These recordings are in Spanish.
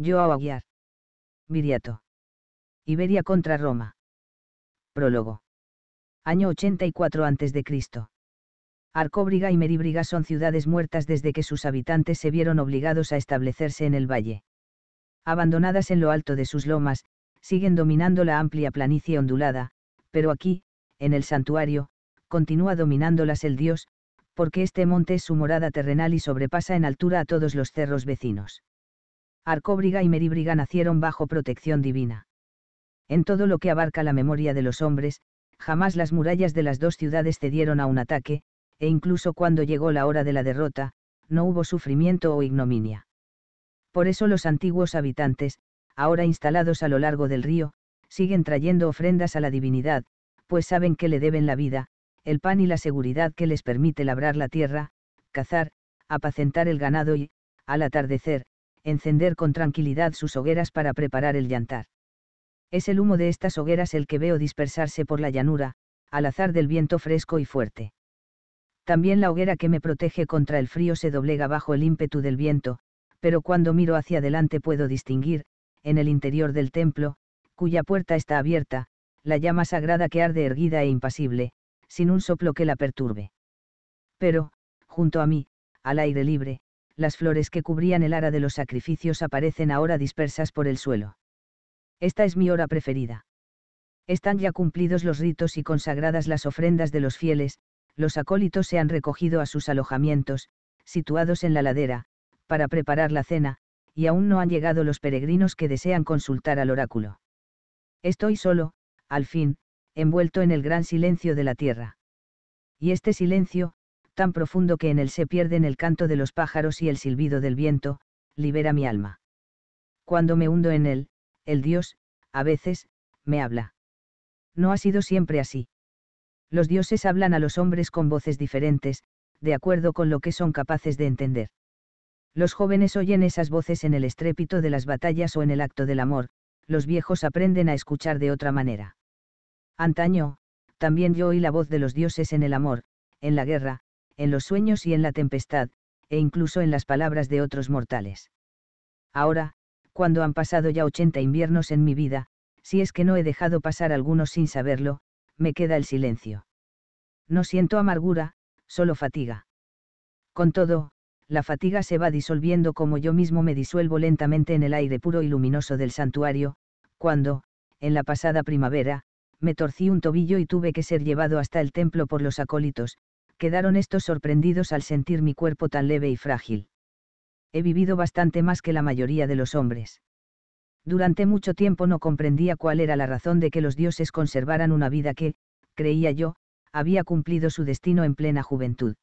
Yo a. Viriato. Iberia contra Roma. Prólogo. Año 84 a.C. Arcóbriga y Meríbriga son ciudades muertas desde que sus habitantes se vieron obligados a establecerse en el valle. Abandonadas en lo alto de sus lomas, siguen dominando la amplia planicie ondulada, pero aquí, en el santuario, continúa dominándolas el dios, porque este monte es su morada terrenal y sobrepasa en altura a todos los cerros vecinos. Arcóbriga y Meríbriga nacieron bajo protección divina. En todo lo que abarca la memoria de los hombres, jamás las murallas de las dos ciudades cedieron a un ataque, e incluso cuando llegó la hora de la derrota, no hubo sufrimiento o ignominia. Por eso los antiguos habitantes, ahora instalados a lo largo del río, siguen trayendo ofrendas a la divinidad, pues saben que le deben la vida, el pan y la seguridad que les permite labrar la tierra, cazar, apacentar el ganado y, al atardecer, encender con tranquilidad sus hogueras para preparar el llantar. Es el humo de estas hogueras el que veo dispersarse por la llanura, al azar del viento fresco y fuerte. También la hoguera que me protege contra el frío se doblega bajo el ímpetu del viento, pero cuando miro hacia adelante puedo distinguir, en el interior del templo, cuya puerta está abierta, la llama sagrada que arde erguida e impasible, sin un soplo que la perturbe. Pero, junto a mí, al aire libre, las flores que cubrían el ara de los sacrificios aparecen ahora dispersas por el suelo. Esta es mi hora preferida. Están ya cumplidos los ritos y consagradas las ofrendas de los fieles, los acólitos se han recogido a sus alojamientos, situados en la ladera, para preparar la cena, y aún no han llegado los peregrinos que desean consultar al oráculo. Estoy solo, al fin, envuelto en el gran silencio de la tierra. Y este silencio, tan profundo que en él se pierden el canto de los pájaros y el silbido del viento, libera mi alma. Cuando me hundo en él, el Dios, a veces, me habla. No ha sido siempre así los dioses hablan a los hombres con voces diferentes, de acuerdo con lo que son capaces de entender. Los jóvenes oyen esas voces en el estrépito de las batallas o en el acto del amor, los viejos aprenden a escuchar de otra manera. Antaño, también yo oí la voz de los dioses en el amor, en la guerra, en los sueños y en la tempestad, e incluso en las palabras de otros mortales. Ahora, cuando han pasado ya ochenta inviernos en mi vida, si es que no he dejado pasar algunos sin saberlo, me queda el silencio. No siento amargura, solo fatiga. Con todo, la fatiga se va disolviendo como yo mismo me disuelvo lentamente en el aire puro y luminoso del santuario, cuando, en la pasada primavera, me torcí un tobillo y tuve que ser llevado hasta el templo por los acólitos, quedaron estos sorprendidos al sentir mi cuerpo tan leve y frágil. He vivido bastante más que la mayoría de los hombres. Durante mucho tiempo no comprendía cuál era la razón de que los dioses conservaran una vida que, creía yo, había cumplido su destino en plena juventud.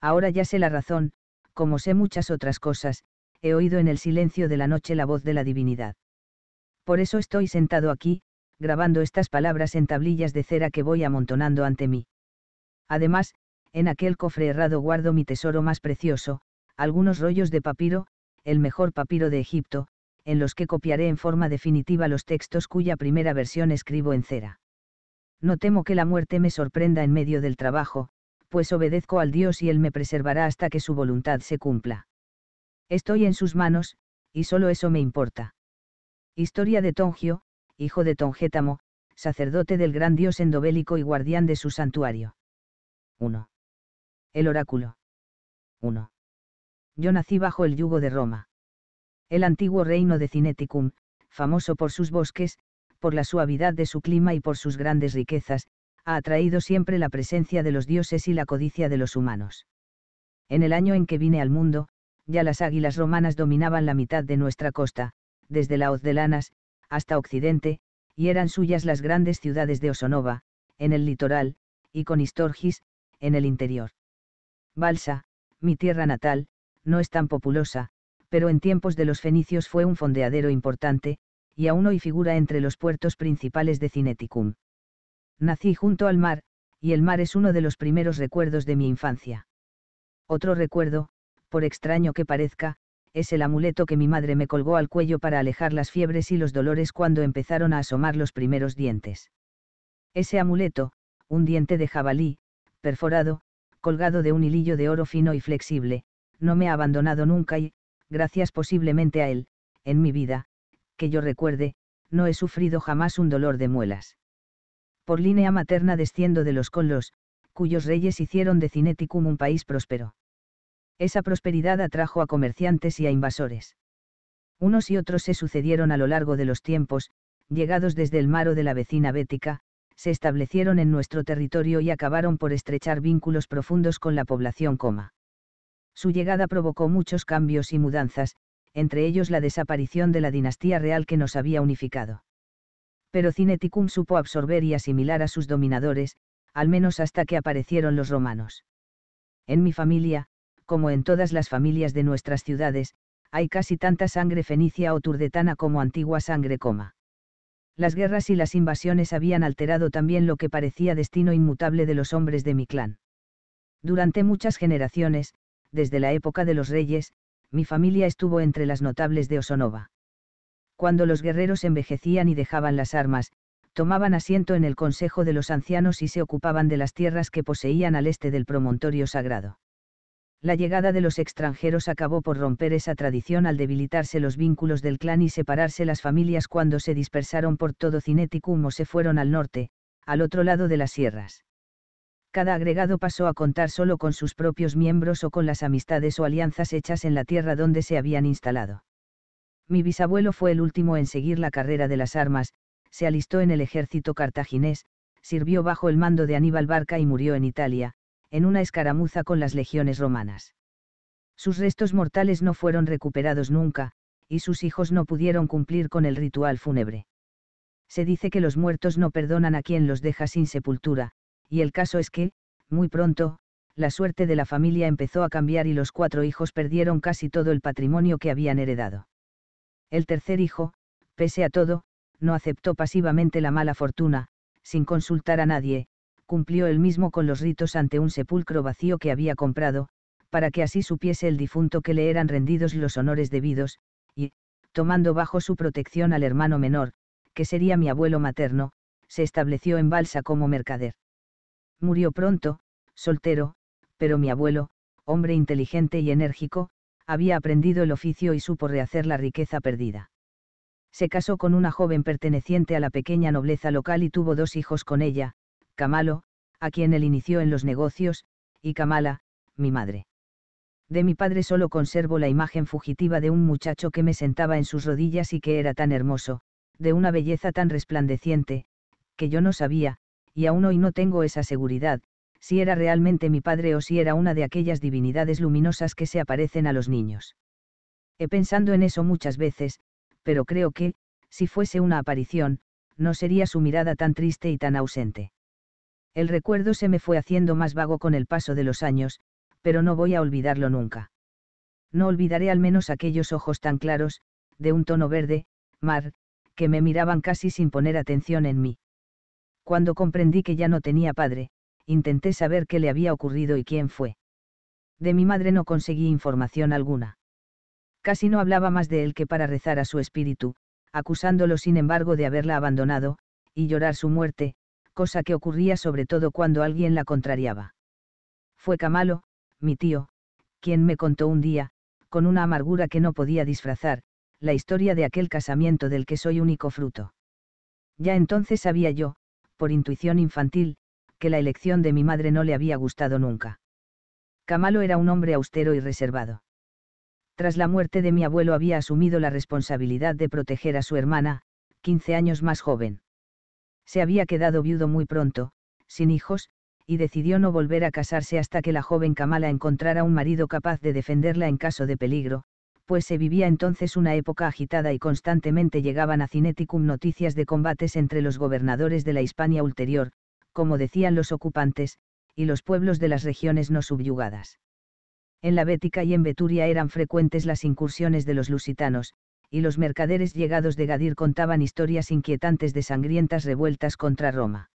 Ahora ya sé la razón, como sé muchas otras cosas, he oído en el silencio de la noche la voz de la divinidad. Por eso estoy sentado aquí, grabando estas palabras en tablillas de cera que voy amontonando ante mí. Además, en aquel cofre errado guardo mi tesoro más precioso, algunos rollos de papiro, el mejor papiro de Egipto, en los que copiaré en forma definitiva los textos cuya primera versión escribo en cera. No temo que la muerte me sorprenda en medio del trabajo, pues obedezco al Dios y Él me preservará hasta que su voluntad se cumpla. Estoy en sus manos, y solo eso me importa. Historia de Tongio, hijo de Tongétamo, sacerdote del gran dios endobélico y guardián de su santuario. 1. El oráculo. 1. Yo nací bajo el yugo de Roma. El antiguo reino de Cineticum, famoso por sus bosques, por la suavidad de su clima y por sus grandes riquezas, ha atraído siempre la presencia de los dioses y la codicia de los humanos. En el año en que vine al mundo, ya las águilas romanas dominaban la mitad de nuestra costa, desde la hoz de Lanas, hasta Occidente, y eran suyas las grandes ciudades de Osonova, en el litoral, y Conistorgis, en el interior. Balsa, mi tierra natal, no es tan populosa, pero en tiempos de los fenicios fue un fondeadero importante, y aún hoy figura entre los puertos principales de Cineticum. Nací junto al mar, y el mar es uno de los primeros recuerdos de mi infancia. Otro recuerdo, por extraño que parezca, es el amuleto que mi madre me colgó al cuello para alejar las fiebres y los dolores cuando empezaron a asomar los primeros dientes. Ese amuleto, un diente de jabalí, perforado, colgado de un hilillo de oro fino y flexible, no me ha abandonado nunca y, gracias posiblemente a él, en mi vida, que yo recuerde, no he sufrido jamás un dolor de muelas. Por línea materna desciendo de los Conlos, cuyos reyes hicieron de Cineticum un país próspero. Esa prosperidad atrajo a comerciantes y a invasores. Unos y otros se sucedieron a lo largo de los tiempos, llegados desde el mar o de la vecina Bética, se establecieron en nuestro territorio y acabaron por estrechar vínculos profundos con la población coma. Su llegada provocó muchos cambios y mudanzas, entre ellos la desaparición de la dinastía real que nos había unificado. Pero Cineticum supo absorber y asimilar a sus dominadores, al menos hasta que aparecieron los romanos. En mi familia, como en todas las familias de nuestras ciudades, hay casi tanta sangre fenicia o turdetana como antigua sangre coma. Las guerras y las invasiones habían alterado también lo que parecía destino inmutable de los hombres de mi clan. Durante muchas generaciones, desde la época de los reyes, mi familia estuvo entre las notables de Osonova. Cuando los guerreros envejecían y dejaban las armas, tomaban asiento en el consejo de los ancianos y se ocupaban de las tierras que poseían al este del promontorio sagrado. La llegada de los extranjeros acabó por romper esa tradición al debilitarse los vínculos del clan y separarse las familias cuando se dispersaron por todo Cineticum o se fueron al norte, al otro lado de las sierras. Cada agregado pasó a contar solo con sus propios miembros o con las amistades o alianzas hechas en la tierra donde se habían instalado. Mi bisabuelo fue el último en seguir la carrera de las armas, se alistó en el ejército cartaginés, sirvió bajo el mando de Aníbal Barca y murió en Italia, en una escaramuza con las legiones romanas. Sus restos mortales no fueron recuperados nunca, y sus hijos no pudieron cumplir con el ritual fúnebre. Se dice que los muertos no perdonan a quien los deja sin sepultura, y el caso es que, muy pronto, la suerte de la familia empezó a cambiar y los cuatro hijos perdieron casi todo el patrimonio que habían heredado. El tercer hijo, pese a todo, no aceptó pasivamente la mala fortuna, sin consultar a nadie, cumplió él mismo con los ritos ante un sepulcro vacío que había comprado, para que así supiese el difunto que le eran rendidos los honores debidos, y, tomando bajo su protección al hermano menor, que sería mi abuelo materno, se estableció en Balsa como mercader. Murió pronto, soltero, pero mi abuelo, hombre inteligente y enérgico, había aprendido el oficio y supo rehacer la riqueza perdida. Se casó con una joven perteneciente a la pequeña nobleza local y tuvo dos hijos con ella, Camalo, a quien él inició en los negocios, y Kamala, mi madre. De mi padre solo conservo la imagen fugitiva de un muchacho que me sentaba en sus rodillas y que era tan hermoso, de una belleza tan resplandeciente, que yo no sabía, y aún hoy no tengo esa seguridad, si era realmente mi padre o si era una de aquellas divinidades luminosas que se aparecen a los niños. He pensado en eso muchas veces, pero creo que, si fuese una aparición, no sería su mirada tan triste y tan ausente. El recuerdo se me fue haciendo más vago con el paso de los años, pero no voy a olvidarlo nunca. No olvidaré al menos aquellos ojos tan claros, de un tono verde, mar, que me miraban casi sin poner atención en mí. Cuando comprendí que ya no tenía padre, intenté saber qué le había ocurrido y quién fue. De mi madre no conseguí información alguna. Casi no hablaba más de él que para rezar a su espíritu, acusándolo sin embargo de haberla abandonado, y llorar su muerte, cosa que ocurría sobre todo cuando alguien la contrariaba. Fue Camalo, mi tío, quien me contó un día, con una amargura que no podía disfrazar, la historia de aquel casamiento del que soy único fruto. Ya entonces sabía yo, por intuición infantil, que la elección de mi madre no le había gustado nunca. Camalo era un hombre austero y reservado. Tras la muerte de mi abuelo había asumido la responsabilidad de proteger a su hermana, 15 años más joven se había quedado viudo muy pronto, sin hijos, y decidió no volver a casarse hasta que la joven Kamala encontrara un marido capaz de defenderla en caso de peligro, pues se vivía entonces una época agitada y constantemente llegaban a Cineticum noticias de combates entre los gobernadores de la Hispania ulterior, como decían los ocupantes, y los pueblos de las regiones no subyugadas. En la Bética y en Beturia eran frecuentes las incursiones de los lusitanos, y los mercaderes llegados de Gadir contaban historias inquietantes de sangrientas revueltas contra Roma.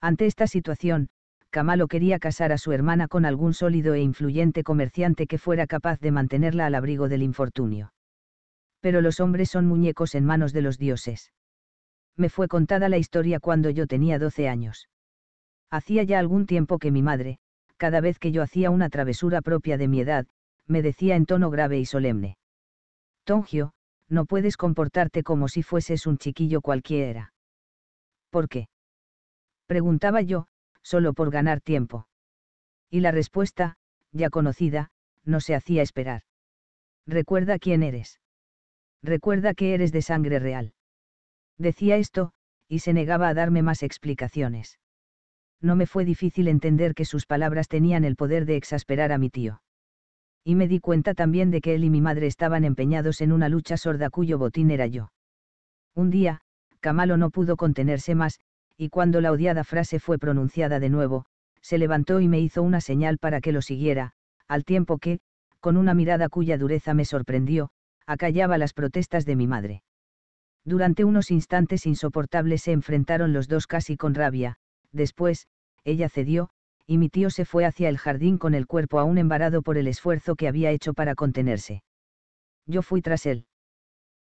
Ante esta situación, Camalo quería casar a su hermana con algún sólido e influyente comerciante que fuera capaz de mantenerla al abrigo del infortunio. Pero los hombres son muñecos en manos de los dioses. Me fue contada la historia cuando yo tenía 12 años. Hacía ya algún tiempo que mi madre, cada vez que yo hacía una travesura propia de mi edad, me decía en tono grave y solemne. Tongio, no puedes comportarte como si fueses un chiquillo cualquiera. ¿Por qué? Preguntaba yo, solo por ganar tiempo. Y la respuesta, ya conocida, no se hacía esperar. Recuerda quién eres. Recuerda que eres de sangre real. Decía esto, y se negaba a darme más explicaciones. No me fue difícil entender que sus palabras tenían el poder de exasperar a mi tío. Y me di cuenta también de que él y mi madre estaban empeñados en una lucha sorda cuyo botín era yo. Un día, Camalo no pudo contenerse más, y cuando la odiada frase fue pronunciada de nuevo, se levantó y me hizo una señal para que lo siguiera, al tiempo que, con una mirada cuya dureza me sorprendió, acallaba las protestas de mi madre. Durante unos instantes insoportables se enfrentaron los dos casi con rabia, después, ella cedió, y mi tío se fue hacia el jardín con el cuerpo aún embarado por el esfuerzo que había hecho para contenerse. Yo fui tras él.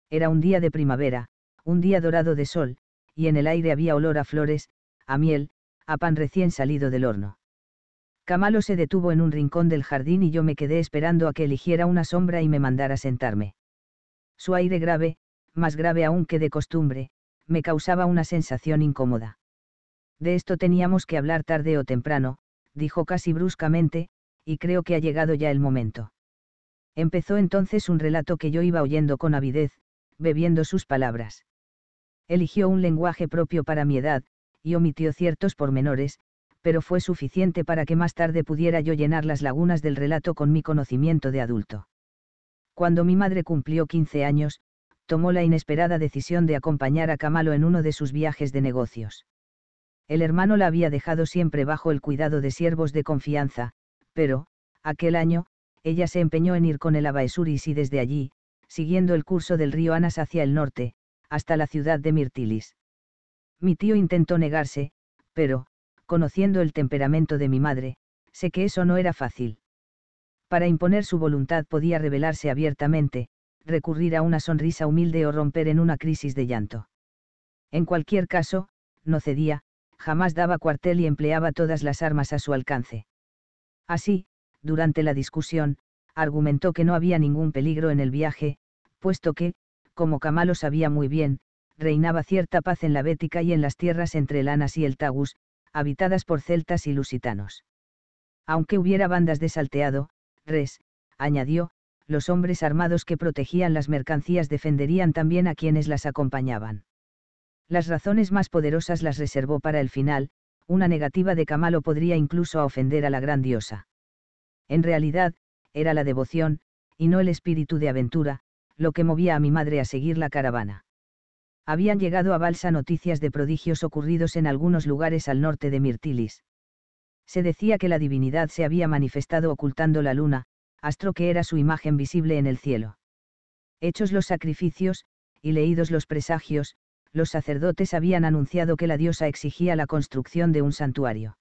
Era un día de primavera, un día dorado de sol, y en el aire había olor a flores, a miel, a pan recién salido del horno. Camalo se detuvo en un rincón del jardín y yo me quedé esperando a que eligiera una sombra y me mandara sentarme. Su aire grave, más grave aún que de costumbre, me causaba una sensación incómoda. De esto teníamos que hablar tarde o temprano, dijo casi bruscamente, y creo que ha llegado ya el momento. Empezó entonces un relato que yo iba oyendo con avidez, bebiendo sus palabras. Eligió un lenguaje propio para mi edad, y omitió ciertos pormenores, pero fue suficiente para que más tarde pudiera yo llenar las lagunas del relato con mi conocimiento de adulto. Cuando mi madre cumplió 15 años, tomó la inesperada decisión de acompañar a Camalo en uno de sus viajes de negocios. El hermano la había dejado siempre bajo el cuidado de siervos de confianza, pero, aquel año, ella se empeñó en ir con el Abaesuris y desde allí, siguiendo el curso del río Anas hacia el norte, hasta la ciudad de Mirtilis. Mi tío intentó negarse, pero, conociendo el temperamento de mi madre, sé que eso no era fácil. Para imponer su voluntad podía revelarse abiertamente, recurrir a una sonrisa humilde o romper en una crisis de llanto. En cualquier caso, no cedía, jamás daba cuartel y empleaba todas las armas a su alcance. Así, durante la discusión, argumentó que no había ningún peligro en el viaje, puesto que, como Camalo sabía muy bien, reinaba cierta paz en la Bética y en las tierras entre el Anas y el Tagus, habitadas por celtas y lusitanos. Aunque hubiera bandas de salteado, res, añadió, los hombres armados que protegían las mercancías defenderían también a quienes las acompañaban. Las razones más poderosas las reservó para el final, una negativa de Camalo podría incluso ofender a la gran diosa. En realidad, era la devoción, y no el espíritu de aventura, lo que movía a mi madre a seguir la caravana habían llegado a Balsa noticias de prodigios ocurridos en algunos lugares al norte de Mirtilis. Se decía que la divinidad se había manifestado ocultando la luna, astro que era su imagen visible en el cielo. Hechos los sacrificios, y leídos los presagios, los sacerdotes habían anunciado que la diosa exigía la construcción de un santuario.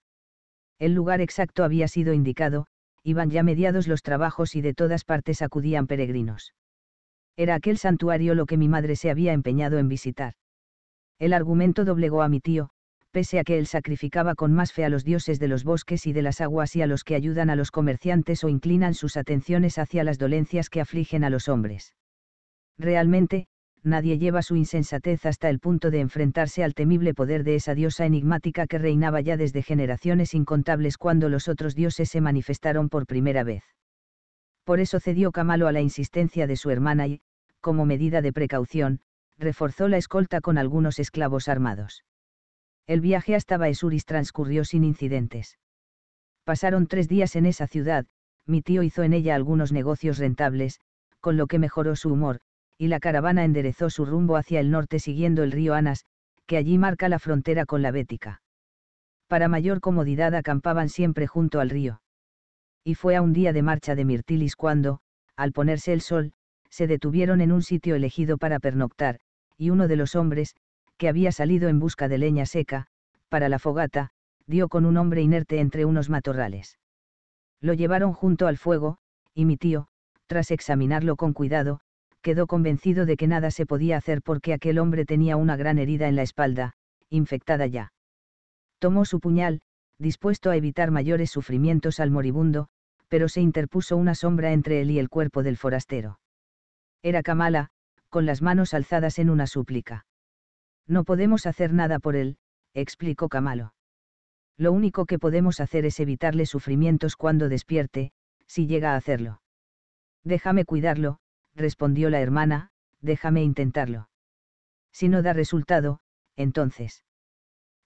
El lugar exacto había sido indicado, iban ya mediados los trabajos y de todas partes acudían peregrinos. Era aquel santuario lo que mi madre se había empeñado en visitar. El argumento doblegó a mi tío, pese a que él sacrificaba con más fe a los dioses de los bosques y de las aguas y a los que ayudan a los comerciantes o inclinan sus atenciones hacia las dolencias que afligen a los hombres. Realmente, nadie lleva su insensatez hasta el punto de enfrentarse al temible poder de esa diosa enigmática que reinaba ya desde generaciones incontables cuando los otros dioses se manifestaron por primera vez. Por eso cedió Camalo a la insistencia de su hermana y, como medida de precaución, reforzó la escolta con algunos esclavos armados. El viaje hasta Baesuris transcurrió sin incidentes. Pasaron tres días en esa ciudad, mi tío hizo en ella algunos negocios rentables, con lo que mejoró su humor, y la caravana enderezó su rumbo hacia el norte siguiendo el río Anas, que allí marca la frontera con la Bética. Para mayor comodidad acampaban siempre junto al río. Y fue a un día de marcha de Mirtilis cuando, al ponerse el sol, se detuvieron en un sitio elegido para pernoctar, y uno de los hombres, que había salido en busca de leña seca, para la fogata, dio con un hombre inerte entre unos matorrales. Lo llevaron junto al fuego, y mi tío, tras examinarlo con cuidado, quedó convencido de que nada se podía hacer porque aquel hombre tenía una gran herida en la espalda, infectada ya. Tomó su puñal, dispuesto a evitar mayores sufrimientos al moribundo, pero se interpuso una sombra entre él y el cuerpo del forastero. Era Kamala, con las manos alzadas en una súplica. No podemos hacer nada por él, explicó Camalo. Lo único que podemos hacer es evitarle sufrimientos cuando despierte, si llega a hacerlo. Déjame cuidarlo, respondió la hermana, déjame intentarlo. Si no da resultado, entonces.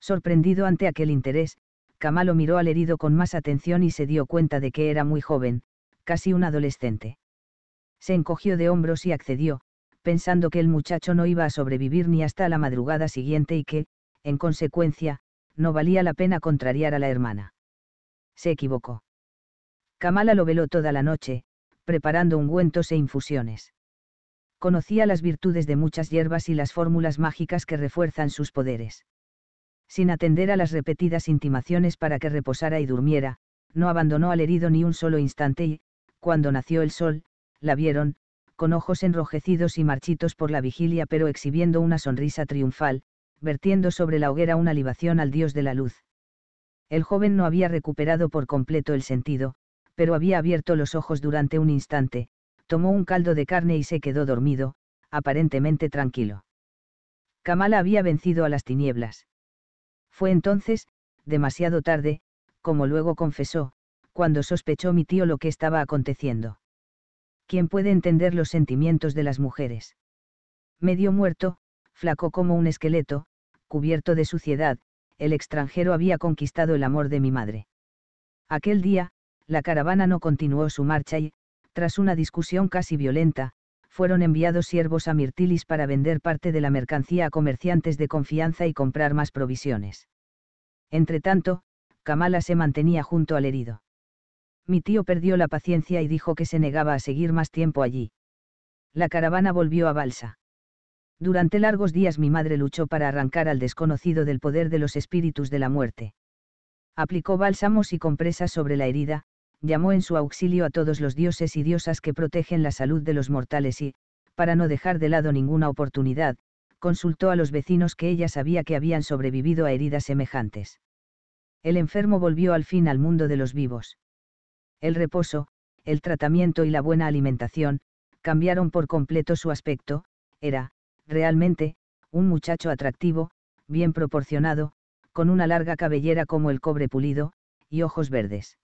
Sorprendido ante aquel interés, Camalo miró al herido con más atención y se dio cuenta de que era muy joven, casi un adolescente. Se encogió de hombros y accedió, pensando que el muchacho no iba a sobrevivir ni hasta la madrugada siguiente y que, en consecuencia, no valía la pena contrariar a la hermana. Se equivocó. Kamala lo veló toda la noche, preparando ungüentos e infusiones. Conocía las virtudes de muchas hierbas y las fórmulas mágicas que refuerzan sus poderes. Sin atender a las repetidas intimaciones para que reposara y durmiera, no abandonó al herido ni un solo instante y, cuando nació el sol, la vieron, con ojos enrojecidos y marchitos por la vigilia pero exhibiendo una sonrisa triunfal, vertiendo sobre la hoguera una libación al dios de la luz. El joven no había recuperado por completo el sentido, pero había abierto los ojos durante un instante, tomó un caldo de carne y se quedó dormido, aparentemente tranquilo. Kamala había vencido a las tinieblas. Fue entonces, demasiado tarde, como luego confesó, cuando sospechó mi tío lo que estaba aconteciendo. ¿quién puede entender los sentimientos de las mujeres? Medio muerto, flaco como un esqueleto, cubierto de suciedad, el extranjero había conquistado el amor de mi madre. Aquel día, la caravana no continuó su marcha y, tras una discusión casi violenta, fueron enviados siervos a Mirtilis para vender parte de la mercancía a comerciantes de confianza y comprar más provisiones. Entretanto, Kamala se mantenía junto al herido. Mi tío perdió la paciencia y dijo que se negaba a seguir más tiempo allí. La caravana volvió a Balsa. Durante largos días mi madre luchó para arrancar al desconocido del poder de los espíritus de la muerte. Aplicó bálsamos y compresas sobre la herida, llamó en su auxilio a todos los dioses y diosas que protegen la salud de los mortales y, para no dejar de lado ninguna oportunidad, consultó a los vecinos que ella sabía que habían sobrevivido a heridas semejantes. El enfermo volvió al fin al mundo de los vivos. El reposo, el tratamiento y la buena alimentación, cambiaron por completo su aspecto, era, realmente, un muchacho atractivo, bien proporcionado, con una larga cabellera como el cobre pulido, y ojos verdes.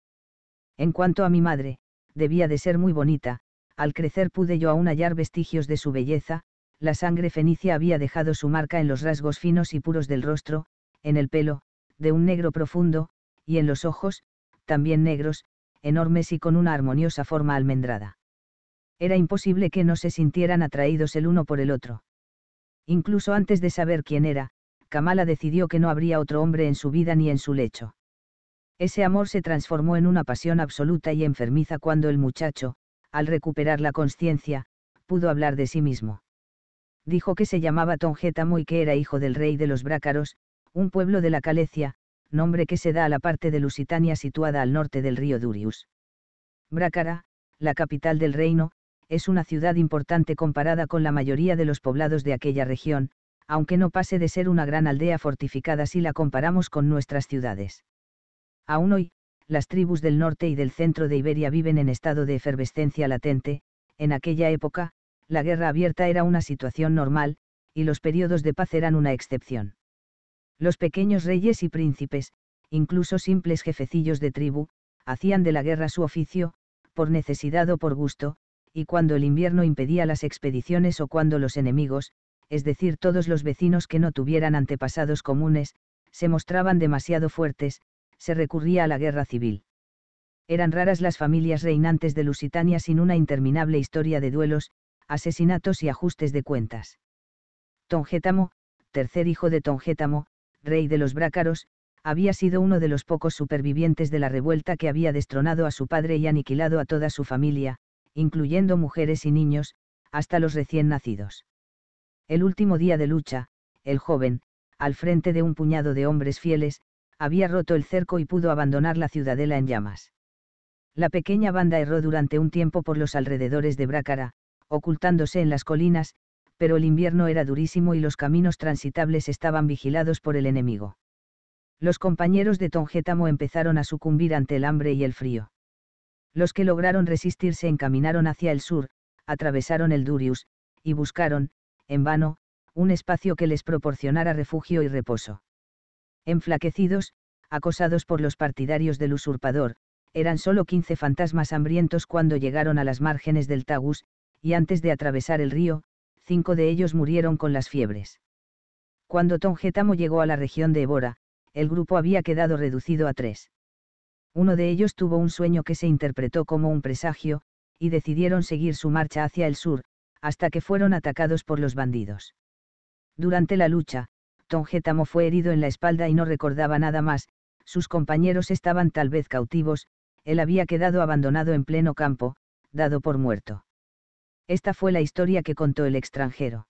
En cuanto a mi madre, debía de ser muy bonita, al crecer pude yo aún hallar vestigios de su belleza, la sangre fenicia había dejado su marca en los rasgos finos y puros del rostro, en el pelo, de un negro profundo, y en los ojos, también negros, enormes y con una armoniosa forma almendrada. Era imposible que no se sintieran atraídos el uno por el otro. Incluso antes de saber quién era, Kamala decidió que no habría otro hombre en su vida ni en su lecho. Ese amor se transformó en una pasión absoluta y enfermiza cuando el muchacho, al recuperar la conciencia, pudo hablar de sí mismo. Dijo que se llamaba Tongétamo y que era hijo del rey de los Brácaros, un pueblo de la Calecia, nombre que se da a la parte de Lusitania situada al norte del río Durius. Brácara, la capital del reino, es una ciudad importante comparada con la mayoría de los poblados de aquella región, aunque no pase de ser una gran aldea fortificada si la comparamos con nuestras ciudades. Aún hoy, las tribus del norte y del centro de Iberia viven en estado de efervescencia latente, en aquella época, la guerra abierta era una situación normal, y los periodos de paz eran una excepción. Los pequeños reyes y príncipes, incluso simples jefecillos de tribu, hacían de la guerra su oficio, por necesidad o por gusto, y cuando el invierno impedía las expediciones o cuando los enemigos, es decir, todos los vecinos que no tuvieran antepasados comunes, se mostraban demasiado fuertes, se recurría a la guerra civil. Eran raras las familias reinantes de Lusitania sin una interminable historia de duelos, asesinatos y ajustes de cuentas. Tongétamo, tercer hijo de Tongétamo, rey de los Brácaros, había sido uno de los pocos supervivientes de la revuelta que había destronado a su padre y aniquilado a toda su familia, incluyendo mujeres y niños, hasta los recién nacidos. El último día de lucha, el joven, al frente de un puñado de hombres fieles, había roto el cerco y pudo abandonar la ciudadela en llamas. La pequeña banda erró durante un tiempo por los alrededores de Brácara, ocultándose en las colinas, pero el invierno era durísimo y los caminos transitables estaban vigilados por el enemigo. Los compañeros de Tongétamo empezaron a sucumbir ante el hambre y el frío. Los que lograron resistir se encaminaron hacia el sur, atravesaron el Durius, y buscaron, en vano, un espacio que les proporcionara refugio y reposo. Enflaquecidos, acosados por los partidarios del usurpador, eran solo quince fantasmas hambrientos cuando llegaron a las márgenes del Tagus, y antes de atravesar el río, cinco de ellos murieron con las fiebres. Cuando Tongetamo llegó a la región de Ebora, el grupo había quedado reducido a tres. Uno de ellos tuvo un sueño que se interpretó como un presagio, y decidieron seguir su marcha hacia el sur, hasta que fueron atacados por los bandidos. Durante la lucha, Tongetamo fue herido en la espalda y no recordaba nada más, sus compañeros estaban tal vez cautivos, él había quedado abandonado en pleno campo, dado por muerto. Esta fue la historia que contó el extranjero.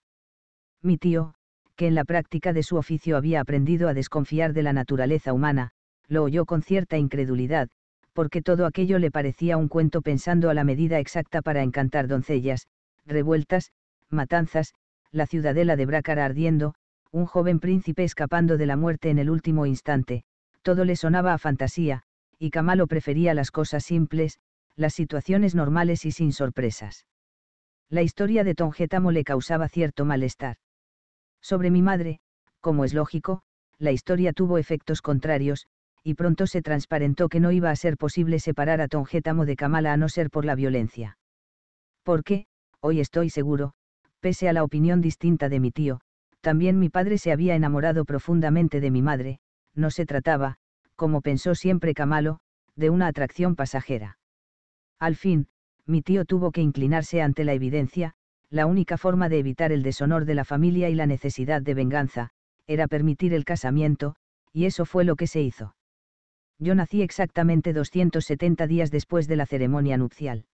Mi tío, que en la práctica de su oficio había aprendido a desconfiar de la naturaleza humana, lo oyó con cierta incredulidad, porque todo aquello le parecía un cuento pensando a la medida exacta para encantar doncellas, revueltas, matanzas, la ciudadela de Brácara ardiendo, un joven príncipe escapando de la muerte en el último instante, todo le sonaba a fantasía, y Camalo prefería las cosas simples, las situaciones normales y sin sorpresas. La historia de Tongetamo le causaba cierto malestar. Sobre mi madre, como es lógico, la historia tuvo efectos contrarios, y pronto se transparentó que no iba a ser posible separar a Tongetamo de Kamala a no ser por la violencia. Porque, hoy estoy seguro, pese a la opinión distinta de mi tío, también mi padre se había enamorado profundamente de mi madre, no se trataba, como pensó siempre Camalo, de una atracción pasajera. Al fin, mi tío tuvo que inclinarse ante la evidencia, la única forma de evitar el deshonor de la familia y la necesidad de venganza, era permitir el casamiento, y eso fue lo que se hizo. Yo nací exactamente 270 días después de la ceremonia nupcial.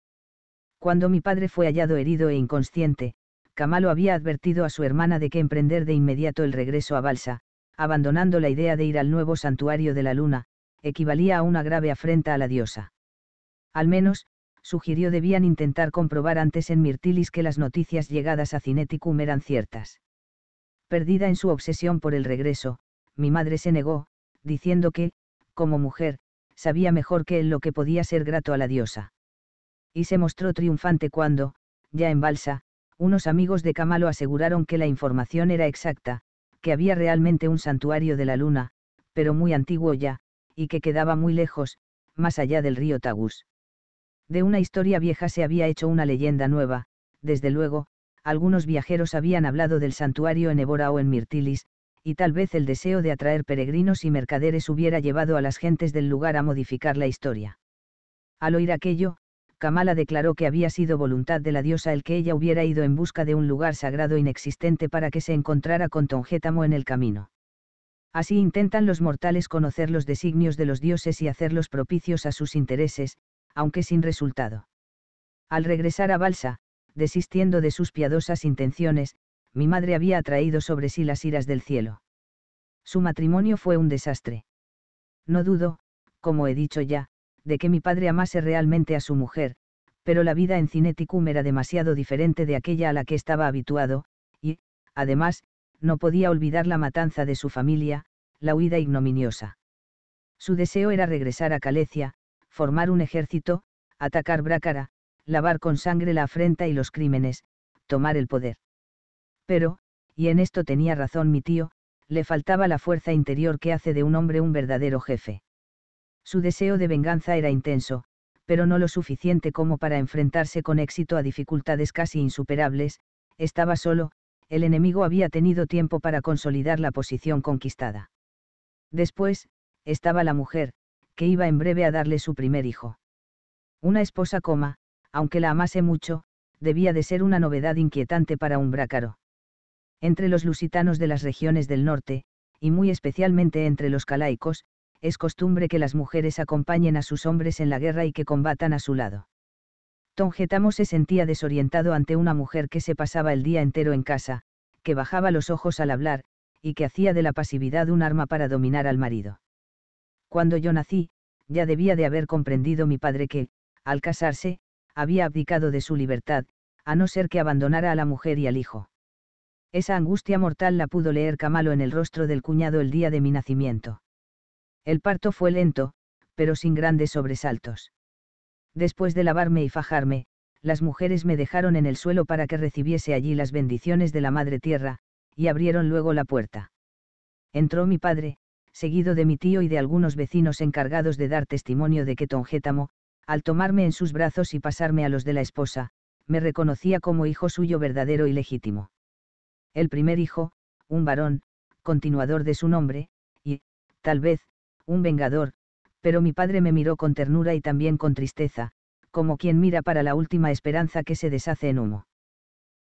Cuando mi padre fue hallado herido e inconsciente, Camalo había advertido a su hermana de que emprender de inmediato el regreso a Balsa, abandonando la idea de ir al nuevo santuario de la luna, equivalía a una grave afrenta a la diosa. Al menos, sugirió debían intentar comprobar antes en Mirtilis que las noticias llegadas a Cineticum eran ciertas. Perdida en su obsesión por el regreso, mi madre se negó, diciendo que, como mujer, sabía mejor que él lo que podía ser grato a la diosa. Y se mostró triunfante cuando, ya en Balsa, unos amigos de Camalo aseguraron que la información era exacta, que había realmente un santuario de la luna, pero muy antiguo ya, y que quedaba muy lejos, más allá del río Tagus. De una historia vieja se había hecho una leyenda nueva, desde luego, algunos viajeros habían hablado del santuario en Évora o en Mirtilis, y tal vez el deseo de atraer peregrinos y mercaderes hubiera llevado a las gentes del lugar a modificar la historia. Al oír aquello, Kamala declaró que había sido voluntad de la diosa el que ella hubiera ido en busca de un lugar sagrado inexistente para que se encontrara con Tongétamo en el camino. Así intentan los mortales conocer los designios de los dioses y hacerlos propicios a sus intereses, aunque sin resultado. Al regresar a Balsa, desistiendo de sus piadosas intenciones, mi madre había atraído sobre sí las iras del cielo. Su matrimonio fue un desastre. No dudo, como he dicho ya, de que mi padre amase realmente a su mujer, pero la vida en Cineticum era demasiado diferente de aquella a la que estaba habituado, y, además, no podía olvidar la matanza de su familia, la huida ignominiosa. Su deseo era regresar a Calecia, formar un ejército, atacar Brácara, lavar con sangre la afrenta y los crímenes, tomar el poder. Pero, y en esto tenía razón mi tío, le faltaba la fuerza interior que hace de un hombre un verdadero jefe. Su deseo de venganza era intenso, pero no lo suficiente como para enfrentarse con éxito a dificultades casi insuperables, estaba solo, el enemigo había tenido tiempo para consolidar la posición conquistada. Después, estaba la mujer, que iba en breve a darle su primer hijo. Una esposa coma, aunque la amase mucho, debía de ser una novedad inquietante para un brácaro. Entre los lusitanos de las regiones del norte, y muy especialmente entre los calaicos, es costumbre que las mujeres acompañen a sus hombres en la guerra y que combatan a su lado. Tongetamo se sentía desorientado ante una mujer que se pasaba el día entero en casa, que bajaba los ojos al hablar, y que hacía de la pasividad un arma para dominar al marido. Cuando yo nací, ya debía de haber comprendido mi padre que, al casarse, había abdicado de su libertad, a no ser que abandonara a la mujer y al hijo. Esa angustia mortal la pudo leer Camalo en el rostro del cuñado el día de mi nacimiento. El parto fue lento, pero sin grandes sobresaltos. Después de lavarme y fajarme, las mujeres me dejaron en el suelo para que recibiese allí las bendiciones de la Madre Tierra, y abrieron luego la puerta. Entró mi padre, seguido de mi tío y de algunos vecinos encargados de dar testimonio de que Tongétamo, al tomarme en sus brazos y pasarme a los de la esposa, me reconocía como hijo suyo verdadero y legítimo. El primer hijo, un varón, continuador de su nombre, y, tal vez, un vengador, pero mi padre me miró con ternura y también con tristeza, como quien mira para la última esperanza que se deshace en humo.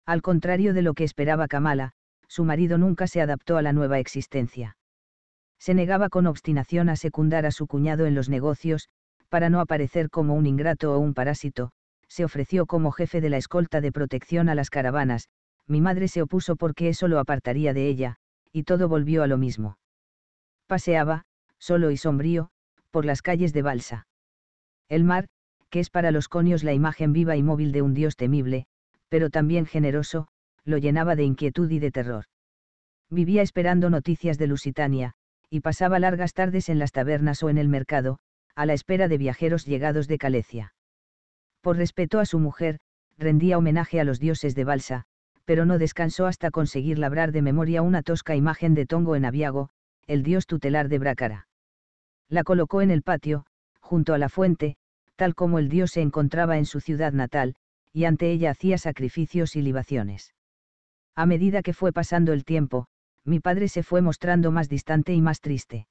Al contrario de lo que esperaba Kamala, su marido nunca se adaptó a la nueva existencia. Se negaba con obstinación a secundar a su cuñado en los negocios, para no aparecer como un ingrato o un parásito, se ofreció como jefe de la escolta de protección a las caravanas, mi madre se opuso porque eso lo apartaría de ella, y todo volvió a lo mismo. Paseaba, solo y sombrío, por las calles de Balsa. El mar, que es para los conios la imagen viva y móvil de un dios temible, pero también generoso, lo llenaba de inquietud y de terror. Vivía esperando noticias de Lusitania, y pasaba largas tardes en las tabernas o en el mercado, a la espera de viajeros llegados de Calecia. Por respeto a su mujer, rendía homenaje a los dioses de Balsa, pero no descansó hasta conseguir labrar de memoria una tosca imagen de Tongo en Aviago, el dios tutelar de Brácara. La colocó en el patio, junto a la fuente, tal como el dios se encontraba en su ciudad natal, y ante ella hacía sacrificios y libaciones. A medida que fue pasando el tiempo, mi padre se fue mostrando más distante y más triste.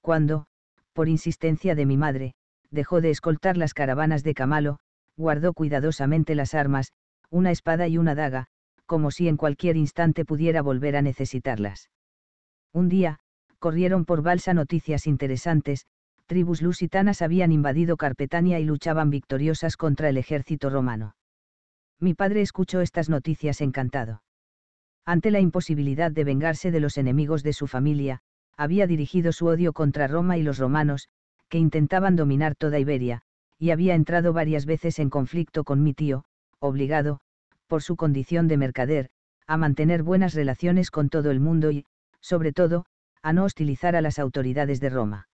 Cuando, por insistencia de mi madre, dejó de escoltar las caravanas de Camalo, guardó cuidadosamente las armas, una espada y una daga, como si en cualquier instante pudiera volver a necesitarlas. Un día, corrieron por Balsa noticias interesantes, tribus lusitanas habían invadido Carpetania y luchaban victoriosas contra el ejército romano. Mi padre escuchó estas noticias encantado. Ante la imposibilidad de vengarse de los enemigos de su familia, había dirigido su odio contra Roma y los romanos, que intentaban dominar toda Iberia, y había entrado varias veces en conflicto con mi tío, obligado, por su condición de mercader, a mantener buenas relaciones con todo el mundo y, sobre todo, a no hostilizar a las autoridades de Roma.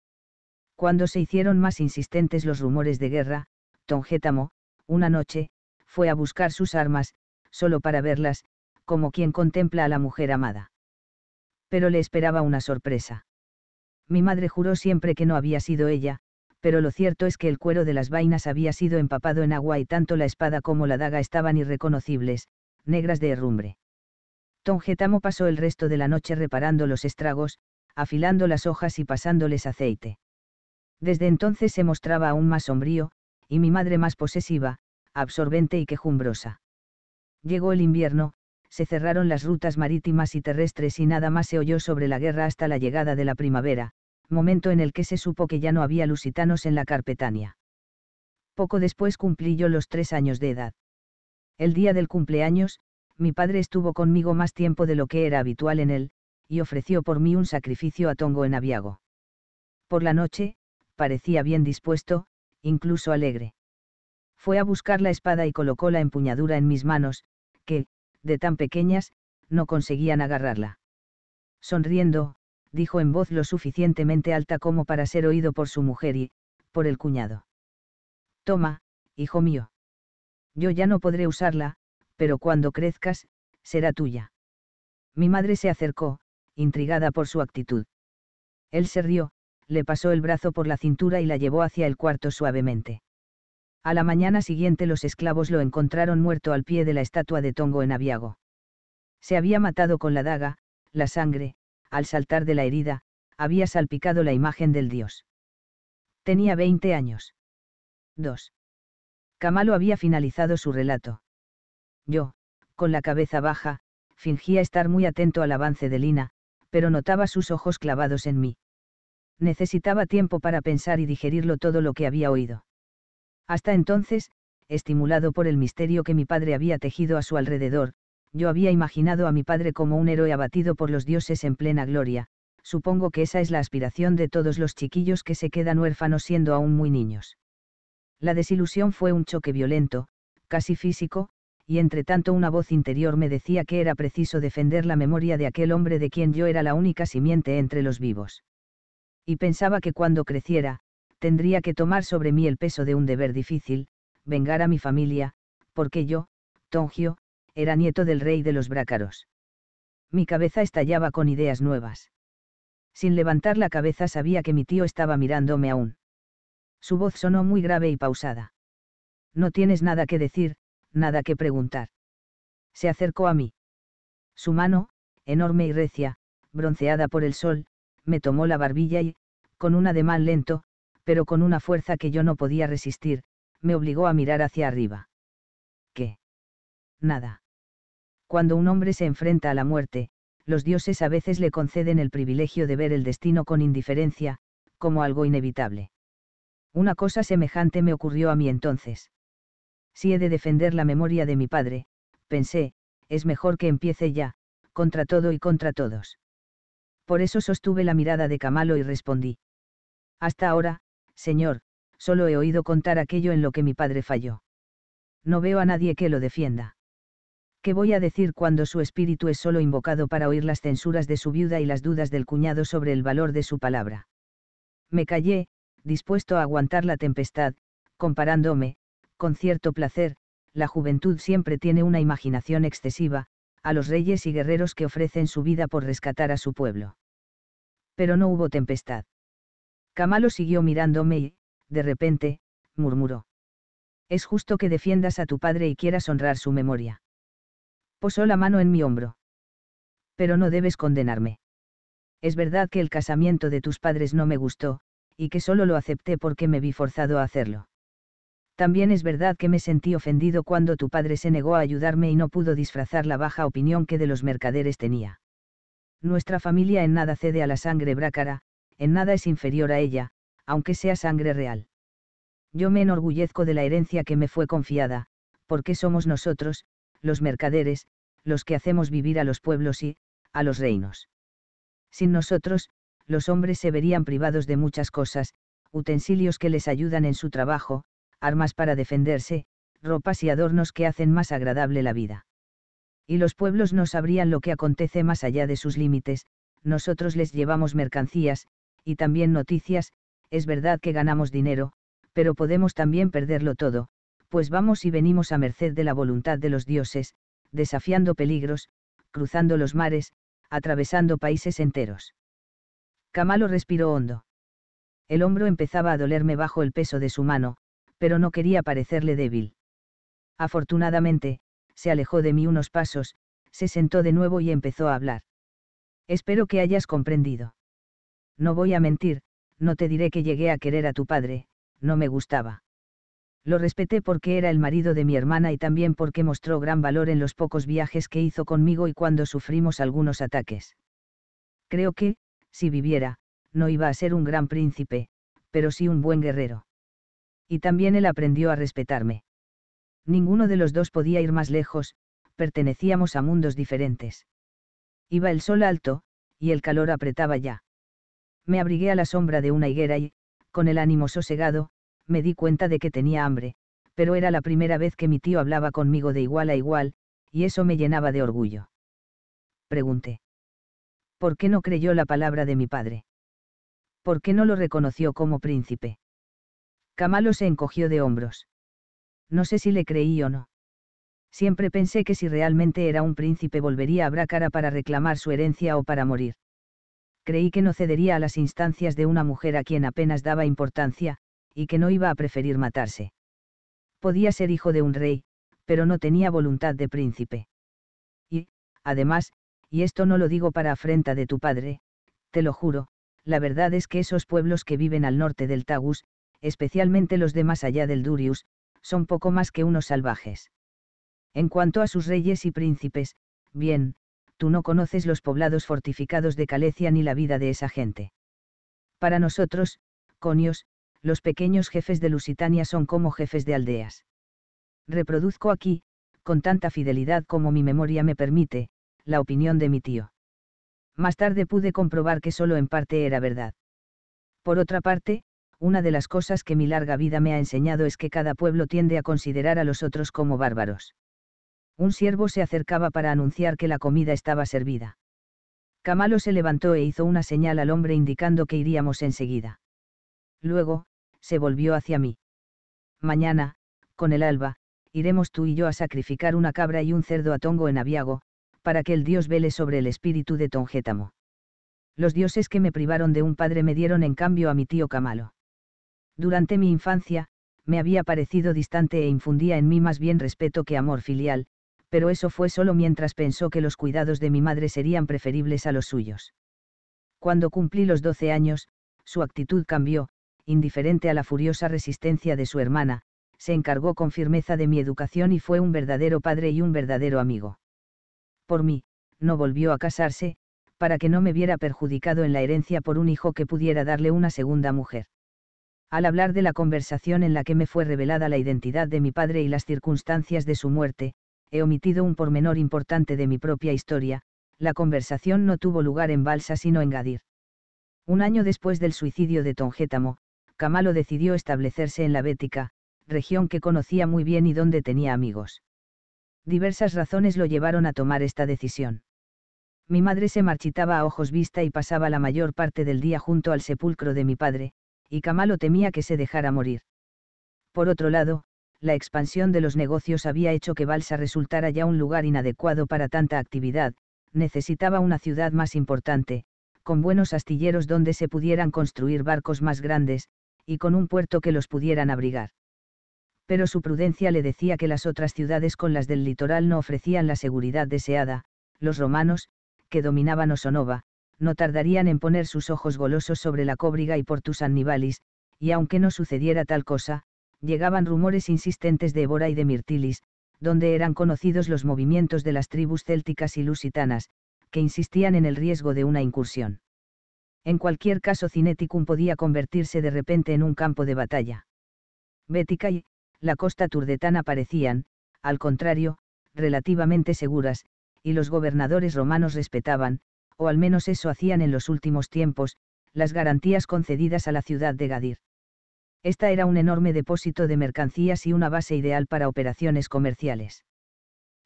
Cuando se hicieron más insistentes los rumores de guerra, Tongétamo, una noche, fue a buscar sus armas, solo para verlas, como quien contempla a la mujer amada. Pero le esperaba una sorpresa. Mi madre juró siempre que no había sido ella, pero lo cierto es que el cuero de las vainas había sido empapado en agua y tanto la espada como la daga estaban irreconocibles, negras de herrumbre. Tongetamo pasó el resto de la noche reparando los estragos, afilando las hojas y pasándoles aceite. Desde entonces se mostraba aún más sombrío, y mi madre más posesiva, absorbente y quejumbrosa. Llegó el invierno, se cerraron las rutas marítimas y terrestres y nada más se oyó sobre la guerra hasta la llegada de la primavera, momento en el que se supo que ya no había lusitanos en la Carpetania. Poco después cumplí yo los tres años de edad. El día del cumpleaños, mi padre estuvo conmigo más tiempo de lo que era habitual en él, y ofreció por mí un sacrificio a Tongo en Aviago. Por la noche, parecía bien dispuesto, incluso alegre. Fue a buscar la espada y colocó la empuñadura en mis manos, que, de tan pequeñas, no conseguían agarrarla. Sonriendo, dijo en voz lo suficientemente alta como para ser oído por su mujer y, por el cuñado. Toma, hijo mío. Yo ya no podré usarla, pero cuando crezcas, será tuya. Mi madre se acercó, intrigada por su actitud. Él se rió, le pasó el brazo por la cintura y la llevó hacia el cuarto suavemente. A la mañana siguiente los esclavos lo encontraron muerto al pie de la estatua de Tongo en Aviago. Se había matado con la daga, la sangre, al saltar de la herida, había salpicado la imagen del dios. Tenía 20 años. 2. Camalo había finalizado su relato. Yo, con la cabeza baja, fingía estar muy atento al avance de Lina, pero notaba sus ojos clavados en mí. Necesitaba tiempo para pensar y digerirlo todo lo que había oído. Hasta entonces, estimulado por el misterio que mi padre había tejido a su alrededor, yo había imaginado a mi padre como un héroe abatido por los dioses en plena gloria, supongo que esa es la aspiración de todos los chiquillos que se quedan huérfanos siendo aún muy niños. La desilusión fue un choque violento, casi físico, y entre tanto una voz interior me decía que era preciso defender la memoria de aquel hombre de quien yo era la única simiente entre los vivos. Y pensaba que cuando creciera, tendría que tomar sobre mí el peso de un deber difícil, vengar a mi familia, porque yo, Tongio, era nieto del rey de los brácaros. Mi cabeza estallaba con ideas nuevas. Sin levantar la cabeza sabía que mi tío estaba mirándome aún. Su voz sonó muy grave y pausada. No tienes nada que decir, nada que preguntar. Se acercó a mí. Su mano, enorme y recia, bronceada por el sol, me tomó la barbilla y, con un ademán lento, pero con una fuerza que yo no podía resistir, me obligó a mirar hacia arriba. ¿Qué? Nada. Cuando un hombre se enfrenta a la muerte, los dioses a veces le conceden el privilegio de ver el destino con indiferencia, como algo inevitable. Una cosa semejante me ocurrió a mí entonces. Si he de defender la memoria de mi padre, pensé, es mejor que empiece ya, contra todo y contra todos. Por eso sostuve la mirada de Camalo y respondí. Hasta ahora, señor, solo he oído contar aquello en lo que mi padre falló. No veo a nadie que lo defienda. ¿Qué voy a decir cuando su espíritu es solo invocado para oír las censuras de su viuda y las dudas del cuñado sobre el valor de su palabra? Me callé, dispuesto a aguantar la tempestad, comparándome, con cierto placer, la juventud siempre tiene una imaginación excesiva, a los reyes y guerreros que ofrecen su vida por rescatar a su pueblo. Pero no hubo tempestad. Camalo siguió mirándome y, de repente, murmuró. Es justo que defiendas a tu padre y quieras honrar su memoria. Posó la mano en mi hombro. Pero no debes condenarme. Es verdad que el casamiento de tus padres no me gustó, y que solo lo acepté porque me vi forzado a hacerlo. También es verdad que me sentí ofendido cuando tu padre se negó a ayudarme y no pudo disfrazar la baja opinión que de los mercaderes tenía. Nuestra familia en nada cede a la sangre brácara, en nada es inferior a ella, aunque sea sangre real. Yo me enorgullezco de la herencia que me fue confiada, porque somos nosotros, los mercaderes, los que hacemos vivir a los pueblos y, a los reinos. Sin nosotros, los hombres se verían privados de muchas cosas, utensilios que les ayudan en su trabajo, armas para defenderse, ropas y adornos que hacen más agradable la vida. Y los pueblos no sabrían lo que acontece más allá de sus límites, nosotros les llevamos mercancías, y también noticias, es verdad que ganamos dinero, pero podemos también perderlo todo, pues vamos y venimos a merced de la voluntad de los dioses, desafiando peligros, cruzando los mares, atravesando países enteros. Camalo respiró hondo. El hombro empezaba a dolerme bajo el peso de su mano, pero no quería parecerle débil. Afortunadamente, se alejó de mí unos pasos, se sentó de nuevo y empezó a hablar. Espero que hayas comprendido. No voy a mentir, no te diré que llegué a querer a tu padre, no me gustaba. Lo respeté porque era el marido de mi hermana y también porque mostró gran valor en los pocos viajes que hizo conmigo y cuando sufrimos algunos ataques. Creo que, si viviera, no iba a ser un gran príncipe, pero sí un buen guerrero. Y también él aprendió a respetarme. Ninguno de los dos podía ir más lejos, pertenecíamos a mundos diferentes. Iba el sol alto, y el calor apretaba ya me abrigué a la sombra de una higuera y, con el ánimo sosegado, me di cuenta de que tenía hambre, pero era la primera vez que mi tío hablaba conmigo de igual a igual, y eso me llenaba de orgullo. Pregunté. ¿Por qué no creyó la palabra de mi padre? ¿Por qué no lo reconoció como príncipe? Camalo se encogió de hombros. No sé si le creí o no. Siempre pensé que si realmente era un príncipe volvería a Brácara para reclamar su herencia o para morir creí que no cedería a las instancias de una mujer a quien apenas daba importancia, y que no iba a preferir matarse. Podía ser hijo de un rey, pero no tenía voluntad de príncipe. Y, además, y esto no lo digo para afrenta de tu padre, te lo juro, la verdad es que esos pueblos que viven al norte del Tagus, especialmente los de más allá del Durius, son poco más que unos salvajes. En cuanto a sus reyes y príncipes, bien, tú no conoces los poblados fortificados de Calecia ni la vida de esa gente. Para nosotros, conios, los pequeños jefes de Lusitania son como jefes de aldeas. Reproduzco aquí, con tanta fidelidad como mi memoria me permite, la opinión de mi tío. Más tarde pude comprobar que solo en parte era verdad. Por otra parte, una de las cosas que mi larga vida me ha enseñado es que cada pueblo tiende a considerar a los otros como bárbaros. Un siervo se acercaba para anunciar que la comida estaba servida. Camalo se levantó e hizo una señal al hombre indicando que iríamos enseguida. Luego, se volvió hacia mí. Mañana, con el alba, iremos tú y yo a sacrificar una cabra y un cerdo a Tongo en Aviago, para que el dios vele sobre el espíritu de Tongétamo. Los dioses que me privaron de un padre me dieron en cambio a mi tío Camalo. Durante mi infancia, me había parecido distante e infundía en mí más bien respeto que amor filial, pero eso fue solo mientras pensó que los cuidados de mi madre serían preferibles a los suyos. Cuando cumplí los doce años, su actitud cambió, indiferente a la furiosa resistencia de su hermana, se encargó con firmeza de mi educación y fue un verdadero padre y un verdadero amigo. Por mí, no volvió a casarse, para que no me viera perjudicado en la herencia por un hijo que pudiera darle una segunda mujer. Al hablar de la conversación en la que me fue revelada la identidad de mi padre y las circunstancias de su muerte, he omitido un pormenor importante de mi propia historia, la conversación no tuvo lugar en Balsa sino en Gadir. Un año después del suicidio de Tongétamo, Camalo decidió establecerse en la Bética, región que conocía muy bien y donde tenía amigos. Diversas razones lo llevaron a tomar esta decisión. Mi madre se marchitaba a ojos vista y pasaba la mayor parte del día junto al sepulcro de mi padre, y Camalo temía que se dejara morir. Por otro lado, la expansión de los negocios había hecho que Balsa resultara ya un lugar inadecuado para tanta actividad, necesitaba una ciudad más importante, con buenos astilleros donde se pudieran construir barcos más grandes, y con un puerto que los pudieran abrigar. Pero su prudencia le decía que las otras ciudades con las del litoral no ofrecían la seguridad deseada, los romanos, que dominaban Osonova, no tardarían en poner sus ojos golosos sobre la Cóbriga y Portus Annibalis, y aunque no sucediera tal cosa, llegaban rumores insistentes de Évora y de Mirtilis, donde eran conocidos los movimientos de las tribus célticas y lusitanas, que insistían en el riesgo de una incursión. En cualquier caso Cineticum podía convertirse de repente en un campo de batalla. Bética y, la costa turdetana parecían, al contrario, relativamente seguras, y los gobernadores romanos respetaban, o al menos eso hacían en los últimos tiempos, las garantías concedidas a la ciudad de Gadir. Esta era un enorme depósito de mercancías y una base ideal para operaciones comerciales.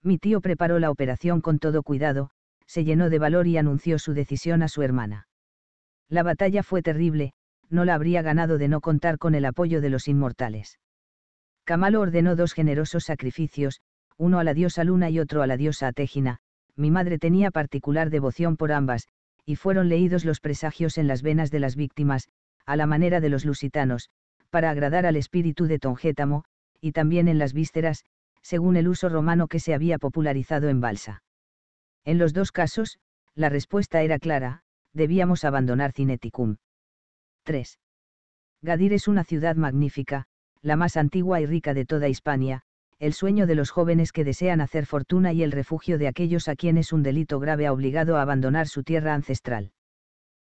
Mi tío preparó la operación con todo cuidado, se llenó de valor y anunció su decisión a su hermana. La batalla fue terrible, no la habría ganado de no contar con el apoyo de los inmortales. Camalo ordenó dos generosos sacrificios, uno a la diosa Luna y otro a la diosa Atégina, mi madre tenía particular devoción por ambas, y fueron leídos los presagios en las venas de las víctimas, a la manera de los lusitanos, para agradar al espíritu de Tongétamo, y también en las vísceras, según el uso romano que se había popularizado en Balsa. En los dos casos, la respuesta era clara, debíamos abandonar Cineticum. 3. Gadir es una ciudad magnífica, la más antigua y rica de toda Hispania, el sueño de los jóvenes que desean hacer fortuna y el refugio de aquellos a quienes un delito grave ha obligado a abandonar su tierra ancestral.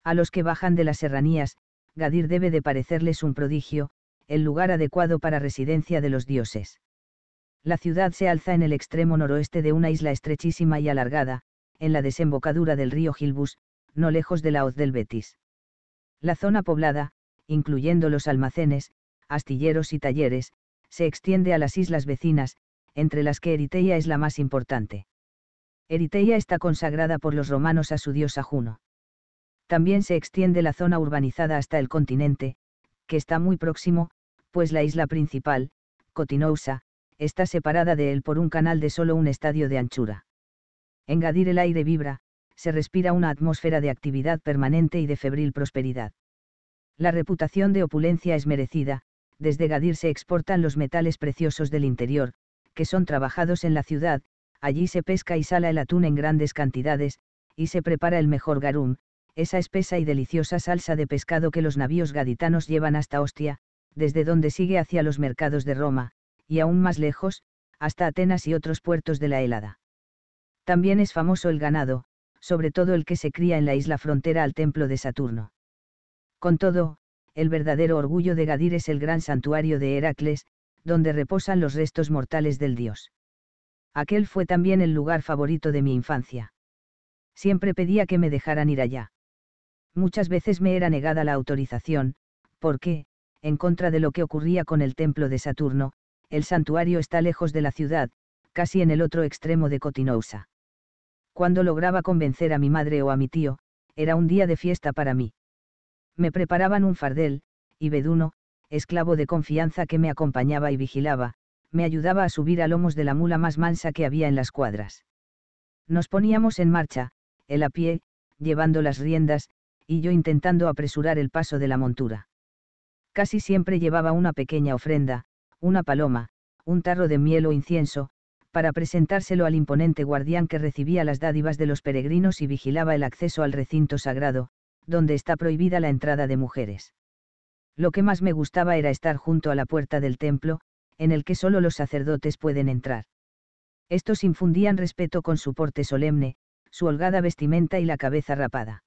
A los que bajan de las serranías, Gadir debe de parecerles un prodigio, el lugar adecuado para residencia de los dioses. La ciudad se alza en el extremo noroeste de una isla estrechísima y alargada, en la desembocadura del río Gilbus, no lejos de la hoz del Betis. La zona poblada, incluyendo los almacenes, astilleros y talleres, se extiende a las islas vecinas, entre las que Eriteia es la más importante. Eriteia está consagrada por los romanos a su diosa Juno. También se extiende la zona urbanizada hasta el continente, que está muy próximo, pues la isla principal, Cotinousa, está separada de él por un canal de solo un estadio de anchura. En Gadir el aire vibra, se respira una atmósfera de actividad permanente y de febril prosperidad. La reputación de opulencia es merecida, desde Gadir se exportan los metales preciosos del interior, que son trabajados en la ciudad, allí se pesca y sala el atún en grandes cantidades, y se prepara el mejor garum, esa espesa y deliciosa salsa de pescado que los navíos gaditanos llevan hasta Ostia, desde donde sigue hacia los mercados de Roma, y aún más lejos, hasta Atenas y otros puertos de la helada. También es famoso el ganado, sobre todo el que se cría en la isla frontera al templo de Saturno. Con todo, el verdadero orgullo de Gadir es el gran santuario de Heracles, donde reposan los restos mortales del dios. Aquel fue también el lugar favorito de mi infancia. Siempre pedía que me dejaran ir allá. Muchas veces me era negada la autorización, porque, en contra de lo que ocurría con el templo de Saturno, el santuario está lejos de la ciudad, casi en el otro extremo de Cotinousa. Cuando lograba convencer a mi madre o a mi tío, era un día de fiesta para mí. Me preparaban un fardel, y Beduno, esclavo de confianza que me acompañaba y vigilaba, me ayudaba a subir a lomos de la mula más mansa que había en las cuadras. Nos poníamos en marcha, él a pie, llevando las riendas, y yo intentando apresurar el paso de la montura. Casi siempre llevaba una pequeña ofrenda, una paloma, un tarro de miel o incienso, para presentárselo al imponente guardián que recibía las dádivas de los peregrinos y vigilaba el acceso al recinto sagrado, donde está prohibida la entrada de mujeres. Lo que más me gustaba era estar junto a la puerta del templo, en el que solo los sacerdotes pueden entrar. Estos infundían respeto con su porte solemne, su holgada vestimenta y la cabeza rapada.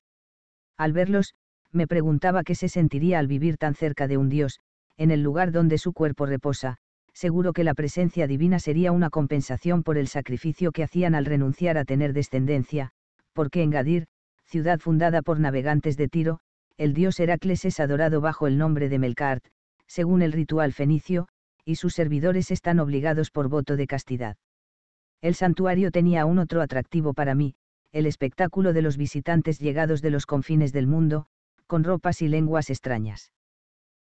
Al verlos, me preguntaba qué se sentiría al vivir tan cerca de un Dios, en el lugar donde su cuerpo reposa, seguro que la presencia divina sería una compensación por el sacrificio que hacían al renunciar a tener descendencia, porque en Gadir, ciudad fundada por navegantes de Tiro, el dios Heracles es adorado bajo el nombre de Melkart, según el ritual fenicio, y sus servidores están obligados por voto de castidad. El santuario tenía aún otro atractivo para mí, el espectáculo de los visitantes llegados de los confines del mundo, con ropas y lenguas extrañas.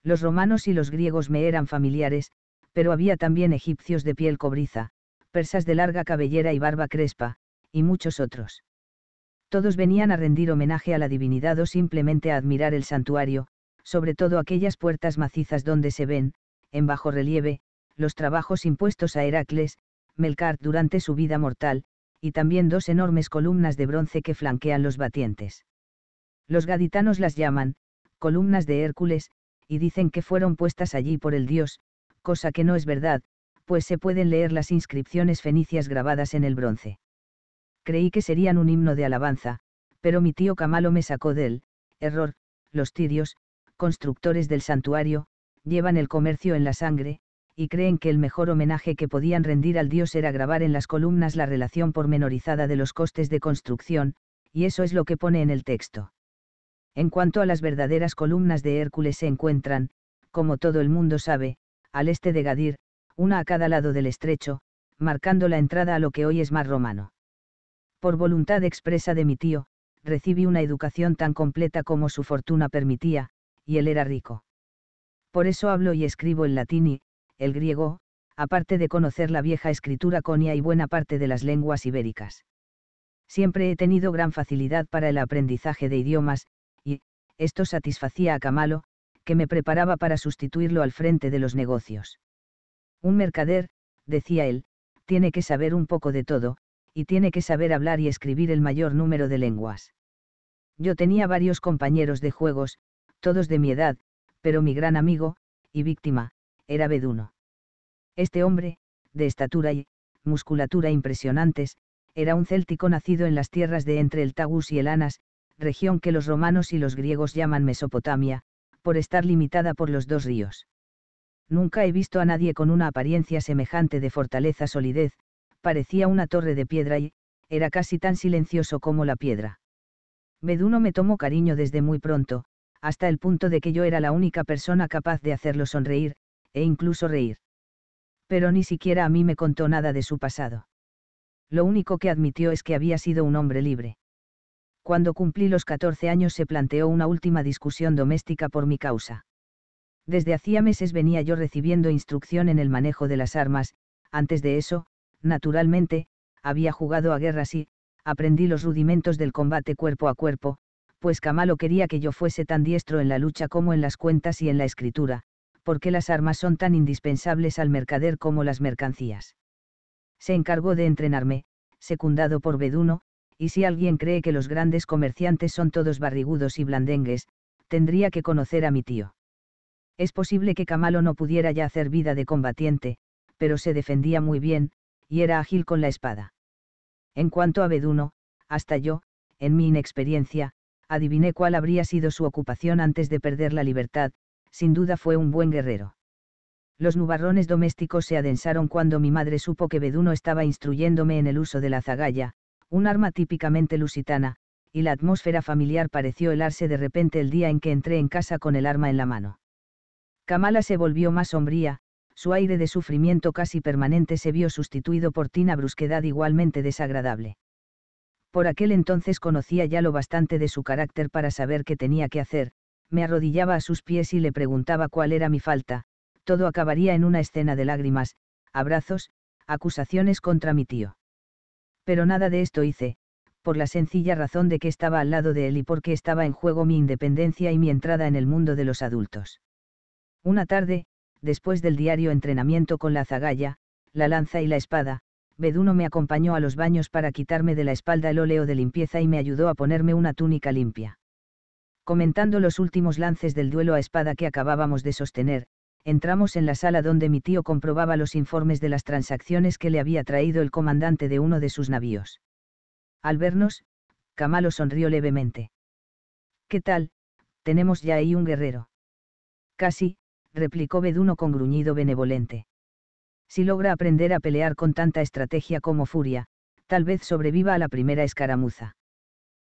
Los romanos y los griegos me eran familiares, pero había también egipcios de piel cobriza, persas de larga cabellera y barba crespa, y muchos otros. Todos venían a rendir homenaje a la divinidad o simplemente a admirar el santuario, sobre todo aquellas puertas macizas donde se ven, en bajo relieve, los trabajos impuestos a Heracles, Melkart durante su vida mortal, y también dos enormes columnas de bronce que flanquean los batientes. Los gaditanos las llaman, columnas de Hércules, y dicen que fueron puestas allí por el dios, cosa que no es verdad, pues se pueden leer las inscripciones fenicias grabadas en el bronce. Creí que serían un himno de alabanza, pero mi tío Camalo me sacó del error, los tirios, constructores del santuario, llevan el comercio en la sangre, y creen que el mejor homenaje que podían rendir al dios era grabar en las columnas la relación pormenorizada de los costes de construcción, y eso es lo que pone en el texto. En cuanto a las verdaderas columnas de Hércules se encuentran, como todo el mundo sabe, al este de Gadir, una a cada lado del estrecho, marcando la entrada a lo que hoy es Mar Romano. Por voluntad expresa de mi tío, recibí una educación tan completa como su fortuna permitía, y él era rico. Por eso hablo y escribo el latín y, el griego, aparte de conocer la vieja escritura conia y buena parte de las lenguas ibéricas. Siempre he tenido gran facilidad para el aprendizaje de idiomas, y, esto satisfacía a Camalo, que me preparaba para sustituirlo al frente de los negocios. Un mercader, decía él, tiene que saber un poco de todo, y tiene que saber hablar y escribir el mayor número de lenguas. Yo tenía varios compañeros de juegos, todos de mi edad, pero mi gran amigo, y víctima, era Beduno. Este hombre, de estatura y musculatura impresionantes, era un céltico nacido en las tierras de entre el Tagus y el Anas, región que los romanos y los griegos llaman Mesopotamia, por estar limitada por los dos ríos. Nunca he visto a nadie con una apariencia semejante de fortaleza solidez, parecía una torre de piedra y, era casi tan silencioso como la piedra. Beduno me tomó cariño desde muy pronto, hasta el punto de que yo era la única persona capaz de hacerlo sonreír, e incluso reír. Pero ni siquiera a mí me contó nada de su pasado. Lo único que admitió es que había sido un hombre libre cuando cumplí los 14 años se planteó una última discusión doméstica por mi causa. Desde hacía meses venía yo recibiendo instrucción en el manejo de las armas, antes de eso, naturalmente, había jugado a guerras y, aprendí los rudimentos del combate cuerpo a cuerpo, pues Camalo quería que yo fuese tan diestro en la lucha como en las cuentas y en la escritura, porque las armas son tan indispensables al mercader como las mercancías. Se encargó de entrenarme, secundado por Beduno, y si alguien cree que los grandes comerciantes son todos barrigudos y blandengues, tendría que conocer a mi tío. Es posible que Camalo no pudiera ya hacer vida de combatiente, pero se defendía muy bien, y era ágil con la espada. En cuanto a Beduno, hasta yo, en mi inexperiencia, adiviné cuál habría sido su ocupación antes de perder la libertad, sin duda fue un buen guerrero. Los nubarrones domésticos se adensaron cuando mi madre supo que Beduno estaba instruyéndome en el uso de la zagalla, un arma típicamente lusitana, y la atmósfera familiar pareció helarse de repente el día en que entré en casa con el arma en la mano. Kamala se volvió más sombría, su aire de sufrimiento casi permanente se vio sustituido por tina brusquedad igualmente desagradable. Por aquel entonces conocía ya lo bastante de su carácter para saber qué tenía que hacer, me arrodillaba a sus pies y le preguntaba cuál era mi falta, todo acabaría en una escena de lágrimas, abrazos, acusaciones contra mi tío. Pero nada de esto hice, por la sencilla razón de que estaba al lado de él y porque estaba en juego mi independencia y mi entrada en el mundo de los adultos. Una tarde, después del diario entrenamiento con la zagalla, la lanza y la espada, Beduno me acompañó a los baños para quitarme de la espalda el óleo de limpieza y me ayudó a ponerme una túnica limpia. Comentando los últimos lances del duelo a espada que acabábamos de sostener, entramos en la sala donde mi tío comprobaba los informes de las transacciones que le había traído el comandante de uno de sus navíos. Al vernos, Camalo sonrió levemente. ¿Qué tal? Tenemos ya ahí un guerrero. Casi, replicó Beduno con gruñido benevolente. Si logra aprender a pelear con tanta estrategia como furia, tal vez sobreviva a la primera escaramuza.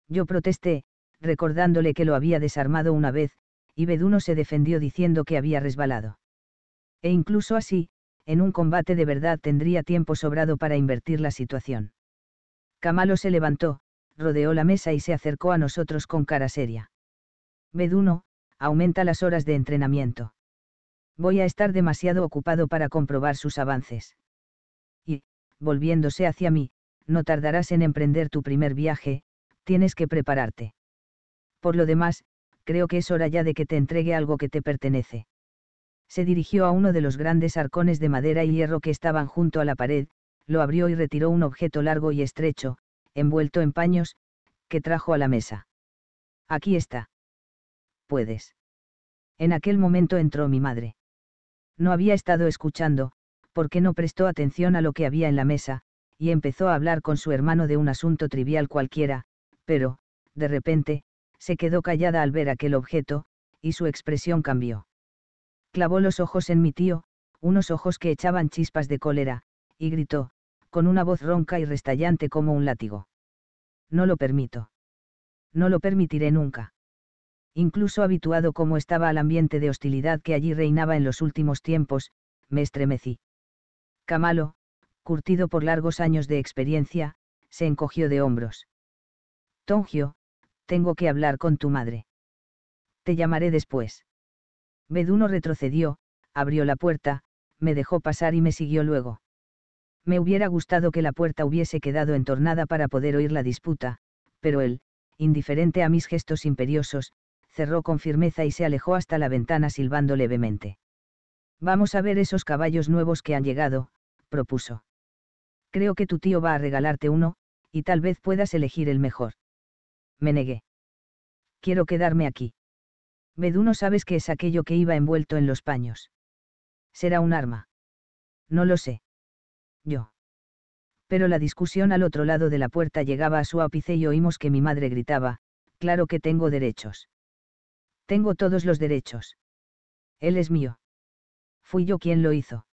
Yo protesté, recordándole que lo había desarmado una vez, y Beduno se defendió diciendo que había resbalado. E incluso así, en un combate de verdad tendría tiempo sobrado para invertir la situación. Camalo se levantó, rodeó la mesa y se acercó a nosotros con cara seria. Beduno, aumenta las horas de entrenamiento. Voy a estar demasiado ocupado para comprobar sus avances. Y, volviéndose hacia mí, no tardarás en emprender tu primer viaje, tienes que prepararte. Por lo demás, creo que es hora ya de que te entregue algo que te pertenece. Se dirigió a uno de los grandes arcones de madera y hierro que estaban junto a la pared, lo abrió y retiró un objeto largo y estrecho, envuelto en paños, que trajo a la mesa. Aquí está. Puedes. En aquel momento entró mi madre. No había estado escuchando, porque no prestó atención a lo que había en la mesa, y empezó a hablar con su hermano de un asunto trivial cualquiera, pero, de repente, se quedó callada al ver aquel objeto, y su expresión cambió. Clavó los ojos en mi tío, unos ojos que echaban chispas de cólera, y gritó, con una voz ronca y restallante como un látigo. No lo permito. No lo permitiré nunca. Incluso habituado como estaba al ambiente de hostilidad que allí reinaba en los últimos tiempos, me estremecí. Camalo, curtido por largos años de experiencia, se encogió de hombros. Tongio, tengo que hablar con tu madre. Te llamaré después. Beduno retrocedió, abrió la puerta, me dejó pasar y me siguió luego. Me hubiera gustado que la puerta hubiese quedado entornada para poder oír la disputa, pero él, indiferente a mis gestos imperiosos, cerró con firmeza y se alejó hasta la ventana silbando levemente. Vamos a ver esos caballos nuevos que han llegado, propuso. Creo que tu tío va a regalarte uno, y tal vez puedas elegir el mejor. Me negué. Quiero quedarme aquí. Beduno sabes que es aquello que iba envuelto en los paños. Será un arma. No lo sé yo. Pero la discusión al otro lado de la puerta llegaba a su ápice y oímos que mi madre gritaba, claro que tengo derechos. Tengo todos los derechos. Él es mío. Fui yo quien lo hizo.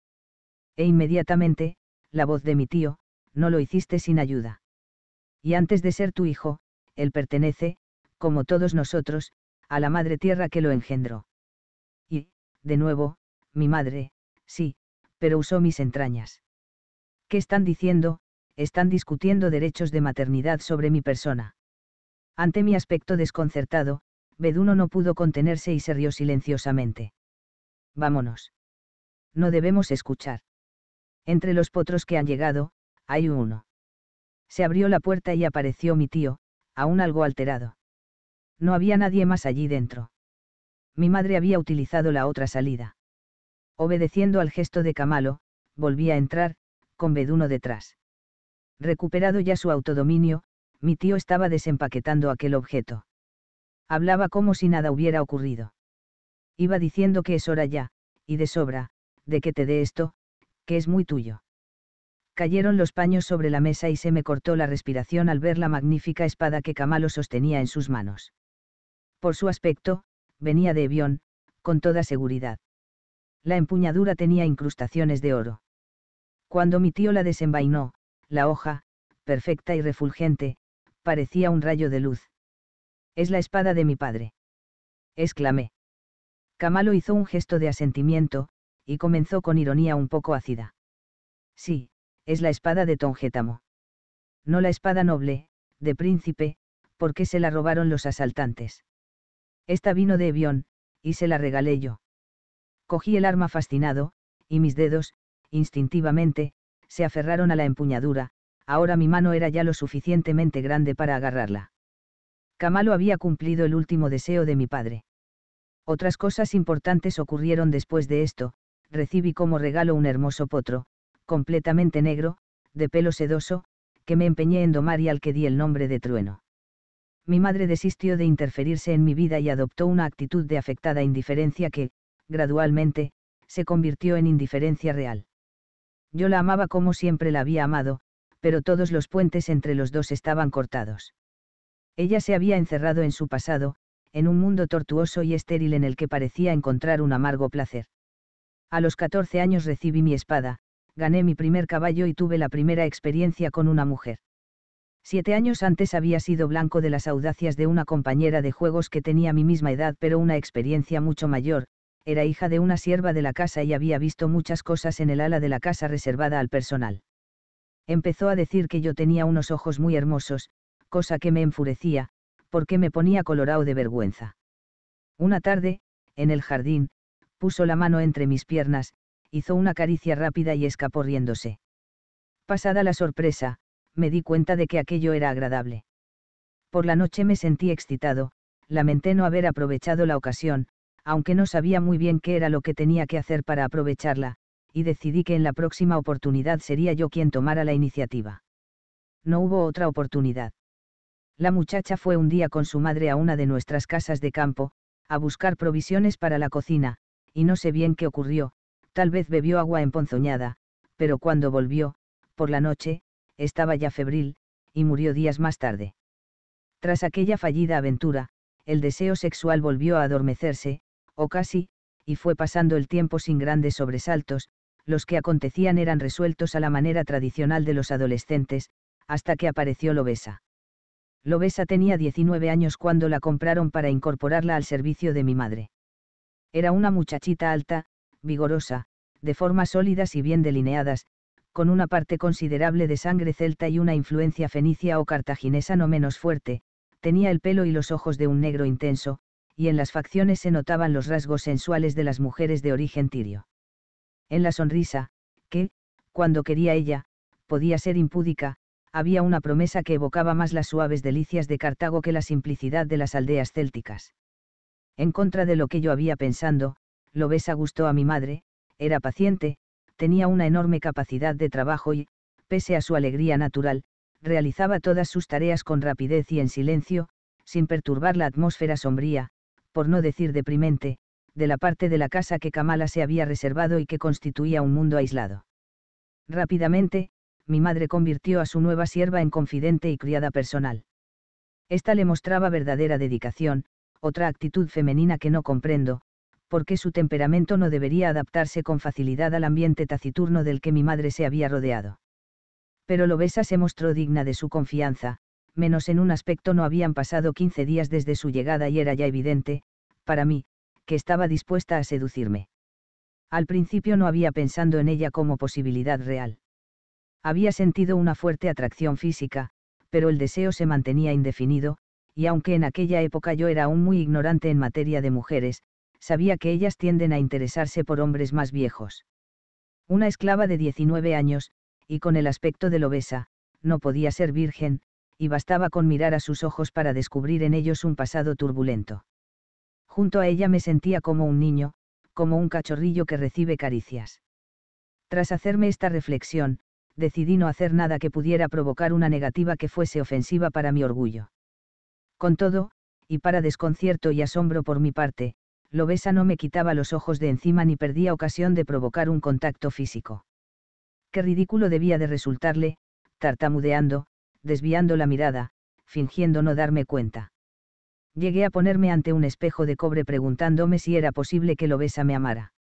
E inmediatamente, la voz de mi tío, no lo hiciste sin ayuda. Y antes de ser tu hijo, él pertenece, como todos nosotros, a la madre tierra que lo engendró. Y, de nuevo, mi madre, sí, pero usó mis entrañas. ¿Qué están diciendo? Están discutiendo derechos de maternidad sobre mi persona. Ante mi aspecto desconcertado, Beduno no pudo contenerse y se rió silenciosamente. Vámonos. No debemos escuchar. Entre los potros que han llegado, hay uno. Se abrió la puerta y apareció mi tío, aún algo alterado. No había nadie más allí dentro. Mi madre había utilizado la otra salida. Obedeciendo al gesto de Camalo, volví a entrar, con Beduno detrás. Recuperado ya su autodominio, mi tío estaba desempaquetando aquel objeto. Hablaba como si nada hubiera ocurrido. Iba diciendo que es hora ya, y de sobra, de que te dé esto, que es muy tuyo. Cayeron los paños sobre la mesa y se me cortó la respiración al ver la magnífica espada que Camalo sostenía en sus manos. Por su aspecto, venía de Evión, con toda seguridad. La empuñadura tenía incrustaciones de oro. Cuando mi tío la desenvainó, la hoja, perfecta y refulgente, parecía un rayo de luz. Es la espada de mi padre. exclamé. Camalo hizo un gesto de asentimiento, y comenzó con ironía un poco ácida. Sí, es la espada de Tongétamo. No la espada noble, de príncipe, porque se la robaron los asaltantes. Esta vino de Evión, y se la regalé yo. Cogí el arma fascinado, y mis dedos, instintivamente, se aferraron a la empuñadura, ahora mi mano era ya lo suficientemente grande para agarrarla. Camalo había cumplido el último deseo de mi padre. Otras cosas importantes ocurrieron después de esto, recibí como regalo un hermoso potro, completamente negro, de pelo sedoso, que me empeñé en domar y al que di el nombre de trueno. Mi madre desistió de interferirse en mi vida y adoptó una actitud de afectada indiferencia que, gradualmente, se convirtió en indiferencia real. Yo la amaba como siempre la había amado, pero todos los puentes entre los dos estaban cortados. Ella se había encerrado en su pasado, en un mundo tortuoso y estéril en el que parecía encontrar un amargo placer. A los 14 años recibí mi espada, gané mi primer caballo y tuve la primera experiencia con una mujer. Siete años antes había sido blanco de las audacias de una compañera de juegos que tenía mi misma edad pero una experiencia mucho mayor, era hija de una sierva de la casa y había visto muchas cosas en el ala de la casa reservada al personal. Empezó a decir que yo tenía unos ojos muy hermosos, cosa que me enfurecía, porque me ponía colorado de vergüenza. Una tarde, en el jardín, puso la mano entre mis piernas, hizo una caricia rápida y escapó riéndose. Pasada la sorpresa, me di cuenta de que aquello era agradable. Por la noche me sentí excitado, lamenté no haber aprovechado la ocasión, aunque no sabía muy bien qué era lo que tenía que hacer para aprovecharla, y decidí que en la próxima oportunidad sería yo quien tomara la iniciativa. No hubo otra oportunidad. La muchacha fue un día con su madre a una de nuestras casas de campo, a buscar provisiones para la cocina, y no sé bien qué ocurrió, tal vez bebió agua emponzoñada, pero cuando volvió, por la noche, estaba ya febril, y murió días más tarde. Tras aquella fallida aventura, el deseo sexual volvió a adormecerse, o casi, y fue pasando el tiempo sin grandes sobresaltos, los que acontecían eran resueltos a la manera tradicional de los adolescentes, hasta que apareció Lobesa. Lobesa tenía 19 años cuando la compraron para incorporarla al servicio de mi madre. Era una muchachita alta, vigorosa, de formas sólidas y bien delineadas, con una parte considerable de sangre celta y una influencia fenicia o cartaginesa no menos fuerte, tenía el pelo y los ojos de un negro intenso, y en las facciones se notaban los rasgos sensuales de las mujeres de origen tirio. En la sonrisa, que, cuando quería ella, podía ser impúdica, había una promesa que evocaba más las suaves delicias de Cartago que la simplicidad de las aldeas célticas. En contra de lo que yo había pensando, Lobesa gustó a mi madre, era paciente, tenía una enorme capacidad de trabajo y, pese a su alegría natural, realizaba todas sus tareas con rapidez y en silencio, sin perturbar la atmósfera sombría, por no decir deprimente, de la parte de la casa que Kamala se había reservado y que constituía un mundo aislado. Rápidamente, mi madre convirtió a su nueva sierva en confidente y criada personal. Esta le mostraba verdadera dedicación, otra actitud femenina que no comprendo, porque su temperamento no debería adaptarse con facilidad al ambiente taciturno del que mi madre se había rodeado. Pero Lobesa se mostró digna de su confianza, menos en un aspecto no habían pasado 15 días desde su llegada y era ya evidente, para mí, que estaba dispuesta a seducirme. Al principio no había pensado en ella como posibilidad real. Había sentido una fuerte atracción física, pero el deseo se mantenía indefinido, y aunque en aquella época yo era aún muy ignorante en materia de mujeres, sabía que ellas tienden a interesarse por hombres más viejos. Una esclava de 19 años, y con el aspecto de obesa, no podía ser virgen, y bastaba con mirar a sus ojos para descubrir en ellos un pasado turbulento. Junto a ella me sentía como un niño, como un cachorrillo que recibe caricias. Tras hacerme esta reflexión, decidí no hacer nada que pudiera provocar una negativa que fuese ofensiva para mi orgullo. Con todo, y para desconcierto y asombro por mi parte, Lobesa no me quitaba los ojos de encima ni perdía ocasión de provocar un contacto físico. Qué ridículo debía de resultarle, tartamudeando, desviando la mirada, fingiendo no darme cuenta. Llegué a ponerme ante un espejo de cobre preguntándome si era posible que Lobesa me amara.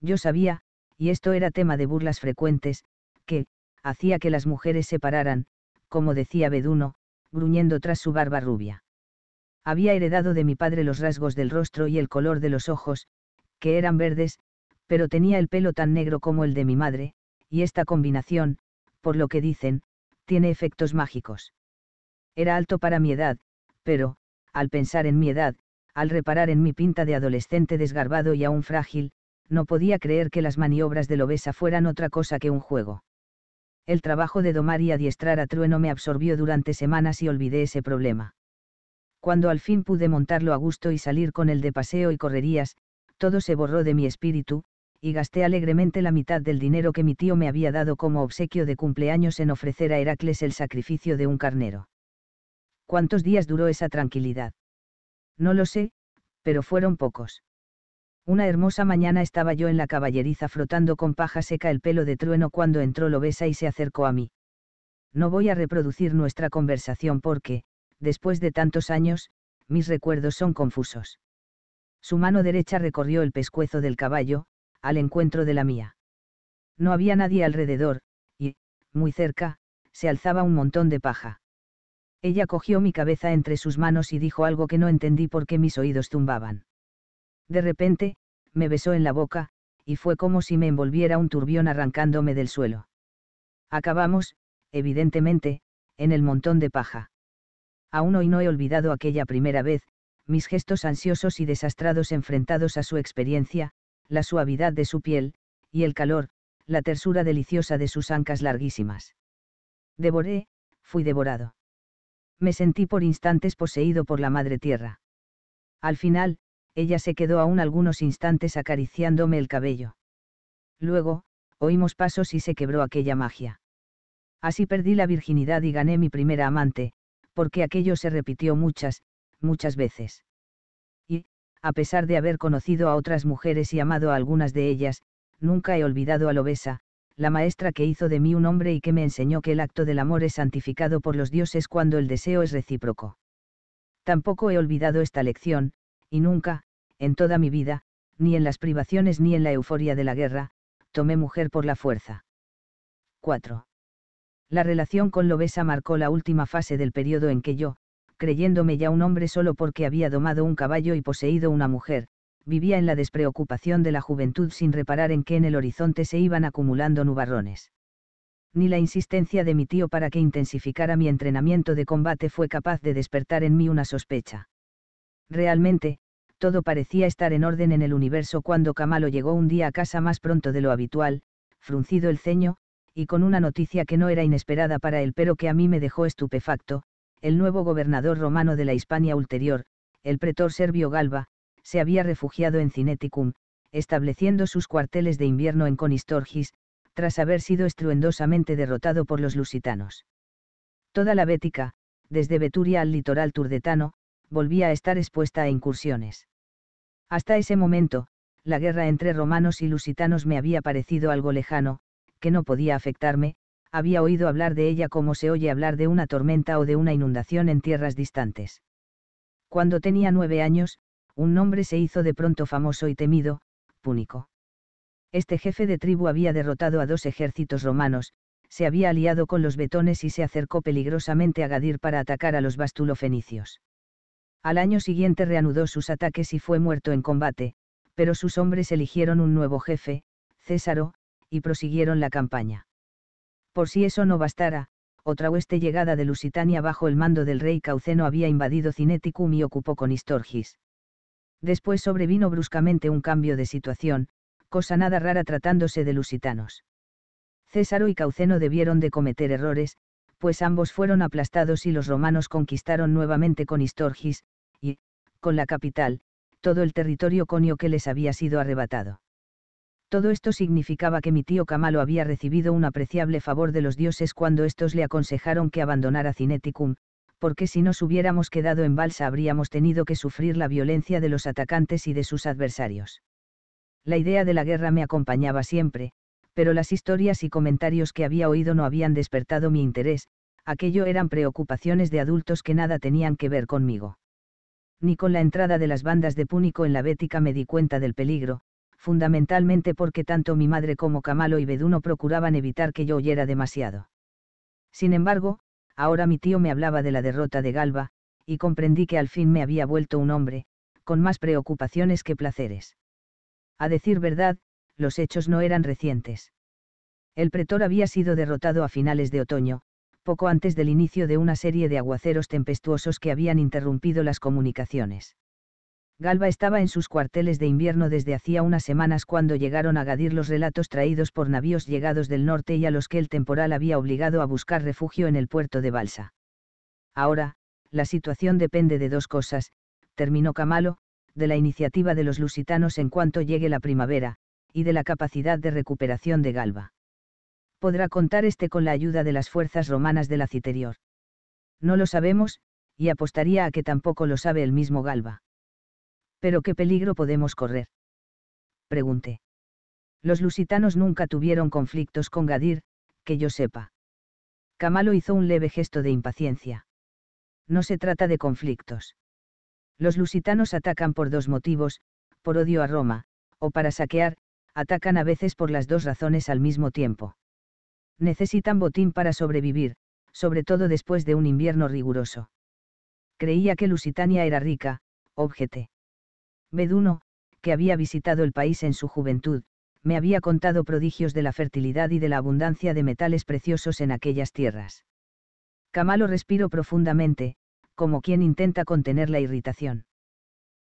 Yo sabía, y esto era tema de burlas frecuentes, que, hacía que las mujeres se pararan, como decía Beduno, gruñendo tras su barba rubia. Había heredado de mi padre los rasgos del rostro y el color de los ojos, que eran verdes, pero tenía el pelo tan negro como el de mi madre, y esta combinación, por lo que dicen, tiene efectos mágicos. Era alto para mi edad, pero, al pensar en mi edad, al reparar en mi pinta de adolescente desgarbado y aún frágil, no podía creer que las maniobras de Lobesa fueran otra cosa que un juego. El trabajo de domar y adiestrar a Trueno me absorbió durante semanas y olvidé ese problema. Cuando al fin pude montarlo a gusto y salir con él de paseo y correrías, todo se borró de mi espíritu, y gasté alegremente la mitad del dinero que mi tío me había dado como obsequio de cumpleaños en ofrecer a Heracles el sacrificio de un carnero. ¿Cuántos días duró esa tranquilidad? No lo sé, pero fueron pocos. Una hermosa mañana estaba yo en la caballeriza frotando con paja seca el pelo de trueno cuando entró Lobesa y se acercó a mí. No voy a reproducir nuestra conversación porque, después de tantos años, mis recuerdos son confusos. Su mano derecha recorrió el pescuezo del caballo, al encuentro de la mía. No había nadie alrededor, y, muy cerca, se alzaba un montón de paja. Ella cogió mi cabeza entre sus manos y dijo algo que no entendí porque mis oídos zumbaban. De repente, me besó en la boca, y fue como si me envolviera un turbión arrancándome del suelo. Acabamos, evidentemente, en el montón de paja. Aún hoy no he olvidado aquella primera vez, mis gestos ansiosos y desastrados enfrentados a su experiencia, la suavidad de su piel, y el calor, la tersura deliciosa de sus ancas larguísimas. Devoré, fui devorado. Me sentí por instantes poseído por la madre tierra. Al final, ella se quedó aún algunos instantes acariciándome el cabello. Luego, oímos pasos y se quebró aquella magia. Así perdí la virginidad y gané mi primera amante, porque aquello se repitió muchas, muchas veces. Y, a pesar de haber conocido a otras mujeres y amado a algunas de ellas, nunca he olvidado a Lobesa, la maestra que hizo de mí un hombre y que me enseñó que el acto del amor es santificado por los dioses cuando el deseo es recíproco. Tampoco he olvidado esta lección, y nunca, en toda mi vida, ni en las privaciones ni en la euforia de la guerra, tomé mujer por la fuerza. 4. La relación con Lobesa marcó la última fase del periodo en que yo, creyéndome ya un hombre solo porque había domado un caballo y poseído una mujer, vivía en la despreocupación de la juventud sin reparar en que en el horizonte se iban acumulando nubarrones. Ni la insistencia de mi tío para que intensificara mi entrenamiento de combate fue capaz de despertar en mí una sospecha. Realmente, todo parecía estar en orden en el universo cuando Camalo llegó un día a casa más pronto de lo habitual, fruncido el ceño, y con una noticia que no era inesperada para él pero que a mí me dejó estupefacto, el nuevo gobernador romano de la Hispania ulterior, el pretor Servio Galba, se había refugiado en Cineticum, estableciendo sus cuarteles de invierno en Conistorgis, tras haber sido estruendosamente derrotado por los lusitanos. Toda la Bética, desde Beturia al litoral turdetano, volvía a estar expuesta a incursiones. Hasta ese momento, la guerra entre romanos y lusitanos me había parecido algo lejano, que no podía afectarme, había oído hablar de ella como se oye hablar de una tormenta o de una inundación en tierras distantes. Cuando tenía nueve años, un nombre se hizo de pronto famoso y temido, Púnico. Este jefe de tribu había derrotado a dos ejércitos romanos, se había aliado con los betones y se acercó peligrosamente a Gadir para atacar a los bastulofenicios. Al año siguiente reanudó sus ataques y fue muerto en combate, pero sus hombres eligieron un nuevo jefe, Césaro, y prosiguieron la campaña. Por si eso no bastara, otra hueste llegada de Lusitania bajo el mando del rey Cauceno había invadido Cineticum y ocupó con Istorgis. Después sobrevino bruscamente un cambio de situación, cosa nada rara tratándose de lusitanos. Césaro y Cauceno debieron de cometer errores, pues ambos fueron aplastados y los romanos conquistaron nuevamente con Istorgis, con la capital, todo el territorio conio que les había sido arrebatado. Todo esto significaba que mi tío Camalo había recibido un apreciable favor de los dioses cuando estos le aconsejaron que abandonara Cineticum, porque si nos hubiéramos quedado en Balsa habríamos tenido que sufrir la violencia de los atacantes y de sus adversarios. La idea de la guerra me acompañaba siempre, pero las historias y comentarios que había oído no habían despertado mi interés, aquello eran preocupaciones de adultos que nada tenían que ver conmigo ni con la entrada de las bandas de Púnico en la Bética me di cuenta del peligro, fundamentalmente porque tanto mi madre como Camalo y Beduno procuraban evitar que yo oyera demasiado. Sin embargo, ahora mi tío me hablaba de la derrota de Galba, y comprendí que al fin me había vuelto un hombre, con más preocupaciones que placeres. A decir verdad, los hechos no eran recientes. El pretor había sido derrotado a finales de otoño, poco antes del inicio de una serie de aguaceros tempestuosos que habían interrumpido las comunicaciones. Galba estaba en sus cuarteles de invierno desde hacía unas semanas cuando llegaron a Gadir los relatos traídos por navíos llegados del norte y a los que el temporal había obligado a buscar refugio en el puerto de Balsa. Ahora, la situación depende de dos cosas, terminó Camalo, de la iniciativa de los lusitanos en cuanto llegue la primavera, y de la capacidad de recuperación de Galba. Podrá contar este con la ayuda de las fuerzas romanas de la Citerior. No lo sabemos, y apostaría a que tampoco lo sabe el mismo Galba. ¿Pero qué peligro podemos correr? Pregunté. Los lusitanos nunca tuvieron conflictos con Gadir, que yo sepa. Camalo hizo un leve gesto de impaciencia. No se trata de conflictos. Los lusitanos atacan por dos motivos, por odio a Roma, o para saquear, atacan a veces por las dos razones al mismo tiempo. Necesitan botín para sobrevivir, sobre todo después de un invierno riguroso. Creía que Lusitania era rica, objeté. Beduno, que había visitado el país en su juventud, me había contado prodigios de la fertilidad y de la abundancia de metales preciosos en aquellas tierras. Camalo respiró profundamente, como quien intenta contener la irritación.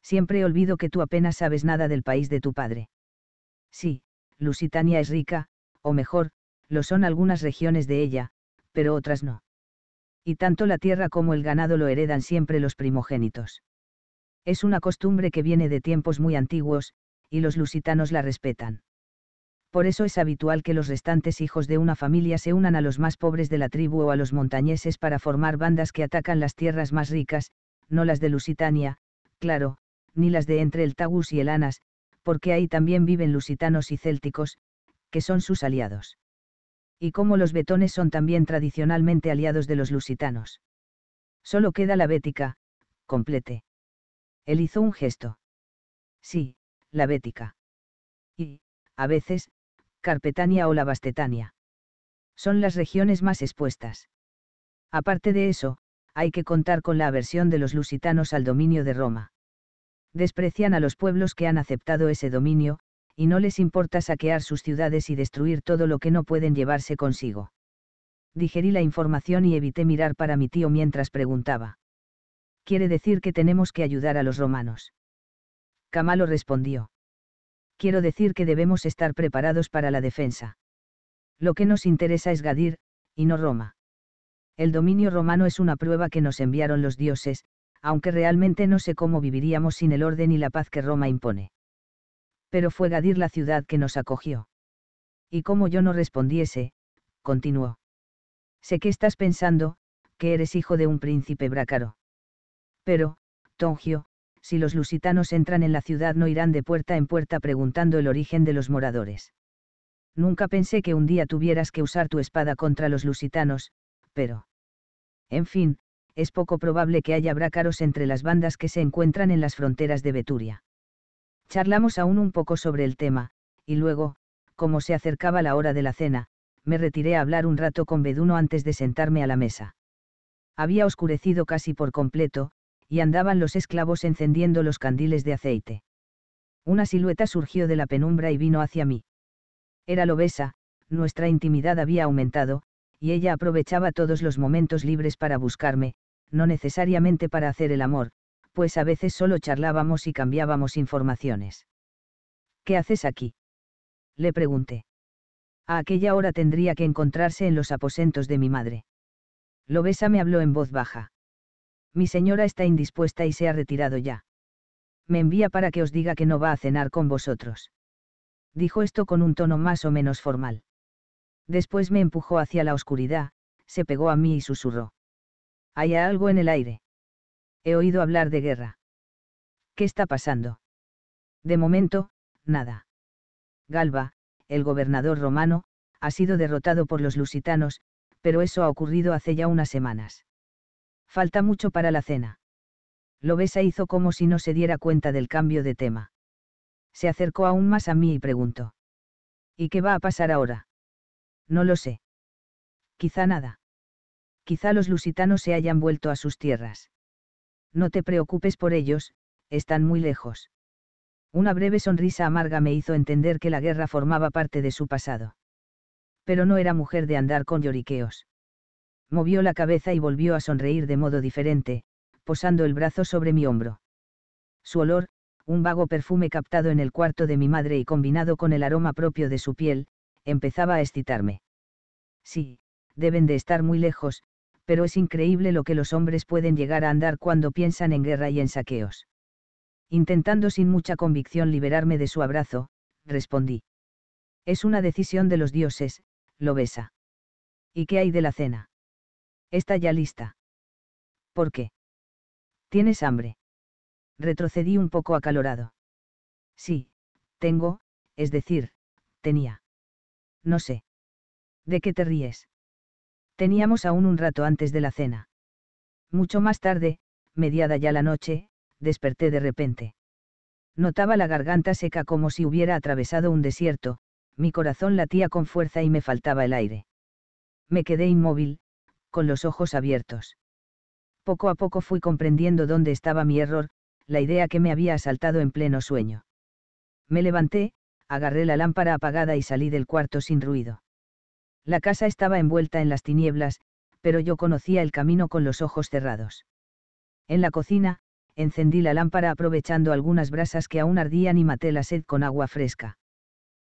Siempre olvido que tú apenas sabes nada del país de tu padre. Sí, Lusitania es rica, o mejor, lo son algunas regiones de ella, pero otras no. Y tanto la tierra como el ganado lo heredan siempre los primogénitos. Es una costumbre que viene de tiempos muy antiguos, y los lusitanos la respetan. Por eso es habitual que los restantes hijos de una familia se unan a los más pobres de la tribu o a los montañeses para formar bandas que atacan las tierras más ricas, no las de Lusitania, claro, ni las de entre el Tagus y el Anas, porque ahí también viven lusitanos y célticos, que son sus aliados. Y como los betones son también tradicionalmente aliados de los lusitanos. Solo queda la bética, complete. Él hizo un gesto. Sí, la Bética. Y, a veces, Carpetania o la Bastetania. Son las regiones más expuestas. Aparte de eso, hay que contar con la aversión de los lusitanos al dominio de Roma. Desprecian a los pueblos que han aceptado ese dominio, y no les importa saquear sus ciudades y destruir todo lo que no pueden llevarse consigo. Digerí la información y evité mirar para mi tío mientras preguntaba quiere decir que tenemos que ayudar a los romanos. Camalo respondió. Quiero decir que debemos estar preparados para la defensa. Lo que nos interesa es Gadir, y no Roma. El dominio romano es una prueba que nos enviaron los dioses, aunque realmente no sé cómo viviríamos sin el orden y la paz que Roma impone. Pero fue Gadir la ciudad que nos acogió. Y como yo no respondiese, continuó. Sé que estás pensando, que eres hijo de un príncipe brácaro. Pero, Tongio, si los lusitanos entran en la ciudad no irán de puerta en puerta preguntando el origen de los moradores. Nunca pensé que un día tuvieras que usar tu espada contra los lusitanos, pero... En fin, es poco probable que haya brácaros entre las bandas que se encuentran en las fronteras de Beturia. Charlamos aún un poco sobre el tema, y luego, como se acercaba la hora de la cena, me retiré a hablar un rato con Beduno antes de sentarme a la mesa. Había oscurecido casi por completo, y andaban los esclavos encendiendo los candiles de aceite. Una silueta surgió de la penumbra y vino hacia mí. Era Lobesa, nuestra intimidad había aumentado, y ella aprovechaba todos los momentos libres para buscarme, no necesariamente para hacer el amor, pues a veces solo charlábamos y cambiábamos informaciones. ¿Qué haces aquí? Le pregunté. A aquella hora tendría que encontrarse en los aposentos de mi madre. Lobesa me habló en voz baja. Mi señora está indispuesta y se ha retirado ya. Me envía para que os diga que no va a cenar con vosotros. Dijo esto con un tono más o menos formal. Después me empujó hacia la oscuridad, se pegó a mí y susurró. Hay algo en el aire. He oído hablar de guerra. ¿Qué está pasando? De momento, nada. Galba, el gobernador romano, ha sido derrotado por los lusitanos, pero eso ha ocurrido hace ya unas semanas. Falta mucho para la cena. Lobesa hizo como si no se diera cuenta del cambio de tema. Se acercó aún más a mí y preguntó. ¿Y qué va a pasar ahora? No lo sé. Quizá nada. Quizá los lusitanos se hayan vuelto a sus tierras. No te preocupes por ellos, están muy lejos. Una breve sonrisa amarga me hizo entender que la guerra formaba parte de su pasado. Pero no era mujer de andar con lloriqueos movió la cabeza y volvió a sonreír de modo diferente, posando el brazo sobre mi hombro. Su olor, un vago perfume captado en el cuarto de mi madre y combinado con el aroma propio de su piel, empezaba a excitarme. Sí, deben de estar muy lejos, pero es increíble lo que los hombres pueden llegar a andar cuando piensan en guerra y en saqueos. Intentando sin mucha convicción liberarme de su abrazo, respondí. Es una decisión de los dioses, lo besa. ¿Y qué hay de la cena? Está ya lista. ¿Por qué? ¿Tienes hambre? Retrocedí un poco acalorado. Sí, tengo, es decir, tenía. No sé. ¿De qué te ríes? Teníamos aún un rato antes de la cena. Mucho más tarde, mediada ya la noche, desperté de repente. Notaba la garganta seca como si hubiera atravesado un desierto, mi corazón latía con fuerza y me faltaba el aire. Me quedé inmóvil, con los ojos abiertos. Poco a poco fui comprendiendo dónde estaba mi error, la idea que me había asaltado en pleno sueño. Me levanté, agarré la lámpara apagada y salí del cuarto sin ruido. La casa estaba envuelta en las tinieblas, pero yo conocía el camino con los ojos cerrados. En la cocina, encendí la lámpara aprovechando algunas brasas que aún ardían y maté la sed con agua fresca.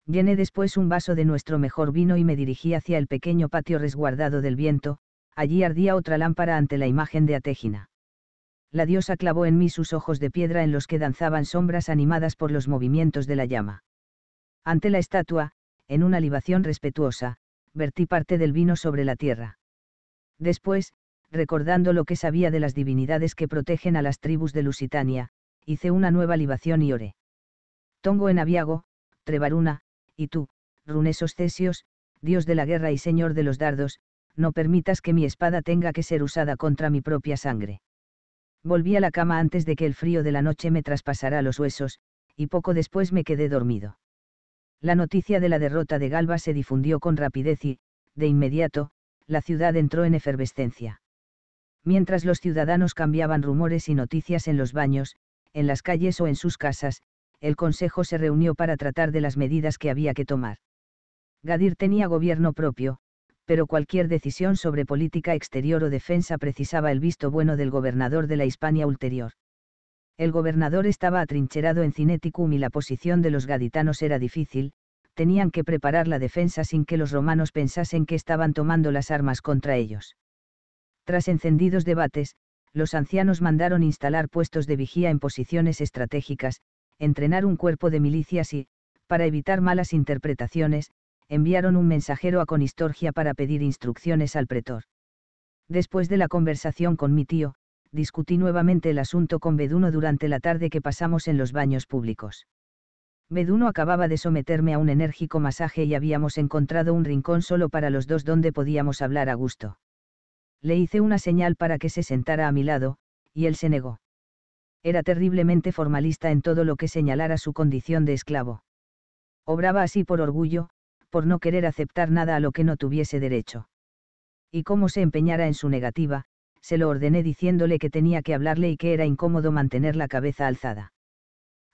Llené después un vaso de nuestro mejor vino y me dirigí hacia el pequeño patio resguardado del viento, allí ardía otra lámpara ante la imagen de Atégina la diosa clavó en mí sus ojos de piedra en los que danzaban sombras animadas por los movimientos de la llama. Ante la estatua, en una libación respetuosa, vertí parte del vino sobre la tierra. Después, recordando lo que sabía de las divinidades que protegen a las tribus de Lusitania, hice una nueva libación y oré. Tongo en Aviago, Trevaruna, y tú, Runesos Cesios, Dios de la guerra y Señor de los dardos, no permitas que mi espada tenga que ser usada contra mi propia sangre. Volví a la cama antes de que el frío de la noche me traspasara los huesos, y poco después me quedé dormido. La noticia de la derrota de Galba se difundió con rapidez y, de inmediato, la ciudad entró en efervescencia. Mientras los ciudadanos cambiaban rumores y noticias en los baños, en las calles o en sus casas, el Consejo se reunió para tratar de las medidas que había que tomar. Gadir tenía gobierno propio, pero cualquier decisión sobre política exterior o defensa precisaba el visto bueno del gobernador de la Hispania ulterior. El gobernador estaba atrincherado en Cineticum y la posición de los gaditanos era difícil, tenían que preparar la defensa sin que los romanos pensasen que estaban tomando las armas contra ellos. Tras encendidos debates, los ancianos mandaron instalar puestos de vigía en posiciones estratégicas, entrenar un cuerpo de milicias y, para evitar malas interpretaciones, enviaron un mensajero a Conistorgia para pedir instrucciones al pretor. Después de la conversación con mi tío, discutí nuevamente el asunto con Beduno durante la tarde que pasamos en los baños públicos. Beduno acababa de someterme a un enérgico masaje y habíamos encontrado un rincón solo para los dos donde podíamos hablar a gusto. Le hice una señal para que se sentara a mi lado, y él se negó. Era terriblemente formalista en todo lo que señalara su condición de esclavo. Obraba así por orgullo, por no querer aceptar nada a lo que no tuviese derecho. Y como se empeñara en su negativa, se lo ordené diciéndole que tenía que hablarle y que era incómodo mantener la cabeza alzada.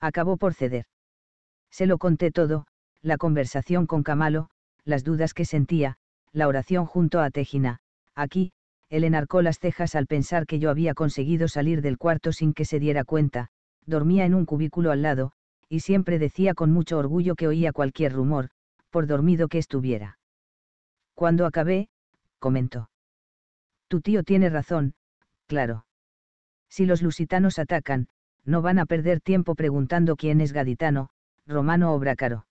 Acabó por ceder. Se lo conté todo, la conversación con Camalo, las dudas que sentía, la oración junto a Tejina, aquí, él enarcó las cejas al pensar que yo había conseguido salir del cuarto sin que se diera cuenta, dormía en un cubículo al lado, y siempre decía con mucho orgullo que oía cualquier rumor, por dormido que estuviera. Cuando acabé, comentó. Tu tío tiene razón, claro. Si los lusitanos atacan, no van a perder tiempo preguntando quién es gaditano, romano o brácaro.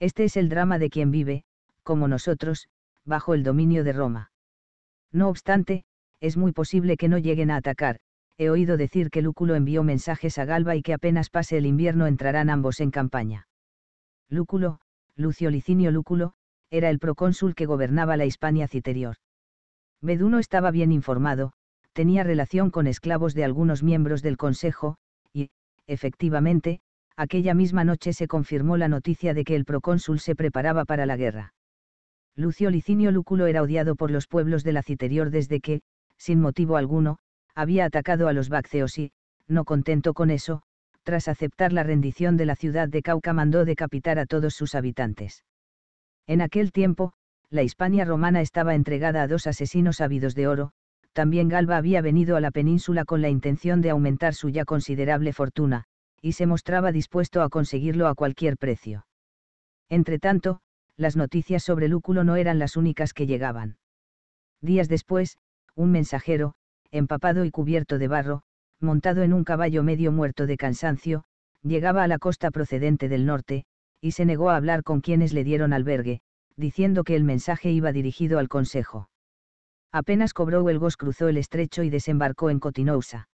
Este es el drama de quien vive, como nosotros, bajo el dominio de Roma. No obstante, es muy posible que no lleguen a atacar, he oído decir que Lúculo envió mensajes a Galba y que apenas pase el invierno entrarán ambos en campaña. Lúculo, Lucio Licinio Lúculo, era el procónsul que gobernaba la Hispania citerior. Beduno estaba bien informado, tenía relación con esclavos de algunos miembros del Consejo, y, efectivamente, aquella misma noche se confirmó la noticia de que el procónsul se preparaba para la guerra. Lucio Licinio Lúculo era odiado por los pueblos de la Citerior desde que, sin motivo alguno, había atacado a los Bacceos y, no contento con eso, tras aceptar la rendición de la ciudad de Cauca mandó decapitar a todos sus habitantes. En aquel tiempo, la Hispania romana estaba entregada a dos asesinos ávidos de oro, también Galba había venido a la península con la intención de aumentar su ya considerable fortuna, y se mostraba dispuesto a conseguirlo a cualquier precio. Entretanto, las noticias sobre Lúculo no eran las únicas que llegaban. Días después, un mensajero, empapado y cubierto de barro, montado en un caballo medio muerto de cansancio, llegaba a la costa procedente del norte, y se negó a hablar con quienes le dieron albergue, diciendo que el mensaje iba dirigido al consejo. Apenas cobró Huelgos cruzó el estrecho y desembarcó en Cotinousa.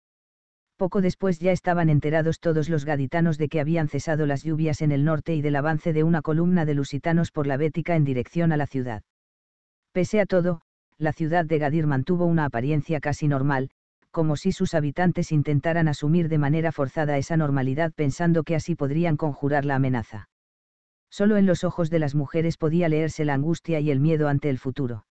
Poco después ya estaban enterados todos los gaditanos de que habían cesado las lluvias en el norte y del avance de una columna de lusitanos por la Bética en dirección a la ciudad. Pese a todo, la ciudad de Gadir mantuvo una apariencia casi normal, como si sus habitantes intentaran asumir de manera forzada esa normalidad pensando que así podrían conjurar la amenaza. Solo en los ojos de las mujeres podía leerse la angustia y el miedo ante el futuro.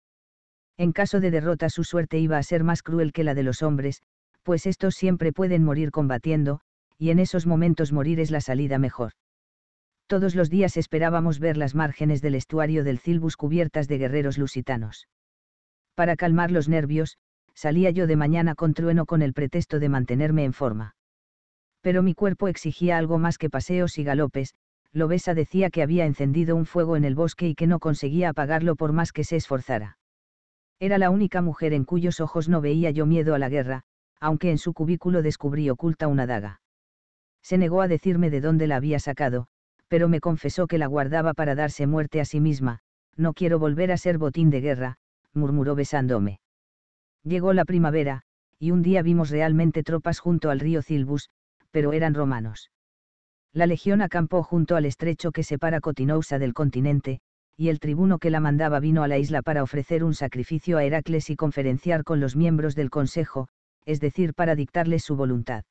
En caso de derrota su suerte iba a ser más cruel que la de los hombres, pues estos siempre pueden morir combatiendo, y en esos momentos morir es la salida mejor. Todos los días esperábamos ver las márgenes del estuario del Cilbus cubiertas de guerreros lusitanos. Para calmar los nervios, salía yo de mañana con trueno con el pretexto de mantenerme en forma. Pero mi cuerpo exigía algo más que paseos y galopes, Lobesa decía que había encendido un fuego en el bosque y que no conseguía apagarlo por más que se esforzara. Era la única mujer en cuyos ojos no veía yo miedo a la guerra, aunque en su cubículo descubrí oculta una daga. Se negó a decirme de dónde la había sacado, pero me confesó que la guardaba para darse muerte a sí misma, no quiero volver a ser botín de guerra, murmuró besándome. Llegó la primavera, y un día vimos realmente tropas junto al río Cilbus, pero eran romanos. La legión acampó junto al estrecho que separa Cotinousa del continente, y el tribuno que la mandaba vino a la isla para ofrecer un sacrificio a Heracles y conferenciar con los miembros del consejo, es decir, para dictarles su voluntad.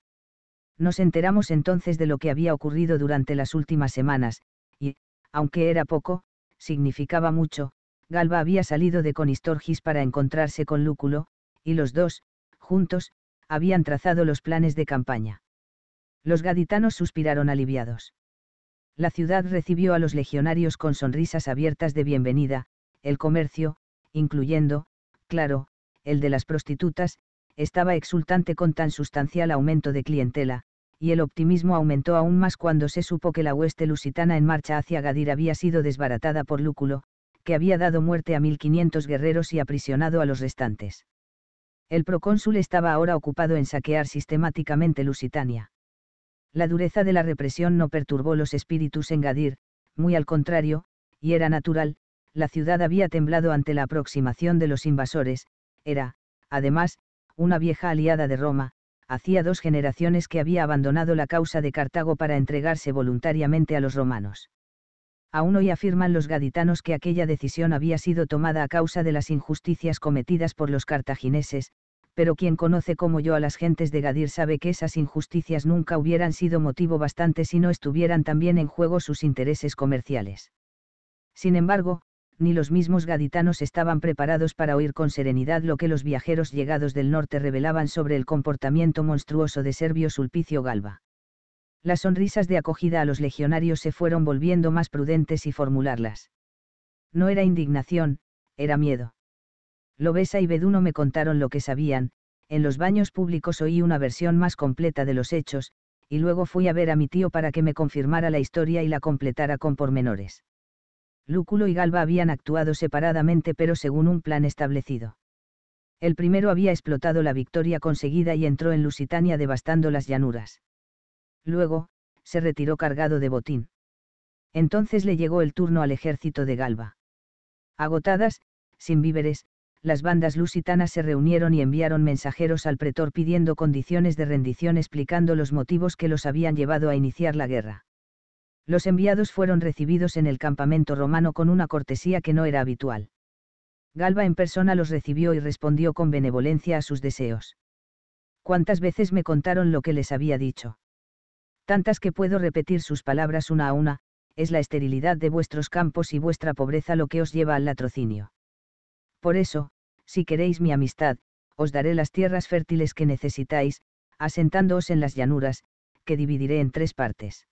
Nos enteramos entonces de lo que había ocurrido durante las últimas semanas, y, aunque era poco, significaba mucho, Galba había salido de Conistorgis para encontrarse con Lúculo, y los dos, juntos, habían trazado los planes de campaña. Los gaditanos suspiraron aliviados. La ciudad recibió a los legionarios con sonrisas abiertas de bienvenida, el comercio, incluyendo, claro, el de las prostitutas, estaba exultante con tan sustancial aumento de clientela, y el optimismo aumentó aún más cuando se supo que la hueste lusitana en marcha hacia Gadir había sido desbaratada por Lúculo, que había dado muerte a 1.500 guerreros y aprisionado a los restantes. El procónsul estaba ahora ocupado en saquear sistemáticamente Lusitania. La dureza de la represión no perturbó los espíritus en Gadir, muy al contrario, y era natural, la ciudad había temblado ante la aproximación de los invasores, era, además, una vieja aliada de Roma, hacía dos generaciones que había abandonado la causa de Cartago para entregarse voluntariamente a los romanos. Aún hoy afirman los gaditanos que aquella decisión había sido tomada a causa de las injusticias cometidas por los cartagineses, pero quien conoce como yo a las gentes de Gadir sabe que esas injusticias nunca hubieran sido motivo bastante si no estuvieran también en juego sus intereses comerciales. Sin embargo, ni los mismos gaditanos estaban preparados para oír con serenidad lo que los viajeros llegados del norte revelaban sobre el comportamiento monstruoso de Servio Sulpicio Galba. Las sonrisas de acogida a los legionarios se fueron volviendo más prudentes y formularlas. No era indignación, era miedo. Lobesa y Beduno me contaron lo que sabían, en los baños públicos oí una versión más completa de los hechos, y luego fui a ver a mi tío para que me confirmara la historia y la completara con pormenores. Lúculo y Galba habían actuado separadamente pero según un plan establecido. El primero había explotado la victoria conseguida y entró en Lusitania devastando las llanuras. Luego, se retiró cargado de botín. Entonces le llegó el turno al ejército de Galba. Agotadas, sin víveres, las bandas lusitanas se reunieron y enviaron mensajeros al pretor pidiendo condiciones de rendición explicando los motivos que los habían llevado a iniciar la guerra. Los enviados fueron recibidos en el campamento romano con una cortesía que no era habitual. Galba en persona los recibió y respondió con benevolencia a sus deseos. ¿Cuántas veces me contaron lo que les había dicho? Tantas que puedo repetir sus palabras una a una, es la esterilidad de vuestros campos y vuestra pobreza lo que os lleva al latrocinio. Por eso, si queréis mi amistad, os daré las tierras fértiles que necesitáis, asentándoos en las llanuras, que dividiré en tres partes.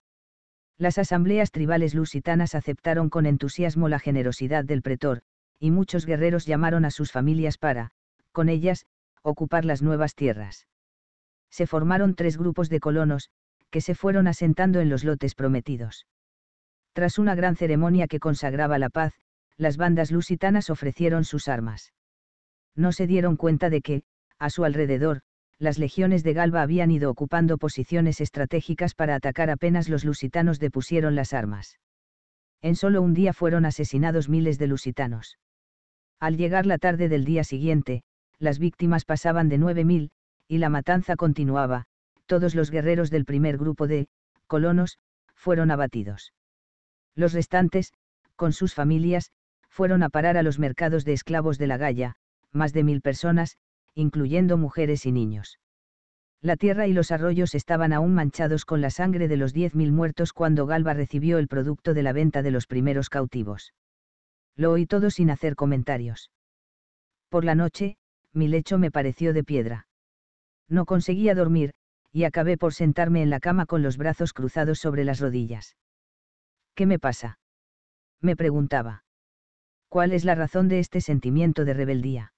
Las asambleas tribales lusitanas aceptaron con entusiasmo la generosidad del pretor, y muchos guerreros llamaron a sus familias para, con ellas, ocupar las nuevas tierras. Se formaron tres grupos de colonos, que se fueron asentando en los lotes prometidos. Tras una gran ceremonia que consagraba la paz, las bandas lusitanas ofrecieron sus armas. No se dieron cuenta de que, a su alrededor, las legiones de Galba habían ido ocupando posiciones estratégicas para atacar apenas los lusitanos depusieron las armas. En solo un día fueron asesinados miles de lusitanos. Al llegar la tarde del día siguiente, las víctimas pasaban de 9.000, y la matanza continuaba, todos los guerreros del primer grupo de colonos fueron abatidos. Los restantes, con sus familias, fueron a parar a los mercados de esclavos de la Galla, más de mil personas, incluyendo mujeres y niños. La tierra y los arroyos estaban aún manchados con la sangre de los diez mil muertos cuando Galba recibió el producto de la venta de los primeros cautivos. Lo oí todo sin hacer comentarios. Por la noche, mi lecho me pareció de piedra. No conseguía dormir, y acabé por sentarme en la cama con los brazos cruzados sobre las rodillas. ¿Qué me pasa? Me preguntaba. ¿Cuál es la razón de este sentimiento de rebeldía?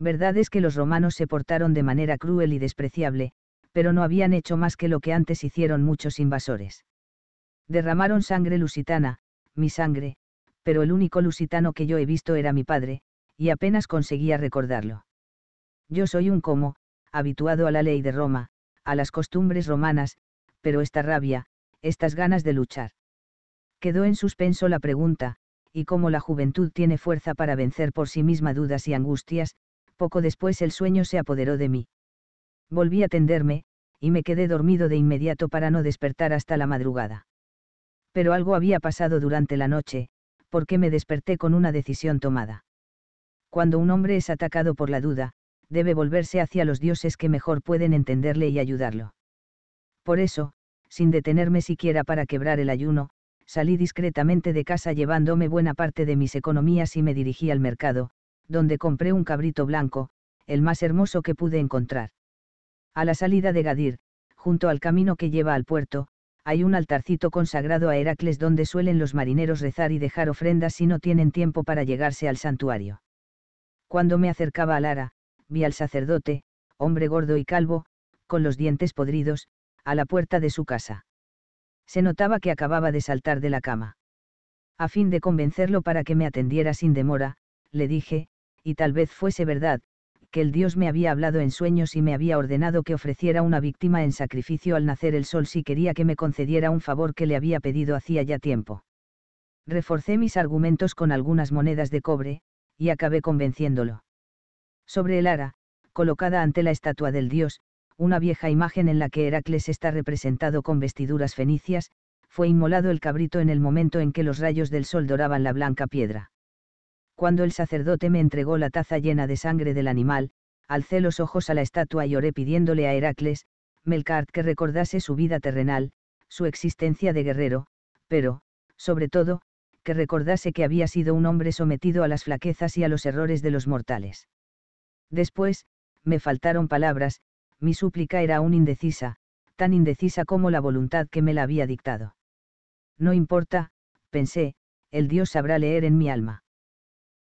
Verdad es que los romanos se portaron de manera cruel y despreciable, pero no habían hecho más que lo que antes hicieron muchos invasores. Derramaron sangre lusitana, mi sangre, pero el único lusitano que yo he visto era mi padre, y apenas conseguía recordarlo. Yo soy un como, habituado a la ley de Roma, a las costumbres romanas, pero esta rabia, estas ganas de luchar. Quedó en suspenso la pregunta, y como la juventud tiene fuerza para vencer por sí misma dudas y angustias, poco después el sueño se apoderó de mí. Volví a tenderme, y me quedé dormido de inmediato para no despertar hasta la madrugada. Pero algo había pasado durante la noche, porque me desperté con una decisión tomada. Cuando un hombre es atacado por la duda, debe volverse hacia los dioses que mejor pueden entenderle y ayudarlo. Por eso, sin detenerme siquiera para quebrar el ayuno, salí discretamente de casa llevándome buena parte de mis economías y me dirigí al mercado, donde compré un cabrito blanco, el más hermoso que pude encontrar. A la salida de Gadir, junto al camino que lleva al puerto, hay un altarcito consagrado a Heracles donde suelen los marineros rezar y dejar ofrendas si no tienen tiempo para llegarse al santuario. Cuando me acercaba a Lara, vi al sacerdote, hombre gordo y calvo, con los dientes podridos, a la puerta de su casa. Se notaba que acababa de saltar de la cama. A fin de convencerlo para que me atendiera sin demora, le dije, y tal vez fuese verdad, que el Dios me había hablado en sueños y me había ordenado que ofreciera una víctima en sacrificio al nacer el sol si quería que me concediera un favor que le había pedido hacía ya tiempo. Reforcé mis argumentos con algunas monedas de cobre, y acabé convenciéndolo. Sobre el ara, colocada ante la estatua del dios, una vieja imagen en la que Heracles está representado con vestiduras fenicias, fue inmolado el cabrito en el momento en que los rayos del sol doraban la blanca piedra. Cuando el sacerdote me entregó la taza llena de sangre del animal, alcé los ojos a la estatua y oré pidiéndole a Heracles, Melkart que recordase su vida terrenal, su existencia de guerrero, pero, sobre todo, que recordase que había sido un hombre sometido a las flaquezas y a los errores de los mortales. Después, me faltaron palabras, mi súplica era aún indecisa, tan indecisa como la voluntad que me la había dictado. No importa, pensé, el Dios sabrá leer en mi alma.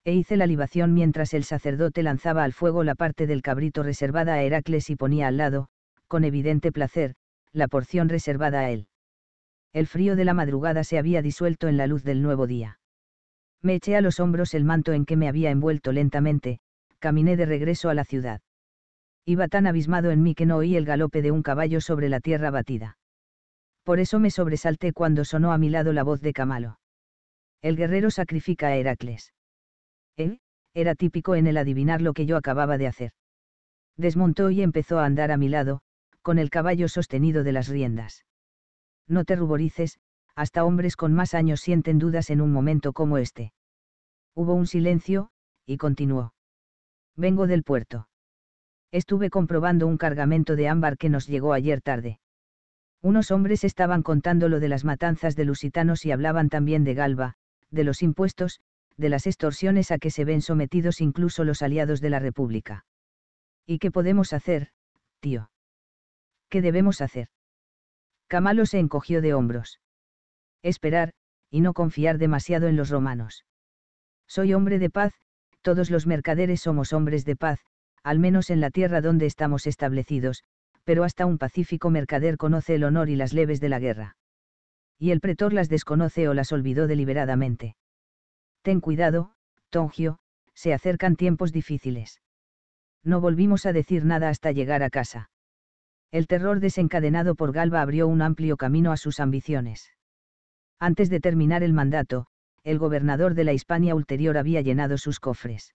E hice la libación mientras el sacerdote lanzaba al fuego la parte del cabrito reservada a Heracles y ponía al lado, con evidente placer, la porción reservada a él. El frío de la madrugada se había disuelto en la luz del nuevo día. Me eché a los hombros el manto en que me había envuelto lentamente, caminé de regreso a la ciudad. Iba tan abismado en mí que no oí el galope de un caballo sobre la tierra batida. Por eso me sobresalté cuando sonó a mi lado la voz de Camalo. El guerrero sacrifica a Heracles. Él, era típico en el adivinar lo que yo acababa de hacer. Desmontó y empezó a andar a mi lado, con el caballo sostenido de las riendas. No te ruborices, hasta hombres con más años sienten dudas en un momento como este. Hubo un silencio, y continuó. Vengo del puerto. Estuve comprobando un cargamento de ámbar que nos llegó ayer tarde. Unos hombres estaban contando lo de las matanzas de lusitanos y hablaban también de Galba, de los impuestos, de las extorsiones a que se ven sometidos incluso los aliados de la República. ¿Y qué podemos hacer, tío? ¿Qué debemos hacer? Camalo se encogió de hombros. Esperar, y no confiar demasiado en los romanos. Soy hombre de paz, todos los mercaderes somos hombres de paz, al menos en la tierra donde estamos establecidos, pero hasta un pacífico mercader conoce el honor y las leves de la guerra. Y el pretor las desconoce o las olvidó deliberadamente. Ten cuidado, Tongio, se acercan tiempos difíciles. No volvimos a decir nada hasta llegar a casa. El terror desencadenado por Galba abrió un amplio camino a sus ambiciones. Antes de terminar el mandato, el gobernador de la Hispania ulterior había llenado sus cofres.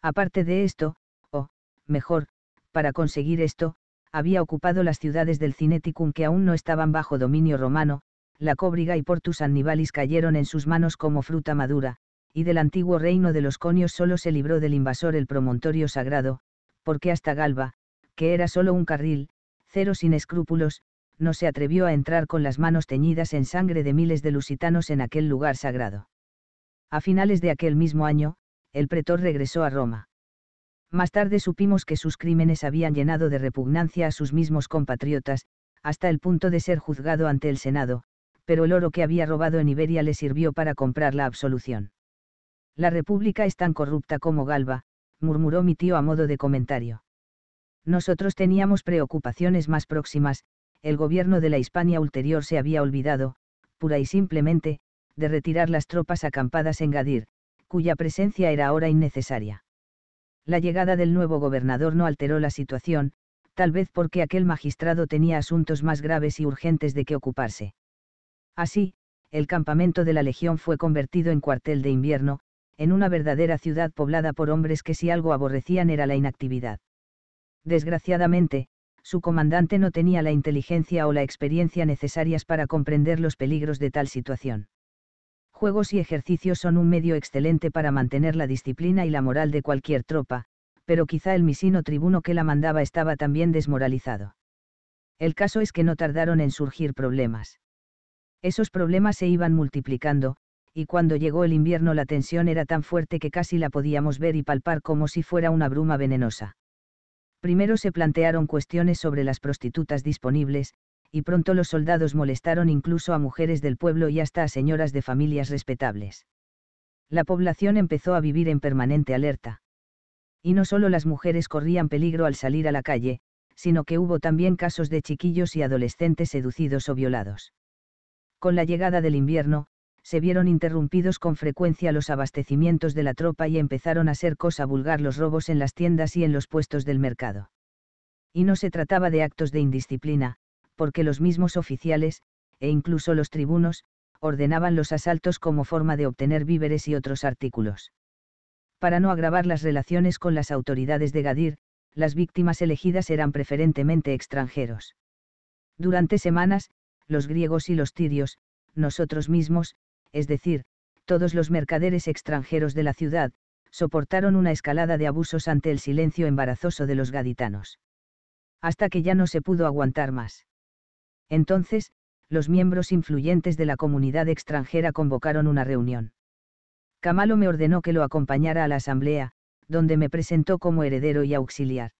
Aparte de esto, o, mejor, para conseguir esto, había ocupado las ciudades del Cineticum que aún no estaban bajo dominio romano, la Cóbriga y Portus Annibalis cayeron en sus manos como fruta madura, y del antiguo reino de los conios solo se libró del invasor el promontorio sagrado, porque hasta Galba, que era solo un carril, cero sin escrúpulos, no se atrevió a entrar con las manos teñidas en sangre de miles de lusitanos en aquel lugar sagrado. A finales de aquel mismo año, el pretor regresó a Roma. Más tarde supimos que sus crímenes habían llenado de repugnancia a sus mismos compatriotas, hasta el punto de ser juzgado ante el Senado, pero el oro que había robado en Iberia le sirvió para comprar la absolución. La República es tan corrupta como Galba, murmuró mi tío a modo de comentario. Nosotros teníamos preocupaciones más próximas, el gobierno de la Hispania ulterior se había olvidado, pura y simplemente, de retirar las tropas acampadas en Gadir, cuya presencia era ahora innecesaria. La llegada del nuevo gobernador no alteró la situación, tal vez porque aquel magistrado tenía asuntos más graves y urgentes de que ocuparse. Así, el campamento de la Legión fue convertido en cuartel de invierno, en una verdadera ciudad poblada por hombres que si algo aborrecían era la inactividad. Desgraciadamente, su comandante no tenía la inteligencia o la experiencia necesarias para comprender los peligros de tal situación. Juegos y ejercicios son un medio excelente para mantener la disciplina y la moral de cualquier tropa, pero quizá el misino tribuno que la mandaba estaba también desmoralizado. El caso es que no tardaron en surgir problemas. Esos problemas se iban multiplicando, y cuando llegó el invierno la tensión era tan fuerte que casi la podíamos ver y palpar como si fuera una bruma venenosa. Primero se plantearon cuestiones sobre las prostitutas disponibles, y pronto los soldados molestaron incluso a mujeres del pueblo y hasta a señoras de familias respetables. La población empezó a vivir en permanente alerta. Y no solo las mujeres corrían peligro al salir a la calle, sino que hubo también casos de chiquillos y adolescentes seducidos o violados. Con la llegada del invierno, se vieron interrumpidos con frecuencia los abastecimientos de la tropa y empezaron a ser cosa vulgar los robos en las tiendas y en los puestos del mercado. Y no se trataba de actos de indisciplina, porque los mismos oficiales, e incluso los tribunos, ordenaban los asaltos como forma de obtener víveres y otros artículos. Para no agravar las relaciones con las autoridades de Gadir, las víctimas elegidas eran preferentemente extranjeros. Durante semanas, los griegos y los tirios, nosotros mismos, es decir, todos los mercaderes extranjeros de la ciudad, soportaron una escalada de abusos ante el silencio embarazoso de los gaditanos. Hasta que ya no se pudo aguantar más. Entonces, los miembros influyentes de la comunidad extranjera convocaron una reunión. Camalo me ordenó que lo acompañara a la asamblea, donde me presentó como heredero y auxiliar.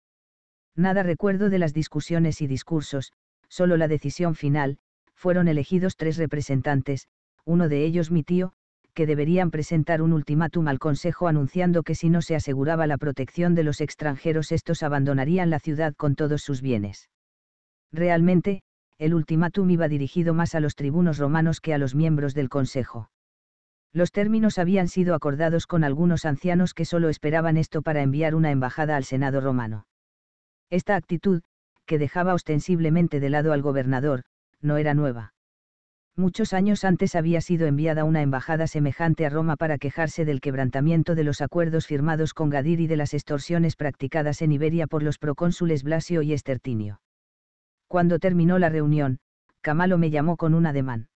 Nada recuerdo de las discusiones y discursos, solo la decisión final, fueron elegidos tres representantes, uno de ellos mi tío, que deberían presentar un ultimátum al Consejo anunciando que si no se aseguraba la protección de los extranjeros estos abandonarían la ciudad con todos sus bienes. Realmente, el ultimátum iba dirigido más a los tribunos romanos que a los miembros del Consejo. Los términos habían sido acordados con algunos ancianos que solo esperaban esto para enviar una embajada al Senado romano. Esta actitud, que dejaba ostensiblemente de lado al gobernador, no era nueva. Muchos años antes había sido enviada una embajada semejante a Roma para quejarse del quebrantamiento de los acuerdos firmados con Gadir y de las extorsiones practicadas en Iberia por los procónsules Blasio y Estertinio. Cuando terminó la reunión, Camalo me llamó con un ademán.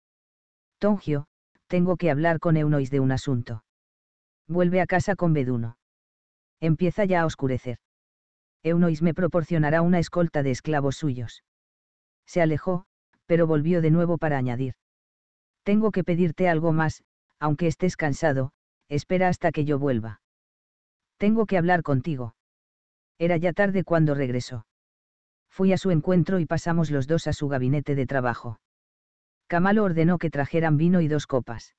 Tongio, tengo que hablar con Eunois de un asunto. Vuelve a casa con Beduno. Empieza ya a oscurecer. Eunois me proporcionará una escolta de esclavos suyos. Se alejó, pero volvió de nuevo para añadir. Tengo que pedirte algo más, aunque estés cansado, espera hasta que yo vuelva. Tengo que hablar contigo. Era ya tarde cuando regresó. Fui a su encuentro y pasamos los dos a su gabinete de trabajo. Camalo ordenó que trajeran vino y dos copas.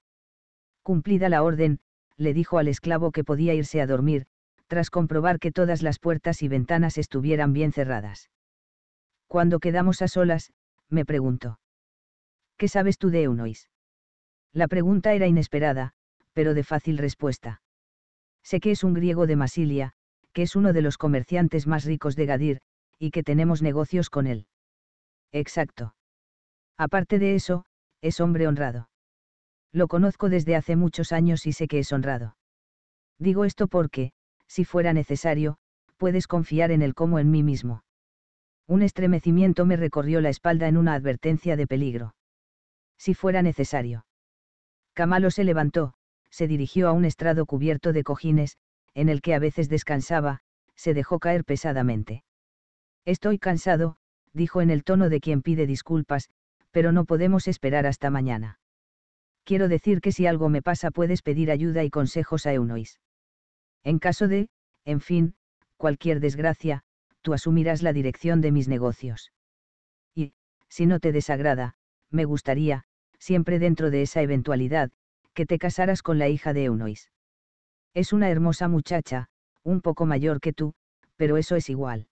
Cumplida la orden, le dijo al esclavo que podía irse a dormir, tras comprobar que todas las puertas y ventanas estuvieran bien cerradas. Cuando quedamos a solas, me preguntó. ¿Qué sabes tú de Eunois? La pregunta era inesperada, pero de fácil respuesta. Sé que es un griego de Masilia, que es uno de los comerciantes más ricos de Gadir, y que tenemos negocios con él. Exacto. Aparte de eso, es hombre honrado. Lo conozco desde hace muchos años y sé que es honrado. Digo esto porque, si fuera necesario, puedes confiar en él como en mí mismo. Un estremecimiento me recorrió la espalda en una advertencia de peligro. Si fuera necesario. Camalo se levantó, se dirigió a un estrado cubierto de cojines, en el que a veces descansaba, se dejó caer pesadamente. Estoy cansado, dijo en el tono de quien pide disculpas, pero no podemos esperar hasta mañana. Quiero decir que si algo me pasa puedes pedir ayuda y consejos a Eunois. En caso de, en fin, cualquier desgracia, tú asumirás la dirección de mis negocios. Y, si no te desagrada, me gustaría, siempre dentro de esa eventualidad, que te casaras con la hija de Eunois. Es una hermosa muchacha, un poco mayor que tú, pero eso es igual.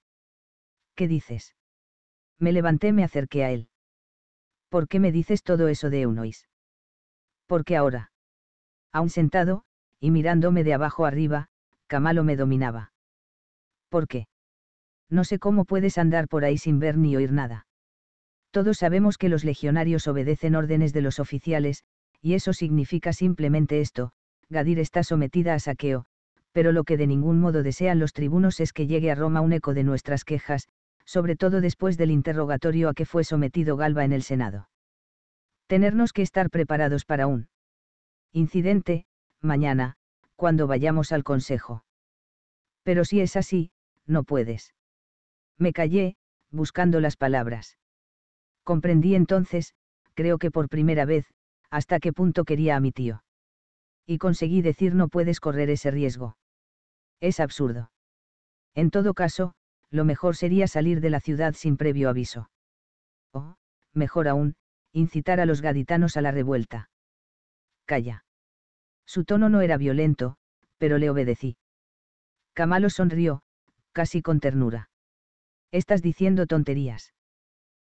¿Qué dices? Me levanté, me acerqué a él. ¿Por qué me dices todo eso de Eunois? Porque ahora. Aún sentado, y mirándome de abajo arriba, Camalo me dominaba. ¿Por qué? No sé cómo puedes andar por ahí sin ver ni oír nada. Todos sabemos que los legionarios obedecen órdenes de los oficiales, y eso significa simplemente esto, Gadir está sometida a saqueo, pero lo que de ningún modo desean los tribunos es que llegue a Roma un eco de nuestras quejas, sobre todo después del interrogatorio a que fue sometido Galba en el Senado. Tenernos que estar preparados para un incidente, mañana, cuando vayamos al Consejo. Pero si es así, no puedes. Me callé, buscando las palabras. Comprendí entonces, creo que por primera vez, hasta qué punto quería a mi tío. Y conseguí decir no puedes correr ese riesgo. Es absurdo. En todo caso, lo mejor sería salir de la ciudad sin previo aviso. O, mejor aún, incitar a los gaditanos a la revuelta. Calla. Su tono no era violento, pero le obedecí. Camalo sonrió, casi con ternura. Estás diciendo tonterías.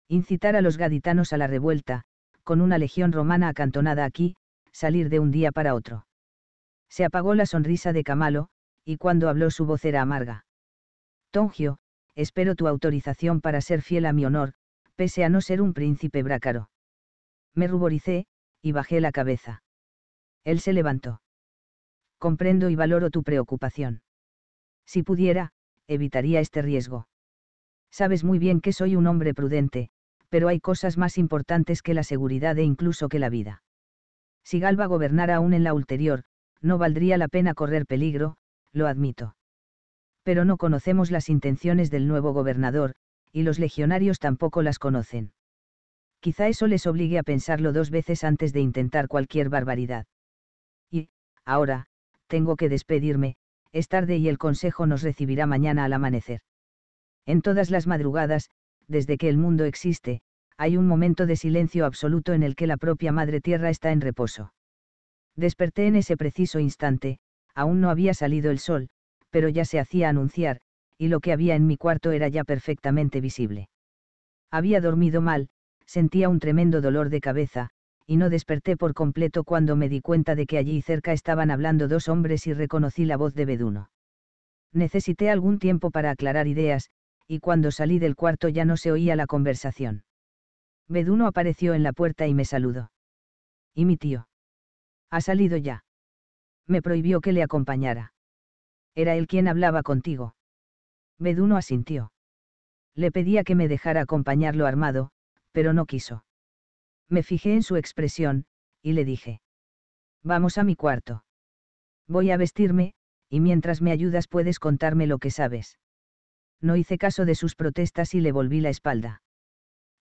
Incitar a los gaditanos a la revuelta, con una legión romana acantonada aquí, salir de un día para otro. Se apagó la sonrisa de Camalo, y cuando habló su voz era amarga. Tongio, espero tu autorización para ser fiel a mi honor, pese a no ser un príncipe brácaro. Me ruboricé, y bajé la cabeza. Él se levantó. Comprendo y valoro tu preocupación. Si pudiera, evitaría este riesgo. Sabes muy bien que soy un hombre prudente, pero hay cosas más importantes que la seguridad e incluso que la vida. Si Galba gobernara aún en la ulterior, no valdría la pena correr peligro, lo admito. Pero no conocemos las intenciones del nuevo gobernador, y los legionarios tampoco las conocen. Quizá eso les obligue a pensarlo dos veces antes de intentar cualquier barbaridad. Y, ahora, tengo que despedirme, es tarde y el consejo nos recibirá mañana al amanecer. En todas las madrugadas, desde que el mundo existe, hay un momento de silencio absoluto en el que la propia Madre Tierra está en reposo. Desperté en ese preciso instante, aún no había salido el sol, pero ya se hacía anunciar, y lo que había en mi cuarto era ya perfectamente visible. Había dormido mal, sentía un tremendo dolor de cabeza, y no desperté por completo cuando me di cuenta de que allí cerca estaban hablando dos hombres y reconocí la voz de Beduno. Necesité algún tiempo para aclarar ideas, y cuando salí del cuarto ya no se oía la conversación. Beduno apareció en la puerta y me saludó. ¿Y mi tío? Ha salido ya. Me prohibió que le acompañara. Era él quien hablaba contigo. Beduno asintió. Le pedía que me dejara acompañarlo armado, pero no quiso. Me fijé en su expresión, y le dije. Vamos a mi cuarto. Voy a vestirme, y mientras me ayudas puedes contarme lo que sabes. No hice caso de sus protestas y le volví la espalda.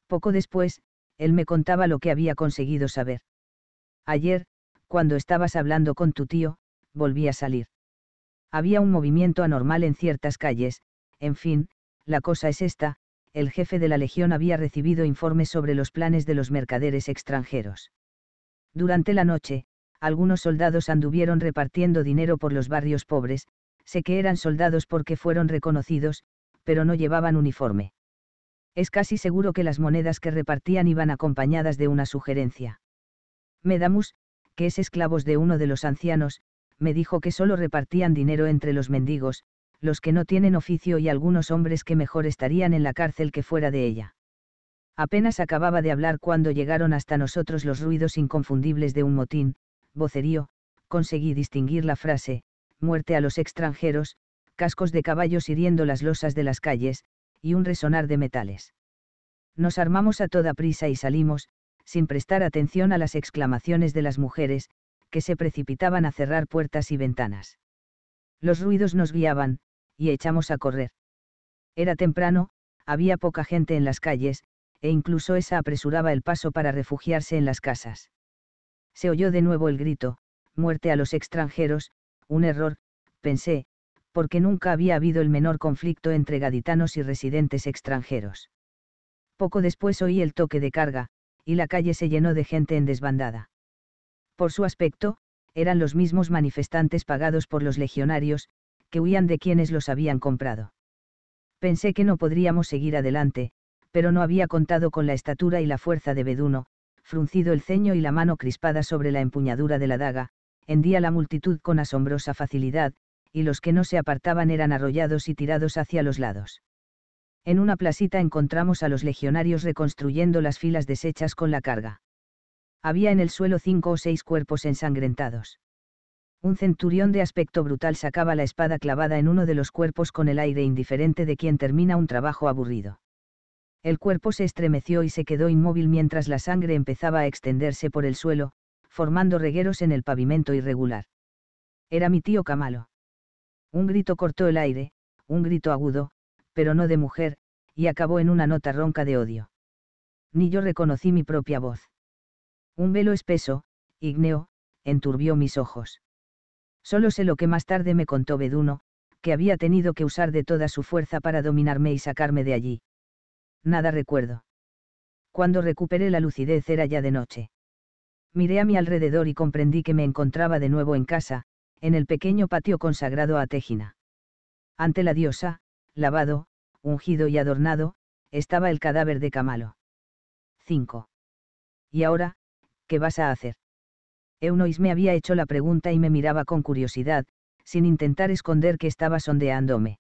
Poco después, él me contaba lo que había conseguido saber. Ayer, cuando estabas hablando con tu tío, volví a salir. Había un movimiento anormal en ciertas calles, en fin, la cosa es esta, el jefe de la legión había recibido informes sobre los planes de los mercaderes extranjeros. Durante la noche, algunos soldados anduvieron repartiendo dinero por los barrios pobres, sé que eran soldados porque fueron reconocidos, pero no llevaban uniforme. Es casi seguro que las monedas que repartían iban acompañadas de una sugerencia. Medamus, que es esclavos de uno de los ancianos, me dijo que solo repartían dinero entre los mendigos, los que no tienen oficio y algunos hombres que mejor estarían en la cárcel que fuera de ella. Apenas acababa de hablar cuando llegaron hasta nosotros los ruidos inconfundibles de un motín, vocerío, conseguí distinguir la frase, muerte a los extranjeros, cascos de caballos hiriendo las losas de las calles, y un resonar de metales. Nos armamos a toda prisa y salimos, sin prestar atención a las exclamaciones de las mujeres, que se precipitaban a cerrar puertas y ventanas. Los ruidos nos guiaban, y echamos a correr. Era temprano, había poca gente en las calles, e incluso esa apresuraba el paso para refugiarse en las casas. Se oyó de nuevo el grito, muerte a los extranjeros, un error, pensé, porque nunca había habido el menor conflicto entre gaditanos y residentes extranjeros. Poco después oí el toque de carga, y la calle se llenó de gente en desbandada. Por su aspecto, eran los mismos manifestantes pagados por los legionarios, que huían de quienes los habían comprado. Pensé que no podríamos seguir adelante, pero no había contado con la estatura y la fuerza de Beduno, fruncido el ceño y la mano crispada sobre la empuñadura de la daga, hendía la multitud con asombrosa facilidad, y los que no se apartaban eran arrollados y tirados hacia los lados. En una placita encontramos a los legionarios reconstruyendo las filas deshechas con la carga. Había en el suelo cinco o seis cuerpos ensangrentados. Un centurión de aspecto brutal sacaba la espada clavada en uno de los cuerpos con el aire indiferente de quien termina un trabajo aburrido. El cuerpo se estremeció y se quedó inmóvil mientras la sangre empezaba a extenderse por el suelo, formando regueros en el pavimento irregular. Era mi tío Camalo. Un grito cortó el aire, un grito agudo, pero no de mujer, y acabó en una nota ronca de odio. Ni yo reconocí mi propia voz. Un velo espeso, ígneo, enturbió mis ojos. Solo sé lo que más tarde me contó Beduno, que había tenido que usar de toda su fuerza para dominarme y sacarme de allí. Nada recuerdo. Cuando recuperé la lucidez era ya de noche. Miré a mi alrededor y comprendí que me encontraba de nuevo en casa, en el pequeño patio consagrado a Tégina. Ante la diosa, lavado, ungido y adornado, estaba el cadáver de Camalo. 5. ¿Y ahora, qué vas a hacer? Eunois me había hecho la pregunta y me miraba con curiosidad, sin intentar esconder que estaba sondeándome.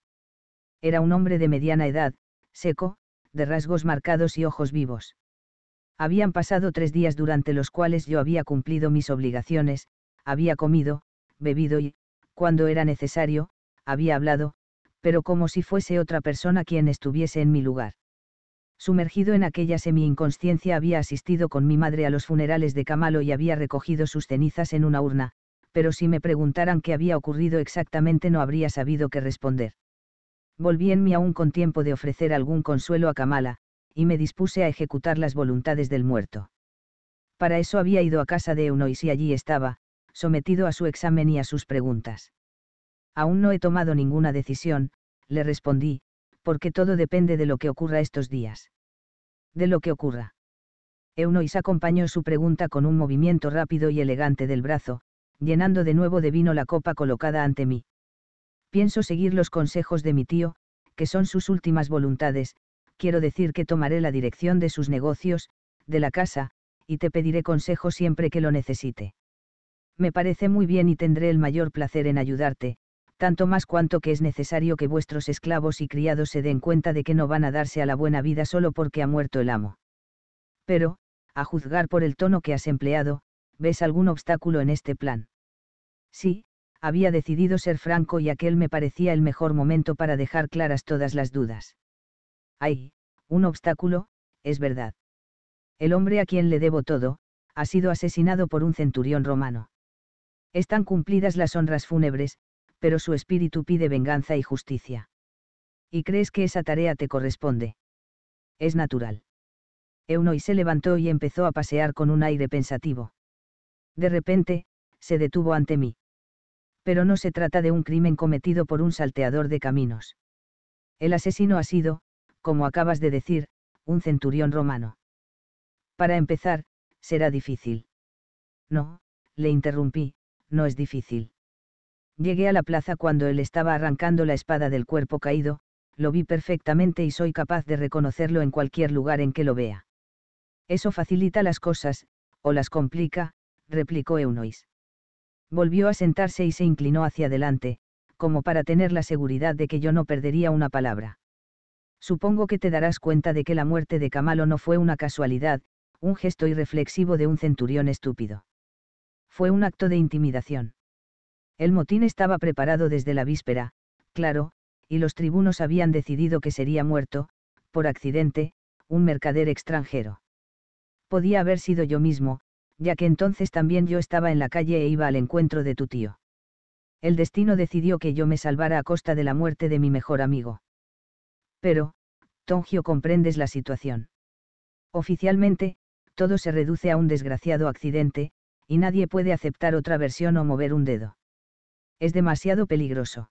Era un hombre de mediana edad, seco, de rasgos marcados y ojos vivos. Habían pasado tres días durante los cuales yo había cumplido mis obligaciones, había comido, bebido y, cuando era necesario, había hablado, pero como si fuese otra persona quien estuviese en mi lugar. Sumergido en aquella semi-inconsciencia había asistido con mi madre a los funerales de Camalo y había recogido sus cenizas en una urna, pero si me preguntaran qué había ocurrido exactamente no habría sabido qué responder. Volví en mí aún con tiempo de ofrecer algún consuelo a Kamala, y me dispuse a ejecutar las voluntades del muerto. Para eso había ido a casa de Eunois y allí estaba, sometido a su examen y a sus preguntas. Aún no he tomado ninguna decisión, le respondí, porque todo depende de lo que ocurra estos días. De lo que ocurra. Eunois acompañó su pregunta con un movimiento rápido y elegante del brazo, llenando de nuevo de vino la copa colocada ante mí. Pienso seguir los consejos de mi tío, que son sus últimas voluntades, quiero decir que tomaré la dirección de sus negocios, de la casa, y te pediré consejo siempre que lo necesite me parece muy bien y tendré el mayor placer en ayudarte, tanto más cuanto que es necesario que vuestros esclavos y criados se den cuenta de que no van a darse a la buena vida solo porque ha muerto el amo. Pero, a juzgar por el tono que has empleado, ¿ves algún obstáculo en este plan? Sí, había decidido ser franco y aquel me parecía el mejor momento para dejar claras todas las dudas. Hay, un obstáculo, es verdad. El hombre a quien le debo todo, ha sido asesinado por un centurión romano. Están cumplidas las honras fúnebres, pero su espíritu pide venganza y justicia. ¿Y crees que esa tarea te corresponde? Es natural. Eunoi se levantó y empezó a pasear con un aire pensativo. De repente, se detuvo ante mí. Pero no se trata de un crimen cometido por un salteador de caminos. El asesino ha sido, como acabas de decir, un centurión romano. Para empezar, será difícil. No, le interrumpí, no es difícil. Llegué a la plaza cuando él estaba arrancando la espada del cuerpo caído, lo vi perfectamente y soy capaz de reconocerlo en cualquier lugar en que lo vea. Eso facilita las cosas, o las complica, replicó Eunois. Volvió a sentarse y se inclinó hacia adelante, como para tener la seguridad de que yo no perdería una palabra. Supongo que te darás cuenta de que la muerte de Camalo no fue una casualidad, un gesto irreflexivo de un centurión estúpido. Fue un acto de intimidación. El motín estaba preparado desde la víspera, claro, y los tribunos habían decidido que sería muerto, por accidente, un mercader extranjero. Podía haber sido yo mismo, ya que entonces también yo estaba en la calle e iba al encuentro de tu tío. El destino decidió que yo me salvara a costa de la muerte de mi mejor amigo. Pero, Tongio comprendes la situación. Oficialmente, todo se reduce a un desgraciado accidente, y nadie puede aceptar otra versión o mover un dedo. Es demasiado peligroso.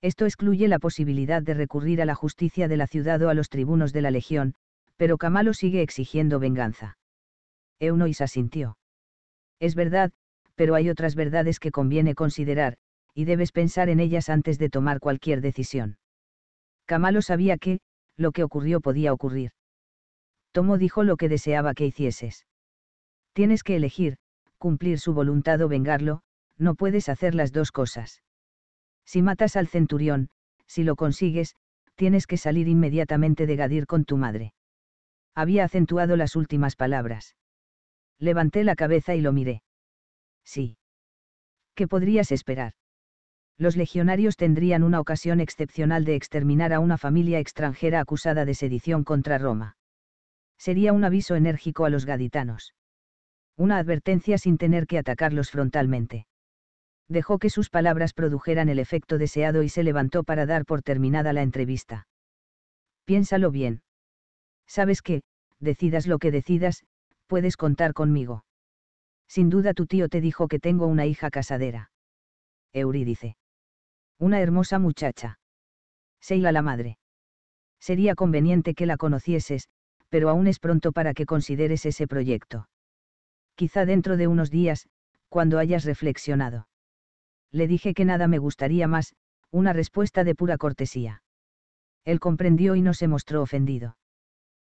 Esto excluye la posibilidad de recurrir a la justicia de la ciudad o a los tribunos de la legión, pero Camalo sigue exigiendo venganza. Eunois asintió. Es verdad, pero hay otras verdades que conviene considerar, y debes pensar en ellas antes de tomar cualquier decisión. Camalo sabía que, lo que ocurrió podía ocurrir. Tomo dijo lo que deseaba que hicieses. Tienes que elegir, cumplir su voluntad o vengarlo, no puedes hacer las dos cosas. Si matas al centurión, si lo consigues, tienes que salir inmediatamente de Gadir con tu madre. Había acentuado las últimas palabras. Levanté la cabeza y lo miré. Sí. ¿Qué podrías esperar? Los legionarios tendrían una ocasión excepcional de exterminar a una familia extranjera acusada de sedición contra Roma. Sería un aviso enérgico a los gaditanos. Una advertencia sin tener que atacarlos frontalmente. Dejó que sus palabras produjeran el efecto deseado y se levantó para dar por terminada la entrevista. Piénsalo bien. Sabes que, decidas lo que decidas, puedes contar conmigo. Sin duda tu tío te dijo que tengo una hija casadera. Eurídice. Una hermosa muchacha. Seila la madre. Sería conveniente que la conocieses, pero aún es pronto para que consideres ese proyecto. Quizá dentro de unos días, cuando hayas reflexionado. Le dije que nada me gustaría más, una respuesta de pura cortesía. Él comprendió y no se mostró ofendido.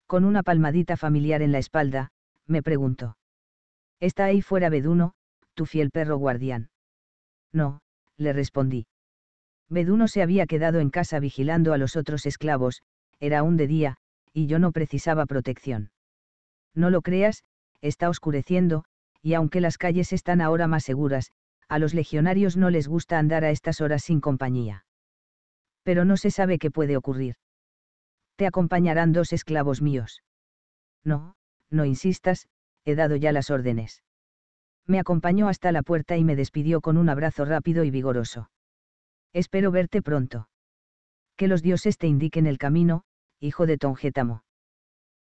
Con una palmadita familiar en la espalda, me preguntó. ¿Está ahí fuera Beduno, tu fiel perro guardián? No, le respondí. Beduno se había quedado en casa vigilando a los otros esclavos, era aún de día, y yo no precisaba protección. No lo creas, está oscureciendo, y aunque las calles están ahora más seguras, a los legionarios no les gusta andar a estas horas sin compañía. Pero no se sabe qué puede ocurrir. Te acompañarán dos esclavos míos. No, no insistas, he dado ya las órdenes. Me acompañó hasta la puerta y me despidió con un abrazo rápido y vigoroso. Espero verte pronto. Que los dioses te indiquen el camino, hijo de Tongétamo.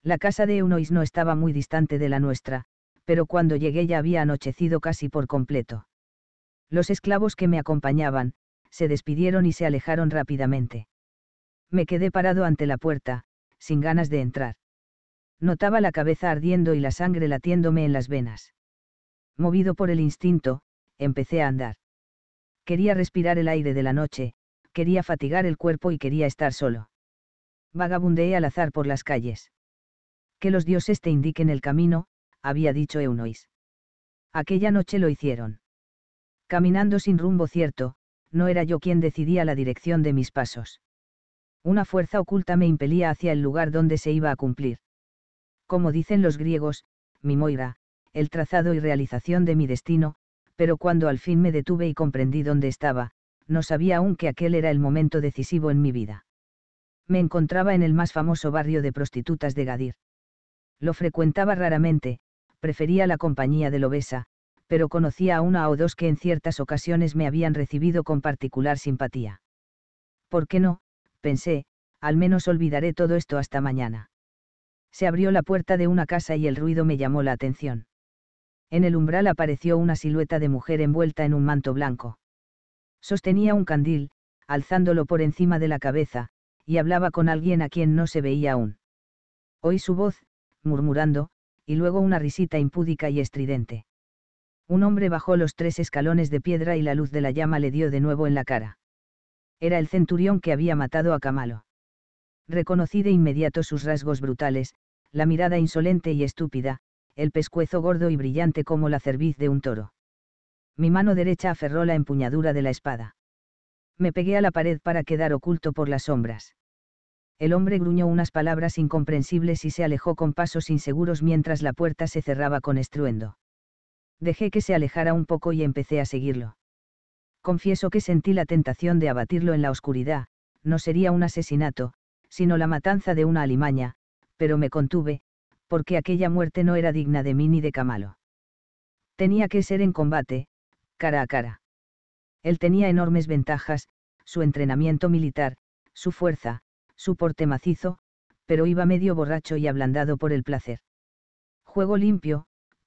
La casa de Eunois no estaba muy distante de la nuestra, pero cuando llegué ya había anochecido casi por completo. Los esclavos que me acompañaban, se despidieron y se alejaron rápidamente. Me quedé parado ante la puerta, sin ganas de entrar. Notaba la cabeza ardiendo y la sangre latiéndome en las venas. Movido por el instinto, empecé a andar. Quería respirar el aire de la noche, quería fatigar el cuerpo y quería estar solo. Vagabundeé al azar por las calles. Que los dioses te indiquen el camino, había dicho Eunois. Aquella noche lo hicieron. Caminando sin rumbo cierto, no era yo quien decidía la dirección de mis pasos. Una fuerza oculta me impelía hacia el lugar donde se iba a cumplir. Como dicen los griegos, mi moira, el trazado y realización de mi destino, pero cuando al fin me detuve y comprendí dónde estaba, no sabía aún que aquel era el momento decisivo en mi vida. Me encontraba en el más famoso barrio de prostitutas de Gadir. Lo frecuentaba raramente, prefería la compañía de Lobesa, pero conocía a una o dos que en ciertas ocasiones me habían recibido con particular simpatía. ¿Por qué no? pensé, al menos olvidaré todo esto hasta mañana. Se abrió la puerta de una casa y el ruido me llamó la atención. En el umbral apareció una silueta de mujer envuelta en un manto blanco. Sostenía un candil, alzándolo por encima de la cabeza, y hablaba con alguien a quien no se veía aún. Oí su voz, murmurando, y luego una risita impúdica y estridente. Un hombre bajó los tres escalones de piedra y la luz de la llama le dio de nuevo en la cara. Era el centurión que había matado a Camalo. Reconocí de inmediato sus rasgos brutales, la mirada insolente y estúpida, el pescuezo gordo y brillante como la cerviz de un toro. Mi mano derecha aferró la empuñadura de la espada. Me pegué a la pared para quedar oculto por las sombras. El hombre gruñó unas palabras incomprensibles y se alejó con pasos inseguros mientras la puerta se cerraba con estruendo. Dejé que se alejara un poco y empecé a seguirlo. Confieso que sentí la tentación de abatirlo en la oscuridad, no sería un asesinato, sino la matanza de una alimaña, pero me contuve, porque aquella muerte no era digna de mí ni de Camalo. Tenía que ser en combate, cara a cara. Él tenía enormes ventajas, su entrenamiento militar, su fuerza, su porte macizo, pero iba medio borracho y ablandado por el placer. Juego limpio,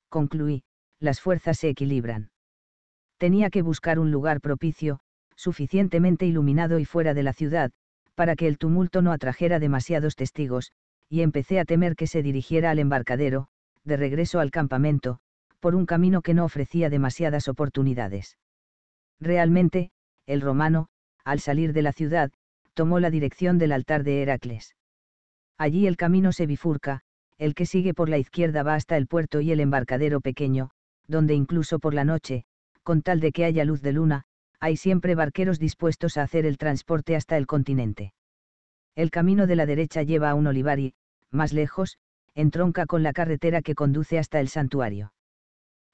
concluí, las fuerzas se equilibran. Tenía que buscar un lugar propicio, suficientemente iluminado y fuera de la ciudad, para que el tumulto no atrajera demasiados testigos, y empecé a temer que se dirigiera al embarcadero, de regreso al campamento, por un camino que no ofrecía demasiadas oportunidades. Realmente, el romano, al salir de la ciudad, tomó la dirección del altar de Heracles. Allí el camino se bifurca, el que sigue por la izquierda va hasta el puerto y el embarcadero pequeño, donde incluso por la noche, con tal de que haya luz de luna, hay siempre barqueros dispuestos a hacer el transporte hasta el continente. El camino de la derecha lleva a un olivar y, más lejos, entronca con la carretera que conduce hasta el santuario.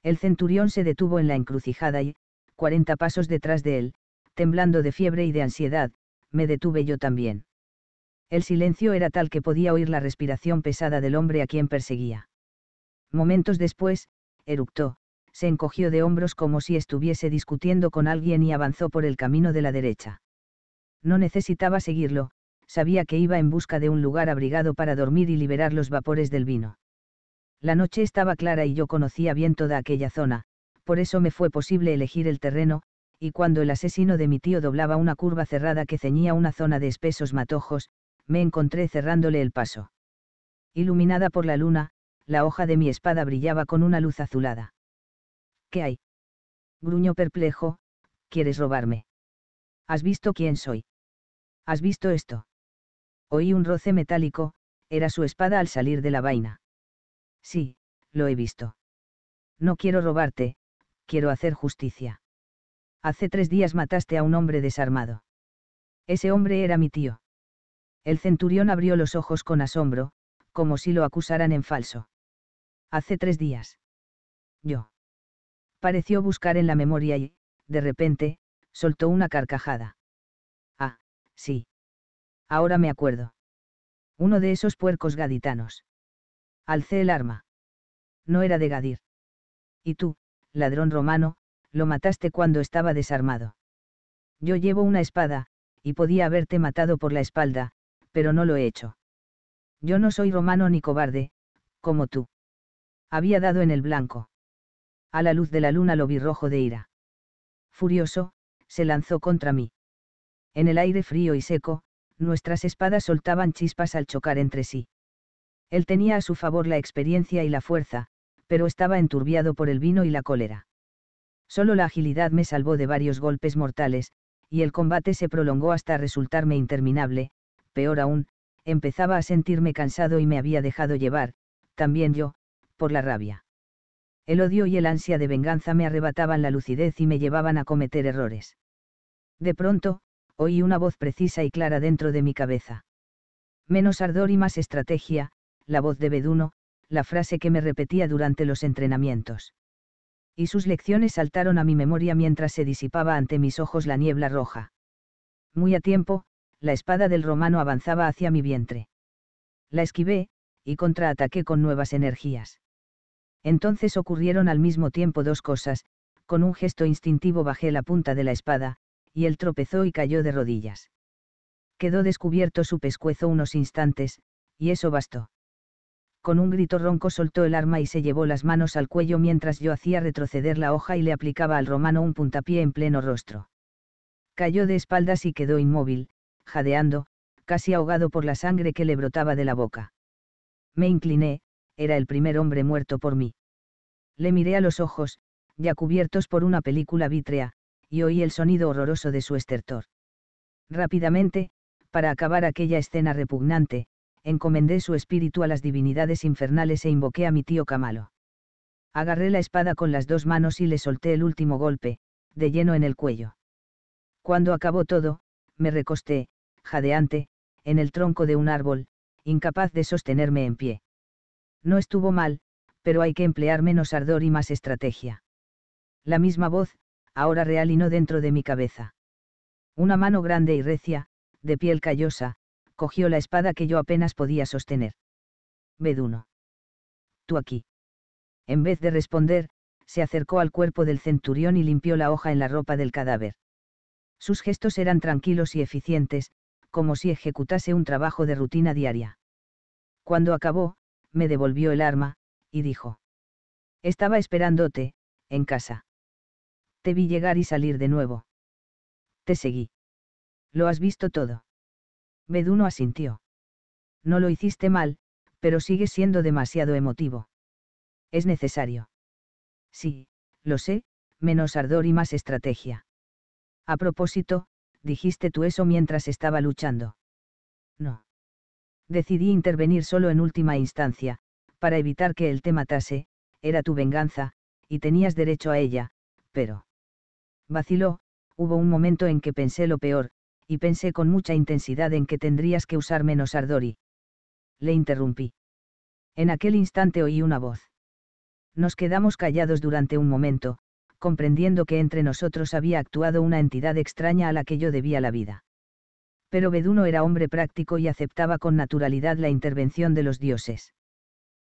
El centurión se detuvo en la encrucijada y, cuarenta pasos detrás de él, temblando de fiebre y de ansiedad, me detuve yo también. El silencio era tal que podía oír la respiración pesada del hombre a quien perseguía. Momentos después, eructó, se encogió de hombros como si estuviese discutiendo con alguien y avanzó por el camino de la derecha. No necesitaba seguirlo, sabía que iba en busca de un lugar abrigado para dormir y liberar los vapores del vino. La noche estaba clara y yo conocía bien toda aquella zona, por eso me fue posible elegir el terreno, y cuando el asesino de mi tío doblaba una curva cerrada que ceñía una zona de espesos matojos, me encontré cerrándole el paso. Iluminada por la luna, la hoja de mi espada brillaba con una luz azulada. ¿Qué hay? Gruñó perplejo, ¿quieres robarme? ¿Has visto quién soy? ¿Has visto esto? Oí un roce metálico, era su espada al salir de la vaina. Sí, lo he visto. No quiero robarte, quiero hacer justicia. Hace tres días mataste a un hombre desarmado. Ese hombre era mi tío. El centurión abrió los ojos con asombro, como si lo acusaran en falso. Hace tres días. Yo. Pareció buscar en la memoria y, de repente, soltó una carcajada. Ah, sí. Ahora me acuerdo. Uno de esos puercos gaditanos. Alcé el arma. No era de Gadir. Y tú, ladrón romano, lo mataste cuando estaba desarmado. Yo llevo una espada, y podía haberte matado por la espalda, pero no lo he hecho. Yo no soy romano ni cobarde, como tú. Había dado en el blanco a la luz de la luna lo vi rojo de ira. Furioso, se lanzó contra mí. En el aire frío y seco, nuestras espadas soltaban chispas al chocar entre sí. Él tenía a su favor la experiencia y la fuerza, pero estaba enturbiado por el vino y la cólera. Solo la agilidad me salvó de varios golpes mortales, y el combate se prolongó hasta resultarme interminable, peor aún, empezaba a sentirme cansado y me había dejado llevar, también yo, por la rabia. El odio y el ansia de venganza me arrebataban la lucidez y me llevaban a cometer errores. De pronto, oí una voz precisa y clara dentro de mi cabeza. Menos ardor y más estrategia, la voz de Beduno, la frase que me repetía durante los entrenamientos. Y sus lecciones saltaron a mi memoria mientras se disipaba ante mis ojos la niebla roja. Muy a tiempo, la espada del romano avanzaba hacia mi vientre. La esquivé, y contraataqué con nuevas energías. Entonces ocurrieron al mismo tiempo dos cosas, con un gesto instintivo bajé la punta de la espada, y él tropezó y cayó de rodillas. Quedó descubierto su pescuezo unos instantes, y eso bastó. Con un grito ronco soltó el arma y se llevó las manos al cuello mientras yo hacía retroceder la hoja y le aplicaba al romano un puntapié en pleno rostro. Cayó de espaldas y quedó inmóvil, jadeando, casi ahogado por la sangre que le brotaba de la boca. Me incliné, era el primer hombre muerto por mí. Le miré a los ojos, ya cubiertos por una película vítrea, y oí el sonido horroroso de su estertor. Rápidamente, para acabar aquella escena repugnante, encomendé su espíritu a las divinidades infernales e invoqué a mi tío Camalo. Agarré la espada con las dos manos y le solté el último golpe, de lleno en el cuello. Cuando acabó todo, me recosté, jadeante, en el tronco de un árbol, incapaz de sostenerme en pie. No estuvo mal, pero hay que emplear menos ardor y más estrategia. La misma voz, ahora real y no dentro de mi cabeza. Una mano grande y recia, de piel callosa, cogió la espada que yo apenas podía sostener. Beduno. Tú aquí. En vez de responder, se acercó al cuerpo del centurión y limpió la hoja en la ropa del cadáver. Sus gestos eran tranquilos y eficientes, como si ejecutase un trabajo de rutina diaria. Cuando acabó, me devolvió el arma, y dijo. Estaba esperándote, en casa. Te vi llegar y salir de nuevo. Te seguí. Lo has visto todo. Beduno asintió. No lo hiciste mal, pero sigues siendo demasiado emotivo. Es necesario. Sí, lo sé, menos ardor y más estrategia. A propósito, dijiste tú eso mientras estaba luchando. No. Decidí intervenir solo en última instancia, para evitar que él te matase, era tu venganza, y tenías derecho a ella, pero... Vaciló, hubo un momento en que pensé lo peor, y pensé con mucha intensidad en que tendrías que usar menos ardor y... Le interrumpí. En aquel instante oí una voz. Nos quedamos callados durante un momento, comprendiendo que entre nosotros había actuado una entidad extraña a la que yo debía la vida. Pero Beduno era hombre práctico y aceptaba con naturalidad la intervención de los dioses.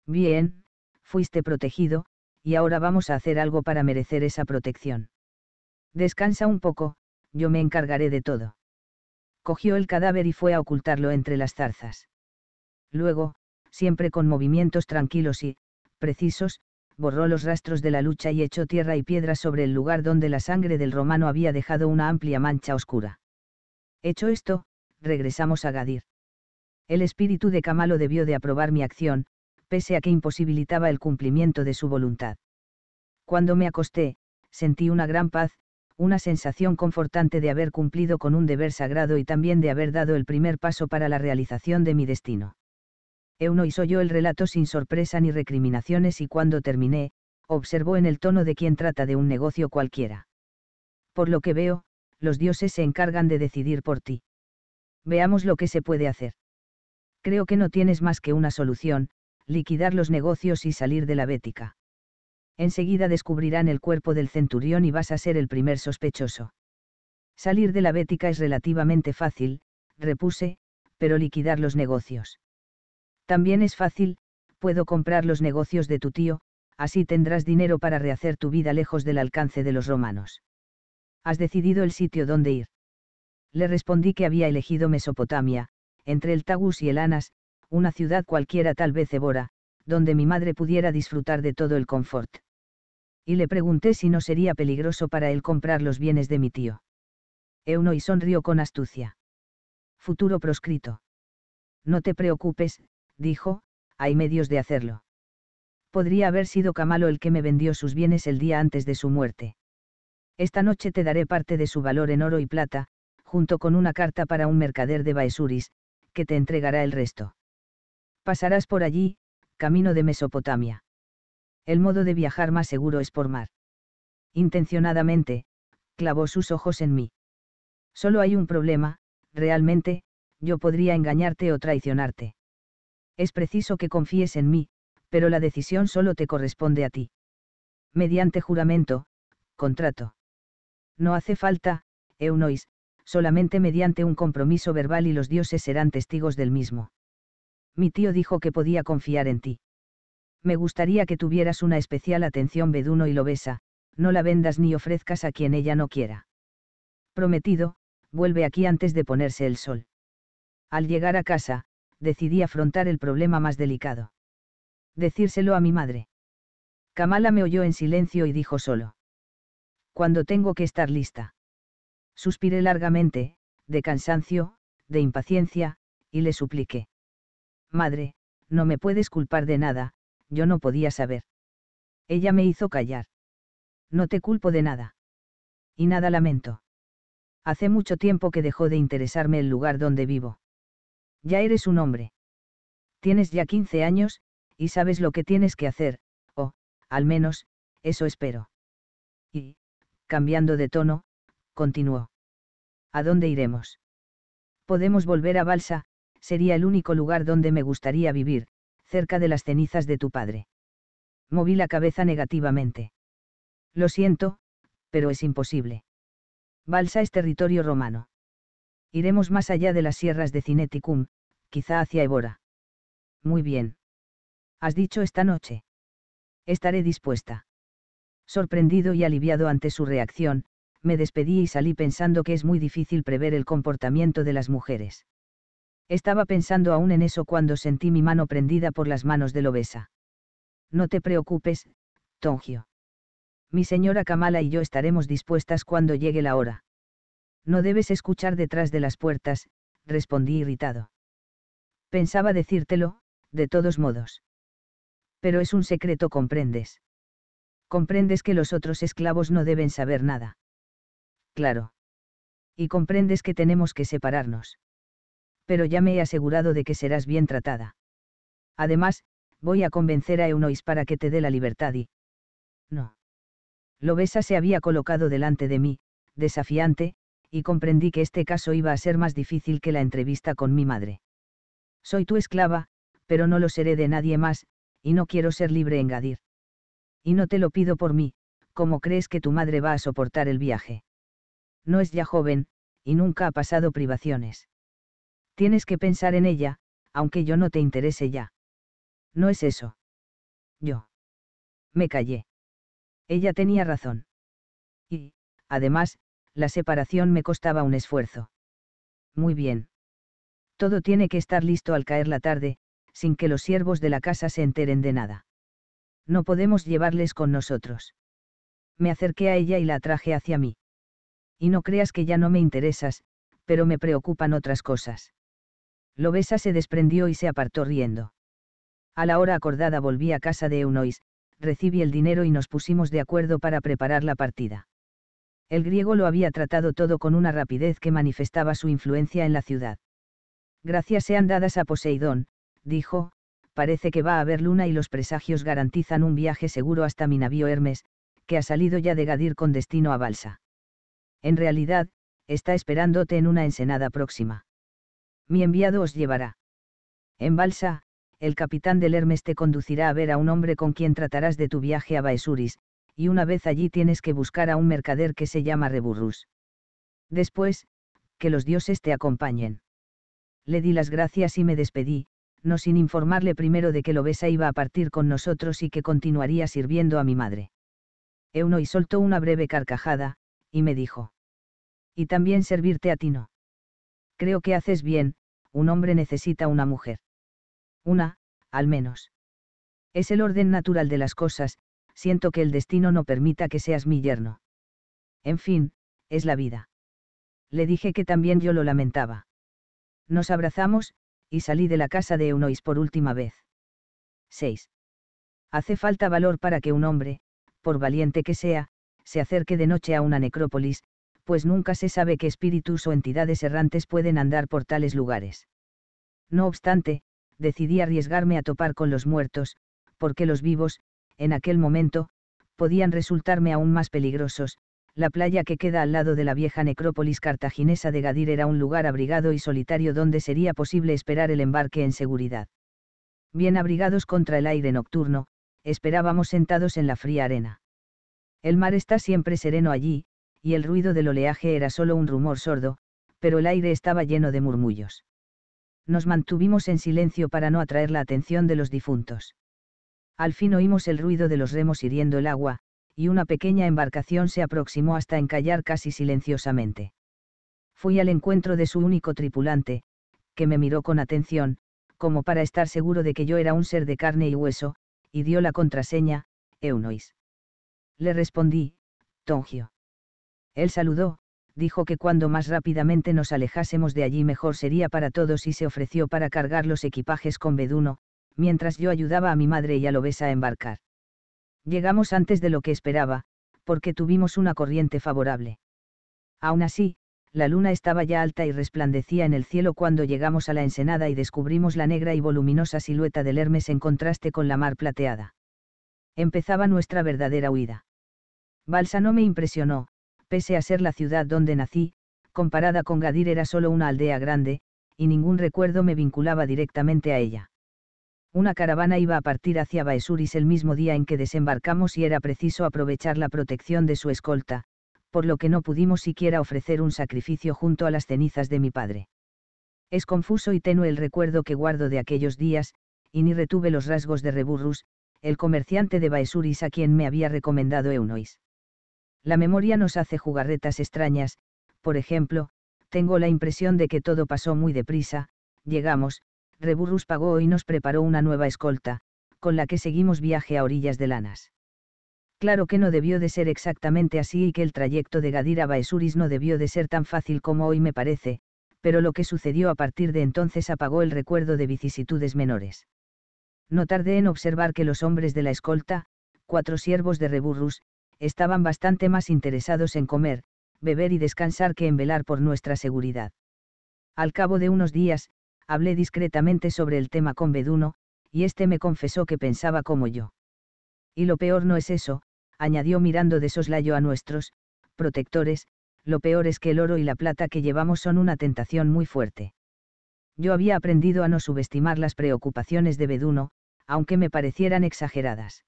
Bien, fuiste protegido, y ahora vamos a hacer algo para merecer esa protección. Descansa un poco, yo me encargaré de todo. Cogió el cadáver y fue a ocultarlo entre las zarzas. Luego, siempre con movimientos tranquilos y, precisos, borró los rastros de la lucha y echó tierra y piedras sobre el lugar donde la sangre del romano había dejado una amplia mancha oscura. Hecho esto, regresamos a Gadir. El espíritu de Camalo debió de aprobar mi acción, pese a que imposibilitaba el cumplimiento de su voluntad. Cuando me acosté, sentí una gran paz, una sensación confortante de haber cumplido con un deber sagrado y también de haber dado el primer paso para la realización de mi destino. Euno hizo yo el relato sin sorpresa ni recriminaciones y cuando terminé, observó en el tono de quien trata de un negocio cualquiera. Por lo que veo, los dioses se encargan de decidir por ti. Veamos lo que se puede hacer. Creo que no tienes más que una solución, liquidar los negocios y salir de la Bética. Enseguida descubrirán el cuerpo del centurión y vas a ser el primer sospechoso. Salir de la Bética es relativamente fácil, repuse, pero liquidar los negocios. También es fácil, puedo comprar los negocios de tu tío, así tendrás dinero para rehacer tu vida lejos del alcance de los romanos. ¿Has decidido el sitio donde ir? Le respondí que había elegido Mesopotamia, entre el Tagus y el Anas, una ciudad cualquiera tal vez Ebora, donde mi madre pudiera disfrutar de todo el confort. Y le pregunté si no sería peligroso para él comprar los bienes de mi tío. Euno y sonrió con astucia. Futuro proscrito. No te preocupes, dijo, hay medios de hacerlo. Podría haber sido Camalo el que me vendió sus bienes el día antes de su muerte. Esta noche te daré parte de su valor en oro y plata, junto con una carta para un mercader de Baesuris, que te entregará el resto. Pasarás por allí, camino de Mesopotamia. El modo de viajar más seguro es por mar. Intencionadamente, clavó sus ojos en mí. Solo hay un problema, realmente, yo podría engañarte o traicionarte. Es preciso que confíes en mí, pero la decisión solo te corresponde a ti. Mediante juramento, contrato. No hace falta, Eunois, solamente mediante un compromiso verbal y los dioses serán testigos del mismo. Mi tío dijo que podía confiar en ti. Me gustaría que tuvieras una especial atención Beduno y Lobesa, no la vendas ni ofrezcas a quien ella no quiera. Prometido, vuelve aquí antes de ponerse el sol. Al llegar a casa, decidí afrontar el problema más delicado. Decírselo a mi madre. Kamala me oyó en silencio y dijo solo. Cuando tengo que estar lista. Suspiré largamente, de cansancio, de impaciencia, y le supliqué. Madre, no me puedes culpar de nada, yo no podía saber. Ella me hizo callar. No te culpo de nada. Y nada lamento. Hace mucho tiempo que dejó de interesarme el lugar donde vivo. Ya eres un hombre. Tienes ya 15 años, y sabes lo que tienes que hacer, o, al menos, eso espero. Y, cambiando de tono, continuó. ¿A dónde iremos? Podemos volver a Balsa, sería el único lugar donde me gustaría vivir, cerca de las cenizas de tu padre. Moví la cabeza negativamente. Lo siento, pero es imposible. Balsa es territorio romano. Iremos más allá de las sierras de Cineticum, quizá hacia Évora. Muy bien. ¿Has dicho esta noche? Estaré dispuesta. Sorprendido y aliviado ante su reacción, me despedí y salí pensando que es muy difícil prever el comportamiento de las mujeres. Estaba pensando aún en eso cuando sentí mi mano prendida por las manos de Lobesa. No te preocupes, Tongio. Mi señora Kamala y yo estaremos dispuestas cuando llegue la hora. No debes escuchar detrás de las puertas, respondí irritado. Pensaba decírtelo, de todos modos. Pero es un secreto, comprendes. Comprendes que los otros esclavos no deben saber nada. Claro. Y comprendes que tenemos que separarnos. Pero ya me he asegurado de que serás bien tratada. Además, voy a convencer a Eunois para que te dé la libertad y... No. Lobesa se había colocado delante de mí, desafiante, y comprendí que este caso iba a ser más difícil que la entrevista con mi madre. Soy tu esclava, pero no lo seré de nadie más, y no quiero ser libre en Gadir. Y no te lo pido por mí, ¿cómo crees que tu madre va a soportar el viaje? No es ya joven, y nunca ha pasado privaciones. Tienes que pensar en ella, aunque yo no te interese ya. No es eso. Yo. Me callé. Ella tenía razón. Y, además, la separación me costaba un esfuerzo. Muy bien. Todo tiene que estar listo al caer la tarde, sin que los siervos de la casa se enteren de nada. No podemos llevarles con nosotros. Me acerqué a ella y la atraje hacia mí. Y no creas que ya no me interesas, pero me preocupan otras cosas. Lobesa se desprendió y se apartó riendo. A la hora acordada volví a casa de Eunois, recibí el dinero y nos pusimos de acuerdo para preparar la partida. El griego lo había tratado todo con una rapidez que manifestaba su influencia en la ciudad. Gracias sean dadas a Poseidón, dijo, parece que va a haber luna y los presagios garantizan un viaje seguro hasta mi navío Hermes, que ha salido ya de Gadir con destino a Balsa. En realidad, está esperándote en una ensenada próxima. Mi enviado os llevará. En Balsa, el capitán del Hermes te conducirá a ver a un hombre con quien tratarás de tu viaje a Baesuris, y una vez allí tienes que buscar a un mercader que se llama Reburrus. Después, que los dioses te acompañen. Le di las gracias y me despedí, no sin informarle primero de que Lobesa iba a partir con nosotros y que continuaría sirviendo a mi madre. Euno y soltó una breve carcajada, y me dijo. Y también servirte a ti no. Creo que haces bien, un hombre necesita una mujer. Una, al menos. Es el orden natural de las cosas, siento que el destino no permita que seas mi yerno. En fin, es la vida. Le dije que también yo lo lamentaba. Nos abrazamos, y salí de la casa de Eunois por última vez. 6. Hace falta valor para que un hombre, por valiente que sea, se acerque de noche a una necrópolis, pues nunca se sabe qué espíritus o entidades errantes pueden andar por tales lugares. No obstante, decidí arriesgarme a topar con los muertos, porque los vivos, en aquel momento, podían resultarme aún más peligrosos. La playa que queda al lado de la vieja necrópolis cartaginesa de Gadir era un lugar abrigado y solitario donde sería posible esperar el embarque en seguridad. Bien abrigados contra el aire nocturno, esperábamos sentados en la fría arena. El mar está siempre sereno allí, y el ruido del oleaje era solo un rumor sordo, pero el aire estaba lleno de murmullos nos mantuvimos en silencio para no atraer la atención de los difuntos. Al fin oímos el ruido de los remos hiriendo el agua, y una pequeña embarcación se aproximó hasta encallar casi silenciosamente. Fui al encuentro de su único tripulante, que me miró con atención, como para estar seguro de que yo era un ser de carne y hueso, y dio la contraseña, Eunois. Le respondí, Tongio. Él saludó, dijo que cuando más rápidamente nos alejásemos de allí mejor sería para todos y se ofreció para cargar los equipajes con Beduno, mientras yo ayudaba a mi madre y a Lobesa a embarcar. Llegamos antes de lo que esperaba, porque tuvimos una corriente favorable. Aún así, la luna estaba ya alta y resplandecía en el cielo cuando llegamos a la ensenada y descubrimos la negra y voluminosa silueta del Hermes en contraste con la mar plateada. Empezaba nuestra verdadera huida. Balsa no me impresionó, pese a ser la ciudad donde nací, comparada con Gadir era solo una aldea grande, y ningún recuerdo me vinculaba directamente a ella. Una caravana iba a partir hacia Baesuris el mismo día en que desembarcamos y era preciso aprovechar la protección de su escolta, por lo que no pudimos siquiera ofrecer un sacrificio junto a las cenizas de mi padre. Es confuso y tenue el recuerdo que guardo de aquellos días, y ni retuve los rasgos de Reburrus, el comerciante de Baesuris a quien me había recomendado Eunois. La memoria nos hace jugarretas extrañas, por ejemplo, tengo la impresión de que todo pasó muy deprisa, llegamos, Reburrus pagó y nos preparó una nueva escolta, con la que seguimos viaje a orillas de Lanas. Claro que no debió de ser exactamente así y que el trayecto de Gadir a Baesuris no debió de ser tan fácil como hoy me parece, pero lo que sucedió a partir de entonces apagó el recuerdo de vicisitudes menores. No tardé en observar que los hombres de la escolta, cuatro siervos de Reburrus, estaban bastante más interesados en comer, beber y descansar que en velar por nuestra seguridad. Al cabo de unos días, hablé discretamente sobre el tema con Beduno, y éste me confesó que pensaba como yo. Y lo peor no es eso, añadió mirando de soslayo a nuestros, protectores, lo peor es que el oro y la plata que llevamos son una tentación muy fuerte. Yo había aprendido a no subestimar las preocupaciones de Beduno, aunque me parecieran exageradas.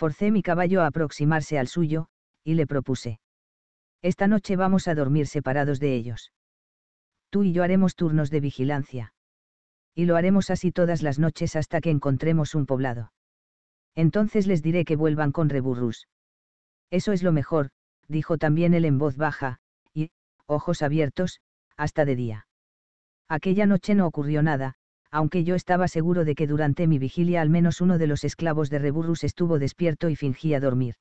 Forcé mi caballo a aproximarse al suyo, y le propuse. Esta noche vamos a dormir separados de ellos. Tú y yo haremos turnos de vigilancia. Y lo haremos así todas las noches hasta que encontremos un poblado entonces les diré que vuelvan con Reburrus. Eso es lo mejor, dijo también él en voz baja, y, ojos abiertos, hasta de día. Aquella noche no ocurrió nada, aunque yo estaba seguro de que durante mi vigilia al menos uno de los esclavos de Reburrus estuvo despierto y fingía dormir.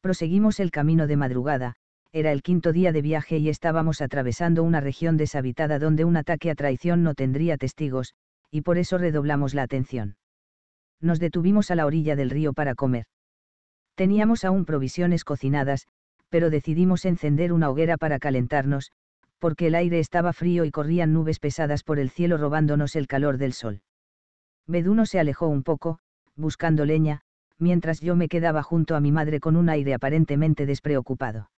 Proseguimos el camino de madrugada, era el quinto día de viaje y estábamos atravesando una región deshabitada donde un ataque a traición no tendría testigos, y por eso redoblamos la atención nos detuvimos a la orilla del río para comer. Teníamos aún provisiones cocinadas, pero decidimos encender una hoguera para calentarnos, porque el aire estaba frío y corrían nubes pesadas por el cielo robándonos el calor del sol. Beduno se alejó un poco, buscando leña, mientras yo me quedaba junto a mi madre con un aire aparentemente despreocupado.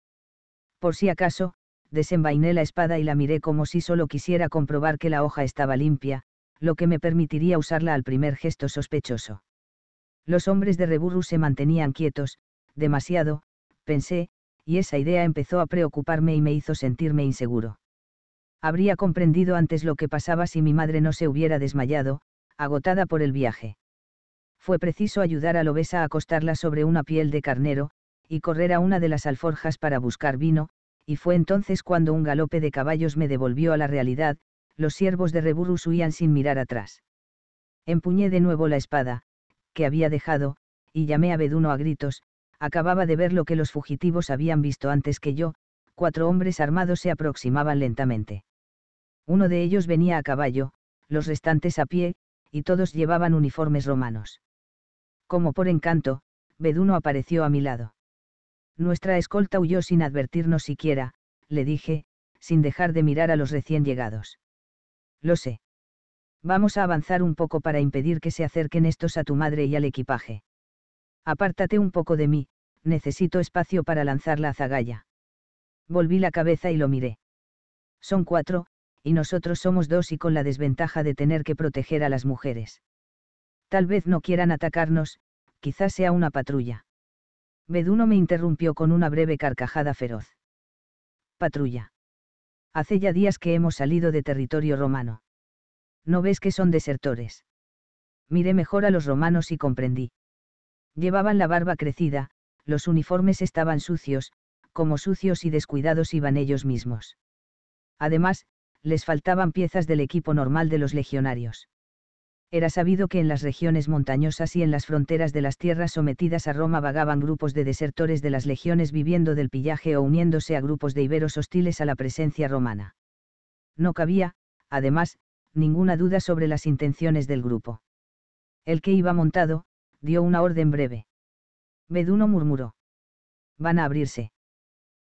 Por si acaso, desenvainé la espada y la miré como si solo quisiera comprobar que la hoja estaba limpia, lo que me permitiría usarla al primer gesto sospechoso. Los hombres de Reburru se mantenían quietos, demasiado, pensé, y esa idea empezó a preocuparme y me hizo sentirme inseguro. Habría comprendido antes lo que pasaba si mi madre no se hubiera desmayado, agotada por el viaje. Fue preciso ayudar a Lobesa a acostarla sobre una piel de carnero, y correr a una de las alforjas para buscar vino, y fue entonces cuando un galope de caballos me devolvió a la realidad, los siervos de Reburus huían sin mirar atrás. Empuñé de nuevo la espada, que había dejado, y llamé a Beduno a gritos, acababa de ver lo que los fugitivos habían visto antes que yo, cuatro hombres armados se aproximaban lentamente. Uno de ellos venía a caballo, los restantes a pie, y todos llevaban uniformes romanos. Como por encanto, Beduno apareció a mi lado. Nuestra escolta huyó sin advertirnos siquiera, le dije, sin dejar de mirar a los recién llegados. Lo sé. Vamos a avanzar un poco para impedir que se acerquen estos a tu madre y al equipaje. Apártate un poco de mí, necesito espacio para lanzar la azagaya. Volví la cabeza y lo miré. Son cuatro, y nosotros somos dos y con la desventaja de tener que proteger a las mujeres. Tal vez no quieran atacarnos, quizás sea una patrulla. Beduno me interrumpió con una breve carcajada feroz. Patrulla. Hace ya días que hemos salido de territorio romano. ¿No ves que son desertores? Miré mejor a los romanos y comprendí. Llevaban la barba crecida, los uniformes estaban sucios, como sucios y descuidados iban ellos mismos. Además, les faltaban piezas del equipo normal de los legionarios. Era sabido que en las regiones montañosas y en las fronteras de las tierras sometidas a Roma vagaban grupos de desertores de las legiones viviendo del pillaje o uniéndose a grupos de iberos hostiles a la presencia romana. No cabía, además, ninguna duda sobre las intenciones del grupo. El que iba montado, dio una orden breve. Beduno murmuró. Van a abrirse.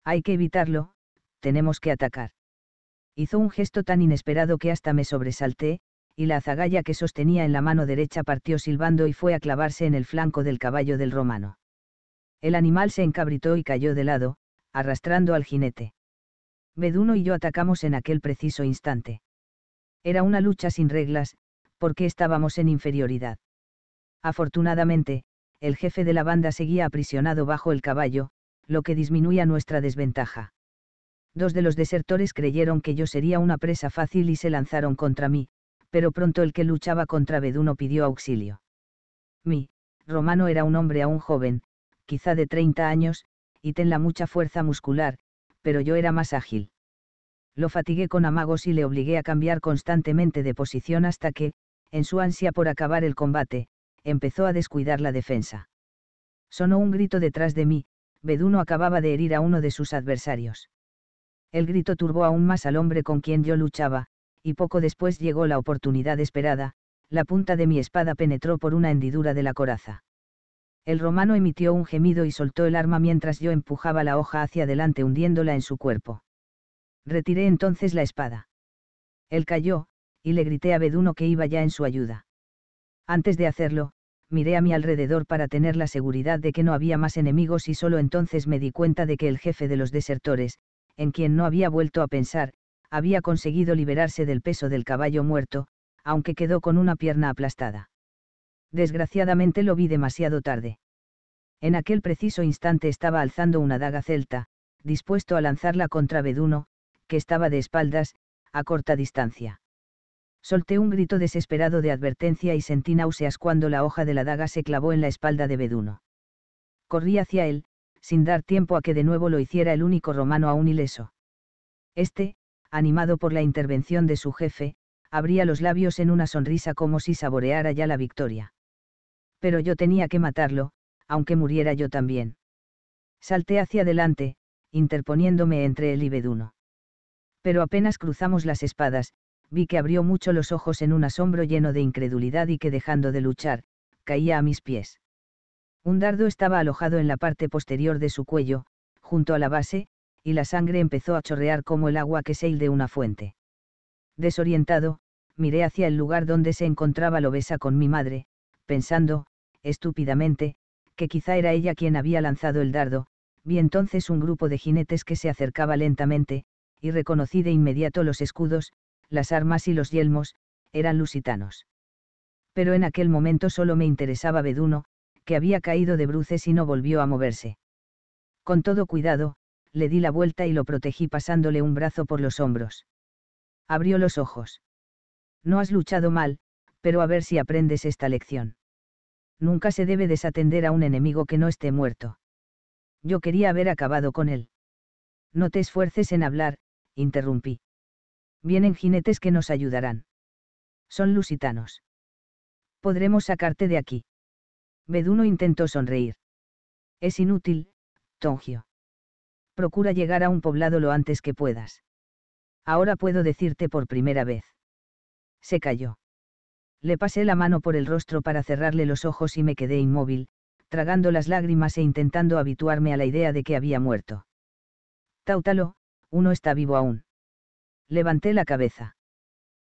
Hay que evitarlo, tenemos que atacar. Hizo un gesto tan inesperado que hasta me sobresalté, y la azagaya que sostenía en la mano derecha partió silbando y fue a clavarse en el flanco del caballo del romano. El animal se encabritó y cayó de lado, arrastrando al jinete. Beduno y yo atacamos en aquel preciso instante. Era una lucha sin reglas, porque estábamos en inferioridad. Afortunadamente, el jefe de la banda seguía aprisionado bajo el caballo, lo que disminuía nuestra desventaja. Dos de los desertores creyeron que yo sería una presa fácil y se lanzaron contra mí, pero pronto el que luchaba contra Beduno pidió auxilio. Mi, Romano era un hombre aún joven, quizá de 30 años, y tenla mucha fuerza muscular, pero yo era más ágil. Lo fatigué con amagos y le obligué a cambiar constantemente de posición hasta que, en su ansia por acabar el combate, empezó a descuidar la defensa. Sonó un grito detrás de mí, Beduno acababa de herir a uno de sus adversarios. El grito turbó aún más al hombre con quien yo luchaba, y poco después llegó la oportunidad esperada, la punta de mi espada penetró por una hendidura de la coraza. El romano emitió un gemido y soltó el arma mientras yo empujaba la hoja hacia adelante hundiéndola en su cuerpo. Retiré entonces la espada. Él cayó, y le grité a Beduno que iba ya en su ayuda. Antes de hacerlo, miré a mi alrededor para tener la seguridad de que no había más enemigos y solo entonces me di cuenta de que el jefe de los desertores, en quien no había vuelto a pensar, había conseguido liberarse del peso del caballo muerto, aunque quedó con una pierna aplastada. Desgraciadamente lo vi demasiado tarde. En aquel preciso instante estaba alzando una daga celta, dispuesto a lanzarla contra Beduno, que estaba de espaldas, a corta distancia. Solté un grito desesperado de advertencia y sentí náuseas cuando la hoja de la daga se clavó en la espalda de Beduno. Corrí hacia él, sin dar tiempo a que de nuevo lo hiciera el único romano aún ileso. Este, animado por la intervención de su jefe, abría los labios en una sonrisa como si saboreara ya la victoria. Pero yo tenía que matarlo, aunque muriera yo también. Salté hacia adelante, interponiéndome entre él y Beduno. Pero apenas cruzamos las espadas, vi que abrió mucho los ojos en un asombro lleno de incredulidad y que dejando de luchar, caía a mis pies. Un dardo estaba alojado en la parte posterior de su cuello, junto a la base, y la sangre empezó a chorrear como el agua que se de una fuente. Desorientado, miré hacia el lugar donde se encontraba Lobesa con mi madre, pensando, estúpidamente, que quizá era ella quien había lanzado el dardo, vi entonces un grupo de jinetes que se acercaba lentamente, y reconocí de inmediato los escudos, las armas y los yelmos, eran lusitanos. Pero en aquel momento solo me interesaba Beduno, que había caído de bruces y no volvió a moverse. Con todo cuidado, le di la vuelta y lo protegí pasándole un brazo por los hombros. Abrió los ojos. No has luchado mal, pero a ver si aprendes esta lección. Nunca se debe desatender a un enemigo que no esté muerto. Yo quería haber acabado con él. No te esfuerces en hablar, interrumpí. Vienen jinetes que nos ayudarán. Son lusitanos. Podremos sacarte de aquí. Beduno intentó sonreír. Es inútil, Tongio. Procura llegar a un poblado lo antes que puedas. Ahora puedo decirte por primera vez. Se calló. Le pasé la mano por el rostro para cerrarle los ojos y me quedé inmóvil, tragando las lágrimas e intentando habituarme a la idea de que había muerto. Táutalo, uno está vivo aún. Levanté la cabeza.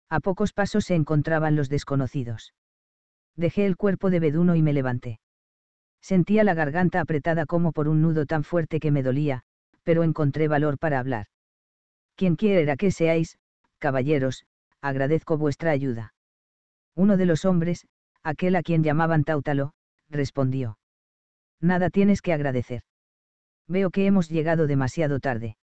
A pocos pasos se encontraban los desconocidos. Dejé el cuerpo de Beduno y me levanté. Sentía la garganta apretada como por un nudo tan fuerte que me dolía, pero encontré valor para hablar. Quien quiera que seáis, caballeros, agradezco vuestra ayuda. Uno de los hombres, aquel a quien llamaban Táutalo, respondió. Nada tienes que agradecer. Veo que hemos llegado demasiado tarde.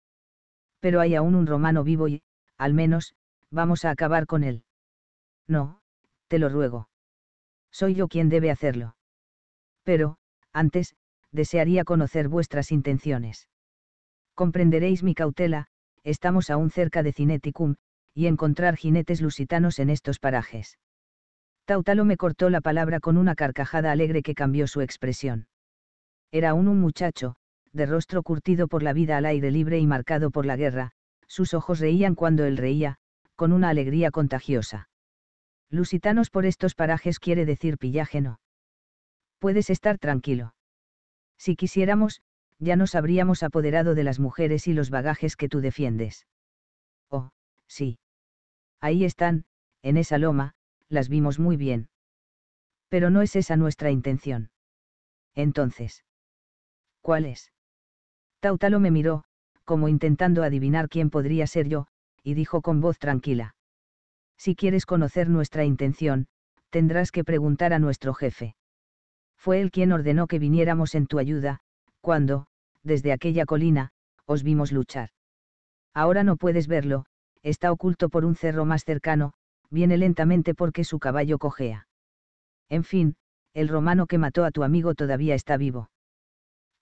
Pero hay aún un romano vivo y, al menos, vamos a acabar con él. No, te lo ruego. Soy yo quien debe hacerlo. Pero, antes, desearía conocer vuestras intenciones. Comprenderéis mi cautela, estamos aún cerca de Cineticum, y encontrar jinetes lusitanos en estos parajes. Tautalo me cortó la palabra con una carcajada alegre que cambió su expresión. Era aún un muchacho, de rostro curtido por la vida al aire libre y marcado por la guerra, sus ojos reían cuando él reía, con una alegría contagiosa. Lusitanos por estos parajes quiere decir pillaje no. Puedes estar tranquilo. Si quisiéramos, ya nos habríamos apoderado de las mujeres y los bagajes que tú defiendes. Oh, sí. Ahí están, en esa loma, las vimos muy bien. Pero no es esa nuestra intención. Entonces. ¿Cuál es? Tautalo me miró, como intentando adivinar quién podría ser yo, y dijo con voz tranquila. Si quieres conocer nuestra intención, tendrás que preguntar a nuestro jefe. Fue él quien ordenó que viniéramos en tu ayuda, cuando, desde aquella colina, os vimos luchar. Ahora no puedes verlo, está oculto por un cerro más cercano, viene lentamente porque su caballo cojea. En fin, el romano que mató a tu amigo todavía está vivo.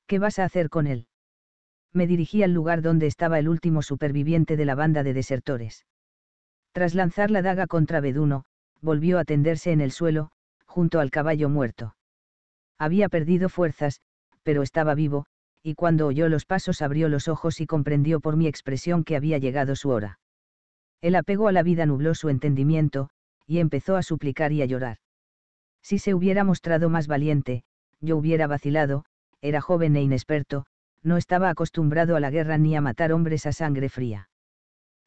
¿Qué vas a hacer con él? Me dirigí al lugar donde estaba el último superviviente de la banda de desertores. Tras lanzar la daga contra Beduno, volvió a tenderse en el suelo, junto al caballo muerto. Había perdido fuerzas, pero estaba vivo, y cuando oyó los pasos abrió los ojos y comprendió por mi expresión que había llegado su hora. El apego a la vida nubló su entendimiento, y empezó a suplicar y a llorar. Si se hubiera mostrado más valiente, yo hubiera vacilado, era joven e inexperto, no estaba acostumbrado a la guerra ni a matar hombres a sangre fría.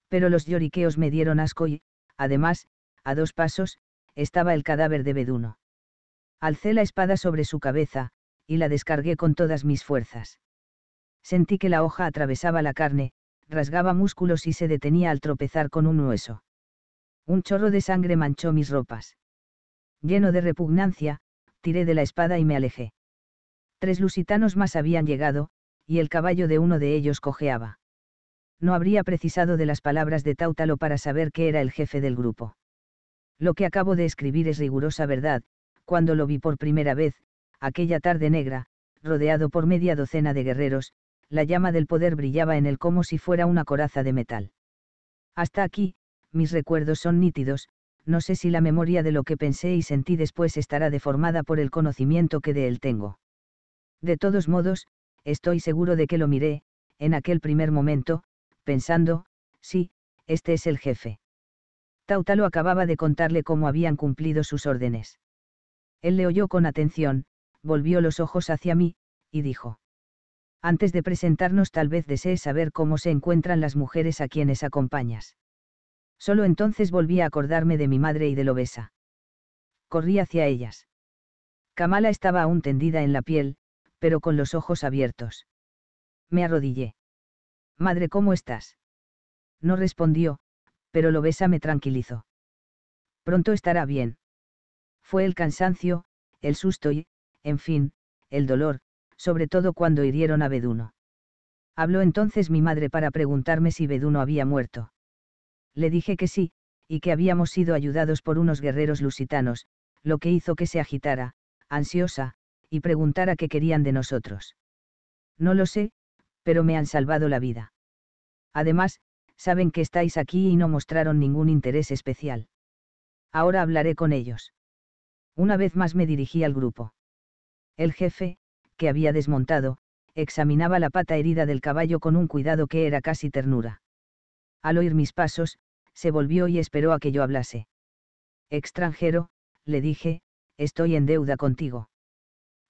Pero los lloriqueos me dieron asco y, además, a dos pasos, estaba el cadáver de Beduno. Alcé la espada sobre su cabeza, y la descargué con todas mis fuerzas. Sentí que la hoja atravesaba la carne, rasgaba músculos y se detenía al tropezar con un hueso. Un chorro de sangre manchó mis ropas. Lleno de repugnancia, tiré de la espada y me alejé. Tres lusitanos más habían llegado, y el caballo de uno de ellos cojeaba. No habría precisado de las palabras de Tautalo para saber que era el jefe del grupo. Lo que acabo de escribir es rigurosa verdad, cuando lo vi por primera vez, aquella tarde negra, rodeado por media docena de guerreros, la llama del poder brillaba en él como si fuera una coraza de metal. Hasta aquí, mis recuerdos son nítidos, no sé si la memoria de lo que pensé y sentí después estará deformada por el conocimiento que de él tengo. De todos modos, estoy seguro de que lo miré, en aquel primer momento, pensando, sí, este es el jefe. Tautalo acababa de contarle cómo habían cumplido sus órdenes. Él le oyó con atención, volvió los ojos hacia mí, y dijo. Antes de presentarnos tal vez desees saber cómo se encuentran las mujeres a quienes acompañas. Solo entonces volví a acordarme de mi madre y de Lobesa. Corrí hacia ellas. Kamala estaba aún tendida en la piel, pero con los ojos abiertos. Me arrodillé. Madre, ¿cómo estás? No respondió, pero Lobesa me tranquilizó. Pronto estará bien. Fue el cansancio, el susto y, en fin, el dolor, sobre todo cuando hirieron a Beduno. Habló entonces mi madre para preguntarme si Beduno había muerto. Le dije que sí, y que habíamos sido ayudados por unos guerreros lusitanos, lo que hizo que se agitara, ansiosa, y preguntara qué querían de nosotros. No lo sé, pero me han salvado la vida. Además, saben que estáis aquí y no mostraron ningún interés especial. Ahora hablaré con ellos. Una vez más me dirigí al grupo. El jefe, que había desmontado, examinaba la pata herida del caballo con un cuidado que era casi ternura. Al oír mis pasos, se volvió y esperó a que yo hablase. Extranjero, le dije, estoy en deuda contigo.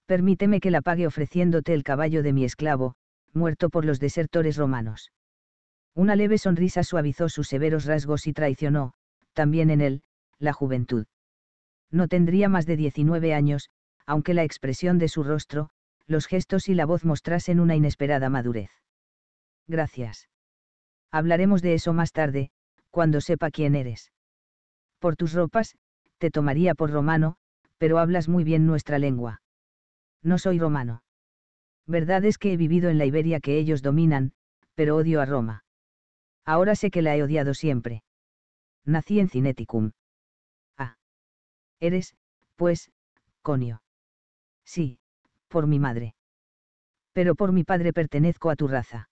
Permíteme que la pague ofreciéndote el caballo de mi esclavo, muerto por los desertores romanos. Una leve sonrisa suavizó sus severos rasgos y traicionó, también en él, la juventud. No tendría más de 19 años, aunque la expresión de su rostro, los gestos y la voz mostrasen una inesperada madurez. Gracias. Hablaremos de eso más tarde, cuando sepa quién eres. Por tus ropas, te tomaría por romano, pero hablas muy bien nuestra lengua. No soy romano. Verdad es que he vivido en la Iberia que ellos dominan, pero odio a Roma. Ahora sé que la he odiado siempre. Nací en Cineticum. Ah. Eres, pues, conio. Sí, por mi madre. Pero por mi padre pertenezco a tu raza.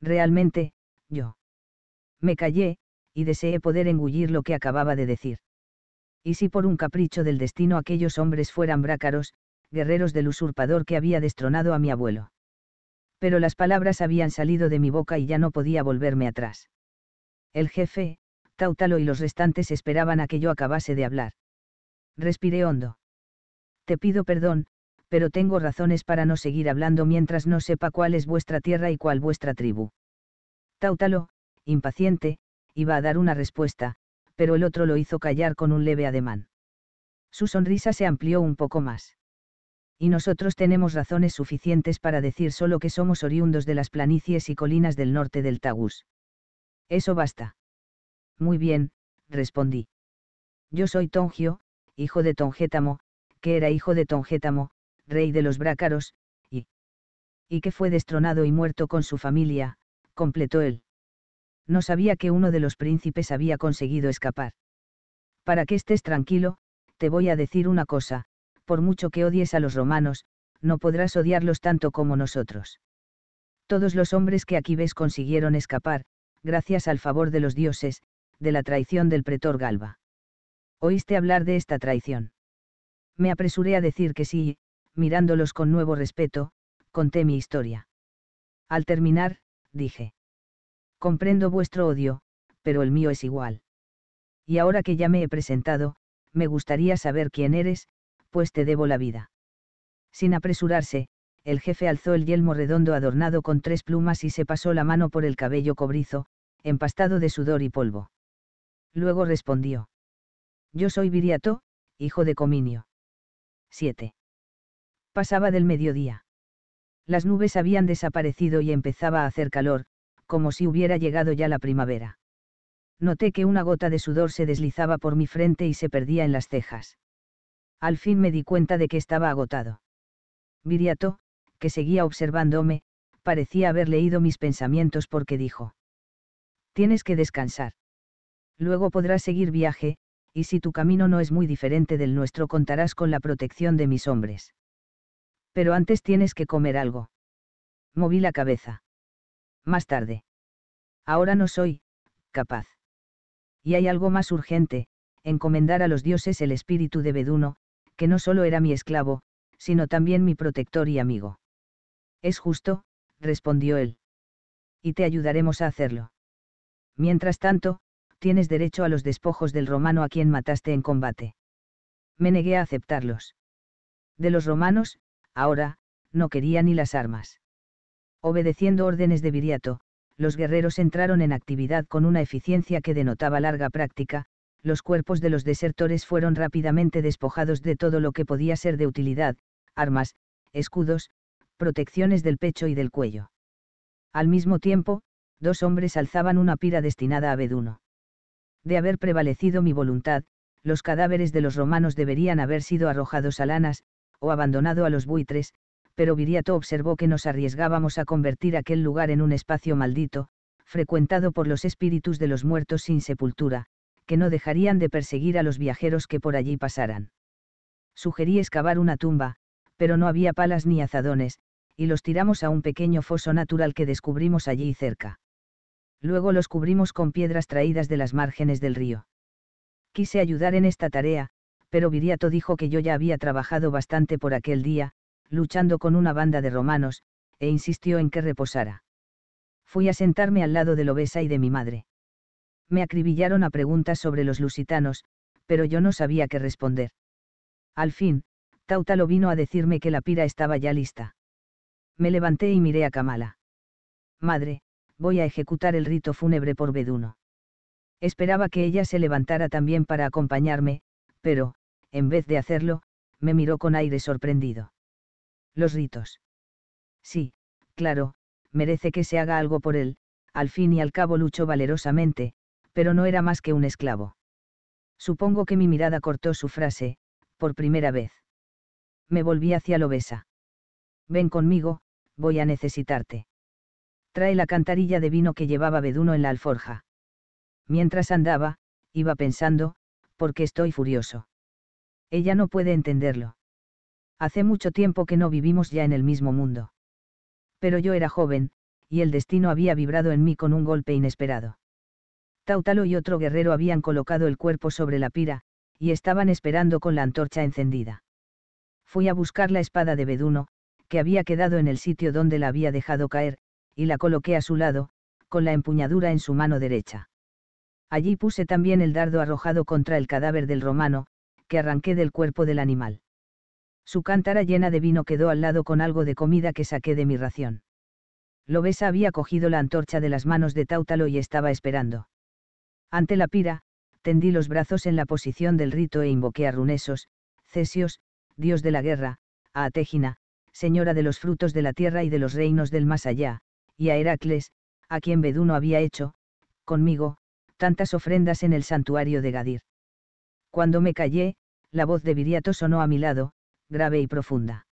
Realmente, yo. Me callé, y deseé poder engullir lo que acababa de decir. Y si por un capricho del destino aquellos hombres fueran brácaros, guerreros del usurpador que había destronado a mi abuelo. Pero las palabras habían salido de mi boca y ya no podía volverme atrás. El jefe, Tautalo y los restantes esperaban a que yo acabase de hablar. Respiré hondo. Te pido perdón, pero tengo razones para no seguir hablando mientras no sepa cuál es vuestra tierra y cuál vuestra tribu. Táutalo, impaciente, iba a dar una respuesta, pero el otro lo hizo callar con un leve ademán. Su sonrisa se amplió un poco más. Y nosotros tenemos razones suficientes para decir solo que somos oriundos de las planicies y colinas del norte del Tagus. Eso basta. Muy bien, respondí. Yo soy Tongio, hijo de Tongétamo, que era hijo de Tongétamo, rey de los brácaros, y... y que fue destronado y muerto con su familia, completó él. No sabía que uno de los príncipes había conseguido escapar. Para que estés tranquilo, te voy a decir una cosa, por mucho que odies a los romanos, no podrás odiarlos tanto como nosotros. Todos los hombres que aquí ves consiguieron escapar, gracias al favor de los dioses, de la traición del pretor Galba. ¿Oíste hablar de esta traición? Me apresuré a decir que sí, mirándolos con nuevo respeto, conté mi historia. Al terminar, dije. Comprendo vuestro odio, pero el mío es igual. Y ahora que ya me he presentado, me gustaría saber quién eres, pues te debo la vida. Sin apresurarse, el jefe alzó el yelmo redondo adornado con tres plumas y se pasó la mano por el cabello cobrizo, empastado de sudor y polvo. Luego respondió. Yo soy Viriato, hijo de Cominio. 7. Pasaba del mediodía. Las nubes habían desaparecido y empezaba a hacer calor, como si hubiera llegado ya la primavera. Noté que una gota de sudor se deslizaba por mi frente y se perdía en las cejas. Al fin me di cuenta de que estaba agotado. Viriato, que seguía observándome, parecía haber leído mis pensamientos porque dijo. Tienes que descansar. Luego podrás seguir viaje, y si tu camino no es muy diferente del nuestro contarás con la protección de mis hombres. Pero antes tienes que comer algo. Moví la cabeza. Más tarde. Ahora no soy, capaz. Y hay algo más urgente, encomendar a los dioses el espíritu de Beduno, que no solo era mi esclavo, sino también mi protector y amigo. Es justo, respondió él. Y te ayudaremos a hacerlo. Mientras tanto, tienes derecho a los despojos del romano a quien mataste en combate. Me negué a aceptarlos. De los romanos, ahora, no quería ni las armas. Obedeciendo órdenes de Viriato, los guerreros entraron en actividad con una eficiencia que denotaba larga práctica, los cuerpos de los desertores fueron rápidamente despojados de todo lo que podía ser de utilidad, armas, escudos, protecciones del pecho y del cuello. Al mismo tiempo, dos hombres alzaban una pira destinada a Beduno. De haber prevalecido mi voluntad, los cadáveres de los romanos deberían haber sido arrojados a lanas, o abandonado a los buitres, pero Viriato observó que nos arriesgábamos a convertir aquel lugar en un espacio maldito, frecuentado por los espíritus de los muertos sin sepultura, que no dejarían de perseguir a los viajeros que por allí pasaran. Sugerí excavar una tumba, pero no había palas ni azadones, y los tiramos a un pequeño foso natural que descubrimos allí cerca. Luego los cubrimos con piedras traídas de las márgenes del río. Quise ayudar en esta tarea, pero Viriato dijo que yo ya había trabajado bastante por aquel día, luchando con una banda de romanos, e insistió en que reposara. Fui a sentarme al lado de Lobesa y de mi madre. Me acribillaron a preguntas sobre los lusitanos, pero yo no sabía qué responder. Al fin, Tautalo vino a decirme que la pira estaba ya lista. Me levanté y miré a Kamala. Madre, voy a ejecutar el rito fúnebre por Beduno. Esperaba que ella se levantara también para acompañarme, pero, en vez de hacerlo, me miró con aire sorprendido. Los ritos. Sí, claro, merece que se haga algo por él, al fin y al cabo luchó valerosamente, pero no era más que un esclavo. Supongo que mi mirada cortó su frase, por primera vez. Me volví hacia Lobesa. Ven conmigo, voy a necesitarte. Trae la cantarilla de vino que llevaba Beduno en la alforja. Mientras andaba, iba pensando, ¿por qué estoy furioso? Ella no puede entenderlo. Hace mucho tiempo que no vivimos ya en el mismo mundo. Pero yo era joven, y el destino había vibrado en mí con un golpe inesperado. Tautalo y otro guerrero habían colocado el cuerpo sobre la pira, y estaban esperando con la antorcha encendida. Fui a buscar la espada de Beduno, que había quedado en el sitio donde la había dejado caer, y la coloqué a su lado, con la empuñadura en su mano derecha. Allí puse también el dardo arrojado contra el cadáver del romano, que arranqué del cuerpo del animal. Su cántara llena de vino quedó al lado con algo de comida que saqué de mi ración. Lobesa había cogido la antorcha de las manos de Táutalo y estaba esperando. Ante la pira, tendí los brazos en la posición del rito e invoqué a Runesos, Cesios, dios de la guerra, a Atégina, señora de los frutos de la tierra y de los reinos del más allá, y a Heracles, a quien Beduno había hecho, conmigo, tantas ofrendas en el santuario de Gadir. Cuando me callé, la voz de Viriato sonó a mi lado, grave y profunda.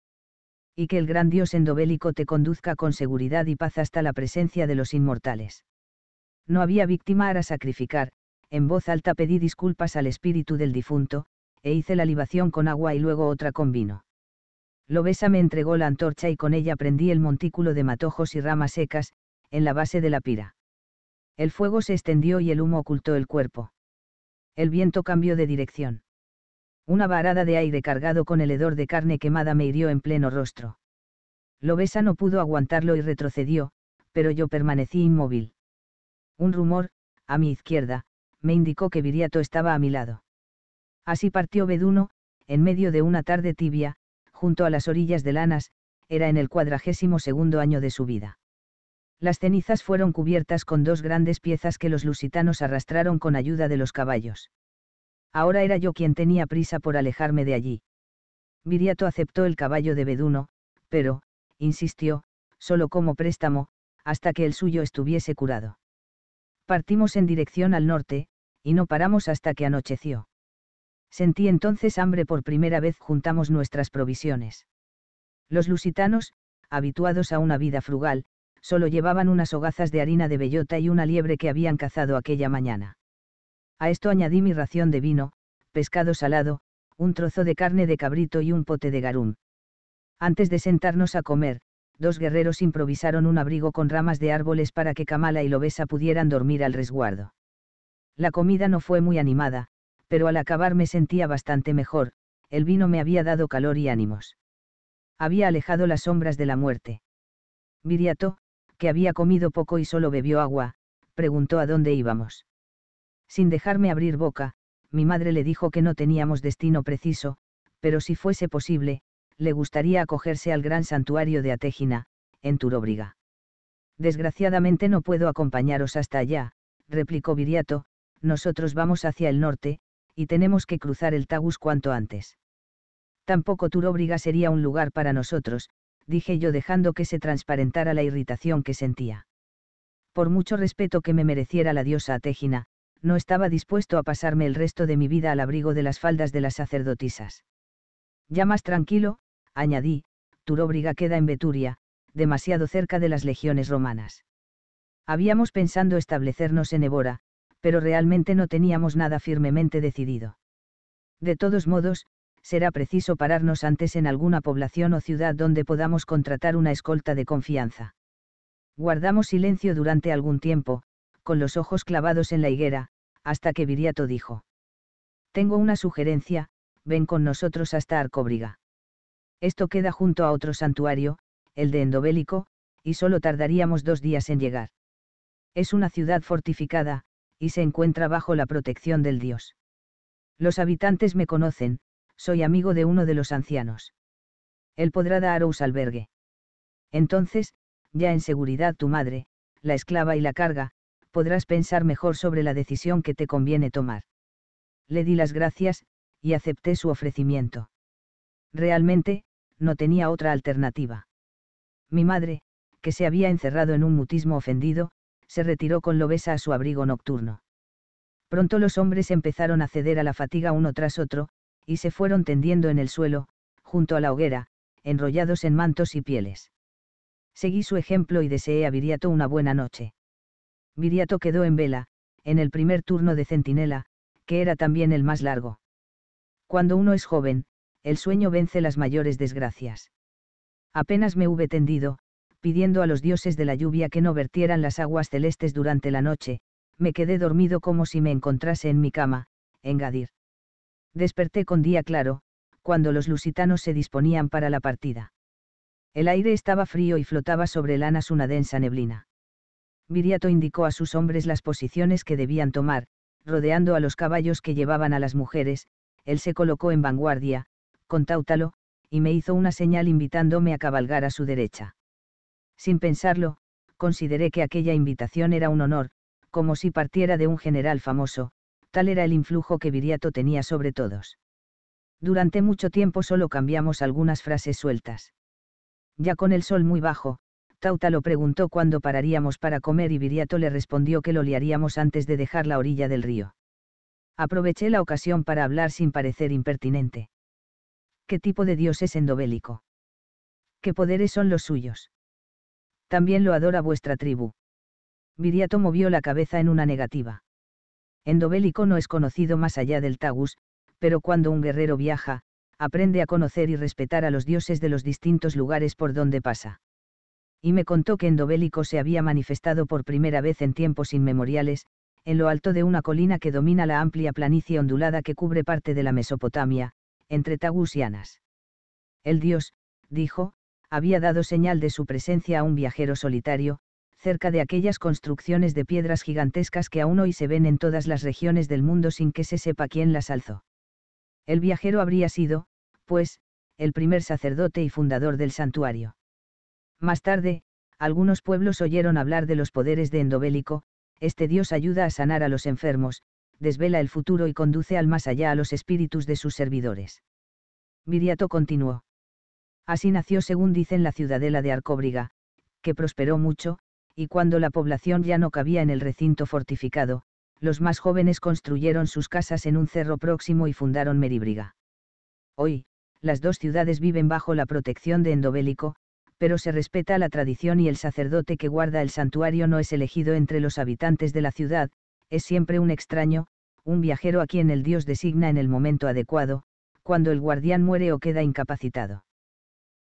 Y que el gran dios endobélico te conduzca con seguridad y paz hasta la presencia de los inmortales. No había víctima a sacrificar, en voz alta pedí disculpas al espíritu del difunto, e hice la libación con agua y luego otra con vino. Lobesa me entregó la antorcha y con ella prendí el montículo de matojos y ramas secas, en la base de la pira. El fuego se extendió y el humo ocultó el cuerpo. El viento cambió de dirección. Una varada de aire cargado con el hedor de carne quemada me hirió en pleno rostro. Lobesa no pudo aguantarlo y retrocedió, pero yo permanecí inmóvil. Un rumor, a mi izquierda, me indicó que Viriato estaba a mi lado. Así partió Beduno, en medio de una tarde tibia, junto a las orillas de Lanas, era en el cuadragésimo segundo año de su vida. Las cenizas fueron cubiertas con dos grandes piezas que los lusitanos arrastraron con ayuda de los caballos. Ahora era yo quien tenía prisa por alejarme de allí. Viriato aceptó el caballo de Beduno, pero, insistió, solo como préstamo, hasta que el suyo estuviese curado. Partimos en dirección al norte, y no paramos hasta que anocheció. Sentí entonces hambre por primera vez juntamos nuestras provisiones. Los lusitanos, habituados a una vida frugal, solo llevaban unas hogazas de harina de bellota y una liebre que habían cazado aquella mañana. A esto añadí mi ración de vino, pescado salado, un trozo de carne de cabrito y un pote de garum. Antes de sentarnos a comer, dos guerreros improvisaron un abrigo con ramas de árboles para que Kamala y Lobesa pudieran dormir al resguardo. La comida no fue muy animada, pero al acabar me sentía bastante mejor, el vino me había dado calor y ánimos. Había alejado las sombras de la muerte. Viriato, que había comido poco y solo bebió agua, preguntó a dónde íbamos. Sin dejarme abrir boca, mi madre le dijo que no teníamos destino preciso, pero si fuese posible, le gustaría acogerse al gran santuario de Atégina, en Turóbriga. Desgraciadamente no puedo acompañaros hasta allá, replicó Viriato, nosotros vamos hacia el norte, y tenemos que cruzar el Tagus cuanto antes. Tampoco Turóbriga sería un lugar para nosotros, dije yo dejando que se transparentara la irritación que sentía. Por mucho respeto que me mereciera la diosa Atégina, no estaba dispuesto a pasarme el resto de mi vida al abrigo de las faldas de las sacerdotisas. Ya más tranquilo, añadí, Turóbriga queda en Beturia, demasiado cerca de las legiones romanas. Habíamos pensado establecernos en Évora, pero realmente no teníamos nada firmemente decidido. De todos modos, será preciso pararnos antes en alguna población o ciudad donde podamos contratar una escolta de confianza. Guardamos silencio durante algún tiempo, con los ojos clavados en la higuera, hasta que Viriato dijo. Tengo una sugerencia, ven con nosotros hasta Arcóbriga. Esto queda junto a otro santuario, el de Endobélico, y solo tardaríamos dos días en llegar. Es una ciudad fortificada, y se encuentra bajo la protección del dios. Los habitantes me conocen, soy amigo de uno de los ancianos. Él podrá daros albergue. Entonces, ya en seguridad tu madre, la esclava y la carga, podrás pensar mejor sobre la decisión que te conviene tomar. Le di las gracias, y acepté su ofrecimiento. Realmente, no tenía otra alternativa. Mi madre, que se había encerrado en un mutismo ofendido, se retiró con Lobesa a su abrigo nocturno. Pronto los hombres empezaron a ceder a la fatiga uno tras otro, y se fueron tendiendo en el suelo, junto a la hoguera, enrollados en mantos y pieles. Seguí su ejemplo y deseé a Viriato una buena noche. Viriato quedó en vela, en el primer turno de centinela, que era también el más largo. Cuando uno es joven, el sueño vence las mayores desgracias. Apenas me hube tendido, pidiendo a los dioses de la lluvia que no vertieran las aguas celestes durante la noche, me quedé dormido como si me encontrase en mi cama, en Gadir. Desperté con día claro, cuando los lusitanos se disponían para la partida. El aire estaba frío y flotaba sobre lanas una densa neblina. Viriato indicó a sus hombres las posiciones que debían tomar, rodeando a los caballos que llevaban a las mujeres, él se colocó en vanguardia, con Táutalo, y me hizo una señal invitándome a cabalgar a su derecha. Sin pensarlo, consideré que aquella invitación era un honor, como si partiera de un general famoso, tal era el influjo que Viriato tenía sobre todos. Durante mucho tiempo solo cambiamos algunas frases sueltas. Ya con el sol muy bajo, Tauta lo preguntó cuándo pararíamos para comer y Viriato le respondió que lo liaríamos antes de dejar la orilla del río. Aproveché la ocasión para hablar sin parecer impertinente. ¿Qué tipo de dios es endobélico? ¿Qué poderes son los suyos? También lo adora vuestra tribu. Viriato movió la cabeza en una negativa. Endobélico no es conocido más allá del Tagus, pero cuando un guerrero viaja, aprende a conocer y respetar a los dioses de los distintos lugares por donde pasa. Y me contó que Endobélico se había manifestado por primera vez en tiempos inmemoriales, en lo alto de una colina que domina la amplia planicie ondulada que cubre parte de la Mesopotamia, entre Tagus y Anas. El dios, dijo, había dado señal de su presencia a un viajero solitario, cerca de aquellas construcciones de piedras gigantescas que aún hoy se ven en todas las regiones del mundo sin que se sepa quién las alzó. El viajero habría sido, pues, el primer sacerdote y fundador del santuario. Más tarde, algunos pueblos oyeron hablar de los poderes de Endobélico, este dios ayuda a sanar a los enfermos, desvela el futuro y conduce al más allá a los espíritus de sus servidores. Viriato continuó. Así nació según dicen la ciudadela de Arcóbriga, que prosperó mucho, y cuando la población ya no cabía en el recinto fortificado, los más jóvenes construyeron sus casas en un cerro próximo y fundaron Meríbriga. Hoy, las dos ciudades viven bajo la protección de Endobélico, pero se respeta la tradición y el sacerdote que guarda el santuario no es elegido entre los habitantes de la ciudad, es siempre un extraño, un viajero a quien el dios designa en el momento adecuado, cuando el guardián muere o queda incapacitado.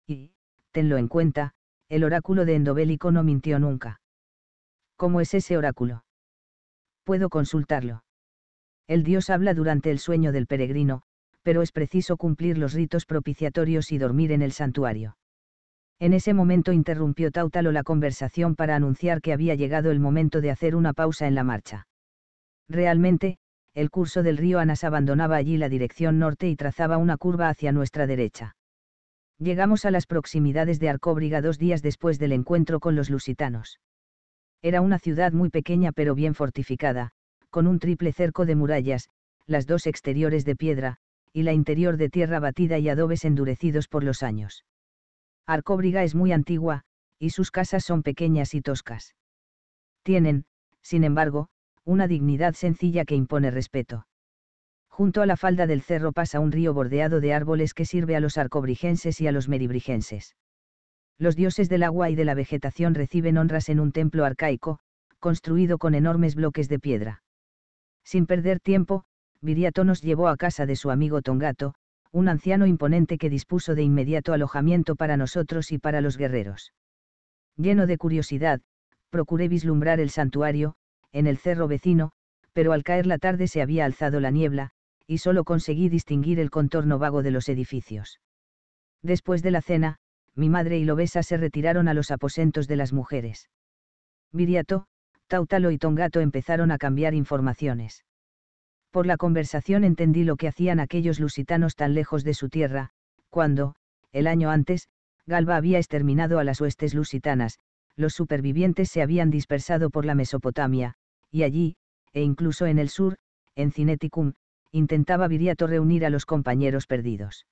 Y, tenlo en cuenta, el oráculo de Endobélico no mintió nunca. ¿Cómo es ese oráculo? Puedo consultarlo. El dios habla durante el sueño del peregrino, pero es preciso cumplir los ritos propiciatorios y dormir en el santuario. En ese momento interrumpió Tautalo la conversación para anunciar que había llegado el momento de hacer una pausa en la marcha. Realmente, el curso del río Anas abandonaba allí la dirección norte y trazaba una curva hacia nuestra derecha. Llegamos a las proximidades de Arcóbriga dos días después del encuentro con los lusitanos. Era una ciudad muy pequeña pero bien fortificada, con un triple cerco de murallas, las dos exteriores de piedra, y la interior de tierra batida y adobes endurecidos por los años. Arcóbriga es muy antigua, y sus casas son pequeñas y toscas. Tienen, sin embargo, una dignidad sencilla que impone respeto. Junto a la falda del cerro pasa un río bordeado de árboles que sirve a los arcobrigenses y a los meribrigenses los dioses del agua y de la vegetación reciben honras en un templo arcaico, construido con enormes bloques de piedra. Sin perder tiempo, Viriato nos llevó a casa de su amigo Tongato, un anciano imponente que dispuso de inmediato alojamiento para nosotros y para los guerreros. Lleno de curiosidad, procuré vislumbrar el santuario, en el cerro vecino, pero al caer la tarde se había alzado la niebla, y solo conseguí distinguir el contorno vago de los edificios. Después de la cena, mi madre y Lobesa se retiraron a los aposentos de las mujeres. Viriato, Tautalo y Tongato empezaron a cambiar informaciones. Por la conversación entendí lo que hacían aquellos lusitanos tan lejos de su tierra, cuando, el año antes, Galba había exterminado a las huestes lusitanas, los supervivientes se habían dispersado por la Mesopotamia, y allí, e incluso en el sur, en Cineticum, intentaba Viriato reunir a los compañeros perdidos.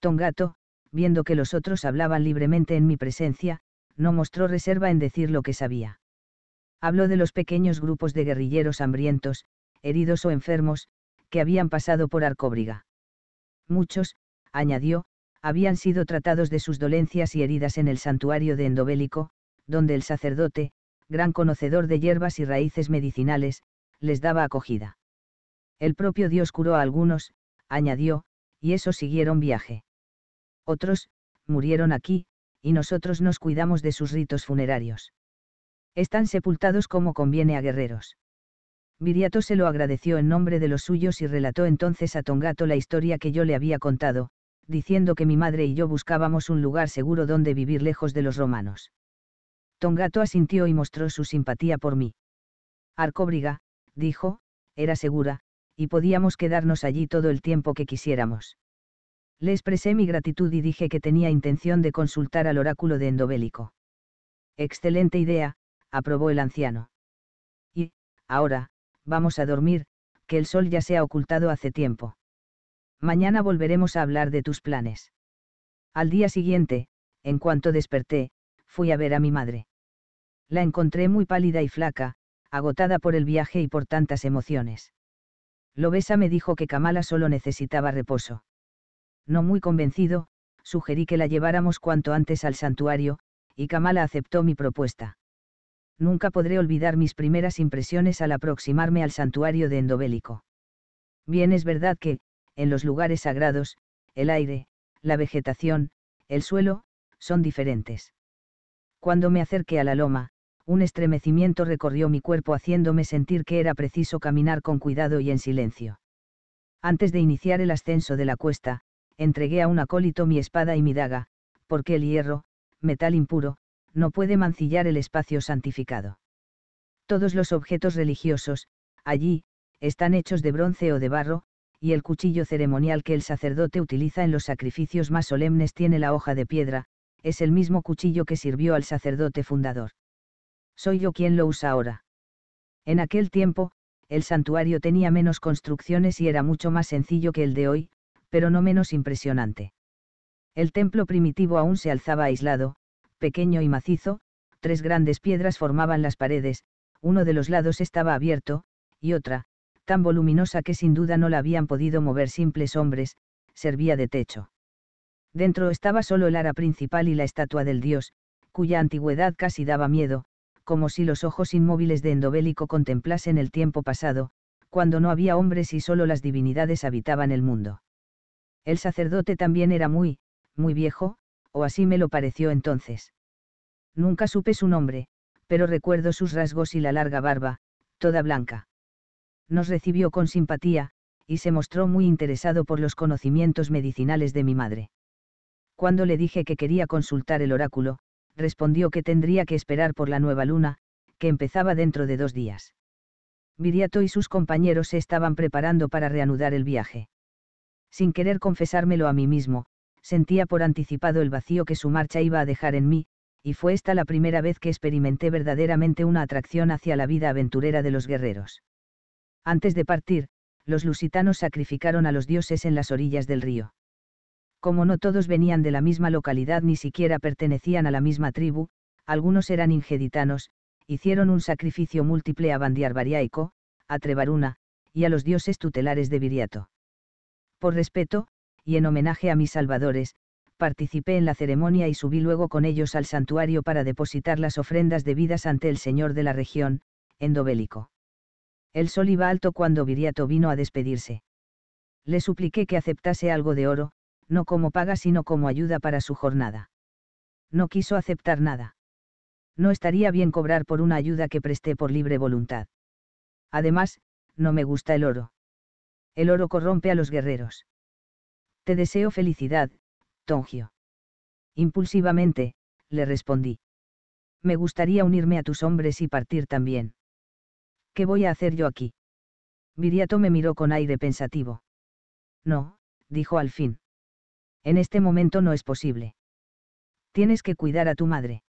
Tongato, viendo que los otros hablaban libremente en mi presencia, no mostró reserva en decir lo que sabía. Habló de los pequeños grupos de guerrilleros hambrientos, heridos o enfermos, que habían pasado por Arcóbriga. Muchos, añadió, habían sido tratados de sus dolencias y heridas en el santuario de Endobélico, donde el sacerdote, gran conocedor de hierbas y raíces medicinales, les daba acogida. El propio Dios curó a algunos, añadió, y esos siguieron viaje otros, murieron aquí, y nosotros nos cuidamos de sus ritos funerarios. Están sepultados como conviene a guerreros. Viriato se lo agradeció en nombre de los suyos y relató entonces a Tongato la historia que yo le había contado, diciendo que mi madre y yo buscábamos un lugar seguro donde vivir lejos de los romanos. Tongato asintió y mostró su simpatía por mí. Arcóbriga, dijo, era segura, y podíamos quedarnos allí todo el tiempo que quisiéramos Le expresé mi gratitud y dije que tenía intención de consultar al oráculo de Endobélico. Excelente idea, aprobó el anciano. Y, ahora, vamos a dormir, que el sol ya se ha ocultado hace tiempo. Mañana volveremos a hablar de tus planes. Al día siguiente, en cuanto desperté, fui a ver a mi madre. La encontré muy pálida y flaca, agotada por el viaje y por tantas emociones. Lobesa me dijo que Kamala solo necesitaba reposo. No muy convencido, sugerí que la lleváramos cuanto antes al santuario, y Kamala aceptó mi propuesta. Nunca podré olvidar mis primeras impresiones al aproximarme al santuario de Endobélico. Bien es verdad que, en los lugares sagrados, el aire, la vegetación, el suelo, son diferentes. Cuando me acerqué a la loma, un estremecimiento recorrió mi cuerpo haciéndome sentir que era preciso caminar con cuidado y en silencio. Antes de iniciar el ascenso de la cuesta, entregué a un acólito mi espada y mi daga, porque el hierro, metal impuro, no puede mancillar el espacio santificado. Todos los objetos religiosos, allí, están hechos de bronce o de barro, y el cuchillo ceremonial que el sacerdote utiliza en los sacrificios más solemnes tiene la hoja de piedra, es el mismo cuchillo que sirvió al sacerdote fundador. Soy yo quien lo usa ahora. En aquel tiempo, el santuario tenía menos construcciones y era mucho más sencillo que el de hoy, pero no menos impresionante. El templo primitivo aún se alzaba aislado, pequeño y macizo, tres grandes piedras formaban las paredes, uno de los lados estaba abierto, y otra, tan voluminosa que sin duda no la habían podido mover simples hombres, servía de techo. Dentro estaba solo el ara principal y la estatua del dios, cuya antigüedad casi daba miedo, como si los ojos inmóviles de Endobélico contemplasen el tiempo pasado, cuando no había hombres y solo las divinidades habitaban el mundo. El sacerdote también era muy, muy viejo, o así me lo pareció entonces. Nunca supe su nombre, pero recuerdo sus rasgos y la larga barba, toda blanca. Nos recibió con simpatía, y se mostró muy interesado por los conocimientos medicinales de mi madre. Cuando le dije que quería consultar el oráculo, respondió que tendría que esperar por la nueva luna, que empezaba dentro de dos días. Viriato y sus compañeros se estaban preparando para reanudar el viaje. Sin querer confesármelo a mí mismo, sentía por anticipado el vacío que su marcha iba a dejar en mí, y fue esta la primera vez que experimenté verdaderamente una atracción hacia la vida aventurera de los guerreros. Antes de partir, los lusitanos sacrificaron a los dioses en las orillas del río como no todos venían de la misma localidad ni siquiera pertenecían a la misma tribu, algunos eran ingeditanos, hicieron un sacrificio múltiple a Bandiarbariaico, a Trebaruna, y a los dioses tutelares de Viriato. Por respeto, y en homenaje a mis salvadores, participé en la ceremonia y subí luego con ellos al santuario para depositar las ofrendas debidas ante el señor de la región, Endobélico. El sol iba alto cuando Viriato vino a despedirse. Le supliqué que aceptase algo de oro, no como paga sino como ayuda para su jornada. No quiso aceptar nada. No estaría bien cobrar por una ayuda que presté por libre voluntad. Además, no me gusta el oro. El oro corrompe a los guerreros. Te deseo felicidad, Tongio. Impulsivamente, le respondí. Me gustaría unirme a tus hombres y partir también. ¿Qué voy a hacer yo aquí? Viriato me miró con aire pensativo. No, dijo al fin. En este momento no es posible. Tienes que cuidar a tu madre.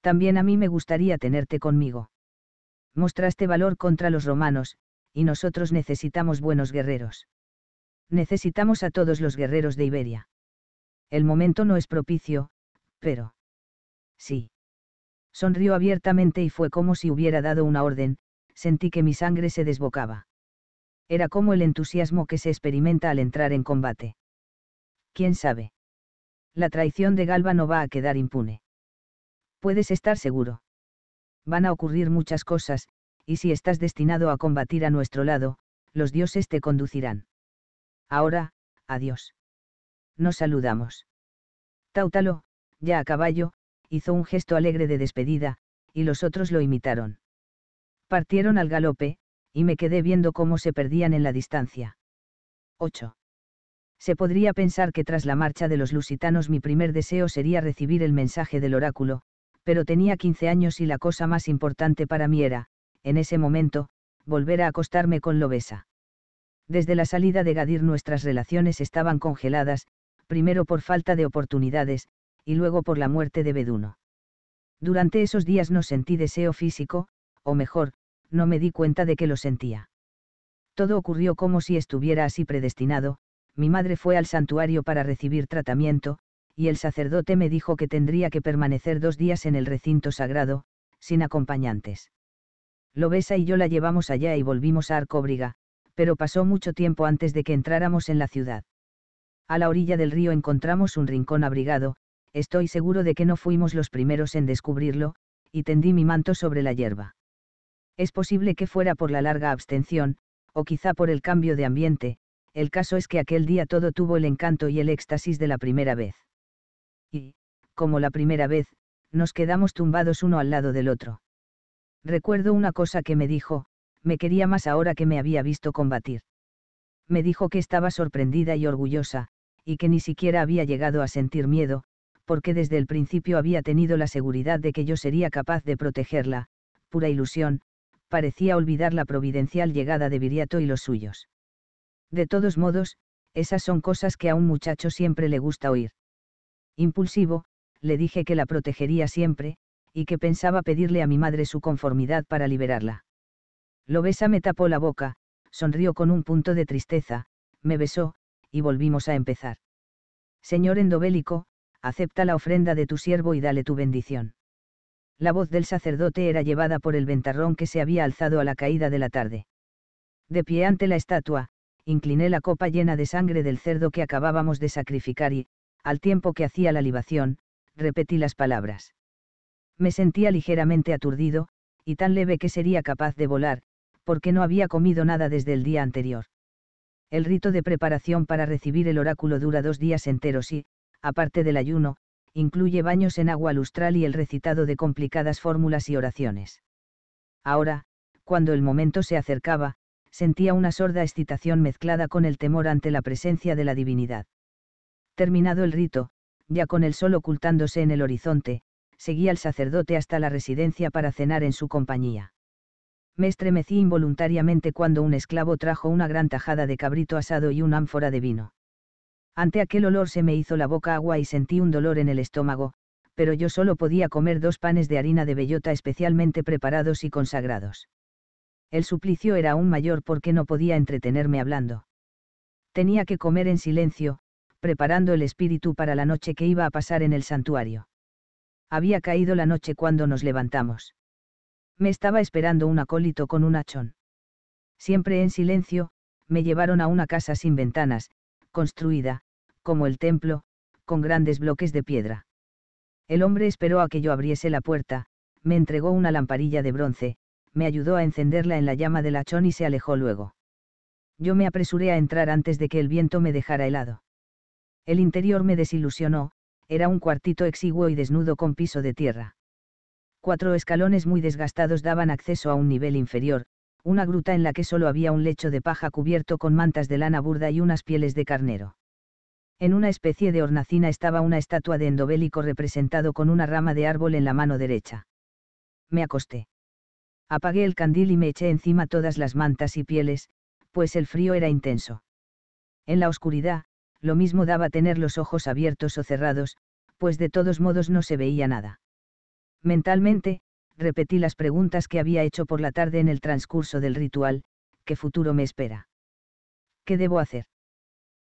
También a mí me gustaría tenerte conmigo. Mostraste valor contra los romanos, y nosotros necesitamos buenos guerreros. Necesitamos a todos los guerreros de Iberia. El momento no es propicio, pero... Sí. Sonrió abiertamente y fue como si hubiera dado una orden, sentí que mi sangre se desbocaba. Era como el entusiasmo que se experimenta al entrar en combate quién sabe. La traición de Galba no va a quedar impune. Puedes estar seguro. Van a ocurrir muchas cosas, y si estás destinado a combatir a nuestro lado, los dioses te conducirán. Ahora, adiós. Nos saludamos. Tautalo, ya a caballo, hizo un gesto alegre de despedida, y los otros lo imitaron. Partieron al galope, y me quedé viendo cómo se perdían en la distancia. 8. Se podría pensar que tras la marcha de los lusitanos mi primer deseo sería recibir el mensaje del oráculo, pero tenía 15 años y la cosa más importante para mí era, en ese momento, volver a acostarme con Lobesa. Desde la salida de Gadir nuestras relaciones estaban congeladas, primero por falta de oportunidades, y luego por la muerte de Beduno. Durante esos días no sentí deseo físico, o mejor, no me di cuenta de que lo sentía. Todo ocurrió como si estuviera así predestinado, mi madre fue al santuario para recibir tratamiento, y el sacerdote me dijo que tendría que permanecer dos días en el recinto sagrado, sin acompañantes. Lobesa y yo la llevamos allá y volvimos a Arcóbriga, pero pasó mucho tiempo antes de que entráramos en la ciudad. A la orilla del río encontramos un rincón abrigado, estoy seguro de que no fuimos los primeros en descubrirlo, y tendí mi manto sobre la hierba. Es posible que fuera por la larga abstención, o quizá por el cambio de ambiente, el caso es que aquel día todo tuvo el encanto y el éxtasis de la primera vez. Y, como la primera vez, nos quedamos tumbados uno al lado del otro. Recuerdo una cosa que me dijo, me quería más ahora que me había visto combatir. Me dijo que estaba sorprendida y orgullosa, y que ni siquiera había llegado a sentir miedo, porque desde el principio había tenido la seguridad de que yo sería capaz de protegerla, pura ilusión, parecía olvidar la providencial llegada de Viriato y los suyos. De todos modos, esas son cosas que a un muchacho siempre le gusta oír. Impulsivo, le dije que la protegería siempre, y que pensaba pedirle a mi madre su conformidad para liberarla. Lobesa me tapó la boca, sonrió con un punto de tristeza, me besó, y volvimos a empezar. Señor endobélico, acepta la ofrenda de tu siervo y dale tu bendición. La voz del sacerdote era llevada por el ventarrón que se había alzado a la caída de la tarde. De pie ante la estatua, incliné la copa llena de sangre del cerdo que acabábamos de sacrificar y, al tiempo que hacía la libación, repetí las palabras. Me sentía ligeramente aturdido, y tan leve que sería capaz de volar, porque no había comido nada desde el día anterior. El rito de preparación para recibir el oráculo dura dos días enteros y, aparte del ayuno, incluye baños en agua lustral y el recitado de complicadas fórmulas y oraciones. Ahora, cuando el momento se acercaba, sentía una sorda excitación mezclada con el temor ante la presencia de la divinidad. Terminado el rito, ya con el sol ocultándose en el horizonte, seguía al sacerdote hasta la residencia para cenar en su compañía. Me estremecí involuntariamente cuando un esclavo trajo una gran tajada de cabrito asado y un ánfora de vino. Ante aquel olor se me hizo la boca agua y sentí un dolor en el estómago, pero yo solo podía comer dos panes de harina de bellota especialmente preparados y consagrados. El suplicio era aún mayor porque no podía entretenerme hablando. Tenía que comer en silencio, preparando el espíritu para la noche que iba a pasar en el santuario. Había caído la noche cuando nos levantamos. Me estaba esperando un acólito con un hachón. Siempre en silencio, me llevaron a una casa sin ventanas, construida, como el templo, con grandes bloques de piedra. El hombre esperó a que yo abriese la puerta, me entregó una lamparilla de bronce, me ayudó a encenderla en la llama del hachón y se alejó luego. Yo me apresuré a entrar antes de que el viento me dejara helado. El interior me desilusionó, era un cuartito exiguo y desnudo con piso de tierra. Cuatro escalones muy desgastados daban acceso a un nivel inferior, una gruta en la que solo había un lecho de paja cubierto con mantas de lana burda y unas pieles de carnero. En una especie de hornacina estaba una estatua de endobélico representado con una rama de árbol en la mano derecha. Me acosté. Apagué el candil y me eché encima todas las mantas y pieles, pues el frío era intenso. En la oscuridad, lo mismo daba tener los ojos abiertos o cerrados, pues de todos modos no se veía nada. Mentalmente, repetí las preguntas que había hecho por la tarde en el transcurso del ritual, ¿qué futuro me espera? ¿Qué debo hacer?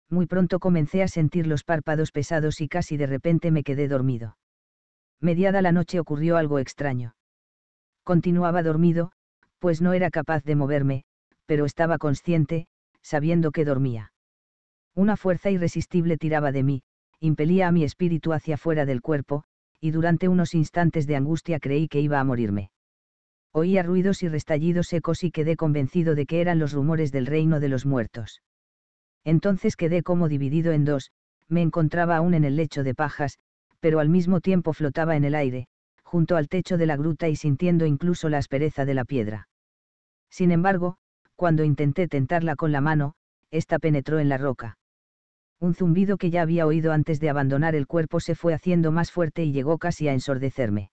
Muy pronto comencé a sentir los párpados pesados y casi de repente me quedé dormido. Mediada la noche ocurrió algo extraño. Continuaba dormido, pues no era capaz de moverme, pero estaba consciente, sabiendo que dormía. Una fuerza irresistible tiraba de mí, impelía a mi espíritu hacia fuera del cuerpo, y durante unos instantes de angustia creí que iba a morirme. Oía ruidos y restallidos secos y quedé convencido de que eran los rumores del reino de los muertos. Entonces quedé como dividido en dos, me encontraba aún en el lecho de pajas, pero al mismo tiempo flotaba en el aire, junto al techo de la gruta y sintiendo incluso la aspereza de la piedra. Sin embargo, cuando intenté tentarla con la mano, ésta penetró en la roca un zumbido que ya había oído antes de abandonar el cuerpo se fue haciendo más fuerte y llegó casi a ensordecerme.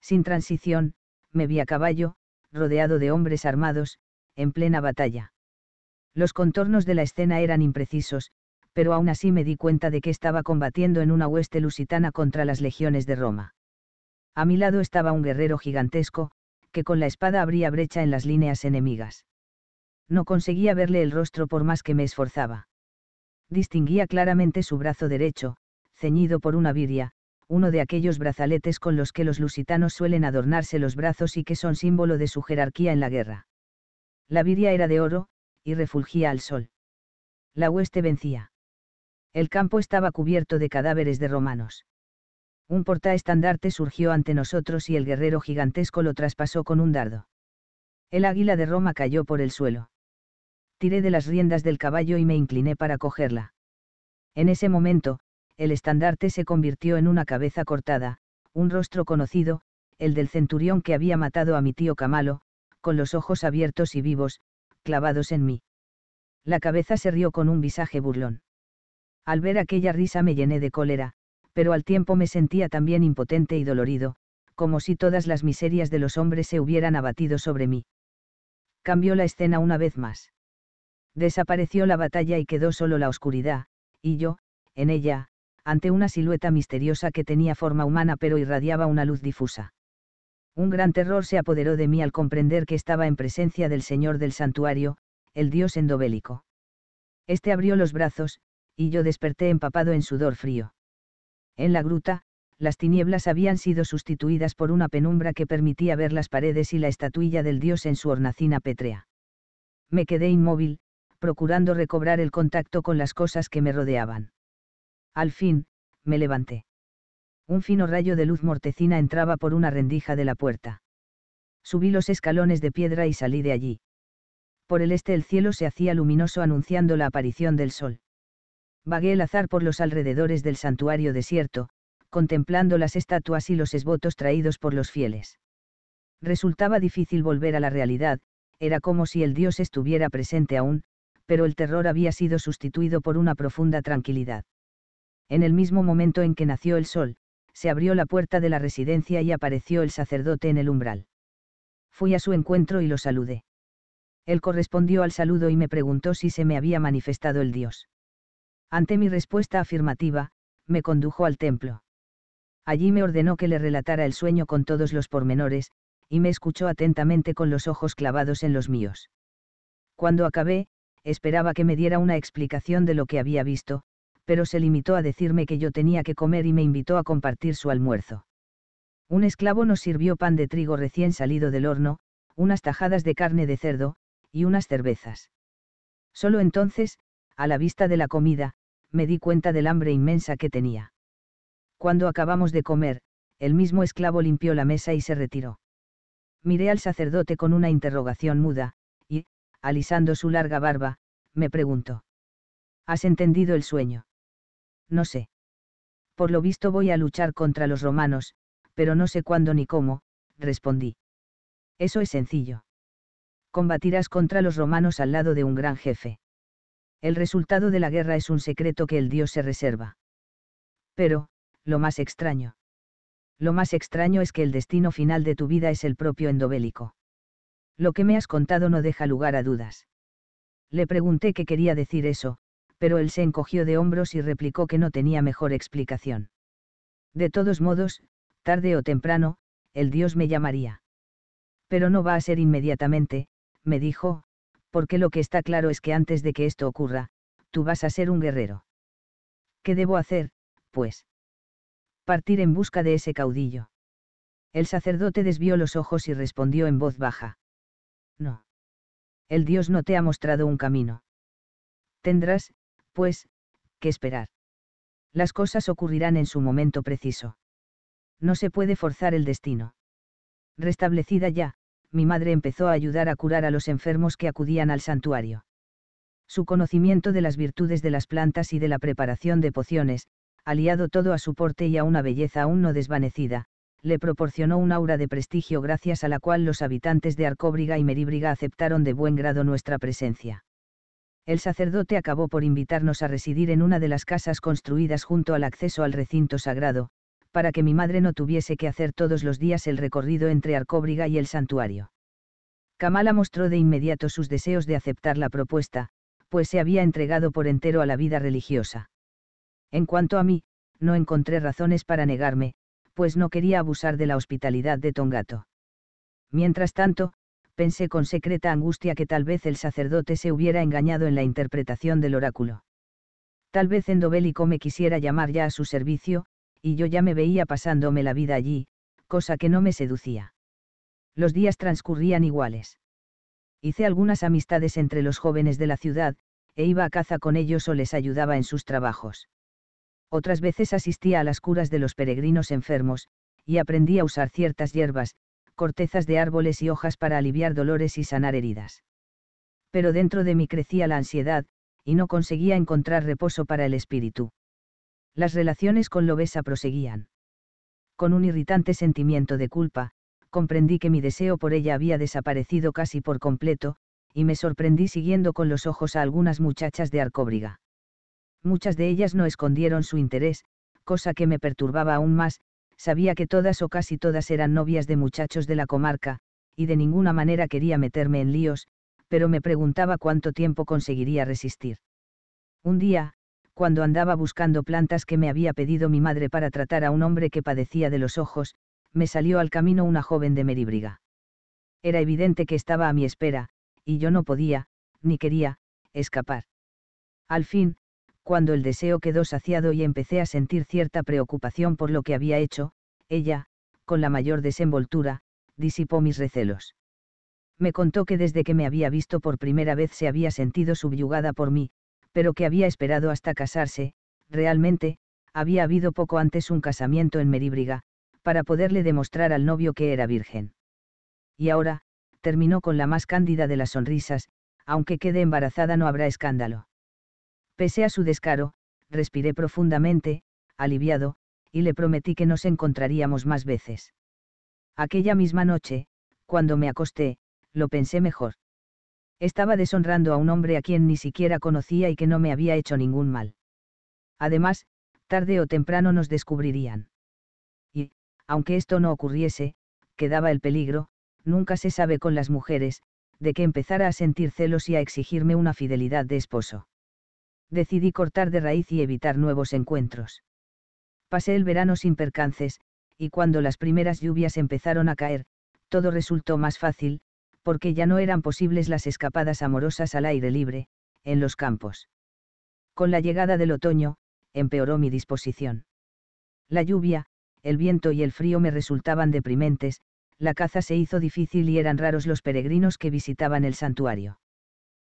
Sin transición, me vi a caballo, rodeado de hombres armados, en plena batalla. Los contornos de la escena eran imprecisos, pero aún así me di cuenta de que estaba combatiendo en una hueste lusitana contra las legiones de Roma. A mi lado estaba un guerrero gigantesco, que con la espada abría brecha en las líneas enemigas. No conseguía verle el rostro por más que me esforzaba. Distinguía claramente su brazo derecho, ceñido por una viria, uno de aquellos brazaletes con los que los lusitanos suelen adornarse los brazos y que son símbolo de su jerarquía en la guerra. La viria era de oro, y refulgía al sol. La hueste vencía. El campo estaba cubierto de cadáveres de romanos. Un portaestandarte surgió ante nosotros y el guerrero gigantesco lo traspasó con un dardo. El águila de Roma cayó por el suelo. Tiré de las riendas del caballo y me incliné para cogerla. En ese momento, el estandarte se convirtió en una cabeza cortada, un rostro conocido, el del centurión que había matado a mi tío Camalo, con los ojos abiertos y vivos, clavados en mí. La cabeza se rió con un visaje burlón. Al ver aquella risa me llené de cólera, pero al tiempo me sentía también impotente y dolorido, como si todas las miserias de los hombres se hubieran abatido sobre mí. Cambió la escena una vez más. Desapareció la batalla y quedó solo la oscuridad, y yo, en ella, ante una silueta misteriosa que tenía forma humana pero irradiaba una luz difusa. Un gran terror se apoderó de mí al comprender que estaba en presencia del Señor del santuario, el dios endobélico. Este abrió los brazos, y yo desperté empapado en sudor frío. En la gruta, las tinieblas habían sido sustituidas por una penumbra que permitía ver las paredes y la estatuilla del dios en su hornacina pétrea. Me quedé inmóvil, procurando recobrar el contacto con las cosas que me rodeaban. Al fin, me levanté. Un fino rayo de luz mortecina entraba por una rendija de la puerta. Subí los escalones de piedra y salí de allí. Por el este el cielo se hacía luminoso anunciando la aparición del sol. Vagué el azar por los alrededores del santuario desierto, contemplando las estatuas y los esvotos traídos por los fieles. Resultaba difícil volver a la realidad, era como si el dios estuviera presente aún, pero el terror había sido sustituido por una profunda tranquilidad. En el mismo momento en que nació el sol, se abrió la puerta de la residencia y apareció el sacerdote en el umbral. Fui a su encuentro y lo saludé. Él correspondió al saludo y me preguntó si se me había manifestado el Dios. Ante mi respuesta afirmativa, me condujo al templo. Allí me ordenó que le relatara el sueño con todos los pormenores, y me escuchó atentamente con los ojos clavados en los míos. Cuando acabé, esperaba que me diera una explicación de lo que había visto, pero se limitó a decirme que yo tenía que comer y me invitó a compartir su almuerzo. Un esclavo nos sirvió pan de trigo recién salido del horno, unas tajadas de carne de cerdo, y unas cervezas. Solo entonces, a la vista de la comida, me di cuenta del hambre inmensa que tenía. Cuando acabamos de comer, el mismo esclavo limpió la mesa y se retiró. Miré al sacerdote con una interrogación muda, y, alisando su larga barba, me preguntó. ¿Has entendido el sueño? No sé. Por lo visto voy a luchar contra los romanos, pero no sé cuándo ni cómo, respondí. Eso es sencillo. Combatirás contra los romanos al lado de un gran jefe. El resultado de la guerra es un secreto que el dios se reserva. Pero, lo más extraño. Lo más extraño es que el destino final de tu vida es el propio endobélico. Lo que me has contado no deja lugar a dudas. Le pregunté qué quería decir eso, pero él se encogió de hombros y replicó que no tenía mejor explicación. De todos modos, tarde o temprano, el dios me llamaría. Pero no va a ser inmediatamente, me dijo, porque lo que está claro es que antes de que esto ocurra, tú vas a ser un guerrero. ¿Qué debo hacer, pues? Partir en busca de ese caudillo. El sacerdote desvió los ojos y respondió en voz baja. No. El Dios no te ha mostrado un camino. Tendrás, pues, que esperar. Las cosas ocurrirán en su momento preciso. No se puede forzar el destino. Restablecida ya, mi madre empezó a ayudar a curar a los enfermos que acudían al santuario. Su conocimiento de las virtudes de las plantas y de la preparación de pociones, aliado todo a su porte y a una belleza aún no desvanecida, le proporcionó un aura de prestigio gracias a la cual los habitantes de Arcóbriga y Meríbriga aceptaron de buen grado nuestra presencia. El sacerdote acabó por invitarnos a residir en una de las casas construidas junto al acceso al recinto sagrado, para que mi madre no tuviese que hacer todos los días el recorrido entre Arcóbriga y el santuario. Kamala mostró de inmediato sus deseos de aceptar la propuesta, pues se había entregado por entero a la vida religiosa. En cuanto a mí, no encontré razones para negarme, pues no quería abusar de la hospitalidad de Tongato. Mientras tanto, pensé con secreta angustia que tal vez el sacerdote se hubiera engañado en la interpretación del oráculo. Tal vez Endobélico me quisiera llamar ya a su servicio, y yo ya me veía pasándome la vida allí, cosa que no me seducía. Los días transcurrían iguales. Hice algunas amistades entre los jóvenes de la ciudad, e iba a caza con ellos o les ayudaba en sus trabajos. Otras veces asistía a las curas de los peregrinos enfermos, y aprendí a usar ciertas hierbas, cortezas de árboles y hojas para aliviar dolores y sanar heridas. Pero dentro de mí crecía la ansiedad, y no conseguía encontrar reposo para el espíritu. Las relaciones con Lobesa proseguían. Con un irritante sentimiento de culpa, comprendí que mi deseo por ella había desaparecido casi por completo, y me sorprendí siguiendo con los ojos a algunas muchachas de Arcóbriga. Muchas de ellas no escondieron su interés, cosa que me perturbaba aún más, sabía que todas o casi todas eran novias de muchachos de la comarca, y de ninguna manera quería meterme en líos, pero me preguntaba cuánto tiempo conseguiría resistir. Un día, cuando andaba buscando plantas que me había pedido mi madre para tratar a un hombre que padecía de los ojos, me salió al camino una joven de Meríbriga. Era evidente que estaba a mi espera, y yo no podía, ni quería, escapar. Al fin, cuando el deseo quedó saciado y empecé a sentir cierta preocupación por lo que había hecho, ella, con la mayor desenvoltura, disipó mis recelos. Me contó que desde que me había visto por primera vez se había sentido subyugada por mí, pero que había esperado hasta casarse, realmente, había habido poco antes un casamiento en Meríbriga, para poderle demostrar al novio que era virgen. Y ahora, terminó con la más cándida de las sonrisas, aunque quede embarazada no habrá escándalo. Pese a su descaro, respiré profundamente, aliviado, y le prometí que nos encontraríamos más veces. Aquella misma noche, cuando me acosté, lo pensé mejor. Estaba deshonrando a un hombre a quien ni siquiera conocía y que no me había hecho ningún mal. Además, tarde o temprano nos descubrirían. Y, aunque esto no ocurriese, quedaba el peligro, nunca se sabe con las mujeres, de que empezara a sentir celos y a exigirme una fidelidad de esposo decidí cortar de raíz y evitar nuevos encuentros. Pasé el verano sin percances, y cuando las primeras lluvias empezaron a caer, todo resultó más fácil, porque ya no eran posibles las escapadas amorosas al aire libre, en los campos. Con la llegada del otoño, empeoró mi disposición. La lluvia, el viento y el frío me resultaban deprimentes, la caza se hizo difícil y eran raros los peregrinos que visitaban el santuario.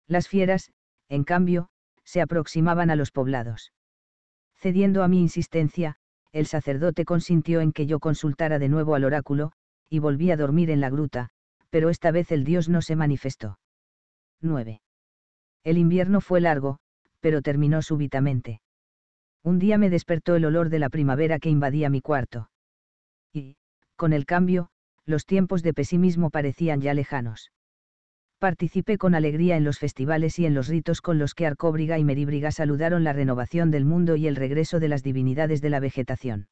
Las fieras, en cambio, se aproximaban a los poblados. Cediendo a mi insistencia, el sacerdote consintió en que yo consultara de nuevo al oráculo, y volví a dormir en la gruta, pero esta vez el dios no se manifestó. 9. El invierno fue largo, pero terminó súbitamente. Un día me despertó el olor de la primavera que invadía mi cuarto. Y, con el cambio, los tiempos de pesimismo parecían ya lejanos. Participé con alegría en los festivales y en los ritos con los que Arcóbriga y Meríbriga saludaron la renovación del mundo y el regreso de las divinidades de la vegetación.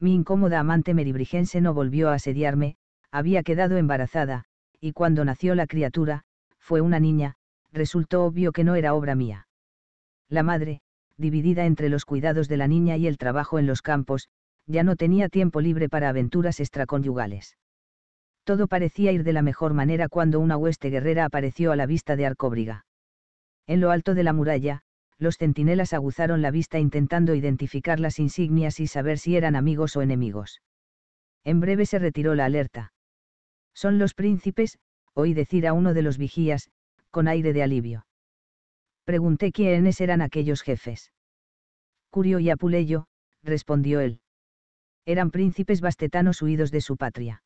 Mi incómoda amante meribrigense no volvió a asediarme, había quedado embarazada, y cuando nació la criatura, fue una niña, resultó obvio que no era obra mía. La madre, dividida entre los cuidados de la niña y el trabajo en los campos, ya no tenía tiempo libre para aventuras extraconyugales. Todo parecía ir de la mejor manera cuando una hueste guerrera apareció a la vista de Arcóbriga. En lo alto de la muralla, los centinelas aguzaron la vista intentando identificar las insignias y saber si eran amigos o enemigos. En breve se retiró la alerta. Son los príncipes, oí decir a uno de los vigías, con aire de alivio. Pregunté quiénes eran aquellos jefes. Curio y Apuleyo, respondió él. Eran príncipes bastetanos huidos de su patria.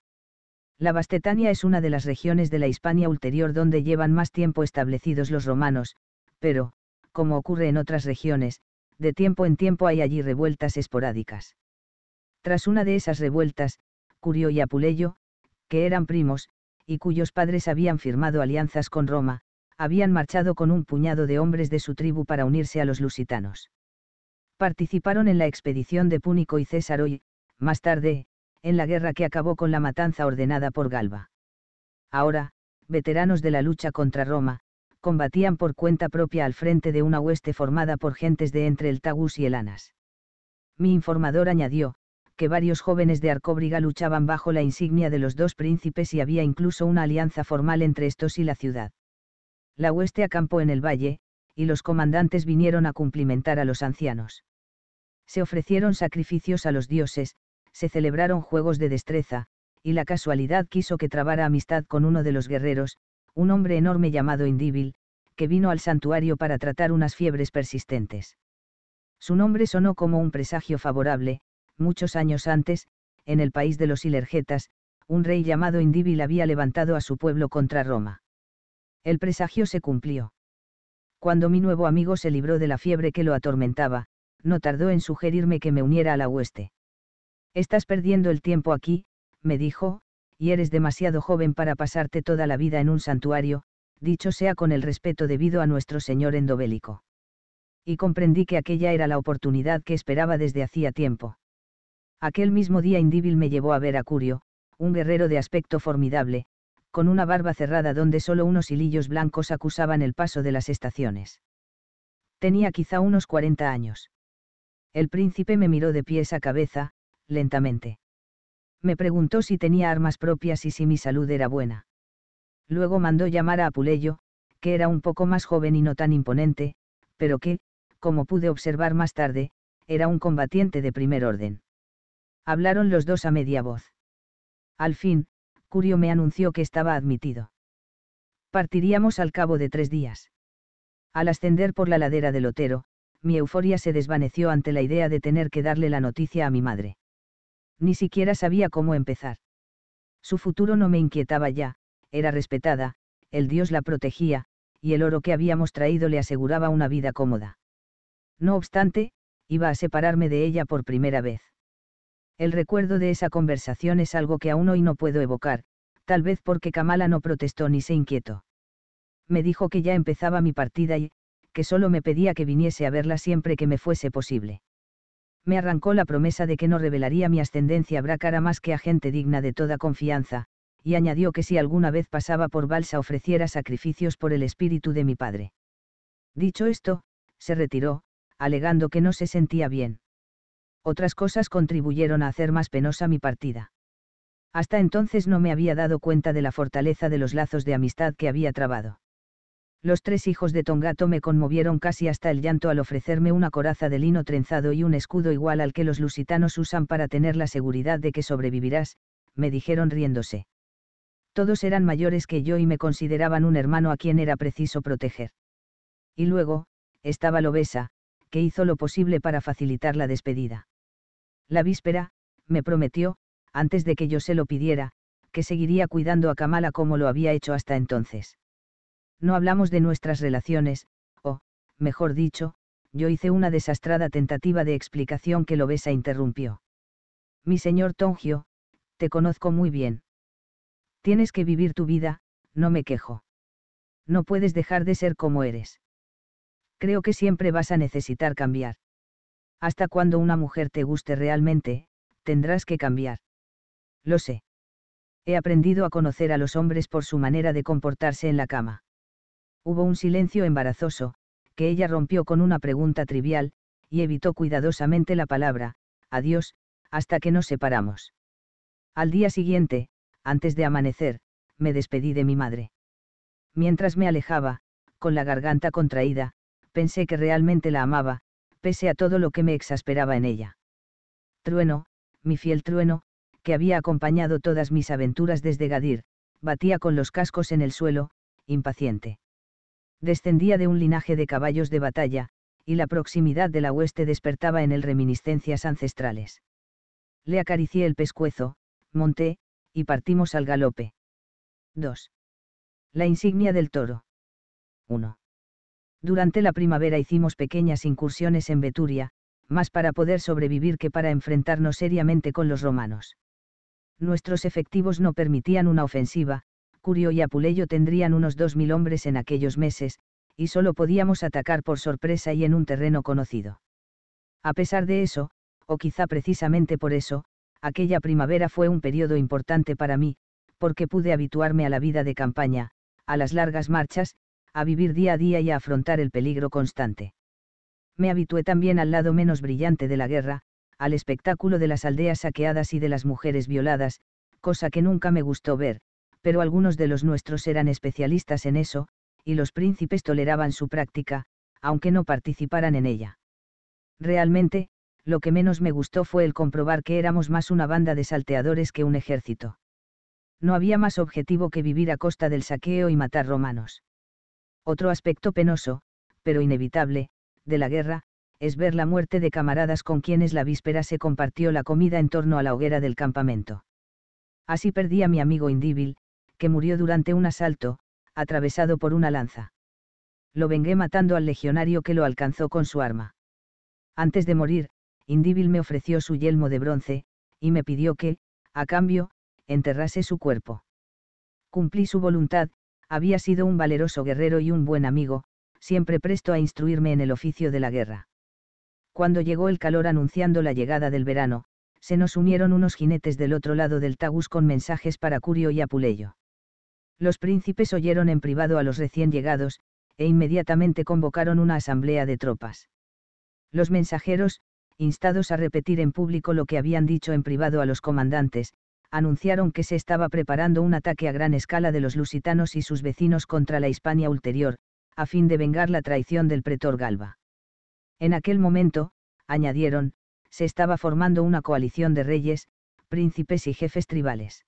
La Bastetania es una de las regiones de la Hispania ulterior donde llevan más tiempo establecidos los romanos, pero, como ocurre en otras regiones, de tiempo en tiempo hay allí revueltas esporádicas. Tras una de esas revueltas, Curio y Apuleyo, que eran primos, y cuyos padres habían firmado alianzas con Roma, habían marchado con un puñado de hombres de su tribu para unirse a los lusitanos. Participaron en la expedición de Púnico y César y, más tarde, en la guerra que acabó con la matanza ordenada por Galba. Ahora, veteranos de la lucha contra Roma, combatían por cuenta propia al frente de una hueste formada por gentes de entre el Tagus y el Anas. Mi informador añadió, que varios jóvenes de Arcóbriga luchaban bajo la insignia de los dos príncipes y había incluso una alianza formal entre estos y la ciudad. La hueste acampó en el valle, y los comandantes vinieron a cumplimentar a los ancianos. Se ofrecieron sacrificios a los dioses, se celebraron juegos de destreza, y la casualidad quiso que trabara amistad con uno de los guerreros, un hombre enorme llamado Indíbil, que vino al santuario para tratar unas fiebres persistentes. Su nombre sonó como un presagio favorable, muchos años antes, en el país de los Ilergetas, un rey llamado Indíbil había levantado a su pueblo contra Roma. El presagio se cumplió. Cuando mi nuevo amigo se libró de la fiebre que lo atormentaba, no tardó en sugerirme que me uniera a la hueste. Estás perdiendo el tiempo aquí, me dijo, y eres demasiado joven para pasarte toda la vida en un santuario, dicho sea con el respeto debido a nuestro Señor endobélico. Y comprendí que aquella era la oportunidad que esperaba desde hacía tiempo. Aquel mismo día Indíbil me llevó a ver a Curio, un guerrero de aspecto formidable, con una barba cerrada donde solo unos hilillos blancos acusaban el paso de las estaciones. Tenía quizá unos 40 años. El príncipe me miró de pies a cabeza, lentamente. Me preguntó si tenía armas propias y si mi salud era buena. Luego mandó llamar a Apuleyo, que era un poco más joven y no tan imponente, pero que, como pude observar más tarde, era un combatiente de primer orden. Hablaron los dos a media voz. Al fin, Curio me anunció que estaba admitido. Partiríamos al cabo de tres días. Al ascender por la ladera del Otero, mi euforia se desvaneció ante la idea de tener que darle la noticia a mi madre. Ni siquiera sabía cómo empezar. Su futuro no me inquietaba ya, era respetada, el dios la protegía, y el oro que habíamos traído le aseguraba una vida cómoda. No obstante, iba a separarme de ella por primera vez. El recuerdo de esa conversación es algo que aún hoy no puedo evocar, tal vez porque Kamala no protestó ni se inquietó. Me dijo que ya empezaba mi partida y, que solo me pedía que viniese a verla siempre que me fuese posible. Me arrancó la promesa de que no revelaría mi ascendencia brácara más que a gente digna de toda confianza, y añadió que si alguna vez pasaba por Balsa ofreciera sacrificios por el espíritu de mi padre. Dicho esto, se retiró, alegando que no se sentía bien otras cosas contribuyeron a hacer más penosa mi partida. Hasta entonces no me había dado cuenta de la fortaleza de los lazos de amistad que había trabado. Los tres hijos de Tongato me conmovieron casi hasta el llanto al ofrecerme una coraza de lino trenzado y un escudo igual al que los lusitanos usan para tener la seguridad de que sobrevivirás, me dijeron riéndose. Todos eran mayores que yo y me consideraban un hermano a quien era preciso proteger. Y luego, estaba Lobesa, que hizo lo posible para facilitar la despedida. La víspera, me prometió, antes de que yo se lo pidiera, que seguiría cuidando a Kamala como lo había hecho hasta entonces. No hablamos de nuestras relaciones, o, mejor dicho, yo hice una desastrada tentativa de explicación que Lobesa interrumpió. Mi señor Tongio, te conozco muy bien. Tienes que vivir tu vida, no me quejo. No puedes dejar de ser como eres creo que siempre vas a necesitar cambiar. Hasta cuando una mujer te guste realmente, tendrás que cambiar. Lo sé. He aprendido a conocer a los hombres por su manera de comportarse en la cama. Hubo un silencio embarazoso, que ella rompió con una pregunta trivial, y evitó cuidadosamente la palabra, adiós, hasta que nos separamos. Al día siguiente, antes de amanecer, me despedí de mi madre. Mientras me alejaba, con la garganta contraída, pensé que realmente la amaba, pese a todo lo que me exasperaba en ella. Trueno, mi fiel trueno, que había acompañado todas mis aventuras desde Gadir, batía con los cascos en el suelo, impaciente. Descendía de un linaje de caballos de batalla, y la proximidad de la hueste despertaba en él reminiscencias ancestrales. Le acaricié el pescuezo, monté, y partimos al galope. 2. La insignia del toro. 1. Durante la primavera hicimos pequeñas incursiones en Beturia, más para poder sobrevivir que para enfrentarnos seriamente con los romanos. Nuestros efectivos no permitían una ofensiva, Curio y Apuleyo tendrían unos 2.000 hombres en aquellos meses, y solo podíamos atacar por sorpresa y en un terreno conocido. A pesar de eso, o quizá precisamente por eso, aquella primavera fue un periodo importante para mí, porque pude habituarme a la vida de campaña, a las largas marchas, a vivir día a día y a afrontar el peligro constante. Me habitué también al lado menos brillante de la guerra, al espectáculo de las aldeas saqueadas y de las mujeres violadas, cosa que nunca me gustó ver, pero algunos de los nuestros eran especialistas en eso, y los príncipes toleraban su práctica, aunque no participaran en ella. Realmente, lo que menos me gustó fue el comprobar que éramos más una banda de salteadores que un ejército. No había más objetivo que vivir a costa del saqueo y matar romanos. Otro aspecto penoso, pero inevitable, de la guerra, es ver la muerte de camaradas con quienes la víspera se compartió la comida en torno a la hoguera del campamento. Así perdí a mi amigo Indíbil, que murió durante un asalto, atravesado por una lanza. Lo vengué matando al legionario que lo alcanzó con su arma. Antes de morir, Indíbil me ofreció su yelmo de bronce, y me pidió que, a cambio, enterrase su cuerpo. Cumplí su voluntad, había sido un valeroso guerrero y un buen amigo, siempre presto a instruirme en el oficio de la guerra. Cuando llegó el calor anunciando la llegada del verano, se nos unieron unos jinetes del otro lado del Tagus con mensajes para Curio y Apuleyo. Los príncipes oyeron en privado a los recién llegados, e inmediatamente convocaron una asamblea de tropas. Los mensajeros, instados a repetir en público lo que habían dicho en privado a los comandantes, anunciaron que se estaba preparando un ataque a gran escala de los lusitanos y sus vecinos contra la Hispania ulterior, a fin de vengar la traición del pretor Galba. En aquel momento, añadieron, se estaba formando una coalición de reyes, príncipes y jefes tribales.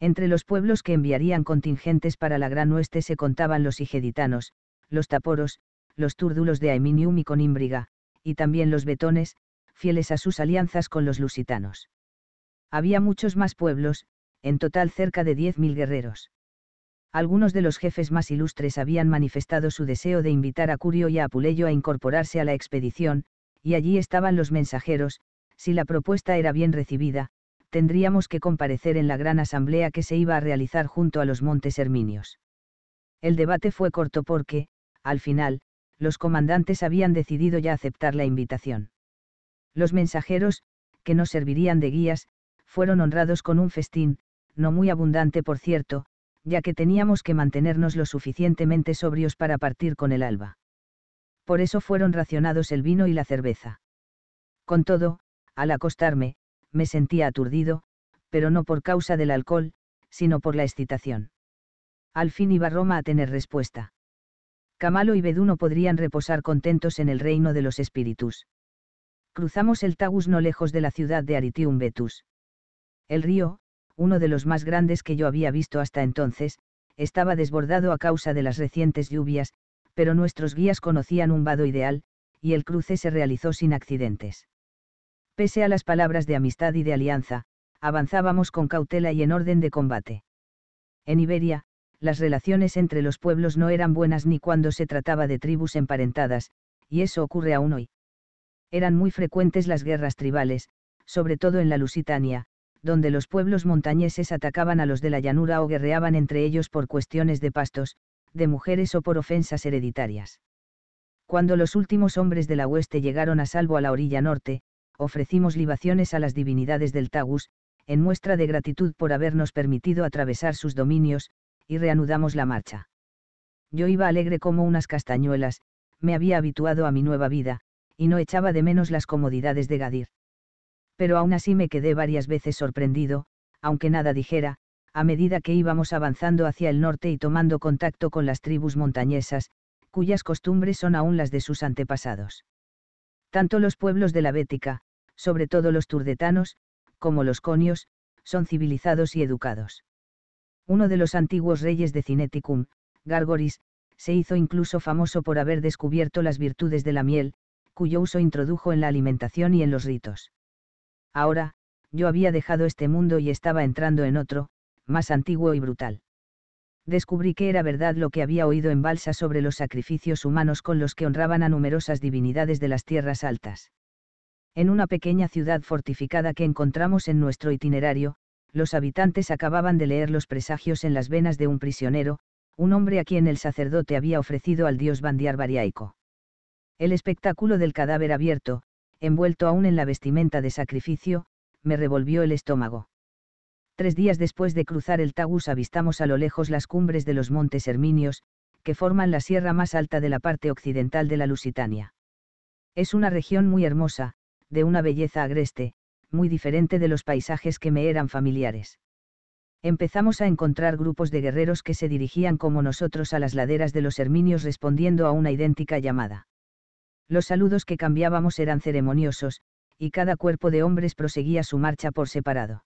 Entre los pueblos que enviarían contingentes para la gran oeste se contaban los igeditanos, los taporos, los túrdulos de Aeminium y Conímbriga, y también los betones, fieles a sus alianzas con los lusitanos. Había muchos más pueblos, en total cerca de 10.000 guerreros. Algunos de los jefes más ilustres habían manifestado su deseo de invitar a Curio y a Apuleyo a incorporarse a la expedición, y allí estaban los mensajeros, si la propuesta era bien recibida, tendríamos que comparecer en la gran asamblea que se iba a realizar junto a los montes Herminios. El debate fue corto porque, al final, los comandantes habían decidido ya aceptar la invitación. Los mensajeros, que nos servirían de guías, fueron honrados con un festín, no muy abundante por cierto, ya que teníamos que mantenernos lo suficientemente sobrios para partir con el alba. Por eso fueron racionados el vino y la cerveza. Con todo, al acostarme, me sentía aturdido, pero no por causa del alcohol, sino por la excitación. Al fin iba Roma a tener respuesta. Camalo y Beduno podrían reposar contentos en el reino de los espíritus. Cruzamos el Tagus no lejos de la ciudad de Aritium Betus. El río, uno de los más grandes que yo había visto hasta entonces, estaba desbordado a causa de las recientes lluvias, pero nuestros guías conocían un vado ideal, y el cruce se realizó sin accidentes. Pese a las palabras de amistad y de alianza, avanzábamos con cautela y en orden de combate. En Iberia, las relaciones entre los pueblos no eran buenas ni cuando se trataba de tribus emparentadas, y eso ocurre aún hoy. Eran muy frecuentes las guerras tribales, sobre todo en la Lusitania, donde los pueblos montañeses atacaban a los de la llanura o guerreaban entre ellos por cuestiones de pastos, de mujeres o por ofensas hereditarias. Cuando los últimos hombres de la hueste llegaron a salvo a la orilla norte, ofrecimos libaciones a las divinidades del Tagus, en muestra de gratitud por habernos permitido atravesar sus dominios, y reanudamos la marcha. Yo iba alegre como unas castañuelas, me había habituado a mi nueva vida, y no echaba de menos las comodidades de Gadir pero aún así me quedé varias veces sorprendido, aunque nada dijera, a medida que íbamos avanzando hacia el norte y tomando contacto con las tribus montañesas, cuyas costumbres son aún las de sus antepasados. Tanto los pueblos de la Bética, sobre todo los turdetanos, como los conios, son civilizados y educados. Uno de los antiguos reyes de Cineticum, Gargoris, se hizo incluso famoso por haber descubierto las virtudes de la miel, cuyo uso introdujo en la alimentación y en los ritos. Ahora, yo había dejado este mundo y estaba entrando en otro, más antiguo y brutal. Descubrí que era verdad lo que había oído en Balsa sobre los sacrificios humanos con los que honraban a numerosas divinidades de las tierras altas. En una pequeña ciudad fortificada que encontramos en nuestro itinerario, los habitantes acababan de leer los presagios en las venas de un prisionero, un hombre a quien el sacerdote había ofrecido al dios Bandiar Variaico. El espectáculo del cadáver abierto, envuelto aún en la vestimenta de sacrificio, me revolvió el estómago. Tres días después de cruzar el Tagus avistamos a lo lejos las cumbres de los montes Herminios, que forman la sierra más alta de la parte occidental de la Lusitania. Es una región muy hermosa, de una belleza agreste, muy diferente de los paisajes que me eran familiares. Empezamos a encontrar grupos de guerreros que se dirigían como nosotros a las laderas de los Herminios respondiendo a una idéntica llamada. Los saludos que cambiábamos eran ceremoniosos, y cada cuerpo de hombres proseguía su marcha por separado.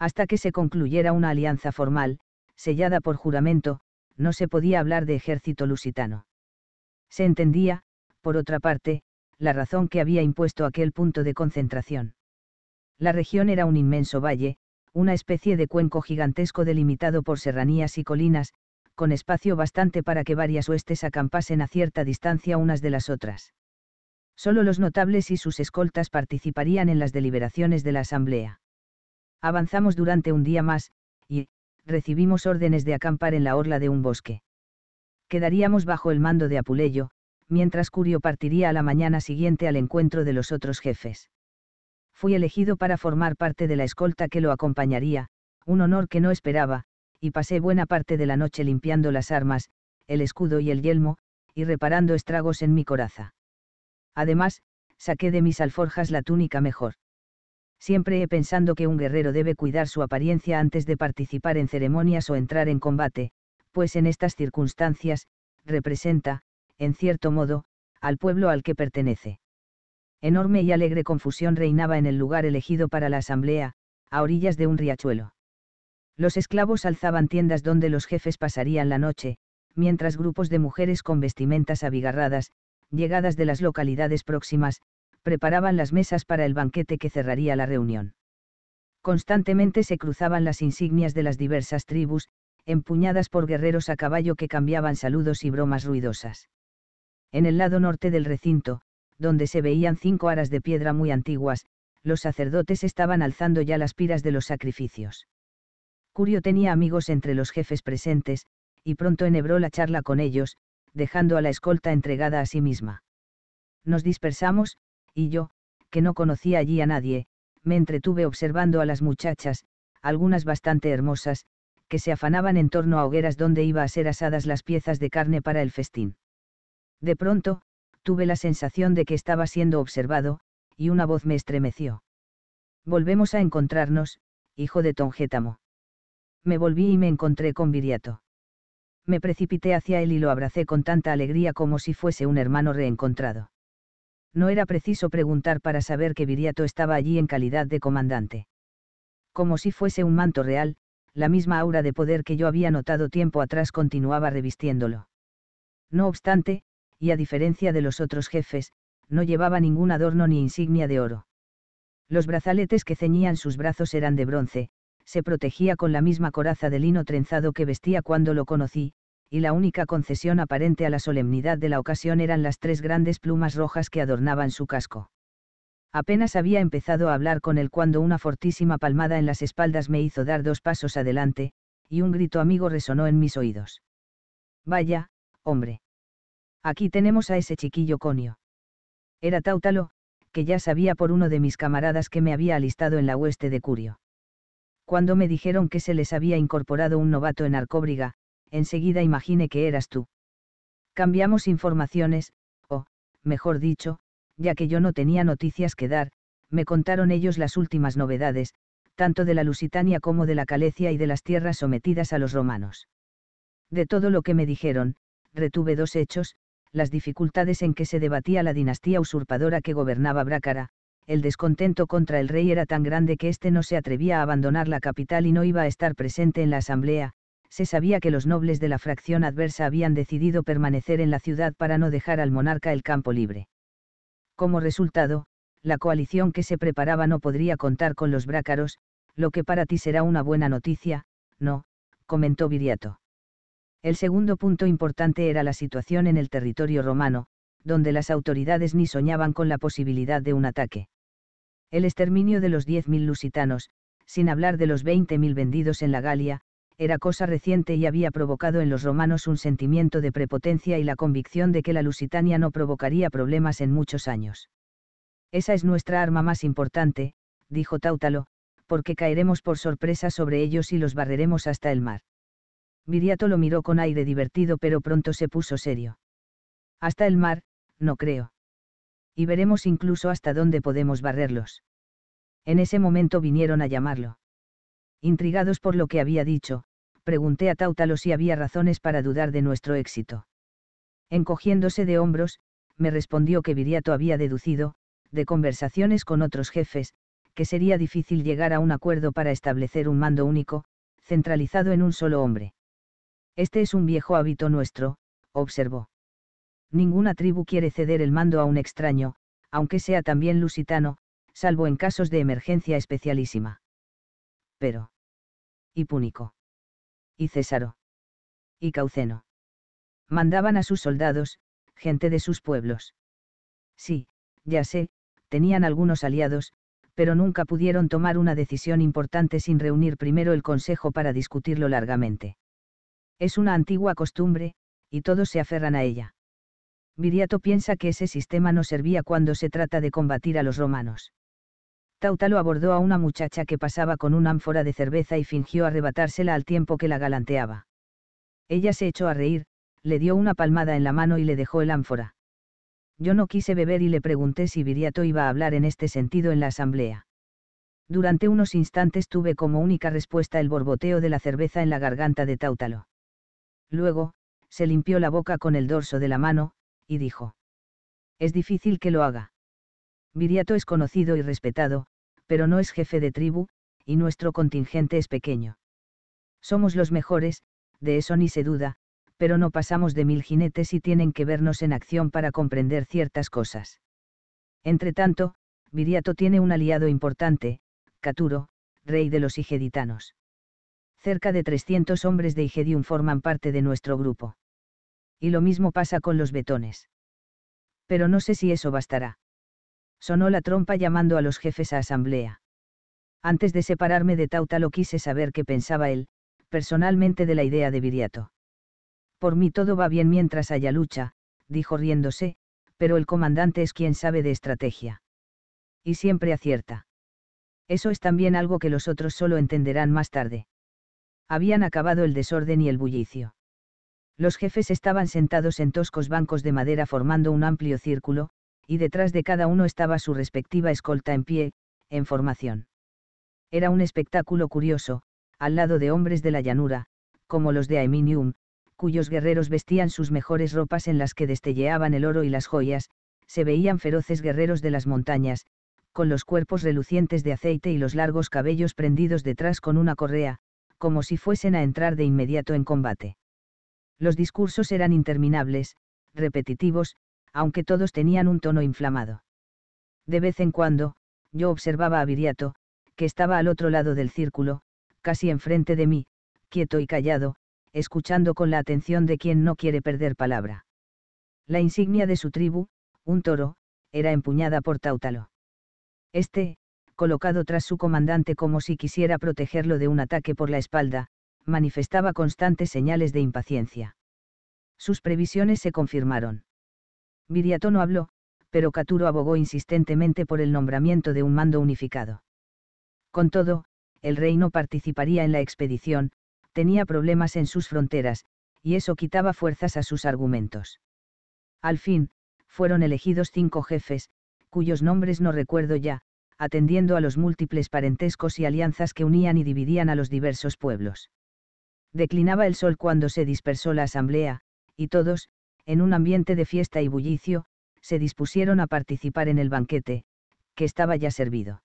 Hasta que se concluyera una alianza formal, sellada por juramento, no se podía hablar de ejército lusitano. Se entendía, por otra parte, la razón que había impuesto aquel punto de concentración. La región era un inmenso valle, una especie de cuenco gigantesco delimitado por serranías y colinas, con espacio bastante para que varias huestes acampasen a cierta distancia unas de las otras. Solo los notables y sus escoltas participarían en las deliberaciones de la asamblea. Avanzamos durante un día más, y, recibimos órdenes de acampar en la orla de un bosque. Quedaríamos bajo el mando de Apuleyo, mientras Curio partiría a la mañana siguiente al encuentro de los otros jefes. Fui elegido para formar parte de la escolta que lo acompañaría, un honor que no esperaba, y pasé buena parte de la noche limpiando las armas, el escudo y el yelmo, y reparando estragos en mi coraza. Además, saqué de mis alforjas la túnica mejor. Siempre he pensado que un guerrero debe cuidar su apariencia antes de participar en ceremonias o entrar en combate, pues en estas circunstancias, representa, en cierto modo, al pueblo al que pertenece. Enorme y alegre confusión reinaba en el lugar elegido para la asamblea, a orillas de un riachuelo. Los esclavos alzaban tiendas donde los jefes pasarían la noche, mientras grupos de mujeres con vestimentas abigarradas, llegadas de las localidades próximas, preparaban las mesas para el banquete que cerraría la reunión. Constantemente se cruzaban las insignias de las diversas tribus, empuñadas por guerreros a caballo que cambiaban saludos y bromas ruidosas. En el lado norte del recinto, donde se veían cinco aras de piedra muy antiguas, los sacerdotes estaban alzando ya las piras de los sacrificios. Curio tenía amigos entre los jefes presentes, y pronto enhebró la charla con ellos, dejando a la escolta entregada a sí misma. Nos dispersamos, y yo, que no conocía allí a nadie, me entretuve observando a las muchachas, algunas bastante hermosas, que se afanaban en torno a hogueras donde iba a ser asadas las piezas de carne para el festín. De pronto, tuve la sensación de que estaba siendo observado, y una voz me estremeció. Volvemos a encontrarnos, hijo de Tongétamo me volví y me encontré con Viriato. Me precipité hacia él y lo abracé con tanta alegría como si fuese un hermano reencontrado. No era preciso preguntar para saber que Viriato estaba allí en calidad de comandante. Como si fuese un manto real, la misma aura de poder que yo había notado tiempo atrás continuaba revistiéndolo. No obstante, y a diferencia de los otros jefes, no llevaba ningún adorno ni insignia de oro. Los brazaletes que ceñían sus brazos eran de bronce, se protegía con la misma coraza de lino trenzado que vestía cuando lo conocí, y la única concesión aparente a la solemnidad de la ocasión eran las tres grandes plumas rojas que adornaban su casco. Apenas había empezado a hablar con él cuando una fortísima palmada en las espaldas me hizo dar dos pasos adelante, y un grito amigo resonó en mis oídos. Vaya, hombre. Aquí tenemos a ese chiquillo conio. Era Táutalo, que ya sabía por uno de mis camaradas que me había alistado en la hueste de Curio. Cuando me dijeron que se les había incorporado un novato en Arcóbriga, enseguida imaginé que eras tú. Cambiamos informaciones, o, mejor dicho, ya que yo no tenía noticias que dar, me contaron ellos las últimas novedades, tanto de la Lusitania como de la Calecia y de las tierras sometidas a los romanos. De todo lo que me dijeron, retuve dos hechos, las dificultades en que se debatía la dinastía usurpadora que gobernaba Brácara, el descontento contra el rey era tan grande que éste no se atrevía a abandonar la capital y no iba a estar presente en la asamblea, se sabía que los nobles de la fracción adversa habían decidido permanecer en la ciudad para no dejar al monarca el campo libre. Como resultado, la coalición que se preparaba no podría contar con los brácaros, lo que para ti será una buena noticia, no, comentó Viriato. El segundo punto importante era la situación en el territorio romano, donde las autoridades ni soñaban con la posibilidad de un ataque. El exterminio de los 10.000 lusitanos, sin hablar de los 20.000 vendidos en la Galia, era cosa reciente y había provocado en los romanos un sentimiento de prepotencia y la convicción de que la Lusitania no provocaría problemas en muchos años. Esa es nuestra arma más importante, dijo Táutalo, porque caeremos por sorpresa sobre ellos y los barreremos hasta el mar. Viriato lo miró con aire divertido pero pronto se puso serio. Hasta el mar, no creo. Y veremos incluso hasta dónde podemos barrerlos. En ese momento vinieron a llamarlo. Intrigados por lo que había dicho, pregunté a Tautalo si había razones para dudar de nuestro éxito. Encogiéndose de hombros, me respondió que Viriato había deducido, de conversaciones con otros jefes, que sería difícil llegar a un acuerdo para establecer un mando único, centralizado en un solo hombre. Este es un viejo hábito nuestro, observó. Ninguna tribu quiere ceder el mando a un extraño, aunque sea también lusitano, salvo en casos de emergencia especialísima. Pero. Y Púnico. Y Césaro. Y Cauceno. Mandaban a sus soldados, gente de sus pueblos. Sí, ya sé, tenían algunos aliados, pero nunca pudieron tomar una decisión importante sin reunir primero el consejo para discutirlo largamente. Es una antigua costumbre, y todos se aferran a ella. Viriato piensa que ese sistema no servía cuando se trata de combatir a los romanos. Tautalo abordó a una muchacha que pasaba con un ánfora de cerveza y fingió arrebatársela al tiempo que la galanteaba. Ella se echó a reír, le dio una palmada en la mano y le dejó el ánfora. Yo no quise beber y le pregunté si Viriato iba a hablar en este sentido en la asamblea. Durante unos instantes tuve como única respuesta el borboteo de la cerveza en la garganta de Tautalo. Luego, se limpió la boca con el dorso de la mano, y dijo. Es difícil que lo haga. Viriato es conocido y respetado, pero no es jefe de tribu, y nuestro contingente es pequeño. Somos los mejores, de eso ni se duda, pero no pasamos de mil jinetes y tienen que vernos en acción para comprender ciertas cosas. Entretanto, Viriato tiene un aliado importante, Caturo, rey de los Igeditanos. Cerca de 300 hombres de Igedium forman parte de nuestro grupo. Y lo mismo pasa con los betones. Pero no sé si eso bastará. Sonó la trompa llamando a los jefes a asamblea. Antes de separarme de Tautalo quise saber qué pensaba él, personalmente de la idea de Viriato. Por mí todo va bien mientras haya lucha, dijo riéndose, pero el comandante es quien sabe de estrategia. Y siempre acierta. Eso es también algo que los otros solo entenderán más tarde. Habían acabado el desorden y el bullicio. Los jefes estaban sentados en toscos bancos de madera formando un amplio círculo, y detrás de cada uno estaba su respectiva escolta en pie, en formación. Era un espectáculo curioso, al lado de hombres de la llanura, como los de Aeminium, cuyos guerreros vestían sus mejores ropas en las que destelleaban el oro y las joyas, se veían feroces guerreros de las montañas, con los cuerpos relucientes de aceite y los largos cabellos prendidos detrás con una correa, como si fuesen a entrar de inmediato en combate. Los discursos eran interminables, repetitivos, aunque todos tenían un tono inflamado. De vez en cuando, yo observaba a Viriato, que estaba al otro lado del círculo, casi enfrente de mí, quieto y callado, escuchando con la atención de quien no quiere perder palabra. La insignia de su tribu, un toro, era empuñada por Tautalo. Este, colocado tras su comandante como si quisiera protegerlo de un ataque por la espalda, manifestaba constantes señales de impaciencia. Sus previsiones se confirmaron. Viriato no habló, pero Caturo abogó insistentemente por el nombramiento de un mando unificado. Con todo, el rey no participaría en la expedición, tenía problemas en sus fronteras, y eso quitaba fuerzas a sus argumentos. Al fin, fueron elegidos cinco jefes, cuyos nombres no recuerdo ya, atendiendo a los múltiples parentescos y alianzas que unían y dividían a los diversos pueblos. Declinaba el sol cuando se dispersó la asamblea, y todos, en un ambiente de fiesta y bullicio, se dispusieron a participar en el banquete, que estaba ya servido.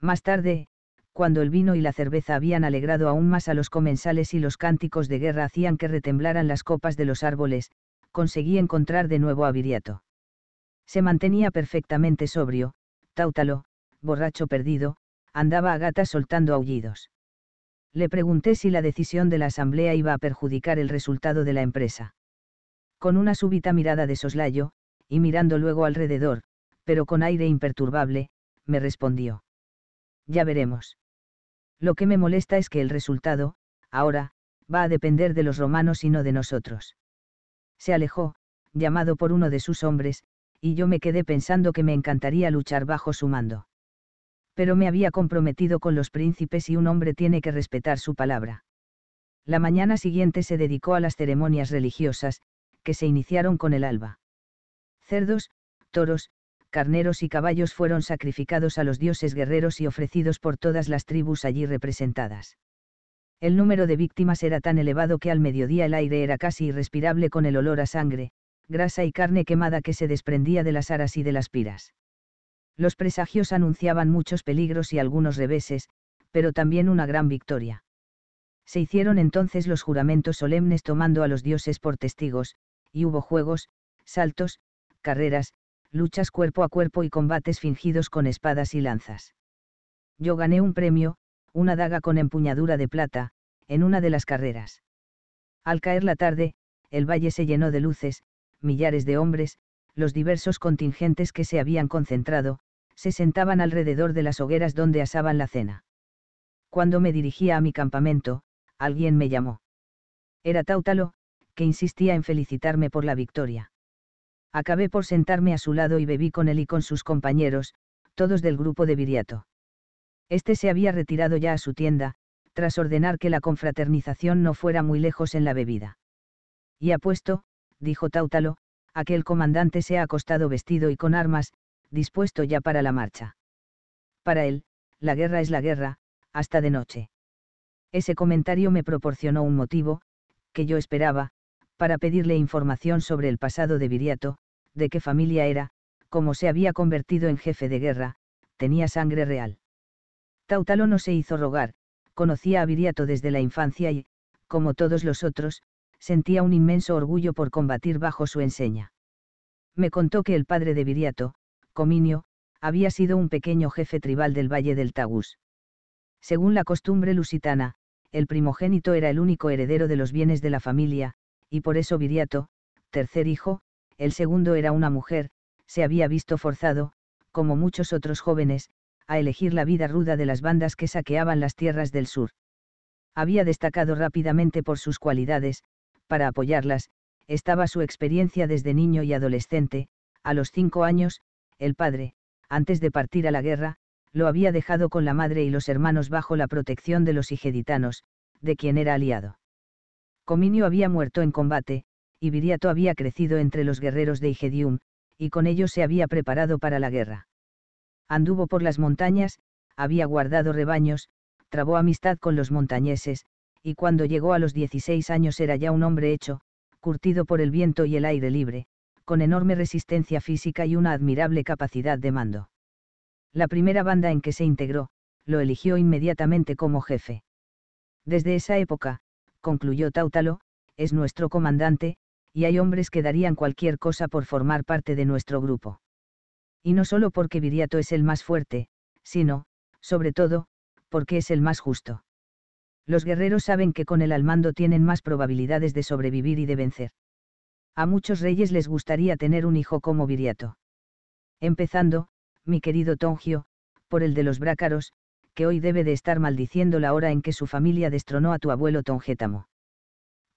Más tarde, cuando el vino y la cerveza habían alegrado aún más a los comensales y los cánticos de guerra hacían que retemblaran las copas de los árboles, conseguí encontrar de nuevo a Viriato. Se mantenía perfectamente sobrio, Táutalo, borracho perdido, andaba a gata soltando aullidos. Le pregunté si la decisión de la asamblea iba a perjudicar el resultado de la empresa. Con una súbita mirada de soslayo, y mirando luego alrededor, pero con aire imperturbable, me respondió. Ya veremos. Lo que me molesta es que el resultado, ahora, va a depender de los romanos y no de nosotros. Se alejó, llamado por uno de sus hombres, y yo me quedé pensando que me encantaría luchar bajo su mando pero me había comprometido con los príncipes y un hombre tiene que respetar su palabra. La mañana siguiente se dedicó a las ceremonias religiosas, que se iniciaron con el alba. Cerdos, toros, carneros y caballos fueron sacrificados a los dioses guerreros y ofrecidos por todas las tribus allí representadas. El número de víctimas era tan elevado que al mediodía el aire era casi irrespirable con el olor a sangre, grasa y carne quemada que se desprendía de las aras y de las piras. Los presagios anunciaban muchos peligros y algunos reveses, pero también una gran victoria. Se hicieron entonces los juramentos solemnes tomando a los dioses por testigos, y hubo juegos, saltos, carreras, luchas cuerpo a cuerpo y combates fingidos con espadas y lanzas. Yo gané un premio, una daga con empuñadura de plata, en una de las carreras. Al caer la tarde, el valle se llenó de luces, millares de hombres, los diversos contingentes que se habían concentrado, se sentaban alrededor de las hogueras donde asaban la cena. Cuando me dirigía a mi campamento, alguien me llamó. Era Táutalo, que insistía en felicitarme por la victoria. Acabé por sentarme a su lado y bebí con él y con sus compañeros, todos del grupo de Viriato. Este se había retirado ya a su tienda, tras ordenar que la confraternización no fuera muy lejos en la bebida. Y apuesto, dijo Táutalo, a que el comandante se ha acostado vestido y con armas, dispuesto ya para la marcha. Para él, la guerra es la guerra, hasta de noche. Ese comentario me proporcionó un motivo, que yo esperaba, para pedirle información sobre el pasado de Viriato, de qué familia era, cómo se había convertido en jefe de guerra, tenía sangre real. Tautalo no se hizo rogar, conocía a Viriato desde la infancia y, como todos los otros, sentía un inmenso orgullo por combatir bajo su enseña. Me contó que el padre de Viriato, Cominio, había sido un pequeño jefe tribal del Valle del Tagus. Según la costumbre lusitana, el primogénito era el único heredero de los bienes de la familia, y por eso Viriato, tercer hijo, el segundo era una mujer, se había visto forzado, como muchos otros jóvenes, a elegir la vida ruda de las bandas que saqueaban las tierras del sur. Había destacado rápidamente por sus cualidades, para apoyarlas, estaba su experiencia desde niño y adolescente, a los cinco años, el padre, antes de partir a la guerra, lo había dejado con la madre y los hermanos bajo la protección de los igeditanos, de quien era aliado. Cominio había muerto en combate, y Viriato había crecido entre los guerreros de Igedium, y con ellos se había preparado para la guerra. Anduvo por las montañas, había guardado rebaños, trabó amistad con los montañeses, y cuando llegó a los 16 años era ya un hombre hecho, curtido por el viento y el aire libre, con enorme resistencia física y una admirable capacidad de mando. La primera banda en que se integró, lo eligió inmediatamente como jefe. Desde esa época, concluyó Táutalo, es nuestro comandante, y hay hombres que darían cualquier cosa por formar parte de nuestro grupo. Y no solo porque Viriato es el más fuerte, sino, sobre todo, porque es el más justo. Los guerreros saben que con el al mando tienen más probabilidades de sobrevivir y de vencer. A muchos reyes les gustaría tener un hijo como Viriato. Empezando, mi querido Tongio, por el de los brácaros, que hoy debe de estar maldiciendo la hora en que su familia destronó a tu abuelo Tongétamo.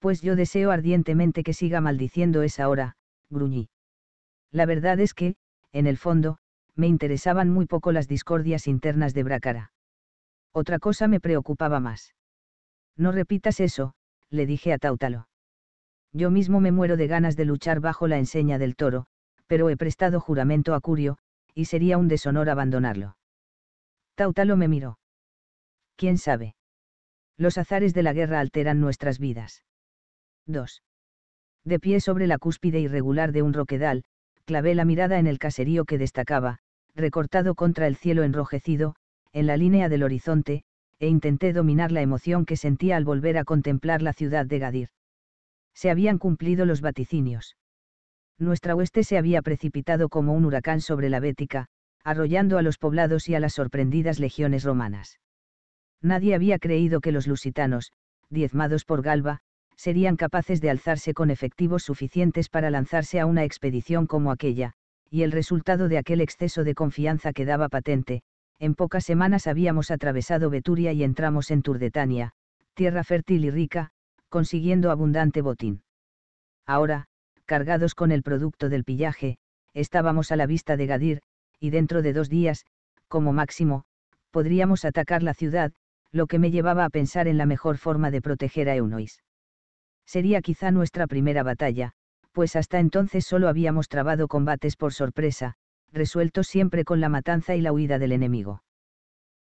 Pues yo deseo ardientemente que siga maldiciendo esa hora, gruñí. La verdad es que, en el fondo, me interesaban muy poco las discordias internas de Brácara. Otra cosa me preocupaba más. No repitas eso, le dije a Tautalo. Yo mismo me muero de ganas de luchar bajo la enseña del toro, pero he prestado juramento a Curio, y sería un deshonor abandonarlo. Tautalo me miró. ¿Quién sabe? Los azares de la guerra alteran nuestras vidas. 2. De pie sobre la cúspide irregular de un roquedal, clavé la mirada en el caserío que destacaba, recortado contra el cielo enrojecido, en la línea del horizonte, e intenté dominar la emoción que sentía al volver a contemplar la ciudad de Gadir. Se habían cumplido los vaticinios nuestra hueste se había precipitado como un huracán sobre la Bética, arrollando a los poblados y a las sorprendidas legiones romanas. Nadie había creído que los lusitanos, diezmados por Galba, serían capaces de alzarse con efectivos suficientes para lanzarse a una expedición como aquella, y el resultado de aquel exceso de confianza quedaba patente, en pocas semanas habíamos atravesado Beturia y entramos en Turdetania, tierra fértil y rica, consiguiendo abundante botín. Ahora, cargados con el producto del pillaje, estábamos a la vista de Gadir, y dentro de dos días, como máximo, podríamos atacar la ciudad, lo que me llevaba a pensar en la mejor forma de proteger a Eunois. Sería quizá nuestra primera batalla, pues hasta entonces solo habíamos trabado combates por sorpresa, resueltos siempre con la matanza y la huida del enemigo.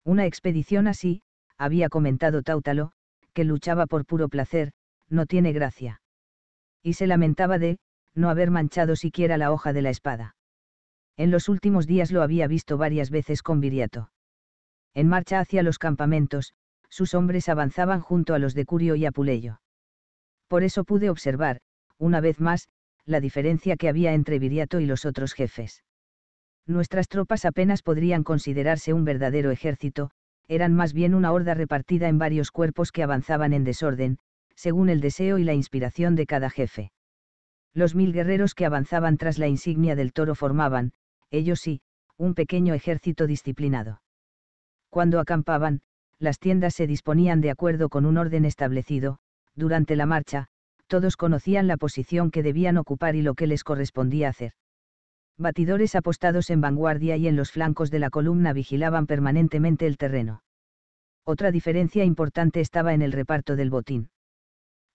Una expedición así, había comentado Táutalo, que luchaba por puro placer, no tiene gracia. Y se lamentaba de, no haber manchado siquiera la hoja de la espada. En los últimos días lo había visto varias veces con Viriato. En marcha hacia los campamentos, sus hombres avanzaban junto a los de Curio y Apuleyo. Por eso pude observar, una vez más, la diferencia que había entre Viriato y los otros jefes. Nuestras tropas apenas podrían considerarse un verdadero ejército, eran más bien una horda repartida en varios cuerpos que avanzaban en desorden, según el deseo y la inspiración de cada jefe. Los mil guerreros que avanzaban tras la insignia del toro formaban, ellos sí, un pequeño ejército disciplinado. Cuando acampaban, las tiendas se disponían de acuerdo con un orden establecido, durante la marcha, todos conocían la posición que debían ocupar y lo que les correspondía hacer. Batidores apostados en vanguardia y en los flancos de la columna vigilaban permanentemente el terreno. Otra diferencia importante estaba en el reparto del botín.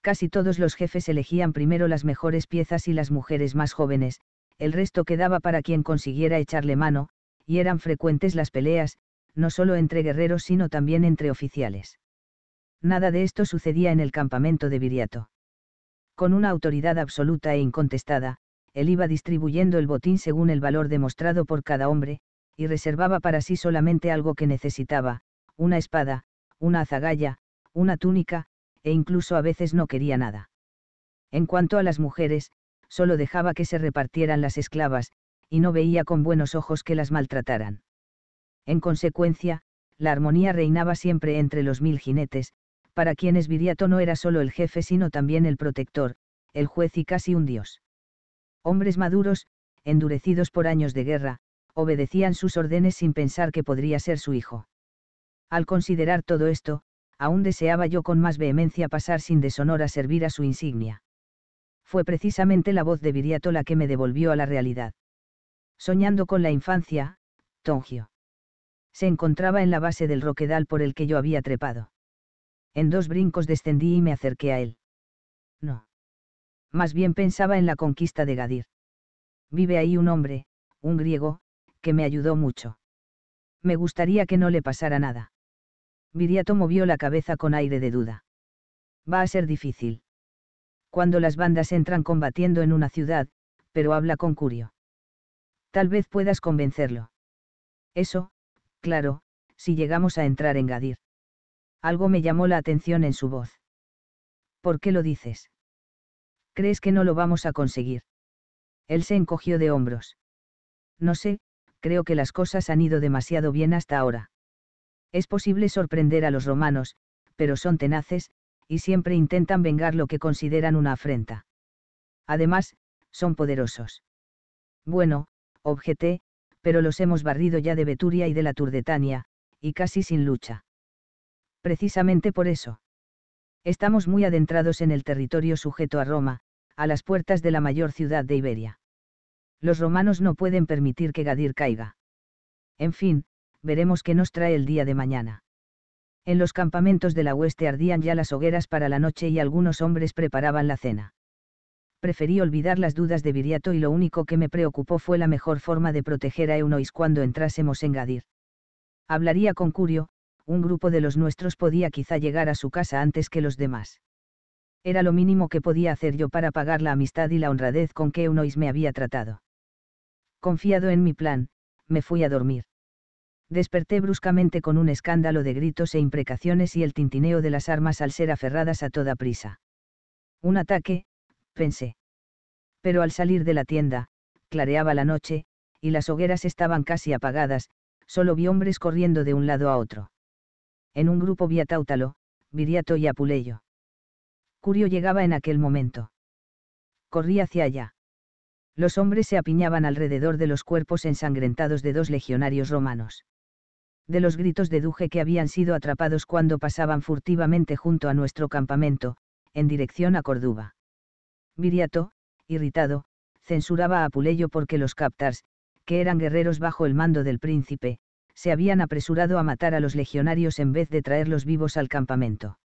Casi todos los jefes elegían primero las mejores piezas y las mujeres más jóvenes, el resto quedaba para quien consiguiera echarle mano, y eran frecuentes las peleas, no solo entre guerreros sino también entre oficiales. Nada de esto sucedía en el campamento de Viriato. Con una autoridad absoluta e incontestada, él iba distribuyendo el botín según el valor demostrado por cada hombre, y reservaba para sí solamente algo que necesitaba, una espada, una azagaya, una túnica, e incluso a veces no quería nada. En cuanto a las mujeres, solo dejaba que se repartieran las esclavas, y no veía con buenos ojos que las maltrataran. En consecuencia, la armonía reinaba siempre entre los mil jinetes, para quienes Viriato no era solo el jefe sino también el protector, el juez y casi un dios. Hombres maduros, endurecidos por años de guerra, obedecían sus órdenes sin pensar que podría ser su hijo. Al considerar todo esto, aún deseaba yo con más vehemencia pasar sin deshonor a servir a su insignia. Fue precisamente la voz de Viriato la que me devolvió a la realidad. Soñando con la infancia, Tongio. Se encontraba en la base del roquedal por el que yo había trepado. En dos brincos descendí y me acerqué a él. No. Más bien pensaba en la conquista de Gadir. Vive ahí un hombre, un griego, que me ayudó mucho. Me gustaría que no le pasara nada. Viriato movió la cabeza con aire de duda. Va a ser difícil. Cuando las bandas entran combatiendo en una ciudad, pero habla con Curio. Tal vez puedas convencerlo. Eso, claro, si llegamos a entrar en Gadir. Algo me llamó la atención en su voz. ¿Por qué lo dices? ¿Crees que no lo vamos a conseguir? Él se encogió de hombros. No sé, creo que las cosas han ido demasiado bien hasta ahora. Es posible sorprender a los romanos, pero son tenaces, y siempre intentan vengar lo que consideran una afrenta. Además, son poderosos. Bueno, objeté, pero los hemos barrido ya de Beturia y de la Turdetania, y casi sin lucha. Precisamente por eso. Estamos muy adentrados en el territorio sujeto a Roma, a las puertas de la mayor ciudad de Iberia. Los romanos no pueden permitir que Gadir caiga. En fin, veremos qué nos trae el día de mañana. En los campamentos de la hueste ardían ya las hogueras para la noche y algunos hombres preparaban la cena. Preferí olvidar las dudas de Viriato y lo único que me preocupó fue la mejor forma de proteger a Eunois cuando entrásemos en Gadir. Hablaría con Curio, un grupo de los nuestros podía quizá llegar a su casa antes que los demás. Era lo mínimo que podía hacer yo para pagar la amistad y la honradez con que Eunois me había tratado. Confiado en mi plan, me fui a dormir. Desperté bruscamente con un escándalo de gritos e imprecaciones y el tintineo de las armas al ser aferradas a toda prisa. Un ataque, pensé. Pero al salir de la tienda, clareaba la noche, y las hogueras estaban casi apagadas, solo vi hombres corriendo de un lado a otro en un grupo vía Táutalo, Viriato y Apuleyo. Curio llegaba en aquel momento. Corrí hacia allá. Los hombres se apiñaban alrededor de los cuerpos ensangrentados de dos legionarios romanos. De los gritos de Duje que habían sido atrapados cuando pasaban furtivamente junto a nuestro campamento, en dirección a Córdoba. Viriato, irritado, censuraba a Apuleyo porque los captars, que eran guerreros bajo el mando del príncipe, se habían apresurado a matar a los legionarios en vez de traerlos vivos al campamento.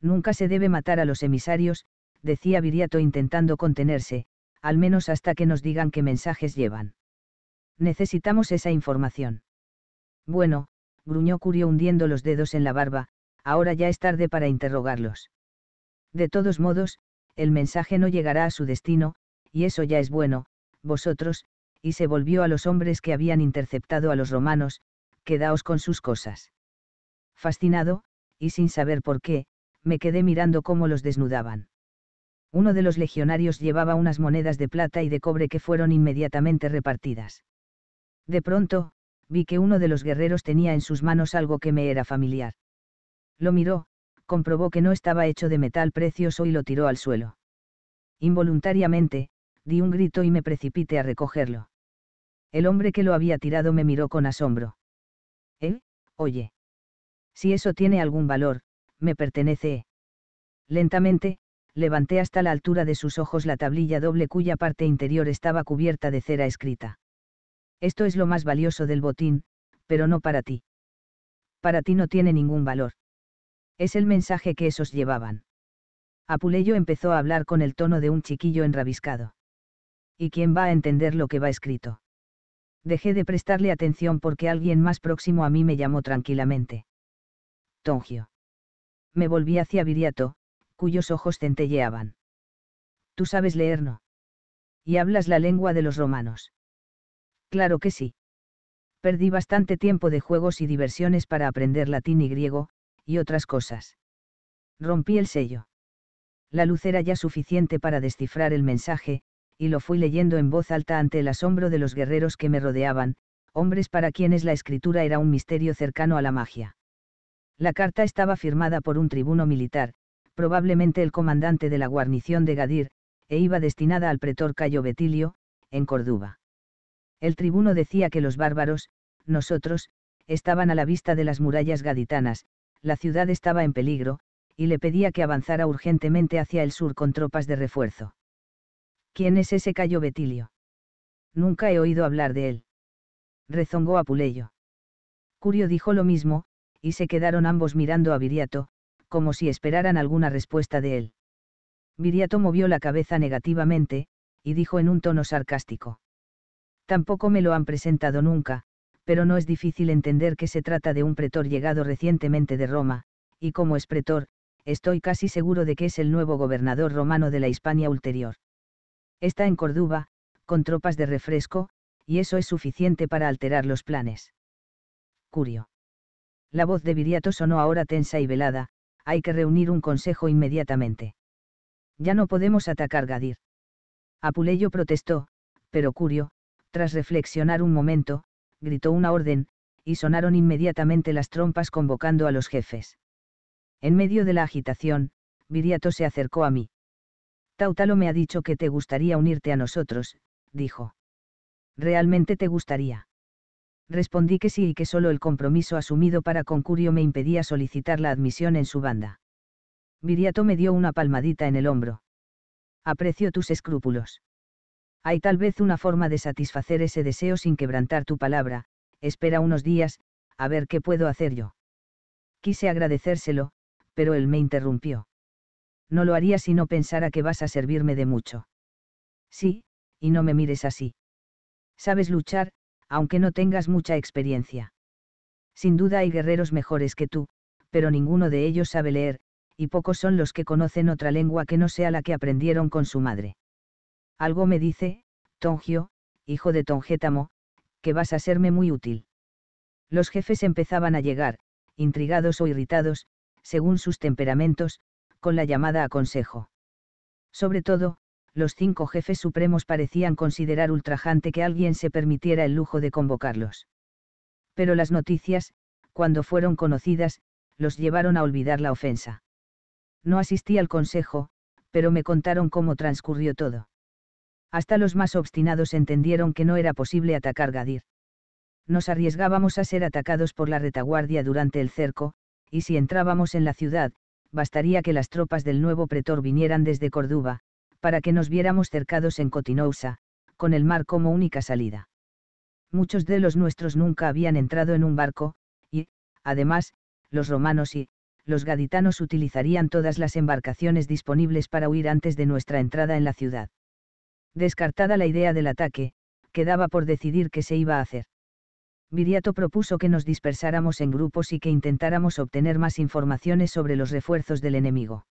Nunca se debe matar a los emisarios, decía Viriato intentando contenerse, al menos hasta que nos digan qué mensajes llevan. Necesitamos esa información. Bueno, gruñó Curio hundiendo los dedos en la barba, ahora ya es tarde para interrogarlos. De todos modos, el mensaje no llegará a su destino, y eso ya es bueno, vosotros, y se volvió a los hombres que habían interceptado a los romanos, quedaos con sus cosas. Fascinado, y sin saber por qué, me quedé mirando cómo los desnudaban. Uno de los legionarios llevaba unas monedas de plata y de cobre que fueron inmediatamente repartidas. De pronto, vi que uno de los guerreros tenía en sus manos algo que me era familiar. Lo miró, comprobó que no estaba hecho de metal precioso y lo tiró al suelo. Involuntariamente, di un grito y me precipité a recogerlo. El hombre que lo había tirado me miró con asombro. ¿Eh? Oye. Si eso tiene algún valor, me pertenece. Lentamente, levanté hasta la altura de sus ojos la tablilla doble cuya parte interior estaba cubierta de cera escrita. Esto es lo más valioso del botín, pero no para ti. Para ti no tiene ningún valor. Es el mensaje que esos llevaban. Apuleyo empezó a hablar con el tono de un chiquillo enrabiscado. ¿Y quién va a entender lo que va escrito? Dejé de prestarle atención porque alguien más próximo a mí me llamó tranquilamente. Tongio. Me volví hacia Viriato, cuyos ojos centelleaban. Tú sabes leer, ¿no? Y hablas la lengua de los romanos. Claro que sí. Perdí bastante tiempo de juegos y diversiones para aprender latín y griego, y otras cosas. Rompí el sello. La luz era ya suficiente para descifrar el mensaje, y lo fui leyendo en voz alta ante el asombro de los guerreros que me rodeaban, hombres para quienes la escritura era un misterio cercano a la magia. La carta estaba firmada por un tribuno militar, probablemente el comandante de la guarnición de Gadir, e iba destinada al pretor Cayo Betilio, en Córdoba. El tribuno decía que los bárbaros, nosotros, estaban a la vista de las murallas gaditanas, la ciudad estaba en peligro, y le pedía que avanzara urgentemente hacia el sur con tropas de refuerzo. ¿Quién es ese Cayo Betilio? Nunca he oído hablar de él. Rezongó Apuleyo. Curio dijo lo mismo, y se quedaron ambos mirando a Viriato, como si esperaran alguna respuesta de él. Viriato movió la cabeza negativamente, y dijo en un tono sarcástico. Tampoco me lo han presentado nunca, pero no es difícil entender que se trata de un pretor llegado recientemente de Roma, y como es pretor, estoy casi seguro de que es el nuevo gobernador romano de la Hispania ulterior. Está en Córdoba, con tropas de refresco, y eso es suficiente para alterar los planes. Curio. La voz de Viriato sonó ahora tensa y velada, hay que reunir un consejo inmediatamente. Ya no podemos atacar Gadir. Apuleyo protestó, pero Curio, tras reflexionar un momento, gritó una orden, y sonaron inmediatamente las trompas convocando a los jefes. En medio de la agitación, Viriato se acercó a mí. Tautalo me ha dicho que te gustaría unirte a nosotros, dijo. ¿Realmente te gustaría? Respondí que sí y que solo el compromiso asumido para Concurio me impedía solicitar la admisión en su banda. Viriato me dio una palmadita en el hombro. Aprecio tus escrúpulos. Hay tal vez una forma de satisfacer ese deseo sin quebrantar tu palabra, espera unos días, a ver qué puedo hacer yo. Quise agradecérselo, pero él me interrumpió no lo haría si no pensara que vas a servirme de mucho. Sí, y no me mires así. Sabes luchar, aunque no tengas mucha experiencia. Sin duda hay guerreros mejores que tú, pero ninguno de ellos sabe leer, y pocos son los que conocen otra lengua que no sea la que aprendieron con su madre. Algo me dice, Tongio, hijo de Tongétamo, que vas a serme muy útil. Los jefes empezaban a llegar, intrigados o irritados, según sus temperamentos, con la llamada a consejo. Sobre todo, los cinco jefes supremos parecían considerar ultrajante que alguien se permitiera el lujo de convocarlos. Pero las noticias, cuando fueron conocidas, los llevaron a olvidar la ofensa. No asistí al consejo, pero me contaron cómo transcurrió todo. Hasta los más obstinados entendieron que no era posible atacar Gadir. Nos arriesgábamos a ser atacados por la retaguardia durante el cerco, y si entrábamos en la ciudad, bastaría que las tropas del nuevo pretor vinieran desde Córdoba, para que nos viéramos cercados en Cotinousa, con el mar como única salida. Muchos de los nuestros nunca habían entrado en un barco, y, además, los romanos y, los gaditanos utilizarían todas las embarcaciones disponibles para huir antes de nuestra entrada en la ciudad. Descartada la idea del ataque, quedaba por decidir qué se iba a hacer. Viriato propuso que nos dispersáramos en grupos y que intentáramos obtener más informaciones sobre los refuerzos del enemigo.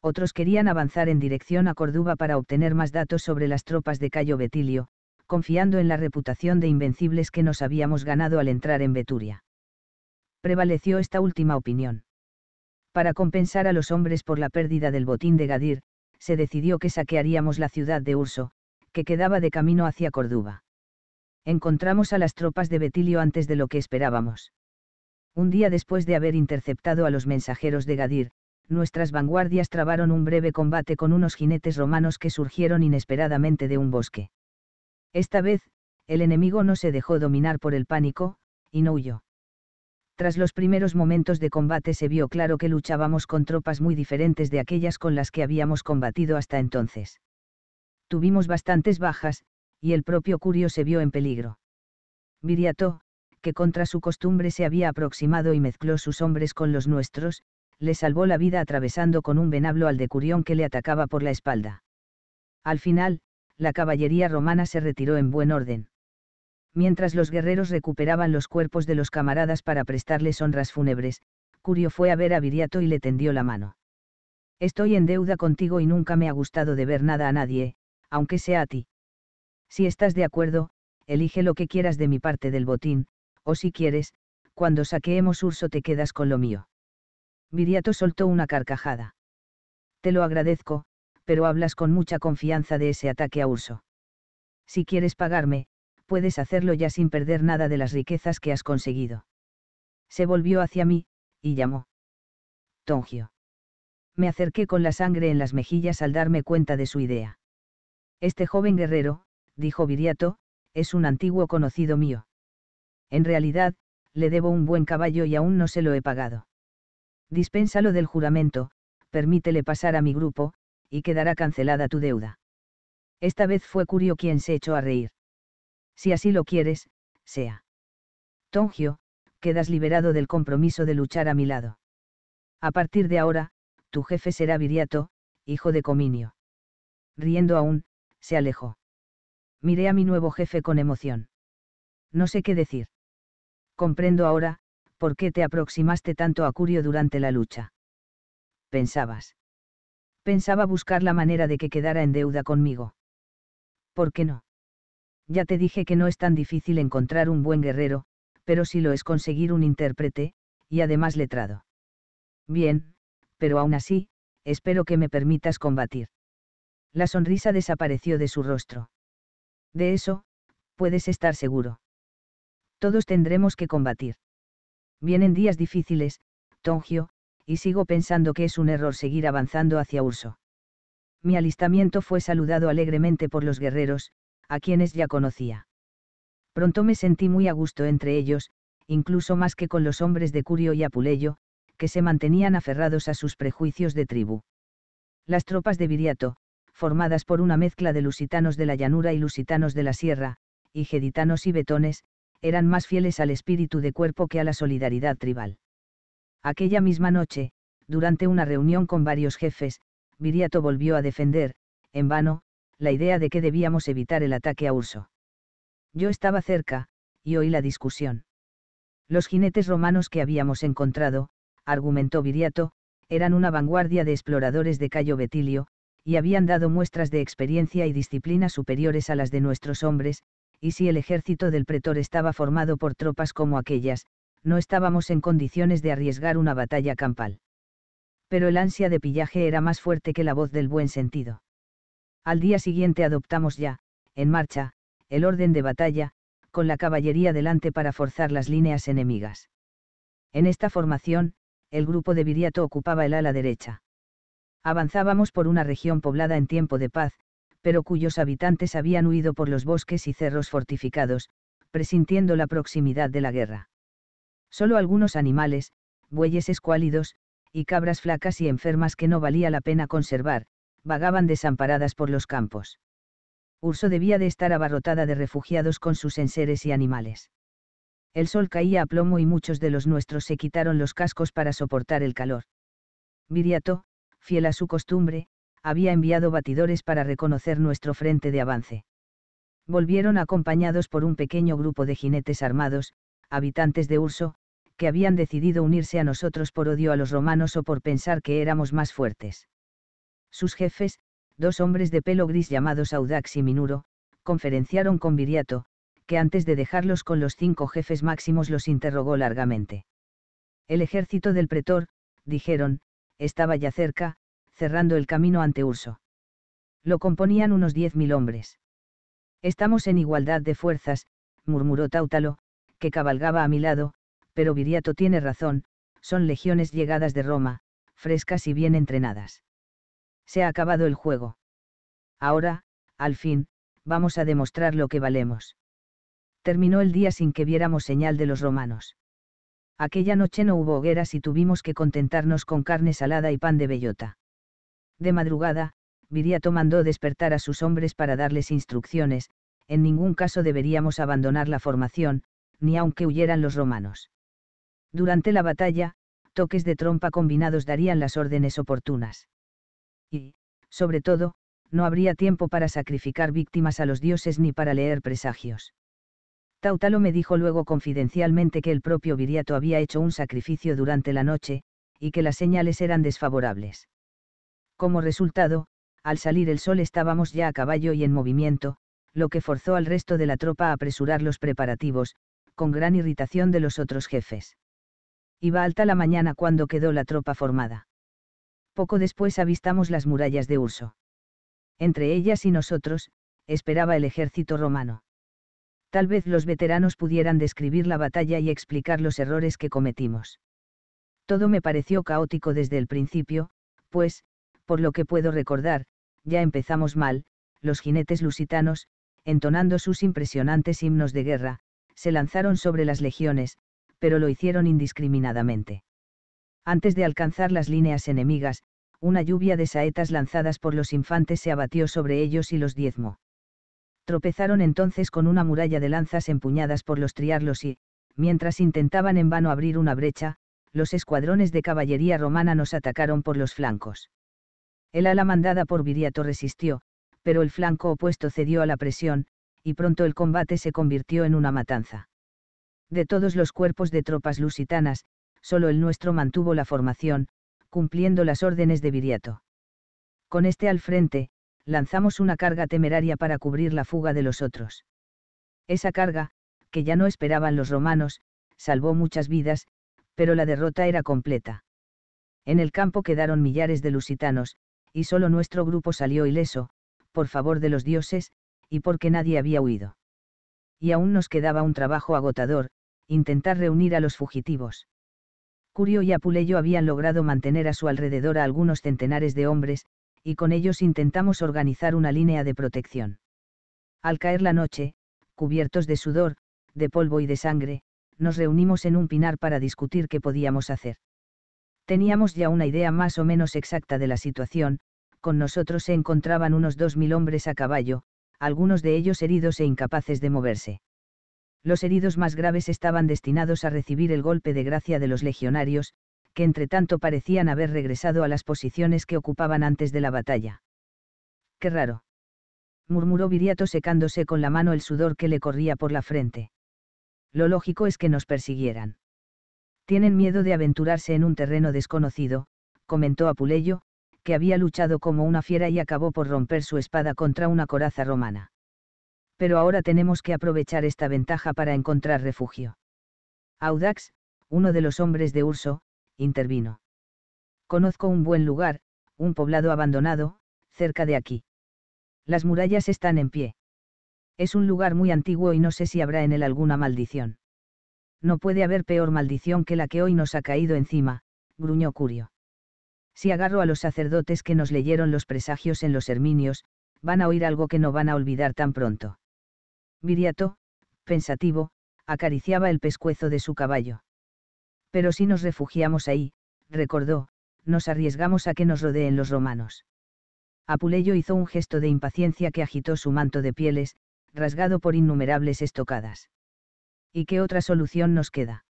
Otros querían avanzar en dirección a Córdoba para obtener más datos sobre las tropas de Cayo Betilio, confiando en la reputación de invencibles que nos habíamos ganado al entrar en Beturia. Prevaleció esta última opinión. Para compensar a los hombres por la pérdida del botín de Gadir, se decidió que saquearíamos la ciudad de Urso, que quedaba de camino hacia Córdoba. Encontramos a las tropas de Betilio antes de lo que esperábamos. Un día después de haber interceptado a los mensajeros de Gadir, nuestras vanguardias trabaron un breve combate con unos jinetes romanos que surgieron inesperadamente de un bosque. Esta vez, el enemigo no se dejó dominar por el pánico, y no huyó. Tras los primeros momentos de combate se vio claro que luchábamos con tropas muy diferentes de aquellas con las que habíamos combatido hasta entonces. Tuvimos bastantes bajas, y el propio Curio se vio en peligro. Viriato, que contra su costumbre se había aproximado y mezcló sus hombres con los nuestros, le salvó la vida atravesando con un venablo al decurión que le atacaba por la espalda. Al final, la caballería romana se retiró en buen orden mientras los guerreros recuperaban los cuerpos de los camaradas para prestarles honras fúnebres, Curio fue a ver a Viriato y le tendió la mano. Estoy en deuda contigo y nunca me ha gustado deber nada a nadie, aunque sea a ti. Si estás de acuerdo, elige lo que quieras de mi parte del botín, o si quieres, cuando saqueemos Urso te quedas con lo mío. Viriato soltó una carcajada. Te lo agradezco, pero hablas con mucha confianza de ese ataque a Urso. Si quieres pagarme, puedes hacerlo ya sin perder nada de las riquezas que has conseguido. Se volvió hacia mí, y llamó. Tongio. Me acerqué con la sangre en las mejillas al darme cuenta de su idea. Este joven guerrero, dijo Viriato, es un antiguo conocido mío. En realidad, le debo un buen caballo y aún no se lo he pagado. Dispénsalo del juramento, permítele pasar a mi grupo, y quedará cancelada tu deuda. Esta vez fue Curio quien se echó a reír si así lo quieres, sea. Tongio, quedas liberado del compromiso de luchar a mi lado. A partir de ahora, tu jefe será Viriato, hijo de Cominio. Riendo aún, se alejó. Miré a mi nuevo jefe con emoción. No sé qué decir. Comprendo ahora, por qué te aproximaste tanto a Curio durante la lucha. Pensabas. Pensaba buscar la manera de que quedara en deuda conmigo. ¿Por qué no? Ya te dije que no es tan difícil encontrar un buen guerrero, pero sí lo es conseguir un intérprete, y además letrado. Bien, pero aún así, espero que me permitas combatir. La sonrisa desapareció de su rostro. De eso, puedes estar seguro. Todos tendremos que combatir. Vienen días difíciles, Tongio, y sigo pensando que es un error seguir avanzando hacia Urso. Mi alistamiento fue saludado alegremente por los guerreros, a quienes ya conocía. Pronto me sentí muy a gusto entre ellos, incluso más que con los hombres de Curio y Apuleyo, que se mantenían aferrados a sus prejuicios de tribu. Las tropas de Viriato, formadas por una mezcla de lusitanos de la llanura y lusitanos de la sierra, y geditanos y betones, eran más fieles al espíritu de cuerpo que a la solidaridad tribal. Aquella misma noche, durante una reunión con varios jefes, Viriato volvió a defender, en vano, la idea de que debíamos evitar el ataque a Urso. Yo estaba cerca, y oí la discusión. Los jinetes romanos que habíamos encontrado, argumentó Viriato, eran una vanguardia de exploradores de Cayo Betilio, y habían dado muestras de experiencia y disciplina superiores a las de nuestros hombres, y si el ejército del pretor estaba formado por tropas como aquellas, no estábamos en condiciones de arriesgar una batalla campal. Pero el ansia de pillaje era más fuerte que la voz del buen sentido. Al día siguiente adoptamos ya, en marcha, el orden de batalla, con la caballería delante para forzar las líneas enemigas. En esta formación, el grupo de Viriato ocupaba el ala derecha. Avanzábamos por una región poblada en tiempo de paz, pero cuyos habitantes habían huido por los bosques y cerros fortificados, presintiendo la proximidad de la guerra. Solo algunos animales, bueyes escuálidos, y cabras flacas y enfermas que no valía la pena conservar, vagaban desamparadas por los campos. Urso debía de estar abarrotada de refugiados con sus enseres y animales. El sol caía a plomo y muchos de los nuestros se quitaron los cascos para soportar el calor. Viriato, fiel a su costumbre, había enviado batidores para reconocer nuestro frente de avance. Volvieron acompañados por un pequeño grupo de jinetes armados, habitantes de Urso, que habían decidido unirse a nosotros por odio a los romanos o por pensar que éramos más fuertes. Sus jefes, dos hombres de pelo gris llamados Audax y Minuro, conferenciaron con Viriato, que antes de dejarlos con los cinco jefes máximos los interrogó largamente. El ejército del pretor, dijeron, estaba ya cerca, cerrando el camino ante Urso. Lo componían unos diez mil hombres. Estamos en igualdad de fuerzas, murmuró Táutalo, que cabalgaba a mi lado, pero Viriato tiene razón, son legiones llegadas de Roma, frescas y bien entrenadas. Se ha acabado el juego. Ahora, al fin, vamos a demostrar lo que valemos terminó el día sin que viéramos señal de los romanos. Aquella noche no hubo hogueras y tuvimos que contentarnos con carne salada y pan de bellota. De madrugada, Viriato mandó despertar a sus hombres para darles instrucciones, en ningún caso deberíamos abandonar la formación, ni aunque huyeran los romanos. Durante la batalla, toques de trompa combinados darían las órdenes oportunas. Y, sobre todo, no habría tiempo para sacrificar víctimas a los dioses ni para leer presagios. Tautalo me dijo luego confidencialmente que el propio Viriato había hecho un sacrificio durante la noche, y que las señales eran desfavorables. Como resultado, al salir el sol estábamos ya a caballo y en movimiento, lo que forzó al resto de la tropa a apresurar los preparativos, con gran irritación de los otros jefes. Iba alta la mañana cuando quedó la tropa formada. Poco después avistamos las murallas de Urso. Entre ellas y nosotros, esperaba el ejército romano. Tal vez los veteranos pudieran describir la batalla y explicar los errores que cometimos. Todo me pareció caótico desde el principio, pues, por lo que puedo recordar, ya empezamos mal, los jinetes lusitanos, entonando sus impresionantes himnos de guerra, se lanzaron sobre las legiones, pero lo hicieron indiscriminadamente. Antes de alcanzar las líneas enemigas, una lluvia de saetas lanzadas por los infantes se abatió sobre ellos y los diezmo tropezaron entonces con una muralla de lanzas empuñadas por los triarlos y, mientras intentaban en vano abrir una brecha, los escuadrones de caballería romana nos atacaron por los flancos. El ala mandada por Viriato resistió, pero el flanco opuesto cedió a la presión, y pronto el combate se convirtió en una matanza. De todos los cuerpos de tropas lusitanas, solo el nuestro mantuvo la formación, cumpliendo las órdenes de Viriato. Con este al frente, lanzamos una carga temeraria para cubrir la fuga de los otros. Esa carga, que ya no esperaban los romanos, salvó muchas vidas, pero la derrota era completa. En el campo quedaron millares de lusitanos, y solo nuestro grupo salió ileso, por favor de los dioses, y porque nadie había huido. Y aún nos quedaba un trabajo agotador, intentar reunir a los fugitivos. Curio y Apuleyo habían logrado mantener a su alrededor a algunos centenares de hombres, y con ellos intentamos organizar una línea de protección. Al caer la noche, cubiertos de sudor, de polvo y de sangre, nos reunimos en un pinar para discutir qué podíamos hacer. Teníamos ya una idea más o menos exacta de la situación, con nosotros se encontraban unos dos mil hombres a caballo, algunos de ellos heridos e incapaces de moverse. Los heridos más graves estaban destinados a recibir el golpe de gracia de los legionarios, que entre tanto parecían haber regresado a las posiciones que ocupaban antes de la batalla. Qué raro. murmuró Viriato secándose con la mano el sudor que le corría por la frente. Lo lógico es que nos persiguieran. Tienen miedo de aventurarse en un terreno desconocido, comentó Apuleyo, que había luchado como una fiera y acabó por romper su espada contra una coraza romana. Pero ahora tenemos que aprovechar esta ventaja para encontrar refugio. Audax, uno de los hombres de Urso, intervino. Conozco un buen lugar, un poblado abandonado, cerca de aquí. Las murallas están en pie. Es un lugar muy antiguo y no sé si habrá en él alguna maldición. No puede haber peor maldición que la que hoy nos ha caído encima, gruñó Curio. Si agarro a los sacerdotes que nos leyeron los presagios en los Herminios, van a oír algo que no van a olvidar tan pronto. Viriato, pensativo, acariciaba el pescuezo de su caballo. Pero si nos refugiamos ahí, recordó, nos arriesgamos a que nos rodeen los romanos. Apuleyo hizo un gesto de impaciencia que agitó su manto de pieles, rasgado por innumerables estocadas. ¿Y qué otra solución nos queda?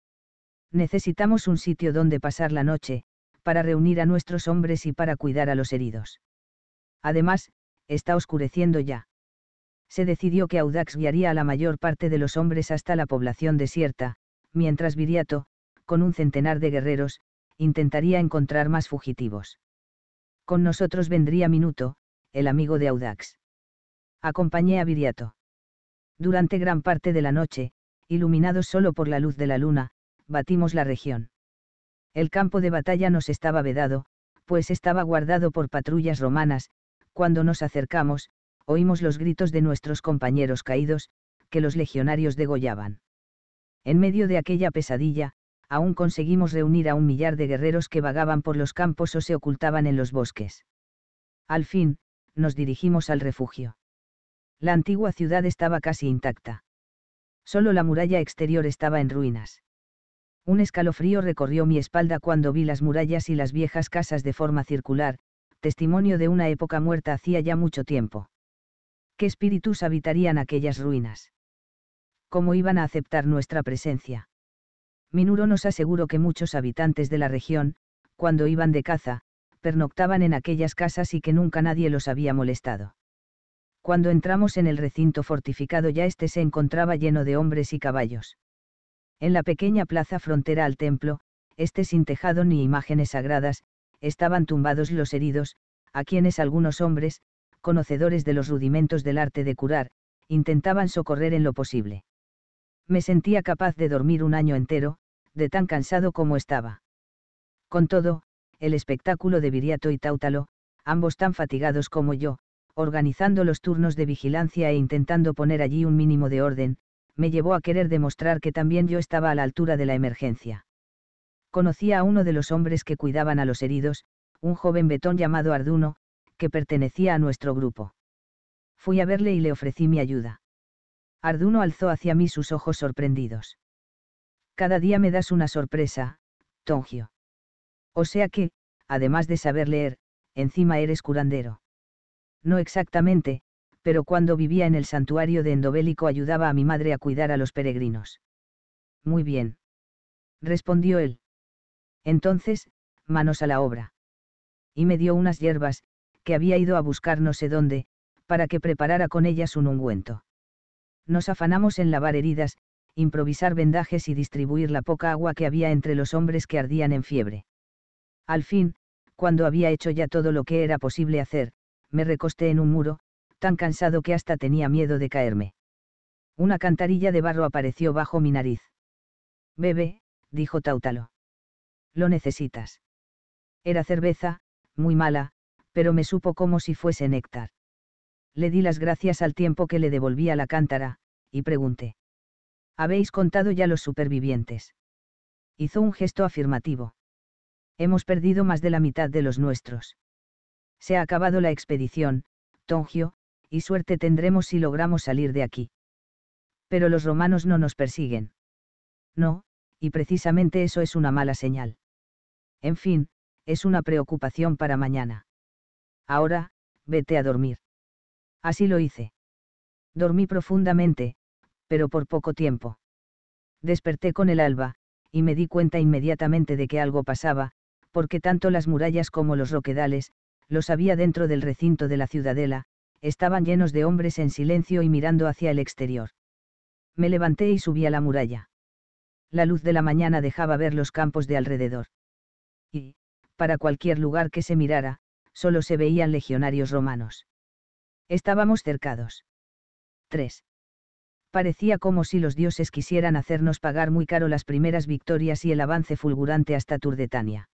Necesitamos un sitio donde pasar la noche, para reunir a nuestros hombres y para cuidar a los heridos. Además, está oscureciendo ya. Se decidió que Audax guiaría a la mayor parte de los hombres hasta la población desierta, mientras Viriato, con un centenar de guerreros, intentaría encontrar más fugitivos. Con nosotros vendría Minuto, el amigo de Audax. Acompañé a Viriato. Durante gran parte de la noche, iluminados solo por la luz de la luna, batimos la región. El campo de batalla nos estaba vedado, pues estaba guardado por patrullas romanas, cuando nos acercamos, oímos los gritos de nuestros compañeros caídos, que los legionarios degollaban. En medio de aquella pesadilla, aún conseguimos reunir a un millar de guerreros que vagaban por los campos o se ocultaban en los bosques. Al fin, nos dirigimos al refugio. La antigua ciudad estaba casi intacta. Solo la muralla exterior estaba en ruinas. Un escalofrío recorrió mi espalda cuando vi las murallas y las viejas casas de forma circular, testimonio de una época muerta hacía ya mucho tiempo. ¿Qué espíritus habitarían aquellas ruinas? ¿Cómo iban a aceptar nuestra presencia? Minuro nos aseguró que muchos habitantes de la región, cuando iban de caza, pernoctaban en aquellas casas y que nunca nadie los había molestado. Cuando entramos en el recinto fortificado ya este se encontraba lleno de hombres y caballos. En la pequeña plaza frontera al templo, este sin tejado ni imágenes sagradas, estaban tumbados los heridos, a quienes algunos hombres, conocedores de los rudimentos del arte de curar, intentaban socorrer en lo posible. Me sentía capaz de dormir un año entero, de tan cansado como estaba. Con todo, el espectáculo de Viriato y Táutalo, ambos tan fatigados como yo, organizando los turnos de vigilancia e intentando poner allí un mínimo de orden, me llevó a querer demostrar que también yo estaba a la altura de la emergencia. Conocía a uno de los hombres que cuidaban a los heridos, un joven betón llamado Arduno, que pertenecía a nuestro grupo. Fui a verle y le ofrecí mi ayuda. Arduno alzó hacia mí sus ojos sorprendidos. Cada día me das una sorpresa, Tongio. O sea que, además de saber leer, encima eres curandero. No exactamente, pero cuando vivía en el santuario de Endobélico ayudaba a mi madre a cuidar a los peregrinos. Muy bien. Respondió él. Entonces, manos a la obra. Y me dio unas hierbas, que había ido a buscar no sé dónde, para que preparara con ellas un ungüento. Nos afanamos en lavar heridas, improvisar vendajes y distribuir la poca agua que había entre los hombres que ardían en fiebre. Al fin, cuando había hecho ya todo lo que era posible hacer, me recosté en un muro, tan cansado que hasta tenía miedo de caerme. Una cantarilla de barro apareció bajo mi nariz. Bebe, dijo Tautalo. Lo necesitas. Era cerveza, muy mala, pero me supo como si fuese néctar. Le di las gracias al tiempo que le devolvía la cántara, y pregunté. Habéis contado ya los supervivientes. Hizo un gesto afirmativo. Hemos perdido más de la mitad de los nuestros. Se ha acabado la expedición, Tongio, y suerte tendremos si logramos salir de aquí. Pero los romanos no nos persiguen. No, y precisamente eso es una mala señal. En fin, es una preocupación para mañana. Ahora, vete a dormir. Así lo hice. Dormí profundamente, pero por poco tiempo. Desperté con el alba, y me di cuenta inmediatamente de que algo pasaba, porque tanto las murallas como los roquedales, los había dentro del recinto de la ciudadela, estaban llenos de hombres en silencio y mirando hacia el exterior. Me levanté y subí a la muralla. La luz de la mañana dejaba ver los campos de alrededor. Y, para cualquier lugar que se mirara, solo se veían legionarios romanos. Estábamos cercados. 3 parecía como si los dioses quisieran hacernos pagar muy caro las primeras victorias y el avance fulgurante hasta Turdetania.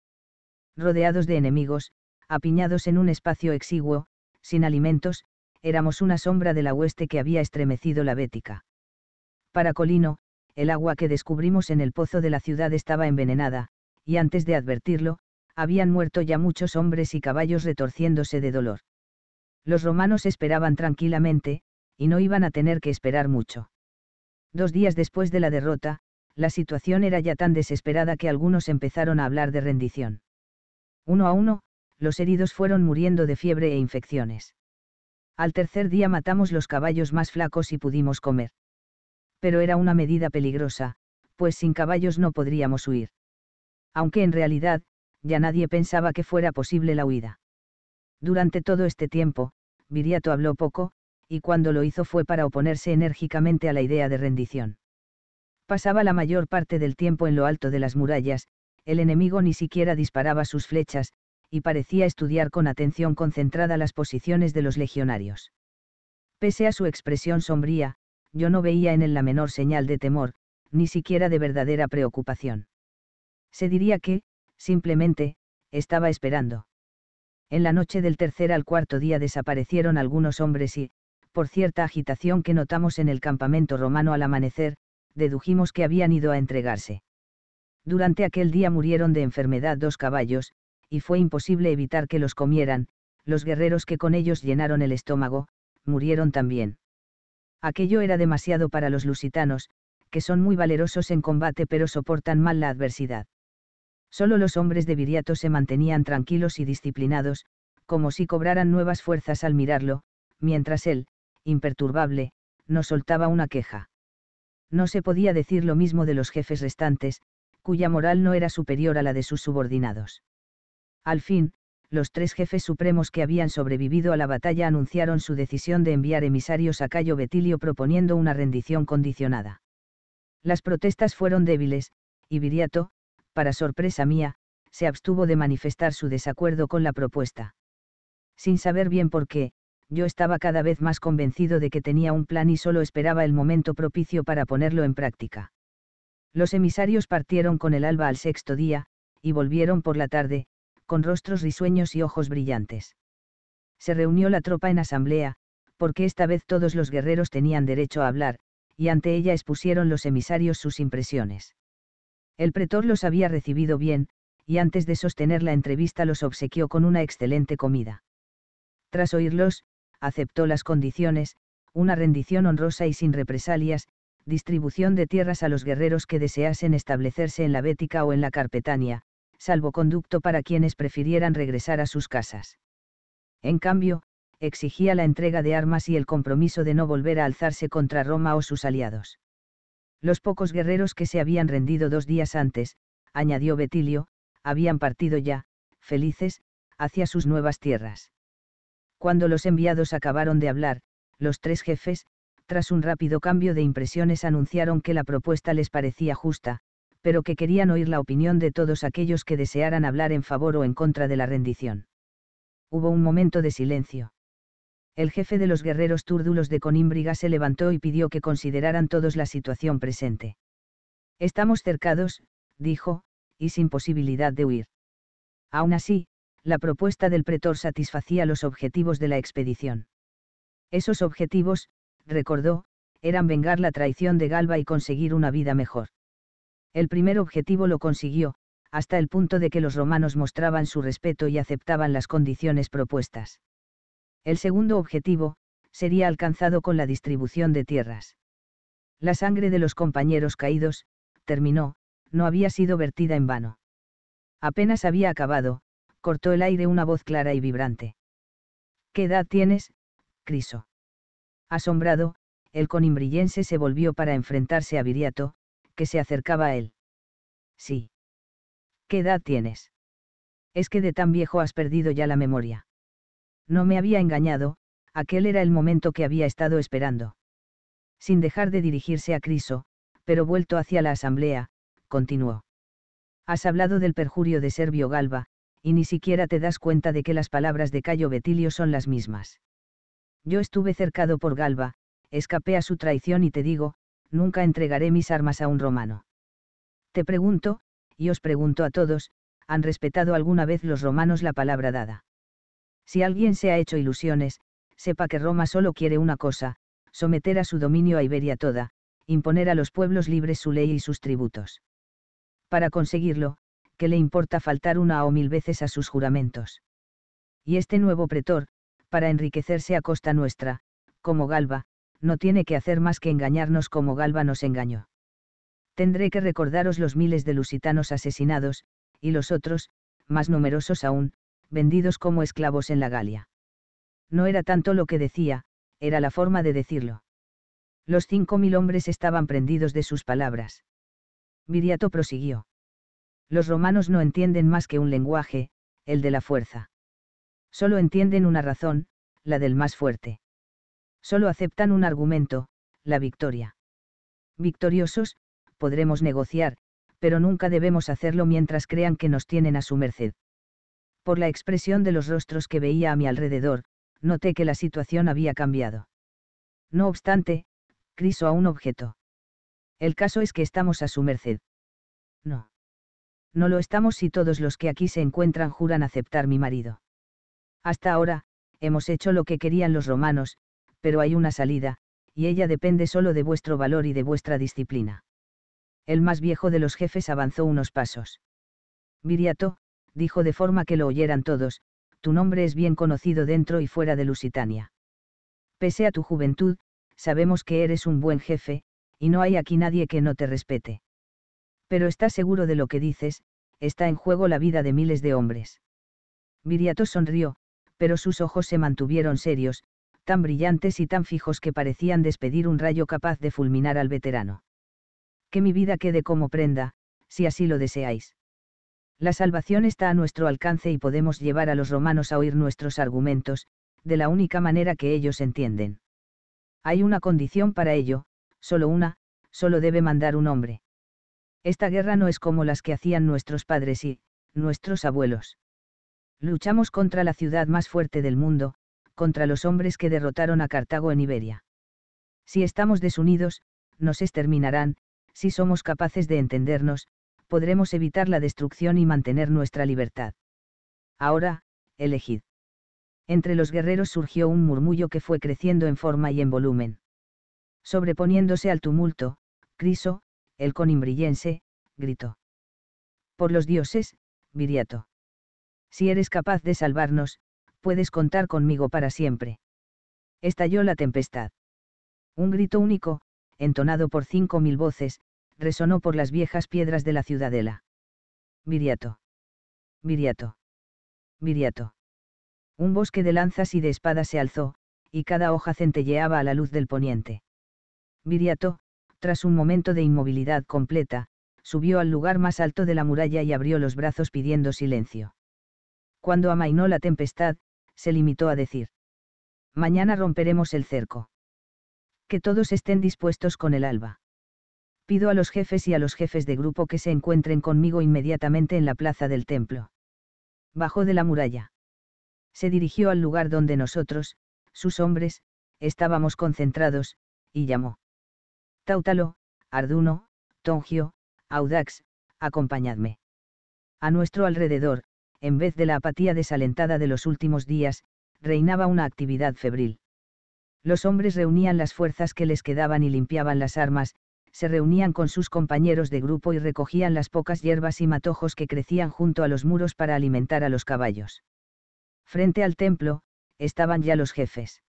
Rodeados de enemigos, apiñados en un espacio exiguo, sin alimentos, éramos una sombra de la hueste que había estremecido la Bética. Para Colino, el agua que descubrimos en el pozo de la ciudad estaba envenenada, y antes de advertirlo, habían muerto ya muchos hombres y caballos retorciéndose de dolor. Los romanos esperaban tranquilamente, y no iban a tener que esperar mucho. Dos días después de la derrota, la situación era ya tan desesperada que algunos empezaron a hablar de rendición. Uno a uno, los heridos fueron muriendo de fiebre e infecciones. Al tercer día matamos los caballos más flacos y pudimos comer. Pero era una medida peligrosa, pues sin caballos no podríamos huir. Aunque en realidad, ya nadie pensaba que fuera posible la huida. Durante todo este tiempo, Viriato habló poco, y cuando lo hizo fue para oponerse enérgicamente a la idea de rendición. Pasaba la mayor parte del tiempo en lo alto de las murallas, el enemigo ni siquiera disparaba sus flechas, y parecía estudiar con atención concentrada las posiciones de los legionarios. Pese a su expresión sombría, yo no veía en él la menor señal de temor, ni siquiera de verdadera preocupación. Se diría que, simplemente, estaba esperando. En la noche del tercer al cuarto día desaparecieron algunos hombres y, por cierta agitación que notamos en el campamento romano al amanecer, dedujimos que habían ido a entregarse. Durante aquel día murieron de enfermedad dos caballos, y fue imposible evitar que los comieran, los guerreros que con ellos llenaron el estómago, murieron también. Aquello era demasiado para los lusitanos, que son muy valerosos en combate pero soportan mal la adversidad. Solo los hombres de Viriato se mantenían tranquilos y disciplinados, como si cobraran nuevas fuerzas al mirarlo, mientras él, imperturbable, no soltaba una queja. No se podía decir lo mismo de los jefes restantes, cuya moral no era superior a la de sus subordinados. Al fin, los tres jefes supremos que habían sobrevivido a la batalla anunciaron su decisión de enviar emisarios a Cayo Betilio proponiendo una rendición condicionada. Las protestas fueron débiles, y Viriato, para sorpresa mía, se abstuvo de manifestar su desacuerdo con la propuesta. Sin saber bien por qué, yo estaba cada vez más convencido de que tenía un plan y solo esperaba el momento propicio para ponerlo en práctica. Los emisarios partieron con el alba al sexto día, y volvieron por la tarde, con rostros risueños y ojos brillantes. Se reunió la tropa en asamblea, porque esta vez todos los guerreros tenían derecho a hablar, y ante ella expusieron los emisarios sus impresiones. El pretor los había recibido bien, y antes de sostener la entrevista los obsequió con una excelente comida. Tras oírlos, aceptó las condiciones, una rendición honrosa y sin represalias, distribución de tierras a los guerreros que deseasen establecerse en la Bética o en la Carpetania, salvoconducto para quienes prefirieran regresar a sus casas. En cambio, exigía la entrega de armas y el compromiso de no volver a alzarse contra Roma o sus aliados. Los pocos guerreros que se habían rendido dos días antes, añadió Betilio, habían partido ya, felices, hacia sus nuevas tierras. Cuando los enviados acabaron de hablar, los tres jefes, tras un rápido cambio de impresiones anunciaron que la propuesta les parecía justa, pero que querían oír la opinión de todos aquellos que desearan hablar en favor o en contra de la rendición. Hubo un momento de silencio. El jefe de los guerreros túrdulos de Conímbriga se levantó y pidió que consideraran todos la situación presente. Estamos cercados, dijo, y sin posibilidad de huir. Aún así, la propuesta del pretor satisfacía los objetivos de la expedición. Esos objetivos, recordó, eran vengar la traición de Galba y conseguir una vida mejor. El primer objetivo lo consiguió, hasta el punto de que los romanos mostraban su respeto y aceptaban las condiciones propuestas. El segundo objetivo, sería alcanzado con la distribución de tierras. La sangre de los compañeros caídos, terminó, no había sido vertida en vano. Apenas había acabado, cortó el aire una voz clara y vibrante. ¿Qué edad tienes, Criso? Asombrado, el conimbrillense se volvió para enfrentarse a Viriato, que se acercaba a él. Sí. ¿Qué edad tienes? Es que de tan viejo has perdido ya la memoria. No me había engañado, aquel era el momento que había estado esperando. Sin dejar de dirigirse a Criso, pero vuelto hacia la asamblea, continuó. Has hablado del perjurio de Servio Galba, y ni siquiera te das cuenta de que las palabras de Cayo Betilio son las mismas. Yo estuve cercado por Galba, escapé a su traición y te digo, nunca entregaré mis armas a un romano. Te pregunto, y os pregunto a todos, ¿han respetado alguna vez los romanos la palabra dada? Si alguien se ha hecho ilusiones, sepa que Roma solo quiere una cosa, someter a su dominio a Iberia toda, imponer a los pueblos libres su ley y sus tributos. Para conseguirlo, ¿qué le importa faltar una o mil veces a sus juramentos? Y este nuevo pretor, para enriquecerse a costa nuestra, como Galba, no tiene que hacer más que engañarnos como Galba nos engañó. Tendré que recordaros los miles de lusitanos asesinados, y los otros, más numerosos aún, vendidos como esclavos en la Galia. No era tanto lo que decía, era la forma de decirlo. Los cinco mil hombres estaban prendidos de sus palabras. Viriato prosiguió. Los romanos no entienden más que un lenguaje, el de la fuerza. Solo entienden una razón, la del más fuerte. Solo aceptan un argumento, la victoria. Victoriosos, podremos negociar, pero nunca debemos hacerlo mientras crean que nos tienen a su merced. Por la expresión de los rostros que veía a mi alrededor, noté que la situación había cambiado. No obstante, Criso a un objeto. El caso es que estamos a su merced. No. No lo estamos si todos los que aquí se encuentran juran aceptar mi marido. Hasta ahora, hemos hecho lo que querían los romanos, pero hay una salida, y ella depende solo de vuestro valor y de vuestra disciplina. El más viejo de los jefes avanzó unos pasos. Viriato, dijo de forma que lo oyeran todos, tu nombre es bien conocido dentro y fuera de Lusitania. Pese a tu juventud, sabemos que eres un buen jefe, y no hay aquí nadie que no te respete. Pero estás seguro de lo que dices, está en juego la vida de miles de hombres. Viriato sonrió, pero sus ojos se mantuvieron serios, tan brillantes y tan fijos que parecían despedir un rayo capaz de fulminar al veterano. Que mi vida quede como prenda, si así lo deseáis. La salvación está a nuestro alcance y podemos llevar a los romanos a oír nuestros argumentos, de la única manera que ellos entienden. Hay una condición para ello, solo una, solo debe mandar un hombre. Esta guerra no es como las que hacían nuestros padres y, nuestros abuelos. Luchamos contra la ciudad más fuerte del mundo, contra los hombres que derrotaron a Cartago en Iberia. Si estamos desunidos, nos exterminarán, si somos capaces de entendernos, podremos evitar la destrucción y mantener nuestra libertad. Ahora, elegid. Entre los guerreros surgió un murmullo que fue creciendo en forma y en volumen. Sobreponiéndose al tumulto, Criso, el conimbriense, gritó. Por los dioses, Viriato. Si eres capaz de salvarnos, puedes contar conmigo para siempre. Estalló la tempestad. Un grito único, entonado por cinco mil voces, resonó por las viejas piedras de la ciudadela. Viriato. Viriato. Viriato. Un bosque de lanzas y de espadas se alzó, y cada hoja centelleaba a la luz del poniente. Viriato, tras un momento de inmovilidad completa, subió al lugar más alto de la muralla y abrió los brazos pidiendo silencio. Cuando amainó la tempestad, se limitó a decir. Mañana romperemos el cerco. Que todos estén dispuestos con el alba. Pido a los jefes y a los jefes de grupo que se encuentren conmigo inmediatamente en la plaza del templo. Bajó de la muralla. Se dirigió al lugar donde nosotros, sus hombres, estábamos concentrados, y llamó. Tautalo, Arduno, Tongio, Audax, acompañadme. A nuestro alrededor, en vez de la apatía desalentada de los últimos días, reinaba una actividad febril. Los hombres reunían las fuerzas que les quedaban y limpiaban las armas, se reunían con sus compañeros de grupo y recogían las pocas hierbas y matojos que crecían junto a los muros para alimentar a los caballos. Frente al templo, estaban ya los jefes.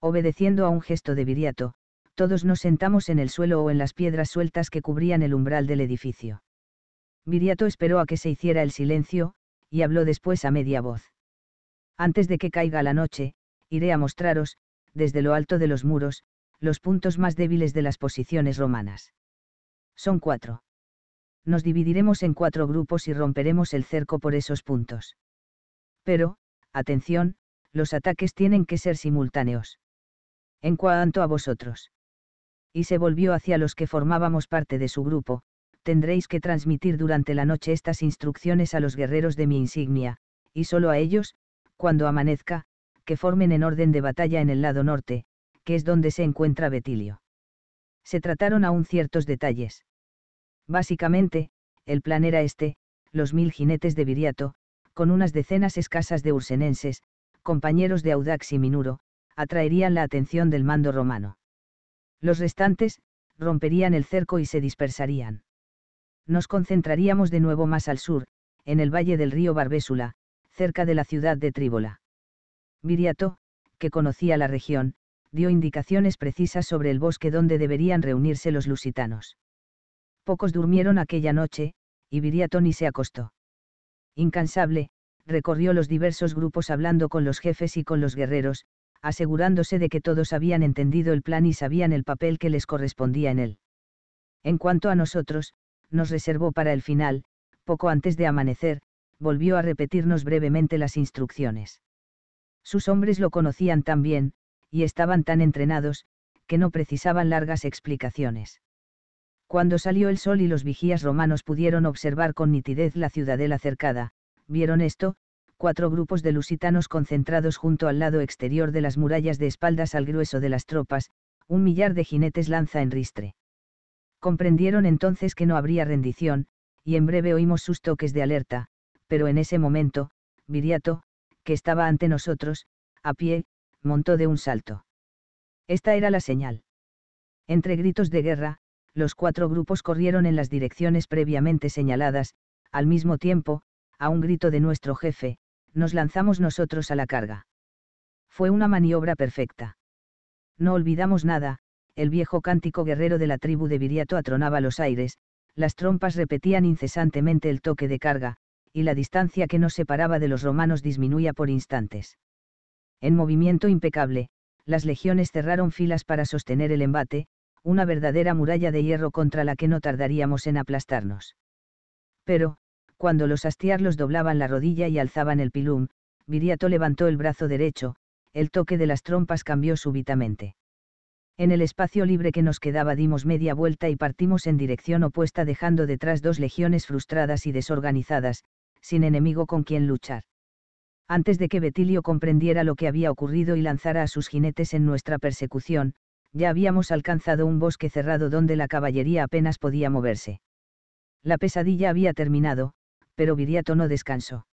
Obedeciendo a un gesto de Viriato, todos nos sentamos en el suelo o en las piedras sueltas que cubrían el umbral del edificio. Viriato esperó a que se hiciera el silencio, y habló después a media voz. Antes de que caiga la noche, iré a mostraros, desde lo alto de los muros, los puntos más débiles de las posiciones romanas. Son cuatro. Nos dividiremos en cuatro grupos y romperemos el cerco por esos puntos. Pero, atención, los ataques tienen que ser simultáneos. En cuanto a vosotros. Y se volvió hacia los que formábamos parte de su grupo, tendréis que transmitir durante la noche estas instrucciones a los guerreros de mi insignia, y solo a ellos, cuando amanezca, que formen en orden de batalla en el lado norte, que es donde se encuentra Betilio. Se trataron aún ciertos detalles. Básicamente, el plan era este, los mil jinetes de Viriato, con unas decenas escasas de ursenenses, compañeros de Audax y Minuro, atraerían la atención del mando romano. Los restantes, romperían el cerco y se dispersarían. Nos concentraríamos de nuevo más al sur, en el valle del río Barbésula, cerca de la ciudad de Tríbola. Viriato, que conocía la región, dio indicaciones precisas sobre el bosque donde deberían reunirse los lusitanos. Pocos durmieron aquella noche, y Viriato ni se acostó. Incansable, recorrió los diversos grupos hablando con los jefes y con los guerreros, asegurándose de que todos habían entendido el plan y sabían el papel que les correspondía en él. En cuanto a nosotros, nos reservó para el final, poco antes de amanecer, volvió a repetirnos brevemente las instrucciones. Sus hombres lo conocían tan bien, y estaban tan entrenados, que no precisaban largas explicaciones. Cuando salió el sol y los vigías romanos pudieron observar con nitidez la ciudadela cercada, vieron esto, cuatro grupos de lusitanos concentrados junto al lado exterior de las murallas de espaldas al grueso de las tropas, un millar de jinetes lanza en ristre. Comprendieron entonces que no habría rendición, y en breve oímos sus toques de alerta, pero en ese momento, Viriato, que estaba ante nosotros, a pie, montó de un salto. Esta era la señal. Entre gritos de guerra, los cuatro grupos corrieron en las direcciones previamente señaladas, al mismo tiempo, a un grito de nuestro jefe, nos lanzamos nosotros a la carga. Fue una maniobra perfecta. No olvidamos nada, el viejo cántico guerrero de la tribu de Viriato atronaba los aires, las trompas repetían incesantemente el toque de carga, y la distancia que nos separaba de los romanos disminuía por instantes. En movimiento impecable, las legiones cerraron filas para sostener el embate, una verdadera muralla de hierro contra la que no tardaríamos en aplastarnos. Pero, cuando los astiarlos doblaban la rodilla y alzaban el pilum, Viriato levantó el brazo derecho, el toque de las trompas cambió súbitamente. En el espacio libre que nos quedaba dimos media vuelta y partimos en dirección opuesta dejando detrás dos legiones frustradas y desorganizadas, sin enemigo con quien luchar. Antes de que Betilio comprendiera lo que había ocurrido y lanzara a sus jinetes en nuestra persecución, ya habíamos alcanzado un bosque cerrado donde la caballería apenas podía moverse. La pesadilla había terminado, pero Viriato no descansó.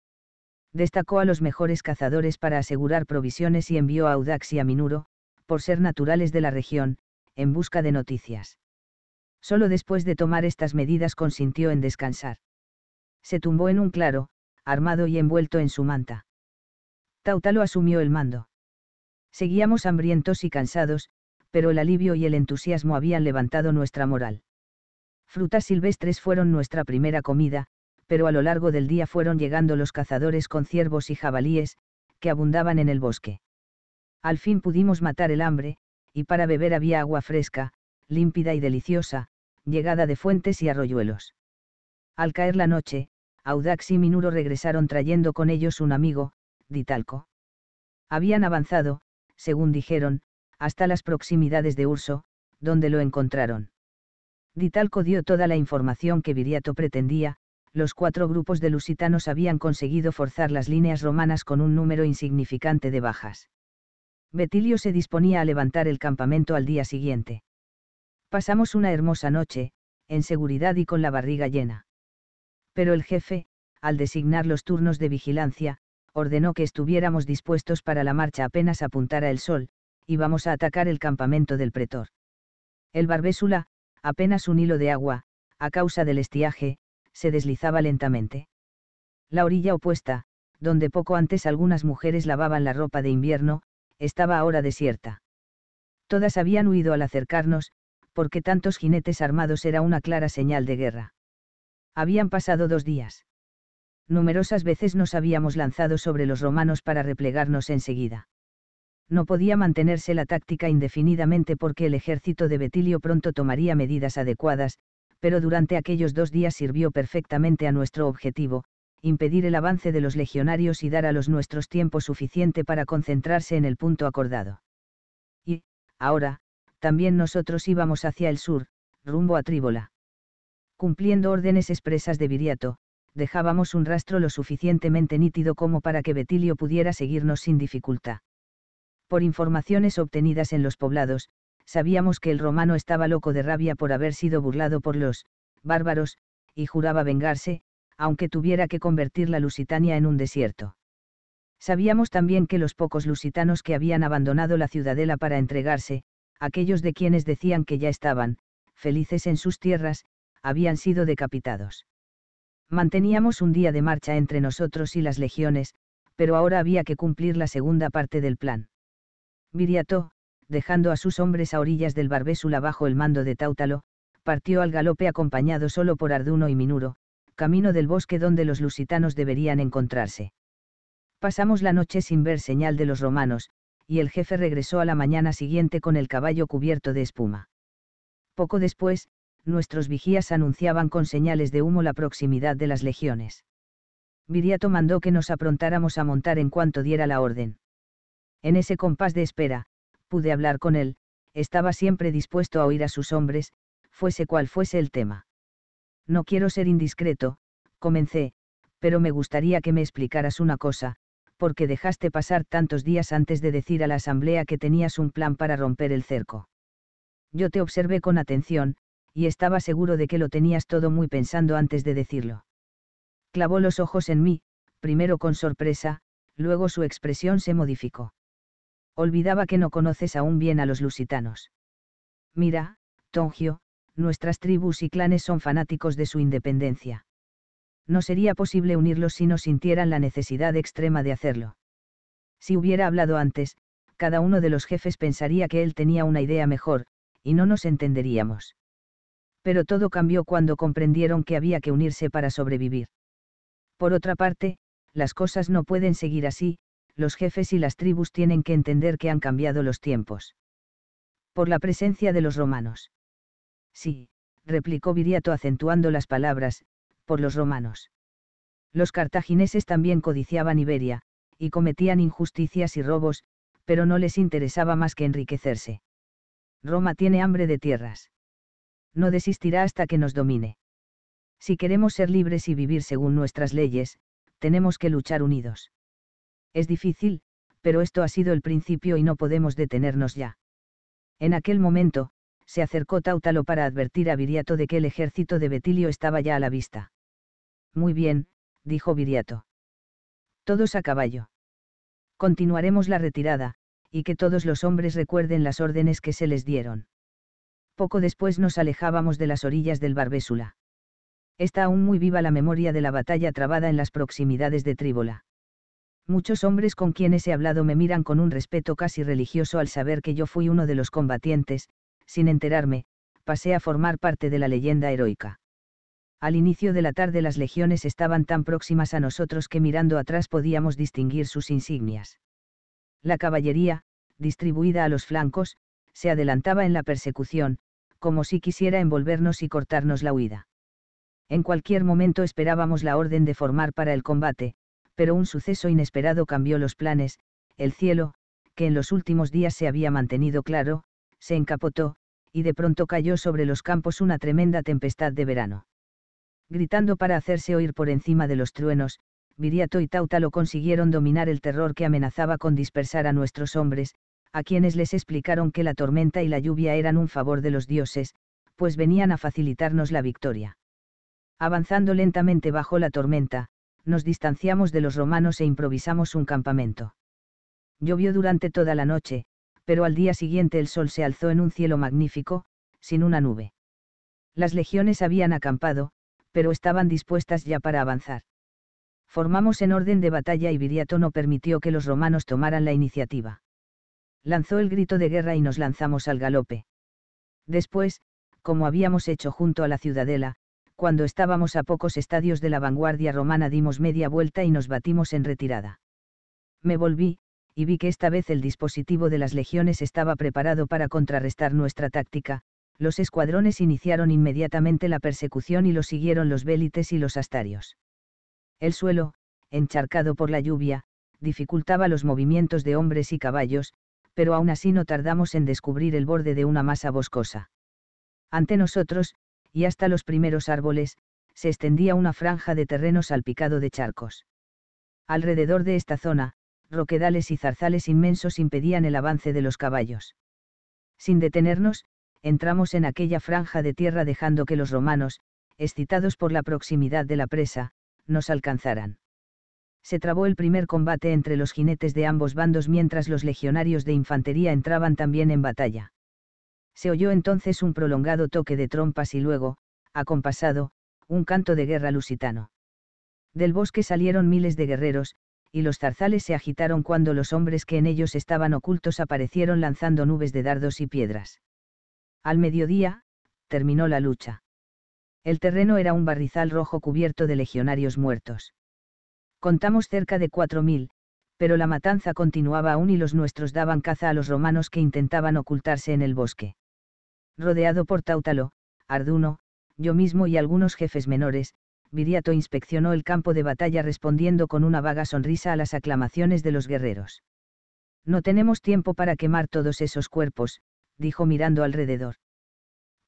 Destacó a los mejores cazadores para asegurar provisiones y envió a Audax y a Minuro, por ser naturales de la región, en busca de noticias. Solo después de tomar estas medidas consintió en descansar se tumbó en un claro, armado y envuelto en su manta. Tautalo asumió el mando. Seguíamos hambrientos y cansados, pero el alivio y el entusiasmo habían levantado nuestra moral. Frutas silvestres fueron nuestra primera comida, pero a lo largo del día fueron llegando los cazadores con ciervos y jabalíes, que abundaban en el bosque. Al fin pudimos matar el hambre, y para beber había agua fresca, límpida y deliciosa, llegada de fuentes y arroyuelos. Al caer la noche, Audax y Minuro regresaron trayendo con ellos un amigo, Ditalco. Habían avanzado, según dijeron, hasta las proximidades de Urso, donde lo encontraron. Ditalco dio toda la información que Viriato pretendía, los cuatro grupos de lusitanos habían conseguido forzar las líneas romanas con un número insignificante de bajas. Betilio se disponía a levantar el campamento al día siguiente. Pasamos una hermosa noche, en seguridad y con la barriga llena pero el jefe, al designar los turnos de vigilancia, ordenó que estuviéramos dispuestos para la marcha apenas apuntara el sol, y vamos a atacar el campamento del pretor. El barbésula, apenas un hilo de agua, a causa del estiaje, se deslizaba lentamente. La orilla opuesta, donde poco antes algunas mujeres lavaban la ropa de invierno, estaba ahora desierta. Todas habían huido al acercarnos, porque tantos jinetes armados era una clara señal de guerra. Habían pasado dos días. Numerosas veces nos habíamos lanzado sobre los romanos para replegarnos enseguida. No podía mantenerse la táctica indefinidamente porque el ejército de Betilio pronto tomaría medidas adecuadas, pero durante aquellos dos días sirvió perfectamente a nuestro objetivo, impedir el avance de los legionarios y dar a los nuestros tiempo suficiente para concentrarse en el punto acordado. Y, ahora, también nosotros íbamos hacia el sur, rumbo a Tríbola cumpliendo órdenes expresas de Viriato, dejábamos un rastro lo suficientemente nítido como para que Betilio pudiera seguirnos sin dificultad. Por informaciones obtenidas en los poblados, sabíamos que el romano estaba loco de rabia por haber sido burlado por los bárbaros, y juraba vengarse, aunque tuviera que convertir la Lusitania en un desierto. Sabíamos también que los pocos lusitanos que habían abandonado la ciudadela para entregarse, aquellos de quienes decían que ya estaban, felices en sus tierras, habían sido decapitados. Manteníamos un día de marcha entre nosotros y las legiones, pero ahora había que cumplir la segunda parte del plan. Viriato, dejando a sus hombres a orillas del Barbésula bajo el mando de Táutalo, partió al galope acompañado solo por Arduno y Minuro, camino del bosque donde los lusitanos deberían encontrarse. Pasamos la noche sin ver señal de los romanos, y el jefe regresó a la mañana siguiente con el caballo cubierto de espuma. Poco después, nuestros vigías anunciaban con señales de humo la proximidad de las legiones. Viriato mandó que nos aprontáramos a montar en cuanto diera la orden. En ese compás de espera, pude hablar con él, estaba siempre dispuesto a oír a sus hombres, fuese cual fuese el tema. No quiero ser indiscreto, comencé, pero me gustaría que me explicaras una cosa, porque dejaste pasar tantos días antes de decir a la asamblea que tenías un plan para romper el cerco. Yo te observé con atención, y estaba seguro de que lo tenías todo muy pensando antes de decirlo. Clavó los ojos en mí, primero con sorpresa, luego su expresión se modificó. Olvidaba que no conoces aún bien a los lusitanos. Mira, Tongio, nuestras tribus y clanes son fanáticos de su independencia no sería posible unirlos si no sintieran la necesidad extrema de hacerlo. Si hubiera hablado antes, cada uno de los jefes pensaría que él tenía una idea mejor, y no nos entenderíamos. Pero todo cambió cuando comprendieron que había que unirse para sobrevivir. Por otra parte, las cosas no pueden seguir así, los jefes y las tribus tienen que entender que han cambiado los tiempos. Por la presencia de los romanos. Sí, replicó Viriato acentuando las palabras, por los romanos. Los cartagineses también codiciaban Iberia, y cometían injusticias y robos, pero no les interesaba más que enriquecerse. Roma tiene hambre de tierras. No desistirá hasta que nos domine. Si queremos ser libres y vivir según nuestras leyes, tenemos que luchar unidos. Es difícil, pero esto ha sido el principio y no podemos detenernos ya. En aquel momento, se acercó Tautalo para advertir a Viriato de que el ejército de Betilio estaba ya a la vista. Muy bien, dijo Viriato. Todos a caballo. Continuaremos la retirada, y que todos los hombres recuerden las órdenes que se les dieron. Poco después nos alejábamos de las orillas del Barbésula. Está aún muy viva la memoria de la batalla trabada en las proximidades de Tríbola. Muchos hombres con quienes he hablado me miran con un respeto casi religioso al saber que yo fui uno de los combatientes, sin enterarme, pasé a formar parte de la leyenda heroica. Al inicio de la tarde las legiones estaban tan próximas a nosotros que mirando atrás podíamos distinguir sus insignias. La caballería, distribuida a los flancos, se adelantaba en la persecución, como si quisiera envolvernos y cortarnos la huida. En cualquier momento esperábamos la orden de formar para el combate, pero un suceso inesperado cambió los planes, el cielo, que en los últimos días se había mantenido claro, se encapotó, y de pronto cayó sobre los campos una tremenda tempestad de verano gritando para hacerse oír por encima de los truenos, Viriato y Tautalo consiguieron dominar el terror que amenazaba con dispersar a nuestros hombres, a quienes les explicaron que la tormenta y la lluvia eran un favor de los dioses, pues venían a facilitarnos la victoria. Avanzando lentamente bajo la tormenta, nos distanciamos de los romanos e improvisamos un campamento. Llovió durante toda la noche, pero al día siguiente el sol se alzó en un cielo magnífico, sin una nube. Las legiones habían acampado, pero estaban dispuestas ya para avanzar. Formamos en orden de batalla y Viriato no permitió que los romanos tomaran la iniciativa. Lanzó el grito de guerra y nos lanzamos al galope. Después, como habíamos hecho junto a la ciudadela, cuando estábamos a pocos estadios de la vanguardia romana dimos media vuelta y nos batimos en retirada. Me volví, y vi que esta vez el dispositivo de las legiones estaba preparado para contrarrestar nuestra táctica, los escuadrones iniciaron inmediatamente la persecución y lo siguieron los bélites y los astarios. El suelo, encharcado por la lluvia, dificultaba los movimientos de hombres y caballos, pero aún así no tardamos en descubrir el borde de una masa boscosa. Ante nosotros, y hasta los primeros árboles, se extendía una franja de terreno salpicado de charcos. Alrededor de esta zona, roquedales y zarzales inmensos impedían el avance de los caballos. Sin detenernos, entramos en aquella franja de tierra dejando que los romanos, excitados por la proximidad de la presa, nos alcanzaran. Se trabó el primer combate entre los jinetes de ambos bandos mientras los legionarios de infantería entraban también en batalla. Se oyó entonces un prolongado toque de trompas y luego, acompasado, un canto de guerra lusitano. Del bosque salieron miles de guerreros, y los zarzales se agitaron cuando los hombres que en ellos estaban ocultos aparecieron lanzando nubes de dardos y piedras. Al mediodía, terminó la lucha. El terreno era un barrizal rojo cubierto de legionarios muertos. Contamos cerca de cuatro mil, Pero la matanza continuaba aún y los nuestros daban caza a los romanos que intentaban ocultarse en el bosque. Rodeado por Táutalo, Arduno, yo mismo y algunos jefes menores, Viriato inspeccionó el campo de batalla respondiendo con una vaga sonrisa a las aclamaciones de los guerreros. No tenemos tiempo para quemar todos esos cuerpos, dijo mirando alrededor.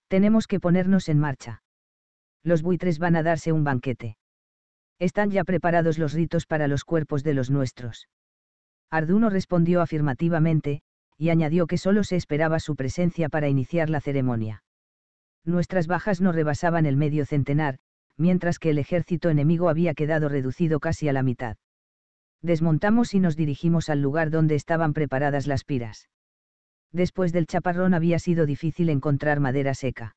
Tenemos que ponernos en marcha. Los buitres van a darse un banquete. Están ya preparados los ritos para los cuerpos de los nuestros. Arduno respondió afirmativamente, y añadió que solo se esperaba su presencia para iniciar la ceremonia. Nuestras bajas no rebasaban el medio centenar, mientras que el ejército enemigo había quedado reducido casi a la mitad. Desmontamos y nos dirigimos al lugar donde estaban preparadas las piras. Después del chaparrón había sido difícil encontrar madera seca.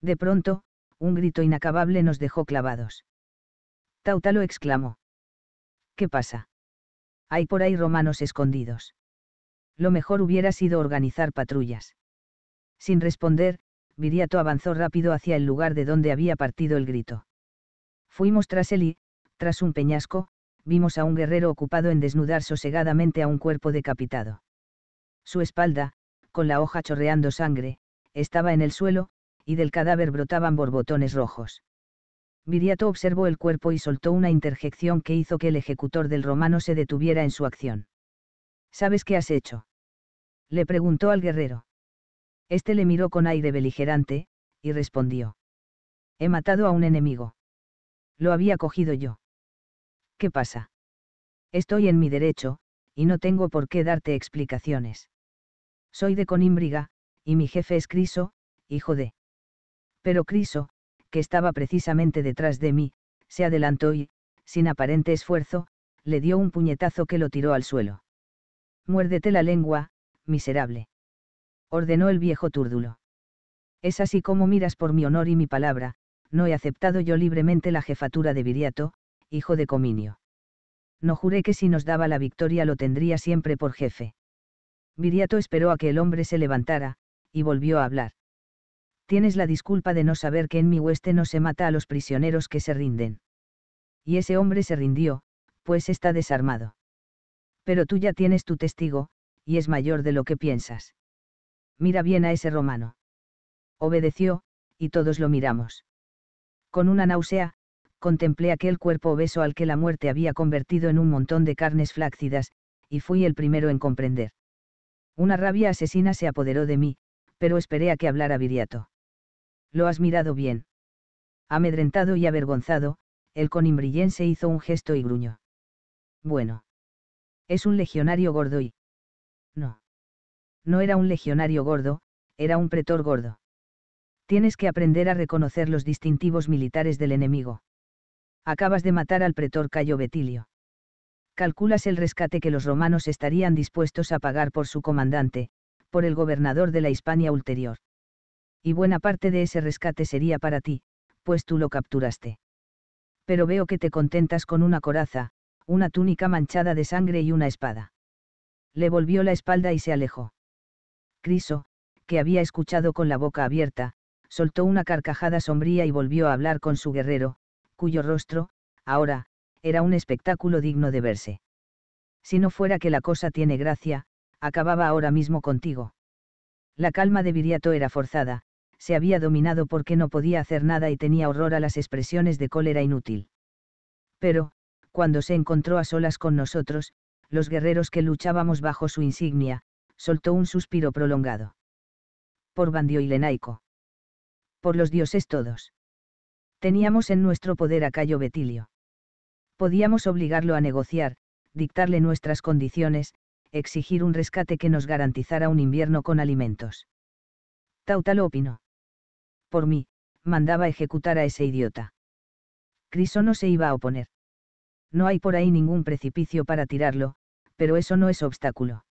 De pronto, un grito inacabable nos dejó clavados. Tautalo exclamó. ¿Qué pasa? Hay por ahí romanos escondidos. Lo mejor hubiera sido organizar patrullas. Sin responder, Viriato avanzó rápido hacia el lugar de donde había partido el grito. Fuimos tras él y, tras un peñasco, vimos a un guerrero ocupado en desnudar sosegadamente a un cuerpo decapitado. Su espalda, con la hoja chorreando sangre, estaba en el suelo, y del cadáver brotaban borbotones rojos. Viriato observó el cuerpo y soltó una interjección que hizo que el ejecutor del romano se detuviera en su acción. ¿Sabes qué has hecho? Le preguntó al guerrero. Este le miró con aire beligerante, y respondió. He matado a un enemigo. Lo había cogido yo. ¿Qué pasa? Estoy en mi derecho, y no tengo por qué darte explicaciones. Soy de Conímbriga, y mi jefe es Criso, hijo de. Pero Criso, que estaba precisamente detrás de mí, se adelantó y, sin aparente esfuerzo, le dio un puñetazo que lo tiró al suelo. Muérdete la lengua, miserable ordenó el viejo túrdulo. Es así como miras por mi honor y mi palabra, no he aceptado yo libremente la jefatura de Viriato, hijo de Cominio. No juré que si nos daba la victoria lo tendría siempre por jefe. Viriato esperó a que el hombre se levantara, y volvió a hablar. Tienes la disculpa de no saber que en mi hueste no se mata a los prisioneros que se rinden. Y ese hombre se rindió, pues está desarmado. Pero tú ya tienes tu testigo, y es mayor de lo que piensas mira bien a ese romano. Obedeció, y todos lo miramos. Con una náusea, contemplé aquel cuerpo obeso al que la muerte había convertido en un montón de carnes flácidas, y fui el primero en comprender. Una rabia asesina se apoderó de mí, pero esperé a que hablara Viriato. Lo has mirado bien. Amedrentado y avergonzado, el conimbrillense hizo un gesto y gruñó. Bueno. Es un legionario gordo y... No no era un legionario gordo, era un pretor gordo. Tienes que aprender a reconocer los distintivos militares del enemigo. Acabas de matar al pretor Cayo Betilio. Calculas el rescate que los romanos estarían dispuestos a pagar por su comandante, por el gobernador de la Hispania ulterior. Y buena parte de ese rescate sería para ti, pues tú lo capturaste. Pero veo que te contentas con una coraza, una túnica manchada de sangre y una espada. Le volvió la espalda y se alejó. Criso, que había escuchado con la boca abierta, soltó una carcajada sombría y volvió a hablar con su guerrero, cuyo rostro, ahora, era un espectáculo digno de verse. Si no fuera que la cosa tiene gracia, acababa ahora mismo contigo. La calma de Viriato era forzada, se había dominado porque no podía hacer nada y tenía horror a las expresiones de cólera inútil. Pero, cuando se encontró a solas con nosotros, los guerreros que luchábamos bajo su insignia, soltó un suspiro prolongado. Por Bandio y Lenaico. Por los dioses todos. Teníamos en nuestro poder a Cayo Betilio. Podíamos obligarlo a negociar, dictarle nuestras condiciones, exigir un rescate que nos garantizara un invierno con alimentos. Tautalo opinó. Por mí, mandaba ejecutar a ese idiota. Criso no se iba a oponer. No hay por ahí ningún precipicio para tirarlo, pero eso no es obstáculo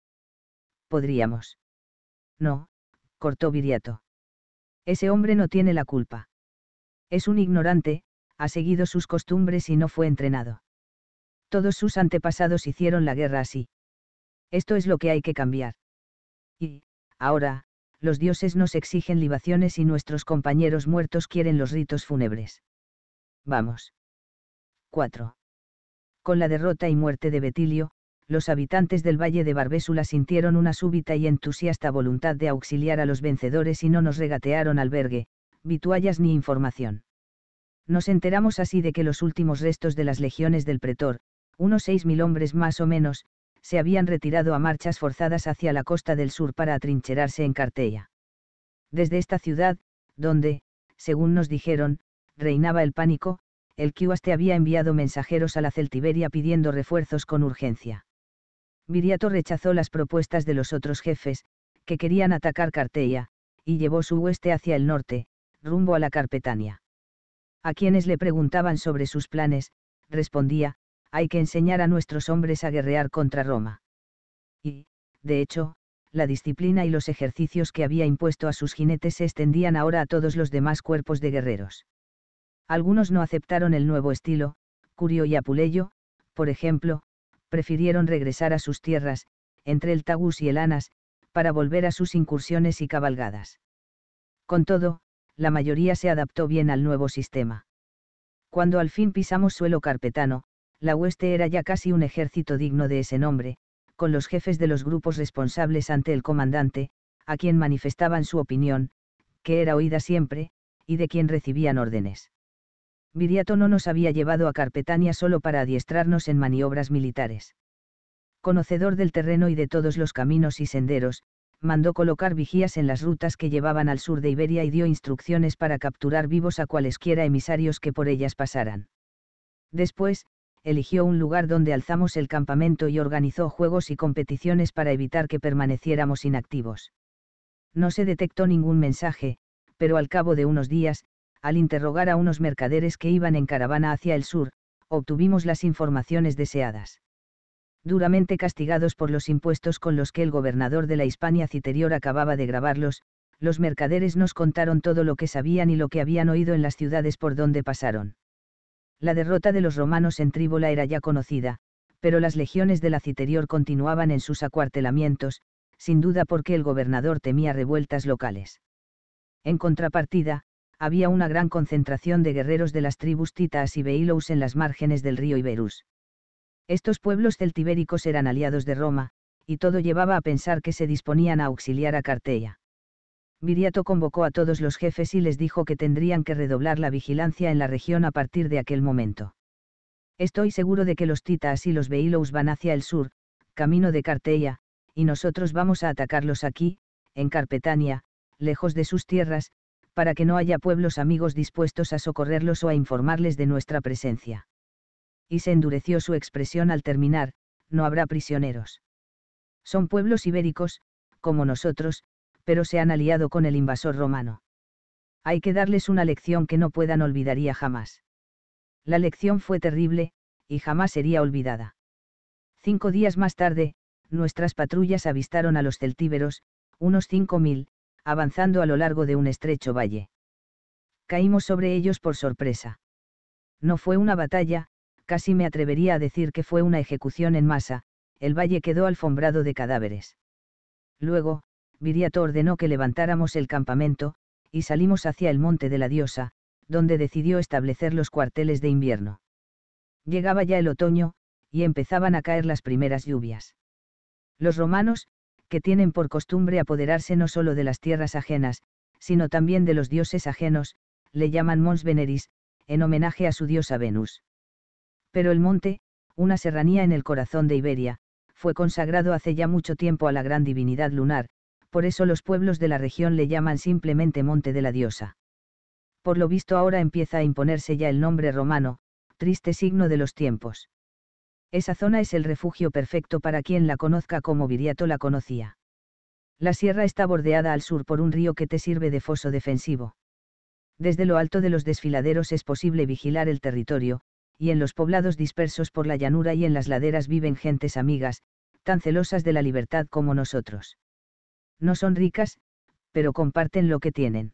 podríamos. No, cortó Viriato. Ese hombre no tiene la culpa. Es un ignorante, ha seguido sus costumbres y no fue entrenado. Todos sus antepasados hicieron la guerra así. Esto es lo que hay que cambiar. Y, ahora, los dioses nos exigen libaciones y nuestros compañeros muertos quieren los ritos fúnebres. Vamos. 4. Con la derrota y muerte de Betilio, los habitantes del Valle de Barbésula sintieron una súbita y entusiasta voluntad de auxiliar a los vencedores y no nos regatearon albergue, vituallas ni información. Nos enteramos así de que los últimos restos de las legiones del pretor, unos seis mil hombres más o menos, se habían retirado a marchas forzadas hacia la costa del sur para atrincherarse en Cartella. Desde esta ciudad, donde, según nos dijeron, reinaba el pánico, el Kiwaste había enviado mensajeros a la Celtiberia pidiendo refuerzos con urgencia. Viriato rechazó las propuestas de los otros jefes, que querían atacar Cartella, y llevó su hueste hacia el norte, rumbo a la Carpetania. A quienes le preguntaban sobre sus planes, respondía, hay que enseñar a nuestros hombres a guerrear contra Roma. Y, de hecho, la disciplina y los ejercicios que había impuesto a sus jinetes se extendían ahora a todos los demás cuerpos de guerreros. Algunos no aceptaron el nuevo estilo, Curio y Apuleyo, por ejemplo, prefirieron regresar a sus tierras, entre el Tagus y el Anas, para volver a sus incursiones y cabalgadas. Con todo, la mayoría se adaptó bien al nuevo sistema. Cuando al fin pisamos suelo carpetano, la hueste era ya casi un ejército digno de ese nombre, con los jefes de los grupos responsables ante el comandante, a quien manifestaban su opinión, que era oída siempre, y de quien recibían órdenes. Viriato no nos había llevado a Carpetania solo para adiestrarnos en maniobras militares. Conocedor del terreno y de todos los caminos y senderos, mandó colocar vigías en las rutas que llevaban al sur de Iberia y dio instrucciones para capturar vivos a cualesquiera emisarios que por ellas pasaran. Después, eligió un lugar donde alzamos el campamento y organizó juegos y competiciones para evitar que permaneciéramos inactivos. No se detectó ningún mensaje, pero al cabo de unos días, al interrogar a unos mercaderes que iban en caravana hacia el sur, obtuvimos las informaciones deseadas. Duramente castigados por los impuestos con los que el gobernador de la Hispania Citerior acababa de grabarlos, los mercaderes nos contaron todo lo que sabían y lo que habían oído en las ciudades por donde pasaron. La derrota de los romanos en Tríbola era ya conocida, pero las legiones de la Citerior continuaban en sus acuartelamientos, sin duda porque el gobernador temía revueltas locales. En contrapartida, había una gran concentración de guerreros de las tribus Titas y Beilous en las márgenes del río Iberus. Estos pueblos celtibéricos eran aliados de Roma, y todo llevaba a pensar que se disponían a auxiliar a Cartella. Viriato convocó a todos los jefes y les dijo que tendrían que redoblar la vigilancia en la región a partir de aquel momento. Estoy seguro de que los Titas y los Beilous van hacia el sur, camino de Cartella, y nosotros vamos a atacarlos aquí, en Carpetania, lejos de sus tierras, para que no haya pueblos amigos dispuestos a socorrerlos o a informarles de nuestra presencia. Y se endureció su expresión al terminar, no habrá prisioneros. Son pueblos ibéricos, como nosotros, pero se han aliado con el invasor romano. Hay que darles una lección que no puedan olvidaría jamás. La lección fue terrible, y jamás sería olvidada. Cinco días más tarde, nuestras patrullas avistaron a los celtíberos, unos cinco mil, avanzando a lo largo de un estrecho valle. Caímos sobre ellos por sorpresa. No fue una batalla, casi me atrevería a decir que fue una ejecución en masa, el valle quedó alfombrado de cadáveres. Luego, Viriato ordenó que levantáramos el campamento, y salimos hacia el monte de la diosa, donde decidió establecer los cuarteles de invierno. Llegaba ya el otoño, y empezaban a caer las primeras lluvias. Los romanos, que tienen por costumbre apoderarse no solo de las tierras ajenas, sino también de los dioses ajenos, le llaman Mons Veneris, en homenaje a su diosa Venus. Pero el monte, una serranía en el corazón de Iberia, fue consagrado hace ya mucho tiempo a la gran divinidad lunar, por eso los pueblos de la región le llaman simplemente Monte de la Diosa. Por lo visto ahora empieza a imponerse ya el nombre romano, triste signo de los tiempos. Esa zona es el refugio perfecto para quien la conozca como Viriato la conocía. La sierra está bordeada al sur por un río que te sirve de foso defensivo. Desde lo alto de los desfiladeros es posible vigilar el territorio, y en los poblados dispersos por la llanura y en las laderas viven gentes amigas, tan celosas de la libertad como nosotros. No son ricas, pero comparten lo que tienen.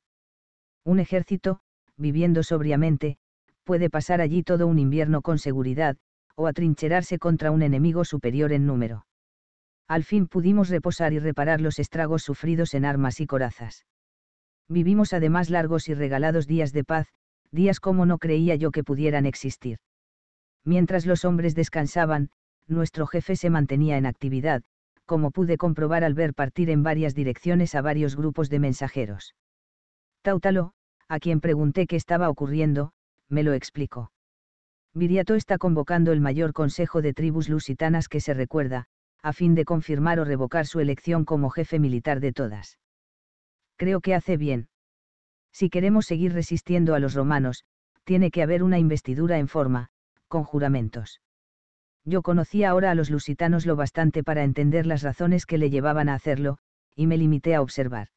Un ejército, viviendo sobriamente, puede pasar allí todo un invierno con seguridad, o atrincherarse contra un enemigo superior en número. Al fin pudimos reposar y reparar los estragos sufridos en armas y corazas. Vivimos además largos y regalados días de paz, días como no creía yo que pudieran existir. Mientras los hombres descansaban, nuestro jefe se mantenía en actividad, como pude comprobar al ver partir en varias direcciones a varios grupos de mensajeros. Tautalo, a quien pregunté qué estaba ocurriendo, me lo explicó. Viriato está convocando el mayor consejo de tribus lusitanas que se recuerda, a fin de confirmar o revocar su elección como jefe militar de todas. Creo que hace bien. Si queremos seguir resistiendo a los romanos, tiene que haber una investidura en forma, con juramentos. Yo conocía ahora a los lusitanos lo bastante para entender las razones que le llevaban a hacerlo, y me limité a observar.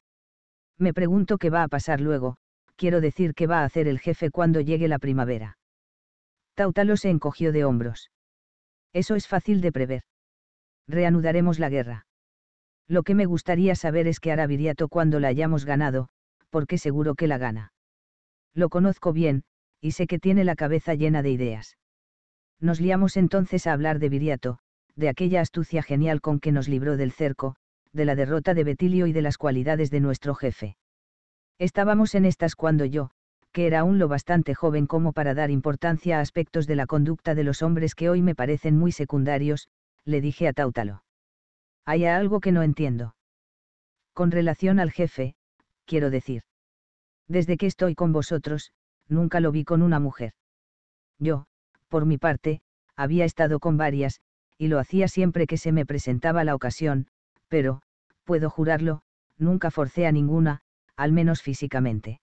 Me pregunto qué va a pasar luego, quiero decir qué va a hacer el jefe cuando llegue la primavera. Tautalo se encogió de hombros. Eso es fácil de prever. Reanudaremos la guerra. Lo que me gustaría saber es qué hará Viriato cuando la hayamos ganado, porque seguro que la gana. Lo conozco bien, y sé que tiene la cabeza llena de ideas. Nos liamos entonces a hablar de Viriato, de aquella astucia genial con que nos libró del cerco, de la derrota de Betilio y de las cualidades de nuestro jefe. Estábamos en estas cuando yo, que era aún lo bastante joven como para dar importancia a aspectos de la conducta de los hombres que hoy me parecen muy secundarios, le dije a Tautalo. Hay algo que no entiendo. Con relación al jefe, quiero decir. Desde que estoy con vosotros, nunca lo vi con una mujer. Yo, por mi parte, había estado con varias, y lo hacía siempre que se me presentaba la ocasión, pero, puedo jurarlo, nunca forcé a ninguna, al menos físicamente.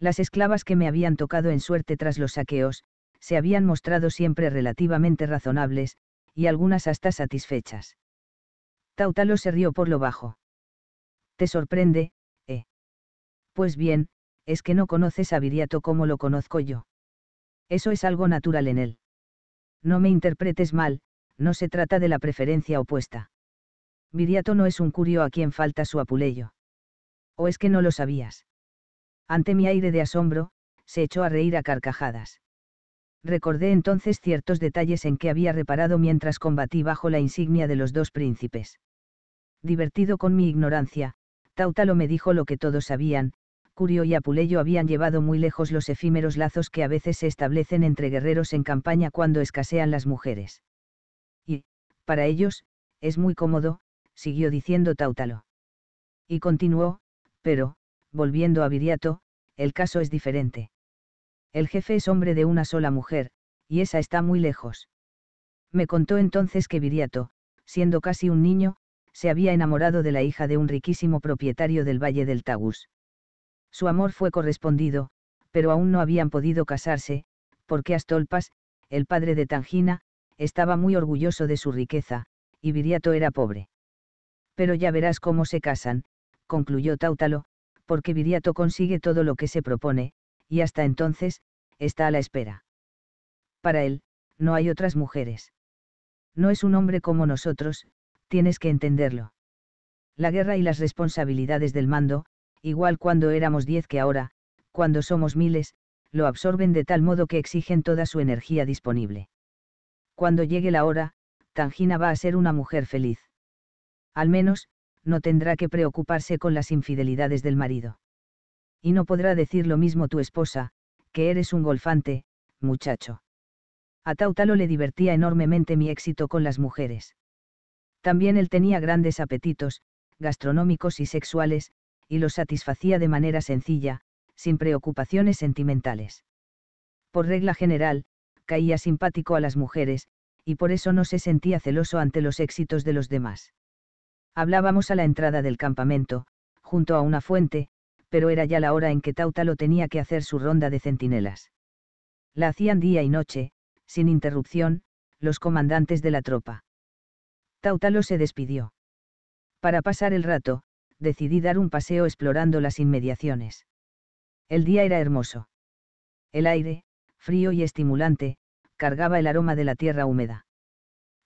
Las esclavas que me habían tocado en suerte tras los saqueos, se habían mostrado siempre relativamente razonables, y algunas hasta satisfechas. Tautalo se rió por lo bajo. ¿Te sorprende, eh? Pues bien, es que no conoces a Viriato como lo conozco yo. Eso es algo natural en él. No me interpretes mal, no se trata de la preferencia opuesta. Viriato no es un curio a quien falta su apuleyo. ¿O es que no lo sabías? Ante mi aire de asombro, se echó a reír a carcajadas. Recordé entonces ciertos detalles en que había reparado mientras combatí bajo la insignia de los dos príncipes. Divertido con mi ignorancia, Tautalo me dijo lo que todos sabían, Curio y Apuleyo habían llevado muy lejos los efímeros lazos que a veces se establecen entre guerreros en campaña cuando escasean las mujeres. Y, para ellos, es muy cómodo, siguió diciendo Tautalo. Y continuó, pero, volviendo a Viriato, el caso es diferente. El jefe es hombre de una sola mujer, y esa está muy lejos. Me contó entonces que Viriato, siendo casi un niño, se había enamorado de la hija de un riquísimo propietario del Valle del Tagus. Su amor fue correspondido, pero aún no habían podido casarse, porque Astolpas, el padre de Tangina, estaba muy orgulloso de su riqueza, y Viriato era pobre. Pero ya verás cómo se casan, concluyó Tautalo, porque Viriato consigue todo lo que se propone, y hasta entonces, está a la espera. Para él, no hay otras mujeres. No es un hombre como nosotros, tienes que entenderlo. La guerra y las responsabilidades del mando, igual cuando éramos diez que ahora, cuando somos miles, lo absorben de tal modo que exigen toda su energía disponible. Cuando llegue la hora, Tangina va a ser una mujer feliz. Al menos, no tendrá que preocuparse con las infidelidades del marido. Y no podrá decir lo mismo tu esposa, que eres un golfante, muchacho. A Tautalo le divertía enormemente mi éxito con las mujeres. También él tenía grandes apetitos, gastronómicos y sexuales, y los satisfacía de manera sencilla, sin preocupaciones sentimentales. Por regla general, caía simpático a las mujeres, y por eso no se sentía celoso ante los éxitos de los demás. Hablábamos a la entrada del campamento, junto a una fuente, pero era ya la hora en que Tautalo tenía que hacer su ronda de centinelas. La hacían día y noche, sin interrupción, los comandantes de la tropa. Tautalo se despidió. Para pasar el rato, decidí dar un paseo explorando las inmediaciones. El día era hermoso. El aire, frío y estimulante, cargaba el aroma de la tierra húmeda.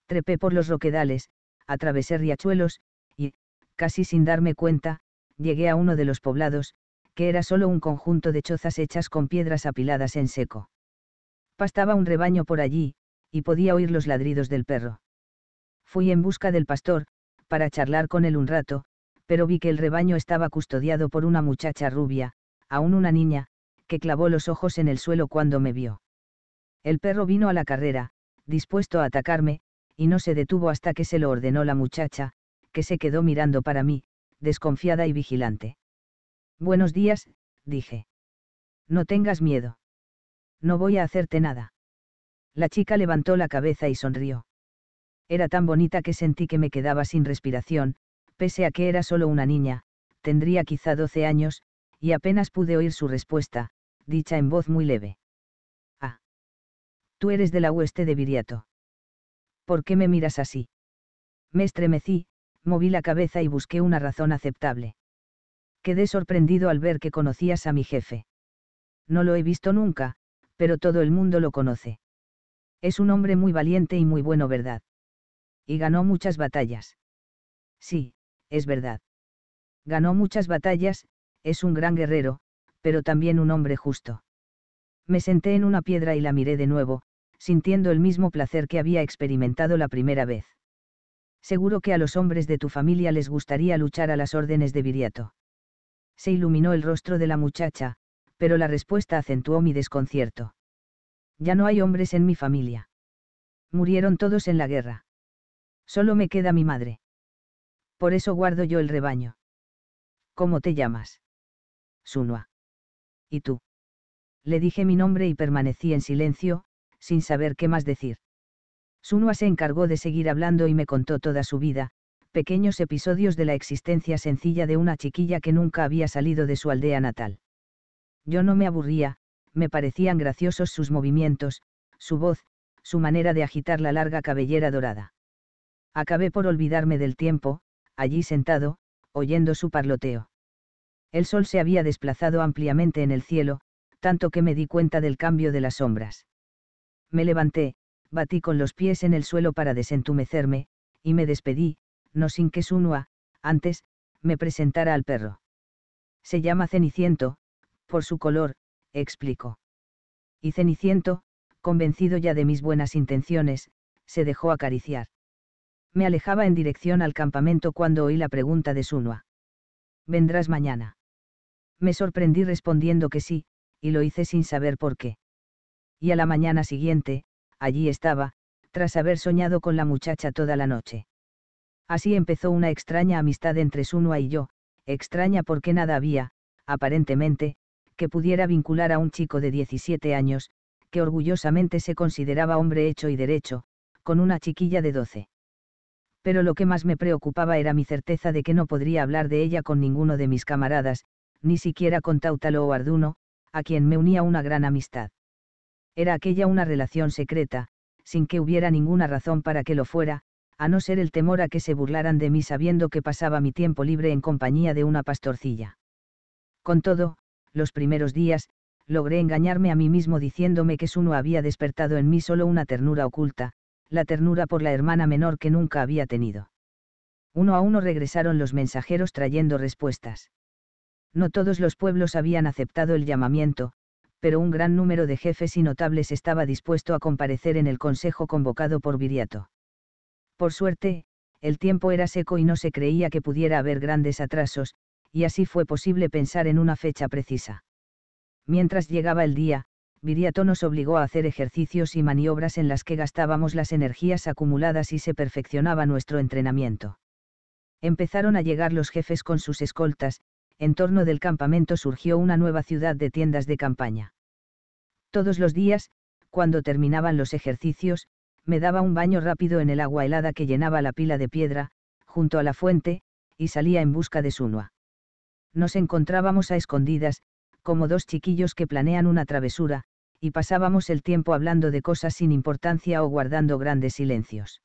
Trepé por los roquedales, atravesé riachuelos, y, casi sin darme cuenta, llegué a uno de los poblados, que era solo un conjunto de chozas hechas con piedras apiladas en seco. Pastaba un rebaño por allí, y podía oír los ladridos del perro. Fui en busca del pastor, para charlar con él un rato, pero vi que el rebaño estaba custodiado por una muchacha rubia, aún una niña, que clavó los ojos en el suelo cuando me vio. El perro vino a la carrera, dispuesto a atacarme, y no se detuvo hasta que se lo ordenó la muchacha, que se quedó mirando para mí, desconfiada y vigilante. Buenos días, dije. No tengas miedo. No voy a hacerte nada. La chica levantó la cabeza y sonrió. Era tan bonita que sentí que me quedaba sin respiración, pese a que era solo una niña, tendría quizá doce años, y apenas pude oír su respuesta, dicha en voz muy leve. Ah. Tú eres de la hueste de Viriato. ¿Por qué me miras así? Me estremecí, moví la cabeza y busqué una razón aceptable. Quedé sorprendido al ver que conocías a mi jefe. No lo he visto nunca, pero todo el mundo lo conoce. Es un hombre muy valiente y muy bueno, ¿verdad? Y ganó muchas batallas. Sí, es verdad. Ganó muchas batallas, es un gran guerrero, pero también un hombre justo. Me senté en una piedra y la miré de nuevo, sintiendo el mismo placer que había experimentado la primera vez. Seguro que a los hombres de tu familia les gustaría luchar a las órdenes de Viriato. Se iluminó el rostro de la muchacha, pero la respuesta acentuó mi desconcierto. Ya no hay hombres en mi familia. Murieron todos en la guerra. Solo me queda mi madre. Por eso guardo yo el rebaño. ¿Cómo te llamas? Sunua. ¿Y tú? Le dije mi nombre y permanecí en silencio, sin saber qué más decir. Sunua se encargó de seguir hablando y me contó toda su vida, pequeños episodios de la existencia sencilla de una chiquilla que nunca había salido de su aldea natal. Yo no me aburría, me parecían graciosos sus movimientos, su voz, su manera de agitar la larga cabellera dorada. Acabé por olvidarme del tiempo, allí sentado, oyendo su parloteo. El sol se había desplazado ampliamente en el cielo, tanto que me di cuenta del cambio de las sombras. Me levanté, batí con los pies en el suelo para desentumecerme, y me despedí, no sin que Sunua, antes, me presentara al perro. Se llama Ceniciento, por su color, explicó. Y Ceniciento, convencido ya de mis buenas intenciones, se dejó acariciar. Me alejaba en dirección al campamento cuando oí la pregunta de Sunua. ¿Vendrás mañana? Me sorprendí respondiendo que sí, y lo hice sin saber por qué y a la mañana siguiente, allí estaba, tras haber soñado con la muchacha toda la noche. Así empezó una extraña amistad entre Sunua y yo, extraña porque nada había, aparentemente, que pudiera vincular a un chico de 17 años, que orgullosamente se consideraba hombre hecho y derecho, con una chiquilla de 12. Pero lo que más me preocupaba era mi certeza de que no podría hablar de ella con ninguno de mis camaradas, ni siquiera con Tautalo o Arduno, a quien me unía una gran amistad. Era aquella una relación secreta, sin que hubiera ninguna razón para que lo fuera, a no ser el temor a que se burlaran de mí sabiendo que pasaba mi tiempo libre en compañía de una pastorcilla. Con todo, los primeros días, logré engañarme a mí mismo diciéndome que Suno había despertado en mí solo una ternura oculta, la ternura por la hermana menor que nunca había tenido. Uno a uno regresaron los mensajeros trayendo respuestas. No todos los pueblos habían aceptado el llamamiento, pero un gran número de jefes y notables estaba dispuesto a comparecer en el consejo convocado por Viriato. Por suerte, el tiempo era seco y no se creía que pudiera haber grandes atrasos, y así fue posible pensar en una fecha precisa. Mientras llegaba el día, Viriato nos obligó a hacer ejercicios y maniobras en las que gastábamos las energías acumuladas y se perfeccionaba nuestro entrenamiento. Empezaron a llegar los jefes con sus escoltas, en torno del campamento surgió una nueva ciudad de tiendas de campaña. Todos los días, cuando terminaban los ejercicios, me daba un baño rápido en el agua helada que llenaba la pila de piedra, junto a la fuente, y salía en busca de Sunua. Nos encontrábamos a escondidas, como dos chiquillos que planean una travesura, y pasábamos el tiempo hablando de cosas sin importancia o guardando grandes silencios.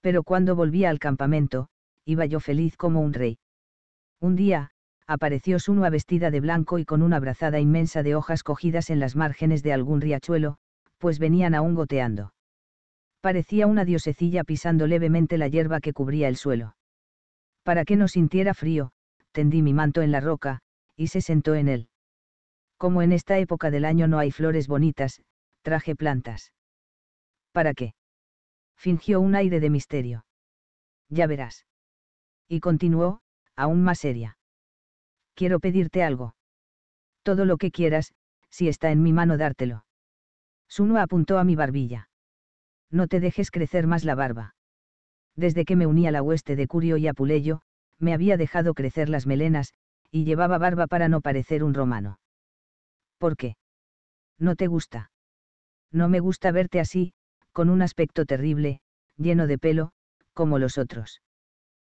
Pero cuando volvía al campamento, iba yo feliz como un rey. Un día, apareció Sunua vestida de blanco y con una brazada inmensa de hojas cogidas en las márgenes de algún riachuelo, pues venían aún goteando. Parecía una diosecilla pisando levemente la hierba que cubría el suelo. Para que no sintiera frío, tendí mi manto en la roca, y se sentó en él. Como en esta época del año no hay flores bonitas, traje plantas. ¿Para qué? Fingió un aire de misterio. Ya verás. Y continuó, aún más seria quiero pedirte algo. Todo lo que quieras, si está en mi mano dártelo. Suno apuntó a mi barbilla. No te dejes crecer más la barba. Desde que me uní a la hueste de Curio y Apuleyo, me había dejado crecer las melenas, y llevaba barba para no parecer un romano. ¿Por qué? ¿No te gusta? No me gusta verte así, con un aspecto terrible, lleno de pelo, como los otros.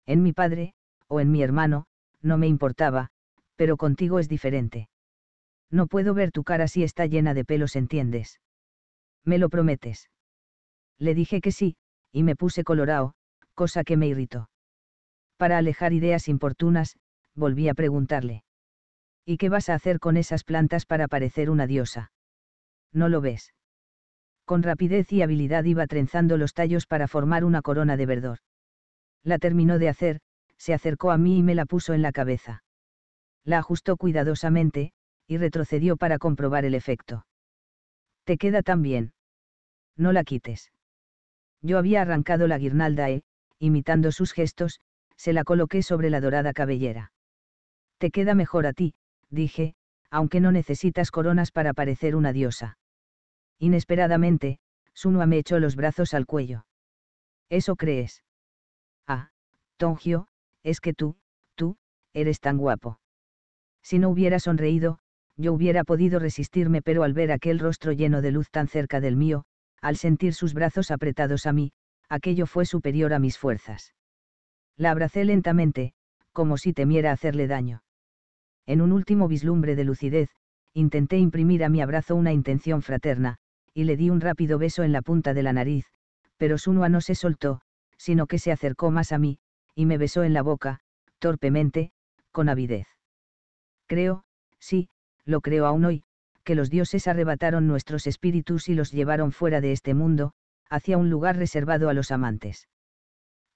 En mi padre, o en mi hermano, no me importaba, pero contigo es diferente. No puedo ver tu cara si está llena de pelos, ¿entiendes? ¿Me lo prometes? Le dije que sí, y me puse colorado, cosa que me irritó. Para alejar ideas importunas, volví a preguntarle. ¿Y qué vas a hacer con esas plantas para parecer una diosa? ¿No lo ves? Con rapidez y habilidad iba trenzando los tallos para formar una corona de verdor. La terminó de hacer, se acercó a mí y me la puso en la cabeza. La ajustó cuidadosamente, y retrocedió para comprobar el efecto. Te queda tan bien. No la quites. Yo había arrancado la guirnalda e, imitando sus gestos, se la coloqué sobre la dorada cabellera. Te queda mejor a ti, dije, aunque no necesitas coronas para parecer una diosa. Inesperadamente, Sunua me echó los brazos al cuello. ¿Eso crees? Ah, Tongio, es que tú, tú, eres tan guapo. Si no hubiera sonreído, yo hubiera podido resistirme, pero al ver aquel rostro lleno de luz tan cerca del mío, al sentir sus brazos apretados a mí, aquello fue superior a mis fuerzas. La abracé lentamente, como si temiera hacerle daño. En un último vislumbre de lucidez, intenté imprimir a mi abrazo una intención fraterna, y le di un rápido beso en la punta de la nariz, pero Sunua no se soltó, sino que se acercó más a mí, y me besó en la boca, torpemente, con avidez. Creo, sí, lo creo aún hoy, que los dioses arrebataron nuestros espíritus y los llevaron fuera de este mundo, hacia un lugar reservado a los amantes.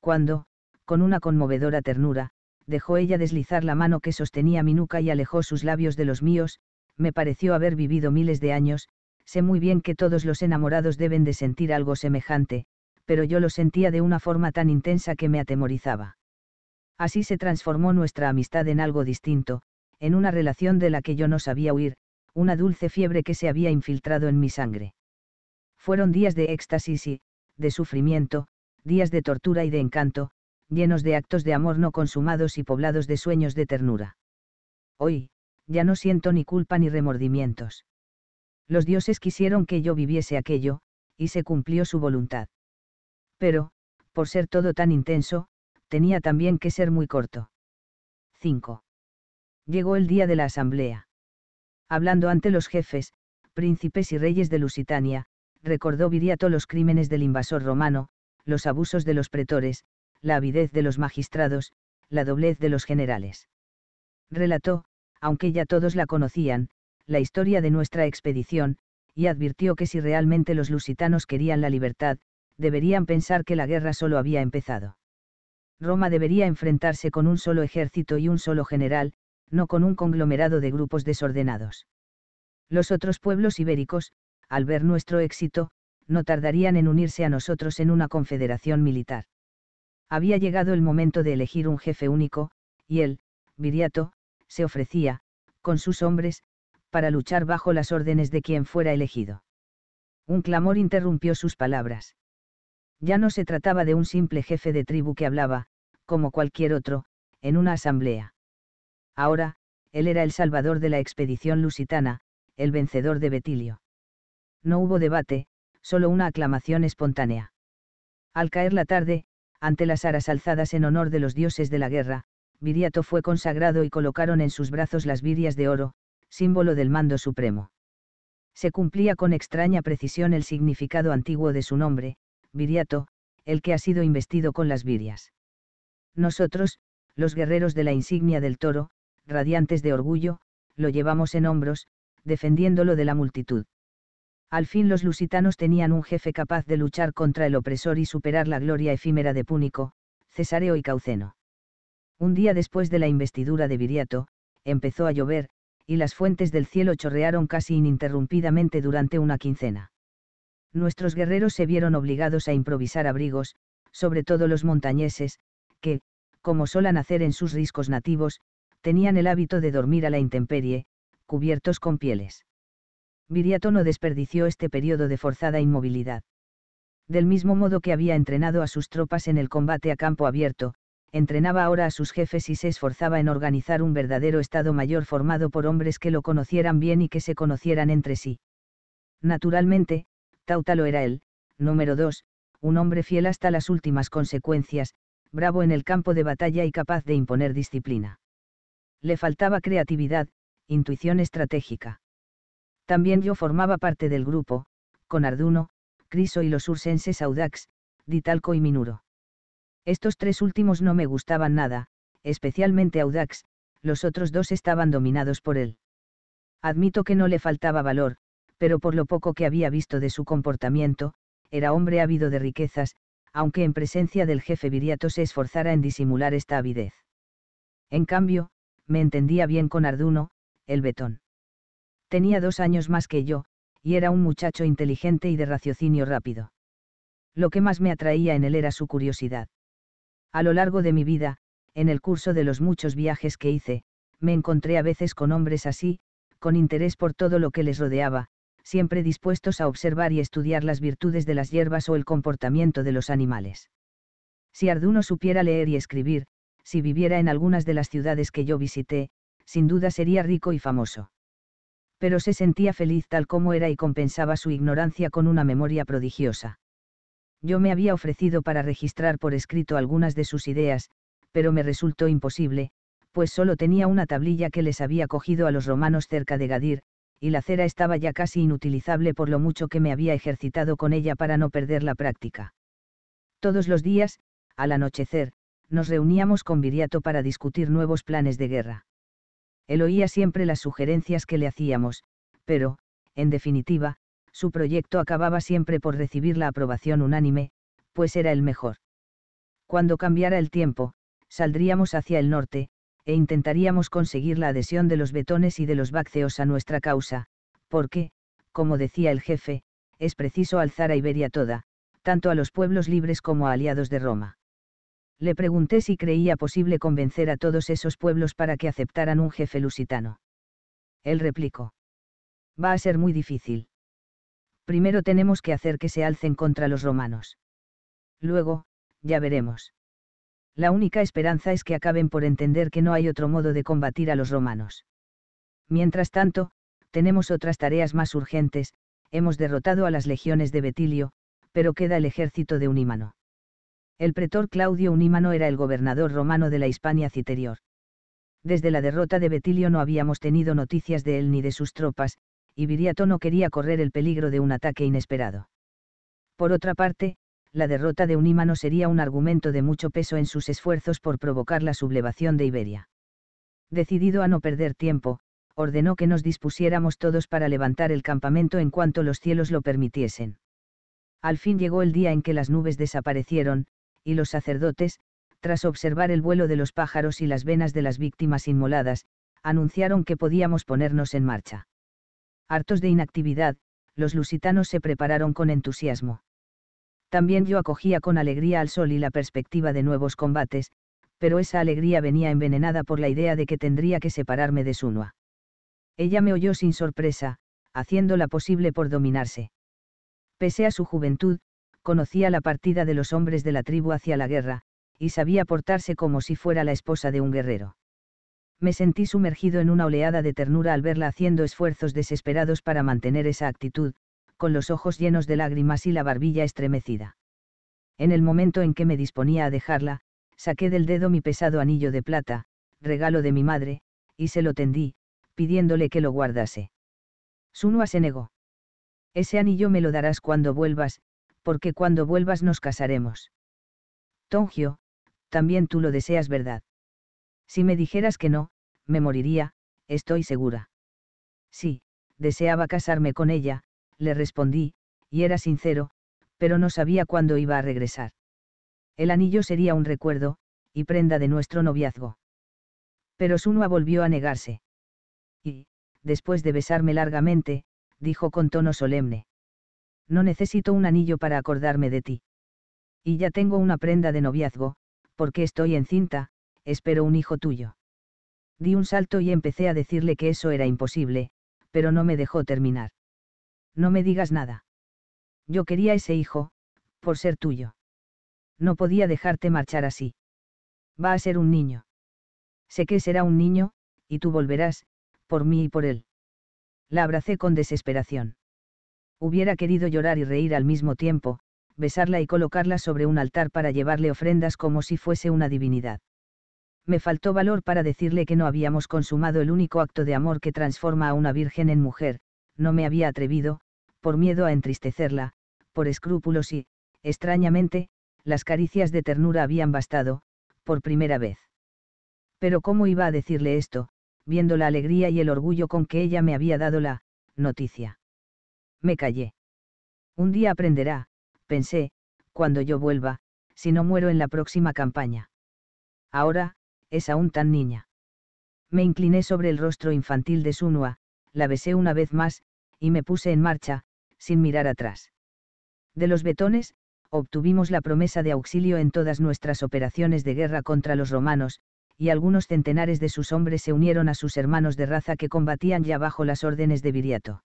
Cuando, con una conmovedora ternura, dejó ella deslizar la mano que sostenía mi nuca y alejó sus labios de los míos, me pareció haber vivido miles de años, sé muy bien que todos los enamorados deben de sentir algo semejante, pero yo lo sentía de una forma tan intensa que me atemorizaba. Así se transformó nuestra amistad en algo distinto, en una relación de la que yo no sabía huir, una dulce fiebre que se había infiltrado en mi sangre. Fueron días de éxtasis y, de sufrimiento, días de tortura y de encanto, llenos de actos de amor no consumados y poblados de sueños de ternura. Hoy, ya no siento ni culpa ni remordimientos. Los dioses quisieron que yo viviese aquello, y se cumplió su voluntad. Pero, por ser todo tan intenso, tenía también que ser muy corto. 5. Llegó el día de la asamblea. Hablando ante los jefes, príncipes y reyes de Lusitania, recordó Viriato los crímenes del invasor romano, los abusos de los pretores, la avidez de los magistrados, la doblez de los generales. Relató, aunque ya todos la conocían, la historia de nuestra expedición, y advirtió que si realmente los lusitanos querían la libertad, deberían pensar que la guerra solo había empezado. Roma debería enfrentarse con un solo ejército y un solo general, no con un conglomerado de grupos desordenados. Los otros pueblos ibéricos, al ver nuestro éxito, no tardarían en unirse a nosotros en una confederación militar. Había llegado el momento de elegir un jefe único, y él, Viriato, se ofrecía, con sus hombres, para luchar bajo las órdenes de quien fuera elegido. Un clamor interrumpió sus palabras. Ya no se trataba de un simple jefe de tribu que hablaba, como cualquier otro, en una asamblea. Ahora, él era el salvador de la expedición lusitana, el vencedor de Betilio. No hubo debate, solo una aclamación espontánea. Al caer la tarde, ante las aras alzadas en honor de los dioses de la guerra, Viriato fue consagrado y colocaron en sus brazos las virias de oro, símbolo del mando supremo. Se cumplía con extraña precisión el significado antiguo de su nombre, Viriato, el que ha sido investido con las virias. Nosotros, los guerreros de la insignia del toro, radiantes de orgullo, lo llevamos en hombros, defendiéndolo de la multitud. Al fin los lusitanos tenían un jefe capaz de luchar contra el opresor y superar la gloria efímera de Púnico, Cesareo y Cauceno. Un día después de la investidura de Viriato, empezó a llover, y las fuentes del cielo chorrearon casi ininterrumpidamente durante una quincena. Nuestros guerreros se vieron obligados a improvisar abrigos, sobre todo los montañeses, que, como solan hacer en sus riscos nativos, tenían el hábito de dormir a la intemperie, cubiertos con pieles. Viriato no desperdició este periodo de forzada inmovilidad. Del mismo modo que había entrenado a sus tropas en el combate a campo abierto, entrenaba ahora a sus jefes y se esforzaba en organizar un verdadero Estado Mayor formado por hombres que lo conocieran bien y que se conocieran entre sí. Naturalmente, Tautalo era él, número 2, un hombre fiel hasta las últimas consecuencias, bravo en el campo de batalla y capaz de imponer disciplina. Le faltaba creatividad, intuición estratégica. También yo formaba parte del grupo, con Arduno, Criso y los ursenses Audax, Ditalco y Minuro. Estos tres últimos no me gustaban nada, especialmente Audax, los otros dos estaban dominados por él. Admito que no le faltaba valor, pero por lo poco que había visto de su comportamiento, era hombre ávido de riquezas, aunque en presencia del jefe Viriato se esforzara en disimular esta avidez. En cambio, me entendía bien con Arduno, el betón. Tenía dos años más que yo, y era un muchacho inteligente y de raciocinio rápido. Lo que más me atraía en él era su curiosidad. A lo largo de mi vida, en el curso de los muchos viajes que hice, me encontré a veces con hombres así, con interés por todo lo que les rodeaba, siempre dispuestos a observar y estudiar las virtudes de las hierbas o el comportamiento de los animales. Si Arduno supiera leer y escribir, si viviera en algunas de las ciudades que yo visité, sin duda sería rico y famoso pero se sentía feliz tal como era y compensaba su ignorancia con una memoria prodigiosa. Yo me había ofrecido para registrar por escrito algunas de sus ideas, pero me resultó imposible, pues solo tenía una tablilla que les había cogido a los romanos cerca de Gadir, y la cera estaba ya casi inutilizable por lo mucho que me había ejercitado con ella para no perder la práctica. Todos los días, al anochecer, nos reuníamos con Viriato para discutir nuevos planes de guerra. Él oía siempre las sugerencias que le hacíamos, pero, en definitiva, su proyecto acababa siempre por recibir la aprobación unánime, pues era el mejor. Cuando cambiara el tiempo, saldríamos hacia el norte, e intentaríamos conseguir la adhesión de los betones y de los bácceos a nuestra causa, porque, como decía el jefe, es preciso alzar a Iberia toda, tanto a los pueblos libres como a aliados de Roma. Le pregunté si creía posible convencer a todos esos pueblos para que aceptaran un jefe lusitano. Él replicó. Va a ser muy difícil. Primero tenemos que hacer que se alcen contra los romanos. Luego, ya veremos. La única esperanza es que acaben por entender que no hay otro modo de combatir a los romanos. Mientras tanto, tenemos otras tareas más urgentes, hemos derrotado a las legiones de Betilio, pero queda el ejército de Unímano. El pretor Claudio Unímano era el gobernador romano de la Hispania Citerior. Desde la derrota de Betilio no habíamos tenido noticias de él ni de sus tropas, y Viriato no quería correr el peligro de un ataque inesperado. Por otra parte, la derrota de Unímano sería un argumento de mucho peso en sus esfuerzos por provocar la sublevación de Iberia. Decidido a no perder tiempo, ordenó que nos dispusiéramos todos para levantar el campamento en cuanto los cielos lo permitiesen. Al fin llegó el día en que las nubes desaparecieron, y los sacerdotes, tras observar el vuelo de los pájaros y las venas de las víctimas inmoladas, anunciaron que podíamos ponernos en marcha. Hartos de inactividad, los lusitanos se prepararon con entusiasmo. También yo acogía con alegría al sol y la perspectiva de nuevos combates, pero esa alegría venía envenenada por la idea de que tendría que separarme de Sunua. Ella me oyó sin sorpresa, haciéndola posible por dominarse. Pese a su juventud, conocía la partida de los hombres de la tribu hacia la guerra, y sabía portarse como si fuera la esposa de un guerrero. Me sentí sumergido en una oleada de ternura al verla haciendo esfuerzos desesperados para mantener esa actitud, con los ojos llenos de lágrimas y la barbilla estremecida. En el momento en que me disponía a dejarla, saqué del dedo mi pesado anillo de plata, regalo de mi madre, y se lo tendí, pidiéndole que lo guardase. Sunua se negó. Ese anillo me lo darás cuando vuelvas, porque cuando vuelvas nos casaremos. Tongio, también tú lo deseas, ¿verdad? Si me dijeras que no, me moriría, estoy segura. Sí, deseaba casarme con ella, le respondí, y era sincero, pero no sabía cuándo iba a regresar. El anillo sería un recuerdo, y prenda de nuestro noviazgo. Pero Sunua volvió a negarse. Y, después de besarme largamente, dijo con tono solemne no necesito un anillo para acordarme de ti. Y ya tengo una prenda de noviazgo, porque estoy encinta, espero un hijo tuyo. Di un salto y empecé a decirle que eso era imposible, pero no me dejó terminar. No me digas nada. Yo quería ese hijo, Por ser tuyo. No podía dejarte marchar así. Va a ser un niño. Sé que será un niño, y tú volverás, por mí y por él. La abracé con desesperación. Hubiera querido llorar y reír al mismo tiempo, besarla y colocarla sobre un altar para llevarle ofrendas como si fuese una divinidad. Me faltó valor para decirle que no habíamos consumado el único acto de amor que transforma a una virgen en mujer, no me había atrevido, por miedo a entristecerla, por escrúpulos y, extrañamente, las caricias de ternura habían bastado, por primera vez. Pero ¿cómo iba a decirle esto, viendo la alegría y el orgullo con que ella me había dado la noticia? Me callé. Un día aprenderá, pensé, cuando yo vuelva, si no muero en la próxima campaña. Ahora, es aún tan niña. Me incliné sobre el rostro infantil de Sunua, la besé una vez más, y me puse en marcha, sin mirar atrás. De los betones, obtuvimos la promesa de auxilio en todas nuestras operaciones de guerra contra los romanos, y algunos centenares de sus hombres se unieron a sus hermanos de raza que combatían ya bajo las órdenes de Viriato.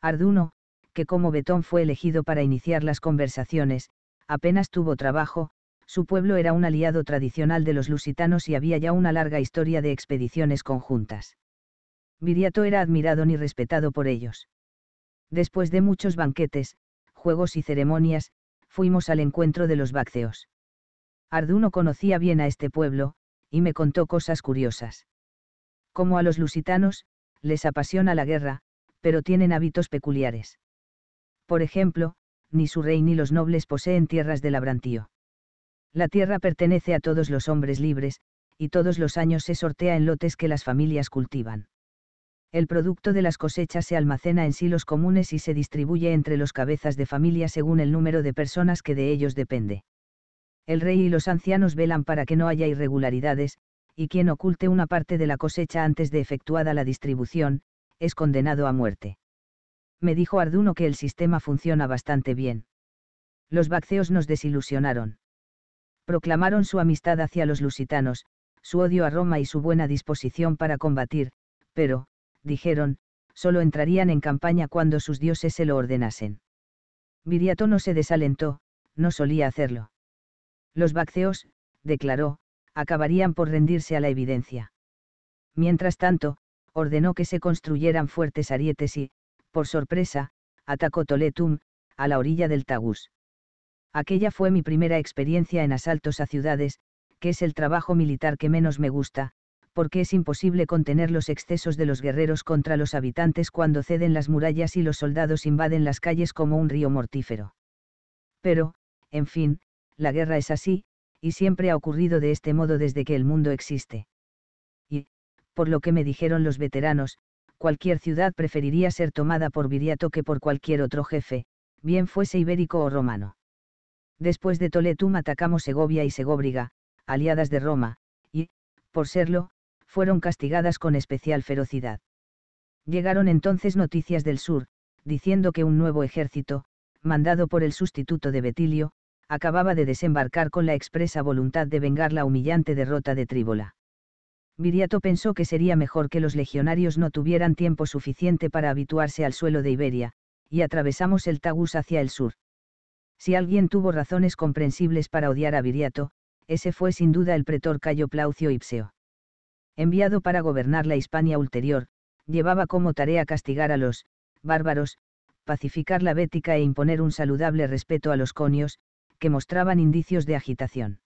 Arduno, que como Betón fue elegido para iniciar las conversaciones, apenas tuvo trabajo, su pueblo era un aliado tradicional de los lusitanos y había ya una larga historia de expediciones conjuntas. Viriato era admirado ni respetado por ellos. Después de muchos banquetes, juegos y ceremonias, fuimos al encuentro de los Bacceos. Arduno conocía bien a este pueblo, y me contó cosas curiosas. Como a los lusitanos, les apasiona la guerra, pero tienen hábitos peculiares. Por ejemplo, ni su rey ni los nobles poseen tierras de labrantío. La tierra pertenece a todos los hombres libres, y todos los años se sortea en lotes que las familias cultivan. El producto de las cosechas se almacena en silos comunes y se distribuye entre los cabezas de familia según el número de personas que de ellos depende. El rey y los ancianos velan para que no haya irregularidades, y quien oculte una parte de la cosecha antes de efectuada la distribución, es condenado a muerte. Me dijo Arduno que el sistema funciona bastante bien. Los bacceos nos desilusionaron. Proclamaron su amistad hacia los lusitanos, su odio a Roma y su buena disposición para combatir, pero, dijeron, solo entrarían en campaña cuando sus dioses se lo ordenasen. Viriato no se desalentó, no solía hacerlo. Los bacceos, declaró, acabarían por rendirse a la evidencia. Mientras tanto, ordenó que se construyeran fuertes arietes y, por sorpresa, atacó Toletum, a la orilla del Tagus. Aquella fue mi primera experiencia en asaltos a ciudades, que es el trabajo militar que menos me gusta, porque es imposible contener los excesos de los guerreros contra los habitantes cuando ceden las murallas y los soldados invaden las calles como un río mortífero. Pero, en fin, la guerra es así, y siempre ha ocurrido de este modo desde que el mundo existe. Por lo que me dijeron los veteranos, cualquier ciudad preferiría ser tomada por Viriato que por cualquier otro jefe, bien fuese ibérico o romano. Después de Toletum atacamos Segovia y Segóbriga, aliadas de Roma, y, por serlo, fueron castigadas con especial ferocidad. Llegaron entonces noticias del sur, diciendo que un nuevo ejército, mandado por el sustituto de Betilio, acababa de desembarcar con la expresa voluntad de vengar la humillante derrota de Tríbola. Viriato pensó que sería mejor que los legionarios no tuvieran tiempo suficiente para habituarse al suelo de Iberia, y atravesamos el Tagus hacia el sur. Si alguien tuvo razones comprensibles para odiar a Viriato, ese fue sin duda el pretor Cayo Plaucio Ipseo enviado para gobernar la Hispania ulterior, llevaba como tarea castigar a los bárbaros, pacificar la Bética e imponer un saludable respeto a los conios, que mostraban indicios de agitación.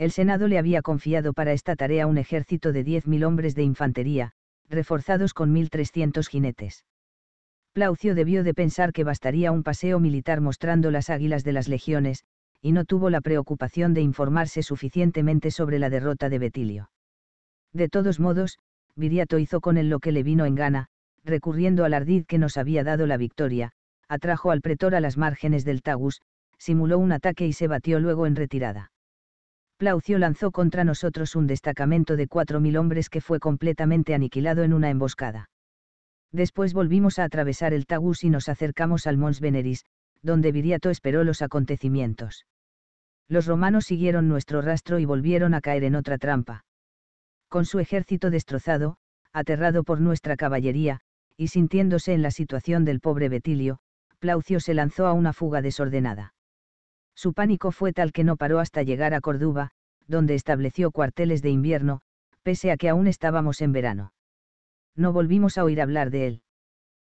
El Senado le había confiado para esta tarea un ejército de 10.000 hombres de infantería, reforzados con 1.300 jinetes. Plaucio debió de pensar que bastaría un paseo militar mostrando las águilas de las legiones, y no tuvo la preocupación de informarse suficientemente sobre la derrota de Betilio. De todos modos, Viriato hizo con él lo que le vino en gana, recurriendo al ardid que nos había dado la victoria, atrajo al pretor a las márgenes del Tagus, simuló un ataque y se batió luego en retirada. Plaucio lanzó contra nosotros un destacamento de cuatro mil hombres que fue completamente aniquilado en una emboscada. Después volvimos a atravesar el Tagus y nos acercamos al Mons Veneris, donde Viriato esperó los acontecimientos. Los romanos siguieron nuestro rastro y volvieron a caer en otra trampa con su ejército destrozado, aterrado por nuestra caballería, y sintiéndose en la situación del pobre Betilio, Plaucio se lanzó a una fuga desordenada. Su pánico fue tal que no paró hasta llegar a Córdoba, donde estableció cuarteles de invierno, pese a que aún estábamos en verano. No volvimos a oír hablar de él.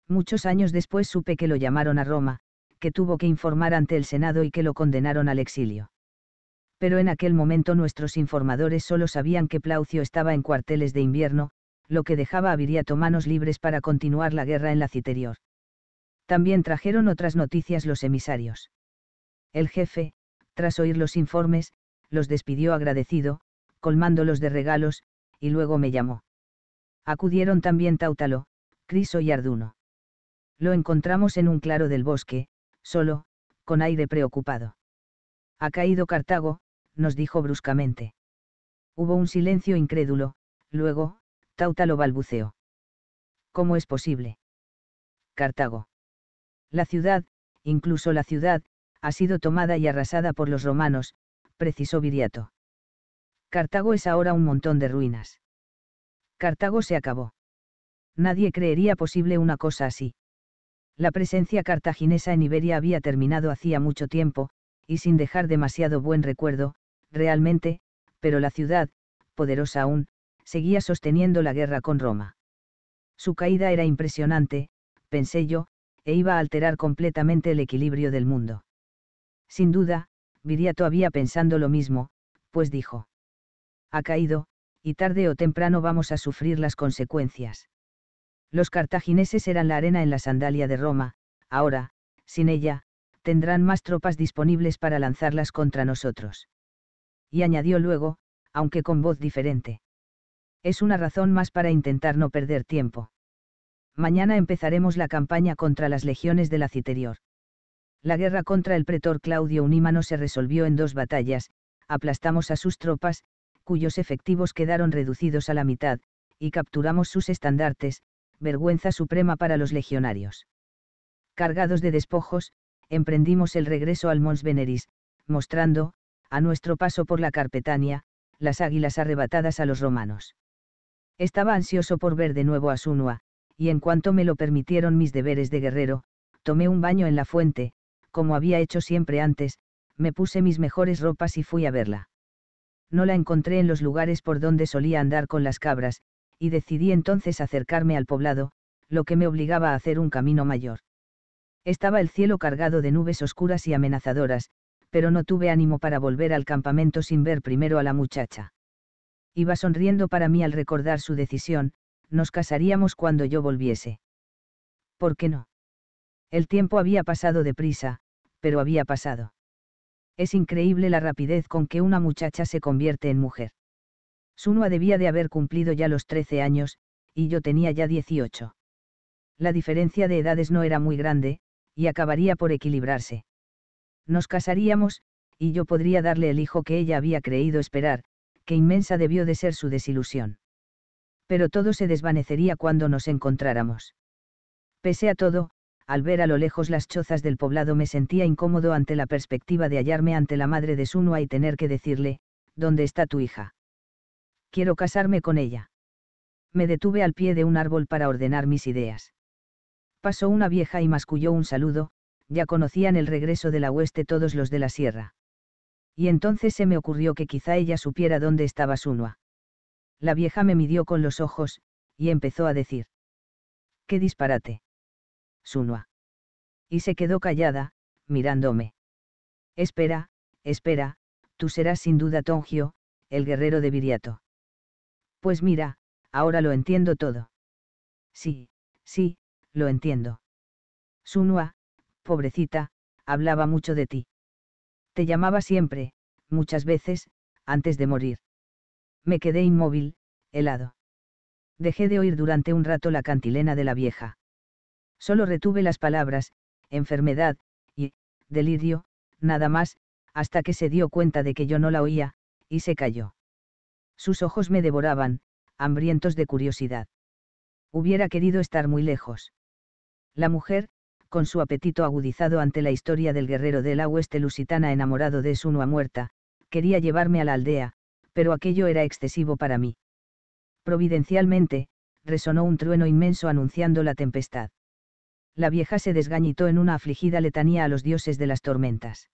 Muchos años después supe que lo llamaron a Roma, que tuvo que informar ante el Senado y que lo condenaron al exilio. Pero en aquel momento nuestros informadores solo sabían que Plaucio estaba en cuarteles de invierno, lo que dejaba a Viriato manos libres para continuar la guerra en la Citerior. También trajeron otras noticias los emisarios. El jefe, tras oír los informes, los despidió agradecido, colmándolos de regalos, y luego me llamó. Acudieron también Tautalo, Criso y Arduno. Lo encontramos en un claro del bosque, solo, con aire preocupado. Ha caído Cartago, nos dijo bruscamente. Hubo un silencio incrédulo, luego, Tautalo balbuceó. ¿Cómo es posible? Cartago. La ciudad, incluso la ciudad, ha sido tomada y arrasada por los romanos, precisó Viriato. Cartago es ahora un montón de ruinas. Cartago se acabó. Nadie creería posible una cosa así. La presencia cartaginesa en Iberia había terminado hacía mucho tiempo, y sin dejar demasiado buen recuerdo, realmente, pero la ciudad, poderosa aún, seguía sosteniendo la guerra con Roma. Su caída era impresionante, pensé yo, e iba a alterar completamente el equilibrio del mundo. Sin duda, Viriato había pensando lo mismo, pues dijo ha caído, y tarde o temprano vamos a sufrir las consecuencias. Los cartagineses eran la arena en la sandalia de Roma, ahora, sin ella, tendrán más tropas disponibles para lanzarlas contra nosotros. Y añadió luego, aunque con voz diferente. Es una razón más para intentar no perder tiempo. Mañana empezaremos la campaña contra las legiones de la. La guerra contra el pretor Claudio Unímano se resolvió en dos batallas, aplastamos a sus tropas, cuyos efectivos quedaron reducidos a la mitad, y capturamos sus estandartes, vergüenza suprema para los legionarios. Cargados de despojos, emprendimos el regreso al Mons Veneris, mostrando, a nuestro paso por la Carpetania, las águilas arrebatadas a los romanos. Estaba ansioso por ver de nuevo a Sunua, y en cuanto me lo permitieron mis deberes de guerrero, tomé un baño en la fuente, como había hecho siempre antes, me puse mis mejores ropas y fui a verla no la encontré en los lugares por donde solía andar con las cabras, y decidí entonces acercarme al poblado, lo que me obligaba a hacer un camino mayor. Estaba el cielo cargado de nubes oscuras y amenazadoras, pero no tuve ánimo para volver al campamento sin ver primero a la muchacha. Iba sonriendo para mí al recordar su decisión, nos casaríamos cuando yo volviese. ¿Por qué no? El tiempo había pasado deprisa, pero había pasado. Es increíble la rapidez con que una muchacha se convierte en mujer. Sunua debía de haber cumplido ya los 13 años, y yo tenía ya 18. La diferencia de edades no era muy grande, y acabaría por equilibrarse. Nos casaríamos, y yo podría darle el hijo que ella había creído esperar, que inmensa debió de ser su desilusión. Pero todo se desvanecería cuando nos encontráramos. Pese a todo, al ver a lo lejos las chozas del poblado me sentía incómodo ante la perspectiva de hallarme ante la madre de Sunua y tener que decirle, ¿dónde está tu hija? Quiero casarme con ella. Me detuve al pie de un árbol para ordenar mis ideas. Pasó una vieja y masculló un saludo, ya conocían el regreso de la hueste todos los de la sierra. Y entonces se me ocurrió que quizá ella supiera dónde estaba Sunua. La vieja me midió con los ojos, y empezó a decir. ¡Qué disparate! Sunua. Y se quedó callada, mirándome. Espera, espera, tú serás sin duda Tongio, el guerrero de Viriato. Pues mira, ahora lo entiendo todo. Sí, sí, lo entiendo. Sunua, pobrecita, hablaba mucho de ti. Te llamaba siempre, muchas veces, antes de morir. Me quedé inmóvil, helado. Dejé de oír durante un rato la cantilena de la vieja. Solo retuve las palabras, enfermedad, y, delirio, nada más, hasta que se dio cuenta de que yo no la oía, y se calló. Sus ojos me devoraban, hambrientos de curiosidad. Hubiera querido estar muy lejos. La mujer, con su apetito agudizado ante la historia del guerrero de la hueste lusitana enamorado de Sunua muerta, quería llevarme a la aldea, pero aquello era excesivo para mí. Providencialmente, resonó un trueno inmenso anunciando la tempestad la vieja se desgañitó en una afligida letanía a los dioses de las tormentas.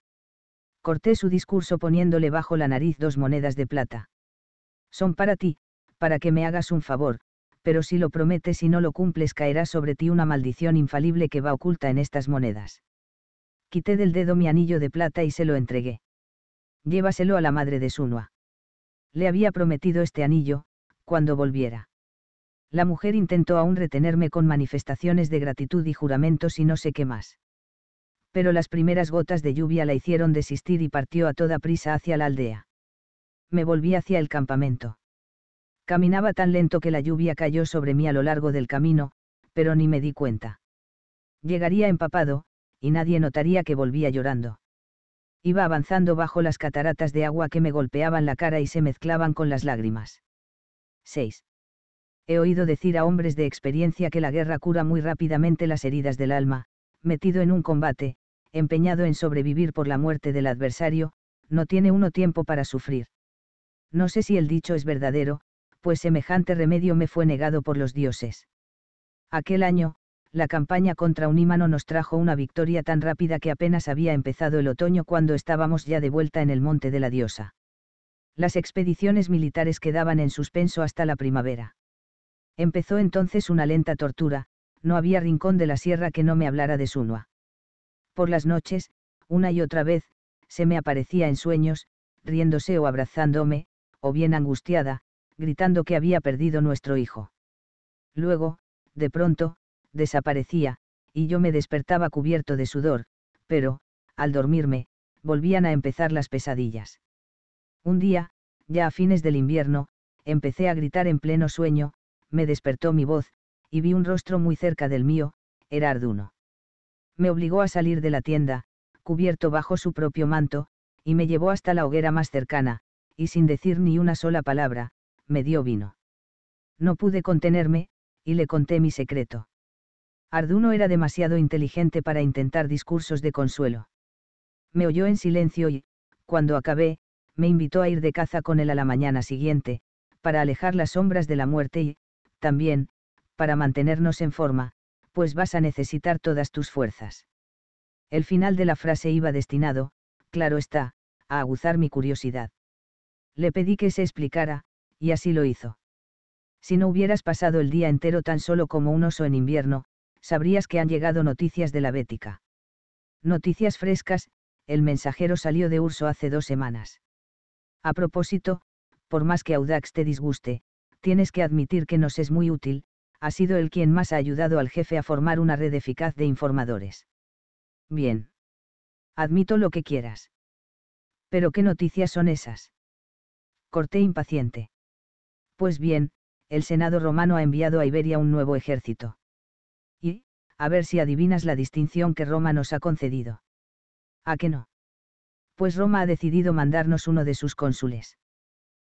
Corté su discurso poniéndole bajo la nariz dos monedas de plata. Son para ti, para que me hagas un favor, pero si lo prometes y no lo cumples caerá sobre ti una maldición infalible que va oculta en estas monedas. Quité del dedo mi anillo de plata y se lo entregué. Llévaselo a la madre de Sunua. Le había prometido este anillo, cuando volviera. La mujer intentó aún retenerme con manifestaciones de gratitud y juramentos y no sé qué más. Pero las primeras gotas de lluvia la hicieron desistir y partió a toda prisa hacia la aldea. Me volví hacia el campamento. Caminaba tan lento que la lluvia cayó sobre mí a lo largo del camino, pero ni me di cuenta. Llegaría empapado, y nadie notaría que volvía llorando. Iba avanzando bajo las cataratas de agua que me golpeaban la cara y se mezclaban con las lágrimas. 6. He oído decir a hombres de experiencia que la guerra cura muy rápidamente las heridas del alma, metido en un combate, empeñado en sobrevivir por la muerte del adversario, no tiene uno tiempo para sufrir. No sé si el dicho es verdadero, pues semejante remedio me fue negado por los dioses. Aquel año, la campaña contra Unímano nos trajo una victoria tan rápida que apenas había empezado el otoño cuando estábamos ya de vuelta en el monte de la diosa. Las expediciones militares quedaban en suspenso hasta la primavera. Empezó entonces una lenta tortura, no había rincón de la sierra que no me hablara de Sunua. Por las noches, una y otra vez, se me aparecía en sueños, riéndose o abrazándome, o bien angustiada, gritando que había perdido nuestro hijo. Luego, de pronto, desaparecía, y yo me despertaba cubierto de sudor, pero, al dormirme, volvían a empezar las pesadillas. Un día, ya a fines del invierno, empecé a gritar en pleno sueño, me despertó mi voz, y vi un rostro muy cerca del mío, era Arduno. Me obligó a salir de la tienda, cubierto bajo su propio manto, y me llevó hasta la hoguera más cercana, y sin decir ni una sola palabra, me dio vino. No pude contenerme, y le conté mi secreto. Arduno era demasiado inteligente para intentar discursos de consuelo. Me oyó en silencio y, cuando acabé, me invitó a ir de caza con él a la mañana siguiente, para alejar las sombras de la muerte y, también, para mantenernos en forma, pues vas a necesitar todas tus fuerzas. El final de la frase iba destinado, claro está, a aguzar mi curiosidad. Le pedí que se explicara, y así lo hizo. Si no hubieras pasado el día entero tan solo como un oso en invierno, sabrías que han llegado noticias de la Bética. Noticias frescas, el mensajero salió de Urso hace dos semanas. A propósito, por más que Audax te disguste, tienes que admitir que nos es muy útil, ha sido el quien más ha ayudado al jefe a formar una red eficaz de informadores. Bien. Admito lo que quieras. Pero ¿qué noticias son esas? Corté impaciente. Pues bien, el Senado romano ha enviado a Iberia un nuevo ejército. Y, a ver si adivinas la distinción que Roma nos ha concedido. ¿A qué no? Pues Roma ha decidido mandarnos uno de sus cónsules.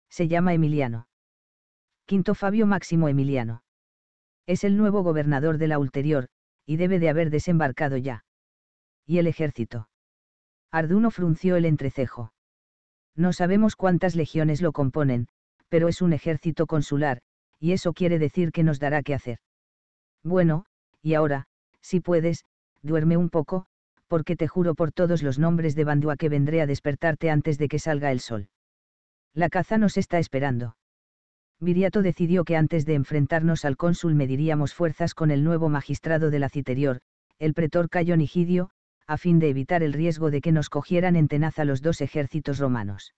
Se llama Emiliano. Quinto Fabio Máximo Emiliano. Es el nuevo gobernador de la ulterior, y debe de haber desembarcado ya. ¿Y el ejército? Arduno frunció el entrecejo. No sabemos cuántas legiones lo componen, pero es un ejército consular, y eso quiere decir que nos dará que hacer. Bueno, y ahora, si puedes, duerme un poco, porque te juro por todos los nombres de Bandua que vendré a despertarte antes de que salga el sol. La caza nos está esperando. Viriato decidió que antes de enfrentarnos al cónsul mediríamos fuerzas con el nuevo magistrado de la Citerior, el pretor Cayo Nigidio, a fin de evitar el riesgo de que nos cogieran en tenaza los dos ejércitos romanos.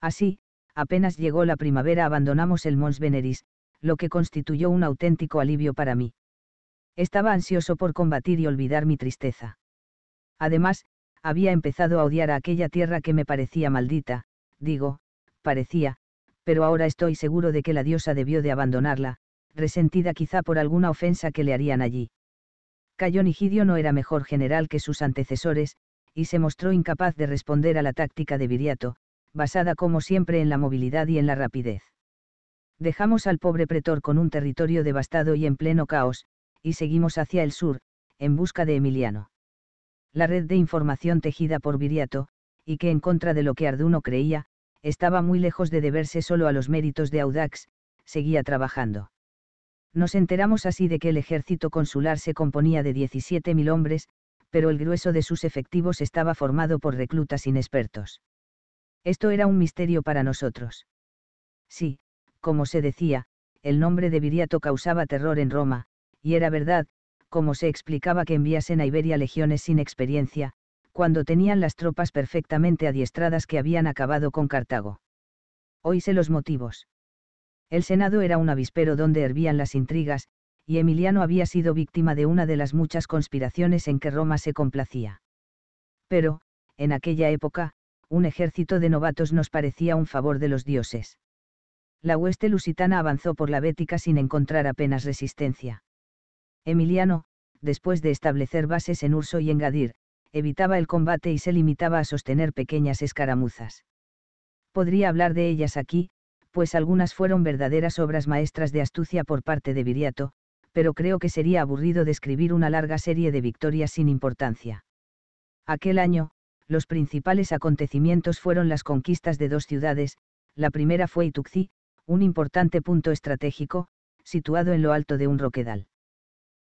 Así, apenas llegó la primavera abandonamos el Mons Veneris, lo que constituyó un auténtico alivio para mí. Estaba ansioso por combatir y olvidar mi tristeza. Además, había empezado a odiar a aquella tierra que me parecía maldita, digo, parecía, pero ahora estoy seguro de que la diosa debió de abandonarla, resentida quizá por alguna ofensa que le harían allí. Cayo Nigidio no era mejor general que sus antecesores, y se mostró incapaz de responder a la táctica de Viriato, basada como siempre en la movilidad y en la rapidez. Dejamos al pobre pretor con un territorio devastado y en pleno caos, y seguimos hacia el sur, en busca de Emiliano. La red de información tejida por Viriato, y que en contra de lo que Arduno creía, estaba muy lejos de deberse solo a los méritos de Audax, seguía trabajando. Nos enteramos así de que el ejército consular se componía de 17.000 hombres, pero el grueso de sus efectivos estaba formado por reclutas inexpertos. Esto era un misterio para nosotros. Sí, como se decía, el nombre de Viriato causaba terror en Roma, y era verdad, como se explicaba que enviasen a Iberia legiones sin experiencia, cuando tenían las tropas perfectamente adiestradas que habían acabado con Cartago. Oíse los motivos. El Senado era un avispero donde hervían las intrigas, y Emiliano había sido víctima de una de las muchas conspiraciones en que Roma se complacía. Pero, en aquella época, un ejército de novatos nos parecía un favor de los dioses. La hueste lusitana avanzó por la Bética sin encontrar apenas resistencia. Emiliano, después de establecer bases en Urso y en Gadir, evitaba el combate y se limitaba a sostener pequeñas escaramuzas. Podría hablar de ellas aquí, pues algunas fueron verdaderas obras maestras de astucia por parte de Viriato, pero creo que sería aburrido describir una larga serie de victorias sin importancia. Aquel año, los principales acontecimientos fueron las conquistas de dos ciudades, la primera fue Ituxi, un importante punto estratégico, situado en lo alto de un roquedal.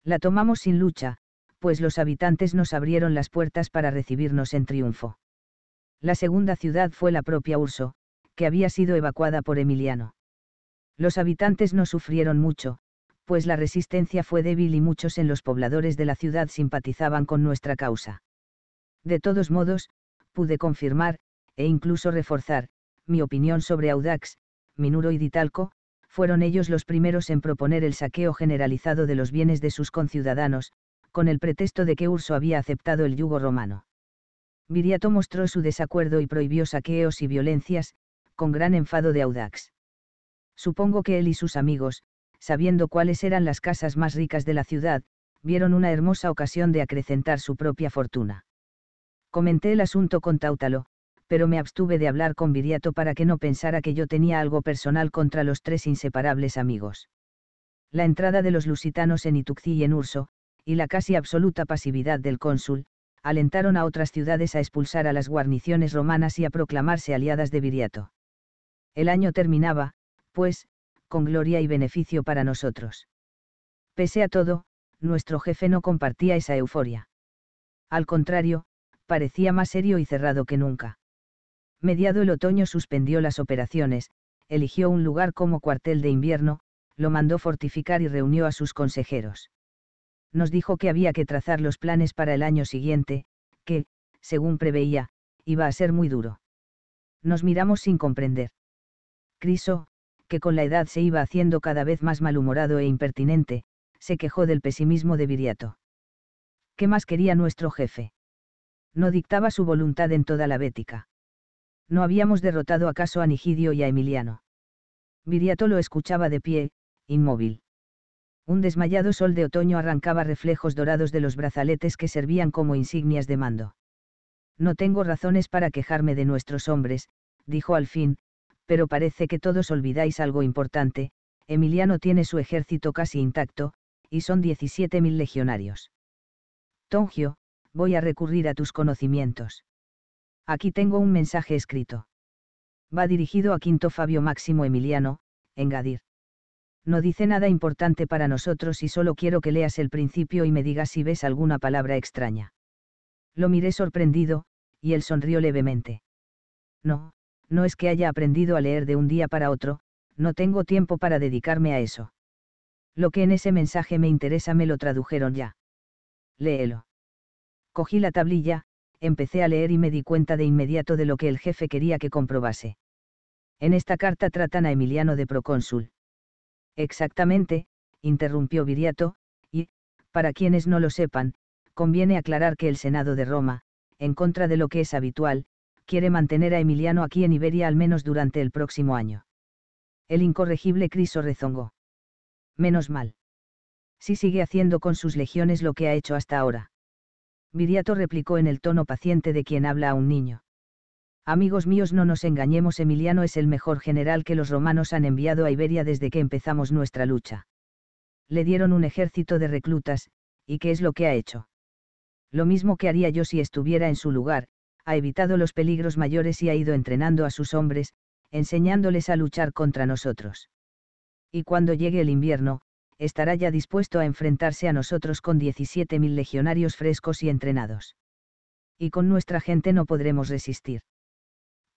La tomamos sin lucha, pues los habitantes nos abrieron las puertas para recibirnos en triunfo. La segunda ciudad fue la propia Urso, que había sido evacuada por Emiliano. Los habitantes no sufrieron mucho, pues la resistencia fue débil y muchos en los pobladores de la ciudad simpatizaban con nuestra causa. De todos modos, pude confirmar, e incluso reforzar, mi opinión sobre Audax, Minuro y Ditalco, fueron ellos los primeros en proponer el saqueo generalizado de los bienes de sus conciudadanos, con el pretexto de que Urso había aceptado el yugo romano. Viriato mostró su desacuerdo y prohibió saqueos y violencias, con gran enfado de Audax. Supongo que él y sus amigos, sabiendo cuáles eran las casas más ricas de la ciudad, vieron una hermosa ocasión de acrecentar su propia fortuna. Comenté el asunto con Tautalo, pero me abstuve de hablar con Viriato para que no pensara que yo tenía algo personal contra los tres inseparables amigos. La entrada de los lusitanos en Ituxi y en Urso, y la casi absoluta pasividad del cónsul, alentaron a otras ciudades a expulsar a las guarniciones romanas y a proclamarse aliadas de Viriato. El año terminaba, pues, con gloria y beneficio para nosotros. Pese a todo, nuestro jefe no compartía esa euforia. Al contrario, parecía más serio y cerrado que nunca. Mediado el otoño suspendió las operaciones, eligió un lugar como cuartel de invierno, lo mandó fortificar y reunió a sus consejeros nos dijo que había que trazar los planes para el año siguiente, que, según preveía, iba a ser muy duro. Nos miramos sin comprender. Criso, que con la edad se iba haciendo cada vez más malhumorado e impertinente, se quejó del pesimismo de Viriato. ¿Qué más quería nuestro jefe? No dictaba su voluntad en toda la Bética. ¿No habíamos derrotado acaso a Nigidio y a Emiliano? Viriato lo escuchaba de pie, inmóvil. Un desmayado sol de otoño arrancaba reflejos dorados de los brazaletes que servían como insignias de mando. No tengo razones para quejarme de nuestros hombres, dijo al fin, pero parece que todos olvidáis algo importante, Emiliano tiene su ejército casi intacto, y son 17.000 legionarios. Tongio, voy a recurrir a tus conocimientos. Aquí tengo un mensaje escrito. Va dirigido a Quinto Fabio Máximo Emiliano, en Gadir no dice nada importante para nosotros y solo quiero que leas el principio y me digas si ves alguna palabra extraña. Lo miré sorprendido, y él sonrió levemente. No, no es que haya aprendido a leer de un día para otro, no tengo tiempo para dedicarme a eso. Lo que en ese mensaje me interesa me lo tradujeron ya. Léelo. Cogí la tablilla, empecé a leer y me di cuenta de inmediato de lo que el jefe quería que comprobase. En esta carta tratan a Emiliano de procónsul. Exactamente, interrumpió Viriato, y, para quienes no lo sepan, conviene aclarar que el Senado de Roma, en contra de lo que es habitual, quiere mantener a Emiliano aquí en Iberia al menos durante el próximo año. El incorregible Criso rezongó. Menos mal. Si sigue haciendo con sus legiones lo que ha hecho hasta ahora. Viriato replicó en el tono paciente de quien habla a un niño. Amigos míos, no nos engañemos, Emiliano es el mejor general que los romanos han enviado a Iberia desde que empezamos nuestra lucha. Le dieron un ejército de reclutas, ¿y qué es lo que ha hecho? Lo mismo que haría yo si estuviera en su lugar, ha evitado los peligros mayores y ha ido entrenando a sus hombres, enseñándoles a luchar contra nosotros. Y cuando llegue el invierno, estará ya dispuesto a enfrentarse a nosotros con 17.000 legionarios frescos y entrenados. Y con nuestra gente no podremos resistir.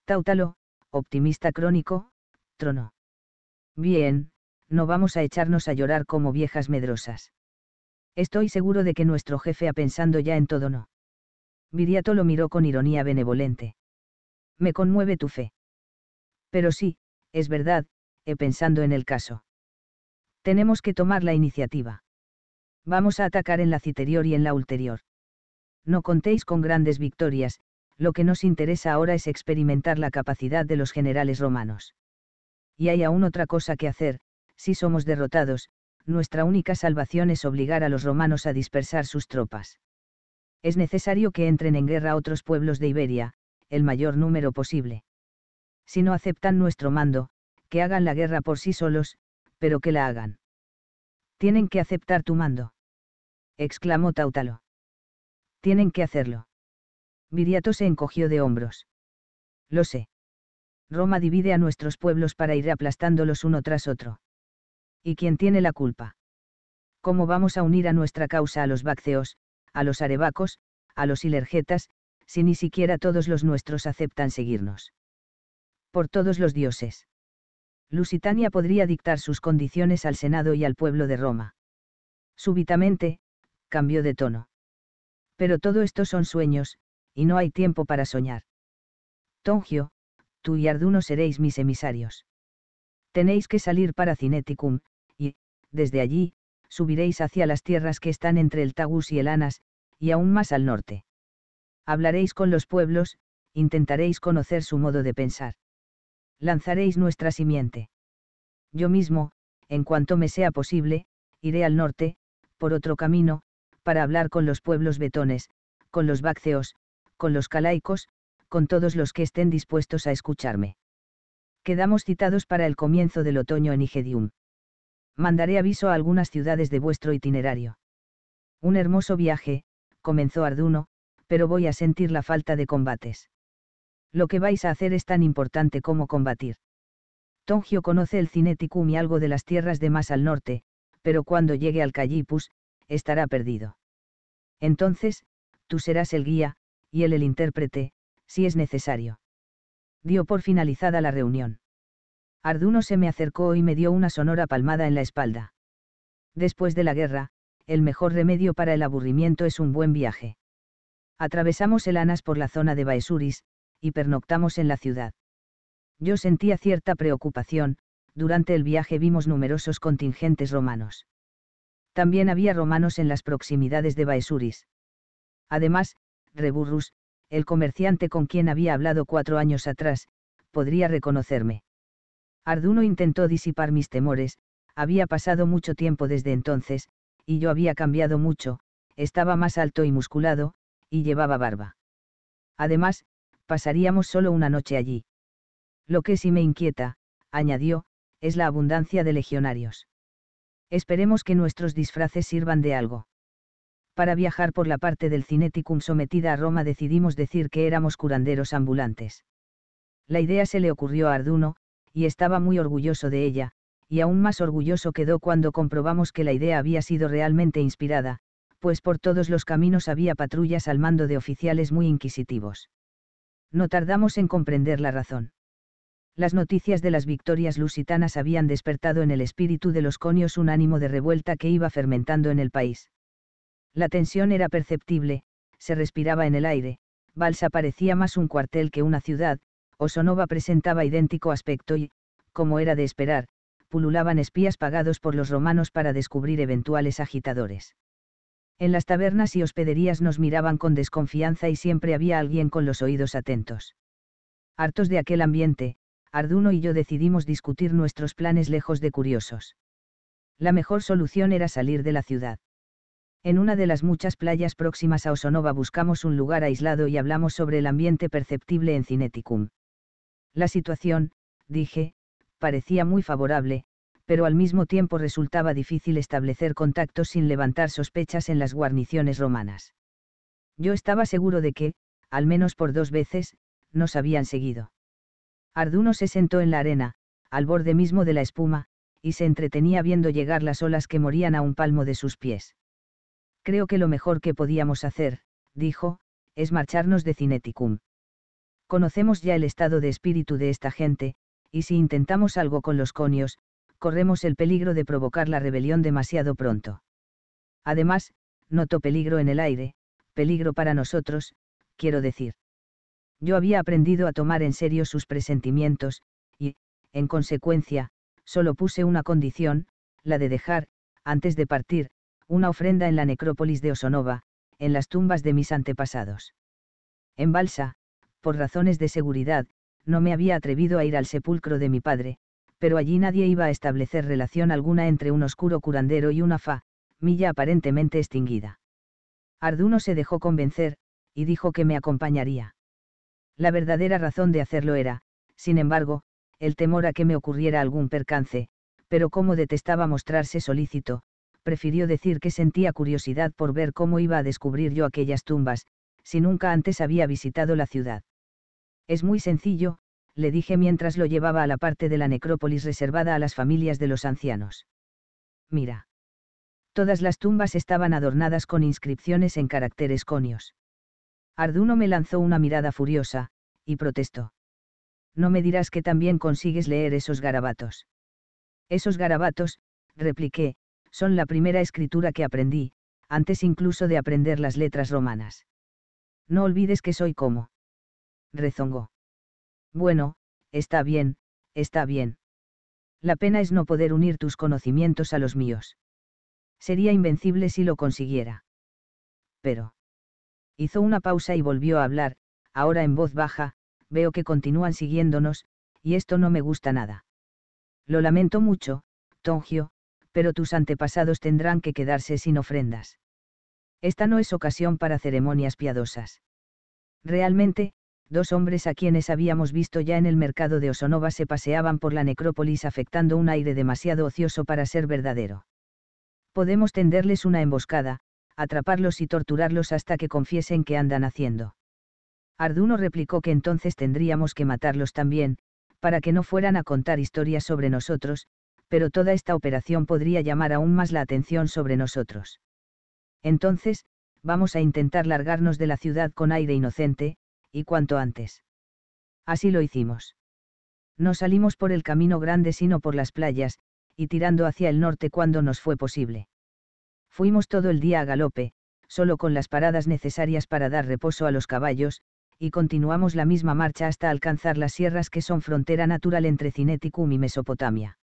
Táutalo, optimista crónico, tronó. Bien, no vamos a echarnos a llorar como viejas medrosas. Estoy seguro de que nuestro jefe ha pensando ya en todo no. Viriato lo miró con ironía benevolente. Me conmueve tu fe. Pero sí, es verdad, he pensando en el caso. Tenemos que tomar la iniciativa. Vamos a atacar en la citerior y en la ulterior. No contéis con grandes victorias, lo que nos interesa ahora es experimentar la capacidad de los generales romanos. Y hay aún otra cosa que hacer, si somos derrotados, nuestra única salvación es obligar a los romanos a dispersar sus tropas. Es necesario que entren en guerra otros pueblos de Iberia, el mayor número posible. Si no aceptan nuestro mando, que hagan la guerra por sí solos, pero que la hagan. Tienen que aceptar tu mando. exclamó Tautalo. Tienen que hacerlo. Viriato se encogió de hombros. Lo sé. Roma divide a nuestros pueblos para ir aplastándolos uno tras otro. ¿Y quién tiene la culpa? ¿Cómo vamos a unir a nuestra causa a los bacceos, a los arebacos, a los ilergetas, si ni siquiera todos los nuestros aceptan seguirnos? Por todos los dioses. Lusitania podría dictar sus condiciones al Senado y al pueblo de Roma. Súbitamente, cambió de tono. Pero todo esto son sueños, y no hay tiempo para soñar. Tongio, tú y Arduno seréis mis emisarios. Tenéis que salir para Cineticum, y, desde allí, subiréis hacia las tierras que están entre el Tagus y el Anas, y aún más al norte. Hablaréis con los pueblos, intentaréis conocer su modo de pensar. Lanzaréis nuestra simiente. Yo mismo, en cuanto me sea posible, iré al norte, por otro camino, para hablar con los pueblos betones, con los bacceos, con los calaicos, con todos los que estén dispuestos a escucharme. Quedamos citados para el comienzo del otoño en Igedium. Mandaré aviso a algunas ciudades de vuestro itinerario. Un hermoso viaje, comenzó Arduno, pero voy a sentir la falta de combates. Lo que vais a hacer es tan importante como combatir. Tongio conoce el Cineticum y algo de las tierras de más al norte, pero cuando llegue al Callipus, estará perdido. Entonces, tú serás el guía, y él el intérprete, si es necesario. Dio por finalizada la reunión. Arduno se me acercó y me dio una sonora palmada en la espalda. Después de la guerra, el mejor remedio para el aburrimiento es un buen viaje. Atravesamos el Anas por la zona de Baesuris, y pernoctamos en la ciudad. Yo sentía cierta preocupación, durante el viaje vimos numerosos contingentes romanos. También había romanos en las proximidades de Baesuris. Además, Reburrus, el comerciante con quien había hablado cuatro años atrás, podría reconocerme. Arduno intentó disipar mis temores, había pasado mucho tiempo desde entonces, y yo había cambiado mucho, estaba más alto y musculado, y llevaba barba. Además, pasaríamos solo una noche allí. Lo que sí me inquieta, añadió, es la abundancia de legionarios. Esperemos que nuestros disfraces sirvan de algo para viajar por la parte del Cineticum sometida a Roma decidimos decir que éramos curanderos ambulantes. La idea se le ocurrió a Arduno, y estaba muy orgulloso de ella, y aún más orgulloso quedó cuando comprobamos que la idea había sido realmente inspirada, pues por todos los caminos había patrullas al mando de oficiales muy inquisitivos. No tardamos en comprender la razón. Las noticias de las victorias lusitanas habían despertado en el espíritu de los conios un ánimo de revuelta que iba fermentando en el país. La tensión era perceptible, se respiraba en el aire, Balsa parecía más un cuartel que una ciudad, Osonova presentaba idéntico aspecto y, como era de esperar, pululaban espías pagados por los romanos para descubrir eventuales agitadores. En las tabernas y hospederías nos miraban con desconfianza y siempre había alguien con los oídos atentos. Hartos de aquel ambiente, Arduno y yo decidimos discutir nuestros planes lejos de curiosos. La mejor solución era salir de la ciudad. En una de las muchas playas próximas a Osonova buscamos un lugar aislado y hablamos sobre el ambiente perceptible en Cineticum. La situación, dije, parecía muy favorable, pero al mismo tiempo resultaba difícil establecer contactos sin levantar sospechas en las guarniciones romanas. Yo estaba seguro de que, al menos por dos veces, nos habían seguido. Arduno se sentó en la arena, al borde mismo de la espuma, y se entretenía viendo llegar las olas que morían a un palmo de sus pies. Creo que lo mejor que podíamos hacer, dijo, es marcharnos de Cineticum. Conocemos ya el estado de espíritu de esta gente, y si intentamos algo con los conios, corremos el peligro de provocar la rebelión demasiado pronto. Además, noto peligro en el aire, peligro para nosotros, quiero decir. Yo había aprendido a tomar en serio sus presentimientos, y, en consecuencia, solo puse una condición, la de dejar, antes de partir, una ofrenda en la necrópolis de Osonova, en las tumbas de mis antepasados. En Balsa, por razones de seguridad, no me había atrevido a ir al sepulcro de mi padre, pero allí nadie iba a establecer relación alguna entre un oscuro curandero y una fa, milla aparentemente extinguida. Arduno se dejó convencer, y dijo que me acompañaría. La verdadera razón de hacerlo era, sin embargo, el temor a que me ocurriera algún percance, pero como detestaba mostrarse solícito, prefirió decir que sentía curiosidad por ver cómo iba a descubrir yo aquellas tumbas, si nunca antes había visitado la ciudad. Es muy sencillo, le dije mientras lo llevaba a la parte de la necrópolis reservada a las familias de los ancianos. Mira. Todas las tumbas estaban adornadas con inscripciones en caracteres conios. Arduno me lanzó una mirada furiosa, y protestó no me dirás que también consigues leer esos garabatos. Esos garabatos, repliqué, son la primera escritura que aprendí, antes incluso de aprender las letras romanas. No olvides que soy como. Rezongó. Bueno, está bien, está bien. La pena es no poder unir tus conocimientos a los míos. Sería invencible si lo consiguiera. Pero. Hizo una pausa y volvió a hablar, ahora en voz baja, veo que continúan siguiéndonos, y esto no me gusta nada. Lo lamento mucho, Tongio, pero tus antepasados tendrán que quedarse sin ofrendas. Esta no es ocasión para ceremonias piadosas. Realmente, dos hombres a quienes habíamos visto ya en el mercado de Osonova se paseaban por la necrópolis afectando un aire demasiado ocioso para ser verdadero. Podemos tenderles una emboscada, atraparlos y torturarlos hasta que confiesen que andan haciendo. Arduno replicó que entonces tendríamos que matarlos también, para que no fueran a contar historias sobre nosotros, pero toda esta operación podría llamar aún más la atención sobre nosotros. Entonces, vamos a intentar largarnos de la ciudad con aire inocente, y cuanto antes. Así lo hicimos. No salimos por el camino grande sino por las playas, y tirando hacia el norte cuando nos fue posible. Fuimos todo el día a galope, solo con las paradas necesarias para dar reposo a los caballos, y continuamos la misma marcha hasta alcanzar las sierras que son frontera natural entre Cineticum y Mesopotamia.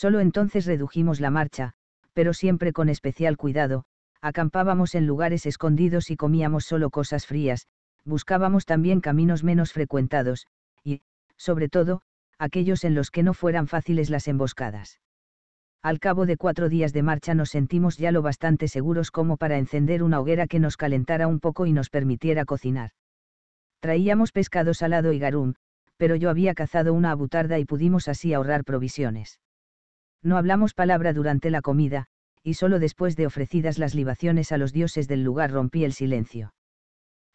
Solo entonces redujimos la marcha, pero siempre con especial cuidado, acampábamos en lugares escondidos y comíamos solo cosas frías, buscábamos también caminos menos frecuentados, y, sobre todo, aquellos en los que no fueran fáciles las emboscadas. Al cabo de cuatro días de marcha nos sentimos ya lo bastante seguros como para encender una hoguera que nos calentara un poco y nos permitiera cocinar. Traíamos pescado salado y garum, pero yo había cazado una abutarda y pudimos así ahorrar provisiones. No hablamos palabra durante la comida, y solo después de ofrecidas las libaciones a los dioses del lugar rompí el silencio.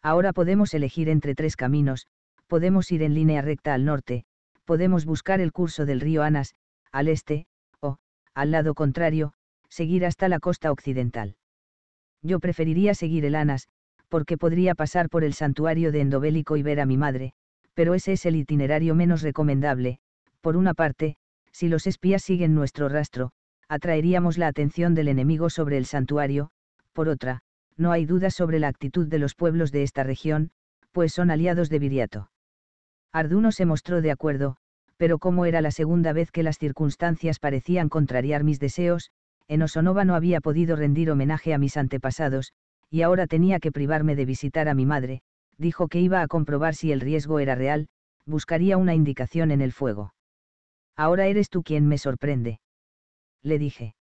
Ahora podemos elegir entre tres caminos, podemos ir en línea recta al norte, podemos buscar el curso del río Anas, al este, o, al lado contrario, seguir hasta la costa occidental. Yo preferiría seguir el Anas, porque podría pasar por el santuario de Endobélico y ver a mi madre, pero ese es el itinerario menos recomendable, por una parte, si los espías siguen nuestro rastro, atraeríamos la atención del enemigo sobre el santuario, por otra, no hay duda sobre la actitud de los pueblos de esta región, pues son aliados de Viriato. Arduno se mostró de acuerdo, pero como era la segunda vez que las circunstancias parecían contrariar mis deseos, en Osonova no había podido rendir homenaje a mis antepasados, y ahora tenía que privarme de visitar a mi madre, dijo que iba a comprobar si el riesgo era real, buscaría una indicación en el fuego. Ahora eres tú quien me sorprende. Le dije.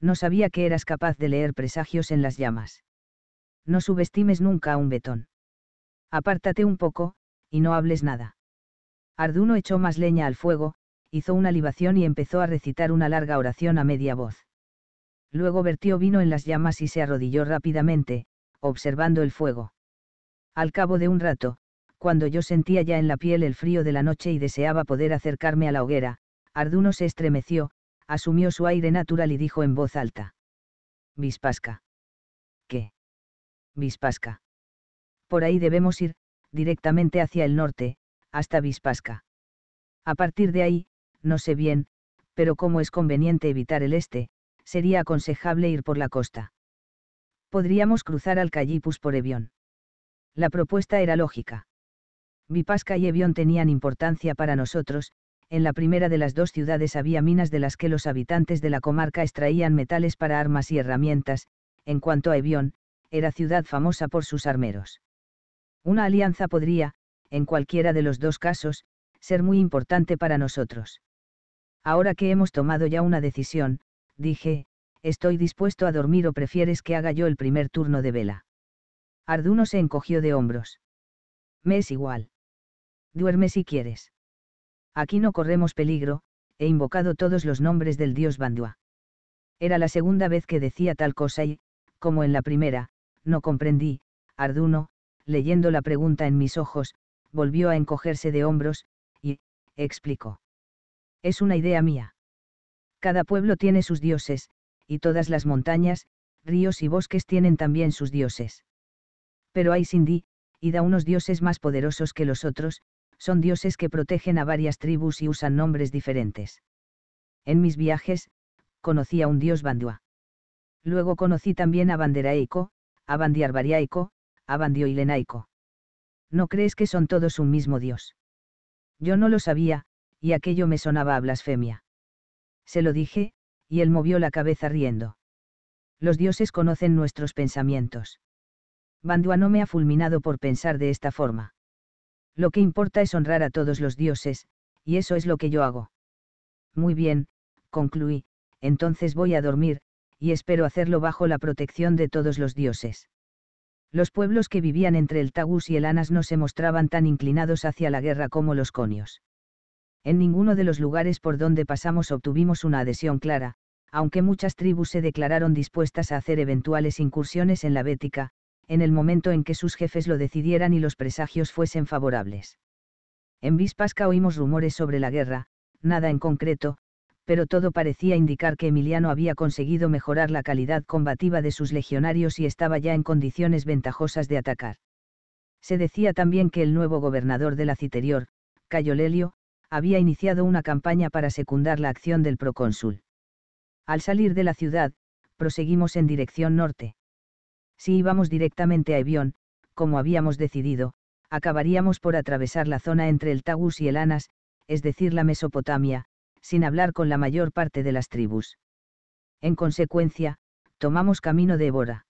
No sabía que eras capaz de leer presagios en las llamas. No subestimes nunca a un betón. Apártate un poco, y no hables nada. Arduno echó más leña al fuego, hizo una libación y empezó a recitar una larga oración a media voz luego vertió vino en las llamas y se arrodilló rápidamente, observando el fuego. Al cabo de un rato, cuando yo sentía ya en la piel el frío de la noche y deseaba poder acercarme a la hoguera, Arduno se estremeció, asumió su aire natural y dijo en voz alta. Vispasca. ¿Qué? Vispasca. Por ahí debemos ir, directamente hacia el norte, hasta Vispasca. A partir de ahí, no sé bien, pero como es conveniente evitar el este, sería aconsejable ir por la costa. Podríamos cruzar al Callipus por Evión. La propuesta era lógica. Vipasca y Evión tenían importancia para nosotros, en la primera de las dos ciudades había minas de las que los habitantes de la comarca extraían metales para armas y herramientas, en cuanto a Evión, era ciudad famosa por sus armeros. Una alianza podría, en cualquiera de los dos casos, ser muy importante para nosotros. Ahora que hemos tomado ya una decisión, dije, estoy dispuesto a dormir o prefieres que haga yo el primer turno de vela. Arduno se encogió de hombros. Me es igual. Duerme si quieres. Aquí no corremos peligro, he invocado todos los nombres del dios Bandua. Era la segunda vez que decía tal cosa y, como en la primera, no comprendí, Arduno, leyendo la pregunta en mis ojos, volvió a encogerse de hombros, y, explicó. Es una idea mía. Cada pueblo tiene sus dioses, y todas las montañas, ríos y bosques tienen también sus dioses. Pero hay Sindhi, y da unos dioses más poderosos que los otros, son dioses que protegen a varias tribus y usan nombres diferentes. En mis viajes, conocí a un dios Bandua. Luego conocí también a Banderaico, a Bandiarbariaico, a Bandioilenaico. ¿No crees que son todos un mismo dios? Yo no lo sabía, y aquello me sonaba a blasfemia. Se lo dije, y él movió la cabeza riendo. Los dioses conocen nuestros pensamientos. Bandua no me ha fulminado por pensar de esta forma. Lo que importa es honrar a todos los dioses, y eso es lo que yo hago. Muy bien, concluí, entonces voy a dormir, y espero hacerlo bajo la protección de todos los dioses. Los pueblos que vivían entre el Tagus y el Anas no se mostraban tan inclinados hacia la guerra como los conios. En ninguno de los lugares por donde pasamos obtuvimos una adhesión clara, aunque muchas tribus se declararon dispuestas a hacer eventuales incursiones en la Bética, en el momento en que sus jefes lo decidieran y los presagios fuesen favorables. En Vispasca oímos rumores sobre la guerra, nada en concreto, pero todo parecía indicar que Emiliano había conseguido mejorar la calidad combativa de sus legionarios y estaba ya en condiciones ventajosas de atacar. Se decía también que el nuevo gobernador de la Citerior, Lelio, había iniciado una campaña para secundar la acción del procónsul. Al salir de la ciudad, proseguimos en dirección norte. Si íbamos directamente a Evión, como habíamos decidido, acabaríamos por atravesar la zona entre el Tagus y el Anas, es decir, la Mesopotamia, sin hablar con la mayor parte de las tribus. En consecuencia, tomamos camino de Évora.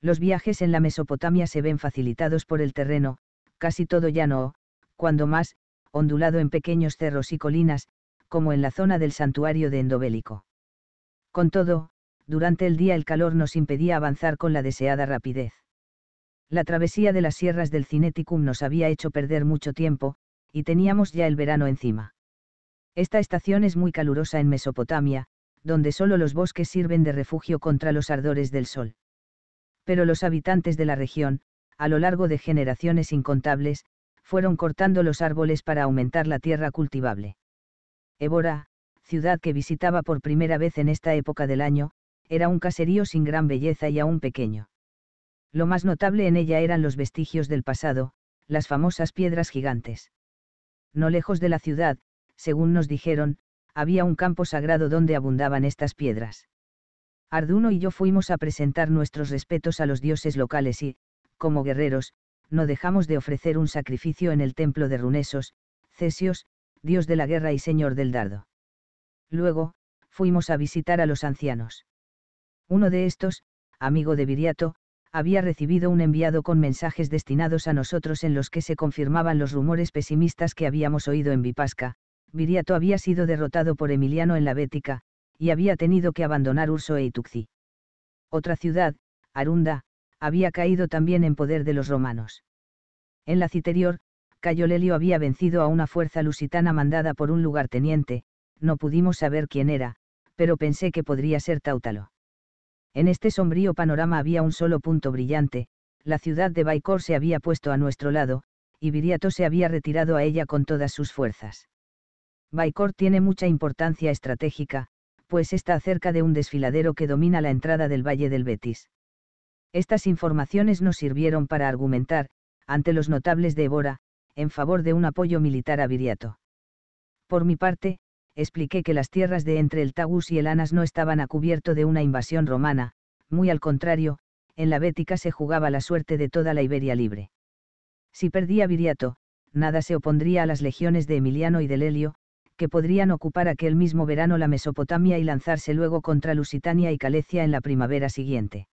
Los viajes en la Mesopotamia se ven facilitados por el terreno, casi todo llano cuando más, ondulado en pequeños cerros y colinas, como en la zona del santuario de Endobélico. Con todo, durante el día el calor nos impedía avanzar con la deseada rapidez. La travesía de las sierras del Cineticum nos había hecho perder mucho tiempo, y teníamos ya el verano encima. Esta estación es muy calurosa en Mesopotamia, donde solo los bosques sirven de refugio contra los ardores del sol. Pero los habitantes de la región, a lo largo de generaciones incontables, fueron cortando los árboles para aumentar la tierra cultivable. Évora, ciudad que visitaba por primera vez en esta época del año, era un caserío sin gran belleza y aún pequeño. Lo más notable en ella eran los vestigios del pasado, las famosas piedras gigantes. No lejos de la ciudad, según nos dijeron, había un campo sagrado donde abundaban estas piedras. Arduno y yo fuimos a presentar nuestros respetos a los dioses locales y, como guerreros, no dejamos de ofrecer un sacrificio en el templo de Runesos, Cesios, dios de la guerra y señor del dardo. Luego, fuimos a visitar a los ancianos. Uno de estos, amigo de Viriato, había recibido un enviado con mensajes destinados a nosotros en los que se confirmaban los rumores pesimistas que habíamos oído en Vipasca. Viriato había sido derrotado por Emiliano en la Bética, y había tenido que abandonar Urso e Ituxi. Otra ciudad, Arunda, había caído también en poder de los romanos. En la Citerior, Cayo Lelio había vencido a una fuerza lusitana mandada por un lugarteniente, no pudimos saber quién era, pero pensé que podría ser Tautalo. En este sombrío panorama había un solo punto brillante, la ciudad de Baikor se había puesto a nuestro lado, y Viriato se había retirado a ella con todas sus fuerzas. Baikor tiene mucha importancia estratégica, pues está cerca de un desfiladero que domina la entrada del Valle del Betis. Estas informaciones nos sirvieron para argumentar, ante los notables de Évora, en favor de un apoyo militar a Viriato. Por mi parte, expliqué que las tierras de entre el Tagus y el Anas no estaban a cubierto de una invasión romana, muy al contrario, en la Bética se jugaba la suerte de toda la Iberia libre. Si perdía Viriato, nada se opondría a las legiones de Emiliano y de Lelio, que podrían ocupar aquel mismo verano la Mesopotamia y lanzarse luego contra Lusitania y Calecia en la primavera siguiente.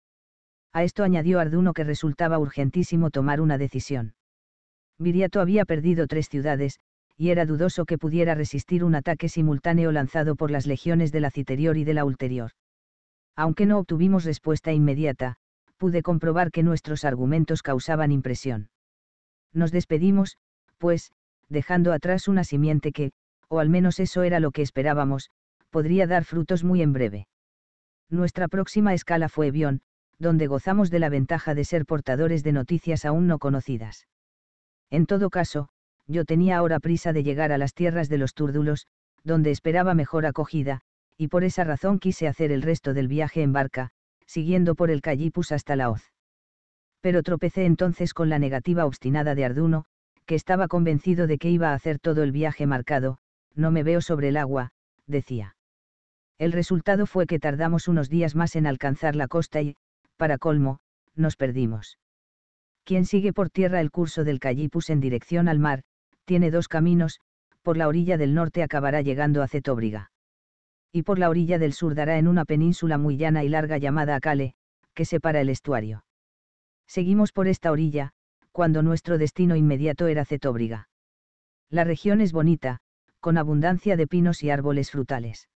A esto añadió Arduno que resultaba urgentísimo tomar una decisión. Viriato había perdido tres ciudades, y era dudoso que pudiera resistir un ataque simultáneo lanzado por las legiones de la Citerior y de la Ulterior. Aunque no obtuvimos respuesta inmediata, pude comprobar que nuestros argumentos causaban impresión. Nos despedimos, pues, dejando atrás una simiente que, o al menos eso era lo que esperábamos, podría dar frutos muy en breve. Nuestra próxima escala fue Evión, donde gozamos de la ventaja de ser portadores de noticias aún no conocidas. En todo caso, yo tenía ahora prisa de llegar a las tierras de los túrdulos, donde esperaba mejor acogida, y por esa razón quise hacer el resto del viaje en barca, siguiendo por el Callipus hasta la hoz. Pero tropecé entonces con la negativa obstinada de Arduno, que estaba convencido de que iba a hacer todo el viaje marcado, no me veo sobre el agua, decía. El resultado fue que tardamos unos días más en alcanzar la costa y, para colmo, nos perdimos. Quien sigue por tierra el curso del Callipus en dirección al mar, tiene dos caminos, por la orilla del norte acabará llegando a Cetóbriga. Y por la orilla del sur dará en una península muy llana y larga llamada Acale, que separa el estuario. Seguimos por esta orilla, cuando nuestro destino inmediato era Cetóbriga. La región es bonita, con abundancia de pinos y árboles frutales.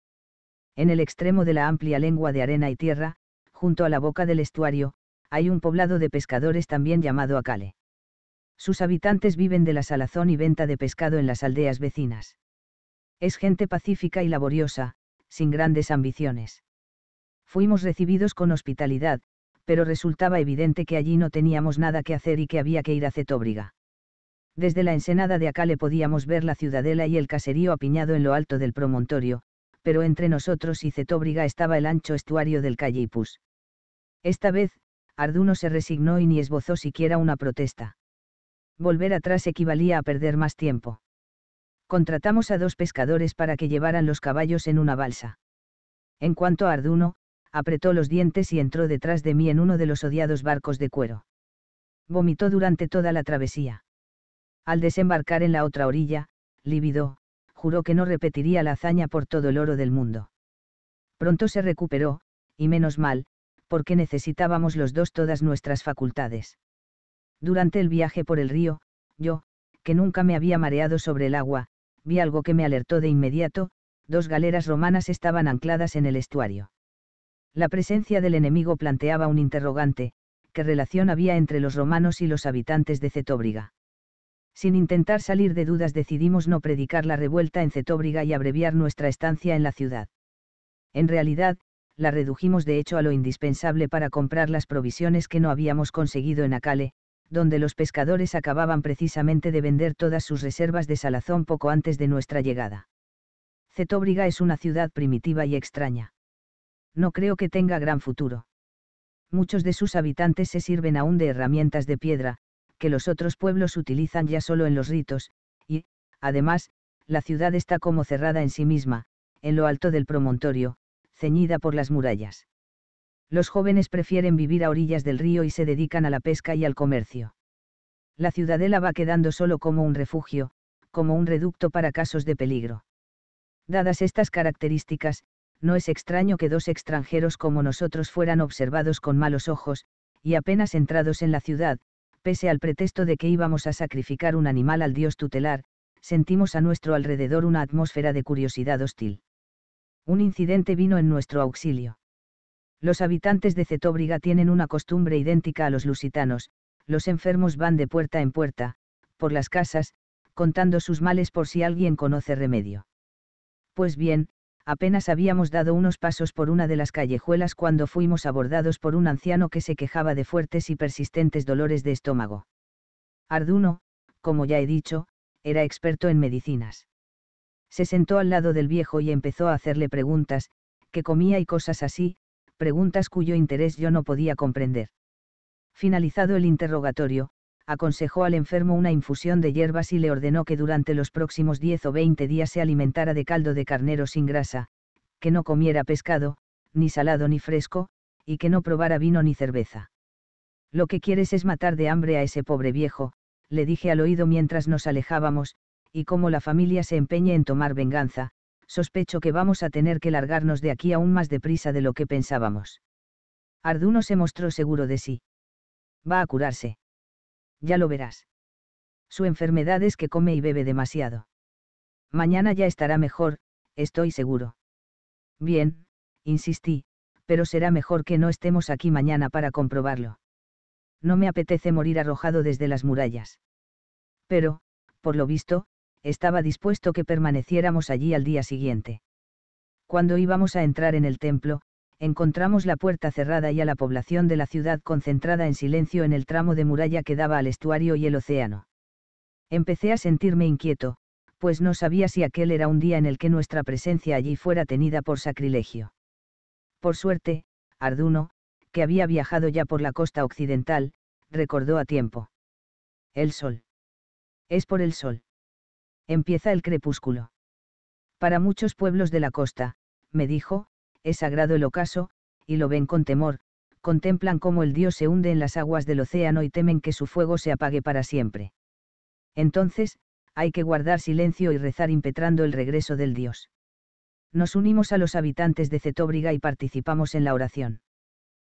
En el extremo de la amplia lengua de arena y tierra, junto a la boca del estuario, hay un poblado de pescadores también llamado Acale. Sus habitantes viven de la salazón y venta de pescado en las aldeas vecinas. Es gente pacífica y laboriosa, sin grandes ambiciones. Fuimos recibidos con hospitalidad, pero resultaba evidente que allí no teníamos nada que hacer y que había que ir a Cetóbriga. Desde la ensenada de Acale podíamos ver la ciudadela y el caserío apiñado en lo alto del promontorio, pero entre nosotros y Cetóbriga estaba el ancho estuario del Callipus. Esta vez, Arduno se resignó y ni esbozó siquiera una protesta. Volver atrás equivalía a perder más tiempo. Contratamos a dos pescadores para que llevaran los caballos en una balsa. En cuanto a Arduno, apretó los dientes y entró detrás de mí en uno de los odiados barcos de cuero. Vomitó durante toda la travesía. Al desembarcar en la otra orilla, lívido, juró que no repetiría la hazaña por todo el oro del mundo. Pronto se recuperó, y menos mal, porque necesitábamos los dos todas nuestras facultades. Durante el viaje por el río, yo, que nunca me había mareado sobre el agua, vi algo que me alertó de inmediato, dos galeras romanas estaban ancladas en el estuario. La presencia del enemigo planteaba un interrogante, ¿qué relación había entre los romanos y los habitantes de Cetóbriga? Sin intentar salir de dudas decidimos no predicar la revuelta en Cetóbriga y abreviar nuestra estancia en la ciudad. En realidad, la redujimos de hecho a lo indispensable para comprar las provisiones que no habíamos conseguido en Acale, donde los pescadores acababan precisamente de vender todas sus reservas de salazón poco antes de nuestra llegada. Cetóbriga es una ciudad primitiva y extraña. No creo que tenga gran futuro. Muchos de sus habitantes se sirven aún de herramientas de piedra, que los otros pueblos utilizan ya solo en los ritos, y, además, la ciudad está como cerrada en sí misma, en lo alto del promontorio, ceñida por las murallas los jóvenes prefieren vivir a orillas del río y se dedican a la pesca y al comercio. La ciudadela va quedando solo como un refugio, como un reducto para casos de peligro. Dadas estas características, no es extraño que dos extranjeros como nosotros fueran observados con malos ojos, y apenas entrados en la ciudad, pese al pretexto de que íbamos a sacrificar un animal al dios tutelar, sentimos a nuestro alrededor una atmósfera de curiosidad hostil. Un incidente vino en nuestro auxilio. Los habitantes de Cetóbriga tienen una costumbre idéntica a los lusitanos, los enfermos van de puerta en puerta, por las casas, contando sus males por si alguien conoce remedio. Pues bien, apenas habíamos dado unos pasos por una de las callejuelas cuando fuimos abordados por un anciano que se quejaba de fuertes y persistentes dolores de estómago. Arduno, como ya he dicho, era experto en medicinas. Se sentó al lado del viejo y empezó a hacerle preguntas, que comía y cosas así, preguntas cuyo interés yo no podía comprender. Finalizado el interrogatorio, aconsejó al enfermo una infusión de hierbas y le ordenó que durante los próximos 10 o 20 días se alimentara de caldo de carnero sin grasa, que no comiera pescado, ni salado ni fresco, y que no probara vino ni cerveza. Lo que quieres es matar de hambre a ese pobre viejo, le dije al oído mientras nos alejábamos, y como la familia se empeñe en tomar venganza, sospecho que vamos a tener que largarnos de aquí aún más deprisa de lo que pensábamos. Arduno se mostró seguro de sí. Va a curarse. Ya lo verás. Su enfermedad es que come y bebe demasiado. Mañana ya estará mejor, estoy seguro. Bien, insistí, pero será mejor que no estemos aquí mañana para comprobarlo. No me apetece morir arrojado desde las murallas. Pero, por lo visto, estaba dispuesto que permaneciéramos allí al día siguiente. Cuando íbamos a entrar en el templo, encontramos la puerta cerrada y a la población de la ciudad concentrada en silencio en el tramo de muralla que daba al estuario y el océano. Empecé a sentirme inquieto, pues no sabía si aquel era un día en el que nuestra presencia allí fuera tenida por sacrilegio. Por suerte, Arduno, que había viajado ya por la costa occidental, recordó a tiempo. El sol. Es por el sol. Empieza el crepúsculo. Para muchos pueblos de la costa, me dijo, es sagrado el ocaso, y lo ven con temor, contemplan cómo el dios se hunde en las aguas del océano y temen que su fuego se apague para siempre. Entonces, hay que guardar silencio y rezar impetrando el regreso del dios. Nos unimos a los habitantes de Cetóbriga y participamos en la oración.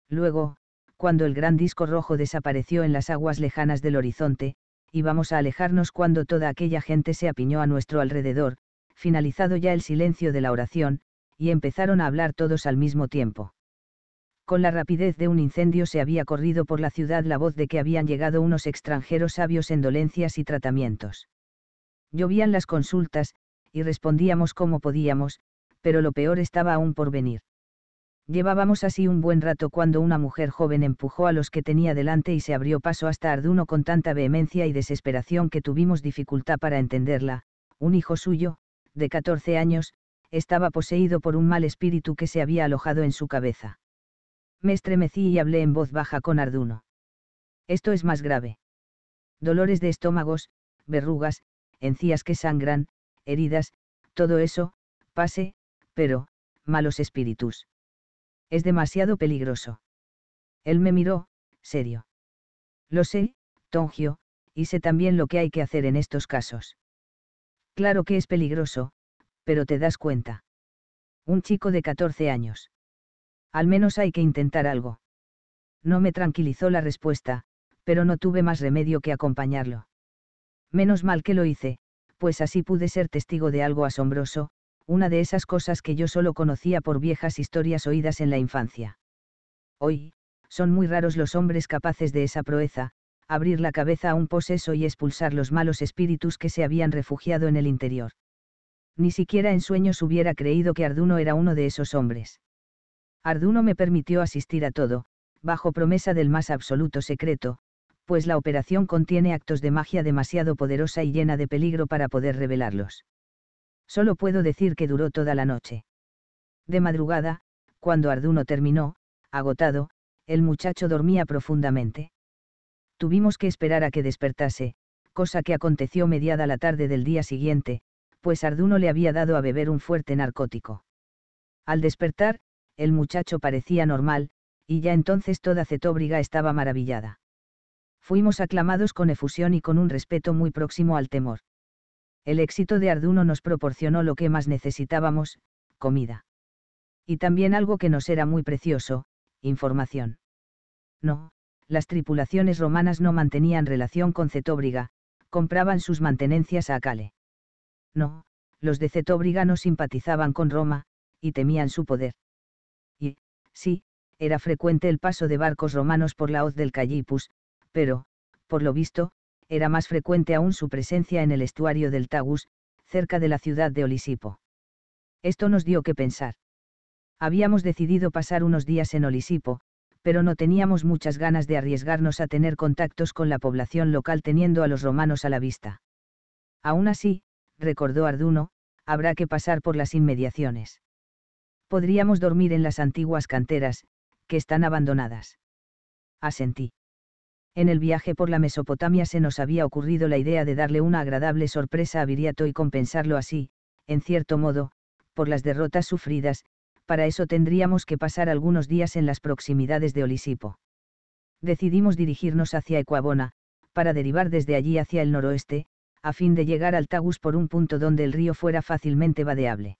Luego, cuando el gran disco rojo desapareció en las aguas lejanas del horizonte, íbamos a alejarnos cuando toda aquella gente se apiñó a nuestro alrededor, finalizado ya el silencio de la oración, y empezaron a hablar todos al mismo tiempo. Con la rapidez de un incendio se había corrido por la ciudad la voz de que habían llegado unos extranjeros sabios en dolencias y tratamientos. Llovían las consultas, y respondíamos como podíamos, pero lo peor estaba aún por venir. Llevábamos así un buen rato cuando una mujer joven empujó a los que tenía delante y se abrió paso hasta Arduno con tanta vehemencia y desesperación que tuvimos dificultad para entenderla, un hijo suyo, de 14 años, estaba poseído por un mal espíritu que se había alojado en su cabeza. Me estremecí y hablé en voz baja con Arduno. Esto es más grave. Dolores de estómagos, verrugas, encías que sangran, heridas, todo eso, pase, pero, malos espíritus. Es demasiado peligroso. Él me miró, serio. Lo sé, Tongio, y sé también lo que hay que hacer en estos casos. Claro que es peligroso, pero te das cuenta. Un chico de 14 años. Al menos hay que intentar algo. No me tranquilizó la respuesta, pero no tuve más remedio que acompañarlo. Menos mal que lo hice, pues así pude ser testigo de algo asombroso, una de esas cosas que yo solo conocía por viejas historias oídas en la infancia. Hoy, son muy raros los hombres capaces de esa proeza, abrir la cabeza a un poseso y expulsar los malos espíritus que se habían refugiado en el interior. Ni siquiera en sueños hubiera creído que Arduno era uno de esos hombres. Arduno me permitió asistir a todo, bajo promesa del más absoluto secreto, pues la operación contiene actos de magia demasiado poderosa y llena de peligro para poder revelarlos. Solo puedo decir que duró toda la noche. De madrugada, cuando Arduno terminó, agotado, el muchacho dormía profundamente. Tuvimos que esperar a que despertase, cosa que aconteció mediada la tarde del día siguiente, pues Arduno le había dado a beber un fuerte narcótico. Al despertar, el muchacho parecía normal, y ya entonces toda Cetóbriga estaba maravillada. Fuimos aclamados con efusión y con un respeto muy próximo al temor el éxito de Arduno nos proporcionó lo que más necesitábamos, comida. Y también algo que nos era muy precioso, información. No, las tripulaciones romanas no mantenían relación con Cetóbriga, compraban sus mantenencias a Cale. No, los de Cetóbriga no simpatizaban con Roma, y temían su poder. Y, sí, era frecuente el paso de barcos romanos por la hoz del Callipus, pero, por lo visto, era más frecuente aún su presencia en el estuario del Tagus, cerca de la ciudad de Olisipo. Esto nos dio que pensar. Habíamos decidido pasar unos días en Olisipo, pero no teníamos muchas ganas de arriesgarnos a tener contactos con la población local teniendo a los romanos a la vista. Aún así, recordó Arduno, habrá que pasar por las inmediaciones. Podríamos dormir en las antiguas canteras, que están abandonadas. Asentí. En el viaje por la Mesopotamia se nos había ocurrido la idea de darle una agradable sorpresa a Viriato y compensarlo así, en cierto modo, por las derrotas sufridas, para eso tendríamos que pasar algunos días en las proximidades de Olisipo. Decidimos dirigirnos hacia Ecuabona, para derivar desde allí hacia el noroeste, a fin de llegar al Tagus por un punto donde el río fuera fácilmente vadeable.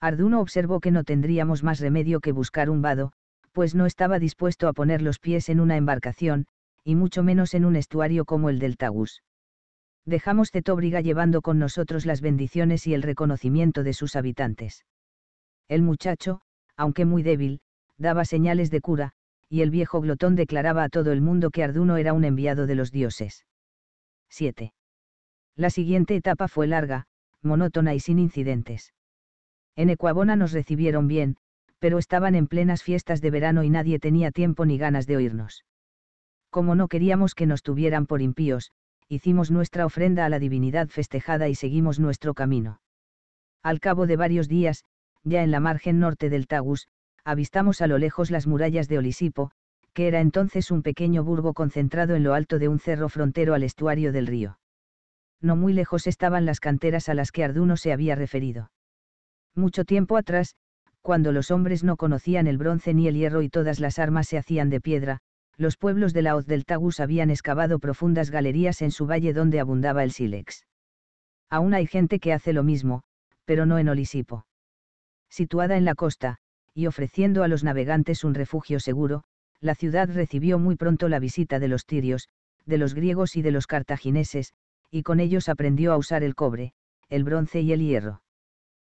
Arduno observó que no tendríamos más remedio que buscar un vado, pues no estaba dispuesto a poner los pies en una embarcación, y mucho menos en un estuario como el del Tagus. Dejamos Cetóbriga llevando con nosotros las bendiciones y el reconocimiento de sus habitantes. El muchacho, aunque muy débil, daba señales de cura, y el viejo glotón declaraba a todo el mundo que Arduno era un enviado de los dioses. 7. La siguiente etapa fue larga, monótona y sin incidentes. En Ecuabona nos recibieron bien, pero estaban en plenas fiestas de verano y nadie tenía tiempo ni ganas de oírnos. Como no queríamos que nos tuvieran por impíos, hicimos nuestra ofrenda a la divinidad festejada y seguimos nuestro camino. Al cabo de varios días, ya en la margen norte del Tagus, avistamos a lo lejos las murallas de Olisipo, que era entonces un pequeño burgo concentrado en lo alto de un cerro frontero al estuario del río. No muy lejos estaban las canteras a las que Arduno se había referido. Mucho tiempo atrás, cuando los hombres no conocían el bronce ni el hierro y todas las armas se hacían de piedra, los pueblos de la hoz del Tagus habían excavado profundas galerías en su valle donde abundaba el sílex. Aún hay gente que hace lo mismo, pero no en Olisipo. Situada en la costa, y ofreciendo a los navegantes un refugio seguro, la ciudad recibió muy pronto la visita de los tirios, de los griegos y de los cartagineses, y con ellos aprendió a usar el cobre, el bronce y el hierro.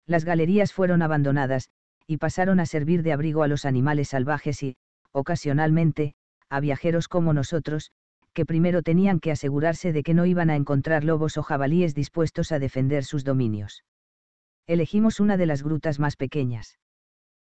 Las galerías fueron abandonadas, y pasaron a servir de abrigo a los animales salvajes y, ocasionalmente, a viajeros como nosotros, que primero tenían que asegurarse de que no iban a encontrar lobos o jabalíes dispuestos a defender sus dominios. Elegimos una de las grutas más pequeñas.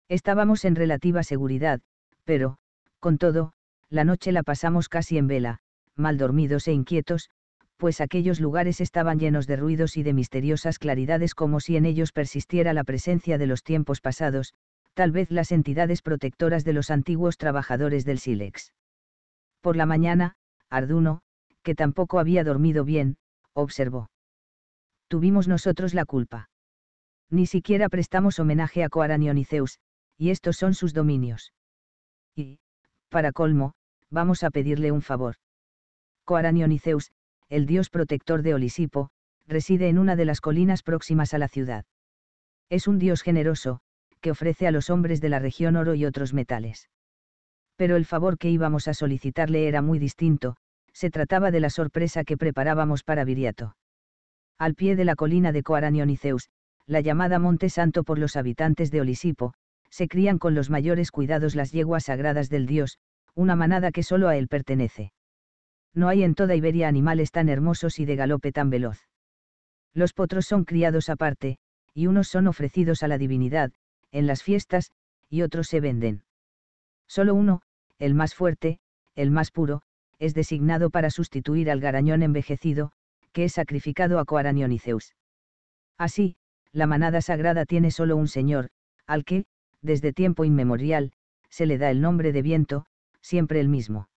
Estábamos en relativa seguridad, pero, con todo, la noche la pasamos casi en vela, mal dormidos e inquietos, pues aquellos lugares estaban llenos de ruidos y de misteriosas claridades como si en ellos persistiera la presencia de los tiempos pasados, tal vez las entidades protectoras de los antiguos trabajadores del sílex. Por la mañana, Arduno, que tampoco había dormido bien, observó. Tuvimos nosotros la culpa. Ni siquiera prestamos homenaje a Coaranion y y estos son sus dominios. Y, para colmo, vamos a pedirle un favor. Coaranion el dios protector de Olisipo, reside en una de las colinas próximas a la ciudad. Es un dios generoso, que ofrece a los hombres de la región oro y otros metales pero el favor que íbamos a solicitarle era muy distinto, se trataba de la sorpresa que preparábamos para Viriato. Al pie de la colina de Coaranioniceus, la llamada Monte Santo por los habitantes de Olisipo, se crían con los mayores cuidados las yeguas sagradas del dios, una manada que solo a él pertenece. No hay en toda Iberia animales tan hermosos y de galope tan veloz. Los potros son criados aparte, y unos son ofrecidos a la divinidad, en las fiestas, y otros se venden. Solo uno, el más fuerte, el más puro, es designado para sustituir al garañón envejecido, que es sacrificado a Coaranión y Zeus. Así, la manada sagrada tiene solo un señor, al que, desde tiempo inmemorial, se le da el nombre de viento, siempre el mismo.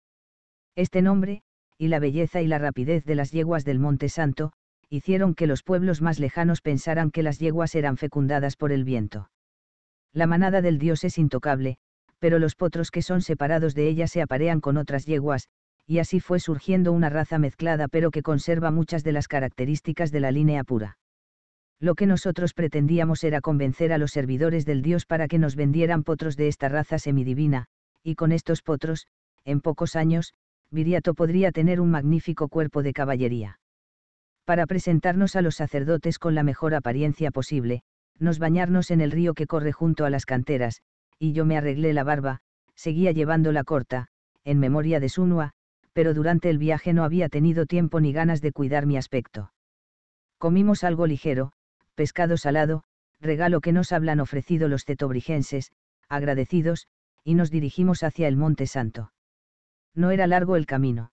Este nombre, y la belleza y la rapidez de las yeguas del Monte Santo, hicieron que los pueblos más lejanos pensaran que las yeguas eran fecundadas por el viento. La manada del dios es intocable, pero los potros que son separados de ella se aparean con otras yeguas, y así fue surgiendo una raza mezclada pero que conserva muchas de las características de la línea pura. Lo que nosotros pretendíamos era convencer a los servidores del dios para que nos vendieran potros de esta raza semidivina, y con estos potros, en pocos años, Viriato podría tener un magnífico cuerpo de caballería. Para presentarnos a los sacerdotes con la mejor apariencia posible, nos bañarnos en el río que corre junto a las canteras, y yo me arreglé la barba, seguía llevándola corta, en memoria de Sunua, pero durante el viaje no había tenido tiempo ni ganas de cuidar mi aspecto. Comimos algo ligero, pescado salado, regalo que nos hablan ofrecido los cetobrigenses, agradecidos, y nos dirigimos hacia el Monte Santo. No era largo el camino.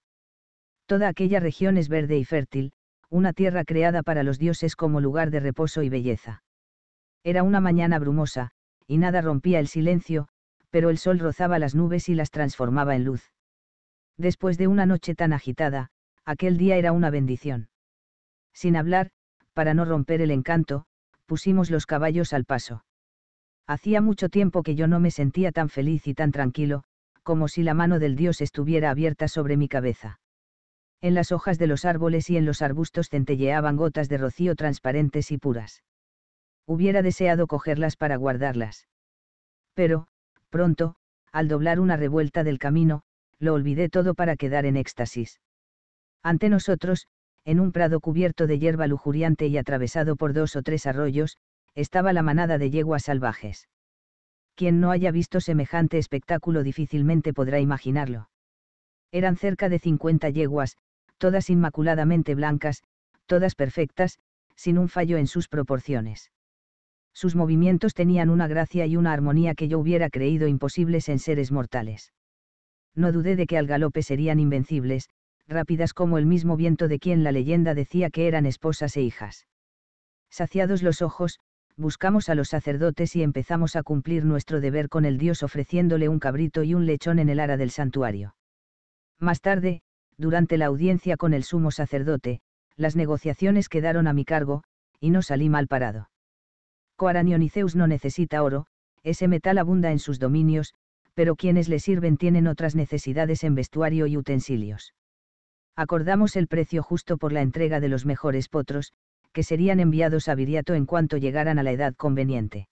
Toda aquella región es verde y fértil, una tierra creada para los dioses como lugar de reposo y belleza. Era una mañana brumosa, y nada rompía el silencio, pero el sol rozaba las nubes y las transformaba en luz. Después de una noche tan agitada, aquel día era una bendición. Sin hablar, para no romper el encanto, pusimos los caballos al paso. Hacía mucho tiempo que yo no me sentía tan feliz y tan tranquilo, como si la mano del Dios estuviera abierta sobre mi cabeza. En las hojas de los árboles y en los arbustos centelleaban gotas de rocío transparentes y puras. Hubiera deseado cogerlas para guardarlas. Pero, pronto, al doblar una revuelta del camino, lo olvidé todo para quedar en éxtasis. Ante nosotros, en un prado cubierto de hierba lujuriante y atravesado por dos o tres arroyos, estaba la manada de yeguas salvajes. Quien no haya visto semejante espectáculo difícilmente podrá imaginarlo. Eran cerca de cincuenta yeguas, todas inmaculadamente blancas, todas perfectas, sin un fallo en sus proporciones. Sus movimientos tenían una gracia y una armonía que yo hubiera creído imposibles en seres mortales. No dudé de que al galope serían invencibles, rápidas como el mismo viento de quien la leyenda decía que eran esposas e hijas. Saciados los ojos, buscamos a los sacerdotes y empezamos a cumplir nuestro deber con el Dios ofreciéndole un cabrito y un lechón en el ara del santuario. Más tarde, durante la audiencia con el sumo sacerdote, las negociaciones quedaron a mi cargo, y no salí mal parado. Coaranioniceus no necesita oro, ese metal abunda en sus dominios, pero quienes le sirven tienen otras necesidades en vestuario y utensilios acordamos el precio justo por la entrega de los mejores potros, que serían enviados a Viriato en cuanto llegaran a la edad conveniente.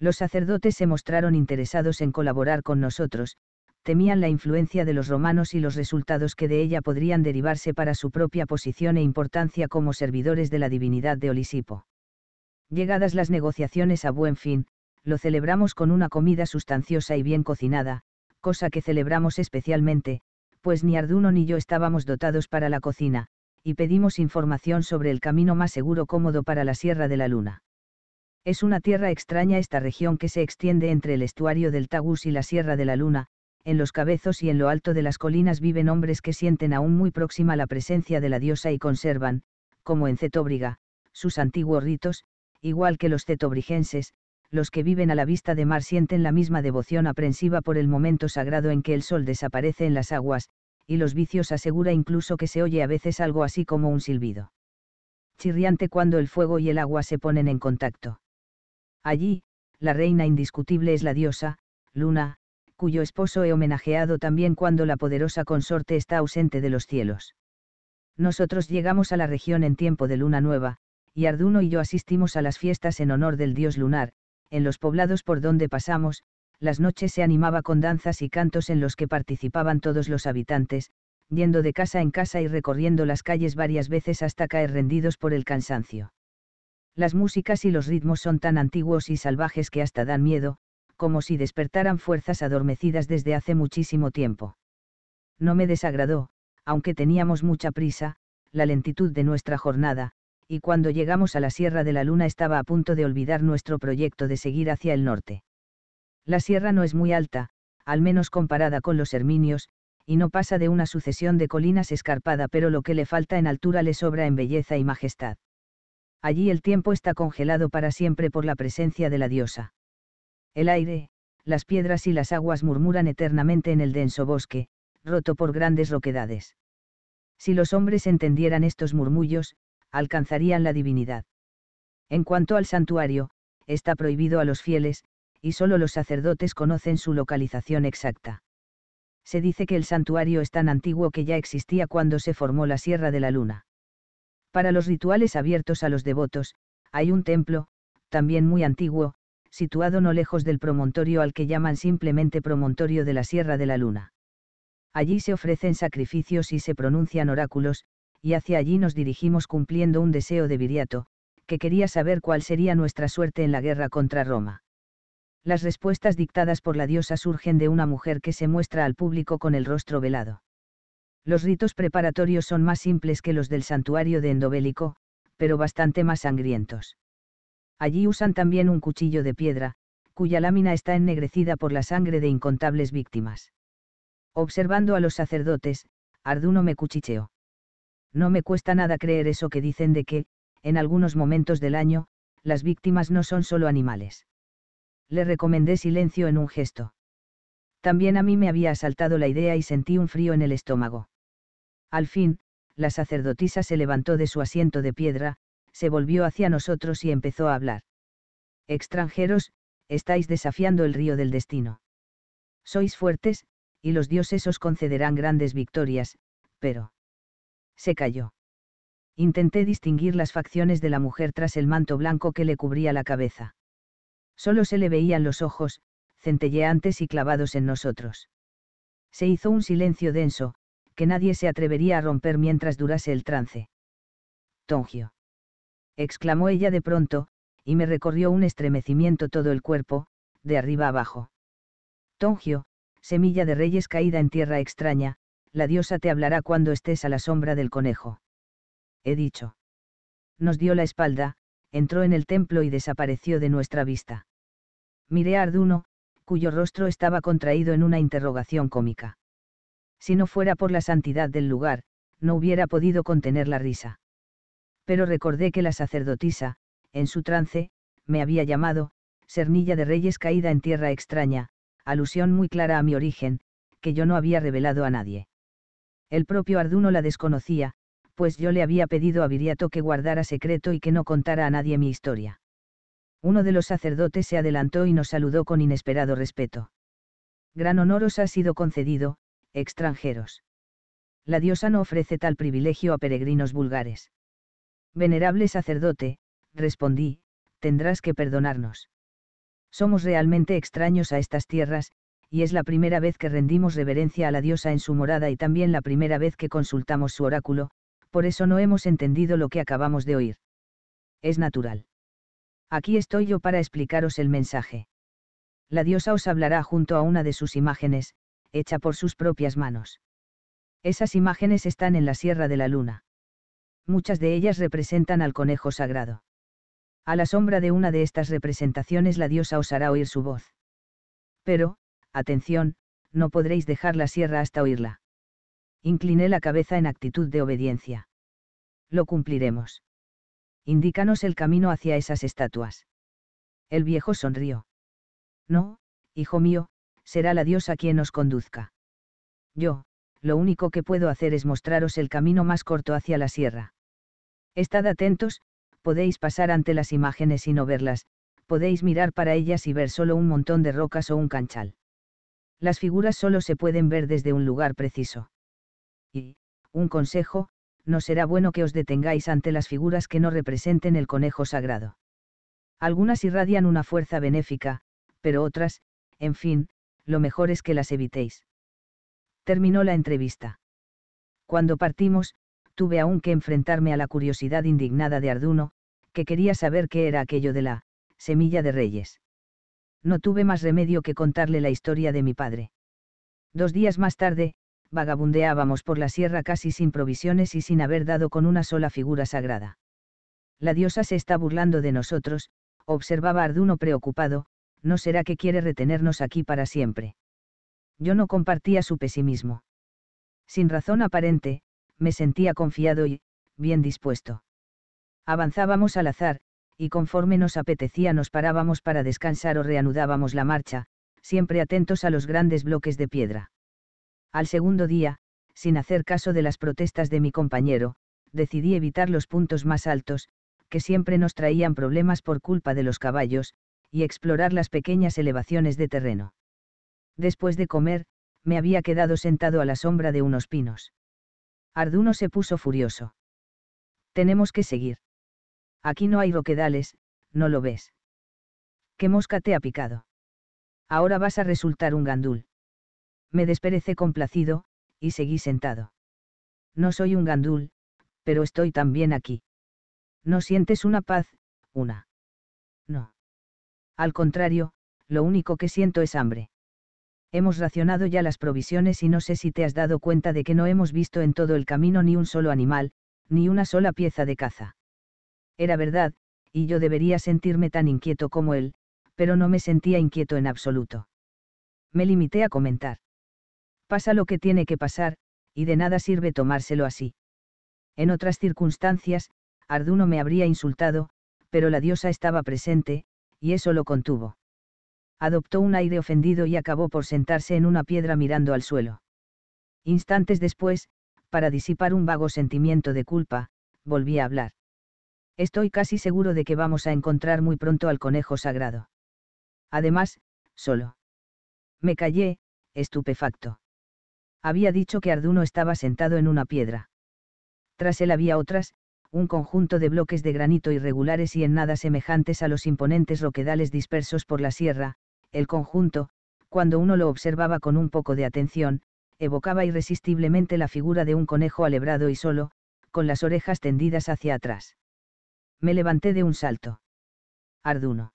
Los sacerdotes se mostraron interesados en colaborar con nosotros, temían la influencia de los romanos y los resultados que de ella podrían derivarse para su propia posición e importancia como servidores de la divinidad de Olisipo. Llegadas las negociaciones a buen fin, lo celebramos con una comida sustanciosa y bien cocinada, cosa que celebramos especialmente, pues ni Arduno ni yo estábamos dotados para la cocina, y pedimos información sobre el camino más seguro cómodo para la Sierra de la Luna. Es una tierra extraña esta región que se extiende entre el estuario del Tagus y la Sierra de la Luna, en los cabezos y en lo alto de las colinas viven hombres que sienten aún muy próxima la presencia de la diosa y conservan, como en Cetóbriga, sus antiguos ritos, igual que los cetobrigenses, los que viven a la vista de mar sienten la misma devoción aprensiva por el momento sagrado en que el sol desaparece en las aguas, y los vicios asegura incluso que se oye a veces algo así como un silbido. Chirriante cuando el fuego y el agua se ponen en contacto. Allí, la reina indiscutible es la diosa, Luna, cuyo esposo he homenajeado también cuando la poderosa consorte está ausente de los cielos. Nosotros llegamos a la región en tiempo de luna nueva, y Arduno y yo asistimos a las fiestas en honor del dios lunar, en los poblados por donde pasamos, las noches se animaba con danzas y cantos en los que participaban todos los habitantes, yendo de casa en casa y recorriendo las calles varias veces hasta caer rendidos por el cansancio. Las músicas y los ritmos son tan antiguos y salvajes que hasta dan miedo, como si despertaran fuerzas adormecidas desde hace muchísimo tiempo. No me desagradó, aunque teníamos mucha prisa, la lentitud de nuestra jornada, y cuando llegamos a la Sierra de la Luna estaba a punto de olvidar nuestro proyecto de seguir hacia el norte. La sierra no es muy alta, al menos comparada con los Herminios, y no pasa de una sucesión de colinas escarpada, pero lo que le falta en altura le sobra en belleza y majestad. Allí el tiempo está congelado para siempre por la presencia de la diosa. El aire, las piedras y las aguas murmuran eternamente en el denso bosque, roto por grandes roquedades. Si los hombres entendieran estos murmullos, alcanzarían la divinidad. En cuanto al santuario, está prohibido a los fieles, y solo los sacerdotes conocen su localización exacta. Se dice que el santuario es tan antiguo que ya existía cuando se formó la Sierra de la Luna. Para los rituales abiertos a los devotos, hay un templo, también muy antiguo, situado no lejos del promontorio al que llaman simplemente promontorio de la Sierra de la Luna. Allí se ofrecen sacrificios y se pronuncian oráculos, y hacia allí nos dirigimos cumpliendo un deseo de Viriato, que quería saber cuál sería nuestra suerte en la guerra contra Roma. Las respuestas dictadas por la diosa surgen de una mujer que se muestra al público con el rostro velado. Los ritos preparatorios son más simples que los del santuario de Endobélico, pero bastante más sangrientos. Allí usan también un cuchillo de piedra, cuya lámina está ennegrecida por la sangre de incontables víctimas. Observando a los sacerdotes, Arduno me cuchicheó. No me cuesta nada creer eso que dicen de que, en algunos momentos del año, las víctimas no son solo animales. Le recomendé silencio en un gesto. También a mí me había asaltado la idea y sentí un frío en el estómago. Al fin, la sacerdotisa se levantó de su asiento de piedra, se volvió hacia nosotros y empezó a hablar. Extranjeros, estáis desafiando el río del destino. Sois fuertes, y los dioses os concederán grandes victorias, pero... Se calló. Intenté distinguir las facciones de la mujer tras el manto blanco que le cubría la cabeza. Solo se le veían los ojos, centelleantes y clavados en nosotros. Se hizo un silencio denso, que nadie se atrevería a romper mientras durase el trance. Tongio. exclamó ella de pronto, y me recorrió un estremecimiento todo el cuerpo, de arriba abajo. Tongio, semilla de reyes caída en tierra extraña, la diosa te hablará cuando estés a la sombra del conejo. He dicho. Nos dio la espalda, entró en el templo y desapareció de nuestra vista. Miré a Arduno, cuyo rostro estaba contraído en una interrogación cómica. Si no fuera por la santidad del lugar, no hubiera podido contener la risa. Pero recordé que la sacerdotisa, en su trance, me había llamado, Cernilla de Reyes caída en tierra extraña, alusión muy clara a mi origen, que yo no había revelado a nadie. El propio Arduno la desconocía, pues yo le había pedido a Viriato que guardara secreto y que no contara a nadie mi historia. Uno de los sacerdotes se adelantó y nos saludó con inesperado respeto. Gran honor os ha sido concedido, extranjeros. La diosa no ofrece tal privilegio a peregrinos vulgares. Venerable sacerdote, respondí, tendrás que perdonarnos. Somos realmente extraños a estas tierras, y es la primera vez que rendimos reverencia a la diosa en su morada y también la primera vez que consultamos su oráculo, por eso no hemos entendido lo que acabamos de oír. Es natural. Aquí estoy yo para explicaros el mensaje. La diosa os hablará junto a una de sus imágenes, hecha por sus propias manos. Esas imágenes están en la Sierra de la Luna. Muchas de ellas representan al conejo sagrado. A la sombra de una de estas representaciones la diosa os hará oír su voz. Pero, atención, no podréis dejar la sierra hasta oírla. Incliné la cabeza en actitud de obediencia. Lo cumpliremos. Indícanos el camino hacia esas estatuas. El viejo sonrió. No, hijo mío, será la diosa quien os conduzca. Yo, lo único que puedo hacer es mostraros el camino más corto hacia la sierra. Estad atentos, podéis pasar ante las imágenes y no verlas, podéis mirar para ellas y ver solo un montón de rocas o un canchal. Las figuras solo se pueden ver desde un lugar preciso. Y, un consejo, no será bueno que os detengáis ante las figuras que no representen el conejo sagrado. Algunas irradian una fuerza benéfica, pero otras, en fin, lo mejor es que las evitéis. Terminó la entrevista. Cuando partimos, tuve aún que enfrentarme a la curiosidad indignada de Arduno, que quería saber qué era aquello de la semilla de reyes. No tuve más remedio que contarle la historia de mi padre. Dos días más tarde, vagabundeábamos por la sierra casi sin provisiones y sin haber dado con una sola figura sagrada. La diosa se está burlando de nosotros, observaba Arduno preocupado, no será que quiere retenernos aquí para siempre. Yo no compartía su pesimismo. Sin razón aparente, me sentía confiado y, bien dispuesto. Avanzábamos al azar, y conforme nos apetecía nos parábamos para descansar o reanudábamos la marcha, siempre atentos a los grandes bloques de piedra. Al segundo día, sin hacer caso de las protestas de mi compañero, decidí evitar los puntos más altos, que siempre nos traían problemas por culpa de los caballos, y explorar las pequeñas elevaciones de terreno. Después de comer, me había quedado sentado a la sombra de unos pinos. Arduno se puso furioso. Tenemos que seguir. Aquí no hay roquedales, no lo ves. ¿Qué mosca te ha picado? Ahora vas a resultar un gandul. Me desperecé complacido, y seguí sentado. No soy un gandul, pero estoy también aquí. ¿No sientes una paz, una? No. Al contrario, lo único que siento es hambre. Hemos racionado ya las provisiones y no sé si te has dado cuenta de que no hemos visto en todo el camino ni un solo animal, ni una sola pieza de caza. Era verdad, y yo debería sentirme tan inquieto como él, pero no me sentía inquieto en absoluto. Me limité a comentar. Pasa lo que tiene que pasar, y de nada sirve tomárselo así. En otras circunstancias, Arduno me habría insultado, pero la diosa estaba presente, y eso lo contuvo. Adoptó un aire ofendido y acabó por sentarse en una piedra mirando al suelo. Instantes después, para disipar un vago sentimiento de culpa, volví a hablar. Estoy casi seguro de que vamos a encontrar muy pronto al conejo sagrado. Además, solo. Me callé, estupefacto. Había dicho que Arduno estaba sentado en una piedra. Tras él había otras, un conjunto de bloques de granito irregulares y en nada semejantes a los imponentes roquedales dispersos por la sierra, el conjunto, cuando uno lo observaba con un poco de atención, evocaba irresistiblemente la figura de un conejo alebrado y solo, con las orejas tendidas hacia atrás. Me levanté de un salto. Arduno.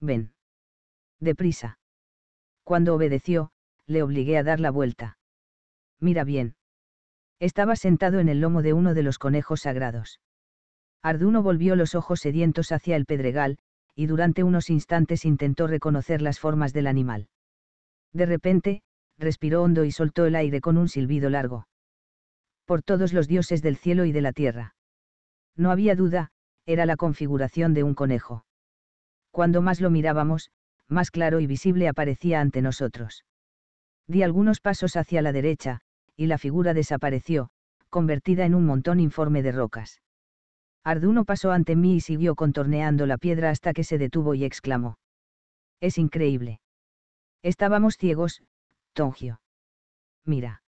Ven. Deprisa. Cuando obedeció, le obligué a dar la vuelta. Mira bien. Estaba sentado en el lomo de uno de los conejos sagrados. Arduno volvió los ojos sedientos hacia el pedregal, y durante unos instantes intentó reconocer las formas del animal. De repente, respiró hondo y soltó el aire con un silbido largo. Por todos los dioses del cielo y de la tierra. No había duda, era la configuración de un conejo. Cuando más lo mirábamos, más claro y visible aparecía ante nosotros. Di algunos pasos hacia la derecha, y la figura desapareció, convertida en un montón informe de rocas. Arduno pasó ante mí y siguió contorneando la piedra hasta que se detuvo y exclamó. Es increíble. Estábamos ciegos, Tongio. Mira.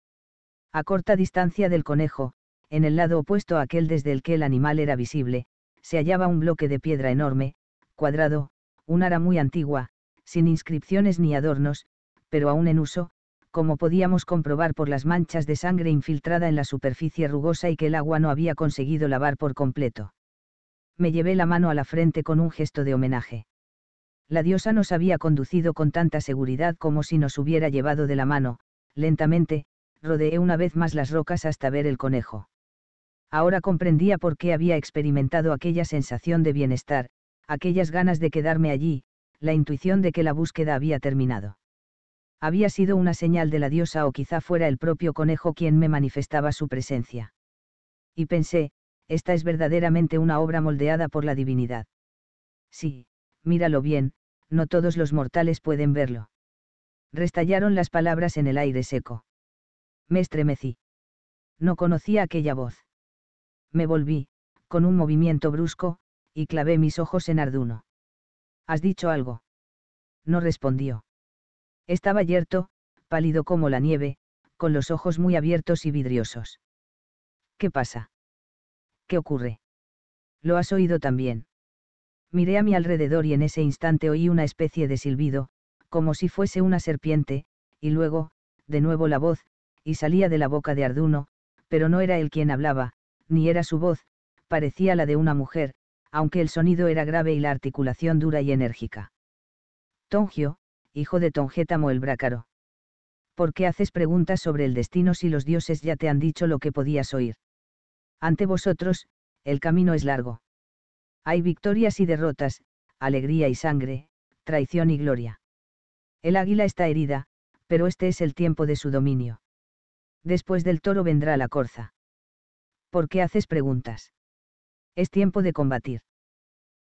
A corta distancia del conejo, en el lado opuesto a aquel desde el que el animal era visible, se hallaba un bloque de piedra enorme, cuadrado, un ara muy antigua, sin inscripciones ni adornos, pero aún en uso, como podíamos comprobar por las manchas de sangre infiltrada en la superficie rugosa y que el agua no había conseguido lavar por completo. Me llevé la mano a la frente con un gesto de homenaje. La diosa nos había conducido con tanta seguridad como si nos hubiera llevado de la mano, lentamente, rodeé una vez más las rocas hasta ver el conejo. Ahora comprendía por qué había experimentado aquella sensación de bienestar, aquellas ganas de quedarme allí, la intuición de que la búsqueda había terminado había sido una señal de la diosa o quizá fuera el propio conejo quien me manifestaba su presencia. Y pensé, esta es verdaderamente una obra moldeada por la divinidad. Sí, míralo bien, no todos los mortales pueden verlo. Restallaron las palabras en el aire seco. Me estremecí. No conocía aquella voz. Me volví, con un movimiento brusco, y clavé mis ojos en Arduno. ¿Has dicho algo? No respondió. Estaba yerto, pálido como la nieve, con los ojos muy abiertos y vidriosos. ¿Qué pasa? ¿Qué ocurre? ¿Lo has oído también? Miré a mi alrededor y en ese instante oí una especie de silbido, como si fuese una serpiente, y luego, de nuevo la voz, y salía de la boca de Arduno, pero no era él quien hablaba, ni era su voz, parecía la de una mujer, aunque el sonido era grave y la articulación dura y enérgica. Tongio, hijo de Tongétamo el Brácaro. ¿Por qué haces preguntas sobre el destino si los dioses ya te han dicho lo que podías oír? Ante vosotros, el camino es largo. Hay victorias y derrotas, alegría y sangre, traición y gloria. El águila está herida, pero este es el tiempo de su dominio. Después del toro vendrá la corza. ¿Por qué haces preguntas? Es tiempo de combatir.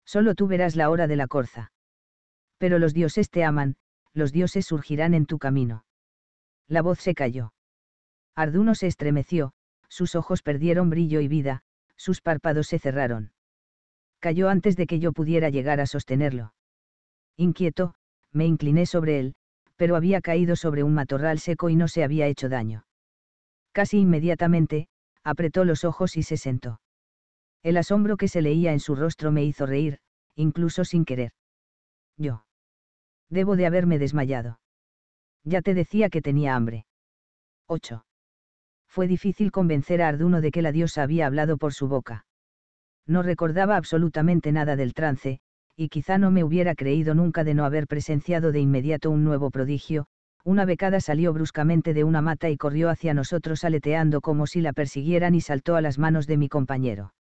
Solo tú verás la hora de la corza. Pero los dioses te aman, los dioses surgirán en tu camino. La voz se cayó. Arduno se estremeció, sus ojos perdieron brillo y vida, sus párpados se cerraron. Cayó antes de que yo pudiera llegar a sostenerlo. Inquieto, me incliné sobre él, pero había caído sobre un matorral seco y no se había hecho daño. Casi inmediatamente, apretó los ojos y se sentó. El asombro que se leía en su rostro me hizo reír, incluso sin querer. Yo. Debo de haberme desmayado. Ya te decía que tenía hambre. 8. Fue difícil convencer a Arduno de que la diosa había hablado por su boca. No recordaba absolutamente nada del trance, y quizá no me hubiera creído nunca de no haber presenciado de inmediato un nuevo prodigio, una becada salió bruscamente de una mata y corrió hacia nosotros aleteando como si la persiguieran y saltó a las manos de mi compañero.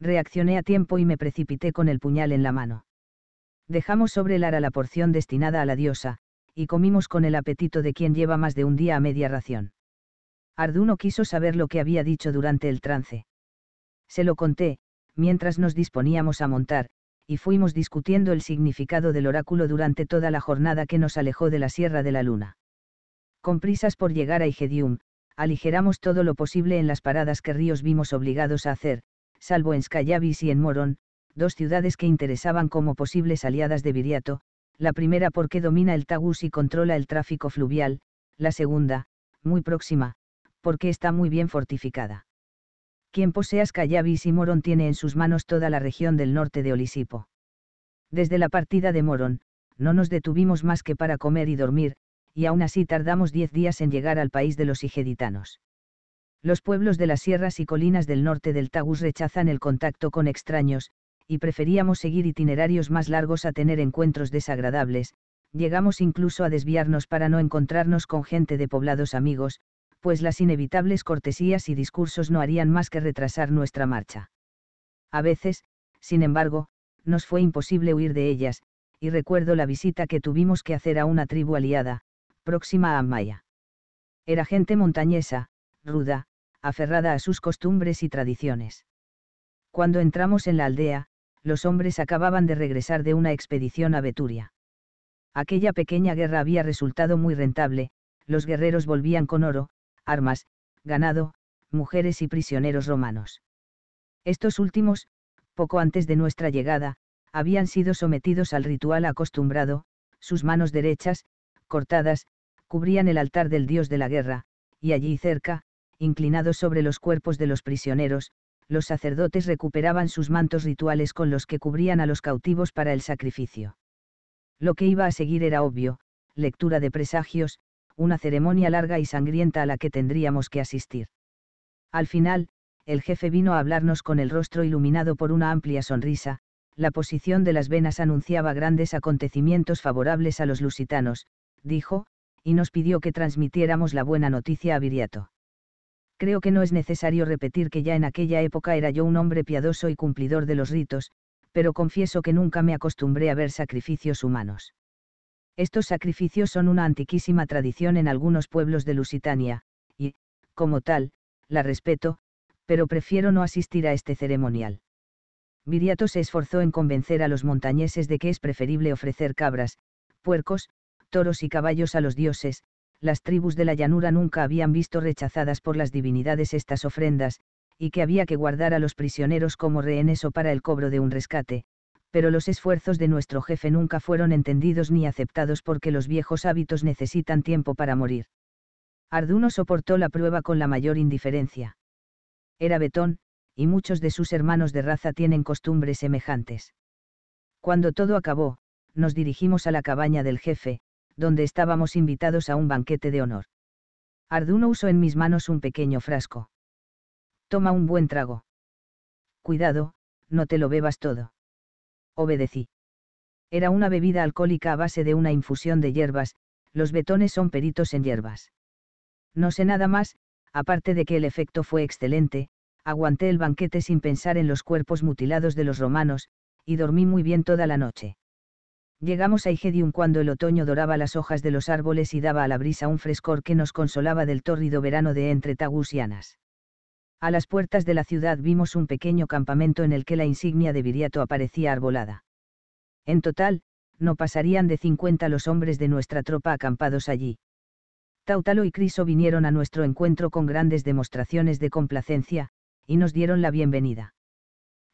Reaccioné a tiempo y me precipité con el puñal en la mano dejamos sobre el ara la porción destinada a la diosa, y comimos con el apetito de quien lleva más de un día a media ración. Arduno quiso saber lo que había dicho durante el trance. Se lo conté, mientras nos disponíamos a montar, y fuimos discutiendo el significado del oráculo durante toda la jornada que nos alejó de la Sierra de la Luna. Con prisas por llegar a Igedium, aligeramos todo lo posible en las paradas que Ríos vimos obligados a hacer, salvo en Scayavis y en Moron, dos ciudades que interesaban como posibles aliadas de Viriato, la primera porque domina el Tagus y controla el tráfico fluvial, la segunda, muy próxima, porque está muy bien fortificada. Quien posea Scayavis y Moron tiene en sus manos toda la región del norte de Olisipo. Desde la partida de Moron, no nos detuvimos más que para comer y dormir, y aún así tardamos diez días en llegar al país de los igeditanos. Los pueblos de las sierras y colinas del norte del Tagus rechazan el contacto con extraños, y preferíamos seguir itinerarios más largos a tener encuentros desagradables, llegamos incluso a desviarnos para no encontrarnos con gente de poblados amigos, pues las inevitables cortesías y discursos no harían más que retrasar nuestra marcha. A veces, sin embargo, nos fue imposible huir de ellas, y recuerdo la visita que tuvimos que hacer a una tribu aliada, próxima a Amaya. Era gente montañesa, ruda, aferrada a sus costumbres y tradiciones. Cuando entramos en la aldea, los hombres acababan de regresar de una expedición a Beturia. Aquella pequeña guerra había resultado muy rentable, los guerreros volvían con oro, armas, ganado, mujeres y prisioneros romanos. Estos últimos, poco antes de nuestra llegada, habían sido sometidos al ritual acostumbrado, sus manos derechas, cortadas, cubrían el altar del dios de la guerra, y allí cerca, inclinados sobre los cuerpos de los prisioneros, los sacerdotes recuperaban sus mantos rituales con los que cubrían a los cautivos para el sacrificio. Lo que iba a seguir era obvio, lectura de presagios, una ceremonia larga y sangrienta a la que tendríamos que asistir. Al final, el jefe vino a hablarnos con el rostro iluminado por una amplia sonrisa, la posición de las venas anunciaba grandes acontecimientos favorables a los lusitanos, dijo, y nos pidió que transmitiéramos la buena noticia a Viriato. Creo que no es necesario repetir que ya en aquella época era yo un hombre piadoso y cumplidor de los ritos, pero confieso que nunca me acostumbré a ver sacrificios humanos. Estos sacrificios son una antiquísima tradición en algunos pueblos de Lusitania, y, como tal, la respeto, pero prefiero no asistir a este ceremonial. Viriato se esforzó en convencer a los montañeses de que es preferible ofrecer cabras, puercos, toros y caballos a los dioses, las tribus de la llanura nunca habían visto rechazadas por las divinidades estas ofrendas, y que había que guardar a los prisioneros como rehenes o para el cobro de un rescate, pero los esfuerzos de nuestro jefe nunca fueron entendidos ni aceptados porque los viejos hábitos necesitan tiempo para morir. Arduno soportó la prueba con la mayor indiferencia. Era betón, y muchos de sus hermanos de raza tienen costumbres semejantes. Cuando todo acabó, nos dirigimos a la cabaña del jefe, donde estábamos invitados a un banquete de honor. Arduno usó en mis manos un pequeño frasco. Toma un buen trago. Cuidado, no te lo bebas todo. Obedecí. Era una bebida alcohólica a base de una infusión de hierbas, los betones son peritos en hierbas. No sé nada más, aparte de que el efecto fue excelente, aguanté el banquete sin pensar en los cuerpos mutilados de los romanos, y dormí muy bien toda la noche. Llegamos a Igedium cuando el otoño doraba las hojas de los árboles y daba a la brisa un frescor que nos consolaba del tórrido verano de entre Tagus y Anas. A las puertas de la ciudad vimos un pequeño campamento en el que la insignia de Viriato aparecía arbolada. En total, no pasarían de 50 los hombres de nuestra tropa acampados allí. Tautalo y Criso vinieron a nuestro encuentro con grandes demostraciones de complacencia, y nos dieron la bienvenida.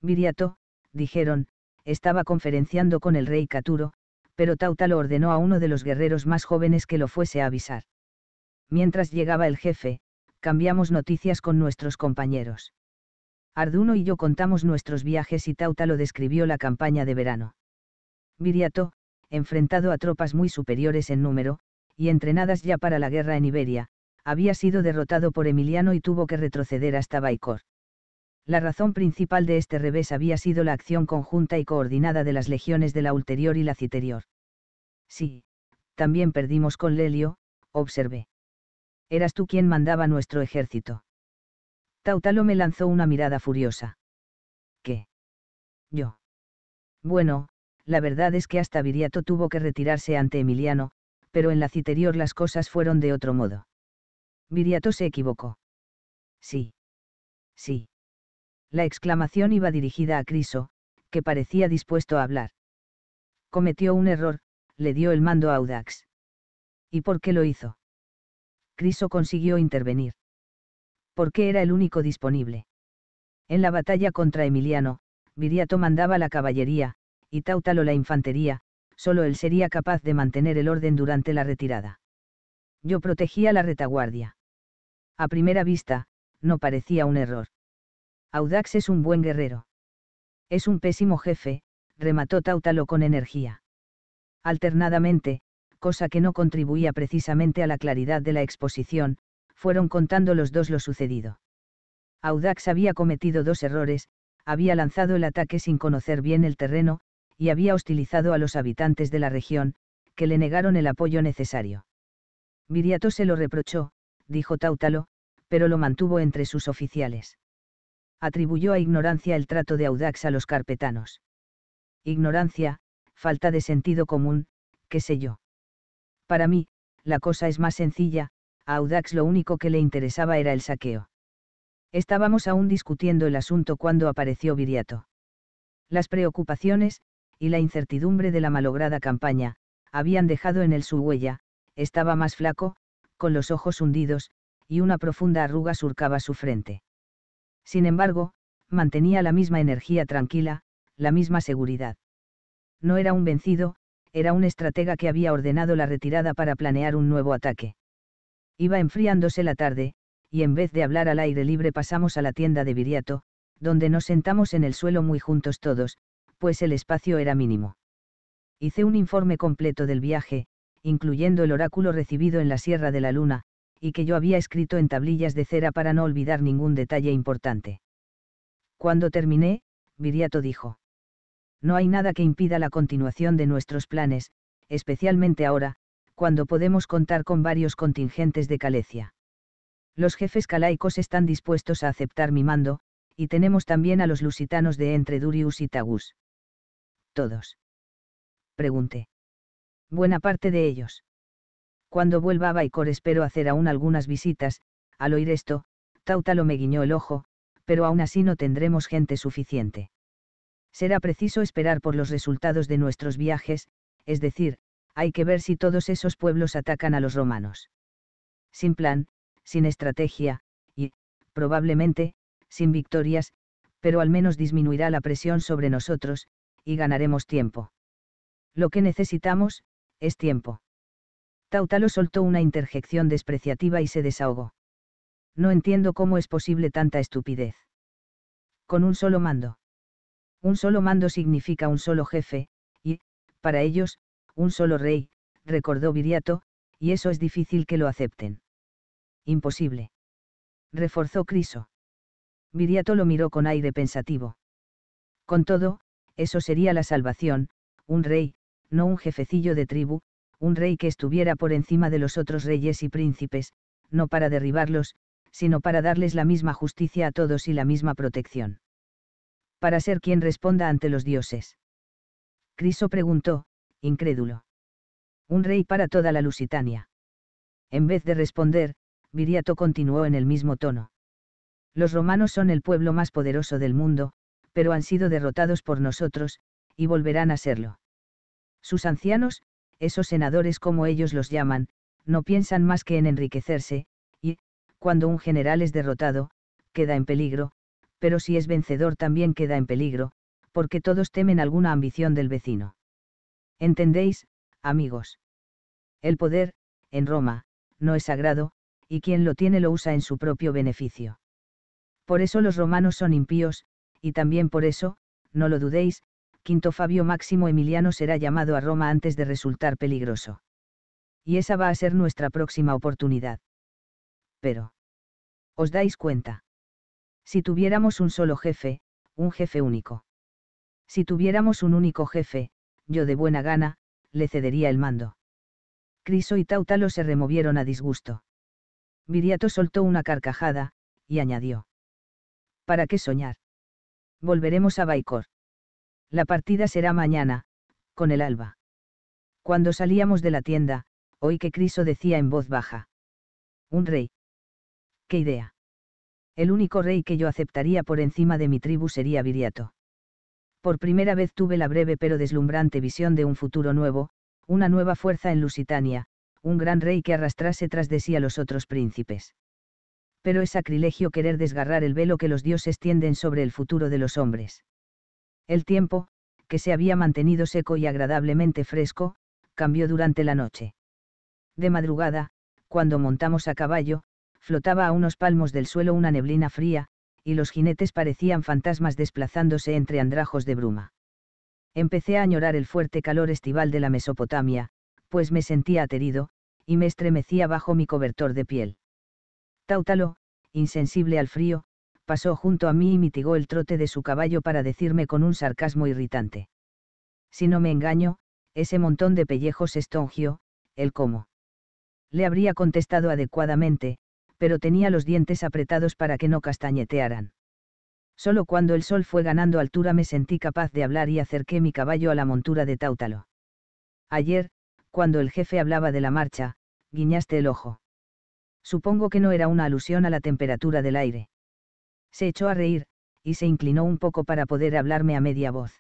Viriato, dijeron, estaba conferenciando con el rey Caturo, pero Tautalo ordenó a uno de los guerreros más jóvenes que lo fuese a avisar. Mientras llegaba el jefe, cambiamos noticias con nuestros compañeros. Arduno y yo contamos nuestros viajes y Tautalo describió la campaña de verano. Viriato, enfrentado a tropas muy superiores en número, y entrenadas ya para la guerra en Iberia, había sido derrotado por Emiliano y tuvo que retroceder hasta Baicor. La razón principal de este revés había sido la acción conjunta y coordinada de las legiones de la ulterior y la citerior. Sí, también perdimos con Lelio, observé. Eras tú quien mandaba nuestro ejército. Tautalo me lanzó una mirada furiosa. ¿Qué? Yo. Bueno, la verdad es que hasta Viriato tuvo que retirarse ante Emiliano, pero en la citerior las cosas fueron de otro modo. Viriato se equivocó. Sí. Sí. La exclamación iba dirigida a Criso, que parecía dispuesto a hablar. Cometió un error, le dio el mando a Audax. ¿Y por qué lo hizo? Criso consiguió intervenir. Porque era el único disponible. En la batalla contra Emiliano, Viriato mandaba la caballería, y Tautalo la infantería, solo él sería capaz de mantener el orden durante la retirada. Yo protegía la retaguardia. A primera vista, no parecía un error. Audax es un buen guerrero. Es un pésimo jefe, remató Tautalo con energía. Alternadamente, cosa que no contribuía precisamente a la claridad de la exposición, fueron contando los dos lo sucedido. Audax había cometido dos errores, había lanzado el ataque sin conocer bien el terreno, y había hostilizado a los habitantes de la región, que le negaron el apoyo necesario. Viriato se lo reprochó, dijo Tautalo, pero lo mantuvo entre sus oficiales. Atribuyó a ignorancia el trato de Audax a los carpetanos. Ignorancia, falta de sentido común, qué sé yo. Para mí, la cosa es más sencilla, a Audax lo único que le interesaba era el saqueo. Estábamos aún discutiendo el asunto cuando apareció Viriato. Las preocupaciones, y la incertidumbre de la malograda campaña, habían dejado en él su huella, estaba más flaco, con los ojos hundidos, y una profunda arruga surcaba su frente. Sin embargo, mantenía la misma energía tranquila, la misma seguridad. No era un vencido, era un estratega que había ordenado la retirada para planear un nuevo ataque. Iba enfriándose la tarde, y en vez de hablar al aire libre pasamos a la tienda de Viriato, donde nos sentamos en el suelo muy juntos todos, pues el espacio era mínimo. Hice un informe completo del viaje, incluyendo el oráculo recibido en la Sierra de la Luna, y que yo había escrito en tablillas de cera para no olvidar ningún detalle importante. Cuando terminé, Viriato dijo. No hay nada que impida la continuación de nuestros planes, especialmente ahora, cuando podemos contar con varios contingentes de Calecia. Los jefes calaicos están dispuestos a aceptar mi mando, y tenemos también a los lusitanos de Entre Durius y Tagus todos? Pregunté. Buena parte de ellos. Cuando vuelva a Baikor espero hacer aún algunas visitas, al oír esto, Tautalo me guiñó el ojo, pero aún así no tendremos gente suficiente. Será preciso esperar por los resultados de nuestros viajes, es decir, hay que ver si todos esos pueblos atacan a los romanos. Sin plan, sin estrategia, y, probablemente, sin victorias, pero al menos disminuirá la presión sobre nosotros, y ganaremos tiempo. Lo que necesitamos, es tiempo. Tautalo soltó una interjección despreciativa y se desahogó. No entiendo cómo es posible tanta estupidez. Con un solo mando. Un solo mando significa un solo jefe, y, para ellos, un solo rey, recordó Viriato, y eso es difícil que lo acepten. Imposible. Reforzó Criso. Viriato lo miró con aire pensativo. Con todo, eso sería la salvación, un rey, no un jefecillo de tribu, un rey que estuviera por encima de los otros reyes y príncipes, no para derribarlos, sino para darles la misma justicia a todos y la misma protección. Para ser quien responda ante los dioses. Criso preguntó, incrédulo. Un rey para toda la Lusitania. En vez de responder, Viriato continuó en el mismo tono. Los romanos son el pueblo más poderoso del mundo, pero han sido derrotados por nosotros, y volverán a serlo. Sus ancianos, esos senadores como ellos los llaman, no piensan más que en enriquecerse, y, cuando un general es derrotado, queda en peligro, pero si es vencedor también queda en peligro, porque todos temen alguna ambición del vecino. ¿Entendéis, amigos? El poder, en Roma, no es sagrado, y quien lo tiene lo usa en su propio beneficio. Por eso los romanos son impíos, y también por eso, no lo dudéis, Quinto Fabio Máximo Emiliano será llamado a Roma antes de resultar peligroso. Y esa va a ser nuestra próxima oportunidad. Pero. ¿Os dais cuenta? Si tuviéramos un solo jefe, un jefe único. Si tuviéramos un único jefe, yo de buena gana, le cedería el mando. Criso y Tautalo se removieron a disgusto. Viriato soltó una carcajada, y añadió. ¿Para qué soñar? volveremos a Baikor. La partida será mañana, con el alba. Cuando salíamos de la tienda, oí que Criso decía en voz baja. Un rey. ¿Qué idea? El único rey que yo aceptaría por encima de mi tribu sería Viriato. Por primera vez tuve la breve pero deslumbrante visión de un futuro nuevo, una nueva fuerza en Lusitania, un gran rey que arrastrase tras de sí a los otros príncipes. Pero es sacrilegio querer desgarrar el velo que los dioses tienden sobre el futuro de los hombres. El tiempo, que se había mantenido seco y agradablemente fresco, cambió durante la noche. De madrugada, cuando montamos a caballo, flotaba a unos palmos del suelo una neblina fría, y los jinetes parecían fantasmas desplazándose entre andrajos de bruma. Empecé a añorar el fuerte calor estival de la Mesopotamia, pues me sentía aterido, y me estremecía bajo mi cobertor de piel. Táutalo, insensible al frío, pasó junto a mí y mitigó el trote de su caballo para decirme con un sarcasmo irritante. Si no me engaño, ese montón de pellejos estongio, el cómo. Le habría contestado adecuadamente, pero tenía los dientes apretados para que no castañetearan. Solo cuando el sol fue ganando altura me sentí capaz de hablar y acerqué mi caballo a la montura de Táutalo. Ayer, cuando el jefe hablaba de la marcha, guiñaste el ojo. Supongo que no era una alusión a la temperatura del aire. Se echó a reír, y se inclinó un poco para poder hablarme a media voz.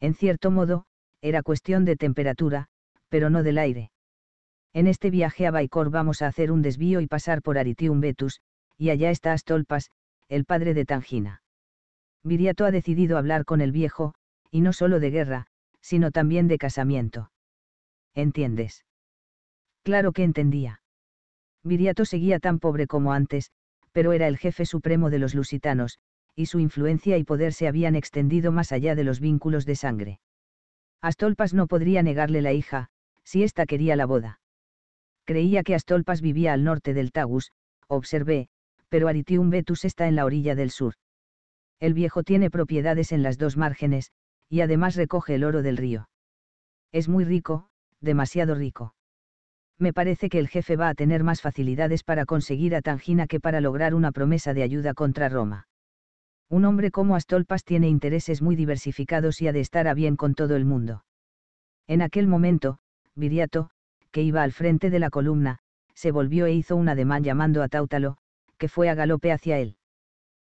En cierto modo, era cuestión de temperatura, pero no del aire. En este viaje a Baikor vamos a hacer un desvío y pasar por Aritium Vetus, y allá está Astolpas, el padre de Tangina. Viriato ha decidido hablar con el viejo, y no solo de guerra, sino también de casamiento. ¿Entiendes? Claro que entendía. Viriato seguía tan pobre como antes, pero era el jefe supremo de los lusitanos, y su influencia y poder se habían extendido más allá de los vínculos de sangre. Astolpas no podría negarle la hija, si ésta quería la boda. Creía que Astolpas vivía al norte del Tagus, observé, pero Aritium Vetus está en la orilla del sur. El viejo tiene propiedades en las dos márgenes, y además recoge el oro del río. Es muy rico, demasiado rico. Me parece que el jefe va a tener más facilidades para conseguir a Tangina que para lograr una promesa de ayuda contra Roma. Un hombre como Astolpas tiene intereses muy diversificados y ha de estar a bien con todo el mundo. En aquel momento, Viriato, que iba al frente de la columna, se volvió e hizo un ademán llamando a Táutalo, que fue a galope hacia él.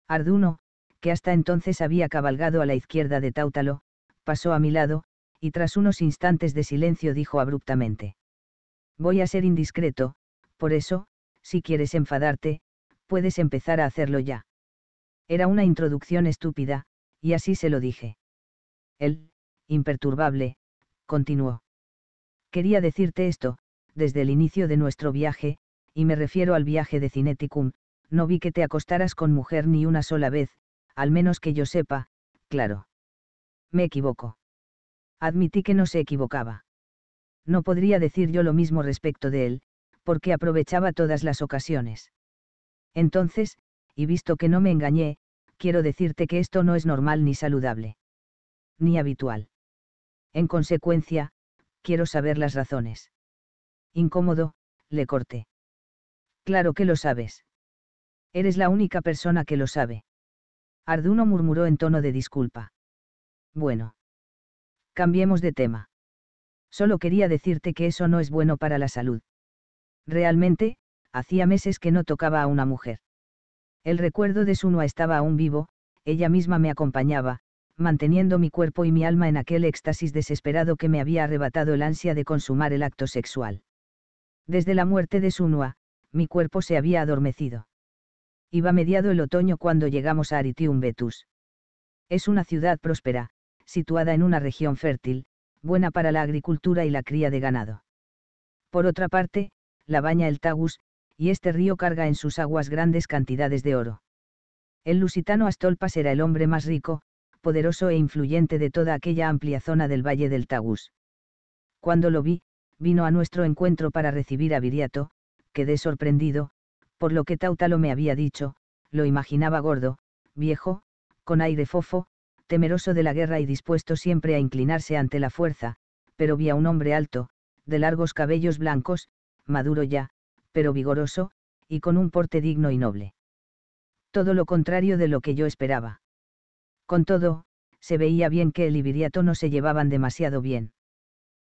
Arduno, que hasta entonces había cabalgado a la izquierda de Táutalo, pasó a mi lado, y tras unos instantes de silencio dijo abruptamente. Voy a ser indiscreto, por eso, si quieres enfadarte, puedes empezar a hacerlo ya. Era una introducción estúpida, y así se lo dije. Él, imperturbable, continuó. Quería decirte esto, desde el inicio de nuestro viaje, y me refiero al viaje de Cineticum, no vi que te acostaras con mujer ni una sola vez, al menos que yo sepa, claro. Me equivoco. Admití que no se equivocaba. No podría decir yo lo mismo respecto de él, porque aprovechaba todas las ocasiones. Entonces, y visto que no me engañé, quiero decirte que esto no es normal ni saludable. Ni habitual. En consecuencia, quiero saber las razones. Incómodo, le corté. Claro que lo sabes. Eres la única persona que lo sabe. Arduno murmuró en tono de disculpa. Bueno. Cambiemos de tema. Solo quería decirte que eso no es bueno para la salud. Realmente, hacía meses que no tocaba a una mujer. El recuerdo de Sunua estaba aún vivo, ella misma me acompañaba, manteniendo mi cuerpo y mi alma en aquel éxtasis desesperado que me había arrebatado el ansia de consumar el acto sexual. Desde la muerte de Sunua, mi cuerpo se había adormecido. Iba mediado el otoño cuando llegamos a Aritium Vetus. Es una ciudad próspera, situada en una región fértil, buena para la agricultura y la cría de ganado. Por otra parte, la baña el Tagus, y este río carga en sus aguas grandes cantidades de oro. El lusitano Astolpas era el hombre más rico, poderoso e influyente de toda aquella amplia zona del Valle del Tagus. Cuando lo vi, vino a nuestro encuentro para recibir a Viriato, quedé sorprendido, por lo que Tautalo me había dicho, lo imaginaba gordo, viejo, con aire fofo, temeroso de la guerra y dispuesto siempre a inclinarse ante la fuerza, pero vi a un hombre alto, de largos cabellos blancos, maduro ya, pero vigoroso, y con un porte digno y noble. Todo lo contrario de lo que yo esperaba. Con todo, se veía bien que el y no se llevaban demasiado bien.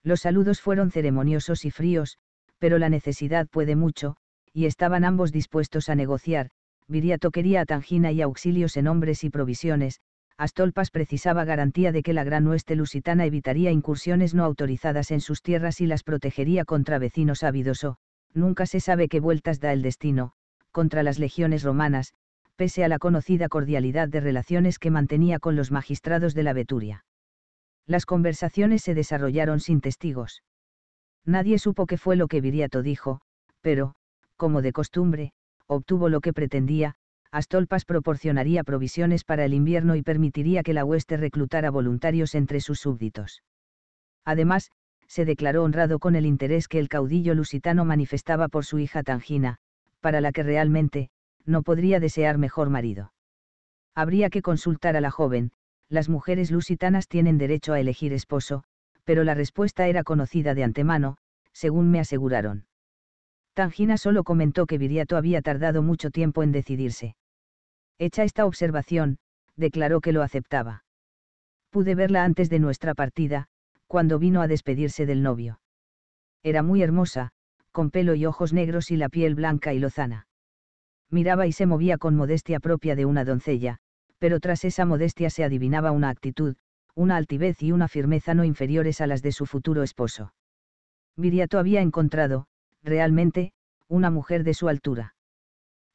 Los saludos fueron ceremoniosos y fríos, pero la necesidad puede mucho, y estaban ambos dispuestos a negociar, Viriato quería a Tangina y auxilios en hombres y provisiones, Astolpas precisaba garantía de que la gran hueste lusitana evitaría incursiones no autorizadas en sus tierras y las protegería contra vecinos ávidos o, nunca se sabe qué vueltas da el destino, contra las legiones romanas, pese a la conocida cordialidad de relaciones que mantenía con los magistrados de la Veturia. Las conversaciones se desarrollaron sin testigos. Nadie supo qué fue lo que Viriato dijo, pero, como de costumbre, obtuvo lo que pretendía, Astolpas proporcionaría provisiones para el invierno y permitiría que la hueste reclutara voluntarios entre sus súbditos. Además, se declaró honrado con el interés que el caudillo lusitano manifestaba por su hija Tangina, para la que realmente, no podría desear mejor marido. Habría que consultar a la joven, las mujeres lusitanas tienen derecho a elegir esposo, pero la respuesta era conocida de antemano, según me aseguraron. Tangina solo comentó que Viriato había tardado mucho tiempo en decidirse. Hecha esta observación, declaró que lo aceptaba. Pude verla antes de nuestra partida, cuando vino a despedirse del novio. Era muy hermosa, con pelo y ojos negros y la piel blanca y lozana. Miraba y se movía con modestia propia de una doncella, pero tras esa modestia se adivinaba una actitud, una altivez y una firmeza no inferiores a las de su futuro esposo. Viriato había encontrado, realmente, una mujer de su altura.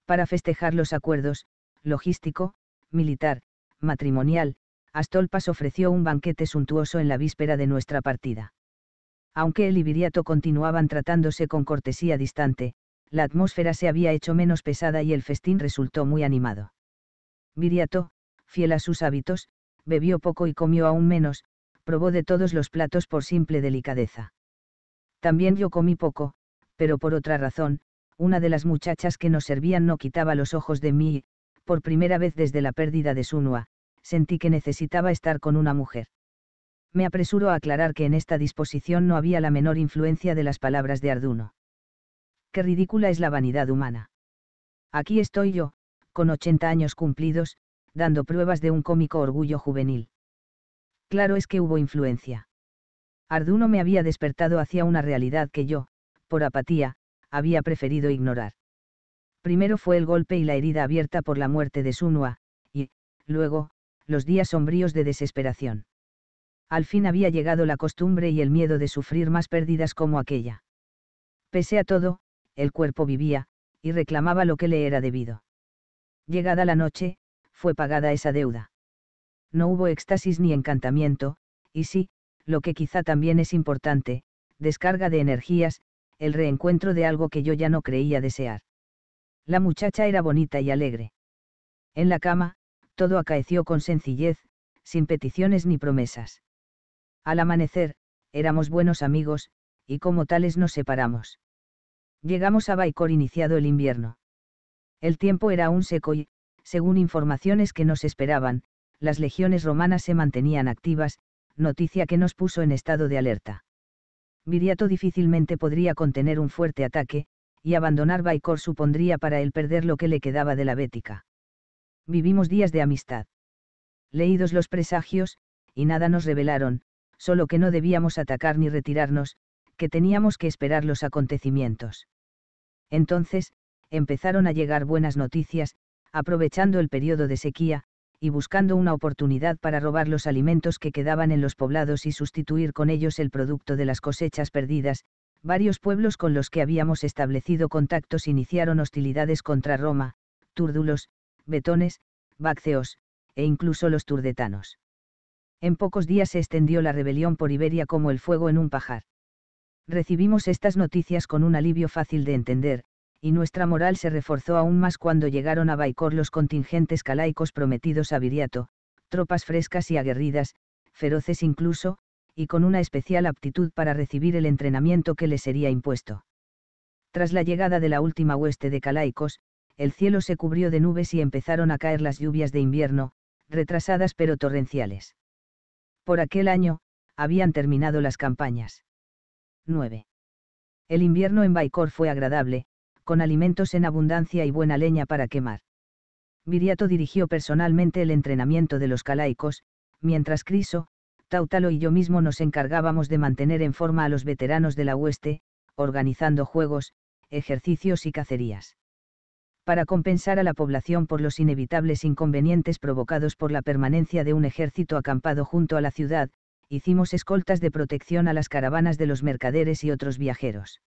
Para festejar los acuerdos, logístico, militar, matrimonial, Astolpas ofreció un banquete suntuoso en la víspera de nuestra partida. Aunque él y Viriato continuaban tratándose con cortesía distante, la atmósfera se había hecho menos pesada y el festín resultó muy animado. Viriato, fiel a sus hábitos, bebió poco y comió aún menos, probó de todos los platos por simple delicadeza. También yo comí poco, pero por otra razón, una de las muchachas que nos servían no quitaba los ojos de mí y, por primera vez desde la pérdida de Sunua, sentí que necesitaba estar con una mujer. Me apresuro a aclarar que en esta disposición no había la menor influencia de las palabras de Arduno. Qué ridícula es la vanidad humana. Aquí estoy yo, con 80 años cumplidos, dando pruebas de un cómico orgullo juvenil. Claro es que hubo influencia. Arduno me había despertado hacia una realidad que yo, por apatía, había preferido ignorar. Primero fue el golpe y la herida abierta por la muerte de Sunua, y, luego, los días sombríos de desesperación. Al fin había llegado la costumbre y el miedo de sufrir más pérdidas como aquella. Pese a todo, el cuerpo vivía, y reclamaba lo que le era debido. Llegada la noche, fue pagada esa deuda. No hubo éxtasis ni encantamiento, y sí, lo que quizá también es importante, descarga de energías, el reencuentro de algo que yo ya no creía desear. La muchacha era bonita y alegre. En la cama, todo acaeció con sencillez, sin peticiones ni promesas. Al amanecer, éramos buenos amigos, y como tales nos separamos. Llegamos a Baikor iniciado el invierno. El tiempo era aún seco y, según informaciones que nos esperaban, las legiones romanas se mantenían activas, noticia que nos puso en estado de alerta. Viriato difícilmente podría contener un fuerte ataque, y abandonar Baikor supondría para él perder lo que le quedaba de la Bética. Vivimos días de amistad. Leídos los presagios, y nada nos revelaron, solo que no debíamos atacar ni retirarnos, que teníamos que esperar los acontecimientos. Entonces, empezaron a llegar buenas noticias, aprovechando el periodo de sequía, y buscando una oportunidad para robar los alimentos que quedaban en los poblados y sustituir con ellos el producto de las cosechas perdidas, varios pueblos con los que habíamos establecido contactos iniciaron hostilidades contra Roma, túrdulos, betones, bácceos, e incluso los turdetanos. En pocos días se extendió la rebelión por Iberia como el fuego en un pajar. Recibimos estas noticias con un alivio fácil de entender, y nuestra moral se reforzó aún más cuando llegaron a Baikor los contingentes calaicos prometidos a Viriato, tropas frescas y aguerridas, feroces incluso, y con una especial aptitud para recibir el entrenamiento que le sería impuesto. Tras la llegada de la última hueste de Calaicos, el cielo se cubrió de nubes y empezaron a caer las lluvias de invierno, retrasadas pero torrenciales. Por aquel año, habían terminado las campañas. 9. El invierno en Baikor fue agradable, con alimentos en abundancia y buena leña para quemar. Viriato dirigió personalmente el entrenamiento de los calaicos, mientras Criso, Tautalo y yo mismo nos encargábamos de mantener en forma a los veteranos de la hueste, organizando juegos, ejercicios y cacerías. Para compensar a la población por los inevitables inconvenientes provocados por la permanencia de un ejército acampado junto a la ciudad, hicimos escoltas de protección a las caravanas de los mercaderes y otros viajeros.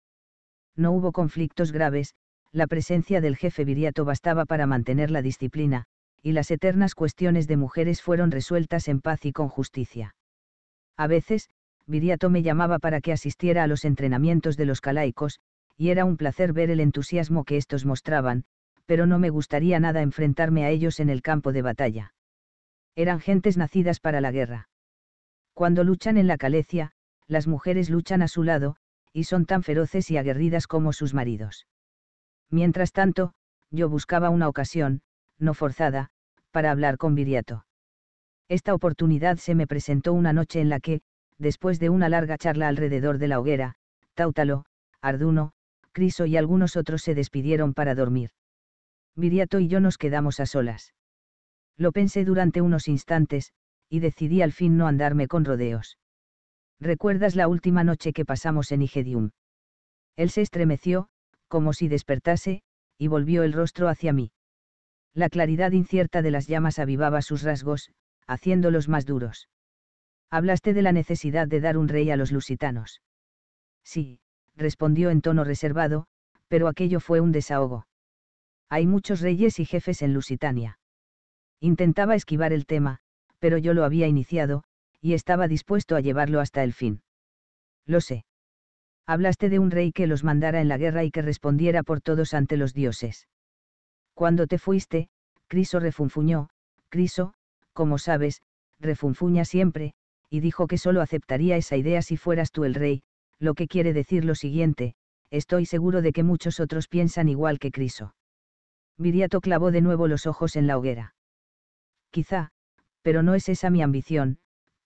No hubo conflictos graves, la presencia del jefe viriato bastaba para mantener la disciplina, y las eternas cuestiones de mujeres fueron resueltas en paz y con justicia. A veces, Viriato me llamaba para que asistiera a los entrenamientos de los calaicos, y era un placer ver el entusiasmo que estos mostraban, pero no me gustaría nada enfrentarme a ellos en el campo de batalla. Eran gentes nacidas para la guerra. Cuando luchan en la Calecia, las mujeres luchan a su lado, y son tan feroces y aguerridas como sus maridos. Mientras tanto, yo buscaba una ocasión, no forzada, para hablar con Viriato. Esta oportunidad se me presentó una noche en la que, después de una larga charla alrededor de la hoguera, Táutalo, Arduno, Criso y algunos otros se despidieron para dormir. Viriato y yo nos quedamos a solas. Lo pensé durante unos instantes, y decidí al fin no andarme con rodeos. ¿Recuerdas la última noche que pasamos en Igedium? Él se estremeció, como si despertase, y volvió el rostro hacia mí. La claridad incierta de las llamas avivaba sus rasgos, haciéndolos más duros. Hablaste de la necesidad de dar un rey a los lusitanos. Sí, respondió en tono reservado, pero aquello fue un desahogo. Hay muchos reyes y jefes en Lusitania. Intentaba esquivar el tema, pero yo lo había iniciado, y estaba dispuesto a llevarlo hasta el fin. Lo sé. Hablaste de un rey que los mandara en la guerra y que respondiera por todos ante los dioses. Cuando te fuiste, Criso refunfuñó, Criso, como sabes, refunfuña siempre, y dijo que solo aceptaría esa idea si fueras tú el rey, lo que quiere decir lo siguiente, estoy seguro de que muchos otros piensan igual que Criso. Viriato clavó de nuevo los ojos en la hoguera. Quizá, pero no es esa mi ambición,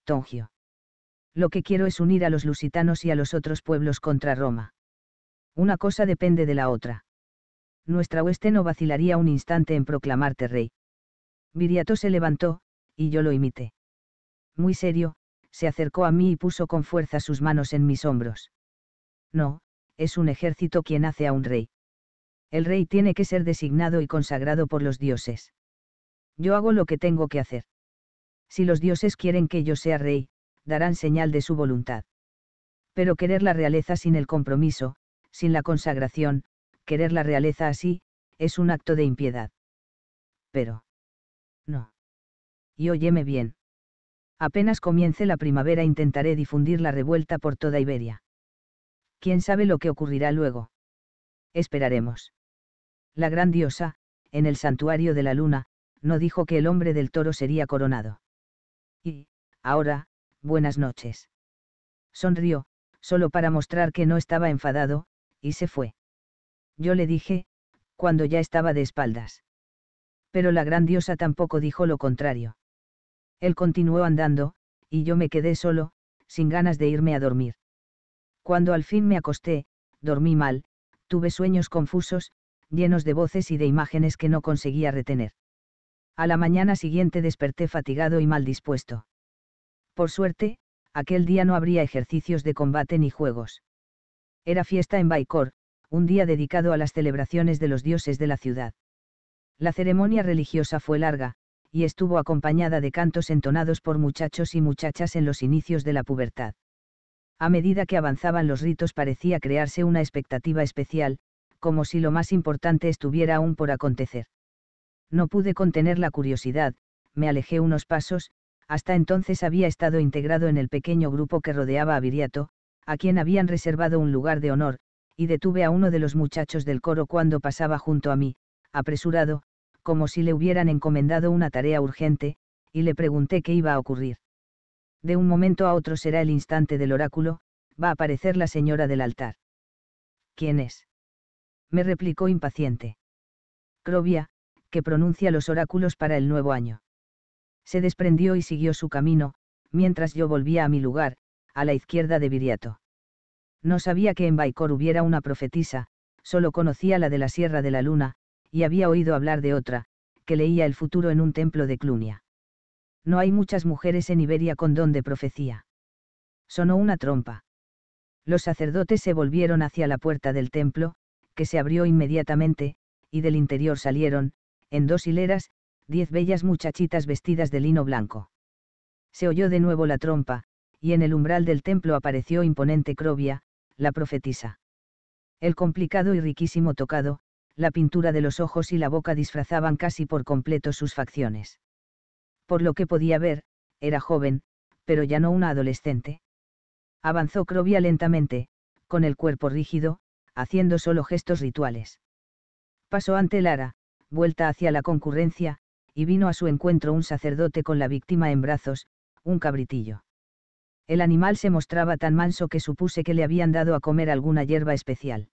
Tongio. Lo que quiero es unir a los lusitanos y a los otros pueblos contra Roma. Una cosa depende de la otra nuestra hueste no vacilaría un instante en proclamarte rey. Viriato se levantó, y yo lo imité. Muy serio, se acercó a mí y puso con fuerza sus manos en mis hombros. No, es un ejército quien hace a un rey. El rey tiene que ser designado y consagrado por los dioses. Yo hago lo que tengo que hacer. Si los dioses quieren que yo sea rey, darán señal de su voluntad. Pero querer la realeza sin el compromiso, sin la consagración, querer la realeza así, es un acto de impiedad. Pero. No. Y óyeme bien. Apenas comience la primavera intentaré difundir la revuelta por toda Iberia. ¿Quién sabe lo que ocurrirá luego? Esperaremos. La gran diosa, en el santuario de la luna, no dijo que el hombre del toro sería coronado. Y, ahora, buenas noches. Sonrió, solo para mostrar que no estaba enfadado, y se fue yo le dije, cuando ya estaba de espaldas. Pero la gran diosa tampoco dijo lo contrario. Él continuó andando, y yo me quedé solo, sin ganas de irme a dormir. Cuando al fin me acosté, dormí mal, tuve sueños confusos, llenos de voces y de imágenes que no conseguía retener. A la mañana siguiente desperté fatigado y mal dispuesto. Por suerte, aquel día no habría ejercicios de combate ni juegos. Era fiesta en Baikor, un día dedicado a las celebraciones de los dioses de la ciudad. La ceremonia religiosa fue larga, y estuvo acompañada de cantos entonados por muchachos y muchachas en los inicios de la pubertad. A medida que avanzaban los ritos parecía crearse una expectativa especial, como si lo más importante estuviera aún por acontecer. No pude contener la curiosidad, me alejé unos pasos, hasta entonces había estado integrado en el pequeño grupo que rodeaba a Viriato, a quien habían reservado un lugar de honor, y detuve a uno de los muchachos del coro cuando pasaba junto a mí, apresurado, como si le hubieran encomendado una tarea urgente, y le pregunté qué iba a ocurrir. De un momento a otro será el instante del oráculo, va a aparecer la señora del altar. ¿Quién es? Me replicó impaciente. Crovia, que pronuncia los oráculos para el nuevo año. Se desprendió y siguió su camino, mientras yo volvía a mi lugar, a la izquierda de Viriato. No sabía que en Baikor hubiera una profetisa, solo conocía la de la Sierra de la Luna, y había oído hablar de otra, que leía el futuro en un templo de Clunia. No hay muchas mujeres en Iberia con don de profecía. Sonó una trompa. Los sacerdotes se volvieron hacia la puerta del templo, que se abrió inmediatamente, y del interior salieron, en dos hileras, diez bellas muchachitas vestidas de lino blanco. Se oyó de nuevo la trompa, y en el umbral del templo apareció imponente Crovia, la profetisa. El complicado y riquísimo tocado, la pintura de los ojos y la boca disfrazaban casi por completo sus facciones. Por lo que podía ver, era joven, pero ya no una adolescente. Avanzó Crovia lentamente, con el cuerpo rígido, haciendo solo gestos rituales. Pasó ante Lara, vuelta hacia la concurrencia, y vino a su encuentro un sacerdote con la víctima en brazos, un cabritillo. El animal se mostraba tan manso que supuse que le habían dado a comer alguna hierba especial.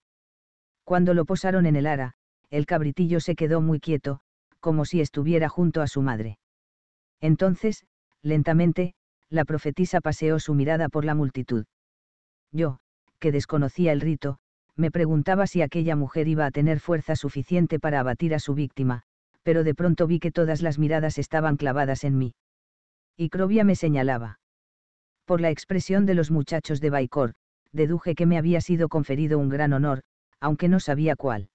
Cuando lo posaron en el ara, el cabritillo se quedó muy quieto, como si estuviera junto a su madre. Entonces, lentamente, la profetisa paseó su mirada por la multitud. Yo, que desconocía el rito, me preguntaba si aquella mujer iba a tener fuerza suficiente para abatir a su víctima, pero de pronto vi que todas las miradas estaban clavadas en mí. Y Crovia me señalaba. Por la expresión de los muchachos de Baikor, deduje que me había sido conferido un gran honor, aunque no sabía cuál.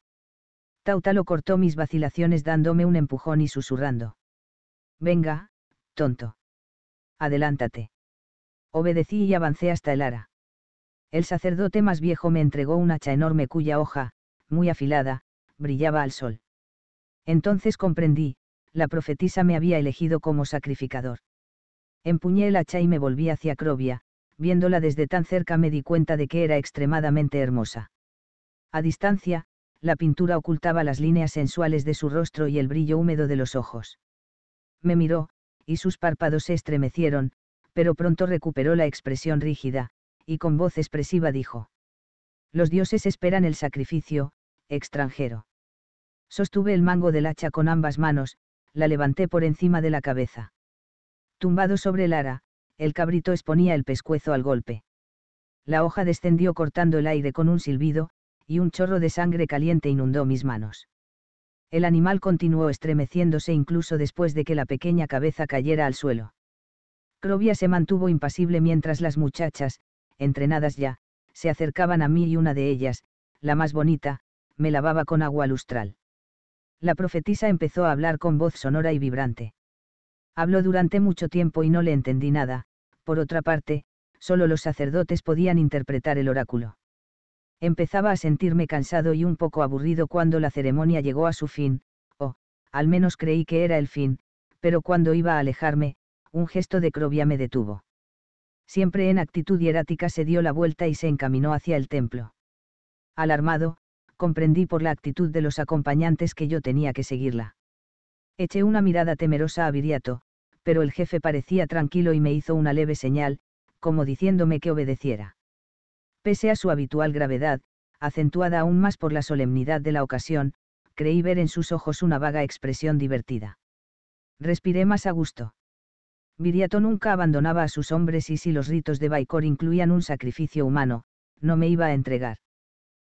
Tautalo cortó mis vacilaciones dándome un empujón y susurrando. Venga, tonto. Adelántate. Obedecí y avancé hasta el ara. El sacerdote más viejo me entregó un hacha enorme cuya hoja, muy afilada, brillaba al sol. Entonces comprendí, la profetisa me había elegido como sacrificador. Empuñé el hacha y me volví hacia Crovia, viéndola desde tan cerca me di cuenta de que era extremadamente hermosa. A distancia, la pintura ocultaba las líneas sensuales de su rostro y el brillo húmedo de los ojos. Me miró, y sus párpados se estremecieron, pero pronto recuperó la expresión rígida, y con voz expresiva dijo. Los dioses esperan el sacrificio, extranjero. Sostuve el mango del hacha con ambas manos, la levanté por encima de la cabeza. Tumbado sobre el ara, el cabrito exponía el pescuezo al golpe. La hoja descendió cortando el aire con un silbido, y un chorro de sangre caliente inundó mis manos. El animal continuó estremeciéndose incluso después de que la pequeña cabeza cayera al suelo. Crovia se mantuvo impasible mientras las muchachas, entrenadas ya, se acercaban a mí y una de ellas, la más bonita, me lavaba con agua lustral. La profetisa empezó a hablar con voz sonora y vibrante. Habló durante mucho tiempo y no le entendí nada, por otra parte, solo los sacerdotes podían interpretar el oráculo. Empezaba a sentirme cansado y un poco aburrido cuando la ceremonia llegó a su fin, o, al menos creí que era el fin, pero cuando iba a alejarme, un gesto de Crovia me detuvo siempre en actitud hierática se dio la vuelta y se encaminó hacia el templo. Alarmado, comprendí por la actitud de los acompañantes que yo tenía que seguirla. Eché una mirada temerosa a Viriato, pero el jefe parecía tranquilo y me hizo una leve señal, como diciéndome que obedeciera. Pese a su habitual gravedad, acentuada aún más por la solemnidad de la ocasión, creí ver en sus ojos una vaga expresión divertida. Respiré más a gusto. Viriato nunca abandonaba a sus hombres y si los ritos de Baikor incluían un sacrificio humano, no me iba a entregar.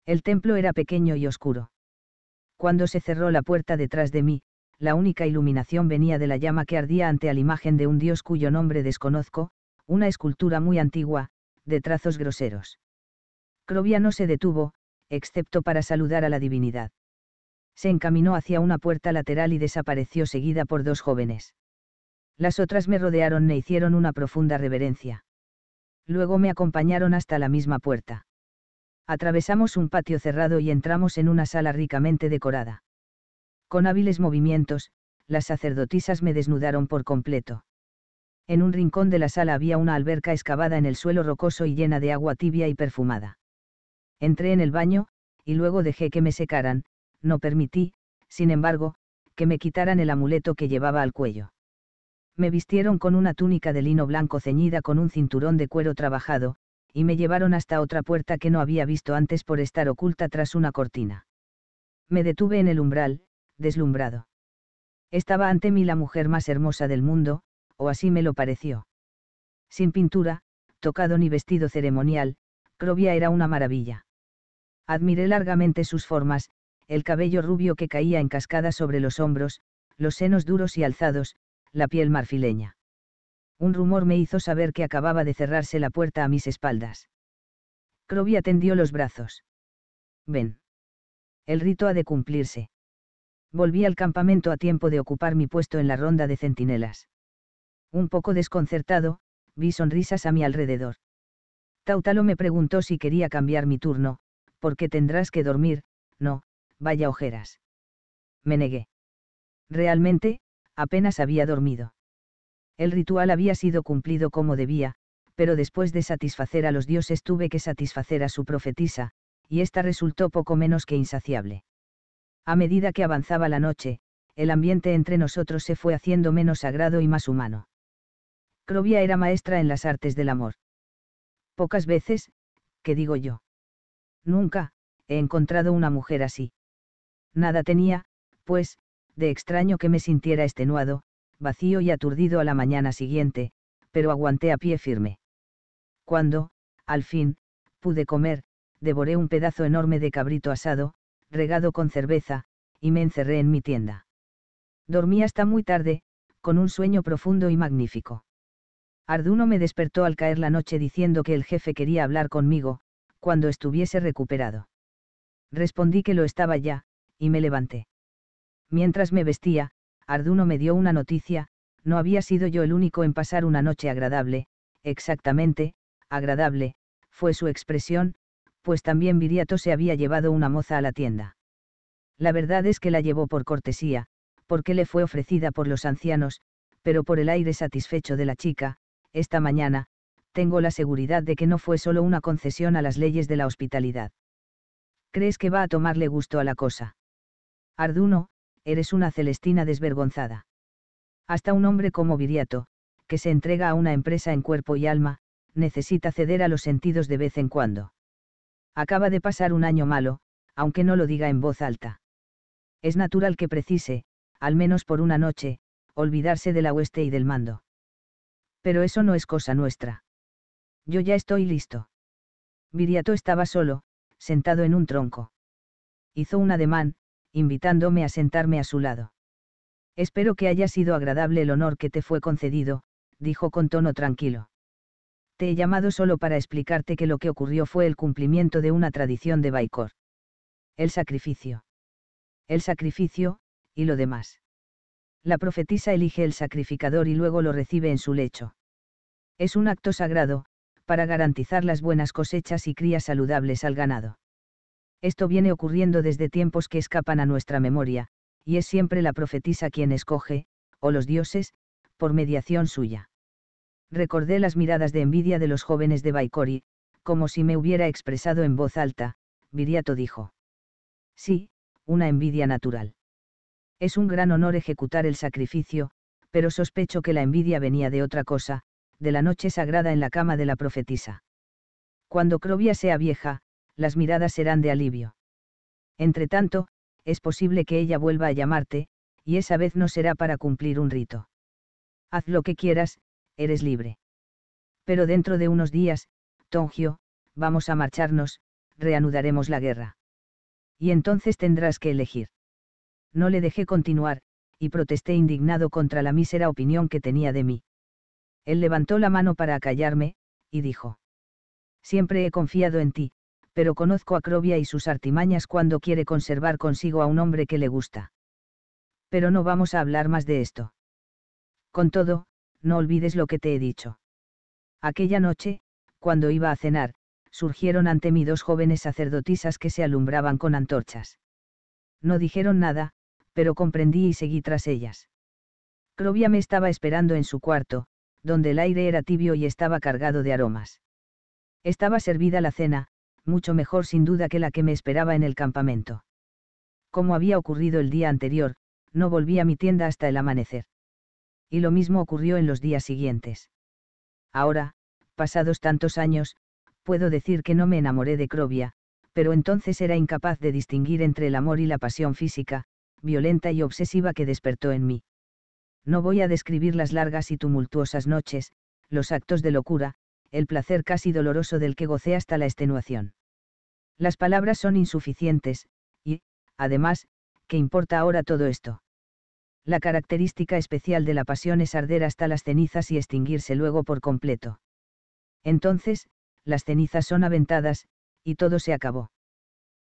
El templo era pequeño y oscuro. Cuando se cerró la puerta detrás de mí, la única iluminación venía de la llama que ardía ante la imagen de un dios cuyo nombre desconozco, una escultura muy antigua, de trazos groseros. Crovia no se detuvo, excepto para saludar a la divinidad. Se encaminó hacia una puerta lateral y desapareció seguida por dos jóvenes. Las otras me rodearon me hicieron una profunda reverencia. Luego me acompañaron hasta la misma puerta. Atravesamos un patio cerrado y entramos en una sala ricamente decorada. Con hábiles movimientos, las sacerdotisas me desnudaron por completo. En un rincón de la sala había una alberca excavada en el suelo rocoso y llena de agua tibia y perfumada. Entré en el baño, y luego dejé que me secaran, no permití, sin embargo, que me quitaran el amuleto que llevaba al cuello me vistieron con una túnica de lino blanco ceñida con un cinturón de cuero trabajado, y me llevaron hasta otra puerta que no había visto antes por estar oculta tras una cortina. Me detuve en el umbral, deslumbrado. Estaba ante mí la mujer más hermosa del mundo, o así me lo pareció. Sin pintura, tocado ni vestido ceremonial, Crovia era una maravilla. Admiré largamente sus formas, el cabello rubio que caía en cascada sobre los hombros, los senos duros y alzados, la piel marfileña. Un rumor me hizo saber que acababa de cerrarse la puerta a mis espaldas. Crovia tendió los brazos. Ven. El rito ha de cumplirse. Volví al campamento a tiempo de ocupar mi puesto en la ronda de centinelas. Un poco desconcertado, vi sonrisas a mi alrededor. Tautalo me preguntó si quería cambiar mi turno, porque tendrás que dormir, no, vaya ojeras. Me negué. Realmente, apenas había dormido. El ritual había sido cumplido como debía, pero después de satisfacer a los dioses tuve que satisfacer a su profetisa, y ésta resultó poco menos que insaciable. A medida que avanzaba la noche, el ambiente entre nosotros se fue haciendo menos sagrado y más humano. Crovia era maestra en las artes del amor. Pocas veces, ¿qué digo yo? Nunca, he encontrado una mujer así. Nada tenía, pues, de extraño que me sintiera extenuado, vacío y aturdido a la mañana siguiente, pero aguanté a pie firme. Cuando, al fin, pude comer, devoré un pedazo enorme de cabrito asado, regado con cerveza, y me encerré en mi tienda. Dormí hasta muy tarde, con un sueño profundo y magnífico. Arduno me despertó al caer la noche diciendo que el jefe quería hablar conmigo, cuando estuviese recuperado. Respondí que lo estaba ya, y me levanté. Mientras me vestía, Arduno me dio una noticia, no había sido yo el único en pasar una noche agradable, exactamente, agradable, fue su expresión, pues también Viriato se había llevado una moza a la tienda. La verdad es que la llevó por cortesía, porque le fue ofrecida por los ancianos, pero por el aire satisfecho de la chica, esta mañana, tengo la seguridad de que no fue solo una concesión a las leyes de la hospitalidad. ¿Crees que va a tomarle gusto a la cosa? Arduno, eres una Celestina desvergonzada. Hasta un hombre como Viriato, que se entrega a una empresa en cuerpo y alma, necesita ceder a los sentidos de vez en cuando. Acaba de pasar un año malo, aunque no lo diga en voz alta. Es natural que precise, al menos por una noche, olvidarse de la hueste y del mando. Pero eso no es cosa nuestra. Yo ya estoy listo. Viriato estaba solo, sentado en un tronco. Hizo un ademán, invitándome a sentarme a su lado. Espero que haya sido agradable el honor que te fue concedido, dijo con tono tranquilo. Te he llamado solo para explicarte que lo que ocurrió fue el cumplimiento de una tradición de Baikor. El sacrificio. El sacrificio, y lo demás. La profetisa elige el sacrificador y luego lo recibe en su lecho. Es un acto sagrado, para garantizar las buenas cosechas y crías saludables al ganado. Esto viene ocurriendo desde tiempos que escapan a nuestra memoria, y es siempre la profetisa quien escoge, o los dioses, por mediación suya. Recordé las miradas de envidia de los jóvenes de Baikori, como si me hubiera expresado en voz alta, Viriato dijo. Sí, una envidia natural. Es un gran honor ejecutar el sacrificio, pero sospecho que la envidia venía de otra cosa, de la noche sagrada en la cama de la profetisa. Cuando Crovia sea vieja, las miradas serán de alivio. Entretanto, es posible que ella vuelva a llamarte, y esa vez no será para cumplir un rito. Haz lo que quieras, eres libre. Pero dentro de unos días, Tongio, vamos a marcharnos, reanudaremos la guerra. Y entonces tendrás que elegir. No le dejé continuar, y protesté indignado contra la mísera opinión que tenía de mí. Él levantó la mano para acallarme, y dijo. Siempre he confiado en ti, pero conozco a Crovia y sus artimañas cuando quiere conservar consigo a un hombre que le gusta. Pero no vamos a hablar más de esto. Con todo, no olvides lo que te he dicho. Aquella noche, cuando iba a cenar, surgieron ante mí dos jóvenes sacerdotisas que se alumbraban con antorchas. No dijeron nada, pero comprendí y seguí tras ellas. Crovia me estaba esperando en su cuarto, donde el aire era tibio y estaba cargado de aromas. Estaba servida la cena, mucho mejor sin duda que la que me esperaba en el campamento. Como había ocurrido el día anterior, no volví a mi tienda hasta el amanecer. Y lo mismo ocurrió en los días siguientes. Ahora, pasados tantos años, puedo decir que no me enamoré de Crovia, pero entonces era incapaz de distinguir entre el amor y la pasión física, violenta y obsesiva que despertó en mí. No voy a describir las largas y tumultuosas noches, los actos de locura, el placer casi doloroso del que gocé hasta la extenuación. Las palabras son insuficientes, y, además, ¿qué importa ahora todo esto? La característica especial de la pasión es arder hasta las cenizas y extinguirse luego por completo. Entonces, las cenizas son aventadas, y todo se acabó.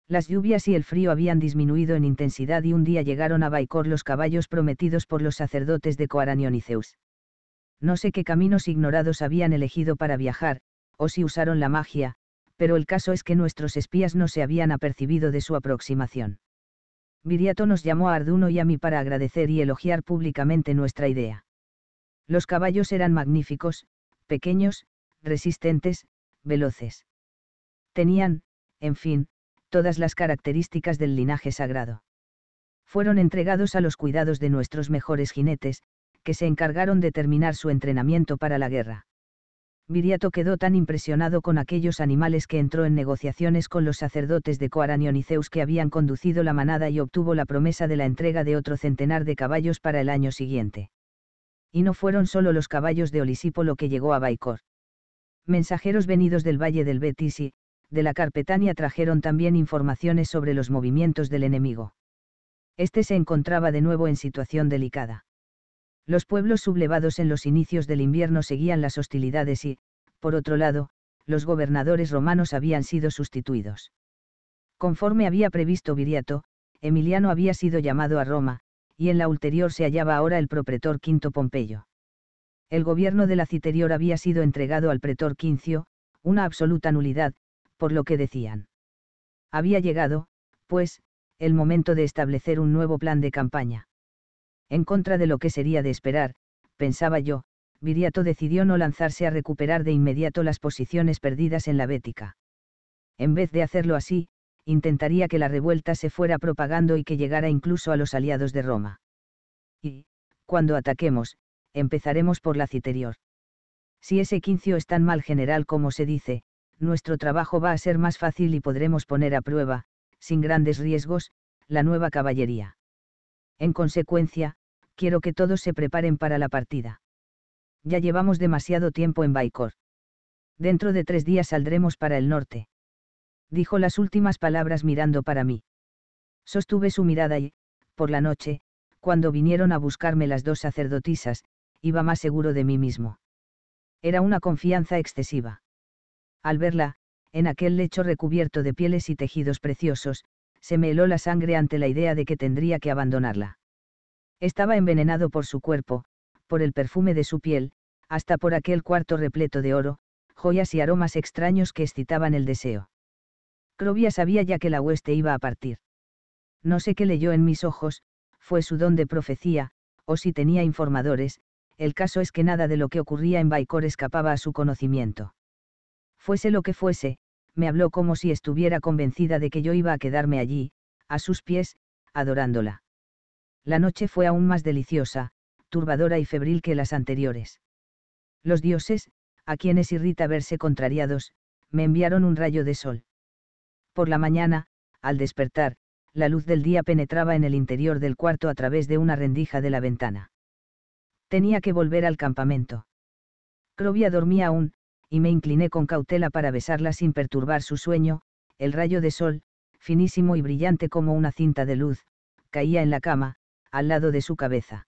Las lluvias y el frío habían disminuido en intensidad y un día llegaron a Baikor los caballos prometidos por los sacerdotes de Coaranion y Zeus. No sé qué caminos ignorados habían elegido para viajar, o si usaron la magia, pero el caso es que nuestros espías no se habían apercibido de su aproximación. Viriato nos llamó a Arduno y a mí para agradecer y elogiar públicamente nuestra idea. Los caballos eran magníficos, pequeños, resistentes, veloces. Tenían, en fin, todas las características del linaje sagrado. Fueron entregados a los cuidados de nuestros mejores jinetes, que se encargaron de terminar su entrenamiento para la guerra. Viriato quedó tan impresionado con aquellos animales que entró en negociaciones con los sacerdotes de Coaranion que habían conducido la manada y obtuvo la promesa de la entrega de otro centenar de caballos para el año siguiente. Y no fueron solo los caballos de Olisipo lo que llegó a Baikor. Mensajeros venidos del valle del Betis y, de la Carpetania trajeron también informaciones sobre los movimientos del enemigo. Este se encontraba de nuevo en situación delicada. Los pueblos sublevados en los inicios del invierno seguían las hostilidades y, por otro lado, los gobernadores romanos habían sido sustituidos. Conforme había previsto Viriato, Emiliano había sido llamado a Roma, y en la ulterior se hallaba ahora el propretor Quinto Pompeyo. El gobierno de la Citerior había sido entregado al pretor Quincio, una absoluta nulidad, por lo que decían. Había llegado, pues, el momento de establecer un nuevo plan de campaña. En contra de lo que sería de esperar, pensaba yo, Viriato decidió no lanzarse a recuperar de inmediato las posiciones perdidas en la Bética. En vez de hacerlo así, intentaría que la revuelta se fuera propagando y que llegara incluso a los aliados de Roma. Y, cuando ataquemos, empezaremos por la Citerior. Si ese quincio es tan mal general como se dice, nuestro trabajo va a ser más fácil y podremos poner a prueba, sin grandes riesgos, la nueva caballería. En consecuencia, quiero que todos se preparen para la partida. Ya llevamos demasiado tiempo en Baikor. Dentro de tres días saldremos para el norte. Dijo las últimas palabras mirando para mí. Sostuve su mirada y, por la noche, cuando vinieron a buscarme las dos sacerdotisas, iba más seguro de mí mismo. Era una confianza excesiva. Al verla, en aquel lecho recubierto de pieles y tejidos preciosos, se me heló la sangre ante la idea de que tendría que abandonarla. Estaba envenenado por su cuerpo, por el perfume de su piel, hasta por aquel cuarto repleto de oro, joyas y aromas extraños que excitaban el deseo. Crovia sabía ya que la hueste iba a partir. No sé qué leyó en mis ojos, fue su don de profecía, o si tenía informadores, el caso es que nada de lo que ocurría en Baikor escapaba a su conocimiento. Fuese lo que fuese, me habló como si estuviera convencida de que yo iba a quedarme allí, a sus pies, adorándola la noche fue aún más deliciosa, turbadora y febril que las anteriores. Los dioses, a quienes irrita verse contrariados, me enviaron un rayo de sol. Por la mañana, al despertar, la luz del día penetraba en el interior del cuarto a través de una rendija de la ventana. Tenía que volver al campamento. Crovia dormía aún, y me incliné con cautela para besarla sin perturbar su sueño, el rayo de sol, finísimo y brillante como una cinta de luz, caía en la cama, al lado de su cabeza.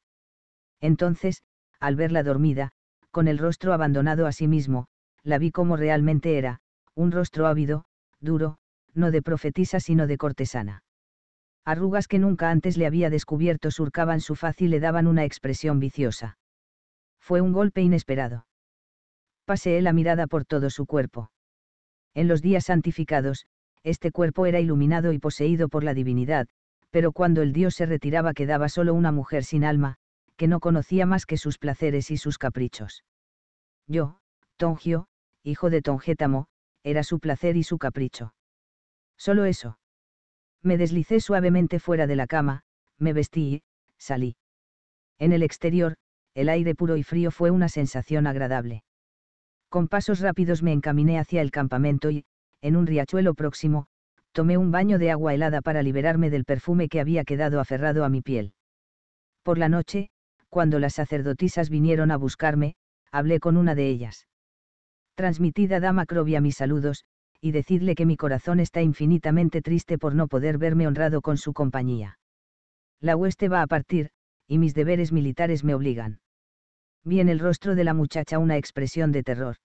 Entonces, al verla dormida, con el rostro abandonado a sí mismo, la vi como realmente era, un rostro ávido, duro, no de profetisa sino de cortesana. Arrugas que nunca antes le había descubierto surcaban su faz y le daban una expresión viciosa. Fue un golpe inesperado. Paseé la mirada por todo su cuerpo. En los días santificados, este cuerpo era iluminado y poseído por la divinidad, pero cuando el dios se retiraba quedaba solo una mujer sin alma, que no conocía más que sus placeres y sus caprichos. Yo, Tongio, hijo de Tongétamo, era su placer y su capricho. Solo eso. Me deslicé suavemente fuera de la cama, me vestí y, salí. En el exterior, el aire puro y frío fue una sensación agradable. Con pasos rápidos me encaminé hacia el campamento y, en un riachuelo próximo, tomé un baño de agua helada para liberarme del perfume que había quedado aferrado a mi piel. Por la noche, cuando las sacerdotisas vinieron a buscarme, hablé con una de ellas. Transmitid a Dama Crovia mis saludos, y decidle que mi corazón está infinitamente triste por no poder verme honrado con su compañía. La hueste va a partir, y mis deberes militares me obligan. Vi en el rostro de la muchacha una expresión de terror.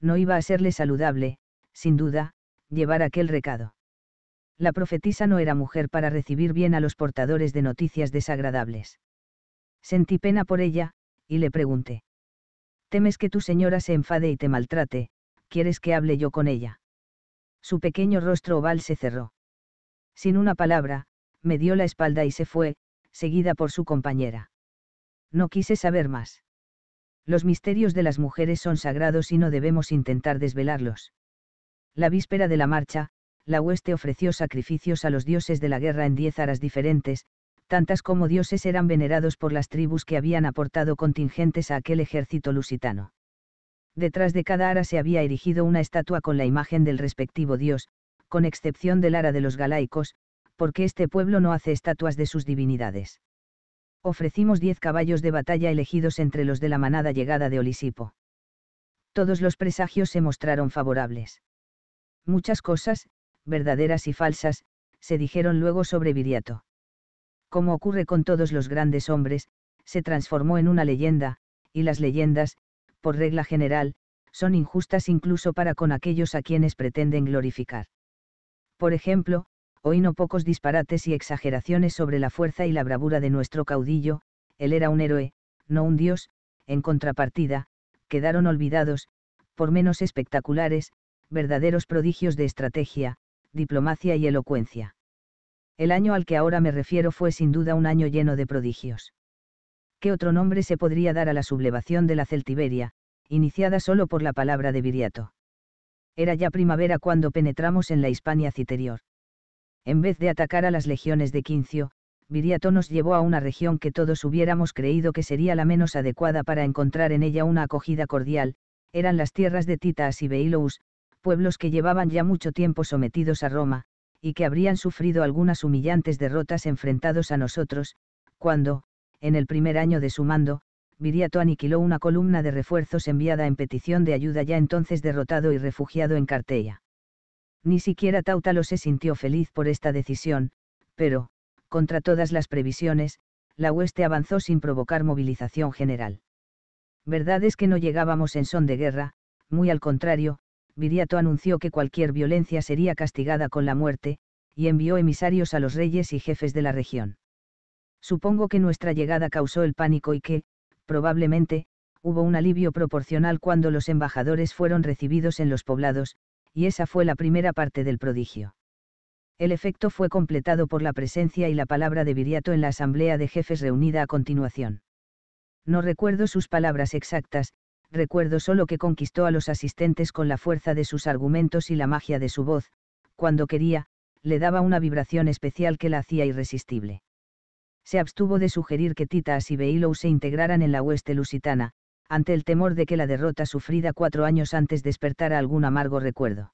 No iba a serle saludable, sin duda, llevar aquel recado. La profetisa no era mujer para recibir bien a los portadores de noticias desagradables. Sentí pena por ella, y le pregunté. ¿Temes que tu señora se enfade y te maltrate? ¿Quieres que hable yo con ella? Su pequeño rostro oval se cerró. Sin una palabra, me dio la espalda y se fue, seguida por su compañera. No quise saber más. Los misterios de las mujeres son sagrados y no debemos intentar desvelarlos. La víspera de la marcha, la hueste ofreció sacrificios a los dioses de la guerra en diez aras diferentes, tantas como dioses eran venerados por las tribus que habían aportado contingentes a aquel ejército lusitano. Detrás de cada ara se había erigido una estatua con la imagen del respectivo dios, con excepción del ara de los galaicos, porque este pueblo no hace estatuas de sus divinidades. Ofrecimos diez caballos de batalla elegidos entre los de la manada llegada de Olisipo. Todos los presagios se mostraron favorables. Muchas cosas, verdaderas y falsas, se dijeron luego sobre Viriato. Como ocurre con todos los grandes hombres, se transformó en una leyenda, y las leyendas, por regla general, son injustas incluso para con aquellos a quienes pretenden glorificar. Por ejemplo, oí no pocos disparates y exageraciones sobre la fuerza y la bravura de nuestro caudillo, él era un héroe, no un dios, en contrapartida, quedaron olvidados, por menos espectaculares, verdaderos prodigios de estrategia, diplomacia y elocuencia. El año al que ahora me refiero fue sin duda un año lleno de prodigios. ¿Qué otro nombre se podría dar a la sublevación de la Celtiberia, iniciada solo por la palabra de Viriato? Era ya primavera cuando penetramos en la Hispania citerior. En vez de atacar a las legiones de Quincio, Viriato nos llevó a una región que todos hubiéramos creído que sería la menos adecuada para encontrar en ella una acogida cordial, eran las tierras de Titas y Beilous, pueblos que llevaban ya mucho tiempo sometidos a Roma, y que habrían sufrido algunas humillantes derrotas enfrentados a nosotros, cuando, en el primer año de su mando, Viriato aniquiló una columna de refuerzos enviada en petición de ayuda ya entonces derrotado y refugiado en Carteia. Ni siquiera Tautalo se sintió feliz por esta decisión, pero, contra todas las previsiones, la hueste avanzó sin provocar movilización general. Verdad es que no llegábamos en son de guerra, muy al contrario, Viriato anunció que cualquier violencia sería castigada con la muerte, y envió emisarios a los reyes y jefes de la región. Supongo que nuestra llegada causó el pánico y que, probablemente, hubo un alivio proporcional cuando los embajadores fueron recibidos en los poblados, y esa fue la primera parte del prodigio. El efecto fue completado por la presencia y la palabra de Viriato en la asamblea de jefes reunida a continuación. No recuerdo sus palabras exactas, recuerdo solo que conquistó a los asistentes con la fuerza de sus argumentos y la magia de su voz, cuando quería, le daba una vibración especial que la hacía irresistible. Se abstuvo de sugerir que Titas y Beilou se integraran en la hueste lusitana, ante el temor de que la derrota sufrida cuatro años antes despertara algún amargo recuerdo.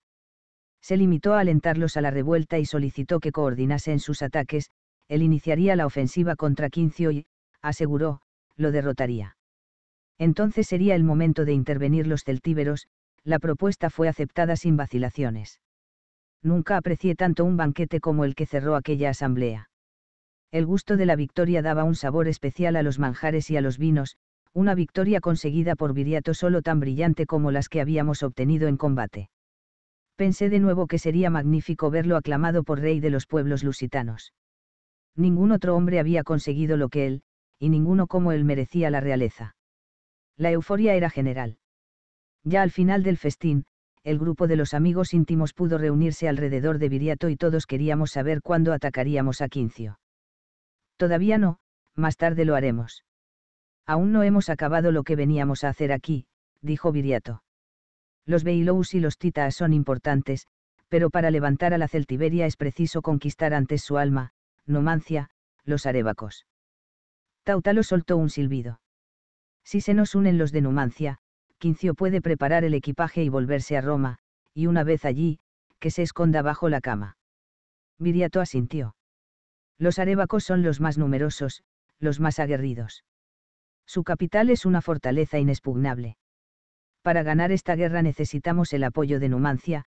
Se limitó a alentarlos a la revuelta y solicitó que coordinasen sus ataques, él iniciaría la ofensiva contra Quincio y, aseguró, lo derrotaría. Entonces sería el momento de intervenir los celtíberos, la propuesta fue aceptada sin vacilaciones. Nunca aprecié tanto un banquete como el que cerró aquella asamblea. El gusto de la victoria daba un sabor especial a los manjares y a los vinos, una victoria conseguida por Viriato solo tan brillante como las que habíamos obtenido en combate. Pensé de nuevo que sería magnífico verlo aclamado por rey de los pueblos lusitanos. Ningún otro hombre había conseguido lo que él, y ninguno como él merecía la realeza. La euforia era general. Ya al final del festín, el grupo de los amigos íntimos pudo reunirse alrededor de Viriato y todos queríamos saber cuándo atacaríamos a Quincio. Todavía no, más tarde lo haremos. Aún no hemos acabado lo que veníamos a hacer aquí, dijo Viriato. Los Beilous y los Titas son importantes, pero para levantar a la Celtiberia es preciso conquistar antes su alma, Numancia, los arévacos. Tautalo soltó un silbido. Si se nos unen los de Numancia, Quincio puede preparar el equipaje y volverse a Roma, y una vez allí, que se esconda bajo la cama. Viriato asintió. Los arévacos son los más numerosos, los más aguerridos. Su capital es una fortaleza inexpugnable. Para ganar esta guerra necesitamos el apoyo de Numancia,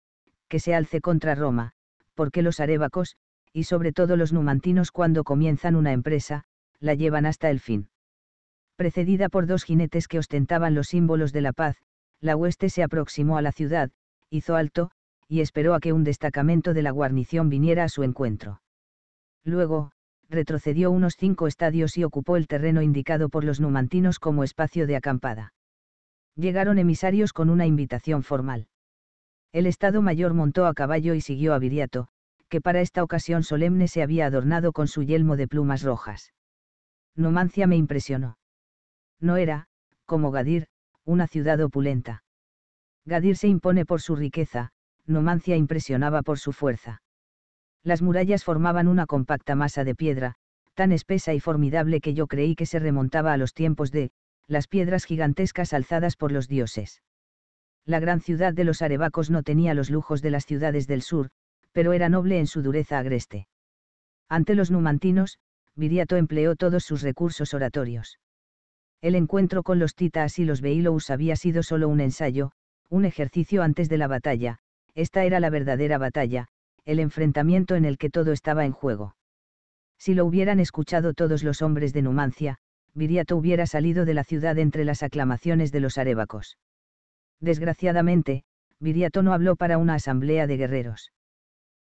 que se alce contra Roma, porque los arévacos, y sobre todo los numantinos cuando comienzan una empresa, la llevan hasta el fin precedida por dos jinetes que ostentaban los símbolos de la paz, la hueste se aproximó a la ciudad, hizo alto, y esperó a que un destacamento de la guarnición viniera a su encuentro. Luego, retrocedió unos cinco estadios y ocupó el terreno indicado por los numantinos como espacio de acampada. Llegaron emisarios con una invitación formal. El Estado Mayor montó a caballo y siguió a Viriato, que para esta ocasión solemne se había adornado con su yelmo de plumas rojas. Numancia me impresionó. No era, como Gadir, una ciudad opulenta. Gadir se impone por su riqueza, Numancia impresionaba por su fuerza. Las murallas formaban una compacta masa de piedra, tan espesa y formidable que yo creí que se remontaba a los tiempos de, las piedras gigantescas alzadas por los dioses. La gran ciudad de los arebacos no tenía los lujos de las ciudades del sur, pero era noble en su dureza agreste. Ante los numantinos, Viriato empleó todos sus recursos oratorios. El encuentro con los titas y los beilous había sido solo un ensayo, un ejercicio antes de la batalla, esta era la verdadera batalla, el enfrentamiento en el que todo estaba en juego. Si lo hubieran escuchado todos los hombres de Numancia, Viriato hubiera salido de la ciudad entre las aclamaciones de los arébacos. Desgraciadamente, Viriato no habló para una asamblea de guerreros.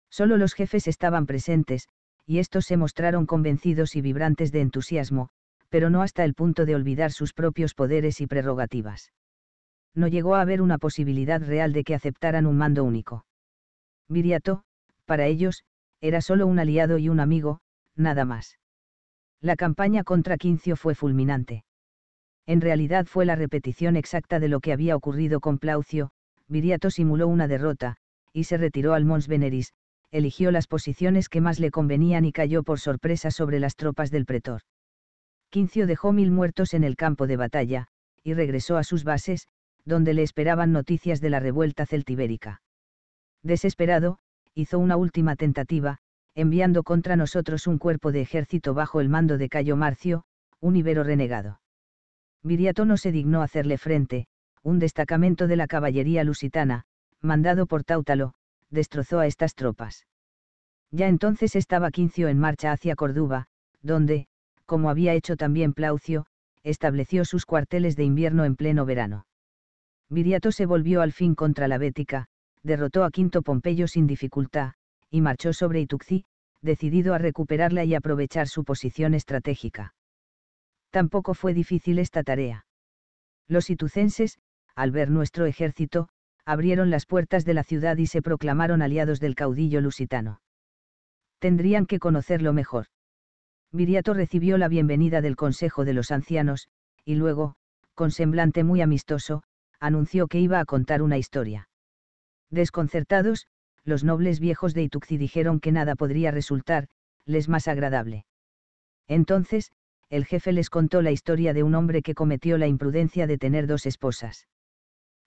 Solo los jefes estaban presentes, y estos se mostraron convencidos y vibrantes de entusiasmo, pero no hasta el punto de olvidar sus propios poderes y prerrogativas. No llegó a haber una posibilidad real de que aceptaran un mando único. Viriato, para ellos, era solo un aliado y un amigo, nada más. La campaña contra Quincio fue fulminante. En realidad fue la repetición exacta de lo que había ocurrido con Plaucio, Viriato simuló una derrota, y se retiró al Mons Veneris, eligió las posiciones que más le convenían y cayó por sorpresa sobre las tropas del pretor. Quincio dejó mil muertos en el campo de batalla, y regresó a sus bases, donde le esperaban noticias de la revuelta celtibérica. Desesperado, hizo una última tentativa, enviando contra nosotros un cuerpo de ejército bajo el mando de Cayo Marcio, un ibero renegado. Viriato no se dignó hacerle frente, un destacamento de la caballería lusitana, mandado por Táutalo, destrozó a estas tropas. Ya entonces estaba Quincio en marcha hacia Córdoba, donde, como había hecho también Plaucio, estableció sus cuarteles de invierno en pleno verano. Viriato se volvió al fin contra la Bética, derrotó a Quinto Pompeyo sin dificultad, y marchó sobre Ituxi, decidido a recuperarla y aprovechar su posición estratégica. Tampoco fue difícil esta tarea. Los itucenses, al ver nuestro ejército, abrieron las puertas de la ciudad y se proclamaron aliados del caudillo lusitano. Tendrían que conocerlo mejor. Viriato recibió la bienvenida del Consejo de los Ancianos, y luego, con semblante muy amistoso, anunció que iba a contar una historia. Desconcertados, los nobles viejos de Ituxi dijeron que nada podría resultar, les más agradable. Entonces, el jefe les contó la historia de un hombre que cometió la imprudencia de tener dos esposas.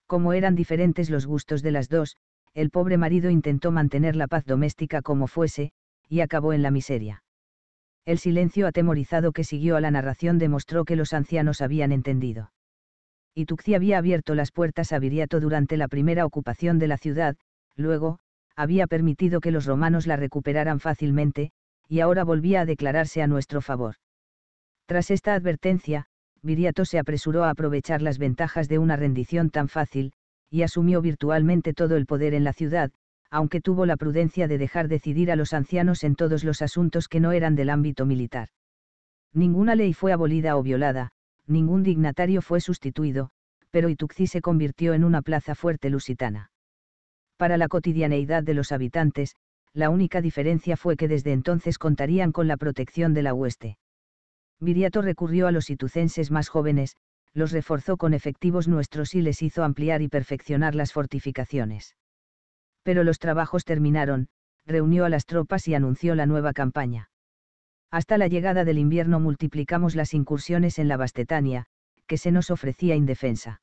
Como eran diferentes los gustos de las dos, el pobre marido intentó mantener la paz doméstica como fuese, y acabó en la miseria. El silencio atemorizado que siguió a la narración demostró que los ancianos habían entendido. Ituxi había abierto las puertas a Viriato durante la primera ocupación de la ciudad, luego, había permitido que los romanos la recuperaran fácilmente, y ahora volvía a declararse a nuestro favor. Tras esta advertencia, Viriato se apresuró a aprovechar las ventajas de una rendición tan fácil, y asumió virtualmente todo el poder en la ciudad, aunque tuvo la prudencia de dejar decidir a los ancianos en todos los asuntos que no eran del ámbito militar. Ninguna ley fue abolida o violada, ningún dignatario fue sustituido, pero Ituxi se convirtió en una plaza fuerte lusitana. Para la cotidianeidad de los habitantes, la única diferencia fue que desde entonces contarían con la protección de la hueste. Viriato recurrió a los itucenses más jóvenes, los reforzó con efectivos nuestros y les hizo ampliar y perfeccionar las fortificaciones. Pero los trabajos terminaron, reunió a las tropas y anunció la nueva campaña. Hasta la llegada del invierno multiplicamos las incursiones en la Bastetania, que se nos ofrecía indefensa.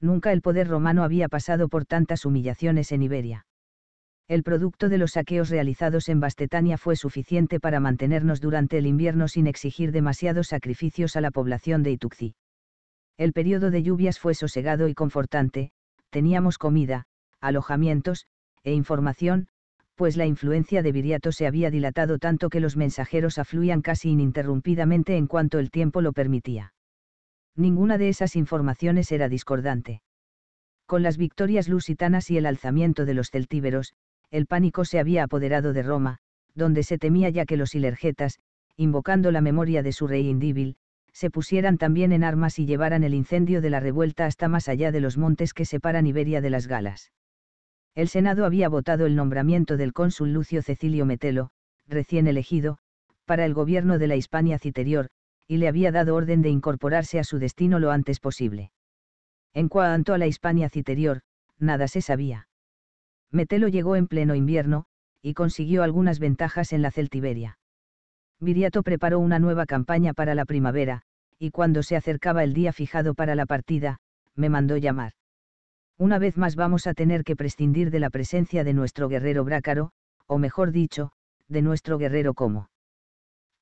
Nunca el poder romano había pasado por tantas humillaciones en Iberia el producto de los saqueos realizados en Bastetania fue suficiente para mantenernos durante el invierno sin exigir demasiados sacrificios a la población de Ituxi. El periodo de lluvias fue sosegado y confortante, teníamos comida, alojamientos, e información, pues la influencia de Viriato se había dilatado tanto que los mensajeros afluían casi ininterrumpidamente en cuanto el tiempo lo permitía. Ninguna de esas informaciones era discordante. Con las victorias lusitanas y el alzamiento de los celtíberos, el pánico se había apoderado de Roma, donde se temía ya que los ilergetas, invocando la memoria de su rey Indíbil, se pusieran también en armas y llevaran el incendio de la revuelta hasta más allá de los montes que separan Iberia de las Galas. El Senado había votado el nombramiento del cónsul Lucio Cecilio Metelo, recién elegido, para el gobierno de la Hispania Citerior, y le había dado orden de incorporarse a su destino lo antes posible. En cuanto a la Hispania Citerior, nada se sabía. Metelo llegó en pleno invierno, y consiguió algunas ventajas en la Celtiberia. Viriato preparó una nueva campaña para la primavera, y cuando se acercaba el día fijado para la partida, me mandó llamar. Una vez más vamos a tener que prescindir de la presencia de nuestro guerrero brácaro, o mejor dicho, de nuestro guerrero como.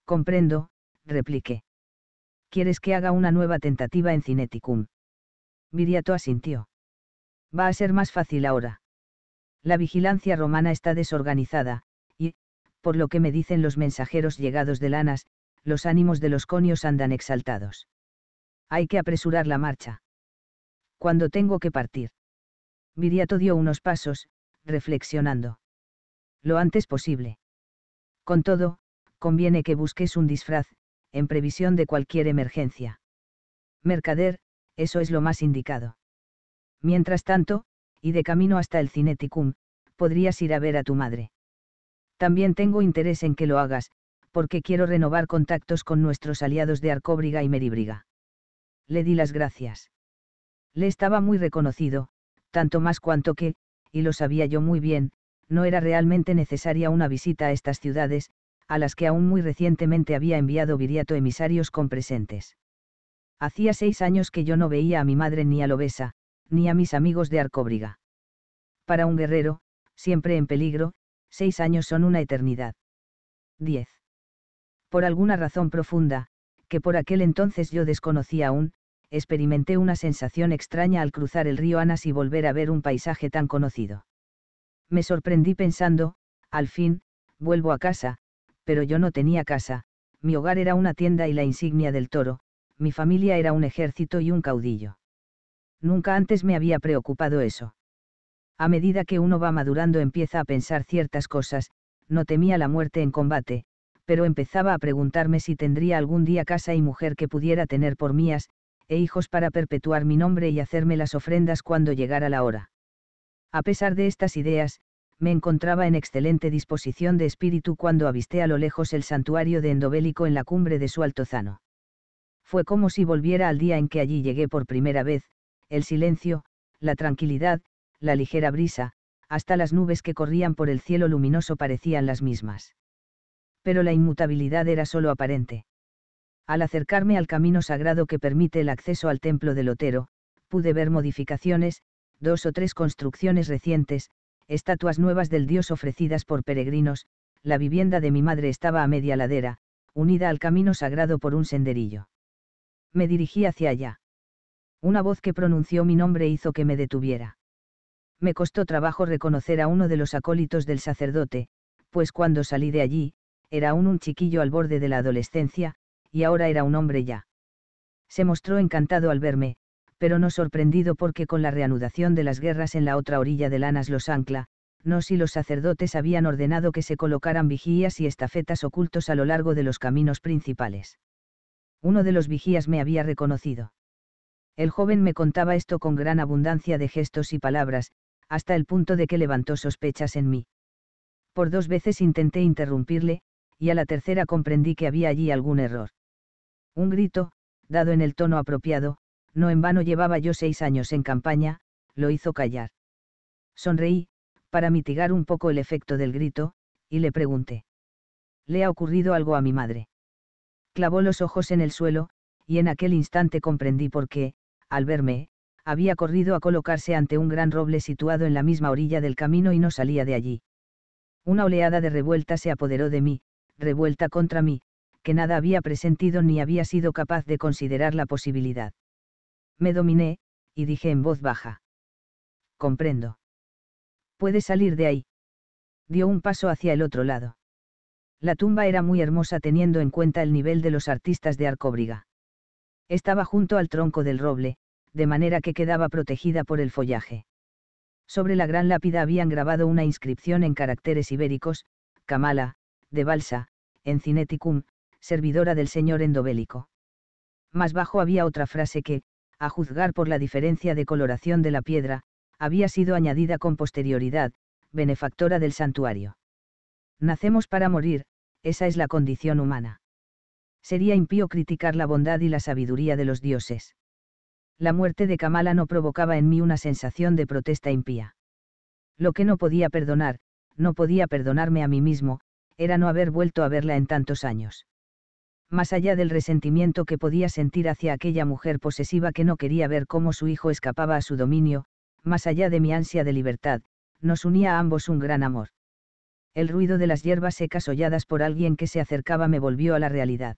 Comprendo, repliqué. ¿Quieres que haga una nueva tentativa en Cineticum? Viriato asintió. Va a ser más fácil ahora. La vigilancia romana está desorganizada, y, por lo que me dicen los mensajeros llegados de Lanas, los ánimos de los conios andan exaltados. Hay que apresurar la marcha. Cuando tengo que partir? Viriato dio unos pasos, reflexionando. Lo antes posible. Con todo, conviene que busques un disfraz, en previsión de cualquier emergencia. Mercader, eso es lo más indicado. Mientras tanto, y de camino hasta el Cineticum, podrías ir a ver a tu madre. También tengo interés en que lo hagas, porque quiero renovar contactos con nuestros aliados de Arcóbriga y Meribriga. Le di las gracias. Le estaba muy reconocido, tanto más cuanto que, y lo sabía yo muy bien, no era realmente necesaria una visita a estas ciudades, a las que aún muy recientemente había enviado Viriato emisarios con presentes. Hacía seis años que yo no veía a mi madre ni a Lobesa, ni a mis amigos de Arcóbriga. Para un guerrero, siempre en peligro, seis años son una eternidad. 10. Por alguna razón profunda, que por aquel entonces yo desconocía aún, experimenté una sensación extraña al cruzar el río Anas y volver a ver un paisaje tan conocido. Me sorprendí pensando, al fin, vuelvo a casa, pero yo no tenía casa, mi hogar era una tienda y la insignia del toro, mi familia era un ejército y un caudillo. Nunca antes me había preocupado eso. A medida que uno va madurando empieza a pensar ciertas cosas, no temía la muerte en combate, pero empezaba a preguntarme si tendría algún día casa y mujer que pudiera tener por mías, e hijos para perpetuar mi nombre y hacerme las ofrendas cuando llegara la hora. A pesar de estas ideas, me encontraba en excelente disposición de espíritu cuando avisté a lo lejos el santuario de Endobélico en la cumbre de su altozano. Fue como si volviera al día en que allí llegué por primera vez, el silencio, la tranquilidad, la ligera brisa, hasta las nubes que corrían por el cielo luminoso parecían las mismas. Pero la inmutabilidad era solo aparente. Al acercarme al camino sagrado que permite el acceso al templo de Lotero, pude ver modificaciones, dos o tres construcciones recientes, estatuas nuevas del dios ofrecidas por peregrinos, la vivienda de mi madre estaba a media ladera, unida al camino sagrado por un senderillo. Me dirigí hacia allá. Una voz que pronunció mi nombre hizo que me detuviera. Me costó trabajo reconocer a uno de los acólitos del sacerdote, pues cuando salí de allí, era aún un chiquillo al borde de la adolescencia, y ahora era un hombre ya. Se mostró encantado al verme, pero no sorprendido porque con la reanudación de las guerras en la otra orilla del Anas los ancla, no si los sacerdotes habían ordenado que se colocaran vigías y estafetas ocultos a lo largo de los caminos principales. Uno de los vigías me había reconocido. El joven me contaba esto con gran abundancia de gestos y palabras, hasta el punto de que levantó sospechas en mí. Por dos veces intenté interrumpirle, y a la tercera comprendí que había allí algún error. Un grito, dado en el tono apropiado, no en vano llevaba yo seis años en campaña, lo hizo callar. Sonreí, para mitigar un poco el efecto del grito, y le pregunté. ¿Le ha ocurrido algo a mi madre? Clavó los ojos en el suelo, y en aquel instante comprendí por qué, al verme, había corrido a colocarse ante un gran roble situado en la misma orilla del camino y no salía de allí. Una oleada de revuelta se apoderó de mí, revuelta contra mí, que nada había presentido ni había sido capaz de considerar la posibilidad. Me dominé, y dije en voz baja. Comprendo. Puede salir de ahí. Dio un paso hacia el otro lado. La tumba era muy hermosa teniendo en cuenta el nivel de los artistas de Arcóbriga. Estaba junto al tronco del roble, de manera que quedaba protegida por el follaje. Sobre la gran lápida habían grabado una inscripción en caracteres ibéricos, Kamala, de Balsa, en Cineticum, servidora del señor endobélico. Más bajo había otra frase que, a juzgar por la diferencia de coloración de la piedra, había sido añadida con posterioridad, benefactora del santuario. Nacemos para morir, esa es la condición humana. Sería impío criticar la bondad y la sabiduría de los dioses. La muerte de Kamala no provocaba en mí una sensación de protesta impía. Lo que no podía perdonar, no podía perdonarme a mí mismo, era no haber vuelto a verla en tantos años. Más allá del resentimiento que podía sentir hacia aquella mujer posesiva que no quería ver cómo su hijo escapaba a su dominio, más allá de mi ansia de libertad, nos unía a ambos un gran amor. El ruido de las hierbas secas holladas por alguien que se acercaba me volvió a la realidad.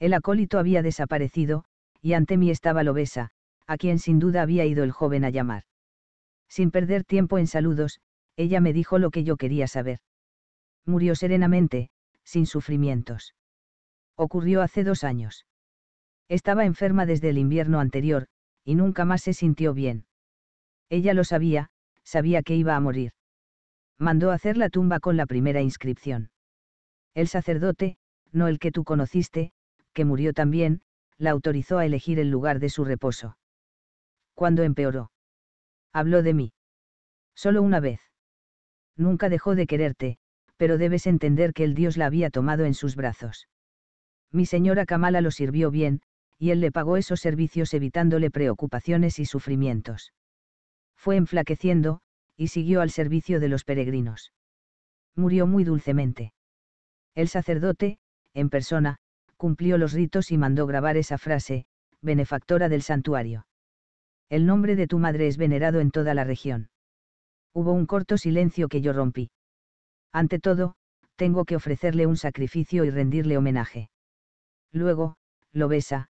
El acólito había desaparecido, y ante mí estaba Lobesa, a quien sin duda había ido el joven a llamar. Sin perder tiempo en saludos, ella me dijo lo que yo quería saber. Murió serenamente, sin sufrimientos. Ocurrió hace dos años. Estaba enferma desde el invierno anterior, y nunca más se sintió bien. Ella lo sabía, sabía que iba a morir. Mandó hacer la tumba con la primera inscripción. El sacerdote, no el que tú conociste, que murió también, la autorizó a elegir el lugar de su reposo. Cuando empeoró. Habló de mí. Solo una vez. Nunca dejó de quererte, pero debes entender que el Dios la había tomado en sus brazos. Mi señora Kamala lo sirvió bien, y él le pagó esos servicios evitándole preocupaciones y sufrimientos. Fue enflaqueciendo, y siguió al servicio de los peregrinos. Murió muy dulcemente. El sacerdote, en persona, cumplió los ritos y mandó grabar esa frase, benefactora del santuario. El nombre de tu madre es venerado en toda la región. Hubo un corto silencio que yo rompí. Ante todo, tengo que ofrecerle un sacrificio y rendirle homenaje. Luego, lo besa,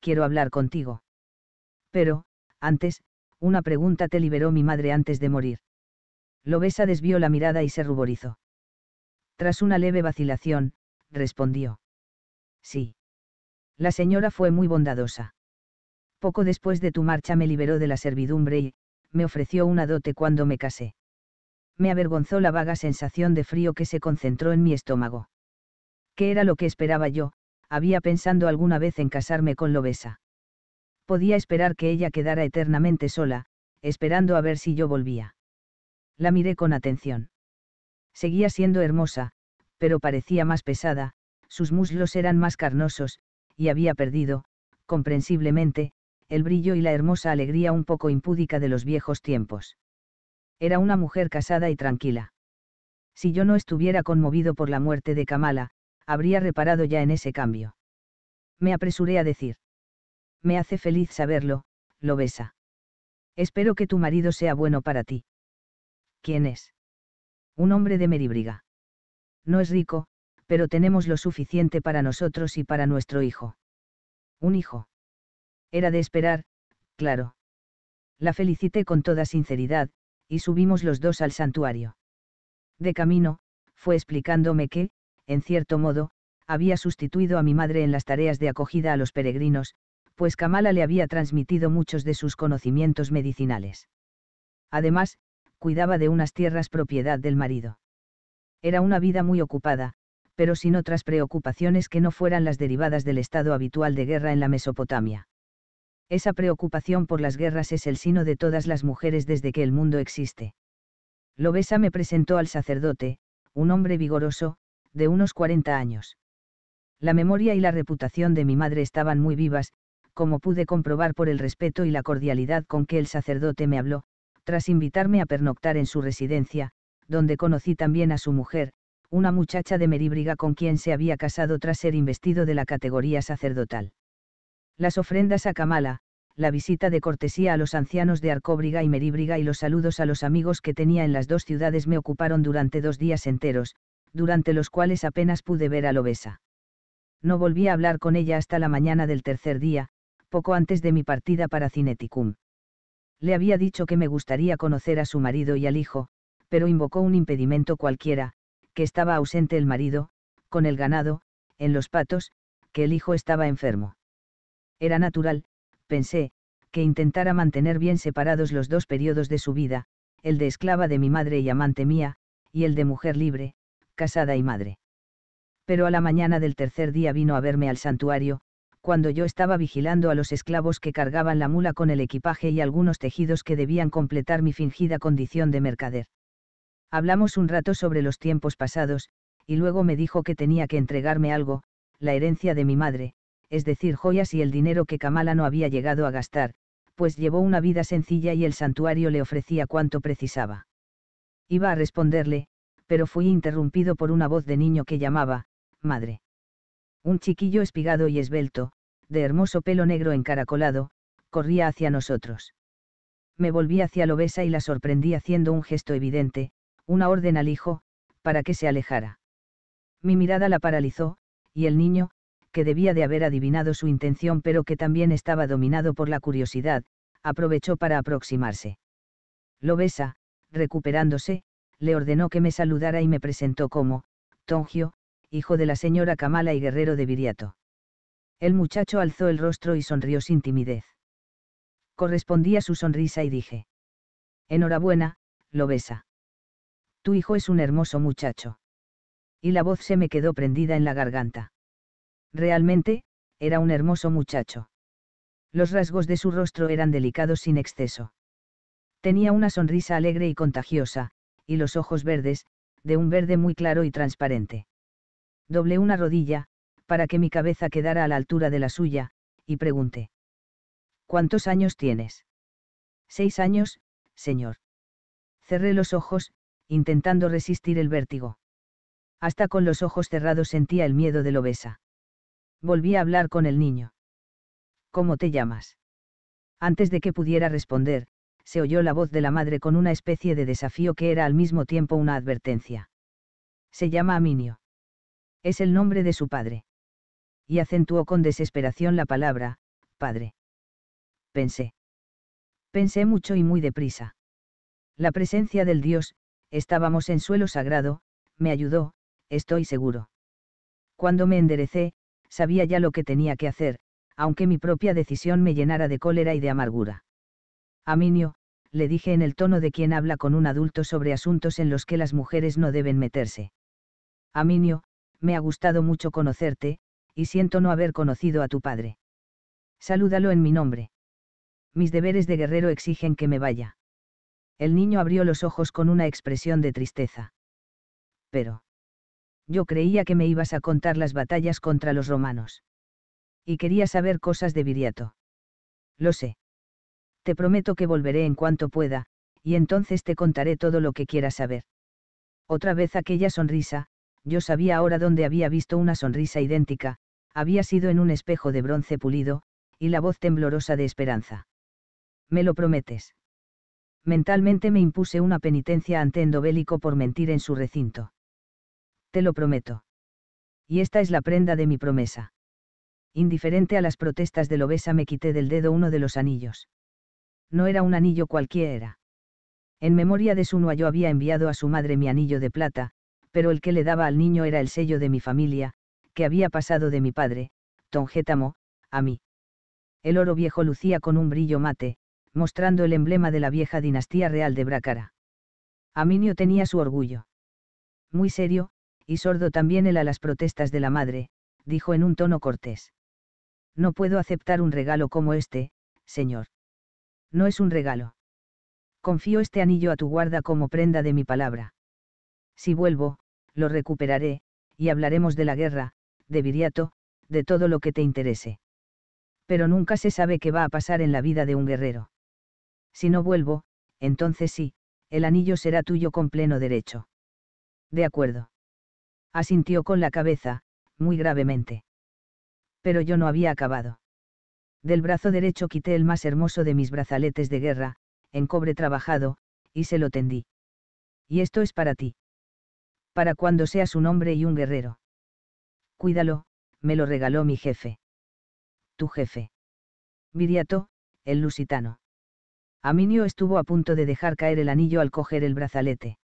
quiero hablar contigo. Pero, antes, una pregunta te liberó mi madre antes de morir. Lobesa desvió la mirada y se ruborizó. Tras una leve vacilación, respondió. Sí. La señora fue muy bondadosa. Poco después de tu marcha me liberó de la servidumbre y, me ofreció una dote cuando me casé. Me avergonzó la vaga sensación de frío que se concentró en mi estómago. ¿Qué era lo que esperaba yo? Había pensando alguna vez en casarme con Lobesa. Podía esperar que ella quedara eternamente sola, esperando a ver si yo volvía. La miré con atención. Seguía siendo hermosa, pero parecía más pesada, sus muslos eran más carnosos, y había perdido, comprensiblemente, el brillo y la hermosa alegría un poco impúdica de los viejos tiempos. Era una mujer casada y tranquila. Si yo no estuviera conmovido por la muerte de Kamala, habría reparado ya en ese cambio. Me apresuré a decir. Me hace feliz saberlo, lo besa. Espero que tu marido sea bueno para ti. ¿Quién es? Un hombre de Meribriga. No es rico, pero tenemos lo suficiente para nosotros y para nuestro hijo. Un hijo. Era de esperar, claro. La felicité con toda sinceridad, y subimos los dos al santuario. De camino, fue explicándome que, en cierto modo, había sustituido a mi madre en las tareas de acogida a los peregrinos, pues Kamala le había transmitido muchos de sus conocimientos medicinales. Además, cuidaba de unas tierras propiedad del marido. Era una vida muy ocupada, pero sin otras preocupaciones que no fueran las derivadas del estado habitual de guerra en la Mesopotamia. Esa preocupación por las guerras es el sino de todas las mujeres desde que el mundo existe. Lobesa me presentó al sacerdote, un hombre vigoroso, de unos 40 años. La memoria y la reputación de mi madre estaban muy vivas, como pude comprobar por el respeto y la cordialidad con que el sacerdote me habló, tras invitarme a pernoctar en su residencia, donde conocí también a su mujer, una muchacha de Meríbriga con quien se había casado tras ser investido de la categoría sacerdotal. Las ofrendas a Kamala, la visita de cortesía a los ancianos de Arcóbriga y Meríbriga y los saludos a los amigos que tenía en las dos ciudades me ocuparon durante dos días enteros, durante los cuales apenas pude ver a Lobesa. No volví a hablar con ella hasta la mañana del tercer día, poco antes de mi partida para Cineticum. Le había dicho que me gustaría conocer a su marido y al hijo, pero invocó un impedimento cualquiera, que estaba ausente el marido, con el ganado, en los patos, que el hijo estaba enfermo. Era natural, pensé, que intentara mantener bien separados los dos periodos de su vida, el de esclava de mi madre y amante mía, y el de mujer libre, casada y madre. Pero a la mañana del tercer día vino a verme al santuario, cuando yo estaba vigilando a los esclavos que cargaban la mula con el equipaje y algunos tejidos que debían completar mi fingida condición de mercader. Hablamos un rato sobre los tiempos pasados, y luego me dijo que tenía que entregarme algo, la herencia de mi madre, es decir, joyas y el dinero que Kamala no había llegado a gastar, pues llevó una vida sencilla y el santuario le ofrecía cuanto precisaba. Iba a responderle, pero fui interrumpido por una voz de niño que llamaba, Madre. Un chiquillo espigado y esbelto, de hermoso pelo negro encaracolado, corría hacia nosotros. Me volví hacia Lobesa y la sorprendí haciendo un gesto evidente, una orden al hijo, para que se alejara. Mi mirada la paralizó, y el niño, que debía de haber adivinado su intención pero que también estaba dominado por la curiosidad, aprovechó para aproximarse. Lobesa, recuperándose, le ordenó que me saludara y me presentó como, Tongio, hijo de la señora Kamala y guerrero de Viriato. El muchacho alzó el rostro y sonrió sin timidez. Correspondí a su sonrisa y dije. Enhorabuena, lo besa. Tu hijo es un hermoso muchacho. Y la voz se me quedó prendida en la garganta. Realmente, era un hermoso muchacho. Los rasgos de su rostro eran delicados sin exceso. Tenía una sonrisa alegre y contagiosa, y los ojos verdes, de un verde muy claro y transparente. Doblé una rodilla, para que mi cabeza quedara a la altura de la suya, y pregunté. ¿Cuántos años tienes? Seis años, señor. Cerré los ojos, intentando resistir el vértigo. Hasta con los ojos cerrados sentía el miedo de obesa. Volví a hablar con el niño. ¿Cómo te llamas? Antes de que pudiera responder, se oyó la voz de la madre con una especie de desafío que era al mismo tiempo una advertencia. Se llama Aminio. Es el nombre de su padre y acentuó con desesperación la palabra, padre. Pensé. Pensé mucho y muy deprisa. La presencia del Dios, estábamos en suelo sagrado, me ayudó, estoy seguro. Cuando me enderecé, sabía ya lo que tenía que hacer, aunque mi propia decisión me llenara de cólera y de amargura. Aminio, le dije en el tono de quien habla con un adulto sobre asuntos en los que las mujeres no deben meterse. Aminio, me ha gustado mucho conocerte, y siento no haber conocido a tu padre. Salúdalo en mi nombre. Mis deberes de guerrero exigen que me vaya. El niño abrió los ojos con una expresión de tristeza. Pero. Yo creía que me ibas a contar las batallas contra los romanos. Y quería saber cosas de Viriato. Lo sé. Te prometo que volveré en cuanto pueda, y entonces te contaré todo lo que quieras saber. Otra vez aquella sonrisa, yo sabía ahora dónde había visto una sonrisa idéntica, había sido en un espejo de bronce pulido, y la voz temblorosa de esperanza. ¿Me lo prometes? Mentalmente me impuse una penitencia ante Endobélico por mentir en su recinto. Te lo prometo. Y esta es la prenda de mi promesa. Indiferente a las protestas de Lobesa me quité del dedo uno de los anillos. No era un anillo cualquiera. En memoria de su yo había enviado a su madre mi anillo de plata, pero el que le daba al niño era el sello de mi familia, que había pasado de mi padre, Tongétamo, a mí. El oro viejo lucía con un brillo mate, mostrando el emblema de la vieja dinastía real de Brácara. Aminio tenía su orgullo. Muy serio, y sordo también él a las protestas de la madre, dijo en un tono cortés. No puedo aceptar un regalo como este, señor. No es un regalo. Confío este anillo a tu guarda como prenda de mi palabra. Si vuelvo, lo recuperaré, y hablaremos de la guerra, de Viriato, de todo lo que te interese. Pero nunca se sabe qué va a pasar en la vida de un guerrero. Si no vuelvo, entonces sí, el anillo será tuyo con pleno derecho. De acuerdo. Asintió con la cabeza, muy gravemente. Pero yo no había acabado. Del brazo derecho quité el más hermoso de mis brazaletes de guerra, en cobre trabajado, y se lo tendí. Y esto es para ti. Para cuando seas un hombre y un guerrero. Cuídalo, me lo regaló mi jefe. Tu jefe. Viriato, el lusitano. Aminio estuvo a punto de dejar caer el anillo al coger el brazalete.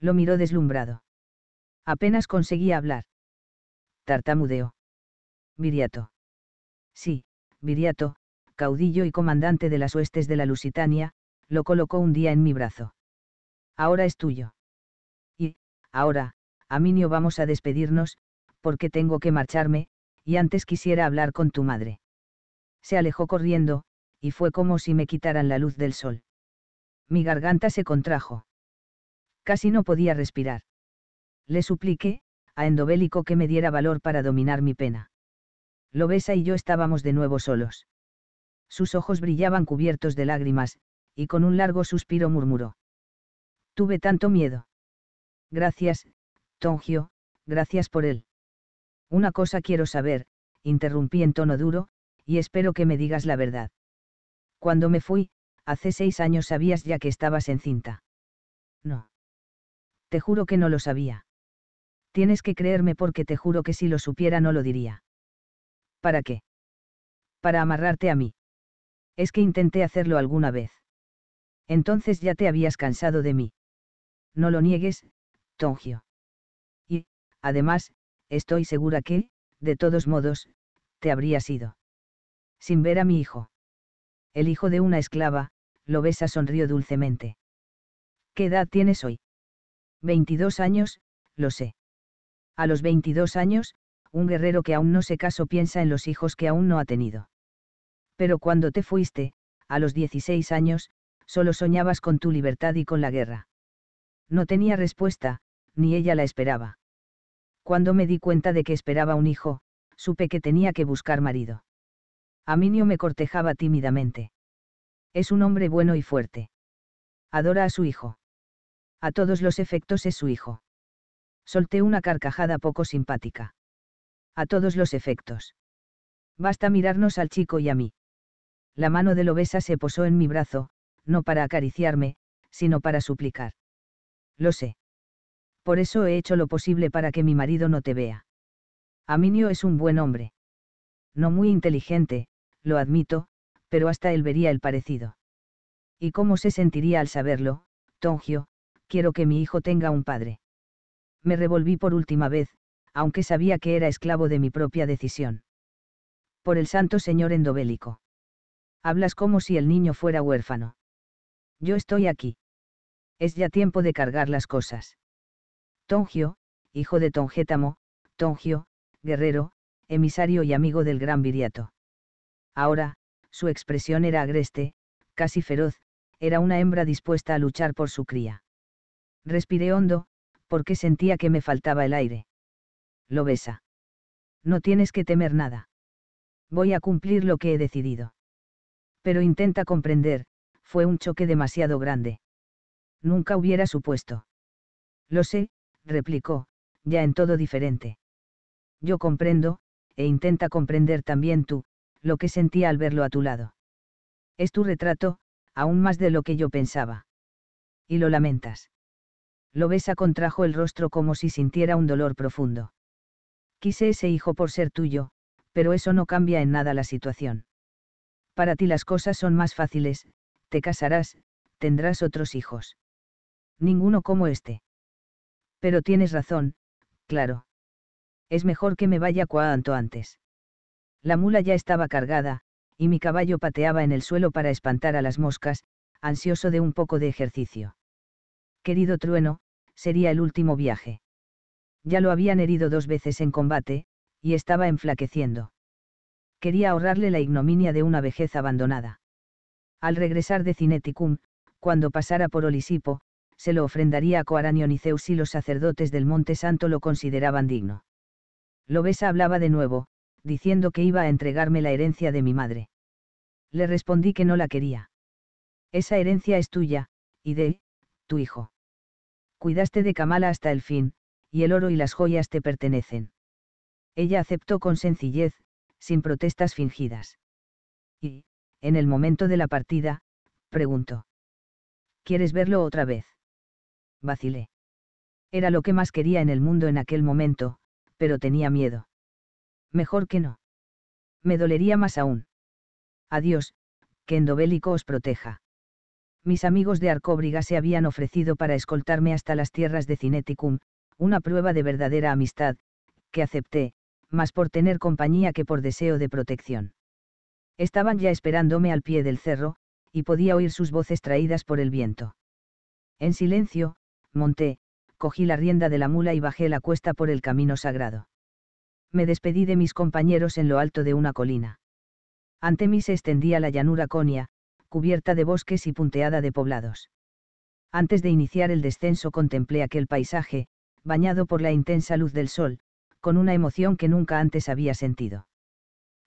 Lo miró deslumbrado. Apenas conseguía hablar. Tartamudeó. Viriato. Sí, Viriato, caudillo y comandante de las huestes de la Lusitania, lo colocó un día en mi brazo. Ahora es tuyo. Y, ahora, Aminio vamos a despedirnos, porque tengo que marcharme, y antes quisiera hablar con tu madre. Se alejó corriendo, y fue como si me quitaran la luz del sol. Mi garganta se contrajo. Casi no podía respirar. Le supliqué, a Endobélico que me diera valor para dominar mi pena. Lobesa y yo estábamos de nuevo solos. Sus ojos brillaban cubiertos de lágrimas, y con un largo suspiro murmuró. Tuve tanto miedo. Gracias, Tongio, gracias por él. Una cosa quiero saber, interrumpí en tono duro, y espero que me digas la verdad. Cuando me fui, hace seis años sabías ya que estabas encinta. No. Te juro que no lo sabía. Tienes que creerme porque te juro que si lo supiera no lo diría. ¿Para qué? Para amarrarte a mí. Es que intenté hacerlo alguna vez. Entonces ya te habías cansado de mí. No lo niegues, Tongio. Y, además, estoy segura que, de todos modos, te habrías ido. Sin ver a mi hijo. El hijo de una esclava, lo besa sonrió dulcemente. ¿Qué edad tienes hoy? 22 años, lo sé. A los 22 años, un guerrero que aún no se casó piensa en los hijos que aún no ha tenido. Pero cuando te fuiste, a los 16 años, solo soñabas con tu libertad y con la guerra. No tenía respuesta, ni ella la esperaba. Cuando me di cuenta de que esperaba un hijo, supe que tenía que buscar marido. Aminio me cortejaba tímidamente. Es un hombre bueno y fuerte. Adora a su hijo. A todos los efectos es su hijo. Solté una carcajada poco simpática. A todos los efectos. Basta mirarnos al chico y a mí. La mano de Lobesa se posó en mi brazo, no para acariciarme, sino para suplicar. Lo sé. Por eso he hecho lo posible para que mi marido no te vea. Aminio es un buen hombre. No muy inteligente, lo admito, pero hasta él vería el parecido. ¿Y cómo se sentiría al saberlo, Tongio? Quiero que mi hijo tenga un padre. Me revolví por última vez, aunque sabía que era esclavo de mi propia decisión. Por el santo señor endobélico. Hablas como si el niño fuera huérfano. Yo estoy aquí. Es ya tiempo de cargar las cosas. Tongio, hijo de Tongétamo, Tongio, guerrero, emisario y amigo del gran Viriato. Ahora, su expresión era agreste, casi feroz, era una hembra dispuesta a luchar por su cría. Respiré hondo, porque sentía que me faltaba el aire. Lo besa. No tienes que temer nada. Voy a cumplir lo que he decidido. Pero intenta comprender, fue un choque demasiado grande. Nunca hubiera supuesto. Lo sé, replicó, ya en todo diferente. Yo comprendo, e intenta comprender también tú, lo que sentía al verlo a tu lado. Es tu retrato, aún más de lo que yo pensaba. Y lo lamentas. Lo besa contrajo el rostro como si sintiera un dolor profundo. Quise ese hijo por ser tuyo, pero eso no cambia en nada la situación. Para ti las cosas son más fáciles, te casarás, tendrás otros hijos. Ninguno como este. Pero tienes razón, claro. Es mejor que me vaya cuanto antes. La mula ya estaba cargada, y mi caballo pateaba en el suelo para espantar a las moscas, ansioso de un poco de ejercicio. Querido trueno, sería el último viaje. Ya lo habían herido dos veces en combate, y estaba enflaqueciendo. Quería ahorrarle la ignominia de una vejez abandonada. Al regresar de Cineticum, cuando pasara por Olisipo, se lo ofrendaría a Coaranion y Zeus y los sacerdotes del Monte Santo lo consideraban digno. Lobesa hablaba de nuevo, diciendo que iba a entregarme la herencia de mi madre. Le respondí que no la quería. Esa herencia es tuya, y de, tu hijo. Cuidaste de Kamala hasta el fin, y el oro y las joyas te pertenecen. Ella aceptó con sencillez, sin protestas fingidas. Y, en el momento de la partida, preguntó. ¿Quieres verlo otra vez? Vacilé. Era lo que más quería en el mundo en aquel momento, pero tenía miedo. Mejor que no. Me dolería más aún. Adiós, que Endobélico os proteja mis amigos de Arcóbriga se habían ofrecido para escoltarme hasta las tierras de Cineticum, una prueba de verdadera amistad, que acepté, más por tener compañía que por deseo de protección. Estaban ya esperándome al pie del cerro, y podía oír sus voces traídas por el viento. En silencio, monté, cogí la rienda de la mula y bajé la cuesta por el camino sagrado. Me despedí de mis compañeros en lo alto de una colina. Ante mí se extendía la llanura conia, cubierta de bosques y punteada de poblados. Antes de iniciar el descenso contemplé aquel paisaje, bañado por la intensa luz del sol, con una emoción que nunca antes había sentido.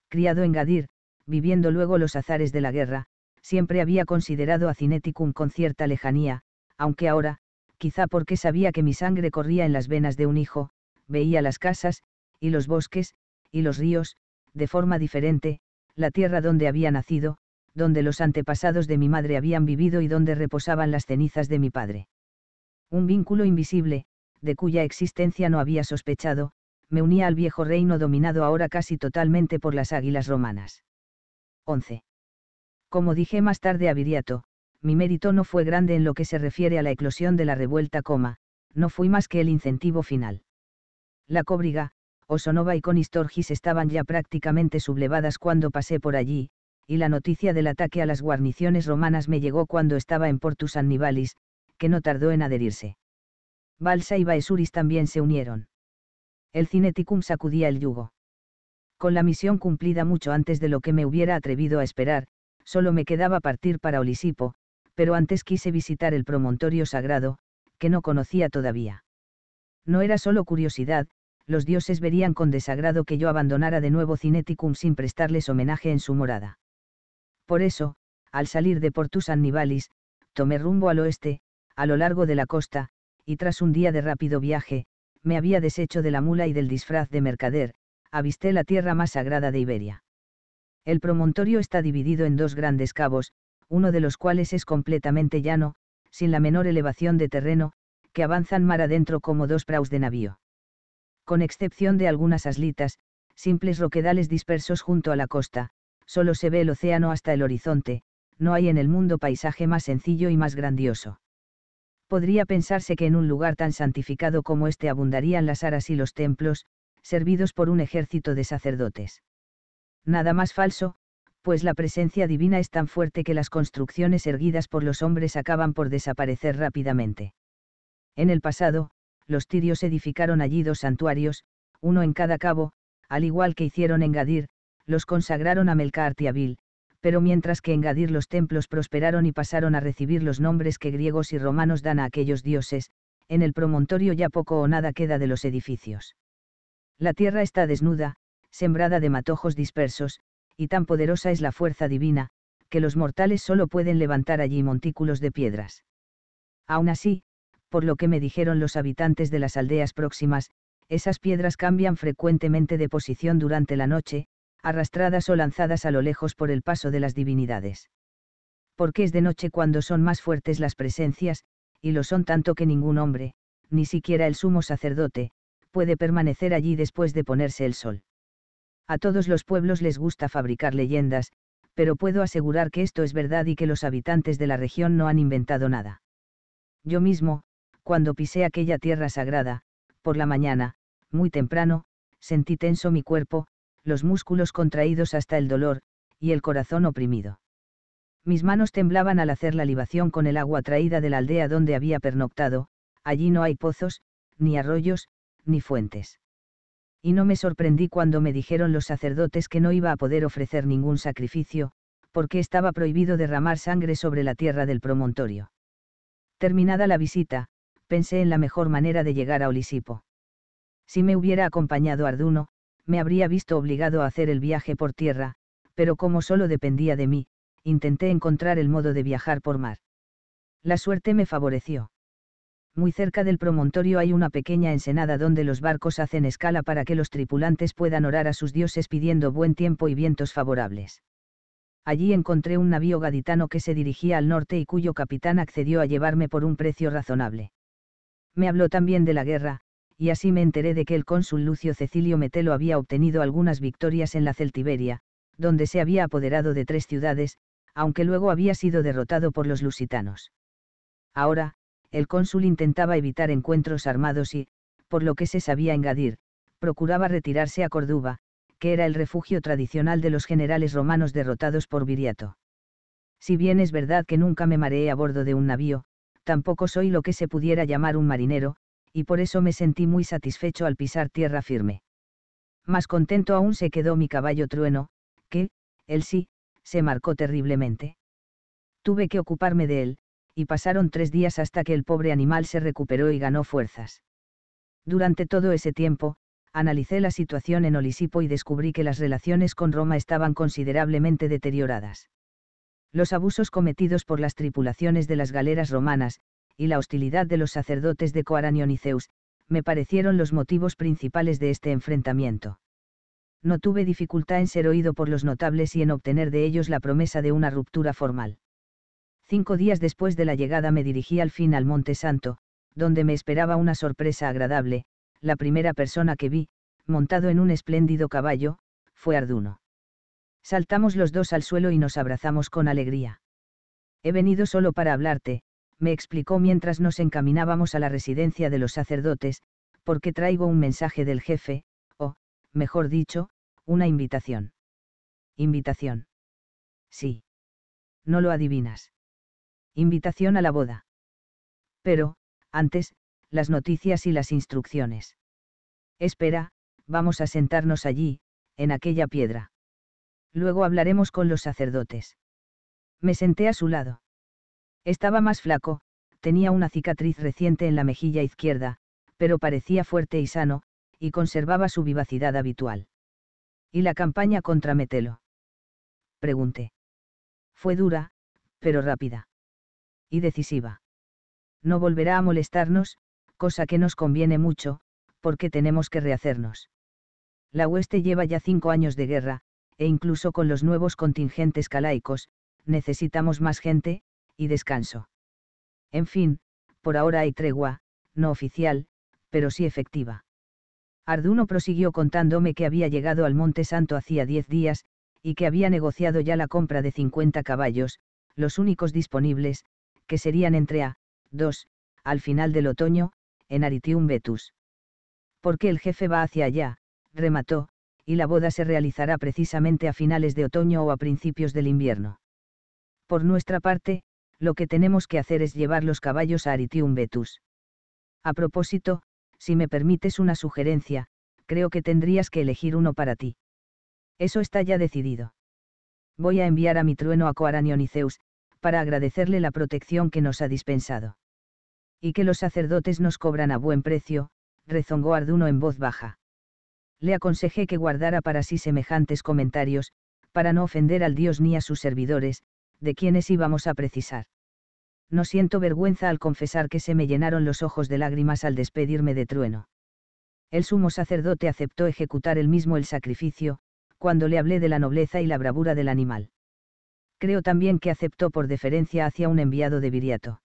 Criado en Gadir, viviendo luego los azares de la guerra, siempre había considerado a Cineticum con cierta lejanía, aunque ahora, quizá porque sabía que mi sangre corría en las venas de un hijo, veía las casas, y los bosques, y los ríos, de forma diferente, la tierra donde había nacido, donde los antepasados de mi madre habían vivido y donde reposaban las cenizas de mi padre. Un vínculo invisible, de cuya existencia no había sospechado, me unía al viejo reino dominado ahora casi totalmente por las águilas romanas. 11. Como dije más tarde a Viriato, mi mérito no fue grande en lo que se refiere a la eclosión de la revuelta, coma, no fui más que el incentivo final. La Cóbriga, Osonova y Conistorgis estaban ya prácticamente sublevadas cuando pasé por allí, y la noticia del ataque a las guarniciones romanas me llegó cuando estaba en Portus Annibalis, que no tardó en adherirse. Balsa y Baesuris también se unieron. El Cineticum sacudía el yugo con la misión cumplida mucho antes de lo que me hubiera atrevido a esperar, solo me quedaba partir para Olisipo, pero antes quise visitar el promontorio sagrado, que no conocía todavía. No era solo curiosidad, los dioses verían con desagrado que yo abandonara de nuevo Cineticum sin prestarles homenaje en su morada. Por eso, al salir de Portus Annibalis, tomé rumbo al oeste, a lo largo de la costa, y tras un día de rápido viaje, me había deshecho de la mula y del disfraz de mercader, avisté la tierra más sagrada de Iberia. El promontorio está dividido en dos grandes cabos, uno de los cuales es completamente llano, sin la menor elevación de terreno, que avanzan mar adentro como dos praus de navío. Con excepción de algunas aslitas, simples roquedales dispersos junto a la costa, solo se ve el océano hasta el horizonte, no hay en el mundo paisaje más sencillo y más grandioso. Podría pensarse que en un lugar tan santificado como este abundarían las aras y los templos, servidos por un ejército de sacerdotes. Nada más falso, pues la presencia divina es tan fuerte que las construcciones erguidas por los hombres acaban por desaparecer rápidamente. En el pasado, los tirios edificaron allí dos santuarios, uno en cada cabo, al igual que hicieron en Gadir, los consagraron a Melkart y Abil, pero mientras que en Gadir los templos prosperaron y pasaron a recibir los nombres que griegos y romanos dan a aquellos dioses, en el promontorio ya poco o nada queda de los edificios. La tierra está desnuda, sembrada de matojos dispersos, y tan poderosa es la fuerza divina, que los mortales solo pueden levantar allí montículos de piedras. Aún así, por lo que me dijeron los habitantes de las aldeas próximas, esas piedras cambian frecuentemente de posición durante la noche, arrastradas o lanzadas a lo lejos por el paso de las divinidades. Porque es de noche cuando son más fuertes las presencias, y lo son tanto que ningún hombre, ni siquiera el sumo sacerdote, puede permanecer allí después de ponerse el sol. A todos los pueblos les gusta fabricar leyendas, pero puedo asegurar que esto es verdad y que los habitantes de la región no han inventado nada. Yo mismo, cuando pisé aquella tierra sagrada, por la mañana, muy temprano, sentí tenso mi cuerpo, los músculos contraídos hasta el dolor, y el corazón oprimido. Mis manos temblaban al hacer la libación con el agua traída de la aldea donde había pernoctado, allí no hay pozos, ni arroyos, ni fuentes. Y no me sorprendí cuando me dijeron los sacerdotes que no iba a poder ofrecer ningún sacrificio, porque estaba prohibido derramar sangre sobre la tierra del promontorio. Terminada la visita, pensé en la mejor manera de llegar a Olisipo. Si me hubiera acompañado Arduno, me habría visto obligado a hacer el viaje por tierra, pero como solo dependía de mí, intenté encontrar el modo de viajar por mar. La suerte me favoreció muy cerca del promontorio hay una pequeña ensenada donde los barcos hacen escala para que los tripulantes puedan orar a sus dioses pidiendo buen tiempo y vientos favorables. Allí encontré un navío gaditano que se dirigía al norte y cuyo capitán accedió a llevarme por un precio razonable. Me habló también de la guerra, y así me enteré de que el cónsul Lucio Cecilio Metelo había obtenido algunas victorias en la Celtiberia, donde se había apoderado de tres ciudades, aunque luego había sido derrotado por los lusitanos. Ahora, el cónsul intentaba evitar encuentros armados y, por lo que se sabía engadir, procuraba retirarse a Córdoba, que era el refugio tradicional de los generales romanos derrotados por Viriato. Si bien es verdad que nunca me mareé a bordo de un navío, tampoco soy lo que se pudiera llamar un marinero, y por eso me sentí muy satisfecho al pisar tierra firme. Más contento aún se quedó mi caballo trueno, que, él sí, se marcó terriblemente. Tuve que ocuparme de él, y pasaron tres días hasta que el pobre animal se recuperó y ganó fuerzas. Durante todo ese tiempo, analicé la situación en Olisipo y descubrí que las relaciones con Roma estaban considerablemente deterioradas. Los abusos cometidos por las tripulaciones de las galeras romanas, y la hostilidad de los sacerdotes de Coaranion y me parecieron los motivos principales de este enfrentamiento. No tuve dificultad en ser oído por los notables y en obtener de ellos la promesa de una ruptura formal. Cinco días después de la llegada me dirigí al fin al Monte Santo, donde me esperaba una sorpresa agradable, la primera persona que vi, montado en un espléndido caballo, fue Arduno. Saltamos los dos al suelo y nos abrazamos con alegría. He venido solo para hablarte, me explicó mientras nos encaminábamos a la residencia de los sacerdotes, porque traigo un mensaje del jefe, o, mejor dicho, una invitación. Invitación. Sí. No lo adivinas. Invitación a la boda. Pero, antes, las noticias y las instrucciones. Espera, vamos a sentarnos allí, en aquella piedra. Luego hablaremos con los sacerdotes. Me senté a su lado. Estaba más flaco, tenía una cicatriz reciente en la mejilla izquierda, pero parecía fuerte y sano, y conservaba su vivacidad habitual. ¿Y la campaña contra Metelo? Pregunté. Fue dura, pero rápida. Y decisiva. No volverá a molestarnos, cosa que nos conviene mucho, porque tenemos que rehacernos. La hueste lleva ya cinco años de guerra, e incluso con los nuevos contingentes calaicos, necesitamos más gente, y descanso. En fin, por ahora hay tregua, no oficial, pero sí efectiva. Arduno prosiguió contándome que había llegado al Monte Santo hacía diez días, y que había negociado ya la compra de 50 caballos, los únicos disponibles, que serían entre A, 2, al final del otoño, en Aritium Vetus. Porque el jefe va hacia allá, remató, y la boda se realizará precisamente a finales de otoño o a principios del invierno. Por nuestra parte, lo que tenemos que hacer es llevar los caballos a Aritium Vetus. A propósito, si me permites una sugerencia, creo que tendrías que elegir uno para ti. Eso está ya decidido. Voy a enviar a mi trueno a Coaranion para agradecerle la protección que nos ha dispensado. Y que los sacerdotes nos cobran a buen precio, rezongó Arduno en voz baja. Le aconsejé que guardara para sí semejantes comentarios, para no ofender al dios ni a sus servidores, de quienes íbamos a precisar. No siento vergüenza al confesar que se me llenaron los ojos de lágrimas al despedirme de Trueno. El sumo sacerdote aceptó ejecutar él mismo el sacrificio, cuando le hablé de la nobleza y la bravura del animal. Creo también que aceptó por deferencia hacia un enviado de Viriato.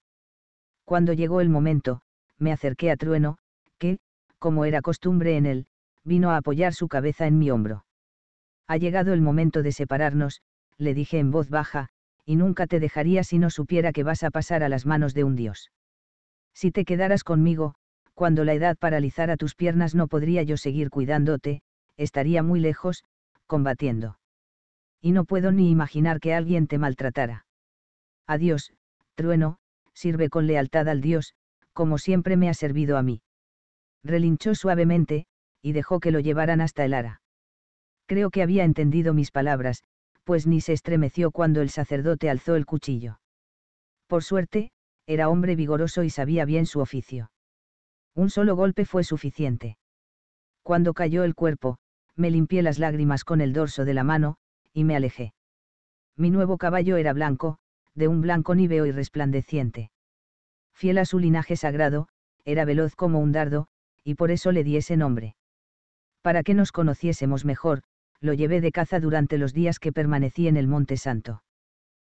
Cuando llegó el momento, me acerqué a Trueno, que, como era costumbre en él, vino a apoyar su cabeza en mi hombro. Ha llegado el momento de separarnos, le dije en voz baja, y nunca te dejaría si no supiera que vas a pasar a las manos de un dios. Si te quedaras conmigo, cuando la edad paralizara tus piernas no podría yo seguir cuidándote, estaría muy lejos, combatiendo. Y no puedo ni imaginar que alguien te maltratara. Adiós, trueno, sirve con lealtad al dios, como siempre me ha servido a mí. Relinchó suavemente, y dejó que lo llevaran hasta el ara. Creo que había entendido mis palabras, pues ni se estremeció cuando el sacerdote alzó el cuchillo. Por suerte, era hombre vigoroso y sabía bien su oficio. Un solo golpe fue suficiente. Cuando cayó el cuerpo, me limpié las lágrimas con el dorso de la mano, y me alejé. Mi nuevo caballo era blanco, de un blanco níveo y resplandeciente. Fiel a su linaje sagrado, era veloz como un dardo, y por eso le di ese nombre. Para que nos conociésemos mejor, lo llevé de caza durante los días que permanecí en el Monte Santo.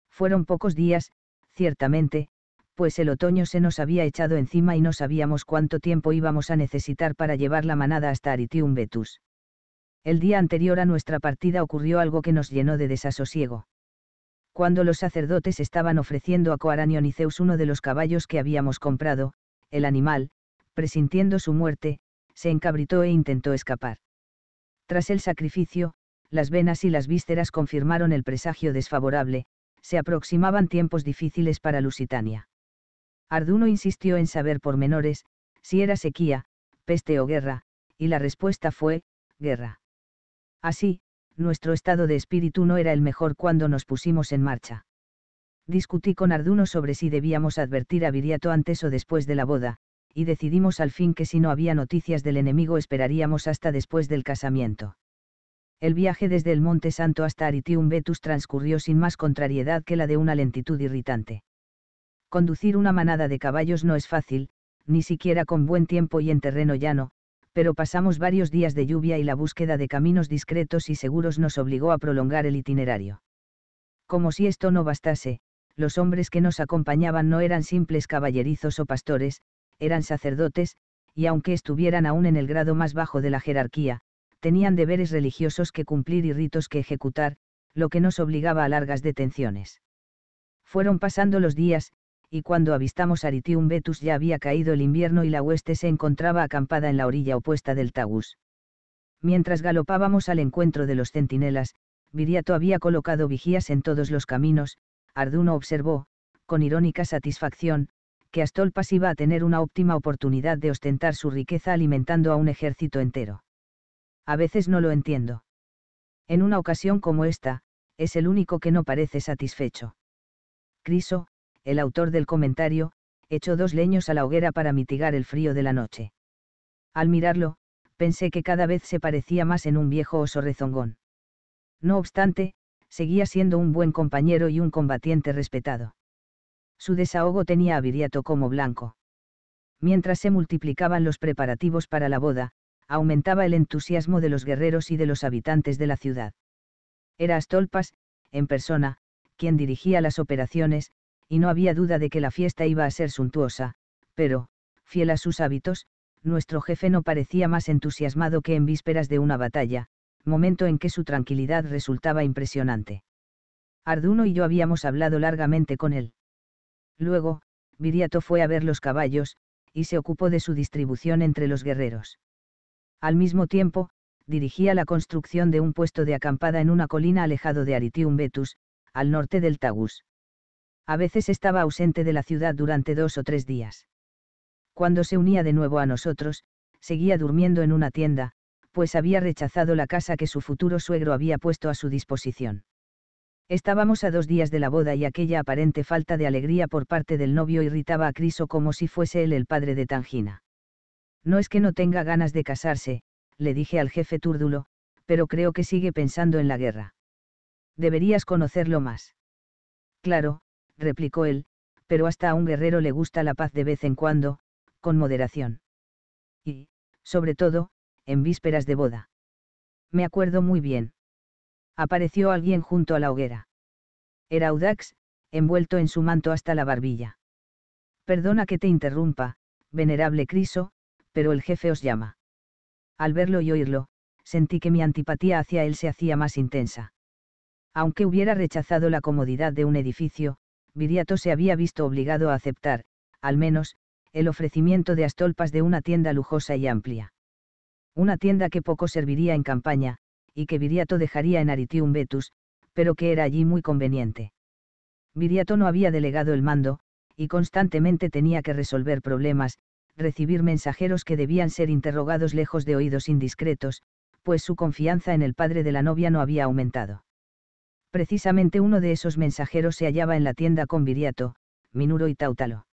Fueron pocos días, ciertamente, pues el otoño se nos había echado encima y no sabíamos cuánto tiempo íbamos a necesitar para llevar la manada hasta Aritium Vetus. El día anterior a nuestra partida ocurrió algo que nos llenó de desasosiego. Cuando los sacerdotes estaban ofreciendo a Coaranion y Zeus uno de los caballos que habíamos comprado, el animal, presintiendo su muerte, se encabritó e intentó escapar Tras el sacrificio, las venas y las vísceras confirmaron el presagio desfavorable, se aproximaban tiempos difíciles para Lusitania. Arduno insistió en saber por menores, si era sequía, peste o guerra, y la respuesta fue, guerra. Así, nuestro estado de espíritu no era el mejor cuando nos pusimos en marcha. Discutí con Arduno sobre si debíamos advertir a Viriato antes o después de la boda, y decidimos al fin que si no había noticias del enemigo esperaríamos hasta después del casamiento. El viaje desde el Monte Santo hasta Aritium Vetus transcurrió sin más contrariedad que la de una lentitud irritante. Conducir una manada de caballos no es fácil, ni siquiera con buen tiempo y en terreno llano, pero pasamos varios días de lluvia y la búsqueda de caminos discretos y seguros nos obligó a prolongar el itinerario. Como si esto no bastase, los hombres que nos acompañaban no eran simples caballerizos o pastores, eran sacerdotes, y aunque estuvieran aún en el grado más bajo de la jerarquía, tenían deberes religiosos que cumplir y ritos que ejecutar, lo que nos obligaba a largas detenciones. Fueron pasando los días, y cuando avistamos Aritium Vetus ya había caído el invierno y la hueste se encontraba acampada en la orilla opuesta del Tagus. Mientras galopábamos al encuentro de los centinelas, Viriato había colocado vigías en todos los caminos, Arduno observó, con irónica satisfacción, que Astolpas iba a tener una óptima oportunidad de ostentar su riqueza alimentando a un ejército entero. A veces no lo entiendo. En una ocasión como esta, es el único que no parece satisfecho. Criso, el autor del comentario, echó dos leños a la hoguera para mitigar el frío de la noche. Al mirarlo, pensé que cada vez se parecía más en un viejo oso rezongón. No obstante, seguía siendo un buen compañero y un combatiente respetado. Su desahogo tenía a Viriato como blanco. Mientras se multiplicaban los preparativos para la boda, aumentaba el entusiasmo de los guerreros y de los habitantes de la ciudad. Era Astolpas, en persona, quien dirigía las operaciones, y no había duda de que la fiesta iba a ser suntuosa, pero, fiel a sus hábitos, nuestro jefe no parecía más entusiasmado que en vísperas de una batalla, momento en que su tranquilidad resultaba impresionante. Arduno y yo habíamos hablado largamente con él. Luego, Viriato fue a ver los caballos, y se ocupó de su distribución entre los guerreros. Al mismo tiempo, dirigía la construcción de un puesto de acampada en una colina alejado de Aritium Vetus, al norte del Tagus. A veces estaba ausente de la ciudad durante dos o tres días. Cuando se unía de nuevo a nosotros, seguía durmiendo en una tienda, pues había rechazado la casa que su futuro suegro había puesto a su disposición. Estábamos a dos días de la boda y aquella aparente falta de alegría por parte del novio irritaba a Criso como si fuese él el padre de Tangina. No es que no tenga ganas de casarse, le dije al jefe túrdulo, pero creo que sigue pensando en la guerra. Deberías conocerlo más. Claro, replicó él, pero hasta a un guerrero le gusta la paz de vez en cuando, con moderación. Y, sobre todo, en vísperas de boda. Me acuerdo muy bien. Apareció alguien junto a la hoguera. Era Audax, envuelto en su manto hasta la barbilla. Perdona que te interrumpa, venerable Criso, pero el jefe os llama. Al verlo y oírlo, sentí que mi antipatía hacia él se hacía más intensa. Aunque hubiera rechazado la comodidad de un edificio, Viriato se había visto obligado a aceptar, al menos, el ofrecimiento de Astolpas de una tienda lujosa y amplia. Una tienda que poco serviría en campaña, y que Viriato dejaría en Aritium Vetus, pero que era allí muy conveniente. Viriato no había delegado el mando, y constantemente tenía que resolver problemas, recibir mensajeros que debían ser interrogados lejos de oídos indiscretos, pues su confianza en el padre de la novia no había aumentado. Precisamente uno de esos mensajeros se hallaba en la tienda con Viriato, Minuro y Tautalo.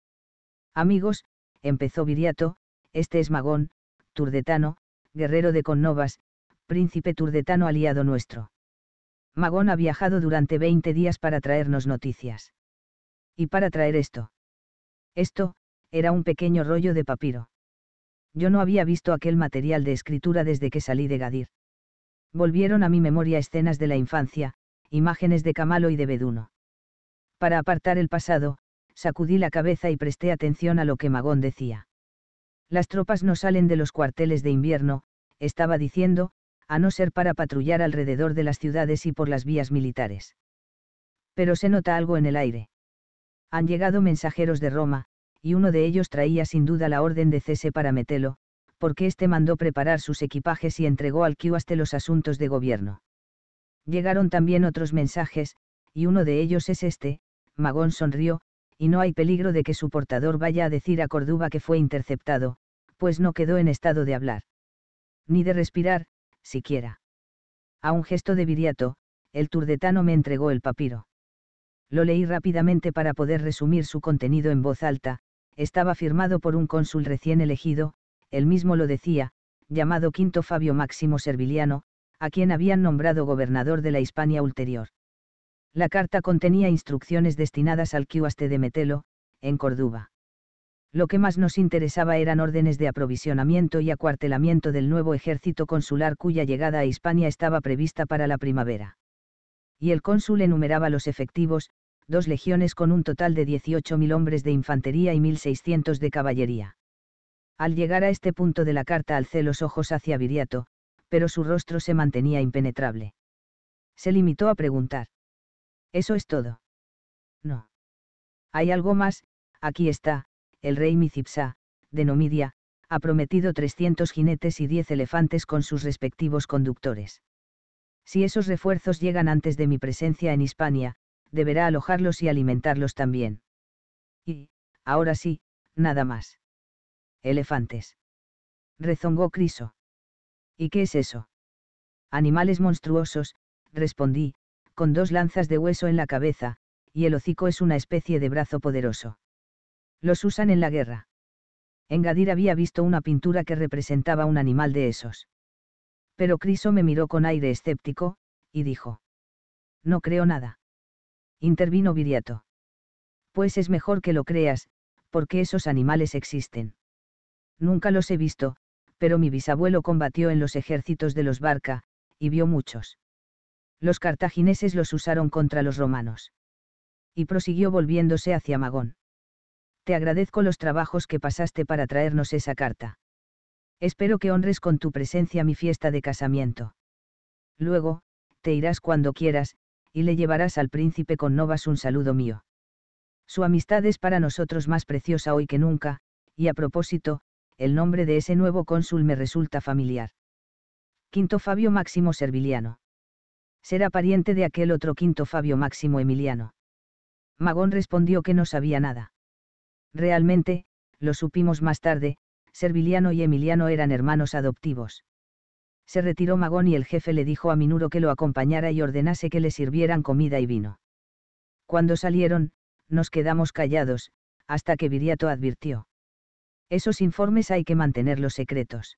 Amigos, empezó Viriato, este es Magón, turdetano, guerrero de Connovas, príncipe turdetano aliado nuestro. Magón ha viajado durante 20 días para traernos noticias. ¿Y para traer esto? Esto, era un pequeño rollo de papiro. Yo no había visto aquel material de escritura desde que salí de Gadir. Volvieron a mi memoria escenas de la infancia, imágenes de Camalo y de Beduno. Para apartar el pasado, sacudí la cabeza y presté atención a lo que Magón decía. Las tropas no salen de los cuarteles de invierno, estaba diciendo, a no ser para patrullar alrededor de las ciudades y por las vías militares. Pero se nota algo en el aire. Han llegado mensajeros de Roma, y uno de ellos traía sin duda la orden de cese para Metelo, porque éste mandó preparar sus equipajes y entregó al Kiwaste los asuntos de gobierno. Llegaron también otros mensajes, y uno de ellos es este, Magón sonrió, y no hay peligro de que su portador vaya a decir a Córdoba que fue interceptado, pues no quedó en estado de hablar. Ni de respirar, siquiera. A un gesto de viriato, el turdetano me entregó el papiro. Lo leí rápidamente para poder resumir su contenido en voz alta, estaba firmado por un cónsul recién elegido, él mismo lo decía, llamado Quinto Fabio Máximo Serviliano, a quien habían nombrado gobernador de la Hispania ulterior. La carta contenía instrucciones destinadas al Quiuaste de Metelo, en Córdoba. Lo que más nos interesaba eran órdenes de aprovisionamiento y acuartelamiento del nuevo ejército consular cuya llegada a Hispania estaba prevista para la primavera. Y el cónsul enumeraba los efectivos, dos legiones con un total de 18.000 hombres de infantería y 1.600 de caballería. Al llegar a este punto de la carta alcé los ojos hacia Viriato, pero su rostro se mantenía impenetrable. Se limitó a preguntar. Eso es todo. No. Hay algo más, aquí está, el rey Micipsa, de Nomidia, ha prometido 300 jinetes y 10 elefantes con sus respectivos conductores. Si esos refuerzos llegan antes de mi presencia en Hispania, deberá alojarlos y alimentarlos también. Y, ahora sí, nada más. Elefantes. Rezongó Criso. ¿Y qué es eso? Animales monstruosos, respondí, con dos lanzas de hueso en la cabeza, y el hocico es una especie de brazo poderoso. Los usan en la guerra. Engadir había visto una pintura que representaba un animal de esos. Pero Criso me miró con aire escéptico, y dijo. No creo nada. Intervino Viriato. Pues es mejor que lo creas, porque esos animales existen. Nunca los he visto, pero mi bisabuelo combatió en los ejércitos de los Barca, y vio muchos los cartagineses los usaron contra los romanos. Y prosiguió volviéndose hacia Magón. Te agradezco los trabajos que pasaste para traernos esa carta. Espero que honres con tu presencia mi fiesta de casamiento. Luego, te irás cuando quieras, y le llevarás al príncipe con novas un saludo mío. Su amistad es para nosotros más preciosa hoy que nunca, y a propósito, el nombre de ese nuevo cónsul me resulta familiar. Quinto Fabio Máximo Serviliano será pariente de aquel otro quinto Fabio Máximo Emiliano. Magón respondió que no sabía nada. Realmente, lo supimos más tarde, Serviliano y Emiliano eran hermanos adoptivos. Se retiró Magón y el jefe le dijo a Minuro que lo acompañara y ordenase que le sirvieran comida y vino. Cuando salieron, nos quedamos callados, hasta que Viriato advirtió. Esos informes hay que mantenerlos secretos.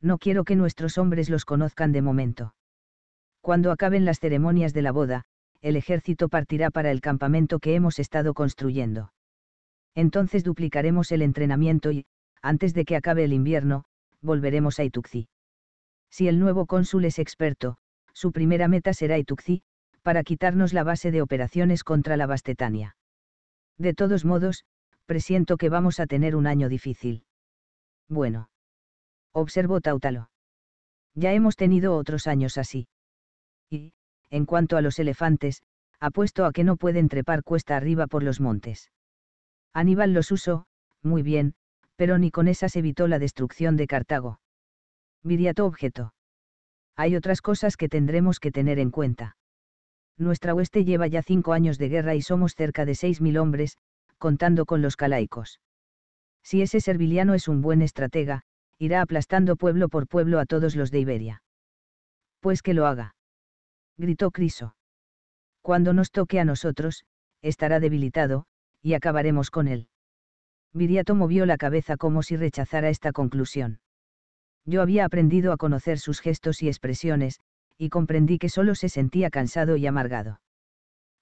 No quiero que nuestros hombres los conozcan de momento. Cuando acaben las ceremonias de la boda, el ejército partirá para el campamento que hemos estado construyendo. Entonces duplicaremos el entrenamiento y, antes de que acabe el invierno, volveremos a Ituxi. Si el nuevo cónsul es experto, su primera meta será Ituxi, para quitarnos la base de operaciones contra la Bastetania. De todos modos, presiento que vamos a tener un año difícil. Bueno. Observó Tautalo. Ya hemos tenido otros años así. Y, en cuanto a los elefantes, apuesto a que no pueden trepar cuesta arriba por los montes. Aníbal los usó, muy bien, pero ni con esas evitó la destrucción de Cartago. Viriato objeto. Hay otras cosas que tendremos que tener en cuenta. Nuestra hueste lleva ya cinco años de guerra y somos cerca de seis mil hombres, contando con los calaicos. Si ese serviliano es un buen estratega, irá aplastando pueblo por pueblo a todos los de Iberia. Pues que lo haga gritó Criso. Cuando nos toque a nosotros, estará debilitado, y acabaremos con él. Viriato movió la cabeza como si rechazara esta conclusión. Yo había aprendido a conocer sus gestos y expresiones, y comprendí que solo se sentía cansado y amargado.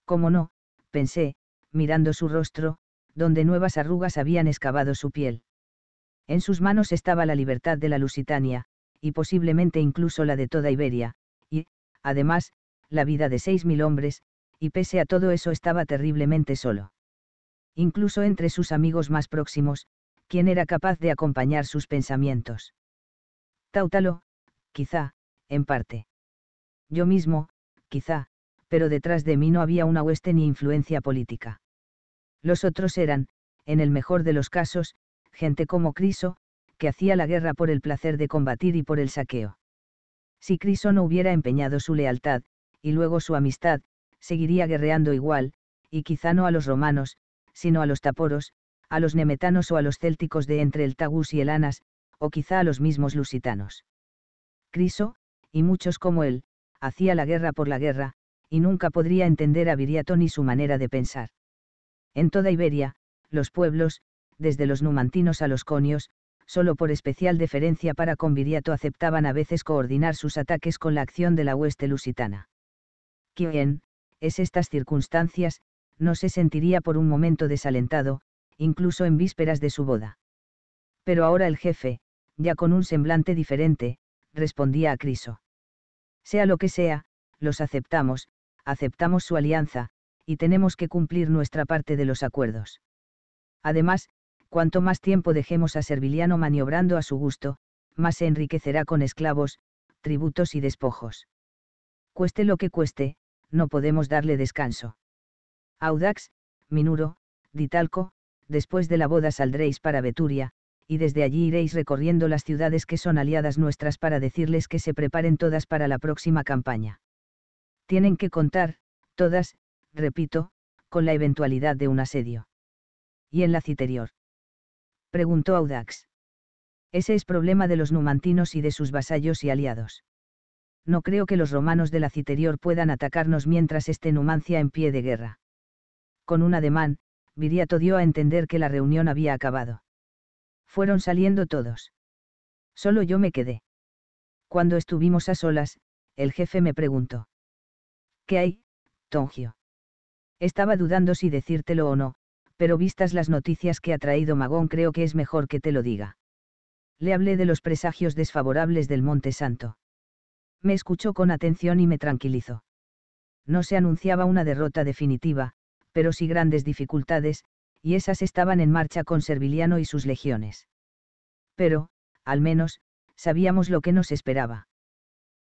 ¿Cómo no? pensé, mirando su rostro, donde nuevas arrugas habían excavado su piel. En sus manos estaba la libertad de la Lusitania, y posiblemente incluso la de toda Iberia, y, además, la vida de seis mil hombres, y pese a todo eso estaba terriblemente solo. Incluso entre sus amigos más próximos, quien era capaz de acompañar sus pensamientos. Tautalo, quizá, en parte. Yo mismo, quizá, pero detrás de mí no había una hueste ni influencia política. Los otros eran, en el mejor de los casos, gente como Criso, que hacía la guerra por el placer de combatir y por el saqueo. Si Criso no hubiera empeñado su lealtad, y luego su amistad, seguiría guerreando igual, y quizá no a los romanos, sino a los taporos, a los nemetanos o a los célticos de entre el Tagus y el Anas, o quizá a los mismos lusitanos. Criso, y muchos como él, hacía la guerra por la guerra, y nunca podría entender a Viriato ni su manera de pensar. En toda Iberia, los pueblos, desde los numantinos a los conios, solo por especial deferencia para con Viriato aceptaban a veces coordinar sus ataques con la acción de la hueste lusitana. Quien, es estas circunstancias, no se sentiría por un momento desalentado, incluso en vísperas de su boda. Pero ahora el jefe, ya con un semblante diferente, respondía a Criso. Sea lo que sea, los aceptamos, aceptamos su alianza, y tenemos que cumplir nuestra parte de los acuerdos. Además, cuanto más tiempo dejemos a Serviliano maniobrando a su gusto, más se enriquecerá con esclavos, tributos y despojos. Cueste lo que cueste, no podemos darle descanso. Audax, Minuro, Ditalco, después de la boda saldréis para Beturia, y desde allí iréis recorriendo las ciudades que son aliadas nuestras para decirles que se preparen todas para la próxima campaña. Tienen que contar, todas, repito, con la eventualidad de un asedio. ¿Y en la citerior? Preguntó Audax. Ese es problema de los numantinos y de sus vasallos y aliados. No creo que los romanos de la citerior puedan atacarnos mientras esté Numancia en pie de guerra. Con un ademán, Viriato dio a entender que la reunión había acabado. Fueron saliendo todos. Solo yo me quedé. Cuando estuvimos a solas, el jefe me preguntó. ¿Qué hay, Tongio? Estaba dudando si decírtelo o no, pero vistas las noticias que ha traído Magón creo que es mejor que te lo diga. Le hablé de los presagios desfavorables del Monte Santo. Me escuchó con atención y me tranquilizó. No se anunciaba una derrota definitiva, pero sí grandes dificultades, y esas estaban en marcha con Serviliano y sus legiones. Pero, al menos, sabíamos lo que nos esperaba.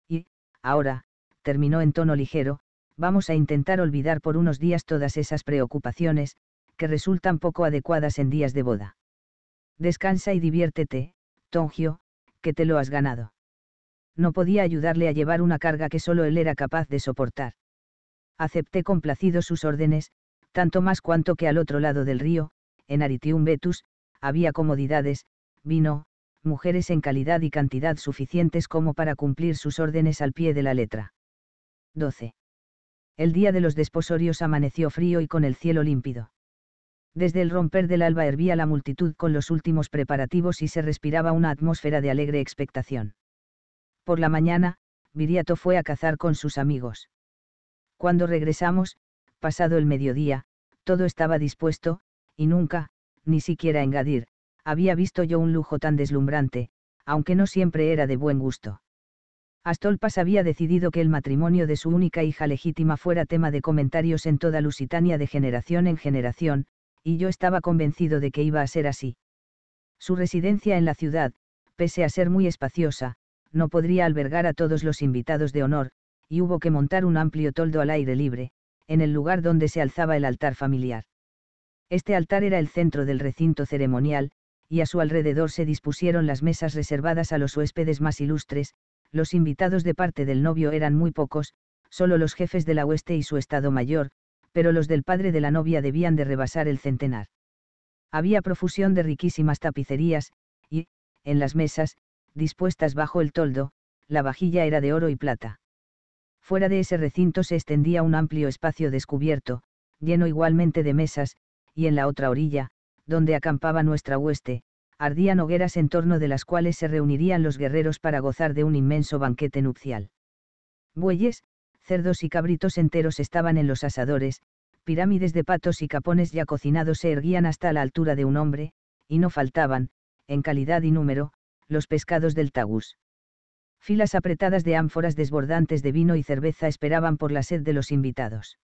Y, ahora, terminó en tono ligero, vamos a intentar olvidar por unos días todas esas preocupaciones, que resultan poco adecuadas en días de boda. Descansa y diviértete, Tongio, que te lo has ganado. No podía ayudarle a llevar una carga que solo él era capaz de soportar. Acepté complacido sus órdenes, tanto más cuanto que al otro lado del río, en Aritium Vetus, había comodidades, vino, mujeres en calidad y cantidad suficientes como para cumplir sus órdenes al pie de la letra. 12. El día de los desposorios amaneció frío y con el cielo límpido. Desde el romper del alba hervía la multitud con los últimos preparativos y se respiraba una atmósfera de alegre expectación. Por la mañana, Viriato fue a cazar con sus amigos. Cuando regresamos, pasado el mediodía, todo estaba dispuesto, y nunca, ni siquiera en Gadir, había visto yo un lujo tan deslumbrante, aunque no siempre era de buen gusto. Astolpas había decidido que el matrimonio de su única hija legítima fuera tema de comentarios en toda Lusitania de generación en generación, y yo estaba convencido de que iba a ser así. Su residencia en la ciudad, pese a ser muy espaciosa, no podría albergar a todos los invitados de honor, y hubo que montar un amplio toldo al aire libre, en el lugar donde se alzaba el altar familiar. Este altar era el centro del recinto ceremonial, y a su alrededor se dispusieron las mesas reservadas a los huéspedes más ilustres, los invitados de parte del novio eran muy pocos, solo los jefes de la hueste y su estado mayor, pero los del padre de la novia debían de rebasar el centenar. Había profusión de riquísimas tapicerías, y, en las mesas, dispuestas bajo el toldo, la vajilla era de oro y plata. Fuera de ese recinto se extendía un amplio espacio descubierto, lleno igualmente de mesas, y en la otra orilla, donde acampaba nuestra hueste, ardían hogueras en torno de las cuales se reunirían los guerreros para gozar de un inmenso banquete nupcial. Bueyes, cerdos y cabritos enteros estaban en los asadores, pirámides de patos y capones ya cocinados se erguían hasta la altura de un hombre, y no faltaban, en calidad y número, los pescados del tagus. Filas apretadas de ánforas desbordantes de vino y cerveza esperaban por la sed de los invitados.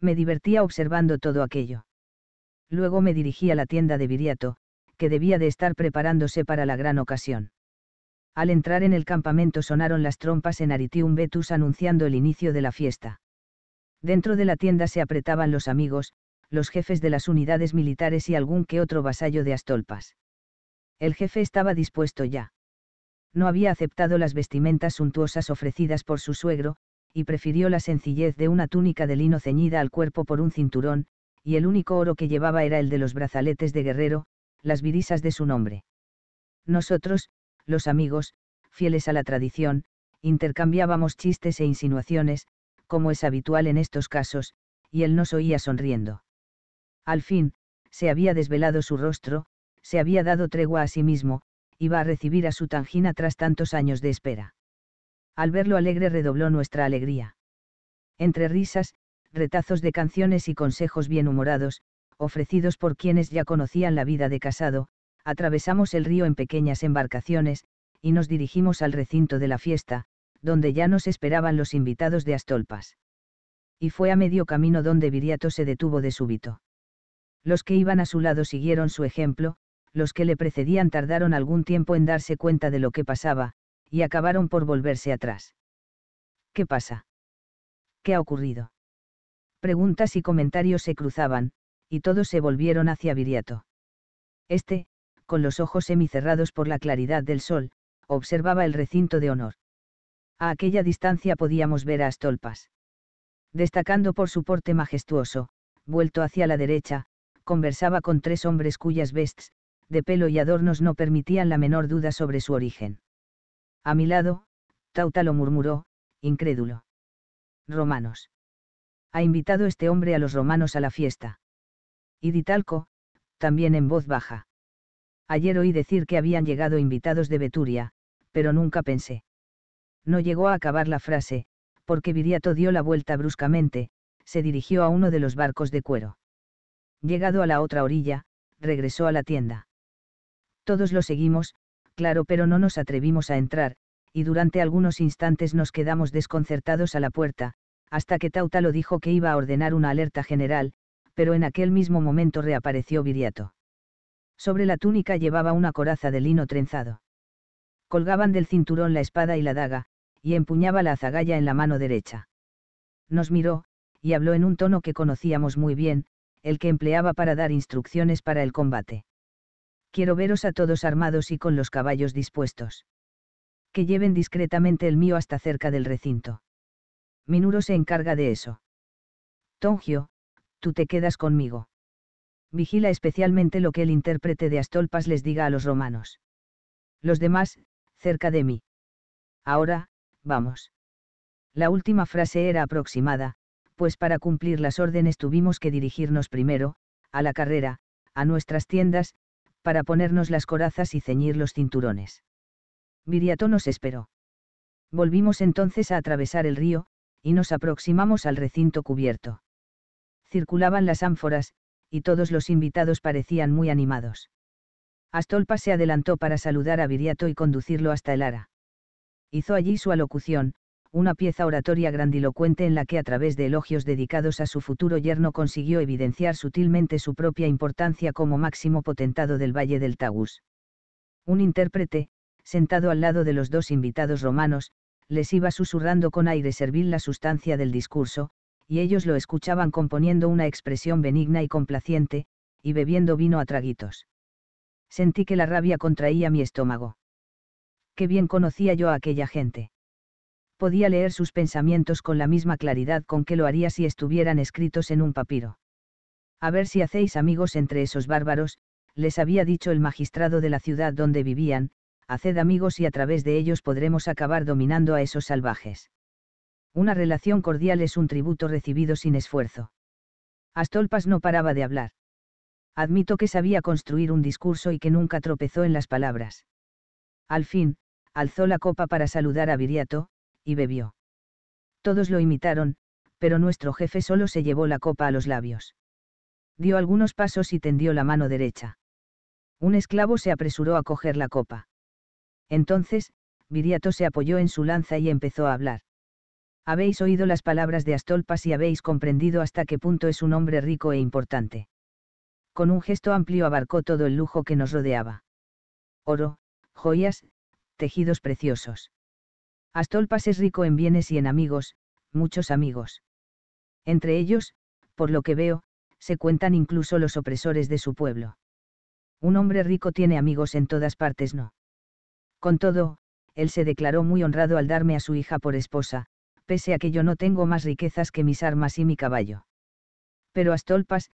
Me divertía observando todo aquello. Luego me dirigí a la tienda de Viriato, que debía de estar preparándose para la gran ocasión. Al entrar en el campamento sonaron las trompas en Aritium Vetus anunciando el inicio de la fiesta. Dentro de la tienda se apretaban los amigos, los jefes de las unidades militares y algún que otro vasallo de Astolpas. El jefe estaba dispuesto ya. No había aceptado las vestimentas suntuosas ofrecidas por su suegro, y prefirió la sencillez de una túnica de lino ceñida al cuerpo por un cinturón, y el único oro que llevaba era el de los brazaletes de guerrero, las virisas de su nombre. Nosotros, los amigos, fieles a la tradición, intercambiábamos chistes e insinuaciones, como es habitual en estos casos, y él nos oía sonriendo. Al fin, se había desvelado su rostro, se había dado tregua a sí mismo, iba a recibir a su tangina tras tantos años de espera. Al verlo alegre redobló nuestra alegría. Entre risas, retazos de canciones y consejos bien humorados, ofrecidos por quienes ya conocían la vida de casado, atravesamos el río en pequeñas embarcaciones, y nos dirigimos al recinto de la fiesta, donde ya nos esperaban los invitados de Astolpas. Y fue a medio camino donde Viriato se detuvo de súbito. Los que iban a su lado siguieron su ejemplo, los que le precedían tardaron algún tiempo en darse cuenta de lo que pasaba, y acabaron por volverse atrás. ¿Qué pasa? ¿Qué ha ocurrido? Preguntas y comentarios se cruzaban, y todos se volvieron hacia Viriato. Este, con los ojos semicerrados por la claridad del sol, observaba el recinto de honor. A aquella distancia podíamos ver a Astolpas. Destacando por su porte majestuoso, vuelto hacia la derecha, conversaba con tres hombres cuyas vests, de pelo y adornos no permitían la menor duda sobre su origen. A mi lado, Tautalo murmuró, incrédulo. Romanos. Ha invitado este hombre a los romanos a la fiesta. Y Ditalco, también en voz baja. Ayer oí decir que habían llegado invitados de Beturia, pero nunca pensé. No llegó a acabar la frase, porque Viriato dio la vuelta bruscamente, se dirigió a uno de los barcos de cuero. Llegado a la otra orilla, regresó a la tienda. Todos lo seguimos, claro, pero no nos atrevimos a entrar, y durante algunos instantes nos quedamos desconcertados a la puerta, hasta que Tautalo dijo que iba a ordenar una alerta general, pero en aquel mismo momento reapareció Viriato. Sobre la túnica llevaba una coraza de lino trenzado. Colgaban del cinturón la espada y la daga, y empuñaba la azagaya en la mano derecha. Nos miró, y habló en un tono que conocíamos muy bien, el que empleaba para dar instrucciones para el combate. Quiero veros a todos armados y con los caballos dispuestos. Que lleven discretamente el mío hasta cerca del recinto. Minuro se encarga de eso. Tongio, tú te quedas conmigo. Vigila especialmente lo que el intérprete de Astolpas les diga a los romanos. Los demás, cerca de mí. Ahora, vamos. La última frase era aproximada, pues para cumplir las órdenes tuvimos que dirigirnos primero, a la carrera, a nuestras tiendas, para ponernos las corazas y ceñir los cinturones. Viriato nos esperó. Volvimos entonces a atravesar el río, y nos aproximamos al recinto cubierto. Circulaban las ánforas, y todos los invitados parecían muy animados. Astolpa se adelantó para saludar a Viriato y conducirlo hasta el ara. Hizo allí su alocución, una pieza oratoria grandilocuente en la que a través de elogios dedicados a su futuro yerno consiguió evidenciar sutilmente su propia importancia como máximo potentado del Valle del Tagus. Un intérprete, sentado al lado de los dos invitados romanos, les iba susurrando con aire servil la sustancia del discurso, y ellos lo escuchaban componiendo una expresión benigna y complaciente, y bebiendo vino a traguitos. Sentí que la rabia contraía mi estómago. Qué bien conocía yo a aquella gente. Podía leer sus pensamientos con la misma claridad con que lo haría si estuvieran escritos en un papiro. A ver si hacéis amigos entre esos bárbaros, les había dicho el magistrado de la ciudad donde vivían, haced amigos y a través de ellos podremos acabar dominando a esos salvajes. Una relación cordial es un tributo recibido sin esfuerzo. Astolpas no paraba de hablar. Admito que sabía construir un discurso y que nunca tropezó en las palabras. Al fin, alzó la copa para saludar a Viriato, y bebió. Todos lo imitaron, pero nuestro jefe solo se llevó la copa a los labios. Dio algunos pasos y tendió la mano derecha. Un esclavo se apresuró a coger la copa. Entonces, Viriato se apoyó en su lanza y empezó a hablar. Habéis oído las palabras de Astolpas y habéis comprendido hasta qué punto es un hombre rico e importante. Con un gesto amplio abarcó todo el lujo que nos rodeaba. Oro, joyas, tejidos preciosos. Astolpas es rico en bienes y en amigos, muchos amigos. Entre ellos, por lo que veo, se cuentan incluso los opresores de su pueblo. Un hombre rico tiene amigos en todas partes, ¿no? Con todo, él se declaró muy honrado al darme a su hija por esposa, pese a que yo no tengo más riquezas que mis armas y mi caballo. Pero Astolpas,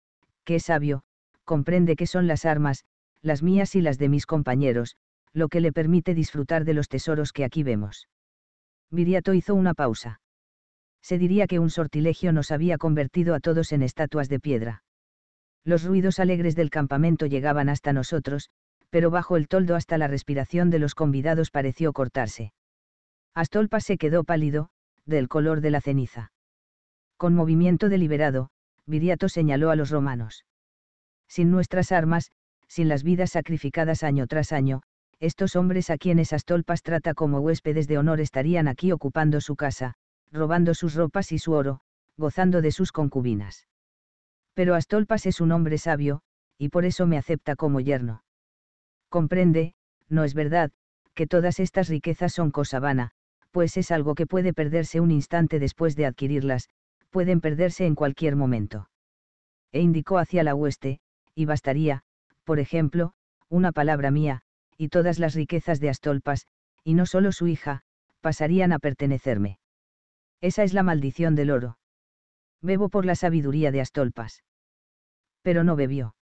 que es sabio, comprende que son las armas, las mías y las de mis compañeros, lo que le permite disfrutar de los tesoros que aquí vemos. Viriato hizo una pausa. Se diría que un sortilegio nos había convertido a todos en estatuas de piedra. Los ruidos alegres del campamento llegaban hasta nosotros, pero bajo el toldo hasta la respiración de los convidados pareció cortarse. Astolpa se quedó pálido, del color de la ceniza. Con movimiento deliberado, Viriato señaló a los romanos. Sin nuestras armas, sin las vidas sacrificadas año tras año, estos hombres a quienes Astolpas trata como huéspedes de honor estarían aquí ocupando su casa, robando sus ropas y su oro, gozando de sus concubinas. Pero Astolpas es un hombre sabio, y por eso me acepta como yerno. Comprende, no es verdad, que todas estas riquezas son cosa vana, pues es algo que puede perderse un instante después de adquirirlas, pueden perderse en cualquier momento. E indicó hacia la hueste, y bastaría, por ejemplo, una palabra mía, y todas las riquezas de Astolpas, y no solo su hija, pasarían a pertenecerme. Esa es la maldición del oro. Bebo por la sabiduría de Astolpas. Pero no bebió.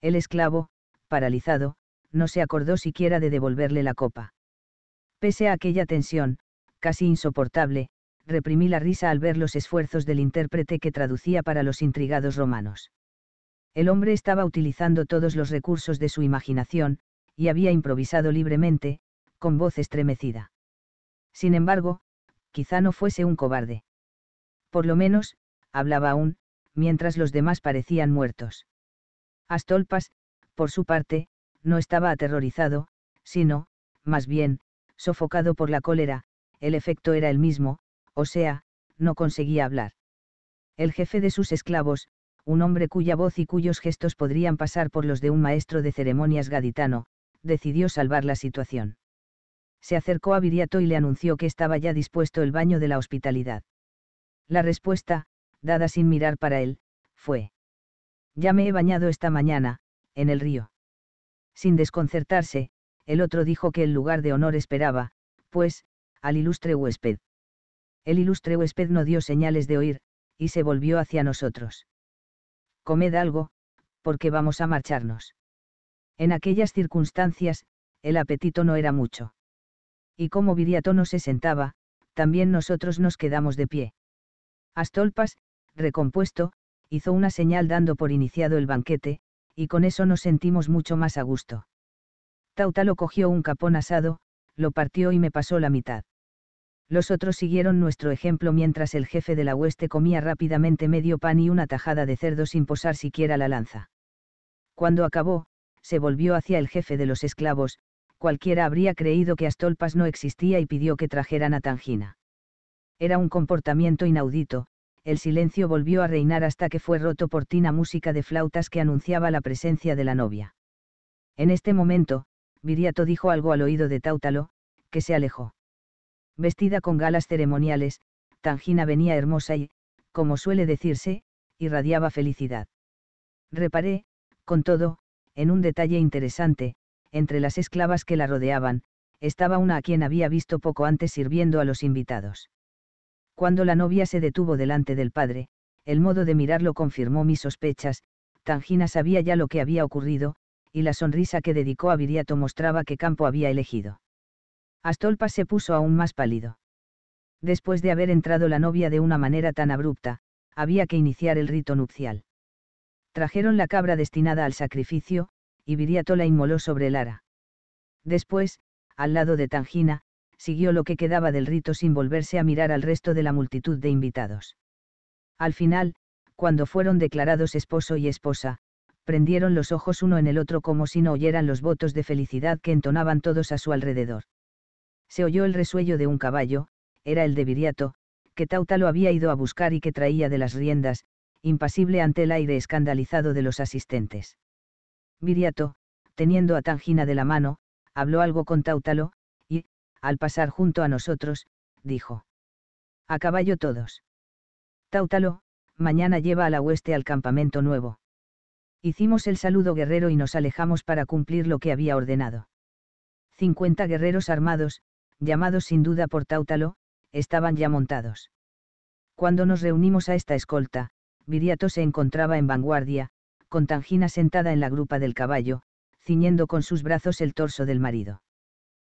El esclavo, paralizado, no se acordó siquiera de devolverle la copa. Pese a aquella tensión, casi insoportable, reprimí la risa al ver los esfuerzos del intérprete que traducía para los intrigados romanos. El hombre estaba utilizando todos los recursos de su imaginación, y había improvisado libremente, con voz estremecida. Sin embargo, quizá no fuese un cobarde. Por lo menos, hablaba aún, mientras los demás parecían muertos. Astolpas, por su parte, no estaba aterrorizado, sino, más bien, sofocado por la cólera, el efecto era el mismo, o sea, no conseguía hablar. El jefe de sus esclavos, un hombre cuya voz y cuyos gestos podrían pasar por los de un maestro de ceremonias gaditano, decidió salvar la situación. Se acercó a Viriato y le anunció que estaba ya dispuesto el baño de la hospitalidad. La respuesta, dada sin mirar para él, fue. Ya me he bañado esta mañana, en el río. Sin desconcertarse, el otro dijo que el lugar de honor esperaba, pues, al ilustre huésped. El ilustre huésped no dio señales de oír, y se volvió hacia nosotros. Comed algo, porque vamos a marcharnos. En aquellas circunstancias, el apetito no era mucho. Y como Viriato no se sentaba, también nosotros nos quedamos de pie. Astolpas, recompuesto, hizo una señal dando por iniciado el banquete, y con eso nos sentimos mucho más a gusto. Tautalo cogió un capón asado, lo partió y me pasó la mitad. Los otros siguieron nuestro ejemplo mientras el jefe de la hueste comía rápidamente medio pan y una tajada de cerdo sin posar siquiera la lanza. Cuando acabó, se volvió hacia el jefe de los esclavos, cualquiera habría creído que Astolpas no existía y pidió que trajeran a Tangina. Era un comportamiento inaudito, el silencio volvió a reinar hasta que fue roto por tina música de flautas que anunciaba la presencia de la novia. En este momento, Viriato dijo algo al oído de Táutalo, que se alejó. Vestida con galas ceremoniales, Tangina venía hermosa y, como suele decirse, irradiaba felicidad. Reparé, con todo, en un detalle interesante, entre las esclavas que la rodeaban, estaba una a quien había visto poco antes sirviendo a los invitados. Cuando la novia se detuvo delante del padre, el modo de mirarlo confirmó mis sospechas, Tangina sabía ya lo que había ocurrido, y la sonrisa que dedicó a Viriato mostraba qué campo había elegido. Astolpa se puso aún más pálido. Después de haber entrado la novia de una manera tan abrupta, había que iniciar el rito nupcial. Trajeron la cabra destinada al sacrificio, y Viriato la inmoló sobre el ara. Después, al lado de Tangina, siguió lo que quedaba del rito sin volverse a mirar al resto de la multitud de invitados. Al final, cuando fueron declarados esposo y esposa, prendieron los ojos uno en el otro como si no oyeran los votos de felicidad que entonaban todos a su alrededor. Se oyó el resuello de un caballo, era el de Viriato, que Tautalo había ido a buscar y que traía de las riendas, impasible ante el aire escandalizado de los asistentes. Viriato, teniendo a Tangina de la mano, habló algo con Tautalo, al pasar junto a nosotros, dijo. A caballo todos. Táutalo, mañana lleva a la hueste al campamento nuevo. Hicimos el saludo guerrero y nos alejamos para cumplir lo que había ordenado. 50 guerreros armados, llamados sin duda por Táutalo, estaban ya montados. Cuando nos reunimos a esta escolta, Viriato se encontraba en vanguardia, con Tangina sentada en la grupa del caballo, ciñendo con sus brazos el torso del marido.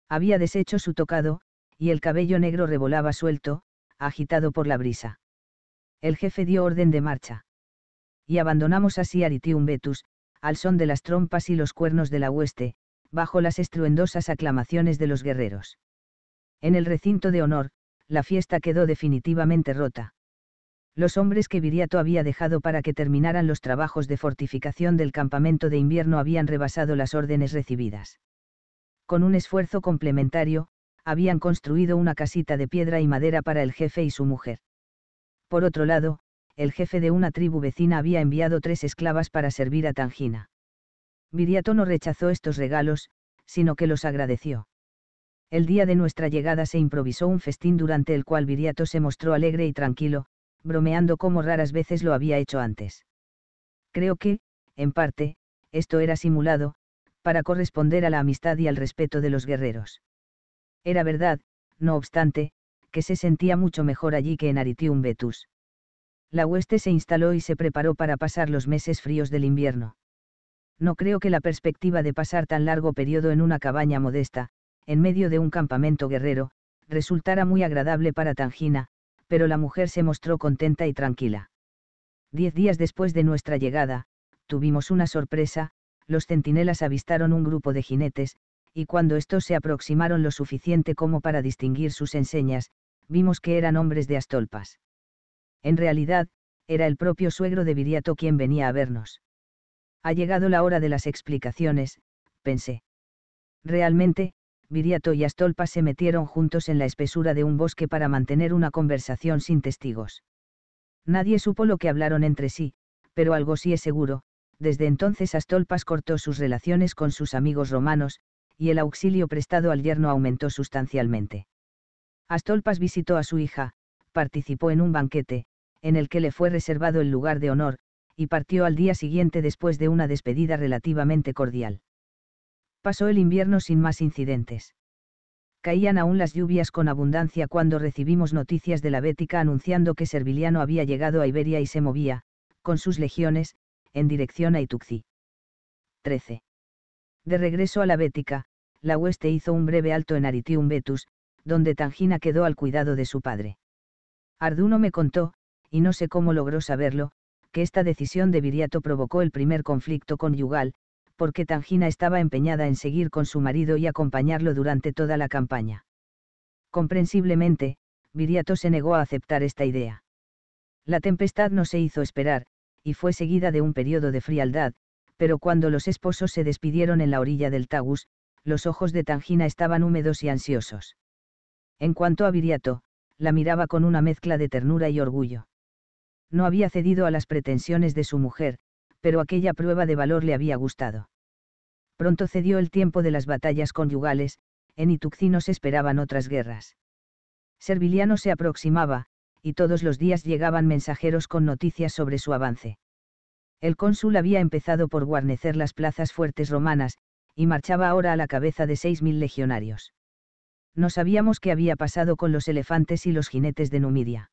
Había deshecho su tocado, y el cabello negro revolaba suelto, agitado por la brisa. El jefe dio orden de marcha. Y abandonamos así Aritium Vetus, al son de las trompas y los cuernos de la hueste, bajo las estruendosas aclamaciones de los guerreros. En el recinto de honor, la fiesta quedó definitivamente rota. Los hombres que Viriato había dejado para que terminaran los trabajos de fortificación del campamento de invierno habían rebasado las órdenes recibidas. Con un esfuerzo complementario, habían construido una casita de piedra y madera para el jefe y su mujer. Por otro lado, el jefe de una tribu vecina había enviado tres esclavas para servir a Tangina. Viriato no rechazó estos regalos, sino que los agradeció. El día de nuestra llegada se improvisó un festín durante el cual Viriato se mostró alegre y tranquilo, bromeando como raras veces lo había hecho antes. Creo que, en parte, esto era simulado, para corresponder a la amistad y al respeto de los guerreros. Era verdad, no obstante, que se sentía mucho mejor allí que en Aritium Vetus. La hueste se instaló y se preparó para pasar los meses fríos del invierno. No creo que la perspectiva de pasar tan largo periodo en una cabaña modesta, en medio de un campamento guerrero, resultara muy agradable para Tangina, pero la mujer se mostró contenta y tranquila. Diez días después de nuestra llegada, tuvimos una sorpresa, los centinelas avistaron un grupo de jinetes, y cuando estos se aproximaron lo suficiente como para distinguir sus enseñas, vimos que eran hombres de Astolpas. En realidad, era el propio suegro de Viriato quien venía a vernos. Ha llegado la hora de las explicaciones, pensé. Realmente, Viriato y Astolpa se metieron juntos en la espesura de un bosque para mantener una conversación sin testigos. Nadie supo lo que hablaron entre sí, pero algo sí es seguro, desde entonces Astolpas cortó sus relaciones con sus amigos romanos, y el auxilio prestado al yerno aumentó sustancialmente. Astolpas visitó a su hija, participó en un banquete, en el que le fue reservado el lugar de honor, y partió al día siguiente después de una despedida relativamente cordial. Pasó el invierno sin más incidentes. Caían aún las lluvias con abundancia cuando recibimos noticias de la Bética anunciando que Serviliano había llegado a Iberia y se movía, con sus legiones, en dirección a Ituxi. 13. De regreso a la Bética, la hueste hizo un breve alto en Aritium Vetus, donde Tangina quedó al cuidado de su padre. Arduno me contó, y no sé cómo logró saberlo, que esta decisión de Viriato provocó el primer conflicto conyugal, porque Tangina estaba empeñada en seguir con su marido y acompañarlo durante toda la campaña. Comprensiblemente, Viriato se negó a aceptar esta idea. La tempestad no se hizo esperar, y fue seguida de un periodo de frialdad, pero cuando los esposos se despidieron en la orilla del Tagus, los ojos de Tangina estaban húmedos y ansiosos. En cuanto a Viriato, la miraba con una mezcla de ternura y orgullo. No había cedido a las pretensiones de su mujer, pero aquella prueba de valor le había gustado. Pronto cedió el tiempo de las batallas conyugales, en Ituxinos esperaban otras guerras. Serviliano se aproximaba, y todos los días llegaban mensajeros con noticias sobre su avance. El cónsul había empezado por guarnecer las plazas fuertes romanas, y marchaba ahora a la cabeza de seis mil legionarios. No sabíamos qué había pasado con los elefantes y los jinetes de Numidia.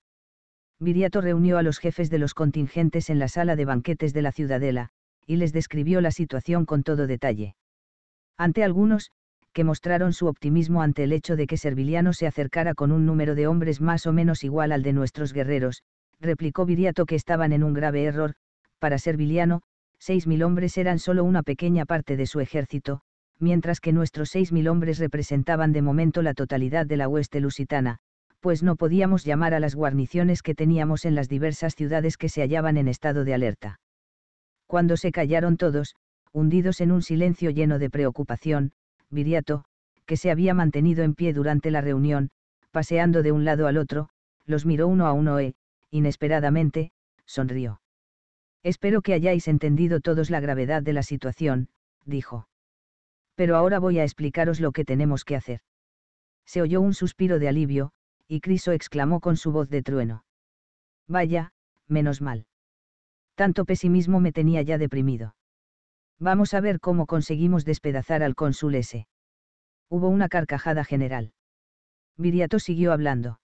Viriato reunió a los jefes de los contingentes en la sala de banquetes de la ciudadela, y les describió la situación con todo detalle. Ante algunos, que mostraron su optimismo ante el hecho de que Serviliano se acercara con un número de hombres más o menos igual al de nuestros guerreros, replicó Viriato que estaban en un grave error, para Serviliano, seis mil hombres eran solo una pequeña parte de su ejército, mientras que nuestros seis mil hombres representaban de momento la totalidad de la hueste lusitana, pues no podíamos llamar a las guarniciones que teníamos en las diversas ciudades que se hallaban en estado de alerta. Cuando se callaron todos, hundidos en un silencio lleno de preocupación, Viriato, que se había mantenido en pie durante la reunión, paseando de un lado al otro, los miró uno a uno e, inesperadamente, sonrió. Espero que hayáis entendido todos la gravedad de la situación, dijo. Pero ahora voy a explicaros lo que tenemos que hacer. Se oyó un suspiro de alivio, y Criso exclamó con su voz de trueno. Vaya, menos mal. Tanto pesimismo me tenía ya deprimido. Vamos a ver cómo conseguimos despedazar al cónsul ese. Hubo una carcajada general. Viriato siguió hablando.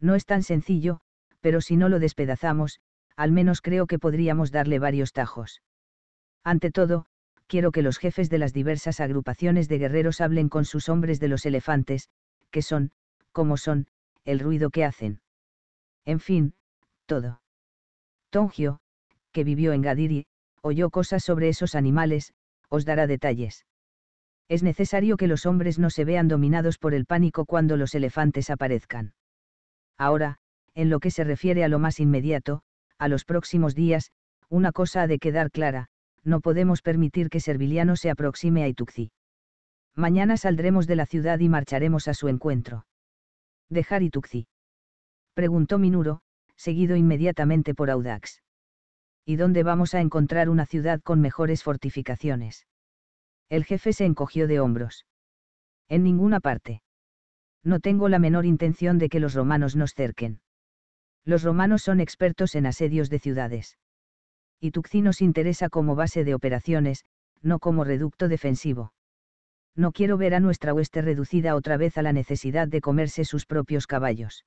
No es tan sencillo, pero si no lo despedazamos, al menos creo que podríamos darle varios tajos. Ante todo, quiero que los jefes de las diversas agrupaciones de guerreros hablen con sus hombres de los elefantes, que son, como son, el ruido que hacen. En fin, todo. Tongio, que vivió en Gadiri, oyó cosas sobre esos animales, os dará detalles. Es necesario que los hombres no se vean dominados por el pánico cuando los elefantes aparezcan. Ahora, en lo que se refiere a lo más inmediato, a los próximos días, una cosa ha de quedar clara, no podemos permitir que Serviliano se aproxime a Ituxi. Mañana saldremos de la ciudad y marcharemos a su encuentro. ¿Dejar Ituxi? Preguntó Minuro, seguido inmediatamente por Audax. ¿Y dónde vamos a encontrar una ciudad con mejores fortificaciones? El jefe se encogió de hombros. En ninguna parte. No tengo la menor intención de que los romanos nos cerquen. Los romanos son expertos en asedios de ciudades. Y Tuxi nos interesa como base de operaciones, no como reducto defensivo. No quiero ver a nuestra hueste reducida otra vez a la necesidad de comerse sus propios caballos.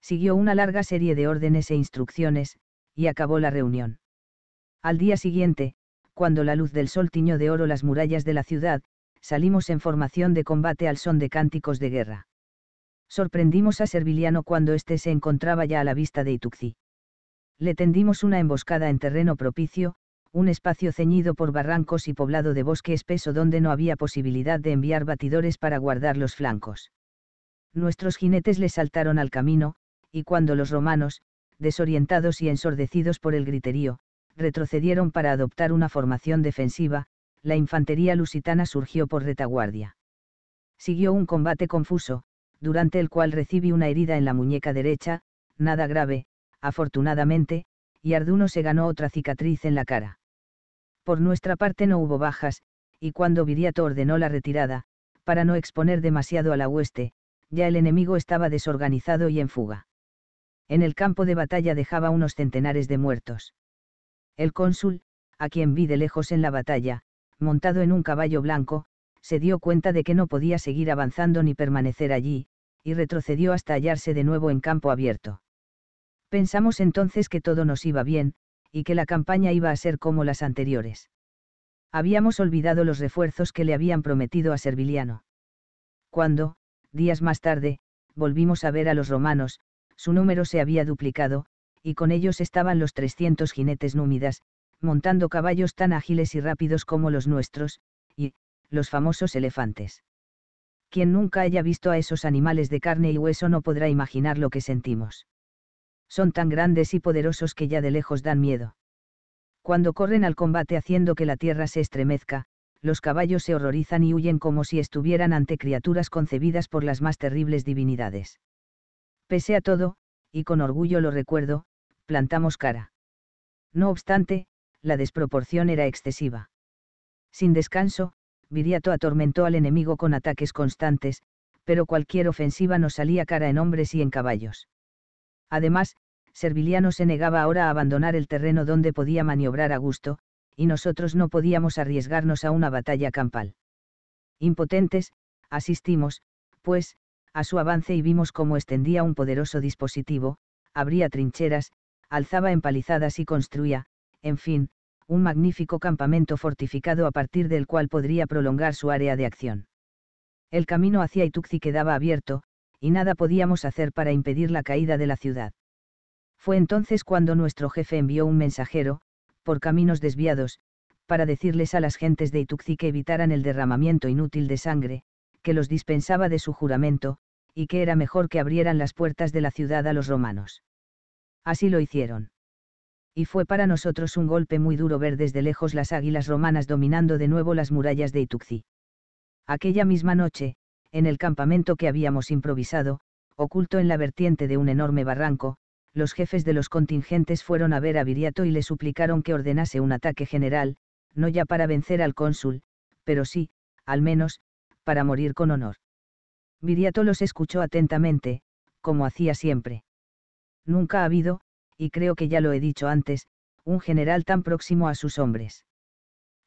Siguió una larga serie de órdenes e instrucciones, y acabó la reunión. Al día siguiente, cuando la luz del sol tiñó de oro las murallas de la ciudad, salimos en formación de combate al son de cánticos de guerra. Sorprendimos a Serviliano cuando éste se encontraba ya a la vista de Ituxi le tendimos una emboscada en terreno propicio, un espacio ceñido por barrancos y poblado de bosque espeso donde no había posibilidad de enviar batidores para guardar los flancos. Nuestros jinetes le saltaron al camino, y cuando los romanos, desorientados y ensordecidos por el griterío, retrocedieron para adoptar una formación defensiva, la infantería lusitana surgió por retaguardia. Siguió un combate confuso, durante el cual recibí una herida en la muñeca derecha, nada grave, afortunadamente, y Arduno se ganó otra cicatriz en la cara. Por nuestra parte no hubo bajas, y cuando Viriato ordenó la retirada, para no exponer demasiado a la hueste, ya el enemigo estaba desorganizado y en fuga. En el campo de batalla dejaba unos centenares de muertos. El cónsul, a quien vi de lejos en la batalla, montado en un caballo blanco, se dio cuenta de que no podía seguir avanzando ni permanecer allí, y retrocedió hasta hallarse de nuevo en campo abierto. Pensamos entonces que todo nos iba bien, y que la campaña iba a ser como las anteriores. Habíamos olvidado los refuerzos que le habían prometido a Serviliano. Cuando, días más tarde, volvimos a ver a los romanos, su número se había duplicado, y con ellos estaban los 300 jinetes númidas, montando caballos tan ágiles y rápidos como los nuestros, y, los famosos elefantes. Quien nunca haya visto a esos animales de carne y hueso no podrá imaginar lo que sentimos son tan grandes y poderosos que ya de lejos dan miedo. Cuando corren al combate haciendo que la tierra se estremezca, los caballos se horrorizan y huyen como si estuvieran ante criaturas concebidas por las más terribles divinidades. Pese a todo, y con orgullo lo recuerdo, plantamos cara. No obstante, la desproporción era excesiva. Sin descanso, Viriato atormentó al enemigo con ataques constantes, pero cualquier ofensiva nos salía cara en hombres y en caballos. Además, Serviliano se negaba ahora a abandonar el terreno donde podía maniobrar a gusto, y nosotros no podíamos arriesgarnos a una batalla campal. Impotentes, asistimos, pues, a su avance y vimos cómo extendía un poderoso dispositivo, abría trincheras, alzaba empalizadas y construía, en fin, un magnífico campamento fortificado a partir del cual podría prolongar su área de acción. El camino hacia Ituxi quedaba abierto, y nada podíamos hacer para impedir la caída de la ciudad. Fue entonces cuando nuestro jefe envió un mensajero, por caminos desviados, para decirles a las gentes de Ituxi que evitaran el derramamiento inútil de sangre, que los dispensaba de su juramento, y que era mejor que abrieran las puertas de la ciudad a los romanos. Así lo hicieron. Y fue para nosotros un golpe muy duro ver desde lejos las águilas romanas dominando de nuevo las murallas de Ituxi. Aquella misma noche, en el campamento que habíamos improvisado, oculto en la vertiente de un enorme barranco, los jefes de los contingentes fueron a ver a Viriato y le suplicaron que ordenase un ataque general, no ya para vencer al cónsul, pero sí, al menos, para morir con honor. Viriato los escuchó atentamente, como hacía siempre. Nunca ha habido, y creo que ya lo he dicho antes, un general tan próximo a sus hombres.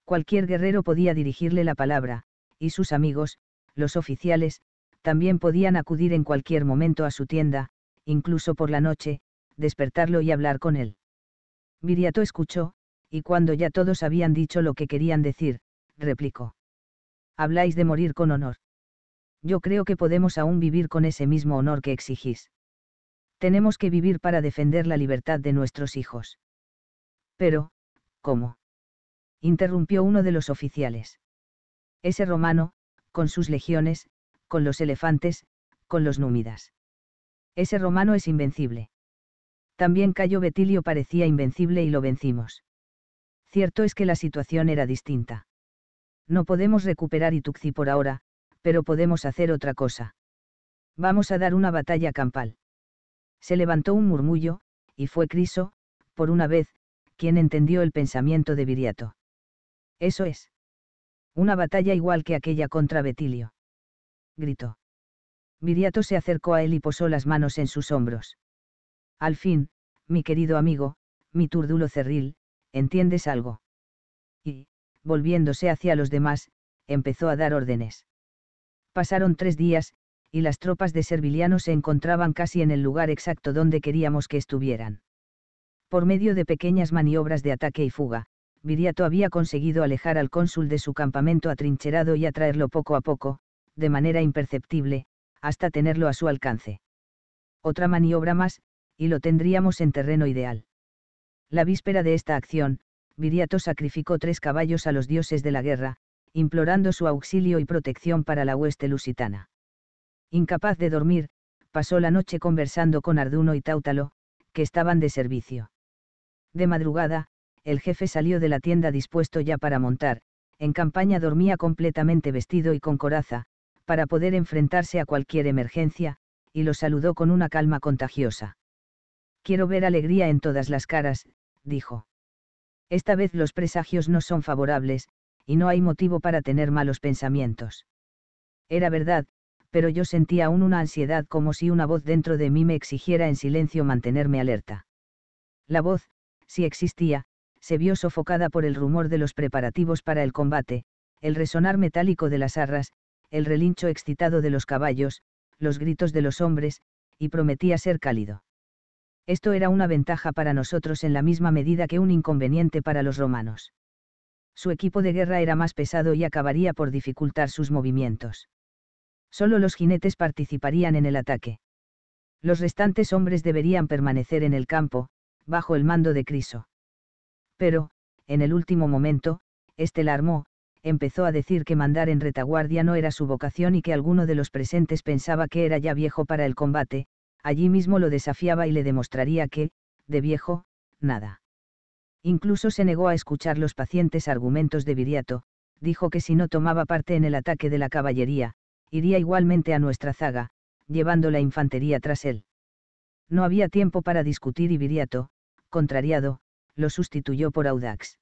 Cualquier guerrero podía dirigirle la palabra, y sus amigos, los oficiales, también podían acudir en cualquier momento a su tienda, incluso por la noche, despertarlo y hablar con él. Viriato escuchó, y cuando ya todos habían dicho lo que querían decir, replicó. Habláis de morir con honor. Yo creo que podemos aún vivir con ese mismo honor que exigís. Tenemos que vivir para defender la libertad de nuestros hijos. Pero, ¿cómo? interrumpió uno de los oficiales. Ese romano, con sus legiones, con los elefantes, con los númidas. Ese romano es invencible. También Cayo Betilio parecía invencible y lo vencimos. Cierto es que la situación era distinta. No podemos recuperar Ituxi por ahora, pero podemos hacer otra cosa. Vamos a dar una batalla campal. Se levantó un murmullo, y fue Criso, por una vez, quien entendió el pensamiento de Viriato. Eso es. Una batalla igual que aquella contra Betilio. Gritó. Viriato se acercó a él y posó las manos en sus hombros. Al fin, mi querido amigo, mi turdulo cerril, ¿entiendes algo? Y, volviéndose hacia los demás, empezó a dar órdenes. Pasaron tres días, y las tropas de Serviliano se encontraban casi en el lugar exacto donde queríamos que estuvieran. Por medio de pequeñas maniobras de ataque y fuga, Viriato había conseguido alejar al cónsul de su campamento atrincherado y atraerlo poco a poco, de manera imperceptible, hasta tenerlo a su alcance. Otra maniobra más, y lo tendríamos en terreno ideal. La víspera de esta acción, Viriato sacrificó tres caballos a los dioses de la guerra, implorando su auxilio y protección para la hueste lusitana. Incapaz de dormir, pasó la noche conversando con Arduno y Táutalo, que estaban de servicio. De madrugada, el jefe salió de la tienda dispuesto ya para montar, en campaña dormía completamente vestido y con coraza, para poder enfrentarse a cualquier emergencia, y lo saludó con una calma contagiosa. Quiero ver alegría en todas las caras, dijo. Esta vez los presagios no son favorables, y no hay motivo para tener malos pensamientos. Era verdad, pero yo sentía aún una ansiedad como si una voz dentro de mí me exigiera en silencio mantenerme alerta. La voz, si existía, se vio sofocada por el rumor de los preparativos para el combate, el resonar metálico de las arras, el relincho excitado de los caballos, los gritos de los hombres, y prometía ser cálido. Esto era una ventaja para nosotros en la misma medida que un inconveniente para los romanos. Su equipo de guerra era más pesado y acabaría por dificultar sus movimientos. Solo los jinetes participarían en el ataque. Los restantes hombres deberían permanecer en el campo, bajo el mando de Criso. Pero, en el último momento, este la armó, empezó a decir que mandar en retaguardia no era su vocación y que alguno de los presentes pensaba que era ya viejo para el combate, allí mismo lo desafiaba y le demostraría que, de viejo, nada. Incluso se negó a escuchar los pacientes argumentos de Viriato, dijo que si no tomaba parte en el ataque de la caballería, iría igualmente a nuestra zaga, llevando la infantería tras él. No había tiempo para discutir y Viriato, contrariado, lo sustituyó por Audax.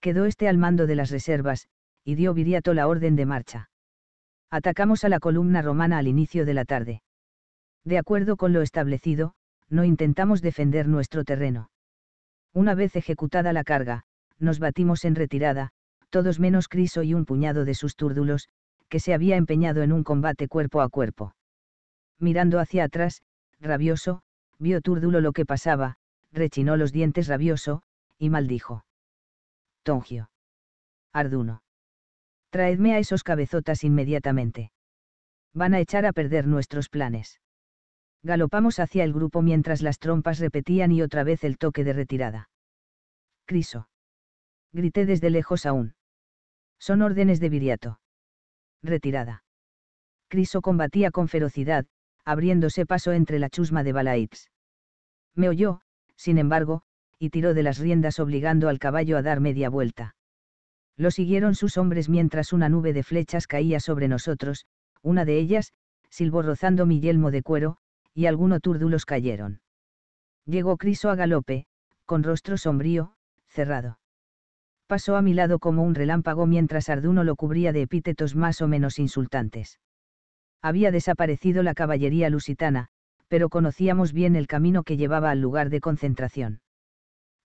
Quedó este al mando de las reservas, y dio Viriato la orden de marcha. Atacamos a la columna romana al inicio de la tarde. De acuerdo con lo establecido, no intentamos defender nuestro terreno. Una vez ejecutada la carga, nos batimos en retirada, todos menos Criso y un puñado de sus túrdulos, que se había empeñado en un combate cuerpo a cuerpo. Mirando hacia atrás, rabioso, vio Túrdulo lo que pasaba, rechinó los dientes rabioso, y maldijo. Tongio. Arduno. Traedme a esos cabezotas inmediatamente. Van a echar a perder nuestros planes. Galopamos hacia el grupo mientras las trompas repetían y otra vez el toque de retirada. Criso. Grité desde lejos aún. Son órdenes de Viriato. Retirada. Criso combatía con ferocidad, abriéndose paso entre la chusma de Balaits. Me oyó, sin embargo, y tiró de las riendas obligando al caballo a dar media vuelta. Lo siguieron sus hombres mientras una nube de flechas caía sobre nosotros, una de ellas, silbó rozando mi yelmo de cuero, y algunos túrdulos cayeron. Llegó Criso a galope, con rostro sombrío, cerrado. Pasó a mi lado como un relámpago mientras Arduno lo cubría de epítetos más o menos insultantes. Había desaparecido la caballería lusitana, pero conocíamos bien el camino que llevaba al lugar de concentración.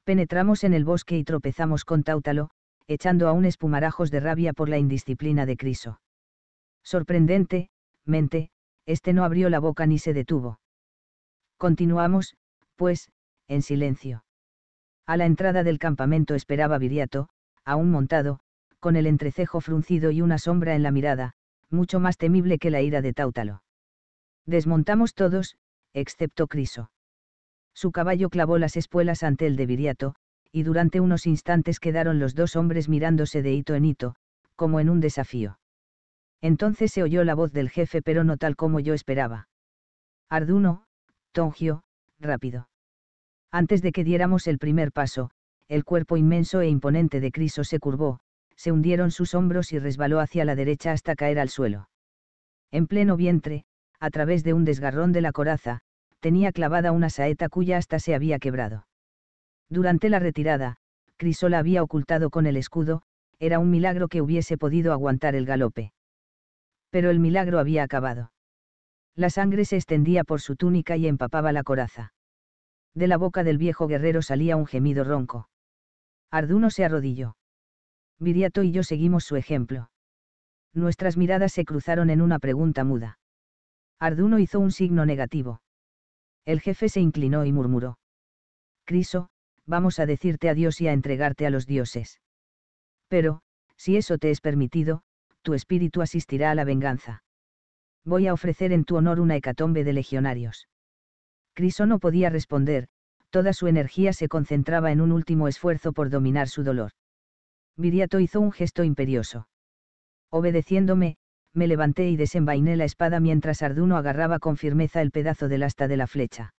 Penetramos en el bosque y tropezamos con Táutalo, echando aún espumarajos de rabia por la indisciplina de Criso. Sorprendente, mente, este no abrió la boca ni se detuvo. Continuamos, pues, en silencio. A la entrada del campamento esperaba Viriato, aún montado, con el entrecejo fruncido y una sombra en la mirada, mucho más temible que la ira de Táutalo. Desmontamos todos, excepto Criso. Su caballo clavó las espuelas ante el de Viriato, y durante unos instantes quedaron los dos hombres mirándose de hito en hito, como en un desafío. Entonces se oyó la voz del jefe pero no tal como yo esperaba. Arduno, Tongio, rápido. Antes de que diéramos el primer paso, el cuerpo inmenso e imponente de Criso se curvó, se hundieron sus hombros y resbaló hacia la derecha hasta caer al suelo. En pleno vientre, a través de un desgarrón de la coraza, tenía clavada una saeta cuya hasta se había quebrado. Durante la retirada, Criso la había ocultado con el escudo, era un milagro que hubiese podido aguantar el galope. Pero el milagro había acabado. La sangre se extendía por su túnica y empapaba la coraza. De la boca del viejo guerrero salía un gemido ronco. Arduno se arrodilló. Viriato y yo seguimos su ejemplo. Nuestras miradas se cruzaron en una pregunta muda. Arduno hizo un signo negativo. El jefe se inclinó y murmuró. Criso, vamos a decirte adiós y a entregarte a los dioses. Pero, si eso te es permitido, tu espíritu asistirá a la venganza. Voy a ofrecer en tu honor una hecatombe de legionarios. Criso no podía responder, toda su energía se concentraba en un último esfuerzo por dominar su dolor. Viriato hizo un gesto imperioso. Obedeciéndome, me levanté y desenvainé la espada mientras Arduno agarraba con firmeza el pedazo del asta de la flecha.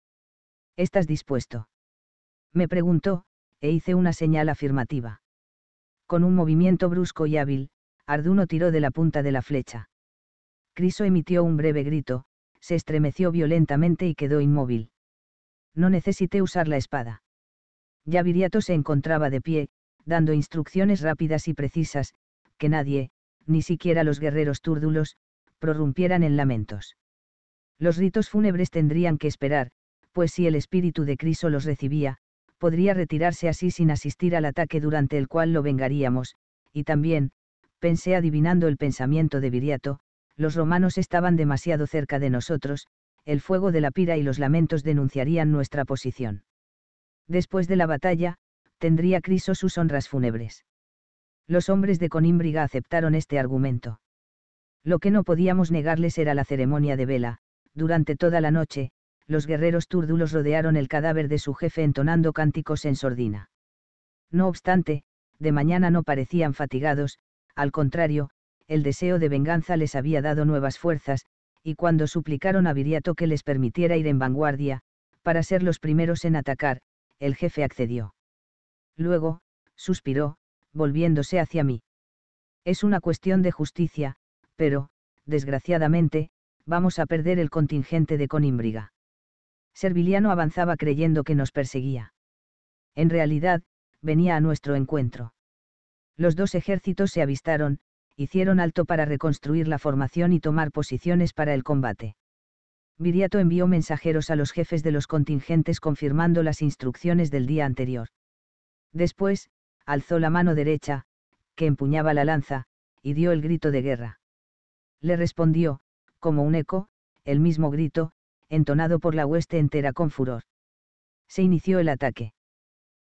¿Estás dispuesto? Me preguntó, e hice una señal afirmativa. Con un movimiento brusco y hábil, Arduno tiró de la punta de la flecha. Criso emitió un breve grito, se estremeció violentamente y quedó inmóvil. No necesité usar la espada. Ya Viriato se encontraba de pie, dando instrucciones rápidas y precisas, que nadie, ni siquiera los guerreros túrdulos, prorrumpieran en lamentos. Los ritos fúnebres tendrían que esperar, pues si el espíritu de Criso los recibía, podría retirarse así sin asistir al ataque durante el cual lo vengaríamos, y también, pensé adivinando el pensamiento de Viriato, los romanos estaban demasiado cerca de nosotros, el fuego de la pira y los lamentos denunciarían nuestra posición. Después de la batalla, tendría Criso sus honras fúnebres. Los hombres de Conímbriga aceptaron este argumento. Lo que no podíamos negarles era la ceremonia de vela, durante toda la noche, los guerreros túrdulos rodearon el cadáver de su jefe entonando cánticos en sordina. No obstante, de mañana no parecían fatigados, al contrario, el deseo de venganza les había dado nuevas fuerzas, y cuando suplicaron a Viriato que les permitiera ir en vanguardia, para ser los primeros en atacar, el jefe accedió. Luego, suspiró, volviéndose hacia mí. Es una cuestión de justicia, pero, desgraciadamente, vamos a perder el contingente de Conímbriga. Serviliano avanzaba creyendo que nos perseguía. En realidad, venía a nuestro encuentro. Los dos ejércitos se avistaron, hicieron alto para reconstruir la formación y tomar posiciones para el combate. Viriato envió mensajeros a los jefes de los contingentes confirmando las instrucciones del día anterior. Después, alzó la mano derecha, que empuñaba la lanza, y dio el grito de guerra. Le respondió, como un eco, el mismo grito, entonado por la hueste entera con furor. Se inició el ataque.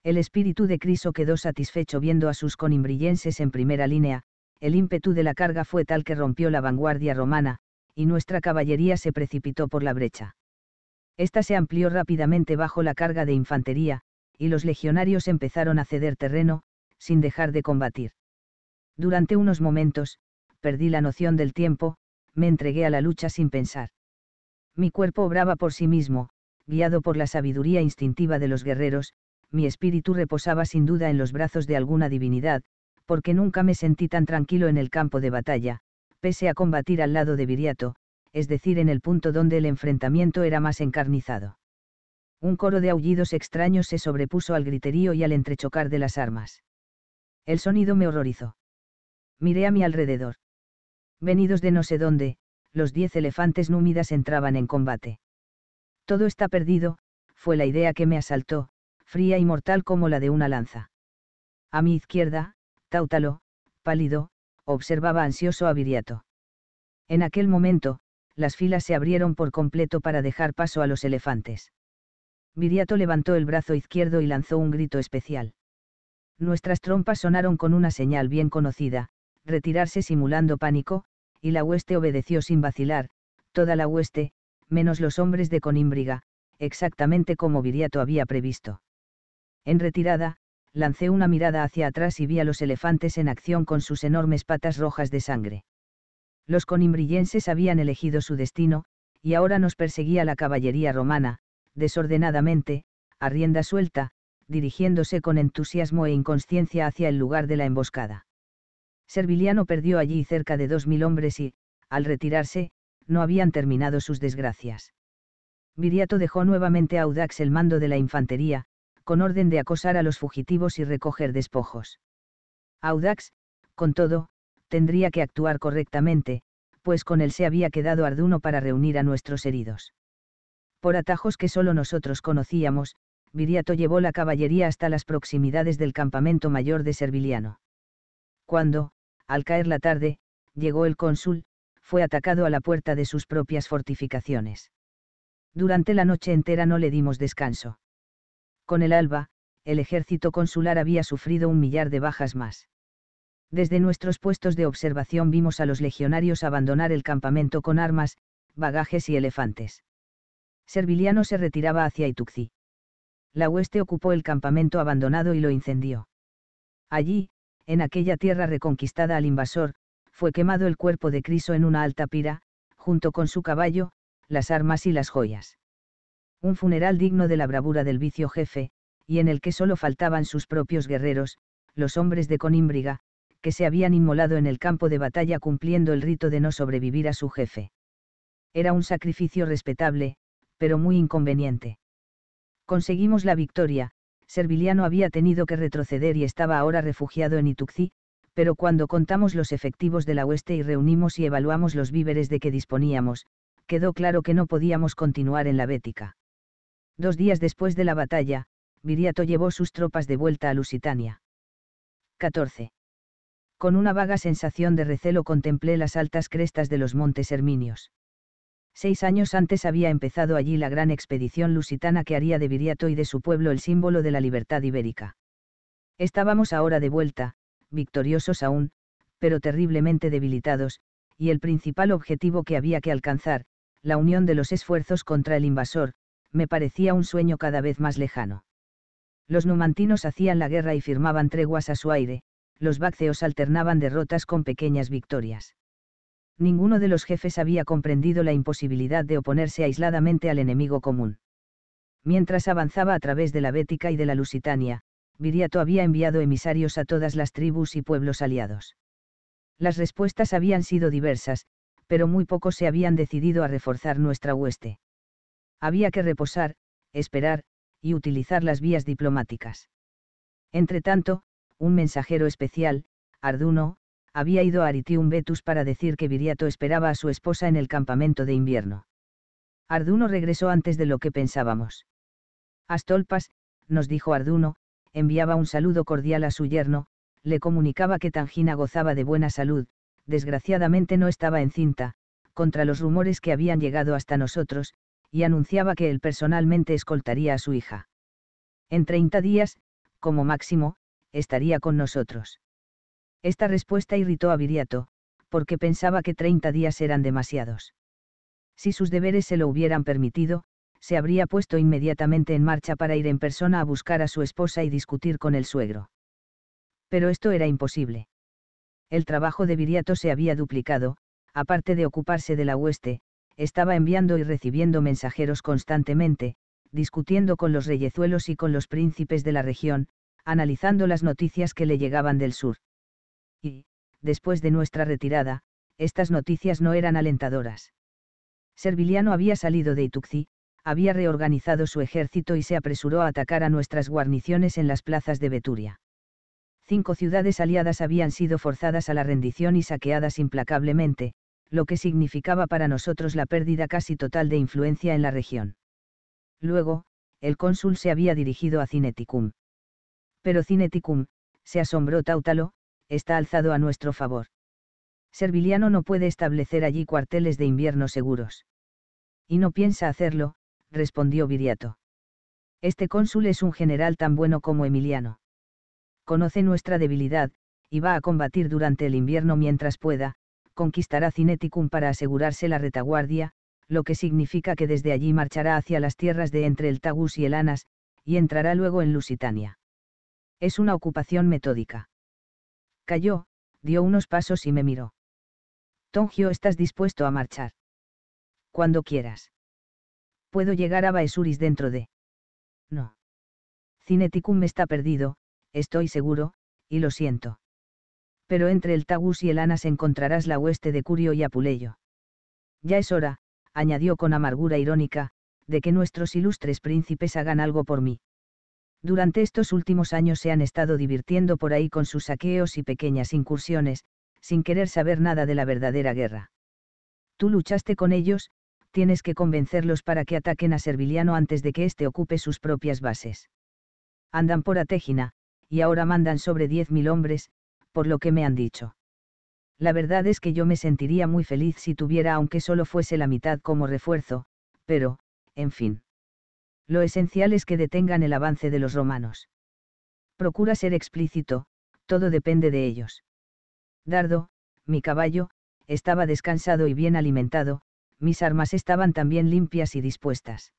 El espíritu de Criso quedó satisfecho viendo a sus conimbrillenses en primera línea, el ímpetu de la carga fue tal que rompió la vanguardia romana, y nuestra caballería se precipitó por la brecha. Esta se amplió rápidamente bajo la carga de infantería, y los legionarios empezaron a ceder terreno, sin dejar de combatir. Durante unos momentos, perdí la noción del tiempo, me entregué a la lucha sin pensar. Mi cuerpo obraba por sí mismo, guiado por la sabiduría instintiva de los guerreros, mi espíritu reposaba sin duda en los brazos de alguna divinidad, porque nunca me sentí tan tranquilo en el campo de batalla, pese a combatir al lado de Viriato, es decir, en el punto donde el enfrentamiento era más encarnizado. Un coro de aullidos extraños se sobrepuso al griterío y al entrechocar de las armas. El sonido me horrorizó. Miré a mi alrededor. Venidos de no sé dónde, los diez elefantes númidas entraban en combate. Todo está perdido, fue la idea que me asaltó, fría y mortal como la de una lanza. A mi izquierda, Táutalo, pálido, observaba ansioso a Viriato. En aquel momento, las filas se abrieron por completo para dejar paso a los elefantes. Viriato levantó el brazo izquierdo y lanzó un grito especial. Nuestras trompas sonaron con una señal bien conocida, retirarse simulando pánico, y la hueste obedeció sin vacilar, toda la hueste, menos los hombres de Conímbriga, exactamente como Viriato había previsto. En retirada, lancé una mirada hacia atrás y vi a los elefantes en acción con sus enormes patas rojas de sangre. Los conimbrillenses habían elegido su destino, y ahora nos perseguía la caballería romana, desordenadamente, a rienda suelta, dirigiéndose con entusiasmo e inconsciencia hacia el lugar de la emboscada. Serviliano perdió allí cerca de dos mil hombres y, al retirarse, no habían terminado sus desgracias. Viriato dejó nuevamente a Audax el mando de la infantería, con orden de acosar a los fugitivos y recoger despojos. Audax, con todo, tendría que actuar correctamente, pues con él se había quedado Arduno para reunir a nuestros heridos. Por atajos que solo nosotros conocíamos, Viriato llevó la caballería hasta las proximidades del campamento mayor de Serviliano. Cuando, al caer la tarde, llegó el cónsul, fue atacado a la puerta de sus propias fortificaciones. Durante la noche entera no le dimos descanso. Con el alba, el ejército consular había sufrido un millar de bajas más. Desde nuestros puestos de observación vimos a los legionarios abandonar el campamento con armas, bagajes y elefantes. Serviliano se retiraba hacia Ituxi. La hueste ocupó el campamento abandonado y lo incendió. Allí, en aquella tierra reconquistada al invasor, fue quemado el cuerpo de Criso en una alta pira, junto con su caballo, las armas y las joyas. Un funeral digno de la bravura del vicio jefe, y en el que solo faltaban sus propios guerreros, los hombres de Conímbriga, que se habían inmolado en el campo de batalla cumpliendo el rito de no sobrevivir a su jefe. Era un sacrificio respetable, pero muy inconveniente. Conseguimos la victoria, Serviliano había tenido que retroceder y estaba ahora refugiado en Ituxi, pero cuando contamos los efectivos de la oeste y reunimos y evaluamos los víveres de que disponíamos, quedó claro que no podíamos continuar en la Bética. Dos días después de la batalla, Viriato llevó sus tropas de vuelta a Lusitania. 14. Con una vaga sensación de recelo contemplé las altas crestas de los montes Herminios. Seis años antes había empezado allí la gran expedición lusitana que haría de Viriato y de su pueblo el símbolo de la libertad ibérica. Estábamos ahora de vuelta, victoriosos aún, pero terriblemente debilitados, y el principal objetivo que había que alcanzar, la unión de los esfuerzos contra el invasor, me parecía un sueño cada vez más lejano. Los numantinos hacían la guerra y firmaban treguas a su aire, los bácceos alternaban derrotas con pequeñas victorias ninguno de los jefes había comprendido la imposibilidad de oponerse aisladamente al enemigo común. Mientras avanzaba a través de la Bética y de la Lusitania, Viriato había enviado emisarios a todas las tribus y pueblos aliados. Las respuestas habían sido diversas, pero muy pocos se habían decidido a reforzar nuestra hueste. Había que reposar, esperar, y utilizar las vías diplomáticas. Entretanto, un mensajero especial, Arduno, había ido a Aritium Vetus para decir que Viriato esperaba a su esposa en el campamento de invierno. Arduno regresó antes de lo que pensábamos. Astolpas, nos dijo Arduno, enviaba un saludo cordial a su yerno, le comunicaba que Tangina gozaba de buena salud, desgraciadamente no estaba encinta, contra los rumores que habían llegado hasta nosotros, y anunciaba que él personalmente escoltaría a su hija. En 30 días, como máximo, estaría con nosotros. Esta respuesta irritó a Viriato, porque pensaba que 30 días eran demasiados. Si sus deberes se lo hubieran permitido, se habría puesto inmediatamente en marcha para ir en persona a buscar a su esposa y discutir con el suegro. Pero esto era imposible. El trabajo de Viriato se había duplicado, aparte de ocuparse de la hueste, estaba enviando y recibiendo mensajeros constantemente, discutiendo con los reyezuelos y con los príncipes de la región, analizando las noticias que le llegaban del sur después de nuestra retirada, estas noticias no eran alentadoras. Serviliano había salido de Ituxi, había reorganizado su ejército y se apresuró a atacar a nuestras guarniciones en las plazas de Beturia. Cinco ciudades aliadas habían sido forzadas a la rendición y saqueadas implacablemente, lo que significaba para nosotros la pérdida casi total de influencia en la región. Luego, el cónsul se había dirigido a Cineticum. Pero Cineticum, se asombró Tautalo, está alzado a nuestro favor. Serviliano no puede establecer allí cuarteles de invierno seguros. Y no piensa hacerlo, respondió Viriato. Este cónsul es un general tan bueno como Emiliano. Conoce nuestra debilidad, y va a combatir durante el invierno mientras pueda, conquistará Cineticum para asegurarse la retaguardia, lo que significa que desde allí marchará hacia las tierras de entre el Tagus y el Anas, y entrará luego en Lusitania. Es una ocupación metódica. Cayó, dio unos pasos y me miró. Tongio, ¿estás dispuesto a marchar? Cuando quieras. Puedo llegar a Baesuris dentro de. No. Cineticum está perdido, estoy seguro, y lo siento. Pero entre el Tagus y el Anas encontrarás la hueste de Curio y Apuleyo. Ya es hora, añadió con amargura irónica, de que nuestros ilustres príncipes hagan algo por mí. Durante estos últimos años se han estado divirtiendo por ahí con sus saqueos y pequeñas incursiones, sin querer saber nada de la verdadera guerra. Tú luchaste con ellos, tienes que convencerlos para que ataquen a Serviliano antes de que éste ocupe sus propias bases. Andan por Atégina, y ahora mandan sobre diez mil hombres, por lo que me han dicho. La verdad es que yo me sentiría muy feliz si tuviera aunque solo fuese la mitad como refuerzo, pero, en fin. Lo esencial es que detengan el avance de los romanos. Procura ser explícito, todo depende de ellos. Dardo, mi caballo, estaba descansado y bien alimentado, mis armas estaban también limpias y dispuestas.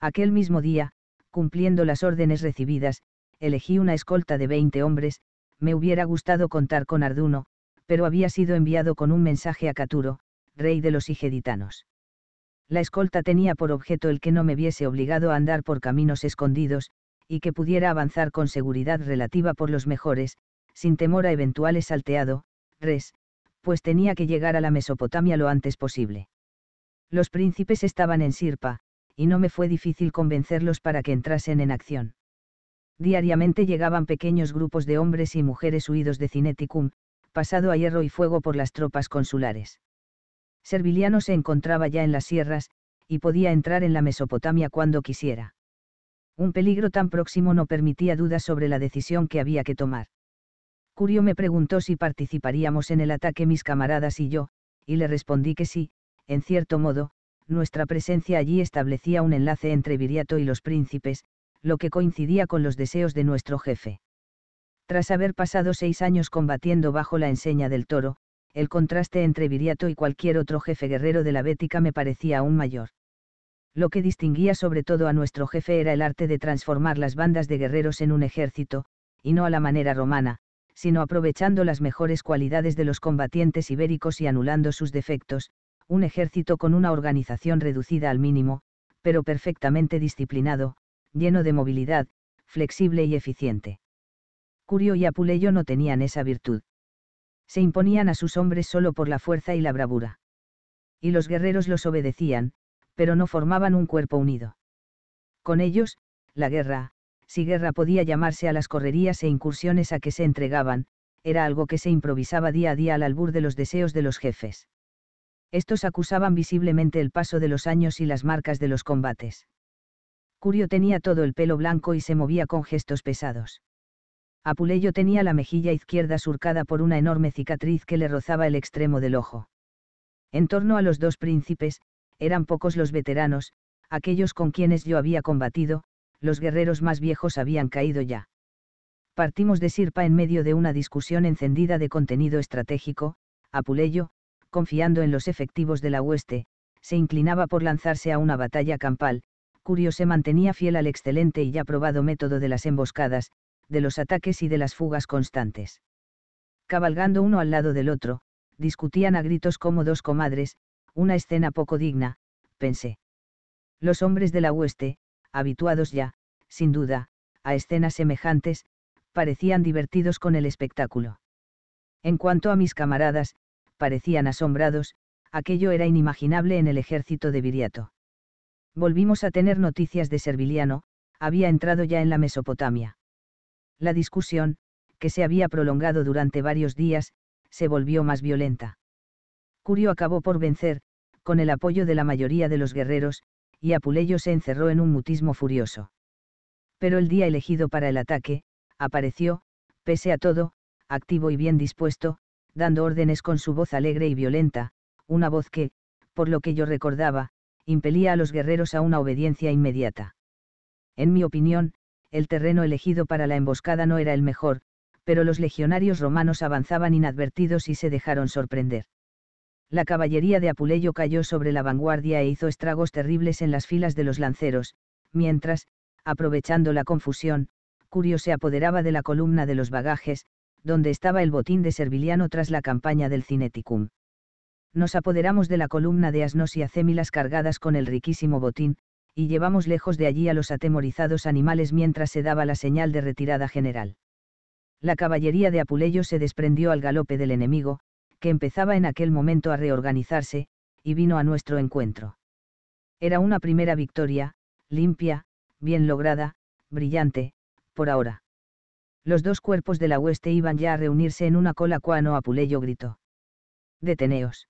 Aquel mismo día, cumpliendo las órdenes recibidas, elegí una escolta de veinte hombres, me hubiera gustado contar con Arduno, pero había sido enviado con un mensaje a Caturo, rey de los Igeditanos. La escolta tenía por objeto el que no me viese obligado a andar por caminos escondidos, y que pudiera avanzar con seguridad relativa por los mejores, sin temor a eventuales salteado, res, pues tenía que llegar a la Mesopotamia lo antes posible. Los príncipes estaban en Sirpa, y no me fue difícil convencerlos para que entrasen en acción. Diariamente llegaban pequeños grupos de hombres y mujeres huidos de Cineticum, pasado a hierro y fuego por las tropas consulares. Serviliano se encontraba ya en las sierras, y podía entrar en la Mesopotamia cuando quisiera. Un peligro tan próximo no permitía dudas sobre la decisión que había que tomar. Curio me preguntó si participaríamos en el ataque mis camaradas y yo, y le respondí que sí, en cierto modo, nuestra presencia allí establecía un enlace entre Viriato y los príncipes, lo que coincidía con los deseos de nuestro jefe. Tras haber pasado seis años combatiendo bajo la enseña del toro, el contraste entre Viriato y cualquier otro jefe guerrero de la Bética me parecía aún mayor. Lo que distinguía sobre todo a nuestro jefe era el arte de transformar las bandas de guerreros en un ejército, y no a la manera romana, sino aprovechando las mejores cualidades de los combatientes ibéricos y anulando sus defectos, un ejército con una organización reducida al mínimo, pero perfectamente disciplinado, lleno de movilidad, flexible y eficiente. Curio y Apuleyo no tenían esa virtud. Se imponían a sus hombres solo por la fuerza y la bravura. Y los guerreros los obedecían, pero no formaban un cuerpo unido. Con ellos, la guerra, si guerra podía llamarse a las correrías e incursiones a que se entregaban, era algo que se improvisaba día a día al albur de los deseos de los jefes. Estos acusaban visiblemente el paso de los años y las marcas de los combates. Curio tenía todo el pelo blanco y se movía con gestos pesados. Apuleyo tenía la mejilla izquierda surcada por una enorme cicatriz que le rozaba el extremo del ojo. En torno a los dos príncipes, eran pocos los veteranos, aquellos con quienes yo había combatido, los guerreros más viejos habían caído ya. Partimos de Sirpa en medio de una discusión encendida de contenido estratégico, Apuleyo, confiando en los efectivos de la hueste, se inclinaba por lanzarse a una batalla campal, Curio se mantenía fiel al excelente y ya probado método de las emboscadas, de los ataques y de las fugas constantes. Cabalgando uno al lado del otro, discutían a gritos como dos comadres, una escena poco digna, pensé. Los hombres de la hueste, habituados ya, sin duda, a escenas semejantes, parecían divertidos con el espectáculo. En cuanto a mis camaradas, parecían asombrados, aquello era inimaginable en el ejército de Viriato. Volvimos a tener noticias de Serviliano, había entrado ya en la Mesopotamia. La discusión, que se había prolongado durante varios días, se volvió más violenta. Curio acabó por vencer, con el apoyo de la mayoría de los guerreros, y Apuleyo se encerró en un mutismo furioso. Pero el día elegido para el ataque, apareció, pese a todo, activo y bien dispuesto, dando órdenes con su voz alegre y violenta, una voz que, por lo que yo recordaba, impelía a los guerreros a una obediencia inmediata. En mi opinión, el terreno elegido para la emboscada no era el mejor, pero los legionarios romanos avanzaban inadvertidos y se dejaron sorprender. La caballería de Apuleyo cayó sobre la vanguardia e hizo estragos terribles en las filas de los lanceros, mientras, aprovechando la confusión, Curio se apoderaba de la columna de los bagajes, donde estaba el botín de Serviliano tras la campaña del Cineticum. Nos apoderamos de la columna de asnos y acémilas cargadas con el riquísimo botín, y llevamos lejos de allí a los atemorizados animales mientras se daba la señal de retirada general. La caballería de Apuleyo se desprendió al galope del enemigo, que empezaba en aquel momento a reorganizarse, y vino a nuestro encuentro. Era una primera victoria, limpia, bien lograda, brillante, por ahora. Los dos cuerpos de la hueste iban ya a reunirse en una cola cuando Apuleyo gritó. Deteneos.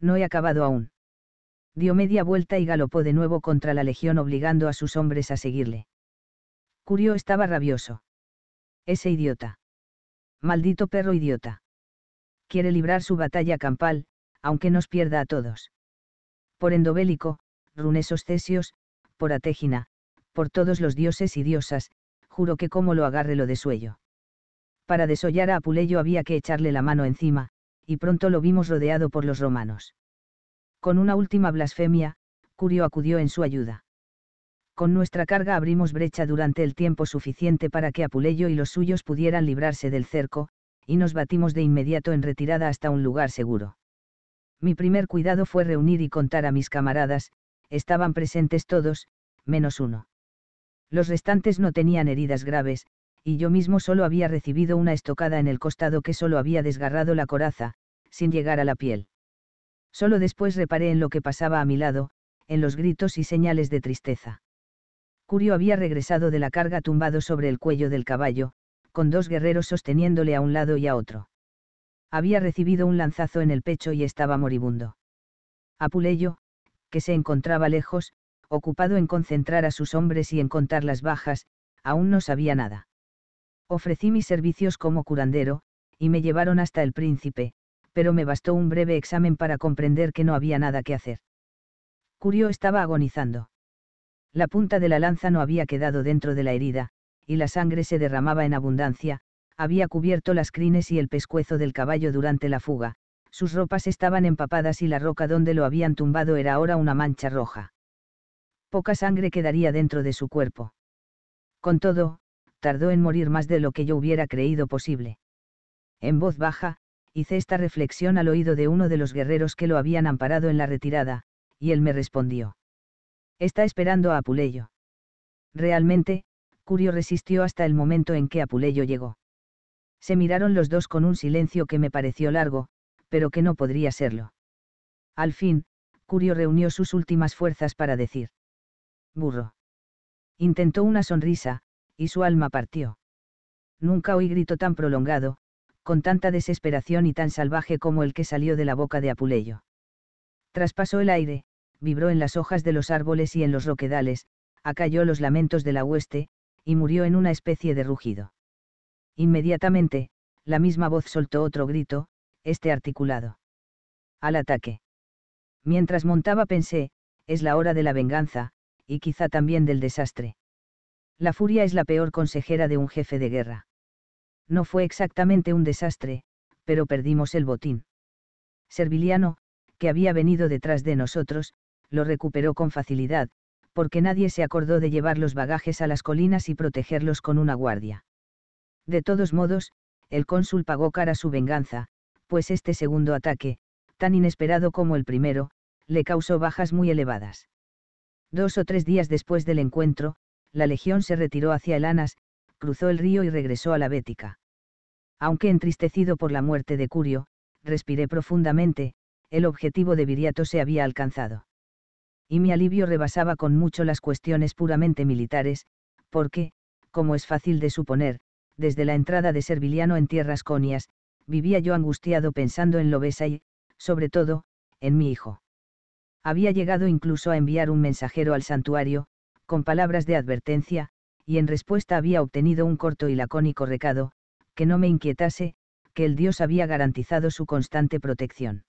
No he acabado aún. Dio media vuelta y galopó de nuevo contra la legión obligando a sus hombres a seguirle. Curio estaba rabioso. Ese idiota. Maldito perro idiota. Quiere librar su batalla campal, aunque nos pierda a todos. Por endobélico, runesos cesios, por Atégina, por todos los dioses y diosas, juro que como lo agarre lo desuello. Para desollar a Apuleyo había que echarle la mano encima, y pronto lo vimos rodeado por los romanos. Con una última blasfemia, Curio acudió en su ayuda. Con nuestra carga abrimos brecha durante el tiempo suficiente para que Apuleyo y los suyos pudieran librarse del cerco, y nos batimos de inmediato en retirada hasta un lugar seguro. Mi primer cuidado fue reunir y contar a mis camaradas, estaban presentes todos, menos uno. Los restantes no tenían heridas graves, y yo mismo solo había recibido una estocada en el costado que solo había desgarrado la coraza, sin llegar a la piel. Solo después reparé en lo que pasaba a mi lado, en los gritos y señales de tristeza. Curio había regresado de la carga tumbado sobre el cuello del caballo, con dos guerreros sosteniéndole a un lado y a otro. Había recibido un lanzazo en el pecho y estaba moribundo. Apuleyo, que se encontraba lejos, ocupado en concentrar a sus hombres y en contar las bajas, aún no sabía nada. Ofrecí mis servicios como curandero, y me llevaron hasta el príncipe, pero me bastó un breve examen para comprender que no había nada que hacer. Curio estaba agonizando. La punta de la lanza no había quedado dentro de la herida, y la sangre se derramaba en abundancia, había cubierto las crines y el pescuezo del caballo durante la fuga, sus ropas estaban empapadas y la roca donde lo habían tumbado era ahora una mancha roja poca sangre quedaría dentro de su cuerpo. Con todo, tardó en morir más de lo que yo hubiera creído posible. En voz baja, hice esta reflexión al oído de uno de los guerreros que lo habían amparado en la retirada, y él me respondió. Está esperando a Apuleyo. Realmente, Curio resistió hasta el momento en que Apuleyo llegó. Se miraron los dos con un silencio que me pareció largo, pero que no podría serlo. Al fin, Curio reunió sus últimas fuerzas para decir burro. Intentó una sonrisa, y su alma partió. Nunca oí grito tan prolongado, con tanta desesperación y tan salvaje como el que salió de la boca de Apuleyo. Traspasó el aire, vibró en las hojas de los árboles y en los roquedales, acalló los lamentos de la hueste, y murió en una especie de rugido. Inmediatamente, la misma voz soltó otro grito, este articulado. Al ataque. Mientras montaba pensé, es la hora de la venganza, y quizá también del desastre. La furia es la peor consejera de un jefe de guerra. No fue exactamente un desastre, pero perdimos el botín. Serviliano, que había venido detrás de nosotros, lo recuperó con facilidad, porque nadie se acordó de llevar los bagajes a las colinas y protegerlos con una guardia. De todos modos, el cónsul pagó cara su venganza, pues este segundo ataque, tan inesperado como el primero, le causó bajas muy elevadas. Dos o tres días después del encuentro, la legión se retiró hacia el Anas, cruzó el río y regresó a la Bética. Aunque entristecido por la muerte de Curio, respiré profundamente, el objetivo de Viriato se había alcanzado. Y mi alivio rebasaba con mucho las cuestiones puramente militares, porque, como es fácil de suponer, desde la entrada de Serviliano en tierras conias, vivía yo angustiado pensando en Lobesa y, sobre todo, en mi hijo. Había llegado incluso a enviar un mensajero al santuario, con palabras de advertencia, y en respuesta había obtenido un corto y lacónico recado, que no me inquietase, que el dios había garantizado su constante protección.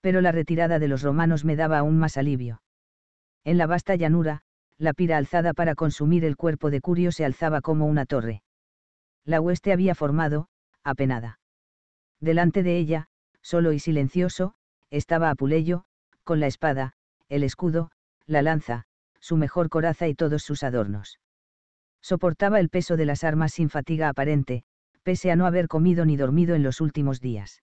Pero la retirada de los romanos me daba aún más alivio. En la vasta llanura, la pira alzada para consumir el cuerpo de Curio se alzaba como una torre. La hueste había formado, apenada. Delante de ella, solo y silencioso, estaba Apuleyo, con la espada, el escudo, la lanza, su mejor coraza y todos sus adornos. Soportaba el peso de las armas sin fatiga aparente, pese a no haber comido ni dormido en los últimos días.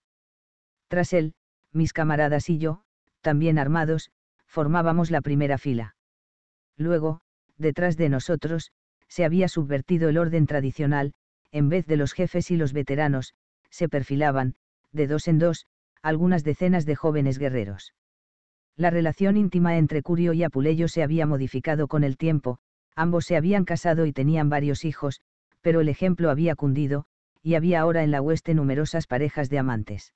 Tras él, mis camaradas y yo, también armados, formábamos la primera fila. Luego, detrás de nosotros, se había subvertido el orden tradicional, en vez de los jefes y los veteranos, se perfilaban, de dos en dos, algunas decenas de jóvenes guerreros. La relación íntima entre Curio y Apuleyo se había modificado con el tiempo, ambos se habían casado y tenían varios hijos, pero el ejemplo había cundido, y había ahora en la hueste numerosas parejas de amantes.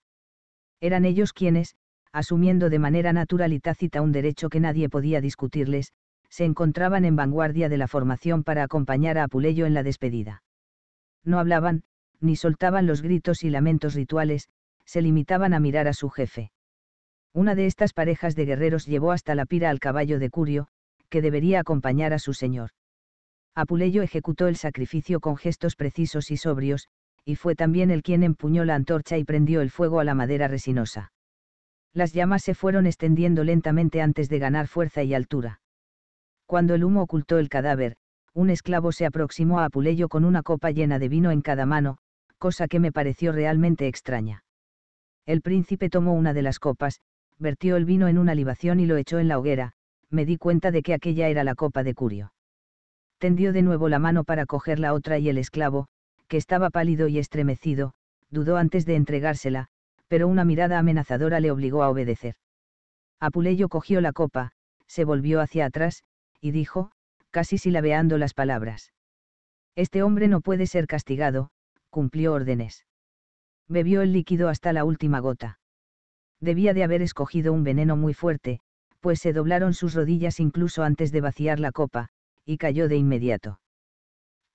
Eran ellos quienes, asumiendo de manera natural y tácita un derecho que nadie podía discutirles, se encontraban en vanguardia de la formación para acompañar a Apuleyo en la despedida. No hablaban, ni soltaban los gritos y lamentos rituales, se limitaban a mirar a su jefe. Una de estas parejas de guerreros llevó hasta la pira al caballo de Curio, que debería acompañar a su señor. Apuleyo ejecutó el sacrificio con gestos precisos y sobrios, y fue también el quien empuñó la antorcha y prendió el fuego a la madera resinosa. Las llamas se fueron extendiendo lentamente antes de ganar fuerza y altura. Cuando el humo ocultó el cadáver, un esclavo se aproximó a Apuleyo con una copa llena de vino en cada mano, cosa que me pareció realmente extraña. El príncipe tomó una de las copas, vertió el vino en una libación y lo echó en la hoguera, me di cuenta de que aquella era la copa de Curio. Tendió de nuevo la mano para coger la otra y el esclavo, que estaba pálido y estremecido, dudó antes de entregársela, pero una mirada amenazadora le obligó a obedecer. Apuleyo cogió la copa, se volvió hacia atrás, y dijo, casi silabeando las palabras. Este hombre no puede ser castigado, cumplió órdenes. Bebió el líquido hasta la última gota. Debía de haber escogido un veneno muy fuerte, pues se doblaron sus rodillas incluso antes de vaciar la copa, y cayó de inmediato.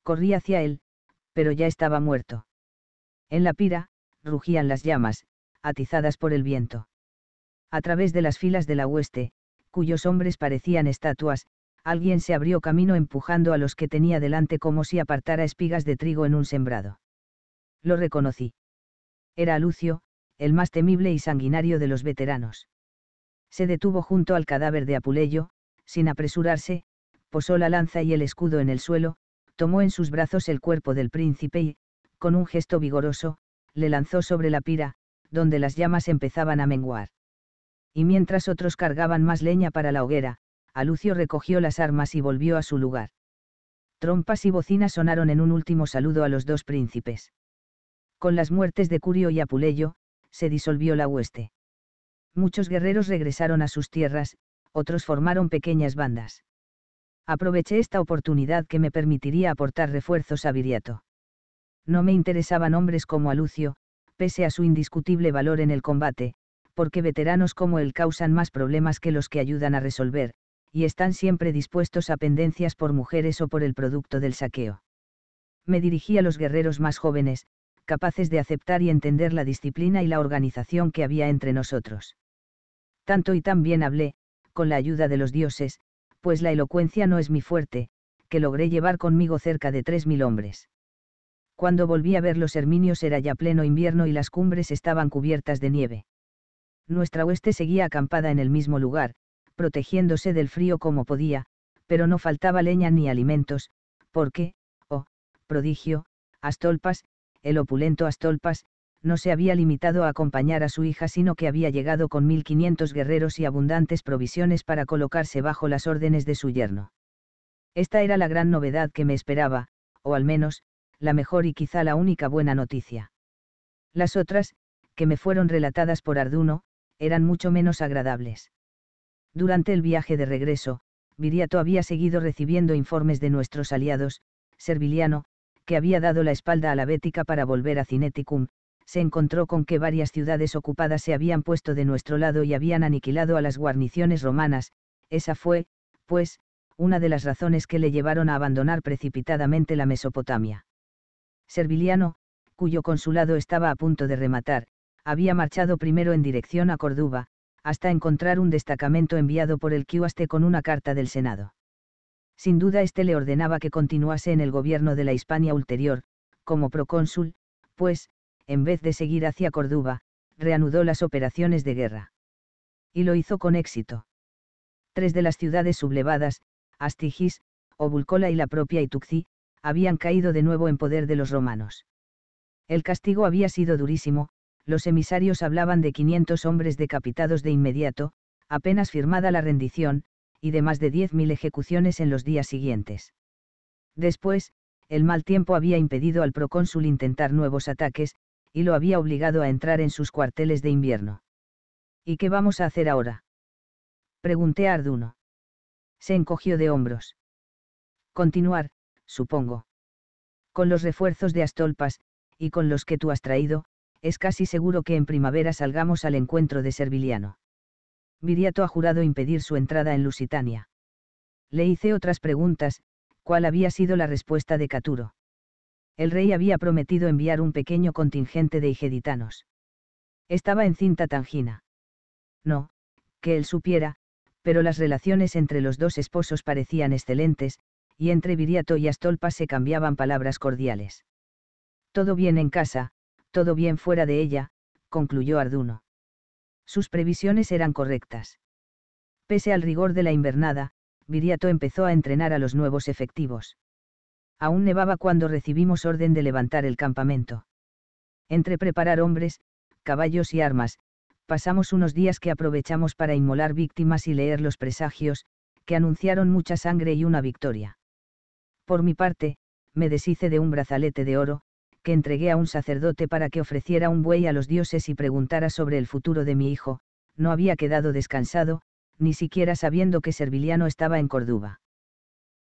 Corrí hacia él, pero ya estaba muerto. En la pira, rugían las llamas, atizadas por el viento. A través de las filas de la hueste, cuyos hombres parecían estatuas, alguien se abrió camino empujando a los que tenía delante como si apartara espigas de trigo en un sembrado. Lo reconocí. Era Lucio, el más temible y sanguinario de los veteranos se detuvo junto al cadáver de Apuleyo, sin apresurarse, posó la lanza y el escudo en el suelo, tomó en sus brazos el cuerpo del príncipe y, con un gesto vigoroso, le lanzó sobre la pira, donde las llamas empezaban a menguar. Y mientras otros cargaban más leña para la hoguera, Alucio recogió las armas y volvió a su lugar. Trompas y bocinas sonaron en un último saludo a los dos príncipes. Con las muertes de Curio y Apuleyo, se disolvió la hueste muchos guerreros regresaron a sus tierras, otros formaron pequeñas bandas. Aproveché esta oportunidad que me permitiría aportar refuerzos a Viriato. No me interesaban hombres como Alucio, pese a su indiscutible valor en el combate, porque veteranos como él causan más problemas que los que ayudan a resolver, y están siempre dispuestos a pendencias por mujeres o por el producto del saqueo. Me dirigí a los guerreros más jóvenes, capaces de aceptar y entender la disciplina y la organización que había entre nosotros tanto y tan bien hablé, con la ayuda de los dioses, pues la elocuencia no es mi fuerte, que logré llevar conmigo cerca de tres mil hombres. Cuando volví a ver los Herminios era ya pleno invierno y las cumbres estaban cubiertas de nieve. Nuestra hueste seguía acampada en el mismo lugar, protegiéndose del frío como podía, pero no faltaba leña ni alimentos, porque, oh, prodigio, Astolpas, el opulento Astolpas, no se había limitado a acompañar a su hija, sino que había llegado con 1.500 guerreros y abundantes provisiones para colocarse bajo las órdenes de su yerno. Esta era la gran novedad que me esperaba, o al menos, la mejor y quizá la única buena noticia. Las otras, que me fueron relatadas por Arduno, eran mucho menos agradables. Durante el viaje de regreso, Viriato había seguido recibiendo informes de nuestros aliados, Serviliano, que había dado la espalda a la Bética para volver a Cineticum, se encontró con que varias ciudades ocupadas se habían puesto de nuestro lado y habían aniquilado a las guarniciones romanas, esa fue, pues, una de las razones que le llevaron a abandonar precipitadamente la Mesopotamia. Serviliano, cuyo consulado estaba a punto de rematar, había marchado primero en dirección a Córdoba, hasta encontrar un destacamento enviado por el Quiuaste con una carta del Senado. Sin duda éste le ordenaba que continuase en el gobierno de la Hispania ulterior, como procónsul, pues, en vez de seguir hacia Córdoba, reanudó las operaciones de guerra. Y lo hizo con éxito. Tres de las ciudades sublevadas, Astigis, Obulcola y la propia Ituxi, habían caído de nuevo en poder de los romanos. El castigo había sido durísimo, los emisarios hablaban de 500 hombres decapitados de inmediato, apenas firmada la rendición, y de más de 10.000 ejecuciones en los días siguientes. Después, el mal tiempo había impedido al procónsul intentar nuevos ataques, y lo había obligado a entrar en sus cuarteles de invierno. ¿Y qué vamos a hacer ahora? Pregunté a Arduno. Se encogió de hombros. Continuar, supongo. Con los refuerzos de Astolpas, y con los que tú has traído, es casi seguro que en primavera salgamos al encuentro de Serviliano. Viriato ha jurado impedir su entrada en Lusitania. Le hice otras preguntas, ¿cuál había sido la respuesta de Caturo? El rey había prometido enviar un pequeño contingente de higeditanos. Estaba en cinta Tangina. No, que él supiera, pero las relaciones entre los dos esposos parecían excelentes, y entre Viriato y Astolpa se cambiaban palabras cordiales. Todo bien en casa, todo bien fuera de ella, concluyó Arduno. Sus previsiones eran correctas. Pese al rigor de la invernada, Viriato empezó a entrenar a los nuevos efectivos. Aún nevaba cuando recibimos orden de levantar el campamento. Entre preparar hombres, caballos y armas, pasamos unos días que aprovechamos para inmolar víctimas y leer los presagios, que anunciaron mucha sangre y una victoria. Por mi parte, me deshice de un brazalete de oro, que entregué a un sacerdote para que ofreciera un buey a los dioses y preguntara sobre el futuro de mi hijo, no había quedado descansado, ni siquiera sabiendo que Serviliano estaba en Córdoba.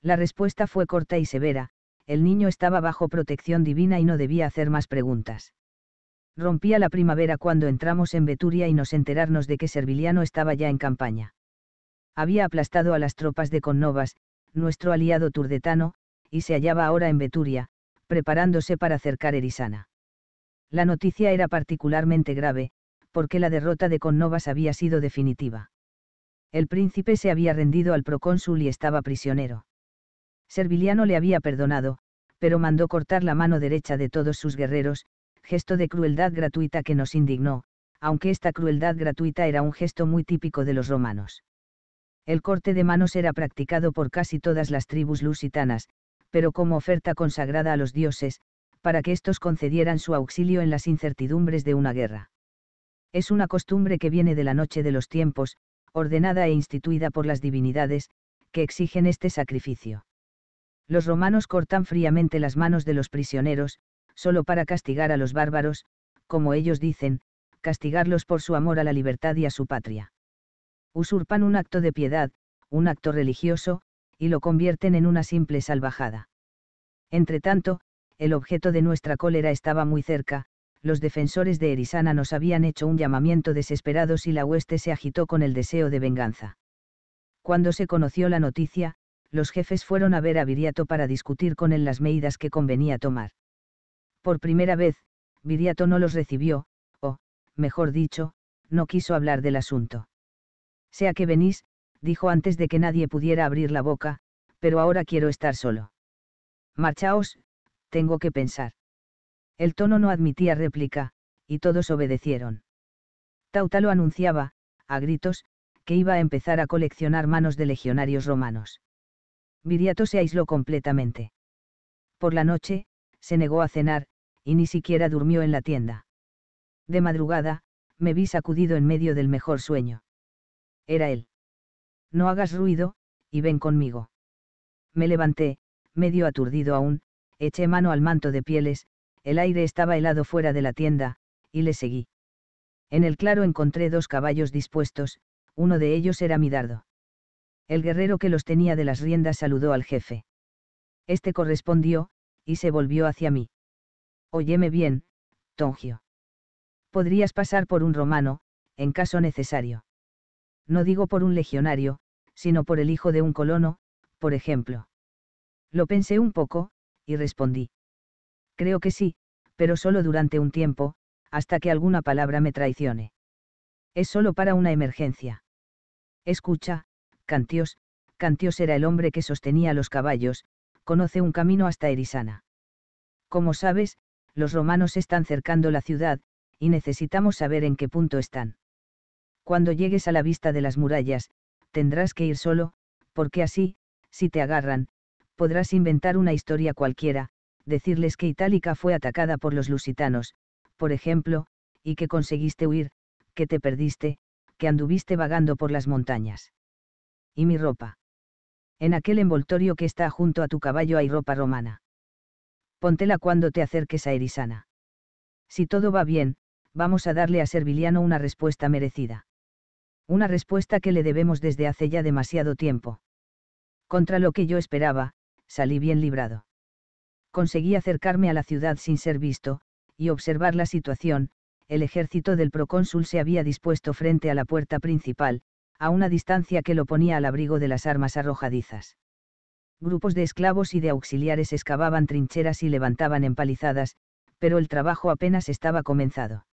La respuesta fue corta y severa, el niño estaba bajo protección divina y no debía hacer más preguntas. Rompía la primavera cuando entramos en Beturia y nos enterarnos de que Serviliano estaba ya en campaña. Había aplastado a las tropas de Connovas, nuestro aliado turdetano, y se hallaba ahora en Beturia, preparándose para acercar Erisana. La noticia era particularmente grave, porque la derrota de Connovas había sido definitiva. El príncipe se había rendido al procónsul y estaba prisionero. Serviliano le había perdonado, pero mandó cortar la mano derecha de todos sus guerreros, gesto de crueldad gratuita que nos indignó, aunque esta crueldad gratuita era un gesto muy típico de los romanos. El corte de manos era practicado por casi todas las tribus lusitanas, pero como oferta consagrada a los dioses, para que éstos concedieran su auxilio en las incertidumbres de una guerra. Es una costumbre que viene de la noche de los tiempos, ordenada e instituida por las divinidades, que exigen este sacrificio. Los romanos cortan fríamente las manos de los prisioneros, solo para castigar a los bárbaros, como ellos dicen, castigarlos por su amor a la libertad y a su patria. Usurpan un acto de piedad, un acto religioso, y lo convierten en una simple salvajada. Entretanto, el objeto de nuestra cólera estaba muy cerca, los defensores de Erisana nos habían hecho un llamamiento desesperados y la hueste se agitó con el deseo de venganza. Cuando se conoció la noticia, los jefes fueron a ver a Viriato para discutir con él las medidas que convenía tomar. Por primera vez, Viriato no los recibió, o, mejor dicho, no quiso hablar del asunto. Sea que venís, dijo antes de que nadie pudiera abrir la boca, pero ahora quiero estar solo. Marchaos, tengo que pensar. El tono no admitía réplica, y todos obedecieron. Tautalo anunciaba, a gritos, que iba a empezar a coleccionar manos de legionarios romanos. Viriato se aisló completamente. Por la noche, se negó a cenar, y ni siquiera durmió en la tienda. De madrugada, me vi sacudido en medio del mejor sueño. Era él. No hagas ruido, y ven conmigo. Me levanté, medio aturdido aún, eché mano al manto de pieles, el aire estaba helado fuera de la tienda, y le seguí. En el claro encontré dos caballos dispuestos, uno de ellos era mi dardo. El guerrero que los tenía de las riendas saludó al jefe. Este correspondió, y se volvió hacia mí. Óyeme bien, Tongio. Podrías pasar por un romano, en caso necesario. No digo por un legionario, sino por el hijo de un colono, por ejemplo. Lo pensé un poco, y respondí. Creo que sí, pero solo durante un tiempo, hasta que alguna palabra me traicione. Es solo para una emergencia. Escucha, Cantios, Cantios era el hombre que sostenía los caballos, conoce un camino hasta Erisana. Como sabes, los romanos están cercando la ciudad, y necesitamos saber en qué punto están. Cuando llegues a la vista de las murallas, tendrás que ir solo, porque así, si te agarran, podrás inventar una historia cualquiera, decirles que Itálica fue atacada por los lusitanos, por ejemplo, y que conseguiste huir, que te perdiste, que anduviste vagando por las montañas. ¿Y mi ropa? En aquel envoltorio que está junto a tu caballo hay ropa romana. Póntela cuando te acerques a Erisana. Si todo va bien, vamos a darle a Serviliano una respuesta merecida. Una respuesta que le debemos desde hace ya demasiado tiempo. Contra lo que yo esperaba, salí bien librado. Conseguí acercarme a la ciudad sin ser visto, y observar la situación, el ejército del procónsul se había dispuesto frente a la puerta principal, a una distancia que lo ponía al abrigo de las armas arrojadizas. Grupos de esclavos y de auxiliares excavaban trincheras y levantaban empalizadas, pero el trabajo apenas estaba comenzado.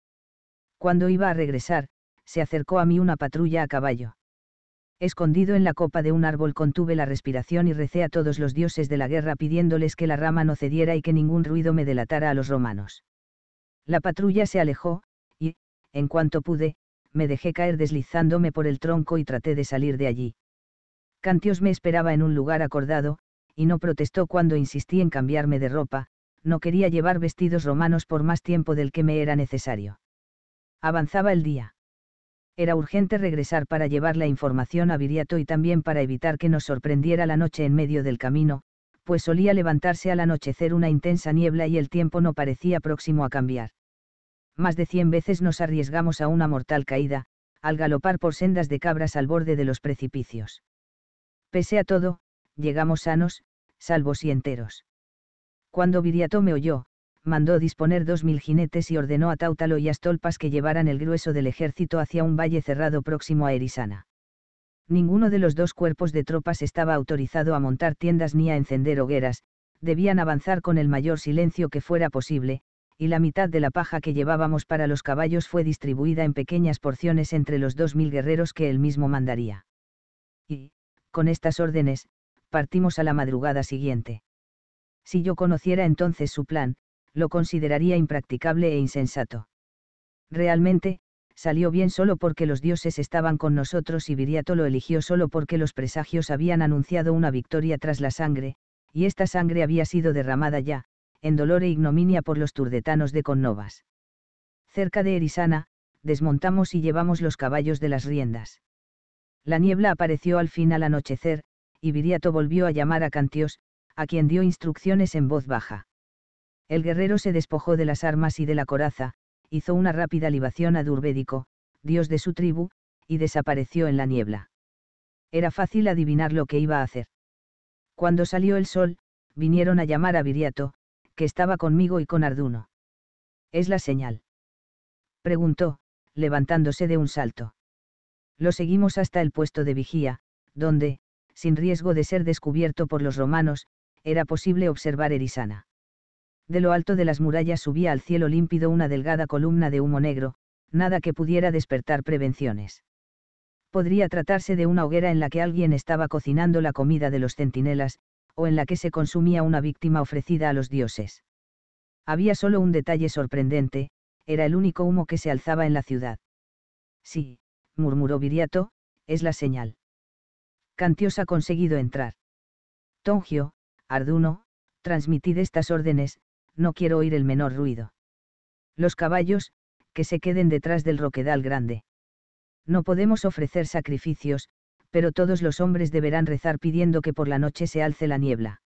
Cuando iba a regresar, se acercó a mí una patrulla a caballo. Escondido en la copa de un árbol contuve la respiración y recé a todos los dioses de la guerra pidiéndoles que la rama no cediera y que ningún ruido me delatara a los romanos. La patrulla se alejó, y, en cuanto pude, me dejé caer deslizándome por el tronco y traté de salir de allí. Cantios me esperaba en un lugar acordado, y no protestó cuando insistí en cambiarme de ropa, no quería llevar vestidos romanos por más tiempo del que me era necesario. Avanzaba el día. Era urgente regresar para llevar la información a Viriato y también para evitar que nos sorprendiera la noche en medio del camino, pues solía levantarse al anochecer una intensa niebla y el tiempo no parecía próximo a cambiar más de cien veces nos arriesgamos a una mortal caída, al galopar por sendas de cabras al borde de los precipicios. Pese a todo, llegamos sanos, salvos y enteros. Cuando Viriato me oyó, mandó disponer dos mil jinetes y ordenó a Táutalo y Astolpas que llevaran el grueso del ejército hacia un valle cerrado próximo a Erisana. Ninguno de los dos cuerpos de tropas estaba autorizado a montar tiendas ni a encender hogueras, debían avanzar con el mayor silencio que fuera posible, y la mitad de la paja que llevábamos para los caballos fue distribuida en pequeñas porciones entre los dos mil guerreros que él mismo mandaría. Y, con estas órdenes, partimos a la madrugada siguiente. Si yo conociera entonces su plan, lo consideraría impracticable e insensato. Realmente, salió bien solo porque los dioses estaban con nosotros y Viriato lo eligió solo porque los presagios habían anunciado una victoria tras la sangre, y esta sangre había sido derramada ya, en dolor e ignominia por los turdetanos de Connovas. Cerca de Erisana, desmontamos y llevamos los caballos de las riendas. La niebla apareció al fin al anochecer, y Viriato volvió a llamar a Cantios, a quien dio instrucciones en voz baja. El guerrero se despojó de las armas y de la coraza, hizo una rápida libación a Durbédico, dios de su tribu, y desapareció en la niebla. Era fácil adivinar lo que iba a hacer. Cuando salió el sol, vinieron a llamar a Viriato, que estaba conmigo y con Arduno. ¿Es la señal? Preguntó, levantándose de un salto. Lo seguimos hasta el puesto de vigía, donde, sin riesgo de ser descubierto por los romanos, era posible observar Erisana. De lo alto de las murallas subía al cielo límpido una delgada columna de humo negro, nada que pudiera despertar prevenciones. Podría tratarse de una hoguera en la que alguien estaba cocinando la comida de los centinelas, o en la que se consumía una víctima ofrecida a los dioses. Había solo un detalle sorprendente, era el único humo que se alzaba en la ciudad. Sí, murmuró Viriato, es la señal. Cantios ha conseguido entrar. Tongio, Arduno, transmitid estas órdenes, no quiero oír el menor ruido. Los caballos, que se queden detrás del roquedal grande. No podemos ofrecer sacrificios, pero todos los hombres deberán rezar pidiendo que por la noche se alce la niebla.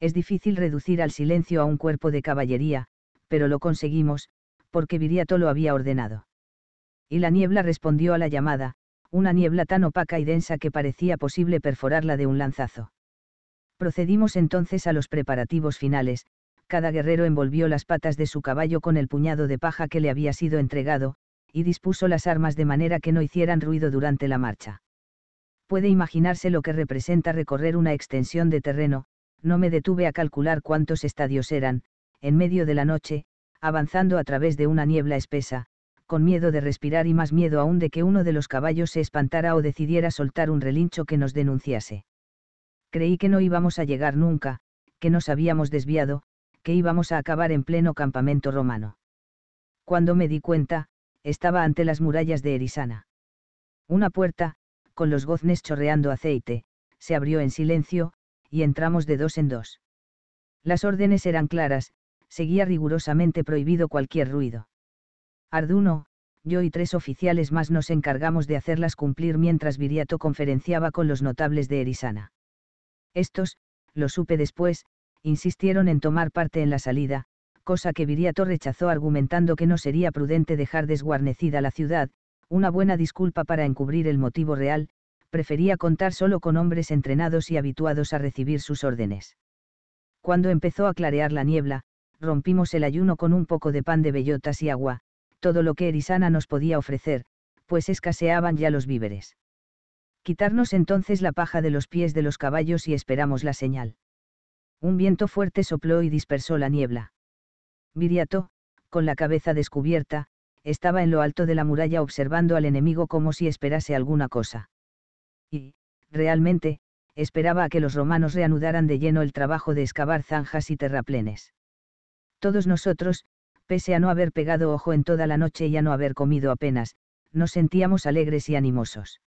Es difícil reducir al silencio a un cuerpo de caballería, pero lo conseguimos, porque Viriato lo había ordenado. Y la niebla respondió a la llamada, una niebla tan opaca y densa que parecía posible perforarla de un lanzazo. Procedimos entonces a los preparativos finales, cada guerrero envolvió las patas de su caballo con el puñado de paja que le había sido entregado, y dispuso las armas de manera que no hicieran ruido durante la marcha puede imaginarse lo que representa recorrer una extensión de terreno, no me detuve a calcular cuántos estadios eran, en medio de la noche, avanzando a través de una niebla espesa, con miedo de respirar y más miedo aún de que uno de los caballos se espantara o decidiera soltar un relincho que nos denunciase. Creí que no íbamos a llegar nunca, que nos habíamos desviado, que íbamos a acabar en pleno campamento romano. Cuando me di cuenta, estaba ante las murallas de Erisana. Una puerta, con los goznes chorreando aceite, se abrió en silencio, y entramos de dos en dos. Las órdenes eran claras, seguía rigurosamente prohibido cualquier ruido. Arduno, yo y tres oficiales más nos encargamos de hacerlas cumplir mientras Viriato conferenciaba con los notables de Erisana. Estos, lo supe después, insistieron en tomar parte en la salida, cosa que Viriato rechazó argumentando que no sería prudente dejar desguarnecida la ciudad, una buena disculpa para encubrir el motivo real, prefería contar solo con hombres entrenados y habituados a recibir sus órdenes. Cuando empezó a clarear la niebla, rompimos el ayuno con un poco de pan de bellotas y agua, todo lo que Erisana nos podía ofrecer, pues escaseaban ya los víveres. Quitarnos entonces la paja de los pies de los caballos y esperamos la señal. Un viento fuerte sopló y dispersó la niebla. Viriato, con la cabeza descubierta, estaba en lo alto de la muralla observando al enemigo como si esperase alguna cosa. Y, realmente, esperaba a que los romanos reanudaran de lleno el trabajo de excavar zanjas y terraplenes. Todos nosotros, pese a no haber pegado ojo en toda la noche y a no haber comido apenas, nos sentíamos alegres y animosos.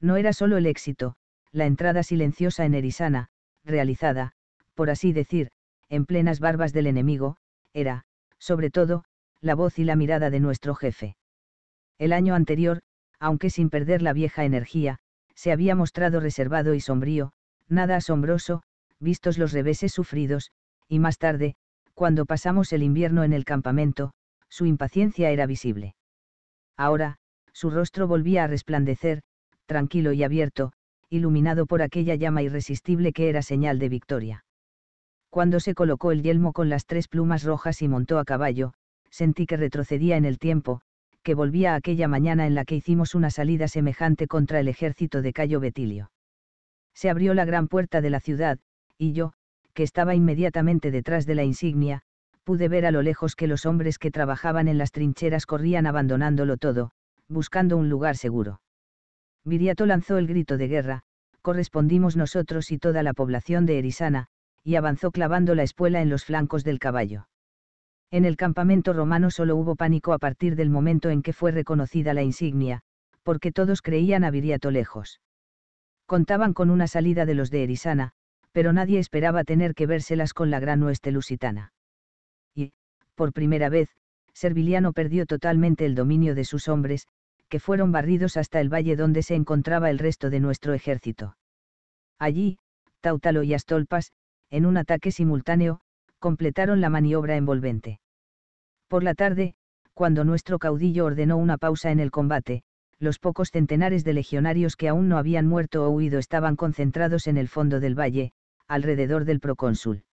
No era solo el éxito, la entrada silenciosa en Erisana, realizada, por así decir, en plenas barbas del enemigo, era, sobre todo, la voz y la mirada de nuestro jefe. El año anterior, aunque sin perder la vieja energía, se había mostrado reservado y sombrío, nada asombroso, vistos los reveses sufridos, y más tarde, cuando pasamos el invierno en el campamento, su impaciencia era visible. Ahora, su rostro volvía a resplandecer, tranquilo y abierto, iluminado por aquella llama irresistible que era señal de victoria. Cuando se colocó el yelmo con las tres plumas rojas y montó a caballo, sentí que retrocedía en el tiempo, que volvía a aquella mañana en la que hicimos una salida semejante contra el ejército de Cayo Betilio. Se abrió la gran puerta de la ciudad, y yo, que estaba inmediatamente detrás de la insignia, pude ver a lo lejos que los hombres que trabajaban en las trincheras corrían abandonándolo todo, buscando un lugar seguro. Viriato lanzó el grito de guerra, correspondimos nosotros y toda la población de Erisana, y avanzó clavando la espuela en los flancos del caballo. En el campamento romano solo hubo pánico a partir del momento en que fue reconocida la insignia, porque todos creían a Viriato lejos. Contaban con una salida de los de Erisana, pero nadie esperaba tener que vérselas con la gran oeste lusitana. Y, por primera vez, Serviliano perdió totalmente el dominio de sus hombres, que fueron barridos hasta el valle donde se encontraba el resto de nuestro ejército. Allí, Tautalo y Astolpas, en un ataque simultáneo, completaron la maniobra envolvente. Por la tarde, cuando nuestro caudillo ordenó una pausa en el combate, los pocos centenares de legionarios que aún no habían muerto o huido estaban concentrados en el fondo del valle, alrededor del procónsul.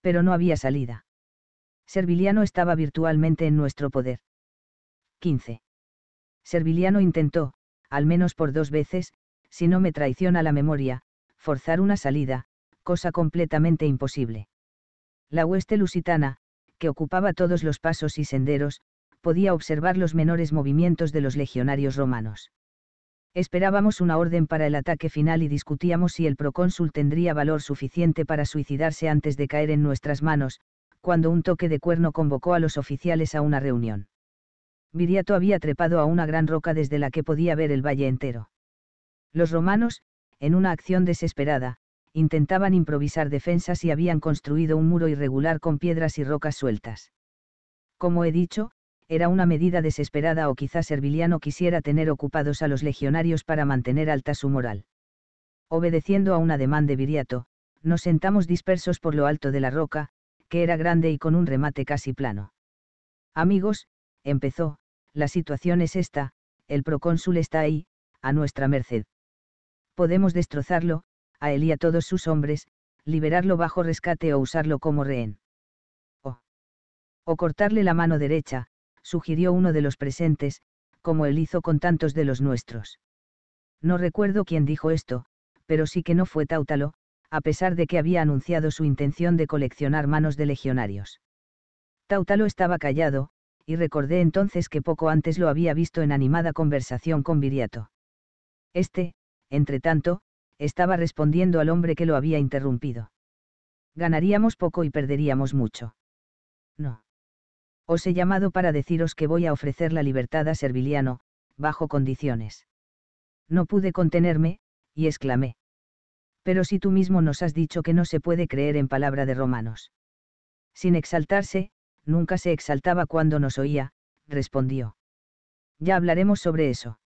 Pero no había salida. Serviliano estaba virtualmente en nuestro poder. 15. Serviliano intentó, al menos por dos veces, si no me traiciona la memoria, forzar una salida, cosa completamente imposible. La hueste lusitana, que ocupaba todos los pasos y senderos, podía observar los menores movimientos de los legionarios romanos. Esperábamos una orden para el ataque final y discutíamos si el procónsul tendría valor suficiente para suicidarse antes de caer en nuestras manos, cuando un toque de cuerno convocó a los oficiales a una reunión. Viriato había trepado a una gran roca desde la que podía ver el valle entero. Los romanos, en una acción desesperada, intentaban improvisar defensas y habían construido un muro irregular con piedras y rocas sueltas. Como he dicho, era una medida desesperada o quizás Serviliano quisiera tener ocupados a los legionarios para mantener alta su moral. Obedeciendo a un ademán de Viriato, nos sentamos dispersos por lo alto de la roca, que era grande y con un remate casi plano. Amigos, empezó, la situación es esta, el procónsul está ahí, a nuestra merced. Podemos destrozarlo, a él y a todos sus hombres, liberarlo bajo rescate o usarlo como rehén. O. O cortarle la mano derecha, sugirió uno de los presentes, como él hizo con tantos de los nuestros. No recuerdo quién dijo esto, pero sí que no fue Táutalo, a pesar de que había anunciado su intención de coleccionar manos de legionarios. Tautalo estaba callado, y recordé entonces que poco antes lo había visto en animada conversación con Viriato. Este, entre tanto, estaba respondiendo al hombre que lo había interrumpido. Ganaríamos poco y perderíamos mucho. No. Os he llamado para deciros que voy a ofrecer la libertad a Serviliano, bajo condiciones. No pude contenerme, y exclamé. Pero si tú mismo nos has dicho que no se puede creer en palabra de romanos. Sin exaltarse, nunca se exaltaba cuando nos oía, respondió. Ya hablaremos sobre eso.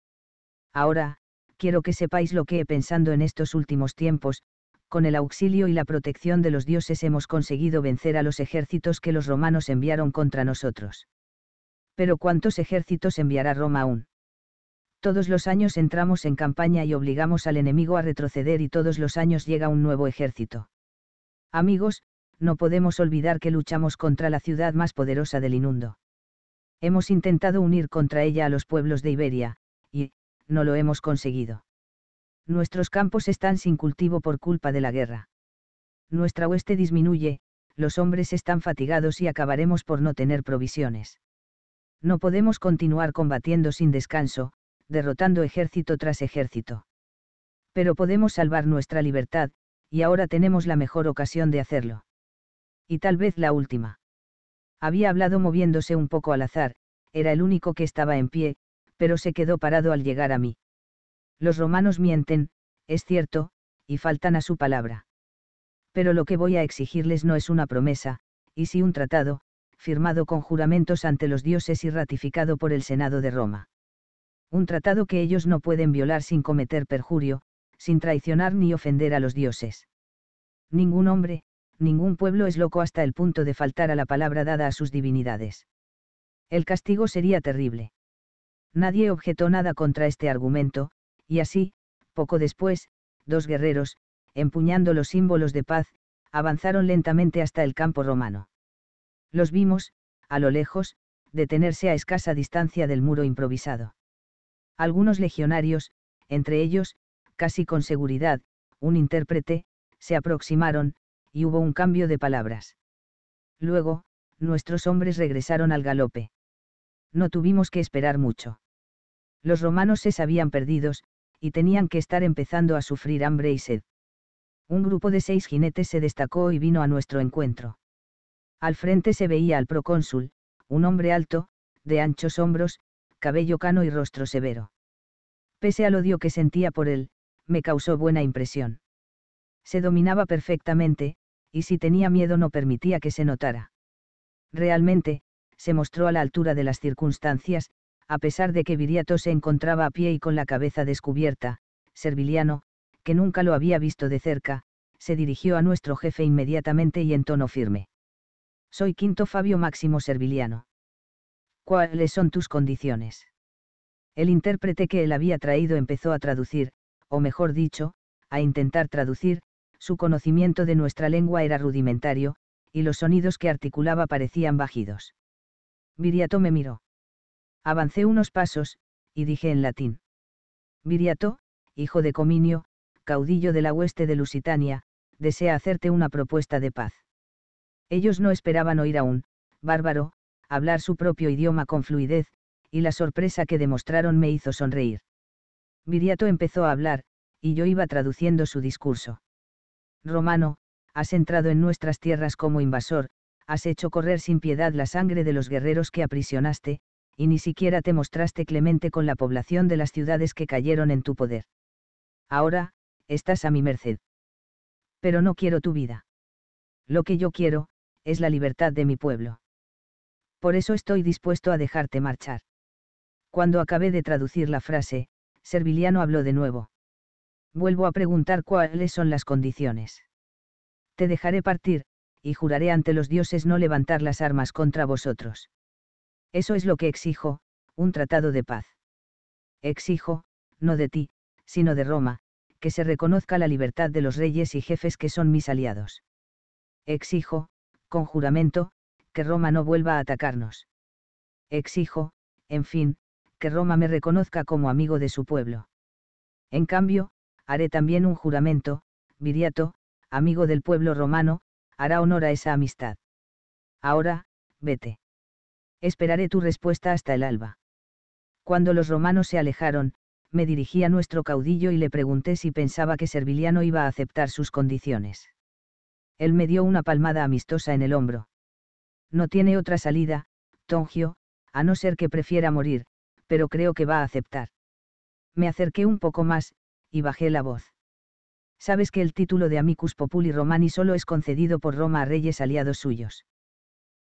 Ahora, quiero que sepáis lo que he pensando en estos últimos tiempos, con el auxilio y la protección de los dioses hemos conseguido vencer a los ejércitos que los romanos enviaron contra nosotros. Pero ¿cuántos ejércitos enviará Roma aún? Todos los años entramos en campaña y obligamos al enemigo a retroceder y todos los años llega un nuevo ejército. Amigos, no podemos olvidar que luchamos contra la ciudad más poderosa del Inundo. Hemos intentado unir contra ella a los pueblos de Iberia, no lo hemos conseguido. Nuestros campos están sin cultivo por culpa de la guerra. Nuestra hueste disminuye, los hombres están fatigados y acabaremos por no tener provisiones. No podemos continuar combatiendo sin descanso, derrotando ejército tras ejército. Pero podemos salvar nuestra libertad, y ahora tenemos la mejor ocasión de hacerlo. Y tal vez la última. Había hablado moviéndose un poco al azar, era el único que estaba en pie, pero se quedó parado al llegar a mí. Los romanos mienten, es cierto, y faltan a su palabra. Pero lo que voy a exigirles no es una promesa, y sí un tratado, firmado con juramentos ante los dioses y ratificado por el Senado de Roma. Un tratado que ellos no pueden violar sin cometer perjurio, sin traicionar ni ofender a los dioses. Ningún hombre, ningún pueblo es loco hasta el punto de faltar a la palabra dada a sus divinidades. El castigo sería terrible. Nadie objetó nada contra este argumento, y así, poco después, dos guerreros, empuñando los símbolos de paz, avanzaron lentamente hasta el campo romano. Los vimos, a lo lejos, detenerse a escasa distancia del muro improvisado. Algunos legionarios, entre ellos, casi con seguridad, un intérprete, se aproximaron, y hubo un cambio de palabras. Luego, nuestros hombres regresaron al galope. No tuvimos que esperar mucho. Los romanos se sabían perdidos, y tenían que estar empezando a sufrir hambre y sed. Un grupo de seis jinetes se destacó y vino a nuestro encuentro. Al frente se veía al procónsul, un hombre alto, de anchos hombros, cabello cano y rostro severo. Pese al odio que sentía por él, me causó buena impresión. Se dominaba perfectamente, y si tenía miedo no permitía que se notara. Realmente, se mostró a la altura de las circunstancias, a pesar de que Viriato se encontraba a pie y con la cabeza descubierta, Serviliano, que nunca lo había visto de cerca, se dirigió a nuestro jefe inmediatamente y en tono firme. Soy Quinto Fabio Máximo Serviliano. ¿Cuáles son tus condiciones? El intérprete que él había traído empezó a traducir, o mejor dicho, a intentar traducir, su conocimiento de nuestra lengua era rudimentario, y los sonidos que articulaba parecían bajidos. Viriato me miró. Avancé unos pasos, y dije en latín. Viriato, hijo de Cominio, caudillo de la hueste de Lusitania, desea hacerte una propuesta de paz. Ellos no esperaban oír a un, bárbaro, hablar su propio idioma con fluidez, y la sorpresa que demostraron me hizo sonreír. Viriato empezó a hablar, y yo iba traduciendo su discurso. Romano, has entrado en nuestras tierras como invasor, has hecho correr sin piedad la sangre de los guerreros que aprisionaste, y ni siquiera te mostraste clemente con la población de las ciudades que cayeron en tu poder. Ahora, estás a mi merced. Pero no quiero tu vida. Lo que yo quiero, es la libertad de mi pueblo. Por eso estoy dispuesto a dejarte marchar. Cuando acabé de traducir la frase, Serviliano habló de nuevo. Vuelvo a preguntar cuáles son las condiciones. Te dejaré partir, y juraré ante los dioses no levantar las armas contra vosotros. Eso es lo que exijo, un tratado de paz. Exijo, no de ti, sino de Roma, que se reconozca la libertad de los reyes y jefes que son mis aliados. Exijo, con juramento, que Roma no vuelva a atacarnos. Exijo, en fin, que Roma me reconozca como amigo de su pueblo. En cambio, haré también un juramento, Viriato, amigo del pueblo romano, hará honor a esa amistad. Ahora, vete. Esperaré tu respuesta hasta el alba. Cuando los romanos se alejaron, me dirigí a nuestro caudillo y le pregunté si pensaba que Serviliano iba a aceptar sus condiciones. Él me dio una palmada amistosa en el hombro. No tiene otra salida, Tongio, a no ser que prefiera morir, pero creo que va a aceptar. Me acerqué un poco más, y bajé la voz. Sabes que el título de Amicus Populi Romani solo es concedido por Roma a reyes aliados suyos.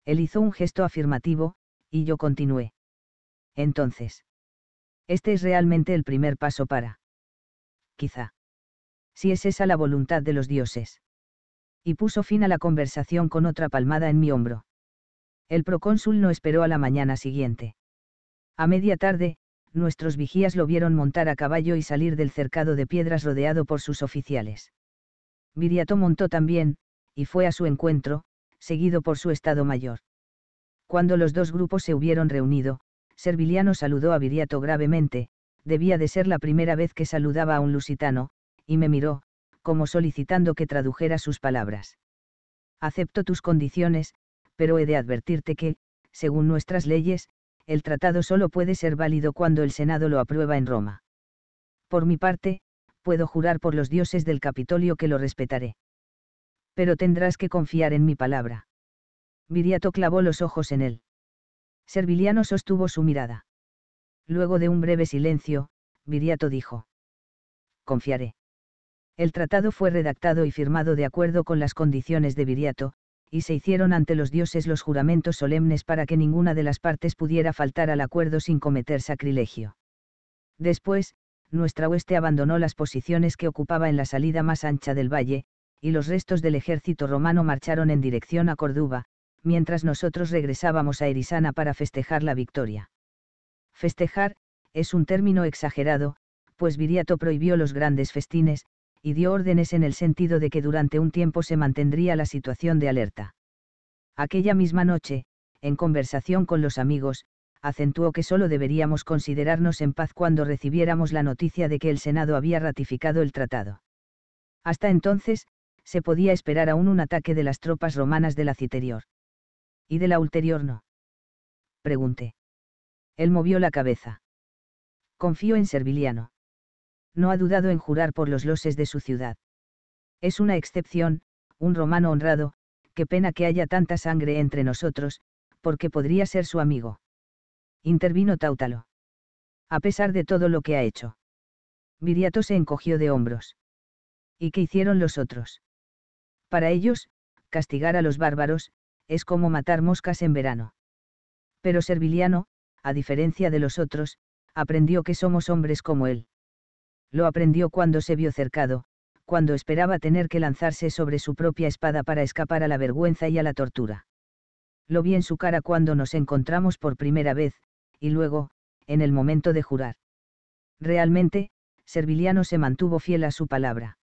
Él hizo un gesto afirmativo, y yo continué. Entonces. Este es realmente el primer paso para. Quizá. Si es esa la voluntad de los dioses y puso fin a la conversación con otra palmada en mi hombro. El procónsul no esperó a la mañana siguiente. A media tarde, nuestros vigías lo vieron montar a caballo y salir del cercado de piedras rodeado por sus oficiales. Viriato montó también, y fue a su encuentro, seguido por su estado mayor. Cuando los dos grupos se hubieron reunido, Serviliano saludó a Viriato gravemente, debía de ser la primera vez que saludaba a un lusitano, y me miró, como solicitando que tradujera sus palabras. Acepto tus condiciones, pero he de advertirte que, según nuestras leyes, el tratado solo puede ser válido cuando el Senado lo aprueba en Roma. Por mi parte, puedo jurar por los dioses del Capitolio que lo respetaré. Pero tendrás que confiar en mi palabra. Viriato clavó los ojos en él. Serviliano sostuvo su mirada. Luego de un breve silencio, Viriato dijo. Confiaré. El tratado fue redactado y firmado de acuerdo con las condiciones de Viriato, y se hicieron ante los dioses los juramentos solemnes para que ninguna de las partes pudiera faltar al acuerdo sin cometer sacrilegio. Después, nuestra hueste abandonó las posiciones que ocupaba en la salida más ancha del valle, y los restos del ejército romano marcharon en dirección a Córdoba, mientras nosotros regresábamos a Erisana para festejar la victoria. Festejar, es un término exagerado, pues Viriato prohibió los grandes festines, y dio órdenes en el sentido de que durante un tiempo se mantendría la situación de alerta. Aquella misma noche, en conversación con los amigos, acentuó que solo deberíamos considerarnos en paz cuando recibiéramos la noticia de que el Senado había ratificado el tratado. Hasta entonces, se podía esperar aún un ataque de las tropas romanas de la Citerior. ¿Y de la ulterior no? Pregunté. Él movió la cabeza. Confío en Serviliano no ha dudado en jurar por los loses de su ciudad. Es una excepción, un romano honrado, qué pena que haya tanta sangre entre nosotros, porque podría ser su amigo. Intervino Tautalo. A pesar de todo lo que ha hecho. Viriato se encogió de hombros. ¿Y qué hicieron los otros? Para ellos, castigar a los bárbaros, es como matar moscas en verano. Pero Serviliano, a diferencia de los otros, aprendió que somos hombres como él lo aprendió cuando se vio cercado, cuando esperaba tener que lanzarse sobre su propia espada para escapar a la vergüenza y a la tortura. Lo vi en su cara cuando nos encontramos por primera vez, y luego, en el momento de jurar. Realmente, Serviliano se mantuvo fiel a su palabra.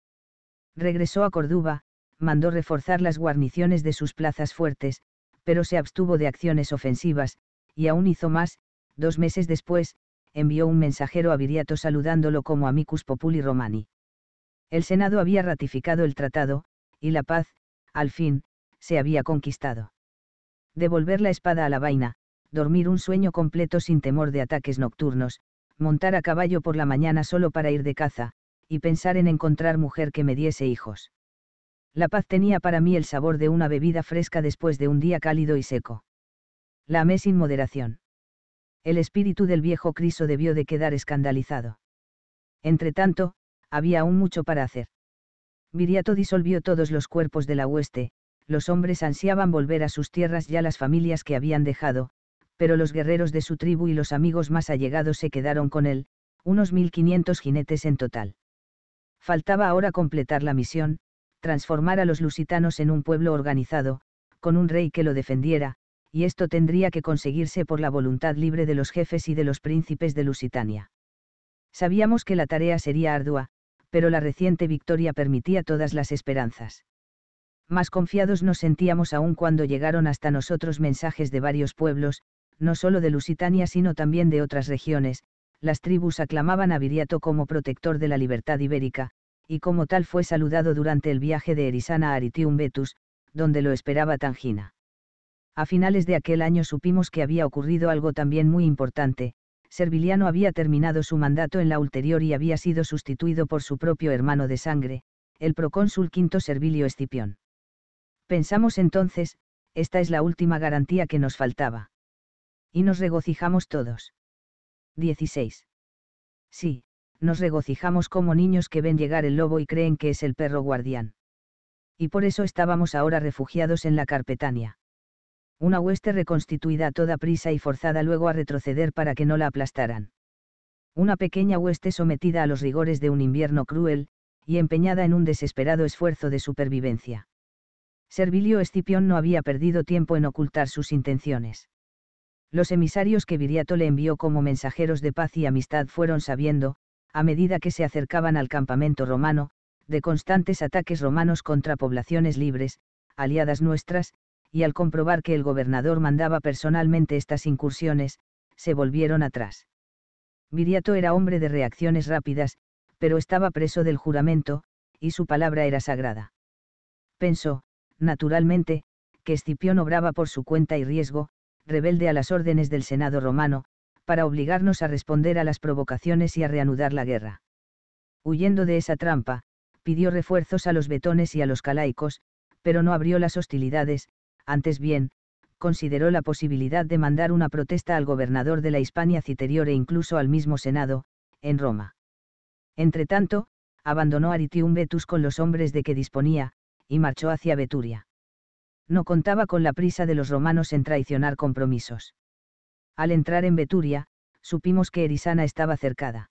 Regresó a Córdoba, mandó reforzar las guarniciones de sus plazas fuertes, pero se abstuvo de acciones ofensivas, y aún hizo más, dos meses después, envió un mensajero a Viriato saludándolo como amicus populi romani. El Senado había ratificado el tratado, y la paz, al fin, se había conquistado. Devolver la espada a la vaina, dormir un sueño completo sin temor de ataques nocturnos, montar a caballo por la mañana solo para ir de caza, y pensar en encontrar mujer que me diese hijos. La paz tenía para mí el sabor de una bebida fresca después de un día cálido y seco. La amé sin moderación el espíritu del viejo Criso debió de quedar escandalizado. Entretanto, había aún mucho para hacer. Viriato disolvió todos los cuerpos de la hueste, los hombres ansiaban volver a sus tierras ya las familias que habían dejado, pero los guerreros de su tribu y los amigos más allegados se quedaron con él, unos 1500 jinetes en total. Faltaba ahora completar la misión, transformar a los lusitanos en un pueblo organizado, con un rey que lo defendiera, y esto tendría que conseguirse por la voluntad libre de los jefes y de los príncipes de Lusitania. Sabíamos que la tarea sería ardua, pero la reciente victoria permitía todas las esperanzas. Más confiados nos sentíamos aún cuando llegaron hasta nosotros mensajes de varios pueblos, no solo de Lusitania sino también de otras regiones, las tribus aclamaban a Viriato como protector de la libertad ibérica, y como tal fue saludado durante el viaje de Erisana a Aritium Betus, donde lo esperaba Tangina. A finales de aquel año supimos que había ocurrido algo también muy importante, Serviliano había terminado su mandato en la ulterior y había sido sustituido por su propio hermano de sangre, el procónsul quinto Servilio Escipión. Pensamos entonces, esta es la última garantía que nos faltaba. Y nos regocijamos todos. 16. Sí, nos regocijamos como niños que ven llegar el lobo y creen que es el perro guardián. Y por eso estábamos ahora refugiados en la Carpetania. Una hueste reconstituida a toda prisa y forzada luego a retroceder para que no la aplastaran. Una pequeña hueste sometida a los rigores de un invierno cruel, y empeñada en un desesperado esfuerzo de supervivencia. Servilio Escipión no había perdido tiempo en ocultar sus intenciones. Los emisarios que Viriato le envió como mensajeros de paz y amistad fueron sabiendo, a medida que se acercaban al campamento romano, de constantes ataques romanos contra poblaciones libres, aliadas nuestras, y al comprobar que el gobernador mandaba personalmente estas incursiones, se volvieron atrás. Viriato era hombre de reacciones rápidas, pero estaba preso del juramento, y su palabra era sagrada. Pensó, naturalmente, que Escipión obraba por su cuenta y riesgo, rebelde a las órdenes del Senado romano, para obligarnos a responder a las provocaciones y a reanudar la guerra. Huyendo de esa trampa, pidió refuerzos a los betones y a los calaicos, pero no abrió las hostilidades, antes bien, consideró la posibilidad de mandar una protesta al gobernador de la Hispania Citerior e incluso al mismo Senado, en Roma. Entretanto, abandonó Aritium Vetus con los hombres de que disponía, y marchó hacia Veturia. No contaba con la prisa de los romanos en traicionar compromisos. Al entrar en Veturia, supimos que Erisana estaba cercada.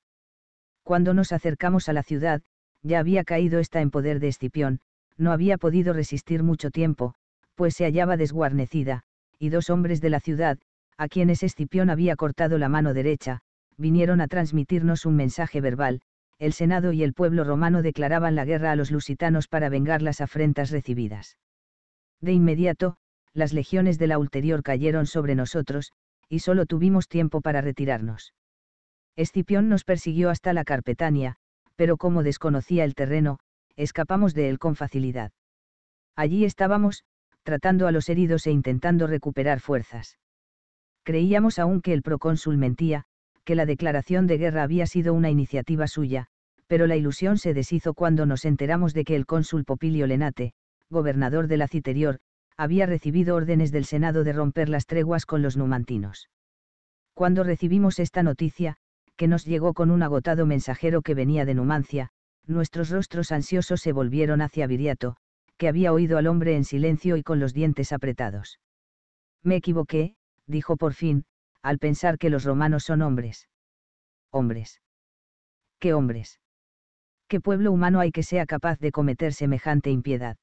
Cuando nos acercamos a la ciudad, ya había caído esta en poder de Escipión, no había podido resistir mucho tiempo, pues se hallaba desguarnecida, y dos hombres de la ciudad, a quienes Escipión había cortado la mano derecha, vinieron a transmitirnos un mensaje verbal, el Senado y el pueblo romano declaraban la guerra a los lusitanos para vengar las afrentas recibidas. De inmediato, las legiones de la ulterior cayeron sobre nosotros, y solo tuvimos tiempo para retirarnos. Escipión nos persiguió hasta la Carpetania, pero como desconocía el terreno, escapamos de él con facilidad. Allí estábamos, tratando a los heridos e intentando recuperar fuerzas. Creíamos aún que el procónsul mentía, que la declaración de guerra había sido una iniciativa suya, pero la ilusión se deshizo cuando nos enteramos de que el cónsul Popilio Lenate, gobernador de la Citerior, había recibido órdenes del Senado de romper las treguas con los numantinos. Cuando recibimos esta noticia, que nos llegó con un agotado mensajero que venía de Numancia, nuestros rostros ansiosos se volvieron hacia Viriato, que había oído al hombre en silencio y con los dientes apretados. Me equivoqué, dijo por fin, al pensar que los romanos son hombres. Hombres. ¿Qué hombres? ¿Qué pueblo humano hay que sea capaz de cometer semejante impiedad?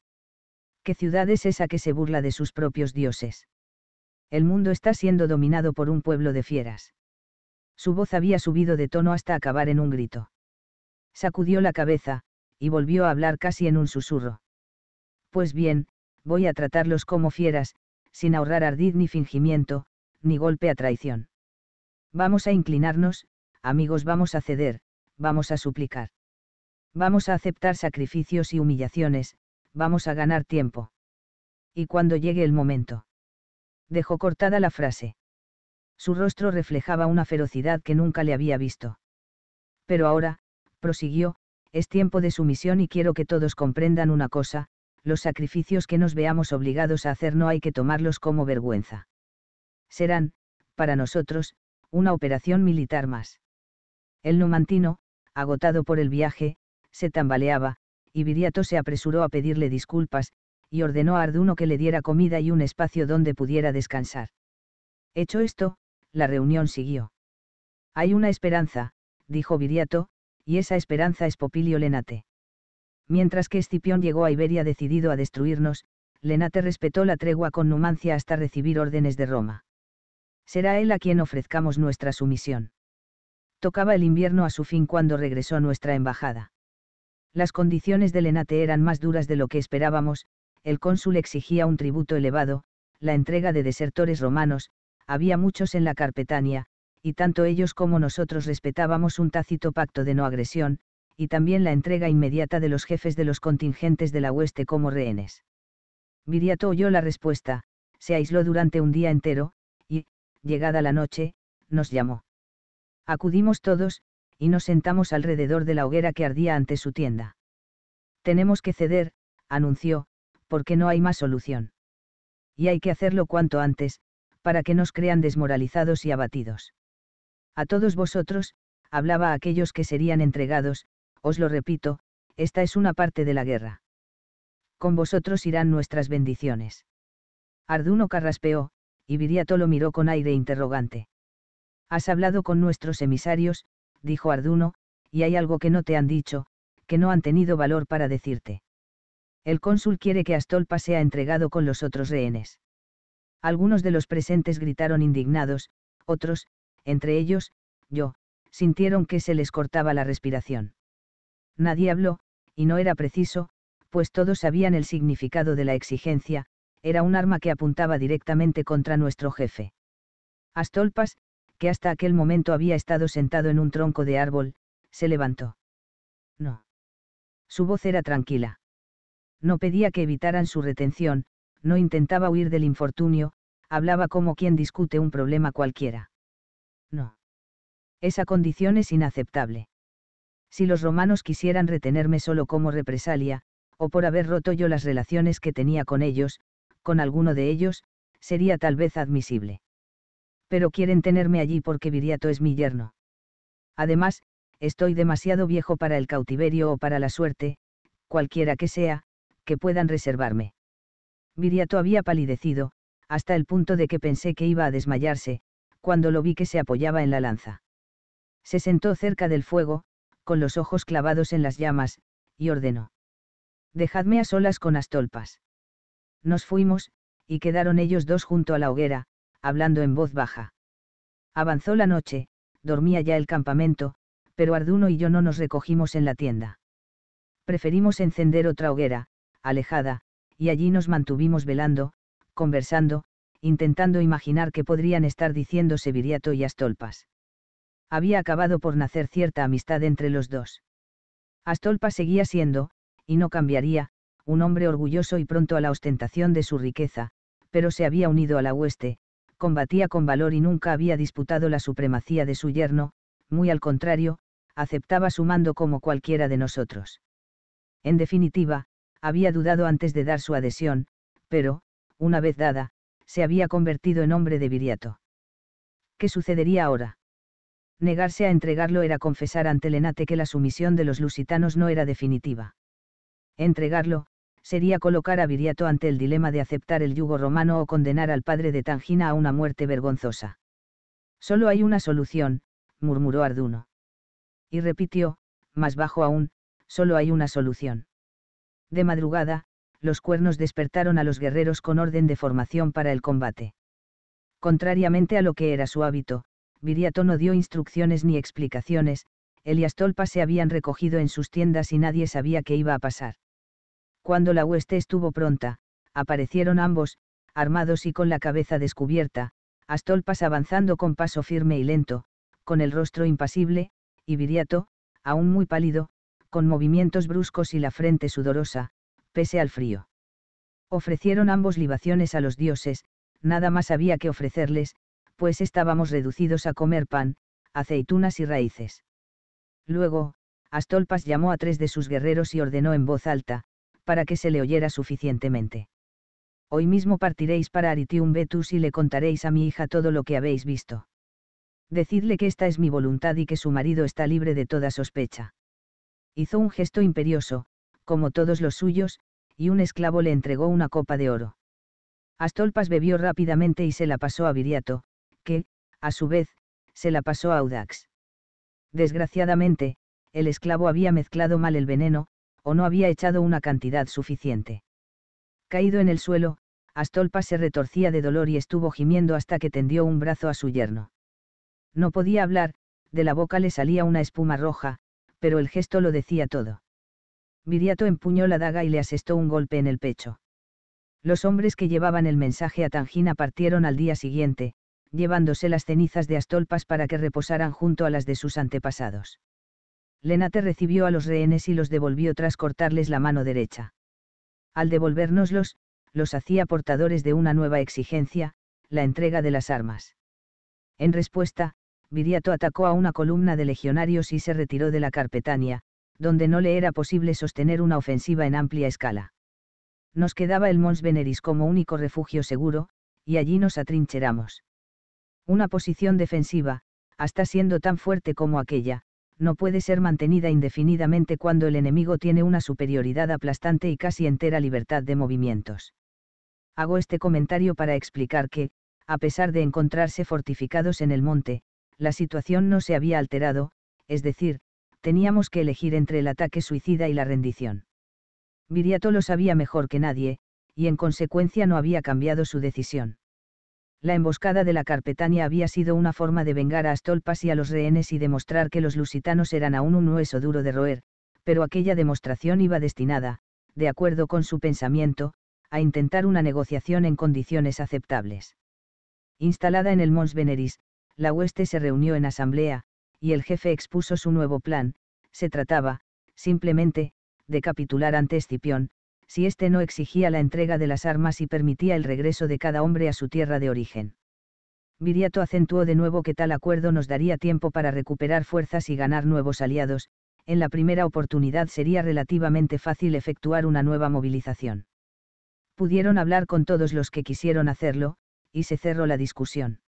¿Qué ciudad es esa que se burla de sus propios dioses? El mundo está siendo dominado por un pueblo de fieras. Su voz había subido de tono hasta acabar en un grito. Sacudió la cabeza, y volvió a hablar casi en un susurro. Pues bien, voy a tratarlos como fieras, sin ahorrar ardid ni fingimiento, ni golpe a traición. Vamos a inclinarnos, amigos, vamos a ceder, vamos a suplicar. Vamos a aceptar sacrificios y humillaciones, vamos a ganar tiempo. Y cuando llegue el momento. Dejó cortada la frase. Su rostro reflejaba una ferocidad que nunca le había visto. Pero ahora, prosiguió, es tiempo de sumisión y quiero que todos comprendan una cosa, los sacrificios que nos veamos obligados a hacer no hay que tomarlos como vergüenza. Serán, para nosotros, una operación militar más. El numantino, agotado por el viaje, se tambaleaba, y Viriato se apresuró a pedirle disculpas, y ordenó a Arduno que le diera comida y un espacio donde pudiera descansar. Hecho esto, la reunión siguió. Hay una esperanza, dijo Viriato, y esa esperanza es Popilio Lenate. Mientras que Escipión llegó a Iberia decidido a destruirnos, Lenate respetó la tregua con Numancia hasta recibir órdenes de Roma. Será él a quien ofrezcamos nuestra sumisión. Tocaba el invierno a su fin cuando regresó nuestra embajada. Las condiciones de Lenate eran más duras de lo que esperábamos, el cónsul exigía un tributo elevado, la entrega de desertores romanos, había muchos en la Carpetania, y tanto ellos como nosotros respetábamos un tácito pacto de no agresión, y también la entrega inmediata de los jefes de los contingentes de la hueste como rehenes. Viriato oyó la respuesta, se aisló durante un día entero, y, llegada la noche, nos llamó. Acudimos todos, y nos sentamos alrededor de la hoguera que ardía ante su tienda. Tenemos que ceder, anunció, porque no hay más solución. Y hay que hacerlo cuanto antes, para que nos crean desmoralizados y abatidos. A todos vosotros, hablaba a aquellos que serían entregados, os lo repito, esta es una parte de la guerra. Con vosotros irán nuestras bendiciones. Arduno carraspeó, y Viriato lo miró con aire interrogante. Has hablado con nuestros emisarios, dijo Arduno, y hay algo que no te han dicho, que no han tenido valor para decirte. El cónsul quiere que Astolpa sea entregado con los otros rehenes. Algunos de los presentes gritaron indignados, otros, entre ellos, yo, sintieron que se les cortaba la respiración. Nadie habló, y no era preciso, pues todos sabían el significado de la exigencia, era un arma que apuntaba directamente contra nuestro jefe. Astolpas, que hasta aquel momento había estado sentado en un tronco de árbol, se levantó. No. Su voz era tranquila. No pedía que evitaran su retención, no intentaba huir del infortunio, hablaba como quien discute un problema cualquiera. No. Esa condición es inaceptable. Si los romanos quisieran retenerme solo como represalia, o por haber roto yo las relaciones que tenía con ellos, con alguno de ellos, sería tal vez admisible. Pero quieren tenerme allí porque Viriato es mi yerno. Además, estoy demasiado viejo para el cautiverio o para la suerte, cualquiera que sea, que puedan reservarme. Viriato había palidecido, hasta el punto de que pensé que iba a desmayarse, cuando lo vi que se apoyaba en la lanza. Se sentó cerca del fuego, con los ojos clavados en las llamas, y ordenó. Dejadme a solas con Astolpas. Nos fuimos, y quedaron ellos dos junto a la hoguera, hablando en voz baja. Avanzó la noche, dormía ya el campamento, pero Arduno y yo no nos recogimos en la tienda. Preferimos encender otra hoguera, alejada, y allí nos mantuvimos velando, conversando, intentando imaginar qué podrían estar diciéndose Viriato y Astolpas había acabado por nacer cierta amistad entre los dos. Astolpa seguía siendo, y no cambiaría, un hombre orgulloso y pronto a la ostentación de su riqueza, pero se había unido a la hueste, combatía con valor y nunca había disputado la supremacía de su yerno, muy al contrario, aceptaba su mando como cualquiera de nosotros. En definitiva, había dudado antes de dar su adhesión, pero, una vez dada, se había convertido en hombre de viriato. ¿Qué sucedería ahora? negarse a entregarlo era confesar ante Lenate que la sumisión de los lusitanos no era definitiva. Entregarlo, sería colocar a Viriato ante el dilema de aceptar el yugo romano o condenar al padre de Tangina a una muerte vergonzosa. Solo hay una solución, murmuró Arduno. Y repitió, más bajo aún, solo hay una solución. De madrugada, los cuernos despertaron a los guerreros con orden de formación para el combate. Contrariamente a lo que era su hábito, Viriato no dio instrucciones ni explicaciones, él y se habían recogido en sus tiendas y nadie sabía qué iba a pasar. Cuando la hueste estuvo pronta, aparecieron ambos, armados y con la cabeza descubierta, Astolpas avanzando con paso firme y lento, con el rostro impasible, y Viriato, aún muy pálido, con movimientos bruscos y la frente sudorosa, pese al frío. Ofrecieron ambos libaciones a los dioses, nada más había que ofrecerles, pues estábamos reducidos a comer pan, aceitunas y raíces. Luego, Astolpas llamó a tres de sus guerreros y ordenó en voz alta, para que se le oyera suficientemente. Hoy mismo partiréis para Aritium Betus y le contaréis a mi hija todo lo que habéis visto. Decidle que esta es mi voluntad y que su marido está libre de toda sospecha. Hizo un gesto imperioso, como todos los suyos, y un esclavo le entregó una copa de oro. Astolpas bebió rápidamente y se la pasó a Viriato, que, a su vez, se la pasó a Audax. Desgraciadamente, el esclavo había mezclado mal el veneno, o no había echado una cantidad suficiente. Caído en el suelo, Astolpa se retorcía de dolor y estuvo gimiendo hasta que tendió un brazo a su yerno. No podía hablar, de la boca le salía una espuma roja, pero el gesto lo decía todo. Viriato empuñó la daga y le asestó un golpe en el pecho. Los hombres que llevaban el mensaje a Tangina partieron al día siguiente, llevándose las cenizas de Astolpas para que reposaran junto a las de sus antepasados. Lenate recibió a los rehenes y los devolvió tras cortarles la mano derecha. Al devolvérnoslos, los hacía portadores de una nueva exigencia, la entrega de las armas. En respuesta, Viriato atacó a una columna de legionarios y se retiró de la Carpetania, donde no le era posible sostener una ofensiva en amplia escala. Nos quedaba el Mons Veneris como único refugio seguro, y allí nos atrincheramos. Una posición defensiva, hasta siendo tan fuerte como aquella, no puede ser mantenida indefinidamente cuando el enemigo tiene una superioridad aplastante y casi entera libertad de movimientos. Hago este comentario para explicar que, a pesar de encontrarse fortificados en el monte, la situación no se había alterado, es decir, teníamos que elegir entre el ataque suicida y la rendición. Viriato lo sabía mejor que nadie, y en consecuencia no había cambiado su decisión. La emboscada de la Carpetania había sido una forma de vengar a Astolpas y a los rehenes y demostrar que los lusitanos eran aún un hueso duro de roer, pero aquella demostración iba destinada, de acuerdo con su pensamiento, a intentar una negociación en condiciones aceptables. Instalada en el Mons Veneris, la hueste se reunió en asamblea, y el jefe expuso su nuevo plan, se trataba, simplemente, de capitular ante Escipión, si éste no exigía la entrega de las armas y permitía el regreso de cada hombre a su tierra de origen. Viriato acentuó de nuevo que tal acuerdo nos daría tiempo para recuperar fuerzas y ganar nuevos aliados, en la primera oportunidad sería relativamente fácil efectuar una nueva movilización. Pudieron hablar con todos los que quisieron hacerlo, y se cerró la discusión.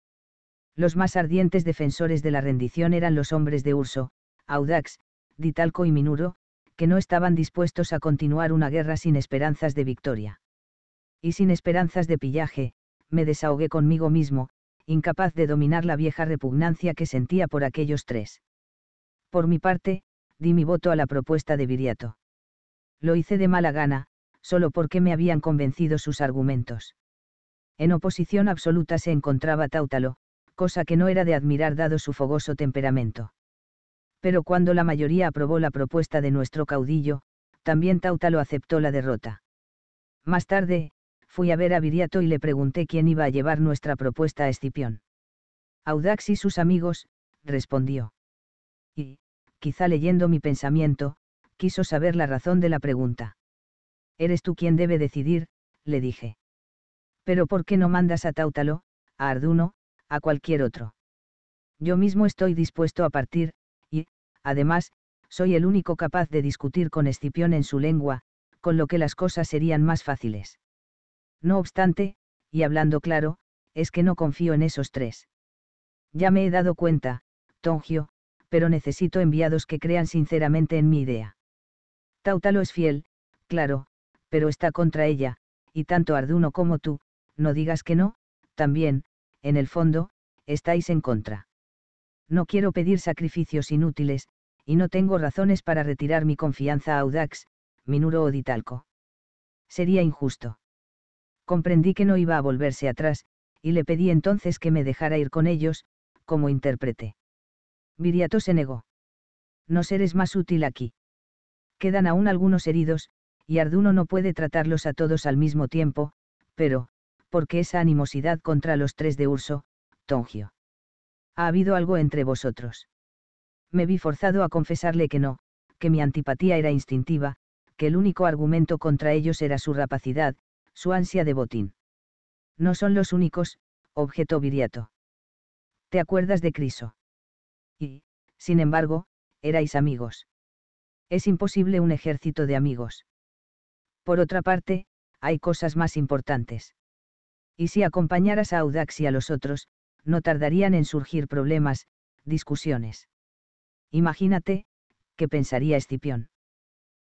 Los más ardientes defensores de la rendición eran los hombres de Urso, Audax, Ditalco y Minuro, que no estaban dispuestos a continuar una guerra sin esperanzas de victoria. Y sin esperanzas de pillaje, me desahogué conmigo mismo, incapaz de dominar la vieja repugnancia que sentía por aquellos tres. Por mi parte, di mi voto a la propuesta de Viriato. Lo hice de mala gana, solo porque me habían convencido sus argumentos. En oposición absoluta se encontraba Táutalo, cosa que no era de admirar dado su fogoso temperamento pero cuando la mayoría aprobó la propuesta de nuestro caudillo, también Tautalo aceptó la derrota. Más tarde, fui a ver a Viriato y le pregunté quién iba a llevar nuestra propuesta a Escipión. Audax y sus amigos, respondió. Y, quizá leyendo mi pensamiento, quiso saber la razón de la pregunta. Eres tú quien debe decidir, le dije. Pero ¿por qué no mandas a Tautalo, a Arduno, a cualquier otro? Yo mismo estoy dispuesto a partir, además, soy el único capaz de discutir con Escipión en su lengua, con lo que las cosas serían más fáciles. No obstante, y hablando claro, es que no confío en esos tres. Ya me he dado cuenta, Tongio, pero necesito enviados que crean sinceramente en mi idea. Tautalo es fiel, claro, pero está contra ella, y tanto Arduno como tú, no digas que no, también, en el fondo, estáis en contra. No quiero pedir sacrificios inútiles, y no tengo razones para retirar mi confianza a Audax, Minuro o Ditalco. Sería injusto. Comprendí que no iba a volverse atrás, y le pedí entonces que me dejara ir con ellos, como intérprete. Viriato se negó. No seres más útil aquí. Quedan aún algunos heridos, y Arduno no puede tratarlos a todos al mismo tiempo, pero, ¿por qué esa animosidad contra los tres de Urso, Tongio? ¿Ha habido algo entre vosotros? Me vi forzado a confesarle que no, que mi antipatía era instintiva, que el único argumento contra ellos era su rapacidad, su ansia de botín. No son los únicos, objetó Viriato. ¿Te acuerdas de Criso? Y, sin embargo, erais amigos. Es imposible un ejército de amigos. Por otra parte, hay cosas más importantes. Y si acompañaras a Audax y a los otros, no tardarían en surgir problemas, discusiones. Imagínate, ¿qué pensaría Escipión?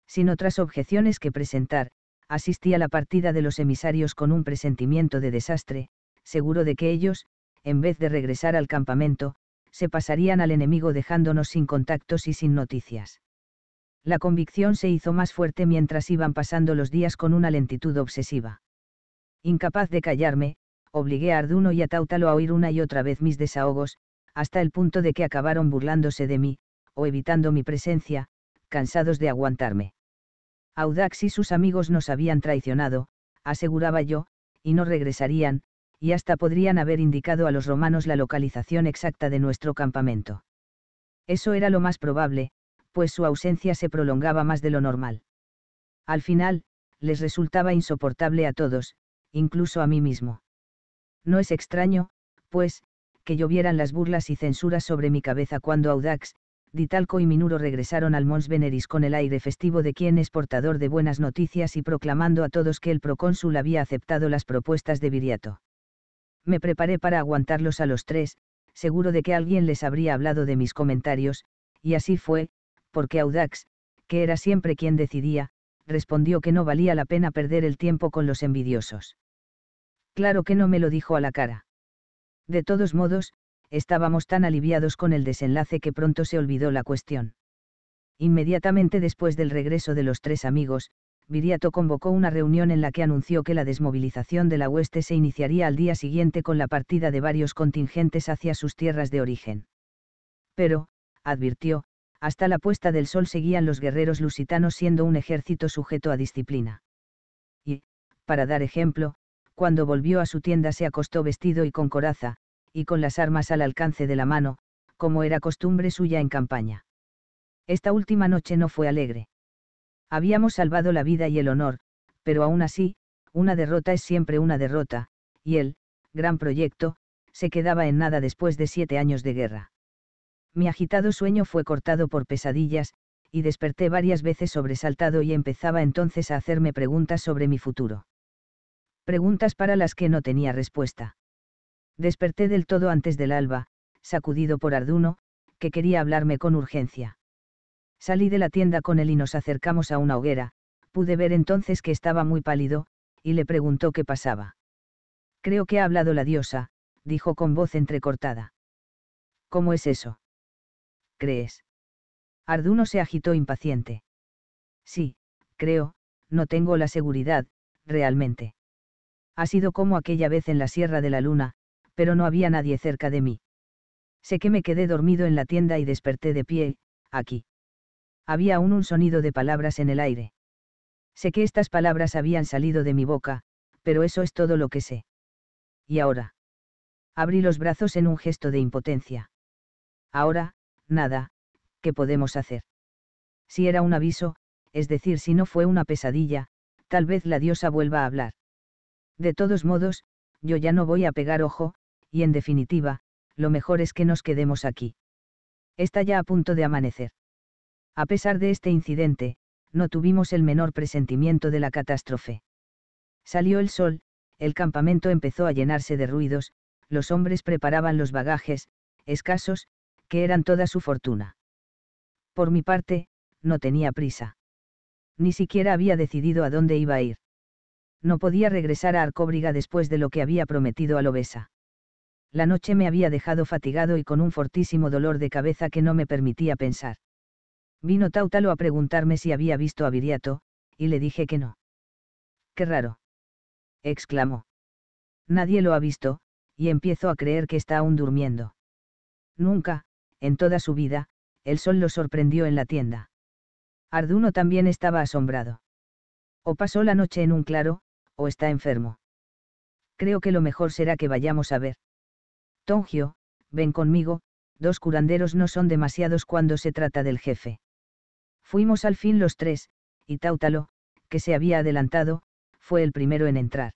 Sin otras objeciones que presentar, asistí a la partida de los emisarios con un presentimiento de desastre, seguro de que ellos, en vez de regresar al campamento, se pasarían al enemigo dejándonos sin contactos y sin noticias. La convicción se hizo más fuerte mientras iban pasando los días con una lentitud obsesiva. Incapaz de callarme, obligué a Arduno y a Tautalo a oír una y otra vez mis desahogos, hasta el punto de que acabaron burlándose de mí, o evitando mi presencia, cansados de aguantarme. Audax y sus amigos nos habían traicionado, aseguraba yo, y no regresarían, y hasta podrían haber indicado a los romanos la localización exacta de nuestro campamento. Eso era lo más probable, pues su ausencia se prolongaba más de lo normal. Al final, les resultaba insoportable a todos, incluso a mí mismo. No es extraño, pues, que llovieran las burlas y censuras sobre mi cabeza cuando Audax, Ditalco y Minuro regresaron al Mons Veneris con el aire festivo de quien es portador de buenas noticias y proclamando a todos que el procónsul había aceptado las propuestas de Viriato. Me preparé para aguantarlos a los tres, seguro de que alguien les habría hablado de mis comentarios, y así fue, porque Audax, que era siempre quien decidía, respondió que no valía la pena perder el tiempo con los envidiosos. Claro que no me lo dijo a la cara. De todos modos, estábamos tan aliviados con el desenlace que pronto se olvidó la cuestión. Inmediatamente después del regreso de los tres amigos, Viriato convocó una reunión en la que anunció que la desmovilización de la hueste se iniciaría al día siguiente con la partida de varios contingentes hacia sus tierras de origen. Pero, advirtió, hasta la puesta del sol seguían los guerreros lusitanos siendo un ejército sujeto a disciplina. Y, para dar ejemplo, cuando volvió a su tienda se acostó vestido y con coraza, y con las armas al alcance de la mano, como era costumbre suya en campaña. Esta última noche no fue alegre. Habíamos salvado la vida y el honor, pero aún así, una derrota es siempre una derrota, y el, gran proyecto, se quedaba en nada después de siete años de guerra. Mi agitado sueño fue cortado por pesadillas, y desperté varias veces sobresaltado y empezaba entonces a hacerme preguntas sobre mi futuro preguntas para las que no tenía respuesta. Desperté del todo antes del alba, sacudido por Arduno, que quería hablarme con urgencia. Salí de la tienda con él y nos acercamos a una hoguera, pude ver entonces que estaba muy pálido, y le preguntó qué pasaba. Creo que ha hablado la diosa, dijo con voz entrecortada. ¿Cómo es eso? ¿Crees? Arduno se agitó impaciente. Sí, creo, no tengo la seguridad, realmente. Ha sido como aquella vez en la Sierra de la Luna, pero no había nadie cerca de mí. Sé que me quedé dormido en la tienda y desperté de pie, aquí. Había aún un sonido de palabras en el aire. Sé que estas palabras habían salido de mi boca, pero eso es todo lo que sé. ¿Y ahora? Abrí los brazos en un gesto de impotencia. Ahora, nada, ¿qué podemos hacer? Si era un aviso, es decir, si no fue una pesadilla, tal vez la diosa vuelva a hablar. De todos modos, yo ya no voy a pegar ojo, y en definitiva, lo mejor es que nos quedemos aquí. Está ya a punto de amanecer. A pesar de este incidente, no tuvimos el menor presentimiento de la catástrofe. Salió el sol, el campamento empezó a llenarse de ruidos, los hombres preparaban los bagajes, escasos, que eran toda su fortuna. Por mi parte, no tenía prisa. Ni siquiera había decidido a dónde iba a ir no podía regresar a Arcóbriga después de lo que había prometido a Lobesa. La noche me había dejado fatigado y con un fortísimo dolor de cabeza que no me permitía pensar. Vino Tautalo a preguntarme si había visto a Viriato, y le dije que no. Qué raro. exclamó. Nadie lo ha visto, y empiezo a creer que está aún durmiendo. Nunca, en toda su vida, el sol lo sorprendió en la tienda. Arduno también estaba asombrado. O pasó la noche en un claro, o está enfermo. Creo que lo mejor será que vayamos a ver. Tongio, ven conmigo, dos curanderos no son demasiados cuando se trata del jefe. Fuimos al fin los tres, y Tautalo, que se había adelantado, fue el primero en entrar.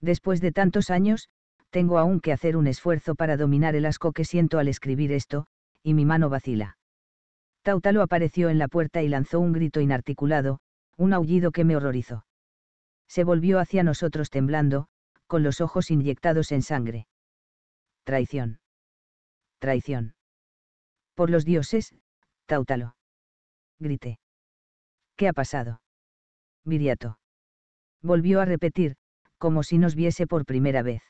Después de tantos años, tengo aún que hacer un esfuerzo para dominar el asco que siento al escribir esto, y mi mano vacila. Tautalo apareció en la puerta y lanzó un grito inarticulado, un aullido que me horrorizó se volvió hacia nosotros temblando, con los ojos inyectados en sangre. Traición. Traición. Por los dioses, Tautalo. Grité. ¿Qué ha pasado? Viriato. Volvió a repetir, como si nos viese por primera vez.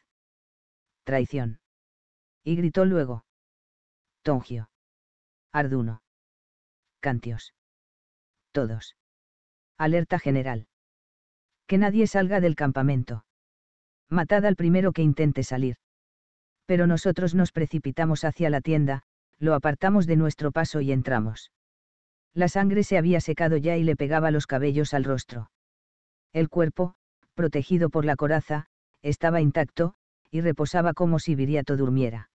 Traición. Y gritó luego. Tongio. Arduno. Cantios. Todos. Alerta general. Que nadie salga del campamento. Matad al primero que intente salir. Pero nosotros nos precipitamos hacia la tienda, lo apartamos de nuestro paso y entramos. La sangre se había secado ya y le pegaba los cabellos al rostro. El cuerpo, protegido por la coraza, estaba intacto, y reposaba como si Viriato durmiera.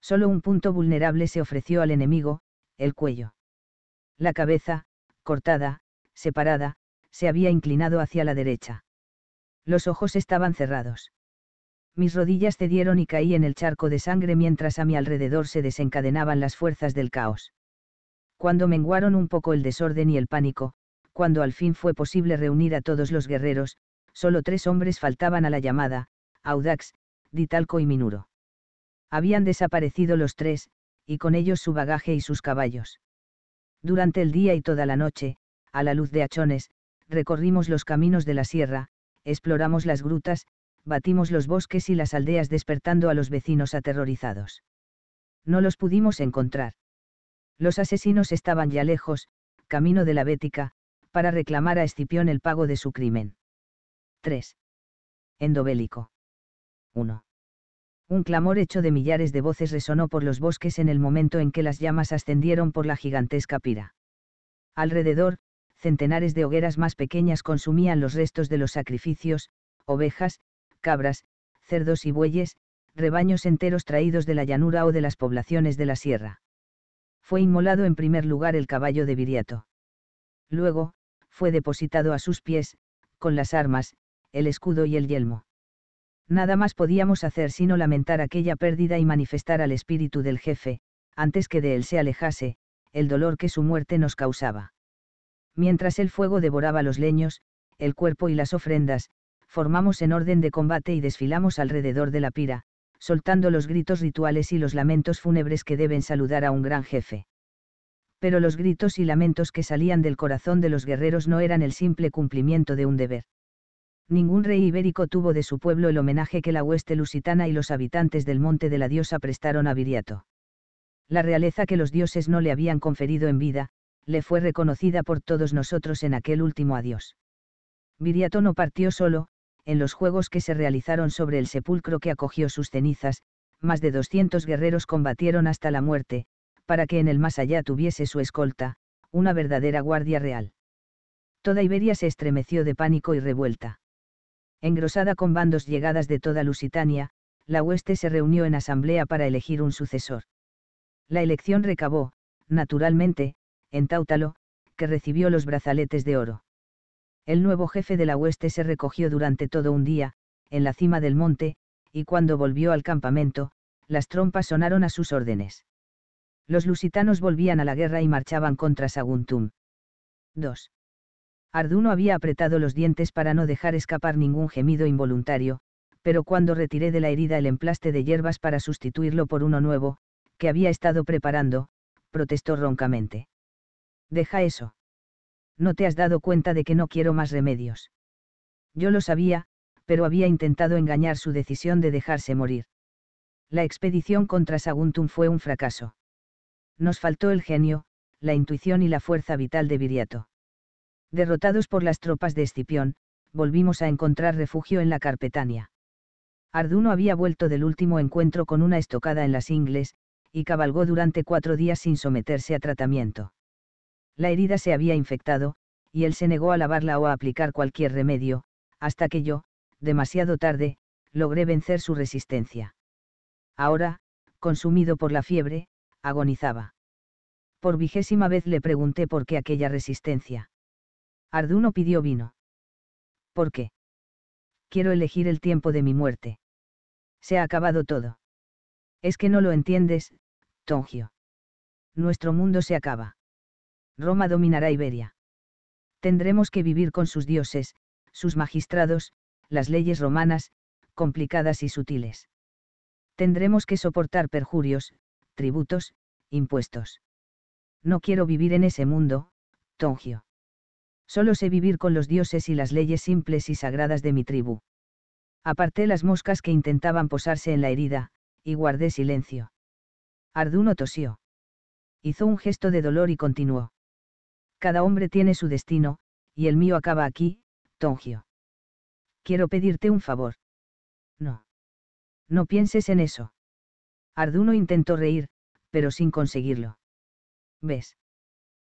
Solo un punto vulnerable se ofreció al enemigo, el cuello. La cabeza, cortada, separada, se había inclinado hacia la derecha. Los ojos estaban cerrados. Mis rodillas cedieron y caí en el charco de sangre mientras a mi alrededor se desencadenaban las fuerzas del caos. Cuando menguaron un poco el desorden y el pánico, cuando al fin fue posible reunir a todos los guerreros, solo tres hombres faltaban a la llamada, Audax, Ditalco y Minuro. Habían desaparecido los tres, y con ellos su bagaje y sus caballos. Durante el día y toda la noche, a la luz de hachones, recorrimos los caminos de la sierra, exploramos las grutas, batimos los bosques y las aldeas despertando a los vecinos aterrorizados. No los pudimos encontrar. Los asesinos estaban ya lejos, camino de la Bética, para reclamar a Escipión el pago de su crimen. 3. Endobélico. 1. Un clamor hecho de millares de voces resonó por los bosques en el momento en que las llamas ascendieron por la gigantesca pira. Alrededor, centenares de hogueras más pequeñas consumían los restos de los sacrificios, ovejas, cabras, cerdos y bueyes, rebaños enteros traídos de la llanura o de las poblaciones de la sierra. Fue inmolado en primer lugar el caballo de Viriato. Luego, fue depositado a sus pies, con las armas, el escudo y el yelmo. Nada más podíamos hacer sino lamentar aquella pérdida y manifestar al espíritu del jefe, antes que de él se alejase, el dolor que su muerte nos causaba. Mientras el fuego devoraba los leños, el cuerpo y las ofrendas, formamos en orden de combate y desfilamos alrededor de la pira, soltando los gritos rituales y los lamentos fúnebres que deben saludar a un gran jefe. Pero los gritos y lamentos que salían del corazón de los guerreros no eran el simple cumplimiento de un deber. Ningún rey ibérico tuvo de su pueblo el homenaje que la hueste lusitana y los habitantes del monte de la diosa prestaron a Viriato. La realeza que los dioses no le habían conferido en vida, le fue reconocida por todos nosotros en aquel último adiós. Viriato no partió solo, en los juegos que se realizaron sobre el sepulcro que acogió sus cenizas, más de 200 guerreros combatieron hasta la muerte, para que en el más allá tuviese su escolta, una verdadera guardia real. Toda Iberia se estremeció de pánico y revuelta. Engrosada con bandos llegadas de toda Lusitania, la hueste se reunió en asamblea para elegir un sucesor. La elección recabó, naturalmente, en Táutalo, que recibió los brazaletes de oro. El nuevo jefe de la hueste se recogió durante todo un día, en la cima del monte, y cuando volvió al campamento, las trompas sonaron a sus órdenes. Los lusitanos volvían a la guerra y marchaban contra Saguntum. 2. Arduno había apretado los dientes para no dejar escapar ningún gemido involuntario, pero cuando retiré de la herida el emplaste de hierbas para sustituirlo por uno nuevo, que había estado preparando, protestó roncamente. Deja eso no te has dado cuenta de que no quiero más remedios. Yo lo sabía, pero había intentado engañar su decisión de dejarse morir. La expedición contra Saguntum fue un fracaso. Nos faltó el genio, la intuición y la fuerza vital de Viriato. Derrotados por las tropas de Escipión, volvimos a encontrar refugio en la Carpetania. Arduno había vuelto del último encuentro con una estocada en las ingles, y cabalgó durante cuatro días sin someterse a tratamiento. La herida se había infectado, y él se negó a lavarla o a aplicar cualquier remedio, hasta que yo, demasiado tarde, logré vencer su resistencia. Ahora, consumido por la fiebre, agonizaba. Por vigésima vez le pregunté por qué aquella resistencia. Arduno pidió vino. ¿Por qué? Quiero elegir el tiempo de mi muerte. Se ha acabado todo. Es que no lo entiendes, Tongio. Nuestro mundo se acaba. Roma dominará Iberia. Tendremos que vivir con sus dioses, sus magistrados, las leyes romanas, complicadas y sutiles. Tendremos que soportar perjurios, tributos, impuestos. No quiero vivir en ese mundo, Tongio. Solo sé vivir con los dioses y las leyes simples y sagradas de mi tribu. Aparté las moscas que intentaban posarse en la herida, y guardé silencio. Arduno tosió. Hizo un gesto de dolor y continuó. Cada hombre tiene su destino, y el mío acaba aquí, Tongio. Quiero pedirte un favor. No. No pienses en eso. Arduno intentó reír, pero sin conseguirlo. ¿Ves?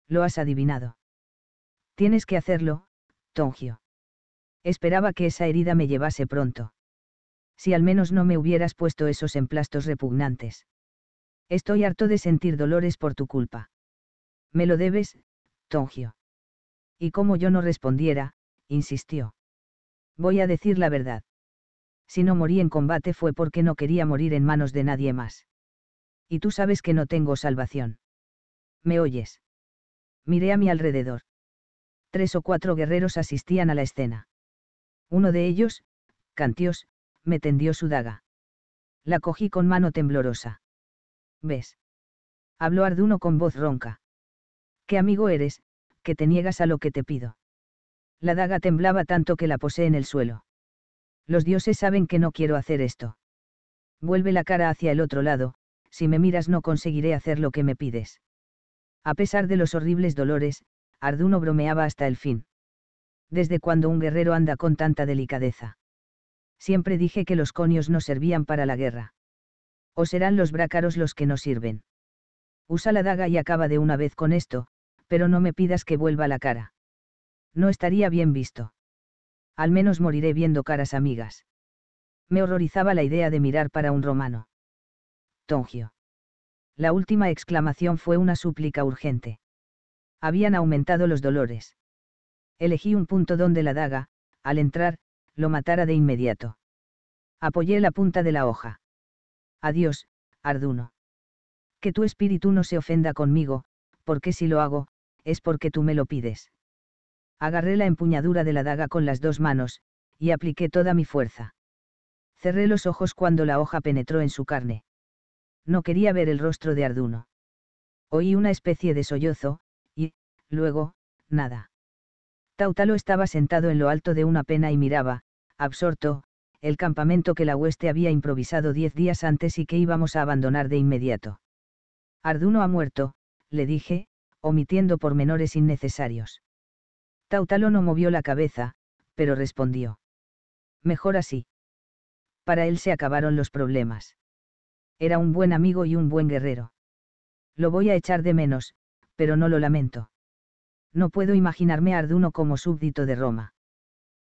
Lo has adivinado. Tienes que hacerlo, Tongio. Esperaba que esa herida me llevase pronto. Si al menos no me hubieras puesto esos emplastos repugnantes. Estoy harto de sentir dolores por tu culpa. Me lo debes, Tongio. Y como yo no respondiera, insistió. Voy a decir la verdad. Si no morí en combate fue porque no quería morir en manos de nadie más. Y tú sabes que no tengo salvación. ¿Me oyes? Miré a mi alrededor. Tres o cuatro guerreros asistían a la escena. Uno de ellos, Cantios, me tendió su daga. La cogí con mano temblorosa. ¿Ves? Habló Arduno con voz ronca. ¿Qué amigo eres, que te niegas a lo que te pido? La daga temblaba tanto que la posé en el suelo. Los dioses saben que no quiero hacer esto. Vuelve la cara hacia el otro lado, si me miras no conseguiré hacer lo que me pides. A pesar de los horribles dolores, Arduno bromeaba hasta el fin. Desde cuando un guerrero anda con tanta delicadeza. Siempre dije que los conios no servían para la guerra. O serán los brácaros los que no sirven. Usa la daga y acaba de una vez con esto, pero no me pidas que vuelva la cara. No estaría bien visto. Al menos moriré viendo caras amigas. Me horrorizaba la idea de mirar para un romano. Tongio. La última exclamación fue una súplica urgente. Habían aumentado los dolores. Elegí un punto donde la daga, al entrar, lo matara de inmediato. Apoyé la punta de la hoja. Adiós, Arduno. Que tu espíritu no se ofenda conmigo, porque si lo hago, es porque tú me lo pides. Agarré la empuñadura de la daga con las dos manos, y apliqué toda mi fuerza. Cerré los ojos cuando la hoja penetró en su carne. No quería ver el rostro de Arduno. Oí una especie de sollozo, y, luego, nada. Tautalo estaba sentado en lo alto de una pena y miraba, absorto, el campamento que la hueste había improvisado diez días antes y que íbamos a abandonar de inmediato. Arduno ha muerto, le dije, omitiendo pormenores innecesarios. Tautalo no movió la cabeza, pero respondió. Mejor así. Para él se acabaron los problemas. Era un buen amigo y un buen guerrero. Lo voy a echar de menos, pero no lo lamento. No puedo imaginarme a Arduno como súbdito de Roma.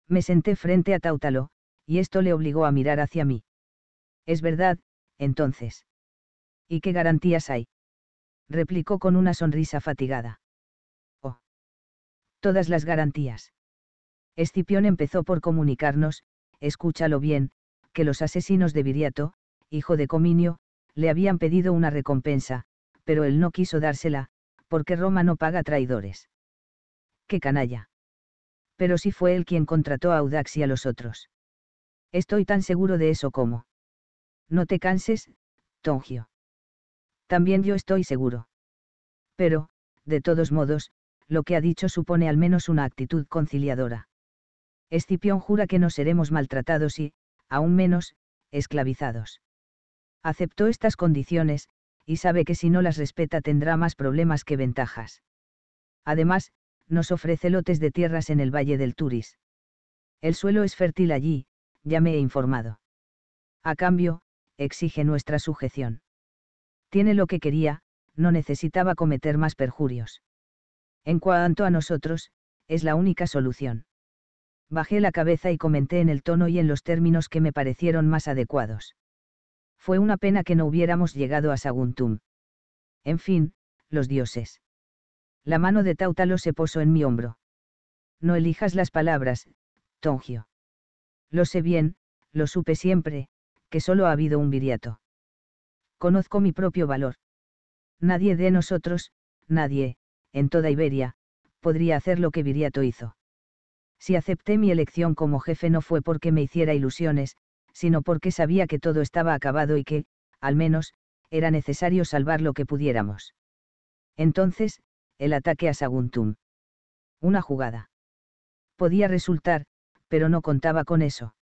Me senté frente a Tautalo, y esto le obligó a mirar hacia mí. Es verdad, entonces. ¿Y qué garantías hay? Replicó con una sonrisa fatigada. Oh. Todas las garantías. Escipión empezó por comunicarnos, escúchalo bien, que los asesinos de Viriato, hijo de Cominio, le habían pedido una recompensa, pero él no quiso dársela, porque Roma no paga traidores. ¡Qué canalla! Pero sí fue él quien contrató a Audax y a los otros. Estoy tan seguro de eso como. No te canses, Tongio. También yo estoy seguro. Pero, de todos modos, lo que ha dicho supone al menos una actitud conciliadora. Escipión jura que no seremos maltratados y, aún menos, esclavizados aceptó estas condiciones, y sabe que si no las respeta tendrá más problemas que ventajas. Además, nos ofrece lotes de tierras en el Valle del Turis. El suelo es fértil allí, ya me he informado. A cambio, exige nuestra sujeción. Tiene lo que quería, no necesitaba cometer más perjurios. En cuanto a nosotros, es la única solución. Bajé la cabeza y comenté en el tono y en los términos que me parecieron más adecuados. Fue una pena que no hubiéramos llegado a Saguntum. En fin, los dioses. La mano de Tautalo se posó en mi hombro. No elijas las palabras, Tongio. Lo sé bien, lo supe siempre, que solo ha habido un viriato. Conozco mi propio valor. Nadie de nosotros, nadie, en toda Iberia, podría hacer lo que Viriato hizo. Si acepté mi elección como jefe no fue porque me hiciera ilusiones, sino porque sabía que todo estaba acabado y que, al menos, era necesario salvar lo que pudiéramos. Entonces, el ataque a Saguntum. Una jugada. Podía resultar, pero no contaba con eso.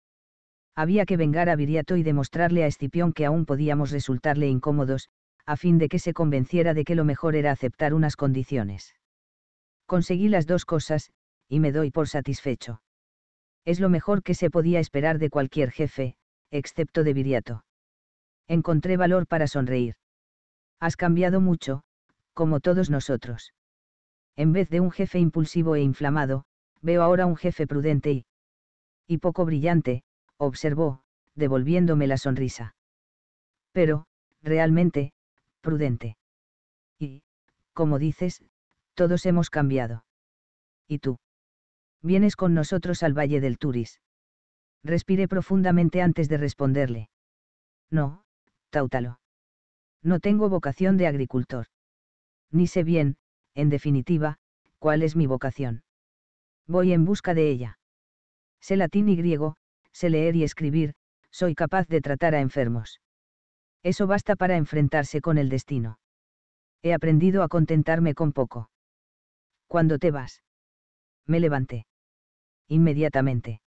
Había que vengar a Viriato y demostrarle a Escipión que aún podíamos resultarle incómodos, a fin de que se convenciera de que lo mejor era aceptar unas condiciones. Conseguí las dos cosas, y me doy por satisfecho. Es lo mejor que se podía esperar de cualquier jefe, excepto de Viriato. Encontré valor para sonreír. Has cambiado mucho, como todos nosotros. En vez de un jefe impulsivo e inflamado, veo ahora un jefe prudente y... y poco brillante, observó, devolviéndome la sonrisa. Pero, realmente, prudente. Y, como dices, todos hemos cambiado. ¿Y tú? Vienes con nosotros al Valle del Turis. Respiré profundamente antes de responderle. No, Táutalo. No tengo vocación de agricultor. Ni sé bien, en definitiva, cuál es mi vocación. Voy en busca de ella. Sé latín y griego, sé leer y escribir, soy capaz de tratar a enfermos. Eso basta para enfrentarse con el destino. He aprendido a contentarme con poco. ¿Cuándo te vas? Me levanté. Inmediatamente.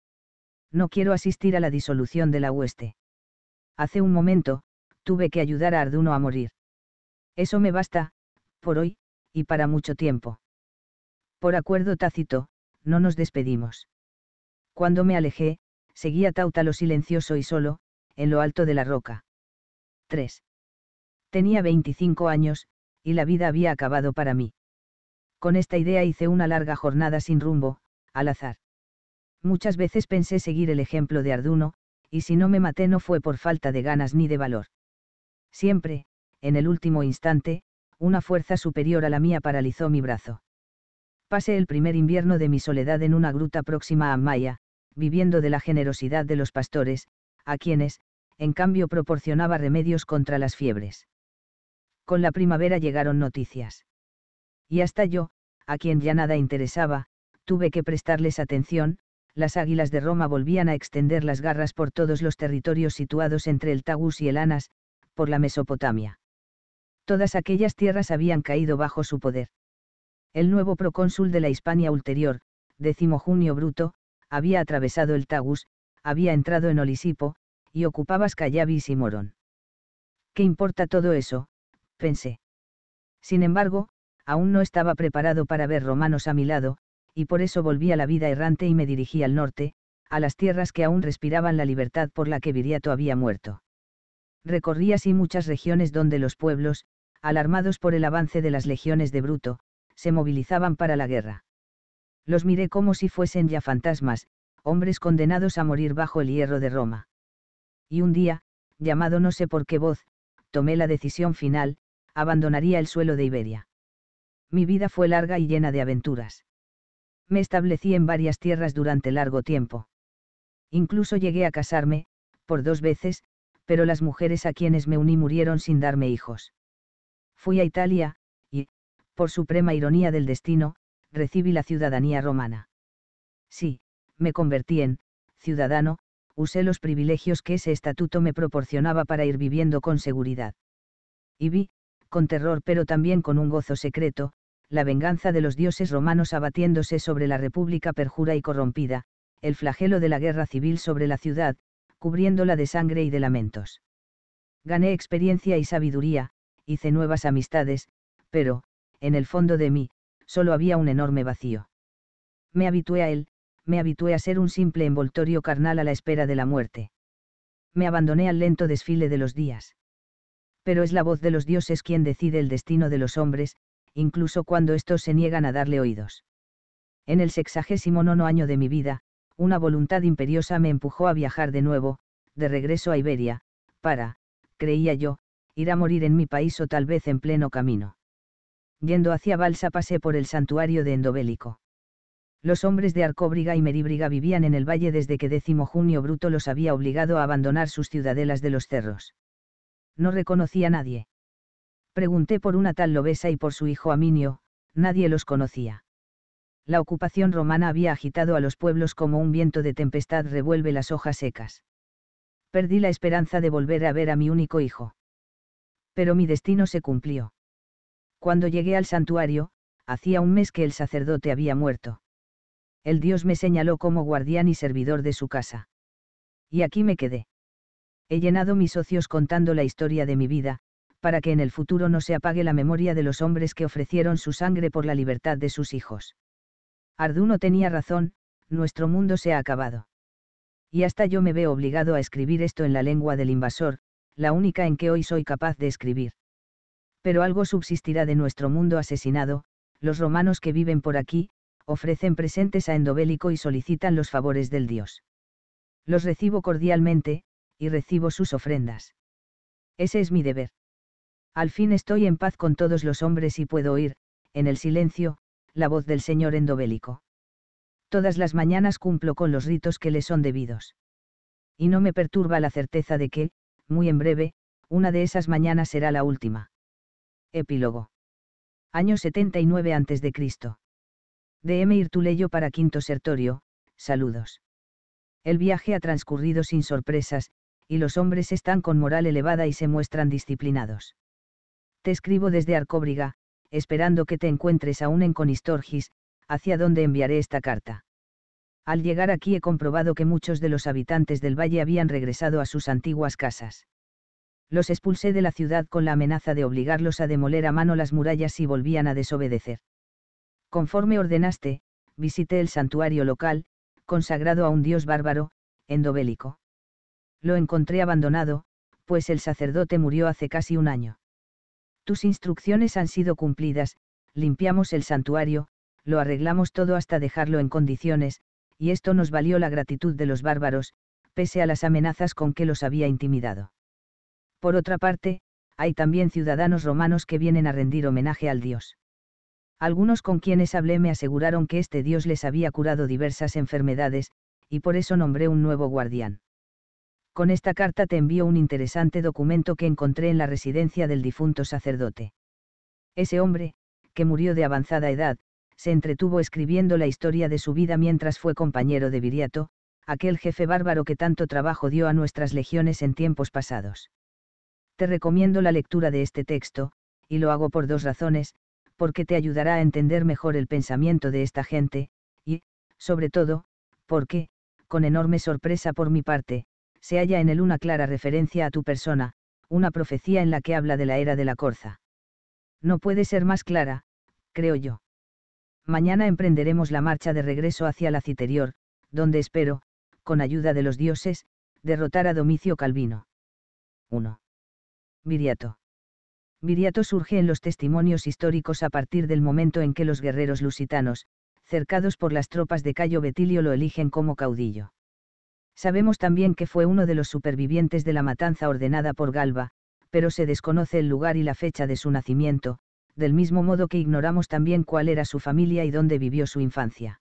No quiero asistir a la disolución de la hueste. Hace un momento, tuve que ayudar a Arduno a morir. Eso me basta, por hoy, y para mucho tiempo. Por acuerdo tácito, no nos despedimos. Cuando me alejé, seguía Tautalo silencioso y solo, en lo alto de la roca. 3. Tenía 25 años, y la vida había acabado para mí. Con esta idea hice una larga jornada sin rumbo, al azar. Muchas veces pensé seguir el ejemplo de Arduno, y si no me maté no fue por falta de ganas ni de valor. Siempre, en el último instante, una fuerza superior a la mía paralizó mi brazo. Pasé el primer invierno de mi soledad en una gruta próxima a Maya, viviendo de la generosidad de los pastores, a quienes, en cambio proporcionaba remedios contra las fiebres. Con la primavera llegaron noticias. Y hasta yo, a quien ya nada interesaba, tuve que prestarles atención, las águilas de Roma volvían a extender las garras por todos los territorios situados entre el Tagus y el Anas, por la Mesopotamia. Todas aquellas tierras habían caído bajo su poder. El nuevo procónsul de la Hispania ulterior, décimo Junio Bruto, había atravesado el Tagus, había entrado en Olisipo, y ocupaba Scayavis y Morón. ¿Qué importa todo eso? pensé. Sin embargo, aún no estaba preparado para ver romanos a mi lado, y por eso volví a la vida errante y me dirigí al norte, a las tierras que aún respiraban la libertad por la que Viriato había muerto. Recorrí así muchas regiones donde los pueblos, alarmados por el avance de las legiones de Bruto, se movilizaban para la guerra. Los miré como si fuesen ya fantasmas, hombres condenados a morir bajo el hierro de Roma y un día, llamado no sé por qué voz, tomé la decisión final, abandonaría el suelo de Iberia. Mi vida fue larga y llena de aventuras. Me establecí en varias tierras durante largo tiempo. Incluso llegué a casarme, por dos veces, pero las mujeres a quienes me uní murieron sin darme hijos. Fui a Italia, y, por suprema ironía del destino, recibí la ciudadanía romana. Sí, me convertí en, ciudadano, usé los privilegios que ese estatuto me proporcionaba para ir viviendo con seguridad. Y vi, con terror pero también con un gozo secreto, la venganza de los dioses romanos abatiéndose sobre la república perjura y corrompida, el flagelo de la guerra civil sobre la ciudad, cubriéndola de sangre y de lamentos. Gané experiencia y sabiduría, hice nuevas amistades, pero, en el fondo de mí, solo había un enorme vacío. Me habitué a él, me habitué a ser un simple envoltorio carnal a la espera de la muerte. Me abandoné al lento desfile de los días. Pero es la voz de los dioses quien decide el destino de los hombres, incluso cuando estos se niegan a darle oídos. En el sexagésimo nono año de mi vida, una voluntad imperiosa me empujó a viajar de nuevo, de regreso a Iberia, para, creía yo, ir a morir en mi país o tal vez en pleno camino. Yendo hacia Balsa pasé por el santuario de Endobélico. Los hombres de Arcóbriga y Meríbriga vivían en el valle desde que décimo junio Bruto los había obligado a abandonar sus ciudadelas de los cerros. No reconocía a nadie. Pregunté por una tal Lobesa y por su hijo Aminio, nadie los conocía. La ocupación romana había agitado a los pueblos como un viento de tempestad revuelve las hojas secas. Perdí la esperanza de volver a ver a mi único hijo. Pero mi destino se cumplió. Cuando llegué al santuario, hacía un mes que el sacerdote había muerto el Dios me señaló como guardián y servidor de su casa. Y aquí me quedé. He llenado mis ocios contando la historia de mi vida, para que en el futuro no se apague la memoria de los hombres que ofrecieron su sangre por la libertad de sus hijos. Arduno tenía razón, nuestro mundo se ha acabado. Y hasta yo me veo obligado a escribir esto en la lengua del invasor, la única en que hoy soy capaz de escribir. Pero algo subsistirá de nuestro mundo asesinado, los romanos que viven por aquí, ofrecen presentes a Endobélico y solicitan los favores del dios. Los recibo cordialmente, y recibo sus ofrendas. Ese es mi deber. Al fin estoy en paz con todos los hombres y puedo oír, en el silencio, la voz del Señor Endobélico. Todas las mañanas cumplo con los ritos que le son debidos. Y no me perturba la certeza de que, muy en breve, una de esas mañanas será la última. Epílogo. Año 79 a.C. DM Irtuleyo para Quinto Sertorio, saludos. El viaje ha transcurrido sin sorpresas, y los hombres están con moral elevada y se muestran disciplinados. Te escribo desde Arcóbriga, esperando que te encuentres aún en Conistorgis, hacia donde enviaré esta carta. Al llegar aquí he comprobado que muchos de los habitantes del valle habían regresado a sus antiguas casas. Los expulsé de la ciudad con la amenaza de obligarlos a demoler a mano las murallas si volvían a desobedecer. Conforme ordenaste, visité el santuario local, consagrado a un dios bárbaro, endobélico. Lo encontré abandonado, pues el sacerdote murió hace casi un año. Tus instrucciones han sido cumplidas, limpiamos el santuario, lo arreglamos todo hasta dejarlo en condiciones, y esto nos valió la gratitud de los bárbaros, pese a las amenazas con que los había intimidado. Por otra parte, hay también ciudadanos romanos que vienen a rendir homenaje al dios. Algunos con quienes hablé me aseguraron que este dios les había curado diversas enfermedades, y por eso nombré un nuevo guardián. Con esta carta te envío un interesante documento que encontré en la residencia del difunto sacerdote. Ese hombre, que murió de avanzada edad, se entretuvo escribiendo la historia de su vida mientras fue compañero de Viriato, aquel jefe bárbaro que tanto trabajo dio a nuestras legiones en tiempos pasados. Te recomiendo la lectura de este texto, y lo hago por dos razones, porque te ayudará a entender mejor el pensamiento de esta gente, y, sobre todo, porque, con enorme sorpresa por mi parte, se halla en él una clara referencia a tu persona, una profecía en la que habla de la era de la corza. No puede ser más clara, creo yo. Mañana emprenderemos la marcha de regreso hacia la Citerior, donde espero, con ayuda de los dioses, derrotar a Domicio Calvino. 1. Viriato. Viriato surge en los testimonios históricos a partir del momento en que los guerreros lusitanos, cercados por las tropas de Cayo Betilio, lo eligen como caudillo. Sabemos también que fue uno de los supervivientes de la matanza ordenada por Galba, pero se desconoce el lugar y la fecha de su nacimiento, del mismo modo que ignoramos también cuál era su familia y dónde vivió su infancia.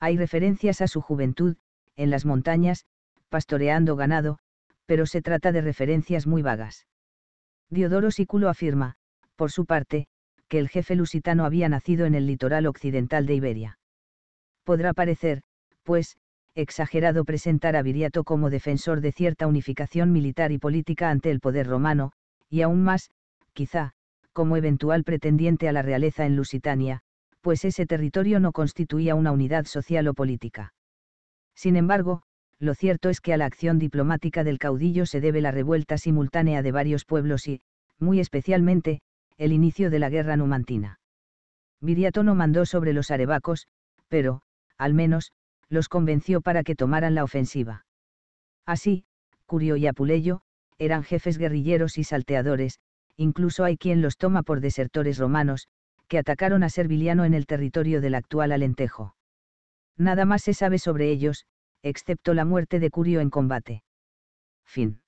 Hay referencias a su juventud, en las montañas, pastoreando ganado, pero se trata de referencias muy vagas. Diodoro Sículo afirma, por su parte, que el jefe lusitano había nacido en el litoral occidental de Iberia. Podrá parecer, pues, exagerado presentar a Viriato como defensor de cierta unificación militar y política ante el poder romano, y aún más, quizá, como eventual pretendiente a la realeza en Lusitania, pues ese territorio no constituía una unidad social o política. Sin embargo, lo cierto es que a la acción diplomática del caudillo se debe la revuelta simultánea de varios pueblos y, muy especialmente, el inicio de la guerra numantina. Viriato no mandó sobre los arebacos, pero, al menos, los convenció para que tomaran la ofensiva. Así, Curio y Apuleyo, eran jefes guerrilleros y salteadores, incluso hay quien los toma por desertores romanos, que atacaron a Serviliano en el territorio del actual Alentejo. Nada más se sabe sobre ellos, excepto la muerte de Curio en combate. Fin.